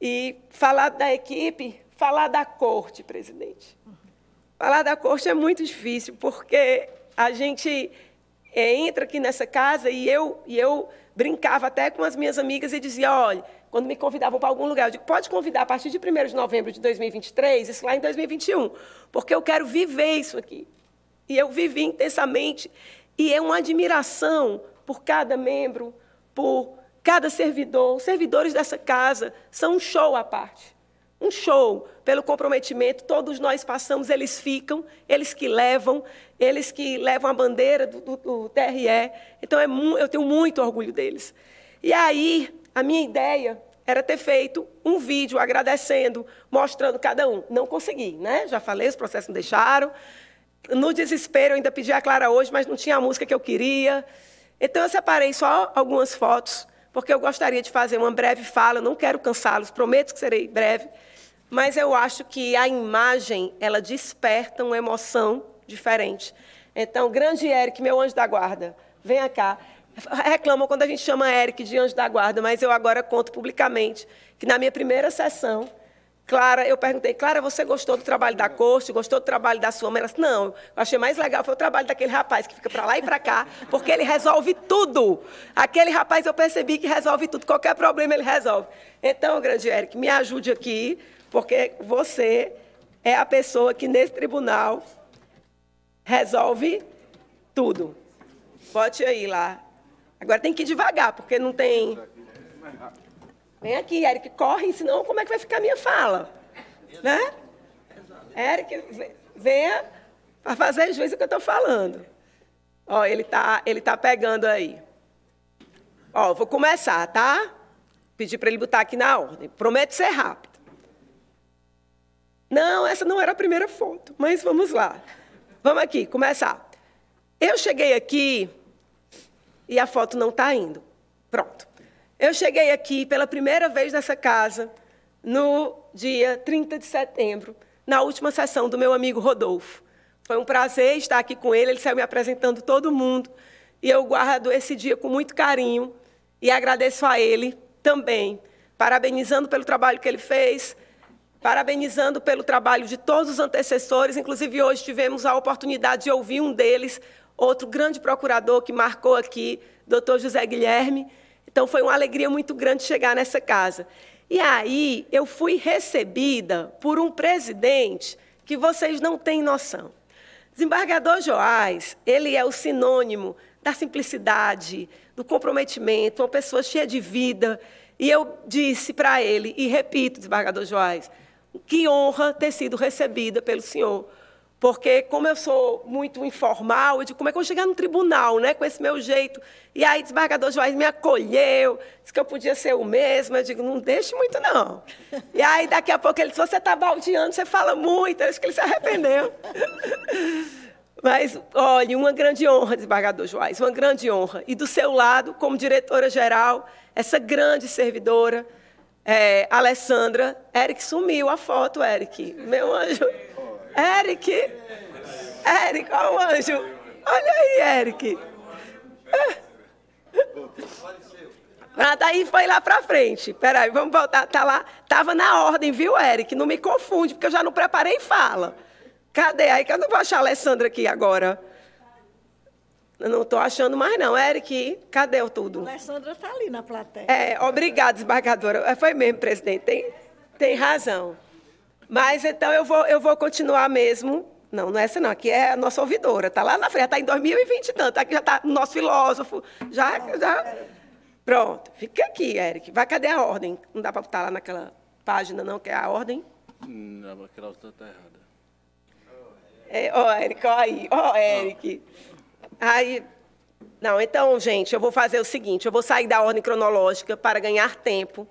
E falar da equipe, falar da corte, presidente. Falar da corte é muito difícil, porque a gente é, entra aqui nessa casa e eu, e eu brincava até com as minhas amigas e dizia, olha, quando me convidavam para algum lugar, eu digo, pode convidar a partir de 1 de novembro de 2023, isso lá em 2021, porque eu quero viver isso aqui. E eu vivi intensamente, e é uma admiração por cada membro, por cada servidor. Os servidores dessa casa são um show à parte um show pelo comprometimento, todos nós passamos, eles ficam, eles que levam, eles que levam a bandeira do, do, do TRE. Então, é, eu tenho muito orgulho deles. E aí, a minha ideia era ter feito um vídeo agradecendo, mostrando cada um. Não consegui, né? Já falei, os processos não deixaram. No desespero, eu ainda pedi a Clara hoje, mas não tinha a música que eu queria. Então, eu separei só algumas fotos, porque eu gostaria de fazer uma breve fala, não quero cansá-los, prometo que serei breve mas eu acho que a imagem ela desperta uma emoção diferente. Então, grande Eric, meu anjo da guarda, venha cá. Reclamam quando a gente chama Eric de anjo da guarda, mas eu agora conto publicamente que na minha primeira sessão, Clara, eu perguntei, Clara, você gostou do trabalho da corte? Gostou do trabalho da sua mãe? Ela disse, não, eu achei mais legal foi o trabalho daquele rapaz que fica para lá e para cá, porque ele resolve tudo. Aquele rapaz eu percebi que resolve tudo, qualquer problema ele resolve. Então, grande Eric, me ajude aqui, porque você é a pessoa que nesse tribunal resolve tudo. Bote aí lá. Agora tem que ir devagar, porque não tem. Vem aqui, Eric, corre, senão como é que vai ficar a minha fala? Né? Eric, venha para fazer juízo do que eu estou falando. Ó, ele está ele tá pegando aí. Ó, vou começar, tá? Pedir para ele botar aqui na ordem. Prometo ser rápido. Não, essa não era a primeira foto, mas vamos lá. Vamos aqui, começar. Eu cheguei aqui e a foto não está indo. Pronto. Eu cheguei aqui pela primeira vez nessa casa no dia 30 de setembro, na última sessão do meu amigo Rodolfo. Foi um prazer estar aqui com ele, ele saiu me apresentando todo mundo, e eu guardo esse dia com muito carinho e agradeço a ele também, parabenizando pelo trabalho que ele fez, parabenizando pelo trabalho de todos os antecessores, inclusive hoje tivemos a oportunidade de ouvir um deles, outro grande procurador que marcou aqui, doutor José Guilherme. Então foi uma alegria muito grande chegar nessa casa. E aí eu fui recebida por um presidente que vocês não têm noção. Desembargador Joás, ele é o sinônimo da simplicidade, do comprometimento, uma pessoa cheia de vida. E eu disse para ele, e repito, desembargador Joás, que honra ter sido recebida pelo senhor. Porque, como eu sou muito informal, eu digo, como é que eu vou chegar no tribunal, né, com esse meu jeito? E aí, o desembargador Joás me acolheu, disse que eu podia ser o mesmo. Eu digo, não deixe muito, não. E aí, daqui a pouco, ele disse, você está baldeando, você fala muito. Eu acho que ele se arrependeu. Mas, olha, uma grande honra, desembargador Joás, uma grande honra. E do seu lado, como diretora-geral, essa grande servidora, é, Alessandra, Eric sumiu a foto, Eric. Meu anjo. Eric! Eric, olha o anjo. Olha aí, Eric. Ah, daí foi lá para frente. Peraí, vamos voltar. Tá lá. Tava na ordem, viu, Eric? Não me confunde, porque eu já não preparei fala. Cadê? Aí que eu não vou achar a Alessandra aqui agora. Eu não estou achando mais, não. Eric, cadê o tudo? A Alessandra está ali na plateia. É, obrigada, desembargadora. É, foi mesmo, presidente. Tem, tem razão. Mas então eu vou, eu vou continuar mesmo. Não, não é essa não. Aqui é a nossa ouvidora. Está lá na frente, está em 2020 e tanto. Aqui já está o nosso filósofo. Já, já. Pronto. Fica aqui, Eric. Vai, cadê a ordem? Não dá para botar lá naquela página, não, que é a ordem? Não, aquela outra está errada. É, ó, Eric, ó aí, ó, Eric. Aí, não, então, gente, eu vou fazer o seguinte, eu vou sair da ordem cronológica para ganhar tempo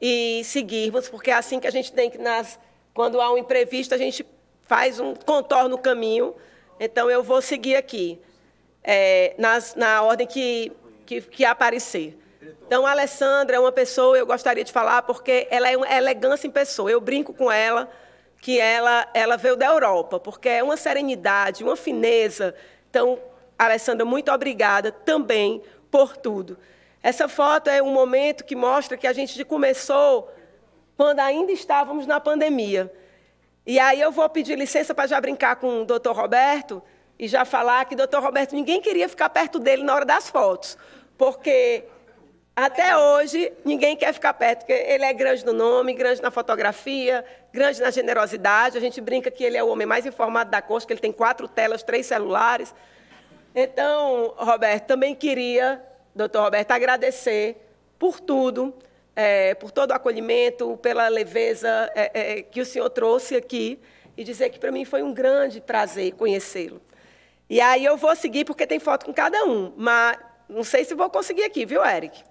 e seguirmos, porque é assim que a gente tem que, nas, quando há um imprevisto, a gente faz um contorno no caminho. Então, eu vou seguir aqui, é, nas, na ordem que, que, que aparecer. Então, a Alessandra é uma pessoa, eu gostaria de falar, porque ela é uma elegância em pessoa. Eu brinco com ela, que ela, ela veio da Europa, porque é uma serenidade, uma fineza. Então, Alessandra, muito obrigada também por tudo. Essa foto é um momento que mostra que a gente começou quando ainda estávamos na pandemia. E aí eu vou pedir licença para já brincar com o doutor Roberto e já falar que, doutor Roberto, ninguém queria ficar perto dele na hora das fotos, porque até hoje, ninguém quer ficar perto, porque ele é grande no nome, grande na fotografia, grande na generosidade. A gente brinca que ele é o homem mais informado da corte, que ele tem quatro telas, três celulares. Então, Roberto, também queria, doutor Roberto, agradecer por tudo, é, por todo o acolhimento, pela leveza é, é, que o senhor trouxe aqui, e dizer que para mim foi um grande prazer conhecê-lo. E aí eu vou seguir, porque tem foto com cada um, mas não sei se vou conseguir aqui, viu, Eric?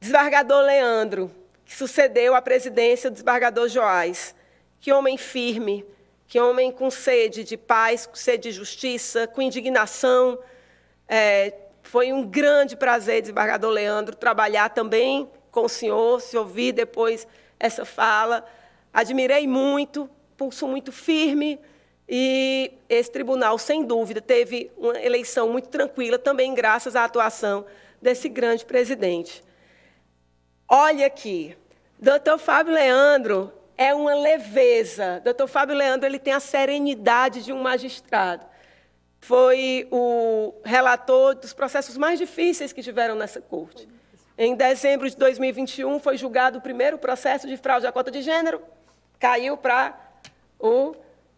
Desembargador Leandro, que sucedeu à presidência do desembargador Joás. Que homem firme, que homem com sede de paz, com sede de justiça, com indignação. É, foi um grande prazer, desembargador Leandro, trabalhar também com o senhor, se ouvir depois essa fala. Admirei muito, pulso muito firme, e esse tribunal, sem dúvida, teve uma eleição muito tranquila, também graças à atuação desse grande presidente. Olha aqui, doutor Fábio Leandro é uma leveza. Doutor Fábio Leandro ele tem a serenidade de um magistrado. Foi o relator dos processos mais difíceis que tiveram nessa corte. Em dezembro de 2021, foi julgado o primeiro processo de fraude à cota de gênero, caiu para o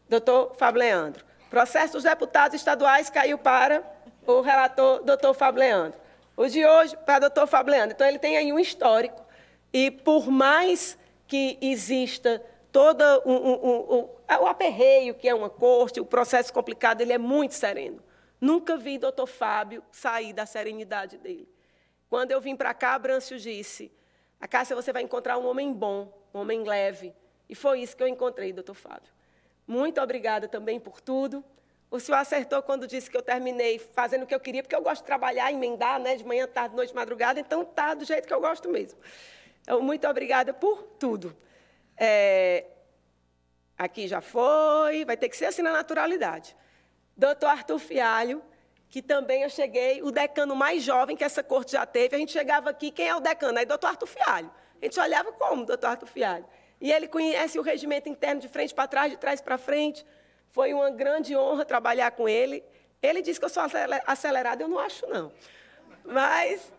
doutor Fábio Leandro. Processo dos deputados estaduais caiu para o relator doutor Fábio Leandro. O de hoje, para o doutor Fábio Leandro. Então, ele tem aí um histórico. E, por mais que exista todo um, um, um, o aperreio que é uma corte, o processo complicado, ele é muito sereno. Nunca vi doutor Fábio sair da serenidade dele. Quando eu vim para cá, Brâncio disse, a Cássia, você vai encontrar um homem bom, um homem leve. E foi isso que eu encontrei, doutor Fábio. Muito obrigada também por tudo. O senhor acertou quando disse que eu terminei fazendo o que eu queria, porque eu gosto de trabalhar, emendar, né, de manhã, tarde, noite, madrugada, então tá do jeito que eu gosto mesmo. Então, muito obrigada por tudo. É, aqui já foi, vai ter que ser assim na naturalidade. Doutor Arthur Fialho, que também eu cheguei, o decano mais jovem que essa corte já teve, a gente chegava aqui, quem é o decano? Aí, doutor Arthur Fialho. A gente olhava como, doutor Arthur Fialho. E ele conhece o regimento interno de frente para trás, de trás para frente. Foi uma grande honra trabalhar com ele. Ele disse que eu sou acelerada, eu não acho, não. Mas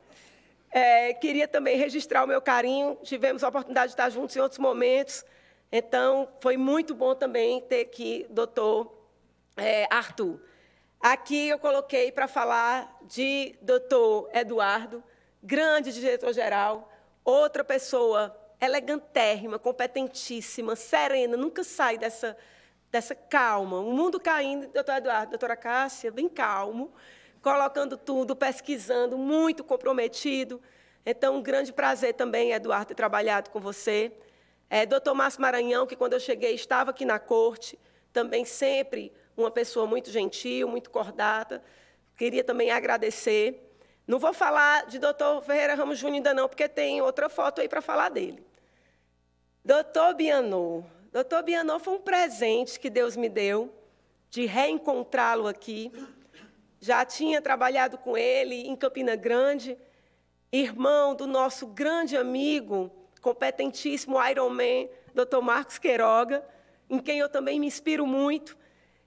é, queria também registrar o meu carinho. Tivemos a oportunidade de estar juntos em outros momentos. Então, foi muito bom também ter aqui doutor é, Arthur. Aqui eu coloquei para falar de doutor Eduardo, grande diretor-geral, outra pessoa elegantérrima, competentíssima, serena, nunca sai dessa, dessa calma. O mundo caindo, doutor Eduardo, doutora Cássia, bem calmo, colocando tudo, pesquisando, muito comprometido. Então, um grande prazer também, Eduardo, ter trabalhado com você. É, doutor Márcio Maranhão, que quando eu cheguei estava aqui na corte, também sempre uma pessoa muito gentil, muito cordata. Queria também agradecer. Não vou falar de doutor Ferreira Ramos Júnior ainda não, porque tem outra foto aí para falar dele. Doutor Bianô. Doutor Bianô foi um presente que Deus me deu de reencontrá-lo aqui. Já tinha trabalhado com ele em Campina Grande, irmão do nosso grande amigo, competentíssimo Ironman, doutor Marcos Queiroga, em quem eu também me inspiro muito.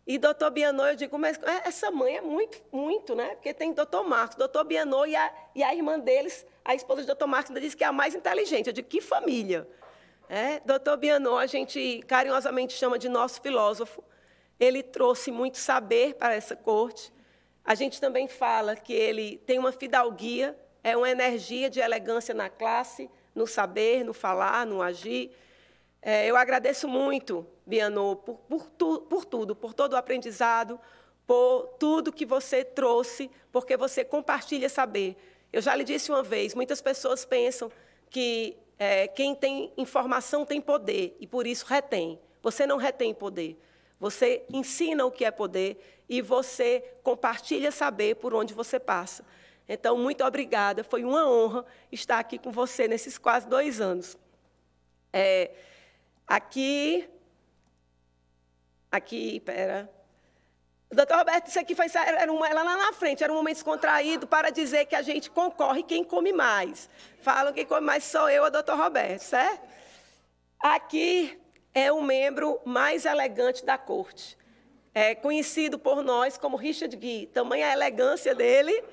E doutor Bianô, eu digo, mas é, essa mãe é muito, muito, né? Porque tem doutor Marcos, doutor Bianô e a, e a irmã deles, a esposa de doutor Marcos, ainda diz que é a mais inteligente. Eu digo, que família! É, doutor Bianô, a gente carinhosamente chama de nosso filósofo. Ele trouxe muito saber para essa corte. A gente também fala que ele tem uma fidalguia, é uma energia de elegância na classe, no saber, no falar, no agir. É, eu agradeço muito, Bianô, por, por, tu, por tudo, por todo o aprendizado, por tudo que você trouxe, porque você compartilha saber. Eu já lhe disse uma vez, muitas pessoas pensam que é, quem tem informação tem poder, e por isso retém. Você não retém poder. Você ensina o que é poder e você compartilha saber por onde você passa. Então, muito obrigada. Foi uma honra estar aqui com você nesses quase dois anos. É, Aqui. Aqui, pera. Doutor Roberto, isso aqui foi, era uma, ela lá na frente, era um momento descontraído para dizer que a gente concorre quem come mais. Falam que come mais sou eu, a doutor Roberto, certo? Aqui é o membro mais elegante da corte. É conhecido por nós como Richard Gui. Tamanha a elegância dele.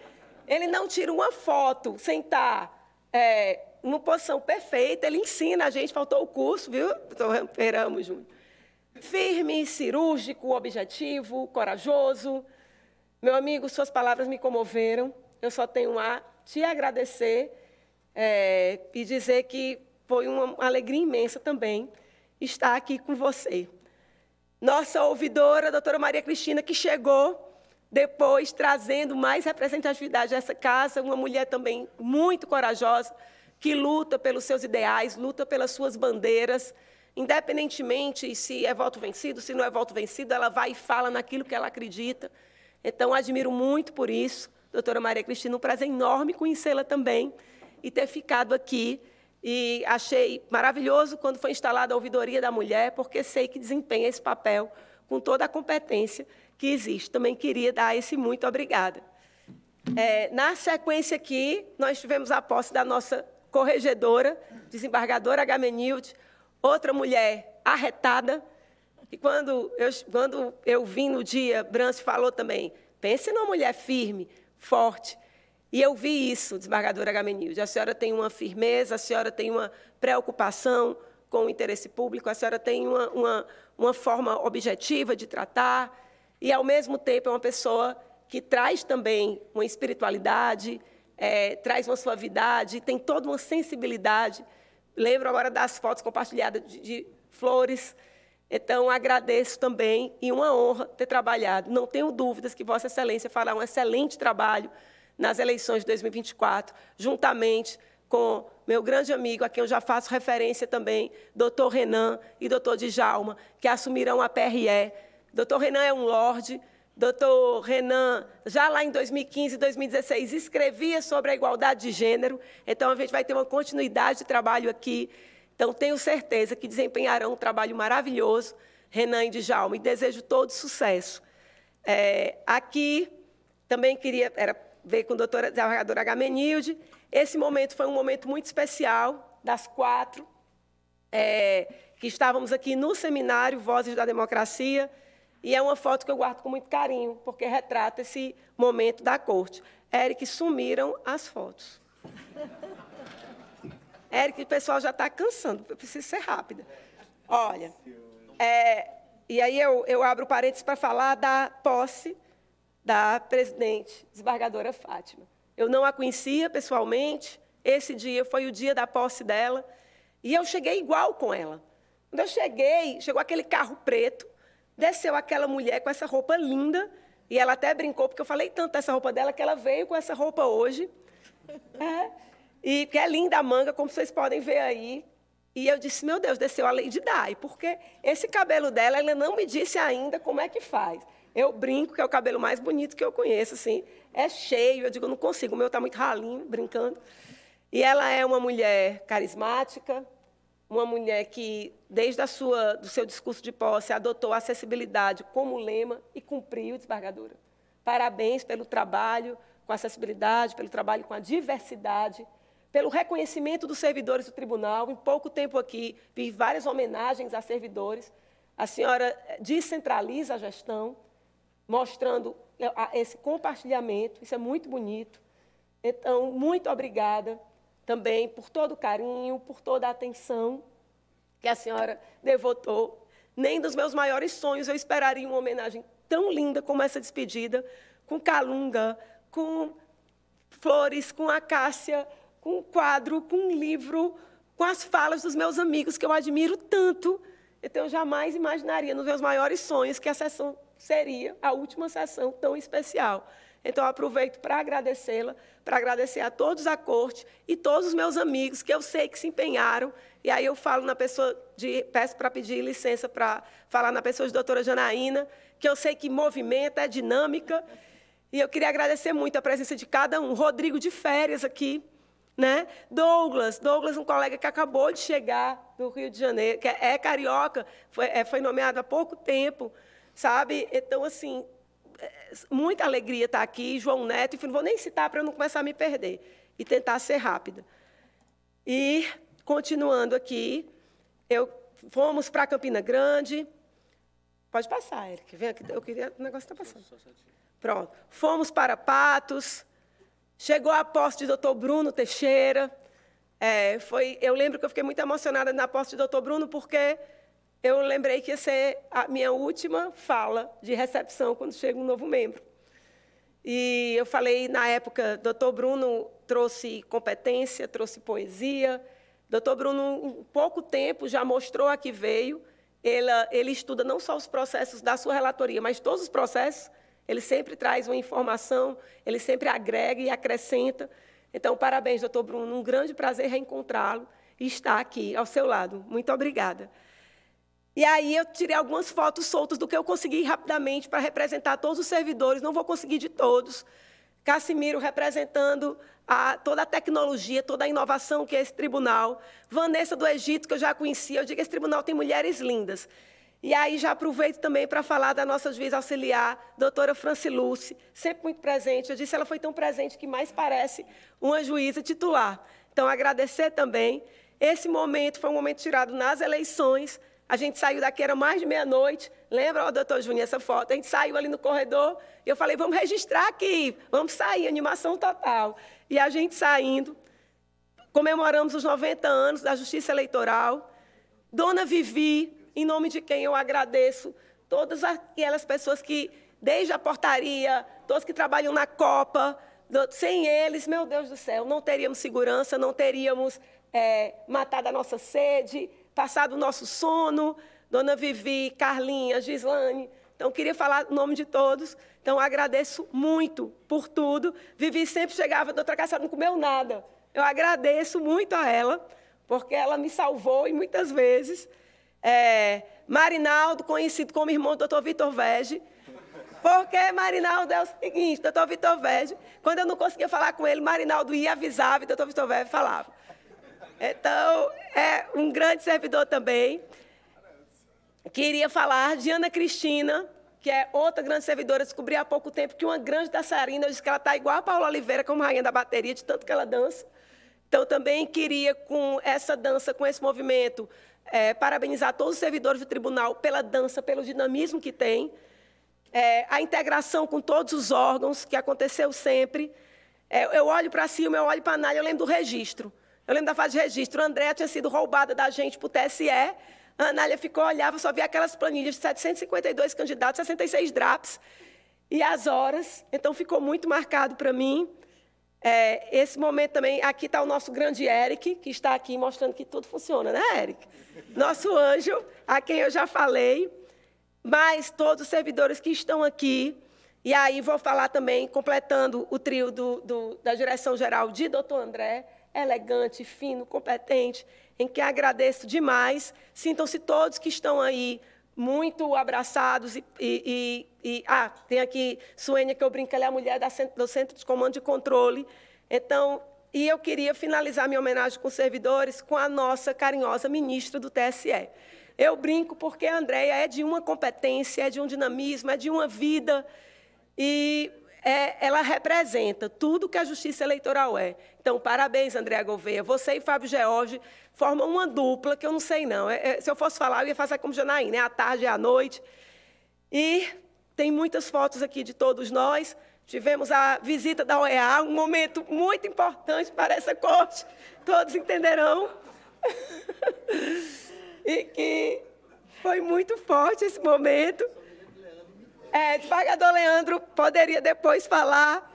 Ele não tira uma foto sem estar é, uma posição perfeita, ele ensina a gente, faltou o curso, viu, Júnior? Firme, cirúrgico, objetivo, corajoso. Meu amigo, suas palavras me comoveram. Eu só tenho a te agradecer é, e dizer que foi uma alegria imensa também estar aqui com você. Nossa ouvidora, a doutora Maria Cristina, que chegou depois trazendo mais representatividade a essa casa, uma mulher também muito corajosa, que luta pelos seus ideais, luta pelas suas bandeiras, independentemente se é voto vencido, se não é voto vencido, ela vai e fala naquilo que ela acredita. Então, admiro muito por isso, doutora Maria Cristina, um prazer enorme conhecê-la também e ter ficado aqui. E achei maravilhoso quando foi instalada a ouvidoria da mulher, porque sei que desempenha esse papel com toda a competência que existe. Também queria dar esse muito obrigada. É, na sequência aqui, nós tivemos a posse da nossa corregedora, desembargadora Agamenilde, outra mulher arretada. E quando eu, quando eu vim no dia, Brance falou também, pense numa mulher firme, forte. E eu vi isso, desembargadora Agamenilde. A senhora tem uma firmeza, a senhora tem uma preocupação com o interesse público, a senhora tem uma, uma, uma forma objetiva de tratar, e, ao mesmo tempo, é uma pessoa que traz também uma espiritualidade, é, traz uma suavidade, tem toda uma sensibilidade. Lembro agora das fotos compartilhadas de, de flores. Então, agradeço também e uma honra ter trabalhado. Não tenho dúvidas que Vossa Excelência fará um excelente trabalho nas eleições de 2024, juntamente com meu grande amigo, a quem eu já faço referência também, doutor Renan e doutor Djalma, que assumirão a PRE. Doutor Renan é um lorde, Doutor Renan, já lá em 2015 e 2016, escrevia sobre a igualdade de gênero, então a gente vai ter uma continuidade de trabalho aqui. Então, tenho certeza que desempenharão um trabalho maravilhoso, Renan e Djalma, e desejo todo sucesso. É, aqui, também queria era, ver com a doutora desembargadora Agamenilde. Esse momento foi um momento muito especial, das quatro, é, que estávamos aqui no seminário Vozes da Democracia, e é uma foto que eu guardo com muito carinho, porque retrata esse momento da corte. Eric, sumiram as fotos. Eric, o pessoal já está cansando, eu preciso ser rápida. Olha, é, e aí eu, eu abro parênteses para falar da posse da presidente, desembargadora Fátima. Eu não a conhecia pessoalmente, esse dia foi o dia da posse dela, e eu cheguei igual com ela. Quando eu cheguei, chegou aquele carro preto, desceu aquela mulher com essa roupa linda, e ela até brincou, porque eu falei tanto dessa roupa dela, que ela veio com essa roupa hoje. É, e que é linda a manga, como vocês podem ver aí. E eu disse, meu Deus, desceu a Lady Di, porque esse cabelo dela, ela não me disse ainda como é que faz. Eu brinco que é o cabelo mais bonito que eu conheço, assim. É cheio, eu digo, não consigo, o meu está muito ralinho, brincando. E ela é uma mulher carismática, uma mulher que, desde a sua, do seu discurso de posse, adotou a acessibilidade como lema e cumpriu, desembargadora. Parabéns pelo trabalho com acessibilidade, pelo trabalho com a diversidade, pelo reconhecimento dos servidores do tribunal. Em pouco tempo aqui, vi várias homenagens a servidores. A senhora descentraliza a gestão, mostrando esse compartilhamento, isso é muito bonito. Então, muito obrigada também por todo o carinho, por toda a atenção que a senhora devotou. Nem dos meus maiores sonhos eu esperaria uma homenagem tão linda como essa despedida, com calunga, com flores, com acácia, com quadro, com livro, com as falas dos meus amigos que eu admiro tanto. Então, eu jamais imaginaria, nos meus maiores sonhos, que a sessão seria a última sessão tão especial. Então, aproveito para agradecê-la, para agradecer a todos a corte e todos os meus amigos que eu sei que se empenharam. E aí eu falo na pessoa de peço para pedir licença para falar na pessoa de doutora Janaína, que eu sei que movimenta, é dinâmica. E eu queria agradecer muito a presença de cada um. Rodrigo de férias aqui, né? Douglas, Douglas, um colega que acabou de chegar do Rio de Janeiro, que é carioca, foi, é, foi nomeado há pouco tempo sabe? Então, assim, é, muita alegria estar aqui, João Neto, e não vou nem citar para eu não começar a me perder, e tentar ser rápida. E, continuando aqui, eu, fomos para Campina Grande, pode passar, Eric, vem aqui, eu queria, o negócio está passando. Pronto, fomos para Patos, chegou a posse de doutor Bruno Teixeira, é, foi, eu lembro que eu fiquei muito emocionada na posse de doutor Bruno, porque eu lembrei que ia ser a minha última fala de recepção quando chega um novo membro. E eu falei, na época, doutor Bruno trouxe competência, trouxe poesia. Doutor Bruno, em pouco tempo, já mostrou a que veio. Ele, ele estuda não só os processos da sua relatoria, mas todos os processos. Ele sempre traz uma informação, ele sempre agrega e acrescenta. Então, parabéns, doutor Bruno. Um grande prazer reencontrá-lo e estar aqui ao seu lado. Muito obrigada. E aí eu tirei algumas fotos soltas do que eu consegui rapidamente para representar todos os servidores, não vou conseguir de todos. Cassimiro representando a, toda a tecnologia, toda a inovação que é esse tribunal. Vanessa do Egito, que eu já conhecia, eu digo que esse tribunal tem mulheres lindas. E aí já aproveito também para falar da nossa juíza auxiliar, doutora Franciluce, sempre muito presente. Eu disse, ela foi tão presente que mais parece uma juíza titular. Então, agradecer também. Esse momento foi um momento tirado nas eleições, a gente saiu daqui, era mais de meia-noite. Lembra, ó, doutor Júnior, essa foto? A gente saiu ali no corredor e eu falei, vamos registrar aqui, vamos sair, animação total. E a gente saindo, comemoramos os 90 anos da Justiça Eleitoral. Dona Vivi, em nome de quem eu agradeço todas aquelas pessoas que, desde a portaria, todos que trabalham na Copa, sem eles, meu Deus do céu, não teríamos segurança, não teríamos é, matado a nossa sede, passado o nosso sono, Dona Vivi, Carlinha, Gislane. Então, queria falar o nome de todos. Então, agradeço muito por tudo. Vivi sempre chegava, doutora Cássia não comeu nada. Eu agradeço muito a ela, porque ela me salvou e muitas vezes. É, Marinaldo, conhecido como irmão do doutor Vitor Vege, porque Marinaldo é o seguinte, doutor Vitor Vege, quando eu não conseguia falar com ele, Marinaldo ia avisava e doutor Vitor Vege falava. Então, é um grande servidor também. Queria falar de Ana Cristina, que é outra grande servidora. Descobri há pouco tempo que uma grande dançarina, eu disse que ela está igual a Paula Oliveira, como rainha da bateria, de tanto que ela dança. Então, também queria, com essa dança, com esse movimento, é, parabenizar todos os servidores do tribunal pela dança, pelo dinamismo que tem, é, a integração com todos os órgãos, que aconteceu sempre. É, eu olho para cima, eu olho para a eu lembro do registro. Eu lembro da fase de registro. A Andréa tinha sido roubada da gente para o TSE. A Anália ficou, olhava, só via aquelas planilhas de 752 candidatos, 66 DRAPs e as horas. Então, ficou muito marcado para mim. É, esse momento também, aqui está o nosso grande Eric, que está aqui mostrando que tudo funciona, né, Eric? Nosso anjo, a quem eu já falei, mas todos os servidores que estão aqui. E aí vou falar também, completando o trio do, do, da direção geral de doutor André, elegante, fino, competente, em que agradeço demais. Sintam-se todos que estão aí muito abraçados. E, e, e, ah, tem aqui Suênia, que eu brinco, ela é a mulher do Centro de Comando e Controle. Então, e eu queria finalizar minha homenagem com os servidores com a nossa carinhosa ministra do TSE. Eu brinco porque a Andréia é de uma competência, é de um dinamismo, é de uma vida. E é, ela representa tudo que a justiça eleitoral é. Então, parabéns, Andréa Gouveia. Você e Fábio George formam uma dupla que eu não sei, não. É, é, se eu fosse falar, eu ia fazer como Janaína, né? à tarde e à noite. E tem muitas fotos aqui de todos nós. Tivemos a visita da OEA, um momento muito importante para essa corte, todos entenderão. e que foi muito forte esse momento. É, desembargador Leandro poderia depois falar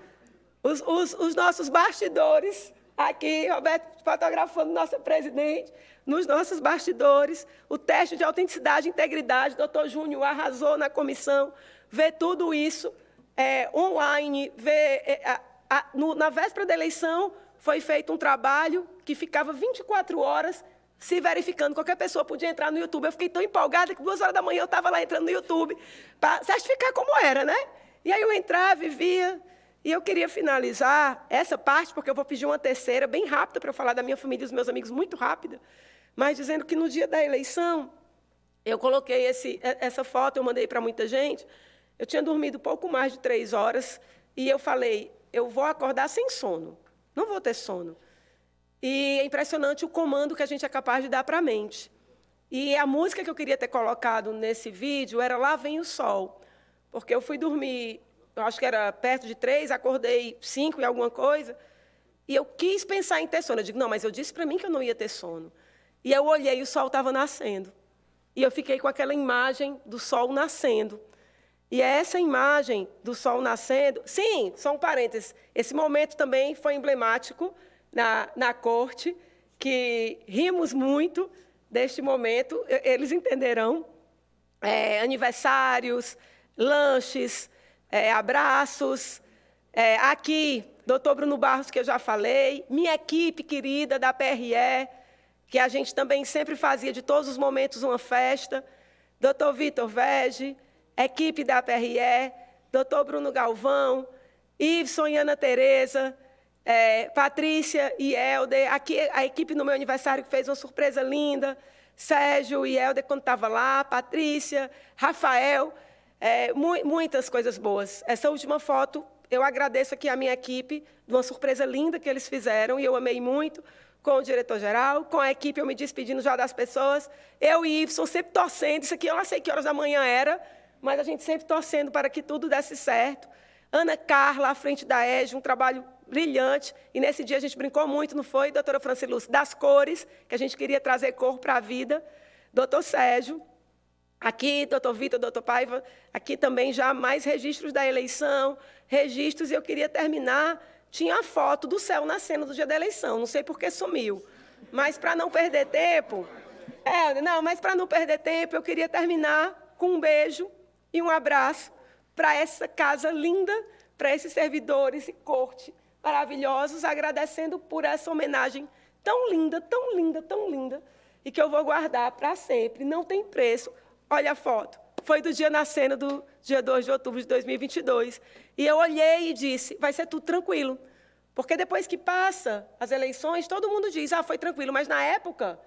os, os, os, nossos bastidores. Aqui, Roberto fotografando nossa presidente, nos nossos bastidores, o teste de autenticidade e integridade, doutor Júnior arrasou na comissão, ver tudo isso é, online, ver, é, a, a, no, na véspera da eleição, foi feito um trabalho que ficava 24 horas se verificando. Qualquer pessoa podia entrar no YouTube. Eu fiquei tão empolgada que duas horas da manhã eu estava lá entrando no YouTube para certificar como era, né? E aí eu entrava e via. E eu queria finalizar essa parte, porque eu vou pedir uma terceira, bem rápida, para eu falar da minha família e dos meus amigos, muito rápida. Mas dizendo que no dia da eleição, eu coloquei esse, essa foto, eu mandei para muita gente. Eu tinha dormido pouco mais de três horas e eu falei: eu vou acordar sem sono, não vou ter sono. E é impressionante o comando que a gente é capaz de dar para a mente. E a música que eu queria ter colocado nesse vídeo era Lá Vem o Sol. Porque eu fui dormir, eu acho que era perto de três, acordei cinco e alguma coisa. E eu quis pensar em ter sono. Eu digo, não, mas eu disse para mim que eu não ia ter sono. E eu olhei e o sol estava nascendo. E eu fiquei com aquela imagem do sol nascendo. E é essa imagem do sol nascendo. Sim, só um parênteses. Esse momento também foi emblemático na, na corte, que rimos muito deste momento, eles entenderão. É, aniversários, lanches, é, abraços. É, aqui, doutor Bruno Barros, que eu já falei, minha equipe querida da PRE, que a gente também sempre fazia de todos os momentos uma festa. Doutor Vitor Vege, equipe da PRE, doutor Bruno Galvão, Iveson e Ana Tereza, é, Patrícia e Helder, aqui a equipe no meu aniversário que fez uma surpresa linda, Sérgio e Helder quando estava lá, Patrícia, Rafael, é, mu muitas coisas boas. Essa última foto, eu agradeço aqui a minha equipe, de uma surpresa linda que eles fizeram, e eu amei muito, com o diretor-geral, com a equipe, eu me despedindo já das pessoas, eu e Ibson sempre torcendo, isso aqui eu não sei que horas da manhã era, mas a gente sempre torcendo para que tudo desse certo. Ana Carla, à frente da EGE, um trabalho brilhante. E nesse dia a gente brincou muito, não foi, doutora Franciluz? Das cores, que a gente queria trazer cor para a vida. Doutor Sérgio, aqui, doutor Vitor, doutor Paiva, aqui também já mais registros da eleição, registros, e eu queria terminar. Tinha a foto do céu nascendo do dia da eleição, não sei por que sumiu. Mas para não perder tempo, é, não, mas para não perder tempo, eu queria terminar com um beijo e um abraço para essa casa linda, para esses servidores e corte maravilhosos, agradecendo por essa homenagem tão linda, tão linda, tão linda, e que eu vou guardar para sempre. Não tem preço. Olha a foto. Foi do dia nascendo do dia 2 de outubro de 2022. E eu olhei e disse: vai ser tudo tranquilo. Porque depois que passa as eleições, todo mundo diz: ah, foi tranquilo. Mas na época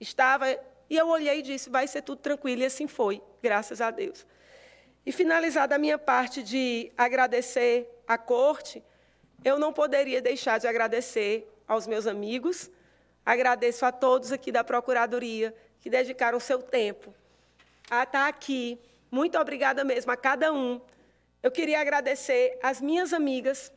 estava. E eu olhei e disse: vai ser tudo tranquilo. E assim foi, graças a Deus. E finalizada a minha parte de agradecer à corte, eu não poderia deixar de agradecer aos meus amigos, agradeço a todos aqui da Procuradoria que dedicaram seu tempo a estar aqui. Muito obrigada mesmo a cada um. Eu queria agradecer às minhas amigas,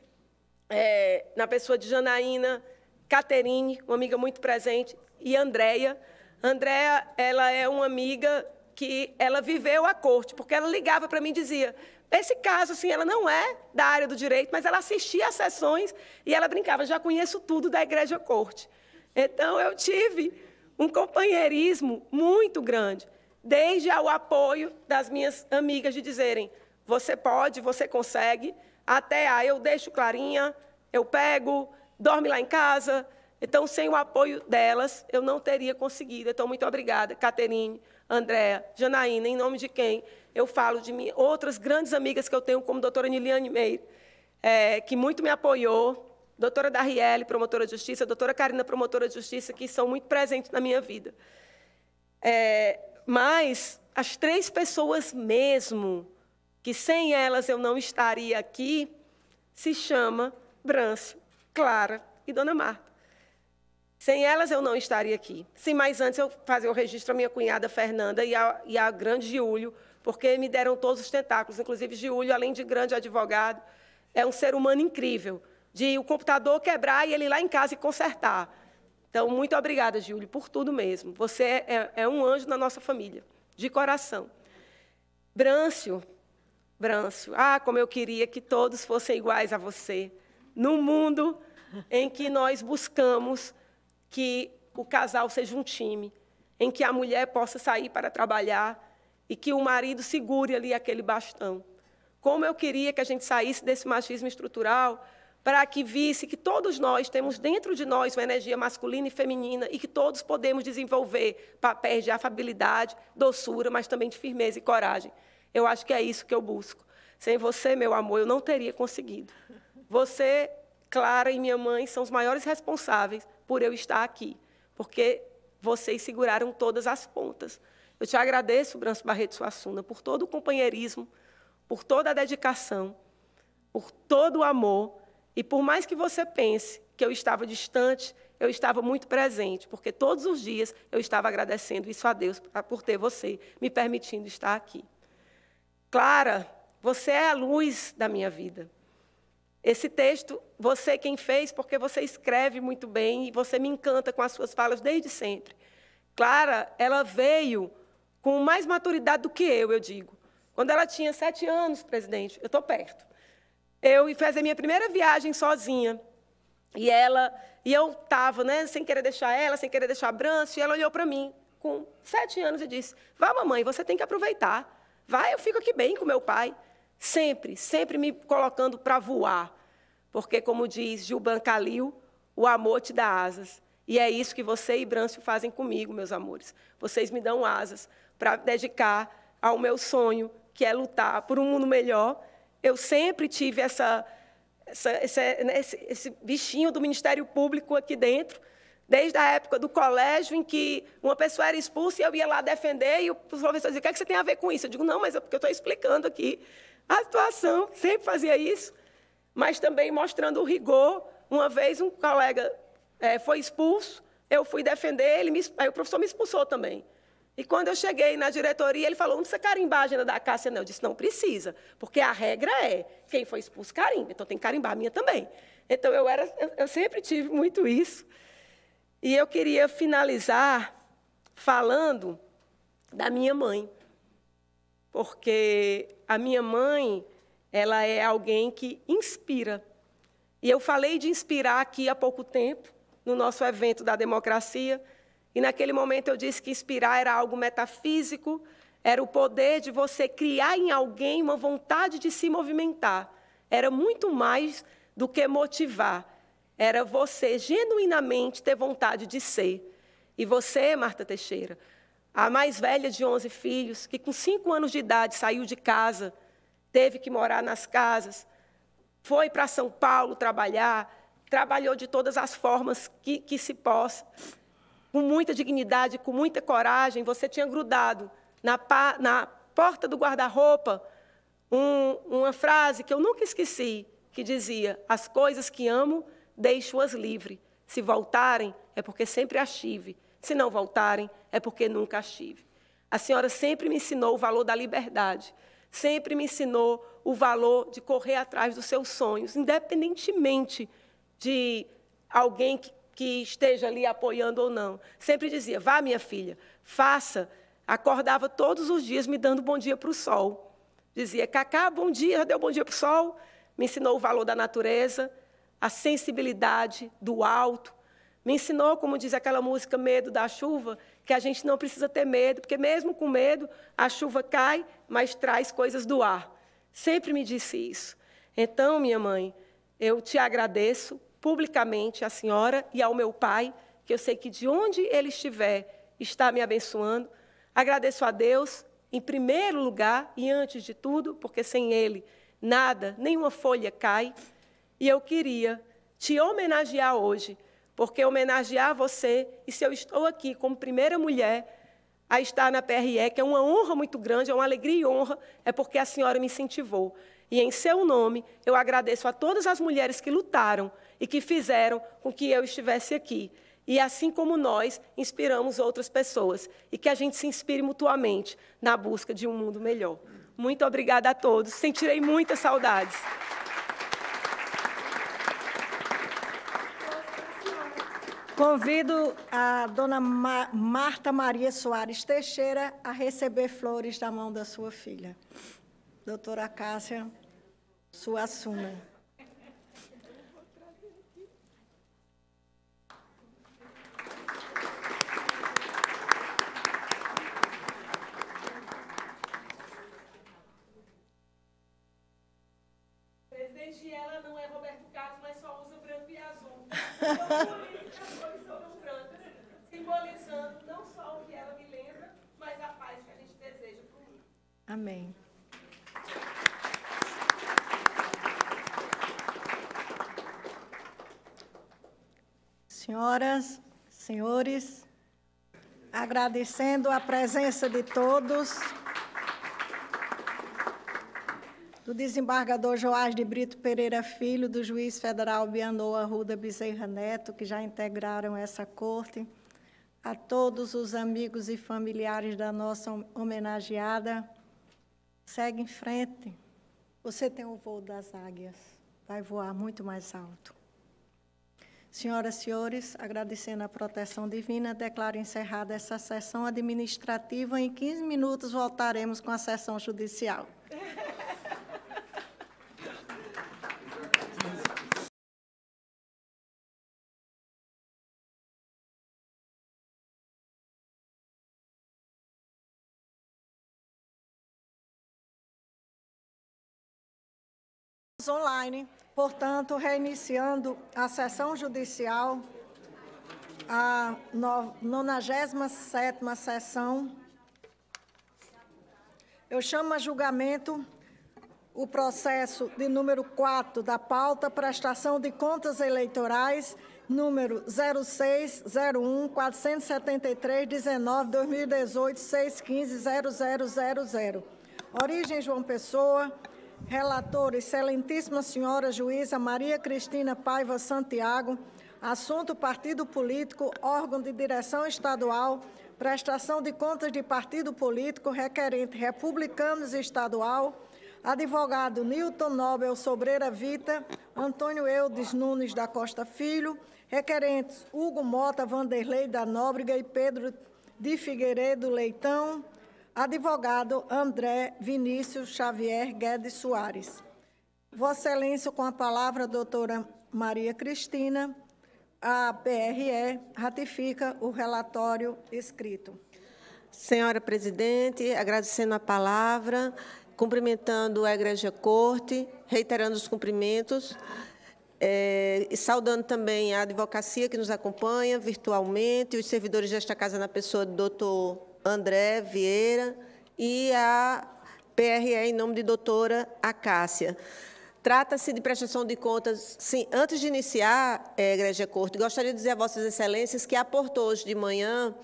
é, na pessoa de Janaína, Caterine, uma amiga muito presente, e Andréia. Andréa, ela é uma amiga que ela viveu a corte, porque ela ligava para mim e dizia: esse caso, assim, ela não é da área do direito, mas ela assistia às sessões e ela brincava: já conheço tudo da igreja corte. Então, eu tive um companheirismo muito grande, desde o apoio das minhas amigas de dizerem: você pode, você consegue, até a eu deixo clarinha, eu pego, dorme lá em casa. Então, sem o apoio delas, eu não teria conseguido. Então, muito obrigada, Caterine, Andréa, Janaína, em nome de quem eu falo de mim, outras grandes amigas que eu tenho, como a doutora Niliane Meire, é, que muito me apoiou, doutora Darielle, promotora de justiça, doutora Karina, promotora de justiça, que são muito presentes na minha vida. É, mas as três pessoas mesmo, que sem elas eu não estaria aqui, se chama Brâncio, Clara e Dona Marta. Sem elas eu não estaria aqui. Sim, mas antes eu fazer o registro a minha cunhada Fernanda e a, grande Giulio, porque me deram todos os tentáculos, inclusive Giulio, além de grande advogado, é um ser humano incrível, de o computador quebrar e ele ir lá em casa e consertar. Então, muito obrigada, Giulio, por tudo mesmo. Você é, é um anjo na nossa família, de coração. Brâncio, Brâncio, ah, como eu queria que todos fossem iguais a você. No mundo em que nós buscamos que o casal seja um time, em que a mulher possa sair para trabalhar e que o marido segure ali aquele bastão. Como eu queria que a gente saísse desse machismo estrutural para que visse que todos nós temos dentro de nós uma energia masculina e feminina e que todos podemos desenvolver papéis de afabilidade, doçura, mas também de firmeza e coragem. Eu acho que é isso que eu busco. Sem você, meu amor, eu não teria conseguido. Você, Clara e minha mãe são os maiores responsáveis por eu estar aqui, porque vocês seguraram todas as pontas. Eu te agradeço, Branco Barreto Suassuna, por todo o companheirismo, por toda a dedicação, por todo o amor, e por mais que você pense que eu estava distante, eu estava muito presente, porque todos os dias eu estava agradecendo isso a Deus por ter você me permitindo estar aqui. Clara, você é a luz da minha vida. Esse texto, você quem fez, porque você escreve muito bem e você me encanta com as suas falas desde sempre. Clara, ela veio com mais maturidade do que eu, eu digo. Quando ela tinha sete anos, presidente, eu estou perto. Eu fiz a minha primeira viagem sozinha. E ela, e eu estava, né, sem querer deixar ela, sem querer deixar a e ela olhou para mim com sete anos e disse: Vá, mamãe, você tem que aproveitar. Vai, eu fico aqui bem com meu pai. Sempre, sempre me colocando para voar. Porque, como diz Gilban Calil, o amor te dá asas. E é isso que você e Brâncio fazem comigo, meus amores. Vocês me dão asas para dedicar ao meu sonho, que é lutar por um mundo melhor. Eu sempre tive essa, essa esse, né, esse, esse bichinho do Ministério Público aqui dentro, desde a época do colégio, em que uma pessoa era expulsa e eu ia lá defender, e o professor dizia, o que, é que você tem a ver com isso? Eu digo, não, mas é porque eu estou explicando aqui a situação, sempre fazia isso, mas também mostrando o rigor. Uma vez um colega é, foi expulso, eu fui defender ele, me, aí o professor me expulsou também. E quando eu cheguei na diretoria, ele falou, não precisa carimbar a agenda da Cássia, não. Eu disse, não precisa, porque a regra é, quem foi expulso carimba, então tem que carimbar a minha também. Então, eu, era, eu, eu sempre tive muito isso. E eu queria finalizar falando da minha mãe, porque a minha mãe, ela é alguém que inspira. E eu falei de inspirar aqui há pouco tempo, no nosso evento da democracia, e naquele momento eu disse que inspirar era algo metafísico, era o poder de você criar em alguém uma vontade de se movimentar. Era muito mais do que motivar. Era você genuinamente ter vontade de ser. E você, Marta Teixeira, a mais velha de 11 filhos, que com cinco anos de idade saiu de casa, teve que morar nas casas, foi para São Paulo trabalhar, trabalhou de todas as formas que, que se possa, com muita dignidade, com muita coragem. Você tinha grudado na, na porta do guarda-roupa um, uma frase que eu nunca esqueci, que dizia: As coisas que amo, deixo-as livre. Se voltarem, é porque sempre as tive. Se não voltarem, é porque nunca as tive. A senhora sempre me ensinou o valor da liberdade, sempre me ensinou o valor de correr atrás dos seus sonhos, independentemente de alguém que que esteja ali apoiando ou não. Sempre dizia: vá, minha filha, faça. Acordava todos os dias me dando bom dia para o sol. Dizia: Cacá, bom dia, já deu bom dia para o sol. Me ensinou o valor da natureza, a sensibilidade do alto. Me ensinou, como diz aquela música Medo da Chuva, que a gente não precisa ter medo, porque mesmo com medo, a chuva cai, mas traz coisas do ar. Sempre me disse isso. Então, minha mãe, eu te agradeço publicamente à senhora e ao meu pai, que eu sei que de onde ele estiver, está me abençoando. Agradeço a Deus, em primeiro lugar e antes de tudo, porque sem ele nada, nenhuma folha cai. E eu queria te homenagear hoje porque homenagear você, e se eu estou aqui como primeira mulher a estar na PRE, que é uma honra muito grande, é uma alegria e honra, é porque a senhora me incentivou. E em seu nome, eu agradeço a todas as mulheres que lutaram e que fizeram com que eu estivesse aqui. E assim como nós, inspiramos outras pessoas. E que a gente se inspire mutuamente na busca de um mundo melhor. Muito obrigada a todos. Sentirei muitas saudades. Convido a dona Marta Maria Soares Teixeira a receber flores da mão da sua filha. Doutora Cássia Suassuna. Presidente, ela não é Roberto Carlos, mas só usa branco e azul. Simbolizando não só o que ela me lembra, mas a paz que a gente deseja. Amém. Senhoras, senhores, agradecendo a presença de todos, do desembargador Joás de Brito Pereira Filho, do juiz federal Bianoa Arruda Bezerra Neto, que já integraram essa corte, a todos os amigos e familiares da nossa homenageada. Segue em frente. Você tem o voo das águias. Vai voar muito mais alto. Senhoras e senhores, agradecendo a proteção divina, declaro encerrada essa sessão administrativa. Em 15 minutos voltaremos com a sessão judicial. Online, portanto, reiniciando a sessão judicial, a 97ª sessão. Eu chamo a julgamento o processo de número 4 da pauta prestação de contas eleitorais, número 0601 473 19 2018 615 0000. Origem João Pessoa, Relator, excelentíssima senhora juíza Maria Cristina Paiva Santiago, assunto partido político, órgão de direção estadual, prestação de contas de partido político, requerente republicanos estadual, advogado Newton Nobel Sobreira Vita, Antônio Eudes Nunes da Costa Filho, requerentes Hugo Mota Vanderlei da Nóbrega e Pedro de Figueiredo Leitão, Advogado André Vinícius Xavier Guedes Soares. Vossa Excelência, com a palavra, doutora Maria Cristina, a PRE ratifica o relatório escrito. Senhora Presidente, agradecendo a palavra, cumprimentando a Igreja Corte, reiterando os cumprimentos, é, e saudando também a advocacia que nos acompanha virtualmente, os servidores desta casa na pessoa do doutor André Vieira e a PRE em nome de doutora Acácia. Trata-se de prestação de contas. Sim, antes de iniciar, é, Igreja Corte, gostaria de dizer a Vossas Excelências que aportou hoje de manhã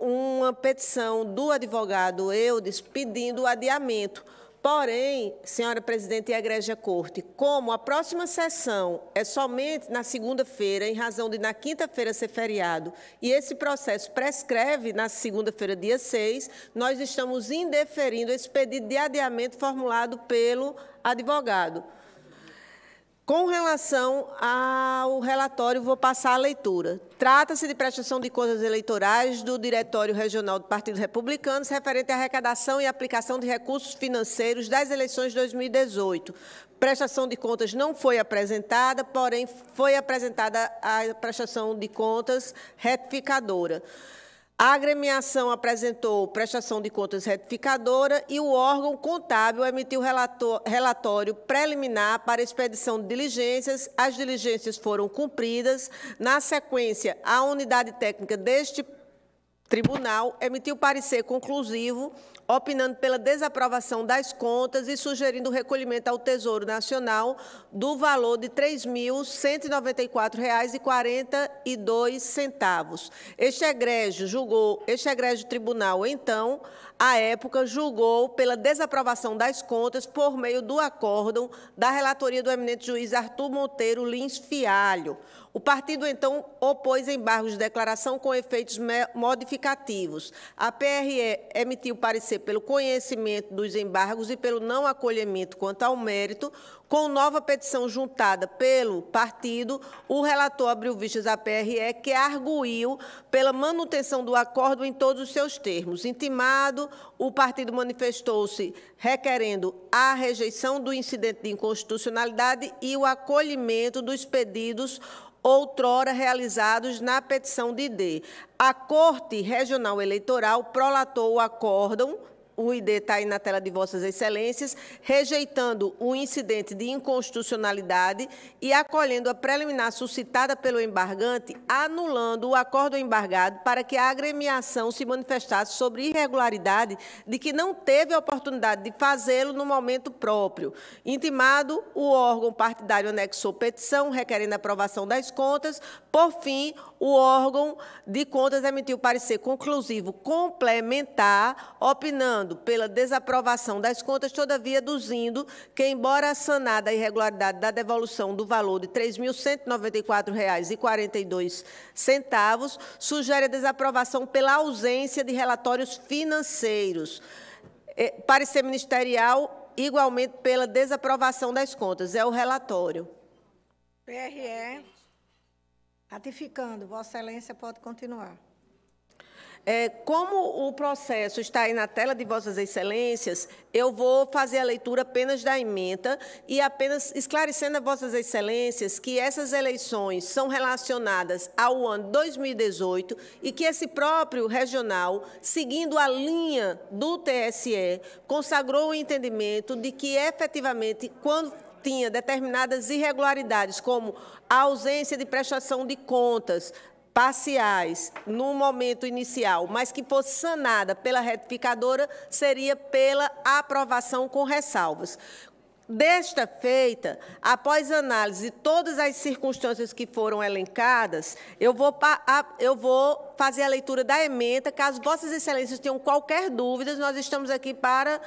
uma petição do advogado Eudes pedindo o adiamento Porém, senhora presidente e Igreja Corte, como a próxima sessão é somente na segunda-feira, em razão de na quinta-feira ser feriado, e esse processo prescreve na segunda-feira, dia 6, nós estamos indeferindo esse pedido de adiamento formulado pelo advogado. Com relação ao relatório, vou passar a leitura. Trata-se de prestação de contas eleitorais do Diretório Regional do Partido Republicano, referente à arrecadação e aplicação de recursos financeiros das eleições de 2018. Prestação de contas não foi apresentada, porém foi apresentada a prestação de contas retificadora. A agremiação apresentou prestação de contas retificadora e o órgão contábil emitiu relatório preliminar para expedição de diligências. As diligências foram cumpridas. Na sequência, a unidade técnica deste tribunal emitiu parecer conclusivo opinando pela desaprovação das contas e sugerindo o recolhimento ao Tesouro Nacional do valor de R$ 3.194,42. Este egrégio julgou, este egrégio tribunal, então, à época, julgou pela desaprovação das contas por meio do acórdão da relatoria do eminente juiz Arthur Monteiro Lins Fialho. O partido, então, opôs embargos de declaração com efeitos modificativos. A PRE emitiu parecer pelo conhecimento dos embargos e pelo não acolhimento quanto ao mérito, com nova petição juntada pelo partido, o relator abriu vistas à PRE, que arguiu pela manutenção do acordo em todos os seus termos. Intimado, o partido manifestou-se requerendo a rejeição do incidente de inconstitucionalidade e o acolhimento dos pedidos outrora realizados na petição de D. A Corte Regional Eleitoral prolatou o acórdão o ID está aí na tela de Vossas Excelências, rejeitando o incidente de inconstitucionalidade e acolhendo a preliminar suscitada pelo embargante, anulando o acordo embargado para que a agremiação se manifestasse sobre irregularidade de que não teve a oportunidade de fazê-lo no momento próprio. Intimado, o órgão partidário anexou petição requerendo aprovação das contas. Por fim, o órgão de contas emitiu parecer conclusivo complementar, opinando pela desaprovação das contas, todavia aduzindo que, embora sanada a irregularidade da devolução do valor de R$ 3.194,42, sugere a desaprovação pela ausência de relatórios financeiros. É, parecer ministerial, igualmente pela desaprovação das contas. É o relatório. PRE. Ratificando, Vossa Excelência pode continuar. É, como o processo está aí na tela de Vossas Excelências, eu vou fazer a leitura apenas da emenda e apenas esclarecendo a Vossas Excelências que essas eleições são relacionadas ao ano 2018 e que esse próprio regional, seguindo a linha do TSE, consagrou o entendimento de que efetivamente, quando tinha determinadas irregularidades, como a ausência de prestação de contas parciais no momento inicial, mas que fosse sanada pela retificadora, seria pela aprovação com ressalvas. Desta feita, após análise de todas as circunstâncias que foram elencadas, eu vou, eu vou fazer a leitura da emenda. Caso Vossas Excelências tenham qualquer dúvida, nós estamos aqui para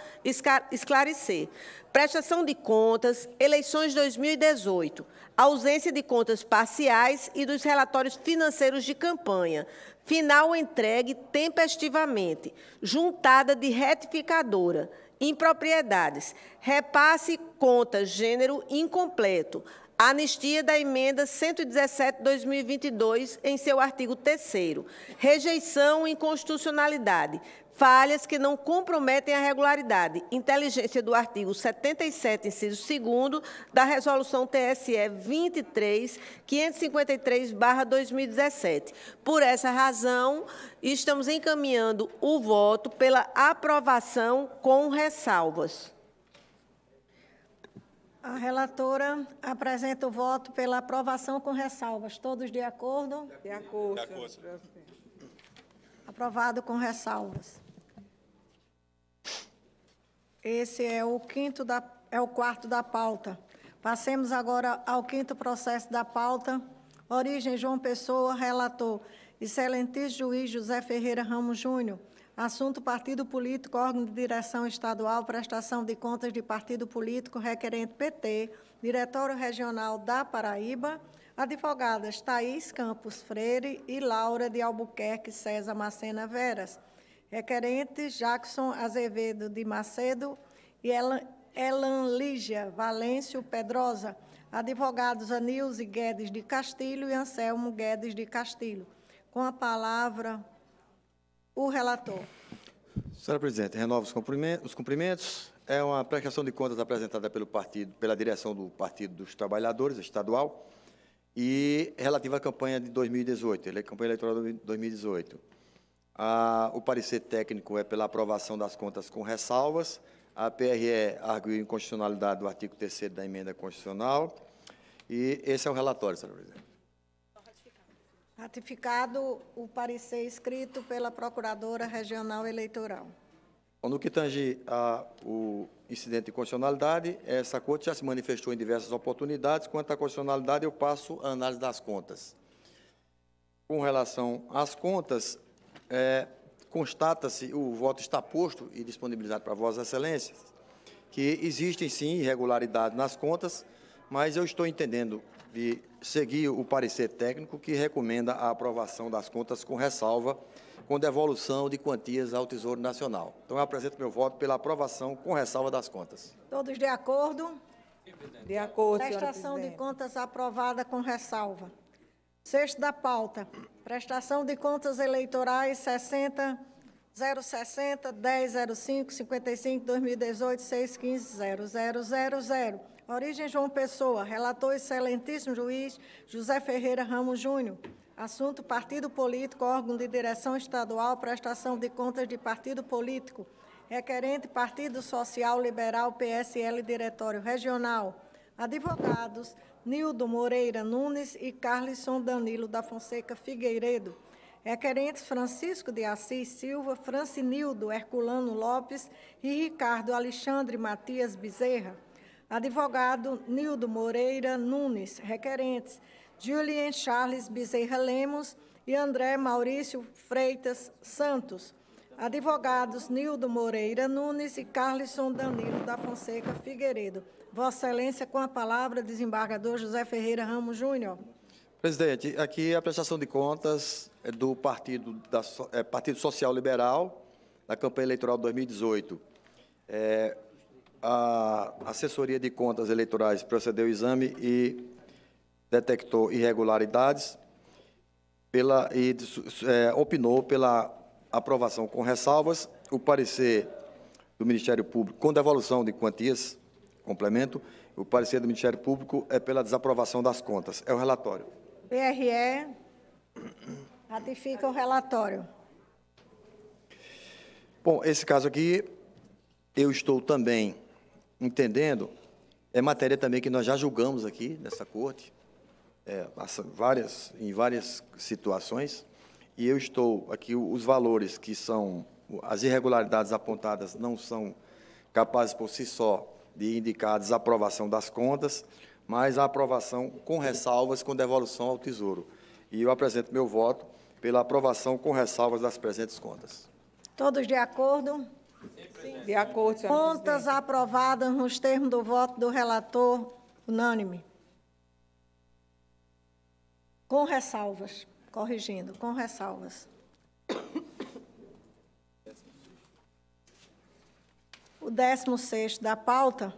esclarecer. Prestação de contas, eleições 2018, ausência de contas parciais e dos relatórios financeiros de campanha, final entregue tempestivamente, juntada de retificadora, impropriedades, repasse conta gênero incompleto, anistia da emenda 117/2022 em seu artigo 3 rejeição e inconstitucionalidade, falhas que não comprometem a regularidade, inteligência do artigo 77, inciso 2 da Resolução TSE 23 553/2017. Por essa razão, estamos encaminhando o voto pela aprovação com ressalvas. A relatora apresenta o voto pela aprovação com ressalvas. Todos de acordo? De acordo. De acordo. Aprovado com ressalvas. Esse é o quinto da, é o quarto da pauta. Passemos agora ao quinto processo da pauta. Origem João Pessoa, relator. Excelentíssimo juiz José Ferreira Ramos Júnior Assunto: partido político, órgão de direção estadual, prestação de contas de partido político requerente PT, Diretório Regional da Paraíba, advogadas Thaís Campos Freire e Laura de Albuquerque César Macena Veras, requerentes Jackson Azevedo de Macedo e Elan, Lígia Valêncio Pedrosa, Advogados Anilze Guedes de Castilho e Anselmo Guedes de Castilho. Com a palavra, o relator. Senhora Presidente, renovo os cumprimentos, os cumprimentos. É uma prestação de contas apresentada pelo partido, pela direção do Partido dos Trabalhadores Estadual e relativa à campanha de 2018, ele- campanha eleitoral de 2018. O parecer técnico é pela aprovação das contas com ressalvas. A PRE arguiu inconstitucionalidade do artigo 3 da emenda constitucional. E esse é o relatório, senhora Presidente. Ratificado o parecer escrito pela Procuradora Regional Eleitoral. No que tange ao incidente de constitucionalidade, essa Corte já se manifestou em diversas oportunidades. Quanto à constitucionalidade, eu passo a análise das contas. Com relação às contas, é, constata-se, o voto está posto e disponibilizado para Vossas Excelências, que existem sim irregularidades nas contas, mas eu estou entendendo de seguir o parecer técnico que recomenda a aprovação das contas com ressalva, com devolução de quantias ao Tesouro Nacional. Então, eu apresento meu voto pela aprovação com ressalva das contas. Todos de acordo? De acordo, Prestação de contas aprovada com ressalva. Sexto da pauta. Prestação de contas eleitorais 60 060 1005 55 2018 615 0000. Origem João Pessoa. Relator excelentíssimo juiz José Ferreira Ramos Júnior. Assunto partido político, órgão de direção estadual, prestação de contas de partido político. Requerente Partido Social Liberal PSL Diretório Regional. Advogados Nildo Moreira Nunes e Carlisson Danilo da Fonseca Figueiredo. Requerentes Francisco de Assis Silva, Francinildo Herculano Lopes e Ricardo Alexandre Matias Bezerra. Advogado Nildo Moreira Nunes. Requerentes Julien Charles Bezerra Lemos e André Maurício Freitas Santos. Advogados Nildo Moreira Nunes e Carlisson Danilo da Fonseca Figueiredo. Vossa Excelência, com a palavra, desembargador José Ferreira Ramos Júnior. Presidente, aqui a prestação de contas é do Partido, da, é, Partido Social Liberal, da campanha eleitoral 2018. É, a assessoria de contas eleitorais procedeu ao exame e detectou irregularidades pela, e é, opinou pela aprovação com ressalvas. O parecer do Ministério Público com devolução de quantias, complemento. O parecer do Ministério Público é pela desaprovação das contas. É o relatório. PRE ratifica o relatório. Bom, esse caso aqui, eu estou também entendendo, é matéria também que nós já julgamos aqui nessa corte, é, várias, em várias situações, e eu estou aqui, os valores que são, as irregularidades apontadas não são capazes por si só de indicar a desaprovação das contas, mas a aprovação com ressalvas, com devolução ao Tesouro. E eu apresento meu voto pela aprovação com ressalvas das presentes contas. Todos de acordo? De acordo, Contas aprovadas nos termos do voto do relator unânime. Com ressalvas, corrigindo, com ressalvas. O décimo sexto da pauta.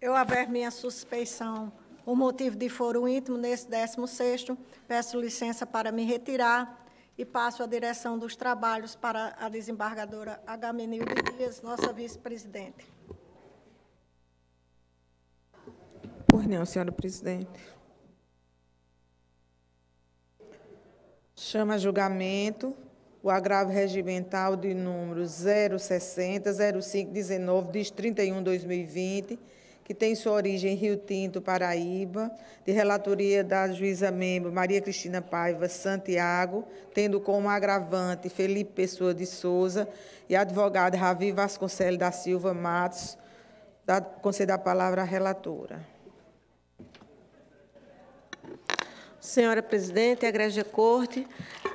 Eu haver minha suspeição por motivo de foro íntimo nesse 16º, peço licença para me retirar e passo a direção dos trabalhos para a desembargadora Agamenilde Dias, nossa vice-presidente. Por não, senhora presidente. Chama julgamento o agravo regimental de número 060 0519 diz 31 2020, que tem sua origem em Rio Tinto, Paraíba, de relatoria da juíza membro Maria Cristina Paiva Santiago, tendo como agravante Felipe Pessoa de Souza e advogado Ravi Vasconcelos da Silva Matos. Dá, concedo a palavra à relatora. Senhora Presidente, Egrégia Corte,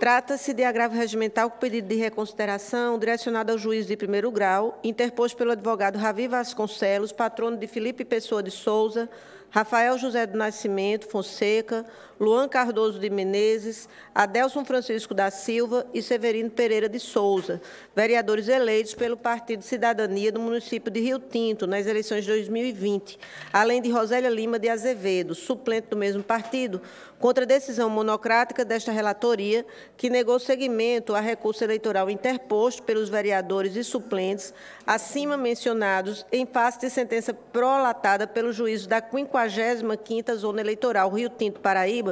trata-se de agravo regimental com pedido de reconsideração direcionado ao juiz de primeiro grau, interposto pelo advogado Ravi Vasconcelos, patrono de Felipe Pessoa de Souza, Rafael José do Nascimento Fonseca, Luan Cardoso de Menezes, Adelson Francisco da Silva e Severino Pereira de Souza, vereadores eleitos pelo Partido Cidadania do município de Rio Tinto nas eleições de 2020, além de Rosélia Lima de Azevedo, suplente do mesmo partido, contra a decisão monocrática desta relatoria, que negou seguimento a recurso eleitoral interposto pelos vereadores e suplentes acima mencionados em face de sentença prolatada pelo juízo da 55ª Zona Eleitoral Rio Tinto, Paraíba,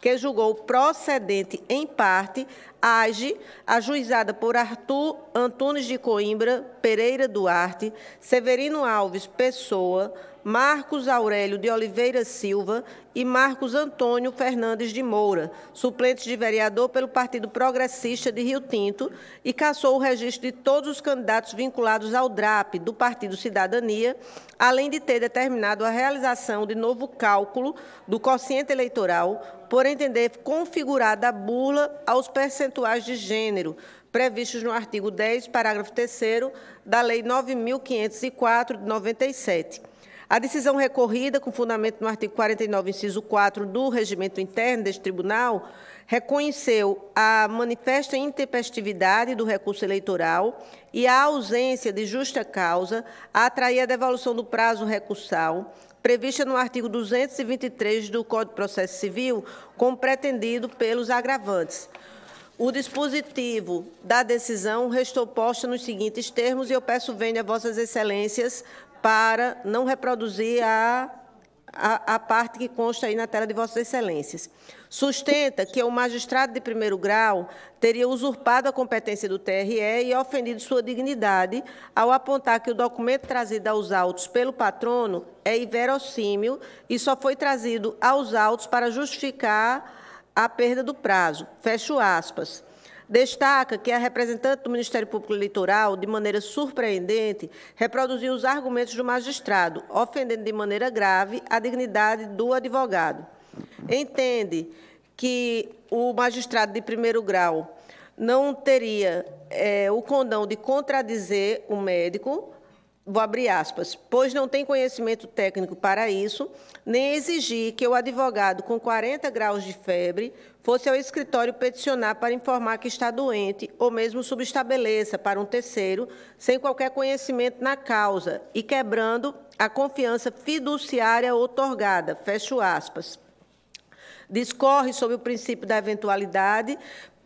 que julgou procedente em parte age ajuizada por Arthur Antunes de Coimbra Pereira Duarte, Severino Alves Pessoa, Marcos Aurélio de Oliveira Silva e Marcos Antônio Fernandes de Moura, suplentes de vereador pelo Partido Progressista de Rio Tinto, e cassou o registro de todos os candidatos vinculados ao DRAP do Partido Cidadania, além de ter determinado a realização de novo cálculo do quociente eleitoral, por entender configurada a bula aos percentuais de gênero, previstos no artigo 10, parágrafo 3 da Lei 9.504 de 97. A decisão recorrida, com fundamento no artigo 49, inciso 4 do regimento interno deste tribunal, reconheceu a manifesta intempestividade do recurso eleitoral e a ausência de justa causa a atrair a devolução do prazo recursal, prevista no artigo 223 do Código de Processo Civil, como pretendido pelos agravantes. O dispositivo da decisão restou posta nos seguintes termos e eu peço venha a vossas excelências para não reproduzir a, a, a, parte que consta aí na tela de Vossas Excelências. Sustenta que o magistrado de primeiro grau teria usurpado a competência do TRE e ofendido sua dignidade ao apontar que o documento trazido aos autos pelo patrono é inverossímil e só foi trazido aos autos para justificar a perda do prazo. Fecho aspas. Destaca que a representante do Ministério Público Eleitoral, de maneira surpreendente, reproduziu os argumentos do magistrado, ofendendo de maneira grave a dignidade do advogado. Entende que o magistrado de primeiro grau não teria é, o condão de contradizer o médico, vou abrir aspas, pois não tem conhecimento técnico para isso, nem exigir que o advogado com 40 graus de febre fosse ao escritório peticionar para informar que está doente, ou mesmo subestabeleça para um terceiro, sem qualquer conhecimento na causa, e quebrando a confiança fiduciária otorgada. Fecho aspas. Discorre sobre o princípio da eventualidade,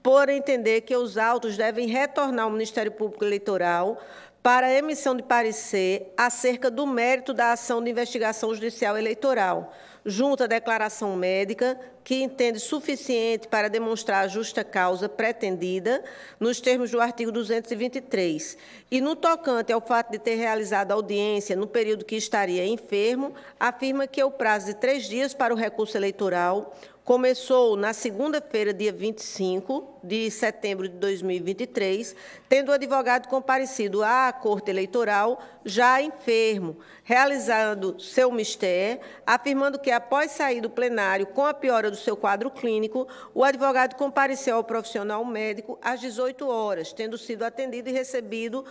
por entender que os autos devem retornar ao Ministério Público Eleitoral para a emissão de parecer acerca do mérito da ação de investigação judicial eleitoral, junto à declaração médica, que entende suficiente para demonstrar a justa causa pretendida, nos termos do artigo 223. E, no tocante ao fato de ter realizado audiência no período que estaria enfermo, afirma que o prazo de três dias para o recurso eleitoral começou na segunda-feira, dia 25 de setembro de 2023, tendo o advogado comparecido à Corte Eleitoral já enfermo, realizando seu mistério, afirmando que, após sair do plenário com a piora do seu quadro clínico, o advogado compareceu ao profissional médico às 18 horas, tendo sido atendido e recebido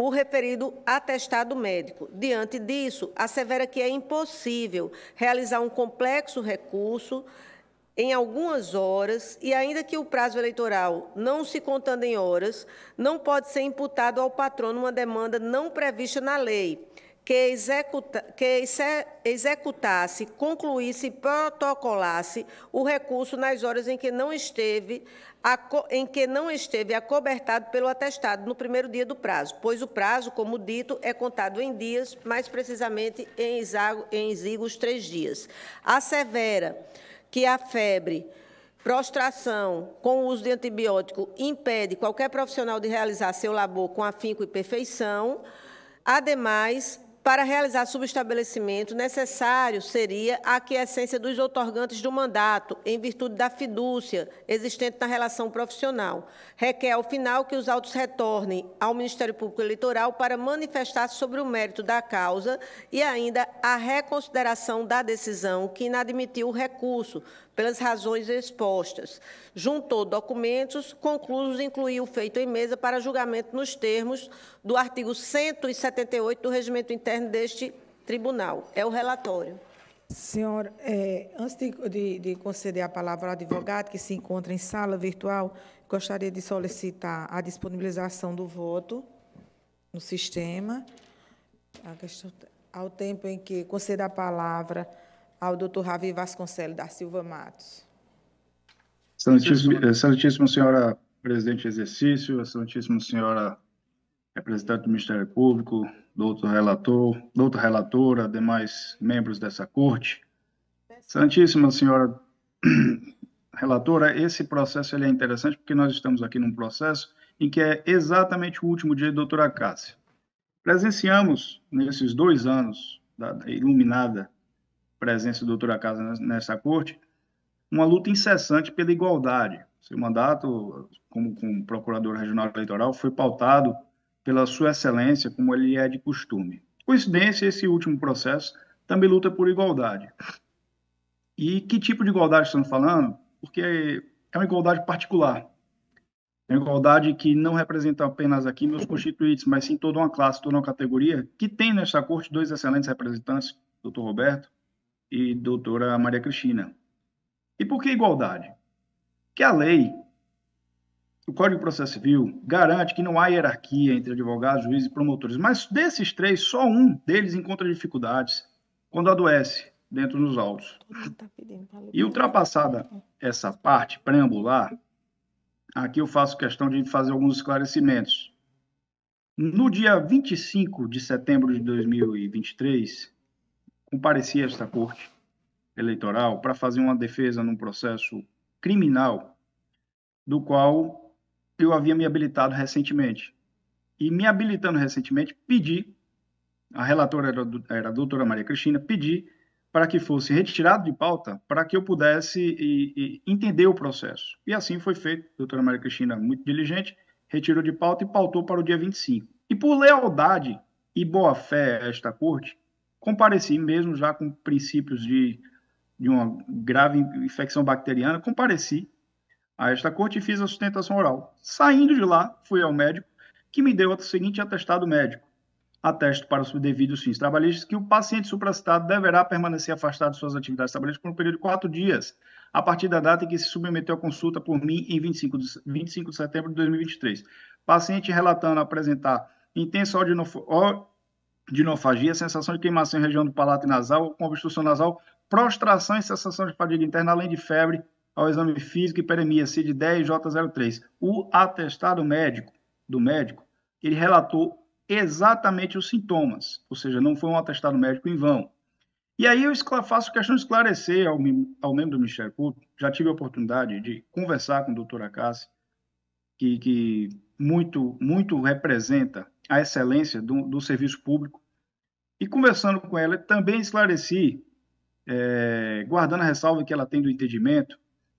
o referido atestado médico. Diante disso, assevera que é impossível realizar um complexo recurso em algumas horas e, ainda que o prazo eleitoral não se contando em horas, não pode ser imputado ao patrono uma demanda não prevista na lei, que, executa, que executasse, concluísse e protocolasse o recurso nas horas em que não esteve em que não esteve acobertado pelo atestado no primeiro dia do prazo, pois o prazo, como dito, é contado em dias, mais precisamente em, exíguos três dias. Assevera que a febre, prostração com o uso de antibiótico impede qualquer profissional de realizar seu labor com afinco e perfeição. Ademais, para realizar subestabelecimento, necessário seria a aquiescência dos otorgantes do mandato, em virtude da fidúcia existente na relação profissional. Requer, ao final, que os autos retornem ao Ministério Público Eleitoral para manifestar sobre o mérito da causa e ainda a reconsideração da decisão que inadmitiu o recurso, pelas razões expostas. Juntou documentos, conclusos, incluiu o feito em mesa para julgamento nos termos do artigo 178 do regimento interno deste tribunal. É o relatório. Senhora, é, antes de, de, de, conceder a palavra ao advogado, que se encontra em sala virtual, gostaria de solicitar a disponibilização do voto no sistema, ao tempo em que conceda a palavra ao doutor Ravi Vasconcelos da Silva Matos. Excelentíssima, excelentíssima senhora presidente de exercício, excelentíssima senhora representante do Ministério Público, doutor relator, doutor relatora, demais membros dessa corte. Excelentíssima senhora relatora, esse processo ele é interessante porque nós estamos aqui num processo em que é exatamente o último dia da doutora Cássia. Presenciamos, nesses dois anos da, da iluminada presença do doutor Casa nessa corte, uma luta incessante pela igualdade. Seu mandato, como, como procurador regional eleitoral, foi pautado pela sua excelência, como ele é de costume. Coincidência, esse último processo também luta por igualdade. E que tipo de igualdade estamos falando? Porque é uma igualdade particular. É uma igualdade que não representa apenas aqui meus constituintes, mas sim toda uma classe, toda uma categoria, que tem nessa corte dois excelentes representantes, doutor Roberto e doutora Maria Cristina. E por que igualdade? Que a lei, o Código de Processo Civil, garante que não há hierarquia entre advogados, juízes e promotores, mas desses três, só um deles encontra dificuldades quando adoece dentro dos autos. E ultrapassada essa parte preambular, aqui eu faço questão de fazer alguns esclarecimentos. No dia 25 de setembro de 2023, compareci a esta corte eleitoral para fazer uma defesa num processo criminal do qual eu havia me habilitado recentemente. E me habilitando recentemente, pedi, a relatora era, era a doutora Maria Cristina, pedi para que fosse retirado de pauta para que eu pudesse e, e entender o processo. E assim foi feito. A doutora Maria Cristina, muito diligente, retirou de pauta e pautou para o dia 25. E por lealdade e boa-fé a esta corte, compareci, mesmo já com princípios de, de uma grave infecção bacteriana, compareci a esta corte e fiz a sustentação oral. Saindo de lá, fui ao médico, que me deu o seguinte atestado médico. Atesto para os devidos fins trabalhistas que o paciente supracitado deverá permanecer afastado de suas atividades trabalhistas por um período de quatro dias, a partir da data em que se submeteu à consulta por mim em 25 de, 25 de setembro de 2023. Paciente relatando apresentar intensa dinofagia, sensação de queimação em região do palato e nasal, obstrução nasal, prostração e sensação de fadiga interna, além de febre, ao exame físico e peremia CID-10 J03. O atestado médico do médico, ele relatou exatamente os sintomas, ou seja, não foi um atestado médico em vão. E aí eu faço questão de esclarecer ao, ao membro do Ministério Público, já tive a oportunidade de conversar com a doutora Cassi, que, que muito, muito representa a excelência do, do serviço público. E conversando com ela, também esclareci, é, guardando a ressalva que ela tem do entendimento,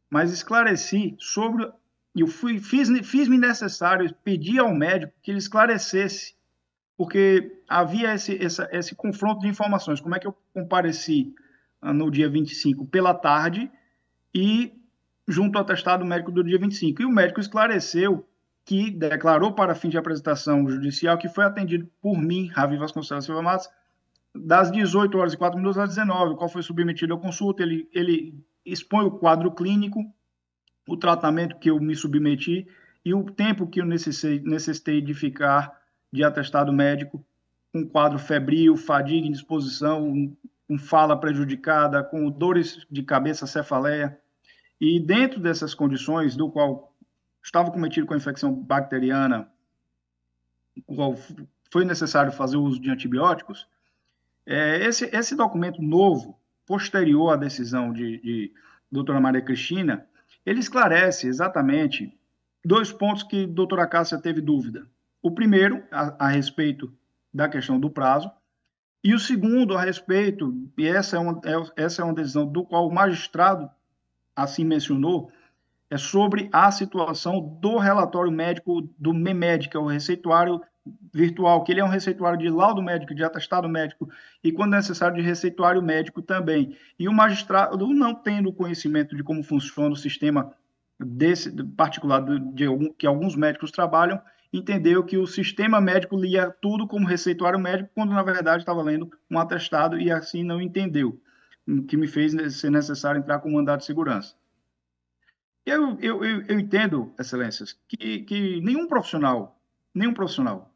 mas esclareci sobre. Eu fui, fiz, fiz-me necessário pedir ao médico que ele esclarecesse, porque havia esse, esse, esse confronto de informações. Como é que eu compareci ah, no dia 25 pela tarde e junto ao atestado médico do dia 25? E o médico esclareceu que declarou para fim de apresentação judicial que foi atendido por mim, Ravi Vasconcelos Silva Matos, das 18 horas e 4 minutos às 19, o qual foi submetido à consulta. Ele, ele expõe o quadro clínico, o tratamento que eu me submeti e o tempo que eu necessitei, de ficar de atestado médico, com quadro febril, fadiga, indisposição, um, um fala prejudicada, com dores de cabeça, cefaleia. E dentro dessas condições, do qual estava cometido com infecção bacteriana, qual foi necessário fazer o uso de antibióticos, é, esse, esse documento novo, posterior à decisão de, de doutora Maria Cristina, ele esclarece exatamente dois pontos que a doutora Cássia teve dúvida. O primeiro, a, a respeito da questão do prazo, E o segundo, a respeito, e essa é uma, é, essa é uma decisão do qual o magistrado assim mencionou, é sobre a situação do relatório médico do MEMED, que é o receituário virtual, que ele é um receituário de laudo médico, de atestado médico, e quando necessário de receituário médico também. E o magistrado, não tendo conhecimento de como funciona o sistema desse particular de, de, que alguns médicos trabalham, entendeu que o sistema médico lia tudo como receituário médico, quando na verdade estava lendo um atestado e assim não entendeu, que me fez ser necessário entrar com mandado de segurança. Eu, eu, eu, eu entendo, excelências, que, que nenhum profissional, nenhum profissional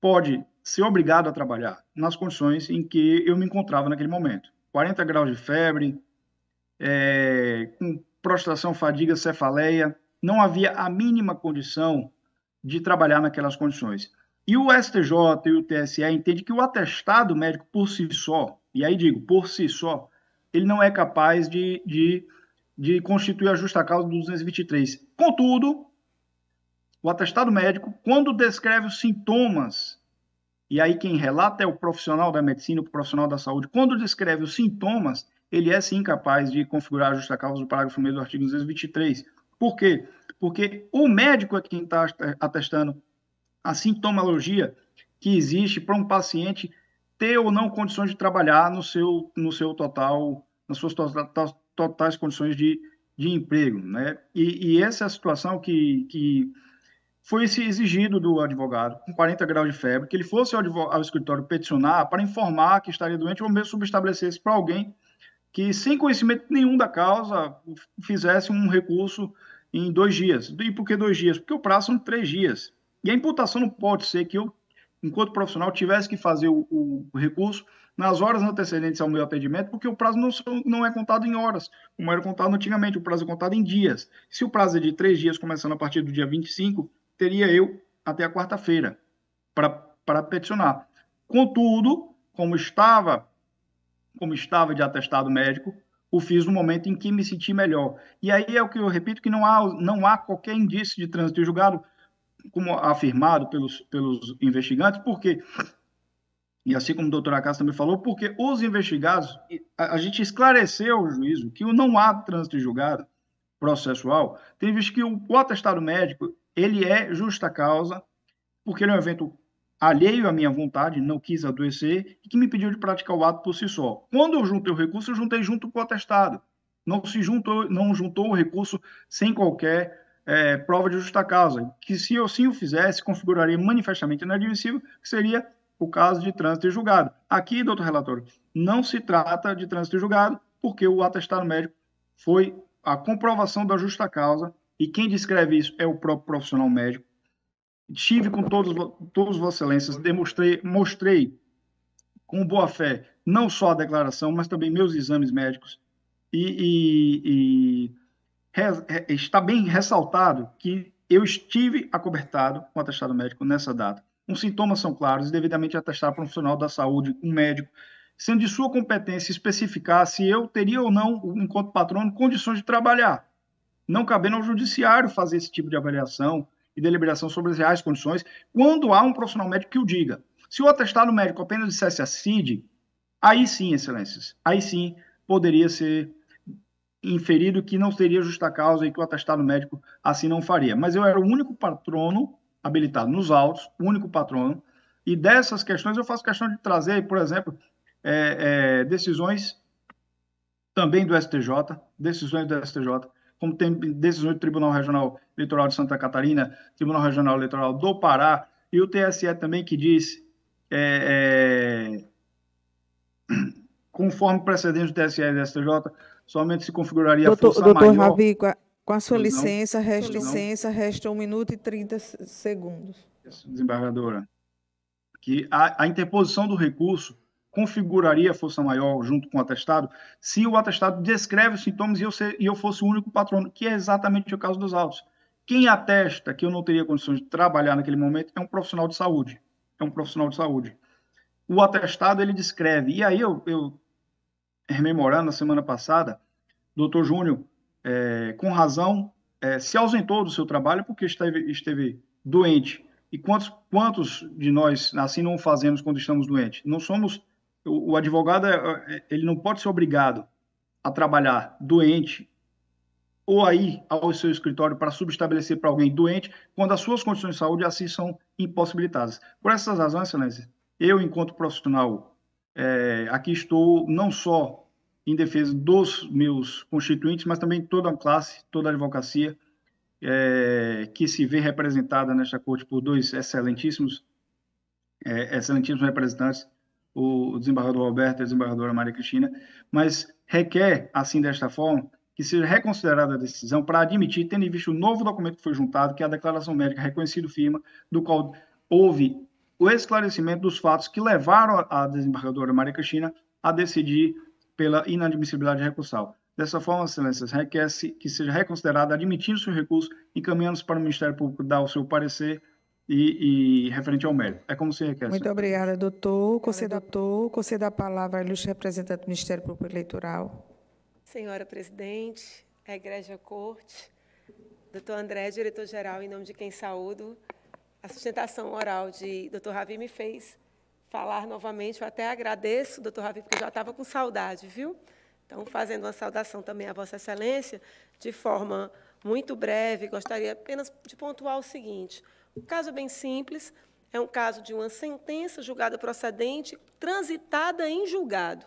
pode ser obrigado a trabalhar nas condições em que eu me encontrava naquele momento. 40 graus de febre, é, com prostração, fadiga, cefaleia, não havia a mínima condição de trabalhar naquelas condições. E o STJ e o TSE entendem que o atestado médico por si só, e aí digo, por si só, ele não é capaz de, de, de constituir a justa causa do 223. Contudo, o atestado médico, quando descreve os sintomas, e aí quem relata é o profissional da medicina, o profissional da saúde, quando descreve os sintomas, ele é sim capaz de configurar a justa causa do parágrafo 1 do artigo 223. Por quê? Porque o médico é quem está atestando a sintomologia que existe para um paciente ter ou não condições de trabalhar no seu, no seu total, nas suas totais condições de, de emprego, né? E, e, essa é a situação que, que foi exigido do advogado, com 40 graus de febre, que ele fosse ao, ao escritório peticionar para informar que estaria doente ou mesmo subestabelecer para alguém que, sem conhecimento nenhum da causa, fizesse um recurso em dois dias. E por que dois dias? Porque o prazo são três dias. E a imputação não pode ser que eu, enquanto profissional, tivesse que fazer o, o recurso nas horas antecedentes ao meu atendimento, porque o prazo não, não é contado em horas, como era contado antigamente, o prazo é contado em dias. Se o prazo é de três dias, começando a partir do dia 25, teria eu até a quarta-feira para peticionar. Contudo, como estava como estava de atestado médico, o fiz no momento em que me senti melhor. E aí é o que eu repito, que não há, não há qualquer indício de trânsito julgado, como afirmado pelos, pelos investigantes, porque, e assim como o doutor Acácio também falou, porque os investigados, a, a gente esclareceu ao juízo que não há trânsito julgado processual, tem visto que o, o atestado médico, ele é justa causa, porque ele é um evento alheio à minha vontade, não quis adoecer, e que me pediu de praticar o ato por si só. Quando eu juntei o recurso, eu juntei junto com o atestado. Não se juntou, não juntou o recurso sem qualquer é, prova de justa causa, que se eu sim o fizesse, configuraria manifestamente inadmissível, que seria o caso de trânsito julgado. Aqui, doutor relator, não se trata de trânsito julgado, porque o atestado médico foi a comprovação da justa causa, e quem descreve isso é o próprio profissional médico, estive com todos, todos Vossas Excelências, demonstrei, mostrei com boa fé não só a declaração, mas também meus exames médicos. E, e, e está bem ressaltado que eu estive acobertado com atestado médico nessa data. Os sintomas são claros e devidamente atestado por um profissional da saúde, um médico, sendo de sua competência especificar se eu teria ou não, enquanto patrono, condições de trabalhar. Não cabendo ao judiciário fazer esse tipo de avaliação, e deliberação sobre as reais condições, quando há um profissional médico que o diga. Se o atestado médico apenas dissesse a CID, aí sim, excelências, aí sim poderia ser inferido que não teria justa causa e que o atestado médico assim não faria. Mas eu era o único patrono habilitado nos autos, único patrono, e dessas questões eu faço questão de trazer, por exemplo, é, é, decisões também do STJ, decisões do STJ, como tem decisões do Tribunal Regional Eleitoral de Santa Catarina, Tribunal Regional Eleitoral do Pará, e o TSE também que diz, é, é, conforme precedentes do TSE e do STJ, somente se configuraria doutor, a força doutor maior... Ravi, com a, a sua licença, resta, licença, resta um minuto e 30 segundos. Desembargadora, que a, a interposição do recurso configuraria a força maior junto com o atestado se o atestado descreve os sintomas e eu, ser, e eu fosse o único patrono, que é exatamente o caso dos autos. Quem atesta que eu não teria condições de trabalhar naquele momento é um profissional de saúde. É um profissional de saúde. O atestado, ele descreve. E aí, eu, eu rememorando na semana passada, doutor Júnior, é, com razão, é, se ausentou do seu trabalho porque esteve, esteve doente. E quantos, quantos de nós assim não fazemos quando estamos doentes? Não somos o, o advogado é, é, ele não pode ser obrigado a trabalhar doente ou aí ao seu escritório para subestabelecer para alguém doente quando as suas condições de saúde assim são impossibilitadas. Por essas razões, excelência, eu, enquanto profissional, é, aqui estou não só em defesa dos meus constituintes, mas também toda a classe, toda a advocacia, é, que se vê representada nesta corte por dois excelentíssimos, é, excelentíssimos representantes, o desembargador Roberto e a desembargadora Maria Cristina, mas requer, assim, desta forma, que seja reconsiderada a decisão para admitir, tendo em vista o novo documento que foi juntado, que é a declaração médica reconhecido firma, do qual houve o esclarecimento dos fatos que levaram a desembargadora Maria Cristina a decidir pela inadmissibilidade recursal. Dessa forma, excelências, requer que seja reconsiderada, admitindo seu recurso, encaminhando-se para o Ministério Público dar o seu parecer e, e referente ao mérito. É como se requer. Muito senhor. obrigada, doutor. Concedo, doutor. Concedo a palavra ao ilustre representante do Ministério Público Eleitoral. Senhora presidente, a Igreja Corte, doutor André, diretor-geral, em nome de quem saúdo, a sustentação oral de doutor Ravi me fez falar novamente. Eu até agradeço, doutor Ravi, porque já estava com saudade, viu? Então, fazendo uma saudação também à Vossa Excelência, de forma muito breve, gostaria apenas de pontuar o seguinte: um caso bem simples, é um caso de uma sentença julgada procedente, transitada em julgado.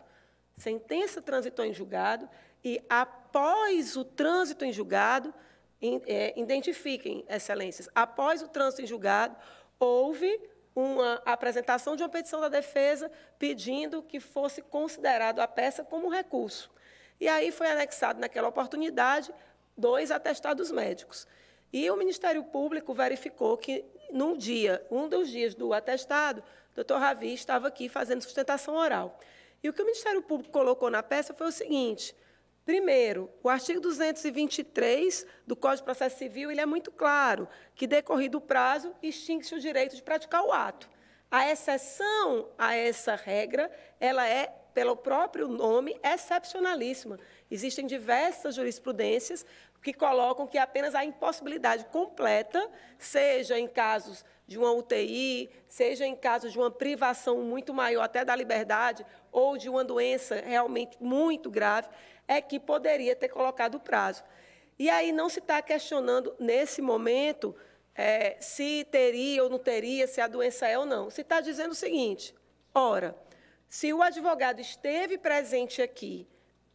Sentença transitou em julgado e, após o trânsito em julgado, é, identifiquem, excelências, após o trânsito em julgado, houve uma apresentação de uma petição da defesa pedindo que fosse considerado a peça como recurso. E aí foi anexado, naquela oportunidade, dois atestados médicos. E o Ministério Público verificou que, num dia, um dos dias do atestado, o doutor Ravi estava aqui fazendo sustentação oral. E o que o Ministério Público colocou na peça foi o seguinte: primeiro, o artigo 223 do Código de Processo Civil ele é muito claro que, decorrido o prazo, extingue-se o direito de praticar o ato. A exceção a essa regra, ela é, pelo próprio nome, excepcionalíssima. Existem diversas jurisprudências que colocam que apenas a impossibilidade completa, seja em casos de uma UTI, seja em casos de uma privação muito maior até da liberdade, ou de uma doença realmente muito grave, é que poderia ter colocado o prazo. E aí não se está questionando, nesse momento, é, se teria ou não teria, se a doença é ou não. Se está dizendo o seguinte: ora, se o advogado esteve presente aqui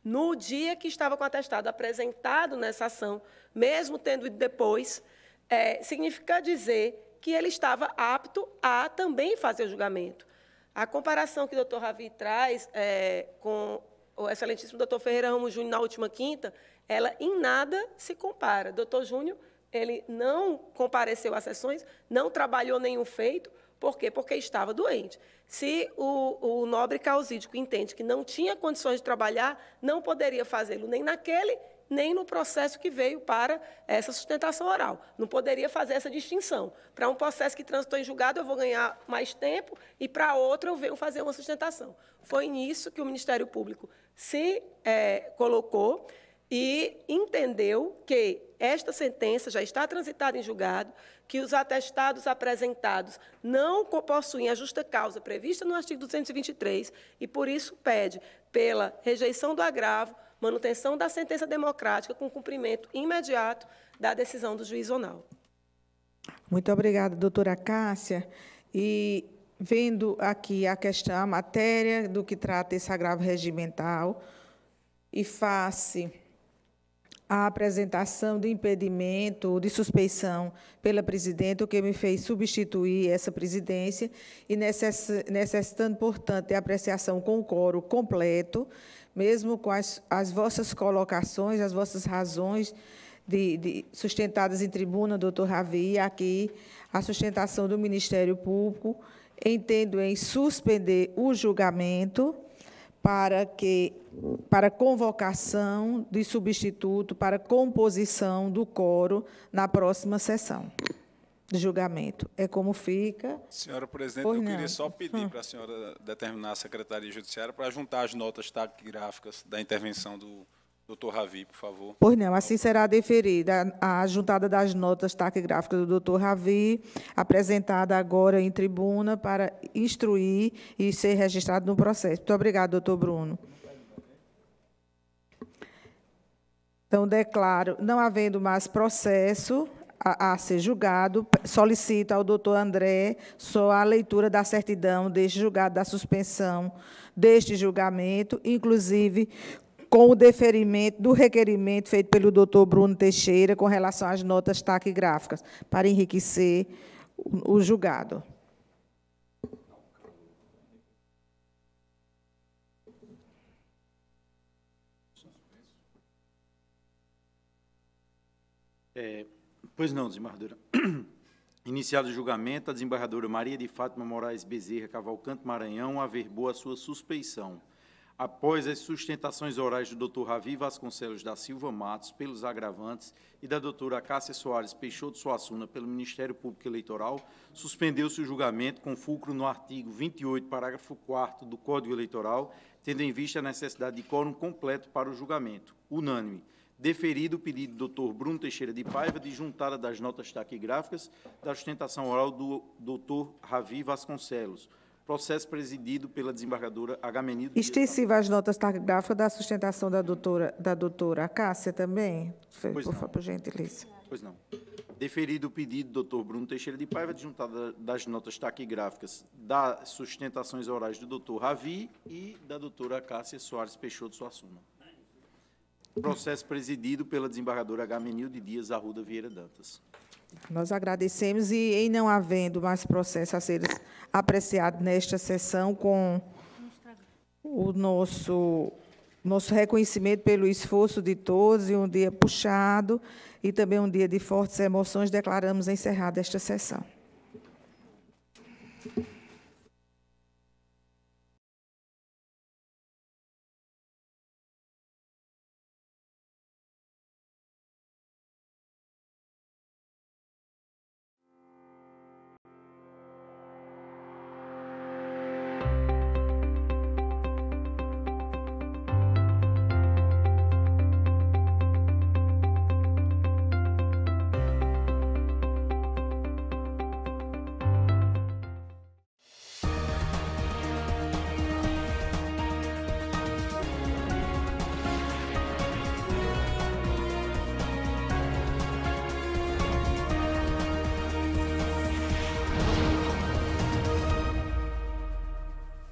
no dia que estava com o atestado apresentado nessa ação, mesmo tendo ido depois, é, significa dizer que ele estava apto a também fazer o julgamento. A comparação que o doutor Ravi traz é, com o excelentíssimo doutor Ferreira Ramos Júnior na última quinta, ela em nada se compara. Doutor Júnior, ele não compareceu às sessões, não trabalhou nenhum feito, por quê? Porque estava doente. Se o, o nobre causídico entende que não tinha condições de trabalhar, não poderia fazê-lo nem naquele, nem no processo que veio para essa sustentação oral. Não poderia fazer essa distinção. Para um processo que transitou em julgado, eu vou ganhar mais tempo, e para outro, eu venho fazer uma sustentação. Foi nisso que o Ministério Público se é, colocou e entendeu que esta sentença já está transitada em julgado, que os atestados apresentados não possuem a justa causa prevista no artigo 223 e, por isso, pede pela rejeição do agravo, manutenção da sentença democrática com cumprimento imediato da decisão do juiz zonal. Muito obrigada, doutora Cássia. E vendo aqui a questão, a matéria do que trata esse agravo regimental, e face a apresentação de impedimento, de suspeição pela presidente, o que me fez substituir essa presidência, e necessitando, portanto, de apreciação com o coro completo, mesmo com as, as vossas colocações, as vossas razões de, de, sustentadas em tribuna, doutor Ravi, aqui a sustentação do Ministério Público, entendo em suspender o julgamento para que para convocação de substituto para composição do coro na próxima sessão de julgamento. É como fica. Senhora presidente, pois eu não. queria só pedir hum. para a senhora determinar a Secretaria Judiciária para juntar as notas taquigráficas da intervenção do Doutor Ravi, por favor. Pois não, assim será deferida a, juntada das notas taquigráficas do doutor Ravi, apresentada agora em tribuna para instruir e ser registrado no processo. Muito obrigada, doutor Bruno. Então, declaro, não havendo mais processo a, a ser julgado, solicito ao doutor André só a leitura da certidão deste julgado da suspensão deste julgamento, inclusive com o deferimento do requerimento feito pelo doutor Bruno Teixeira com relação às notas taquigráficas, para enriquecer o, julgado. É, pois não, desembargadora. Iniciado o julgamento, a desembargadora Maria de Fátima Moraes Bezerra Cavalcante Maranhão averbou a sua suspeição. Após as sustentações orais do Dr. Ravi Vasconcelos da Silva Matos pelos agravantes e da doutora Cássia Soares Peixoto Suassuna pelo Ministério Público Eleitoral, suspendeu-se o julgamento com fulcro no artigo 28, parágrafo 4 do Código Eleitoral, tendo em vista a necessidade de quórum completo para o julgamento. Unânime deferido o pedido do Dr. Bruno Teixeira de Paiva de juntada das notas taquigráficas da sustentação oral do Dr. Ravi Vasconcelos, processo presidido pela desembargadora Agamenildo. Extensiva às notas taquigráficas da sustentação da doutora, da doutora Cássia também, pois por, não. por gentileza. Pois não. Deferido o pedido do Dr. Bruno Teixeira de Paiva de juntada das notas taquigráficas das sustentações orais do Dr. Ravi e da doutora Cássia Soares Peixoto Suassuna. Processo presidido pela desembargadora Agamenilde Dias Arruda Vieira Dantas. Nós agradecemos e, em não havendo mais processo a ser apreciado nesta sessão, com o nosso, nosso reconhecimento pelo esforço de todos e um dia puxado e também um dia de fortes emoções, declaramos encerrada esta sessão.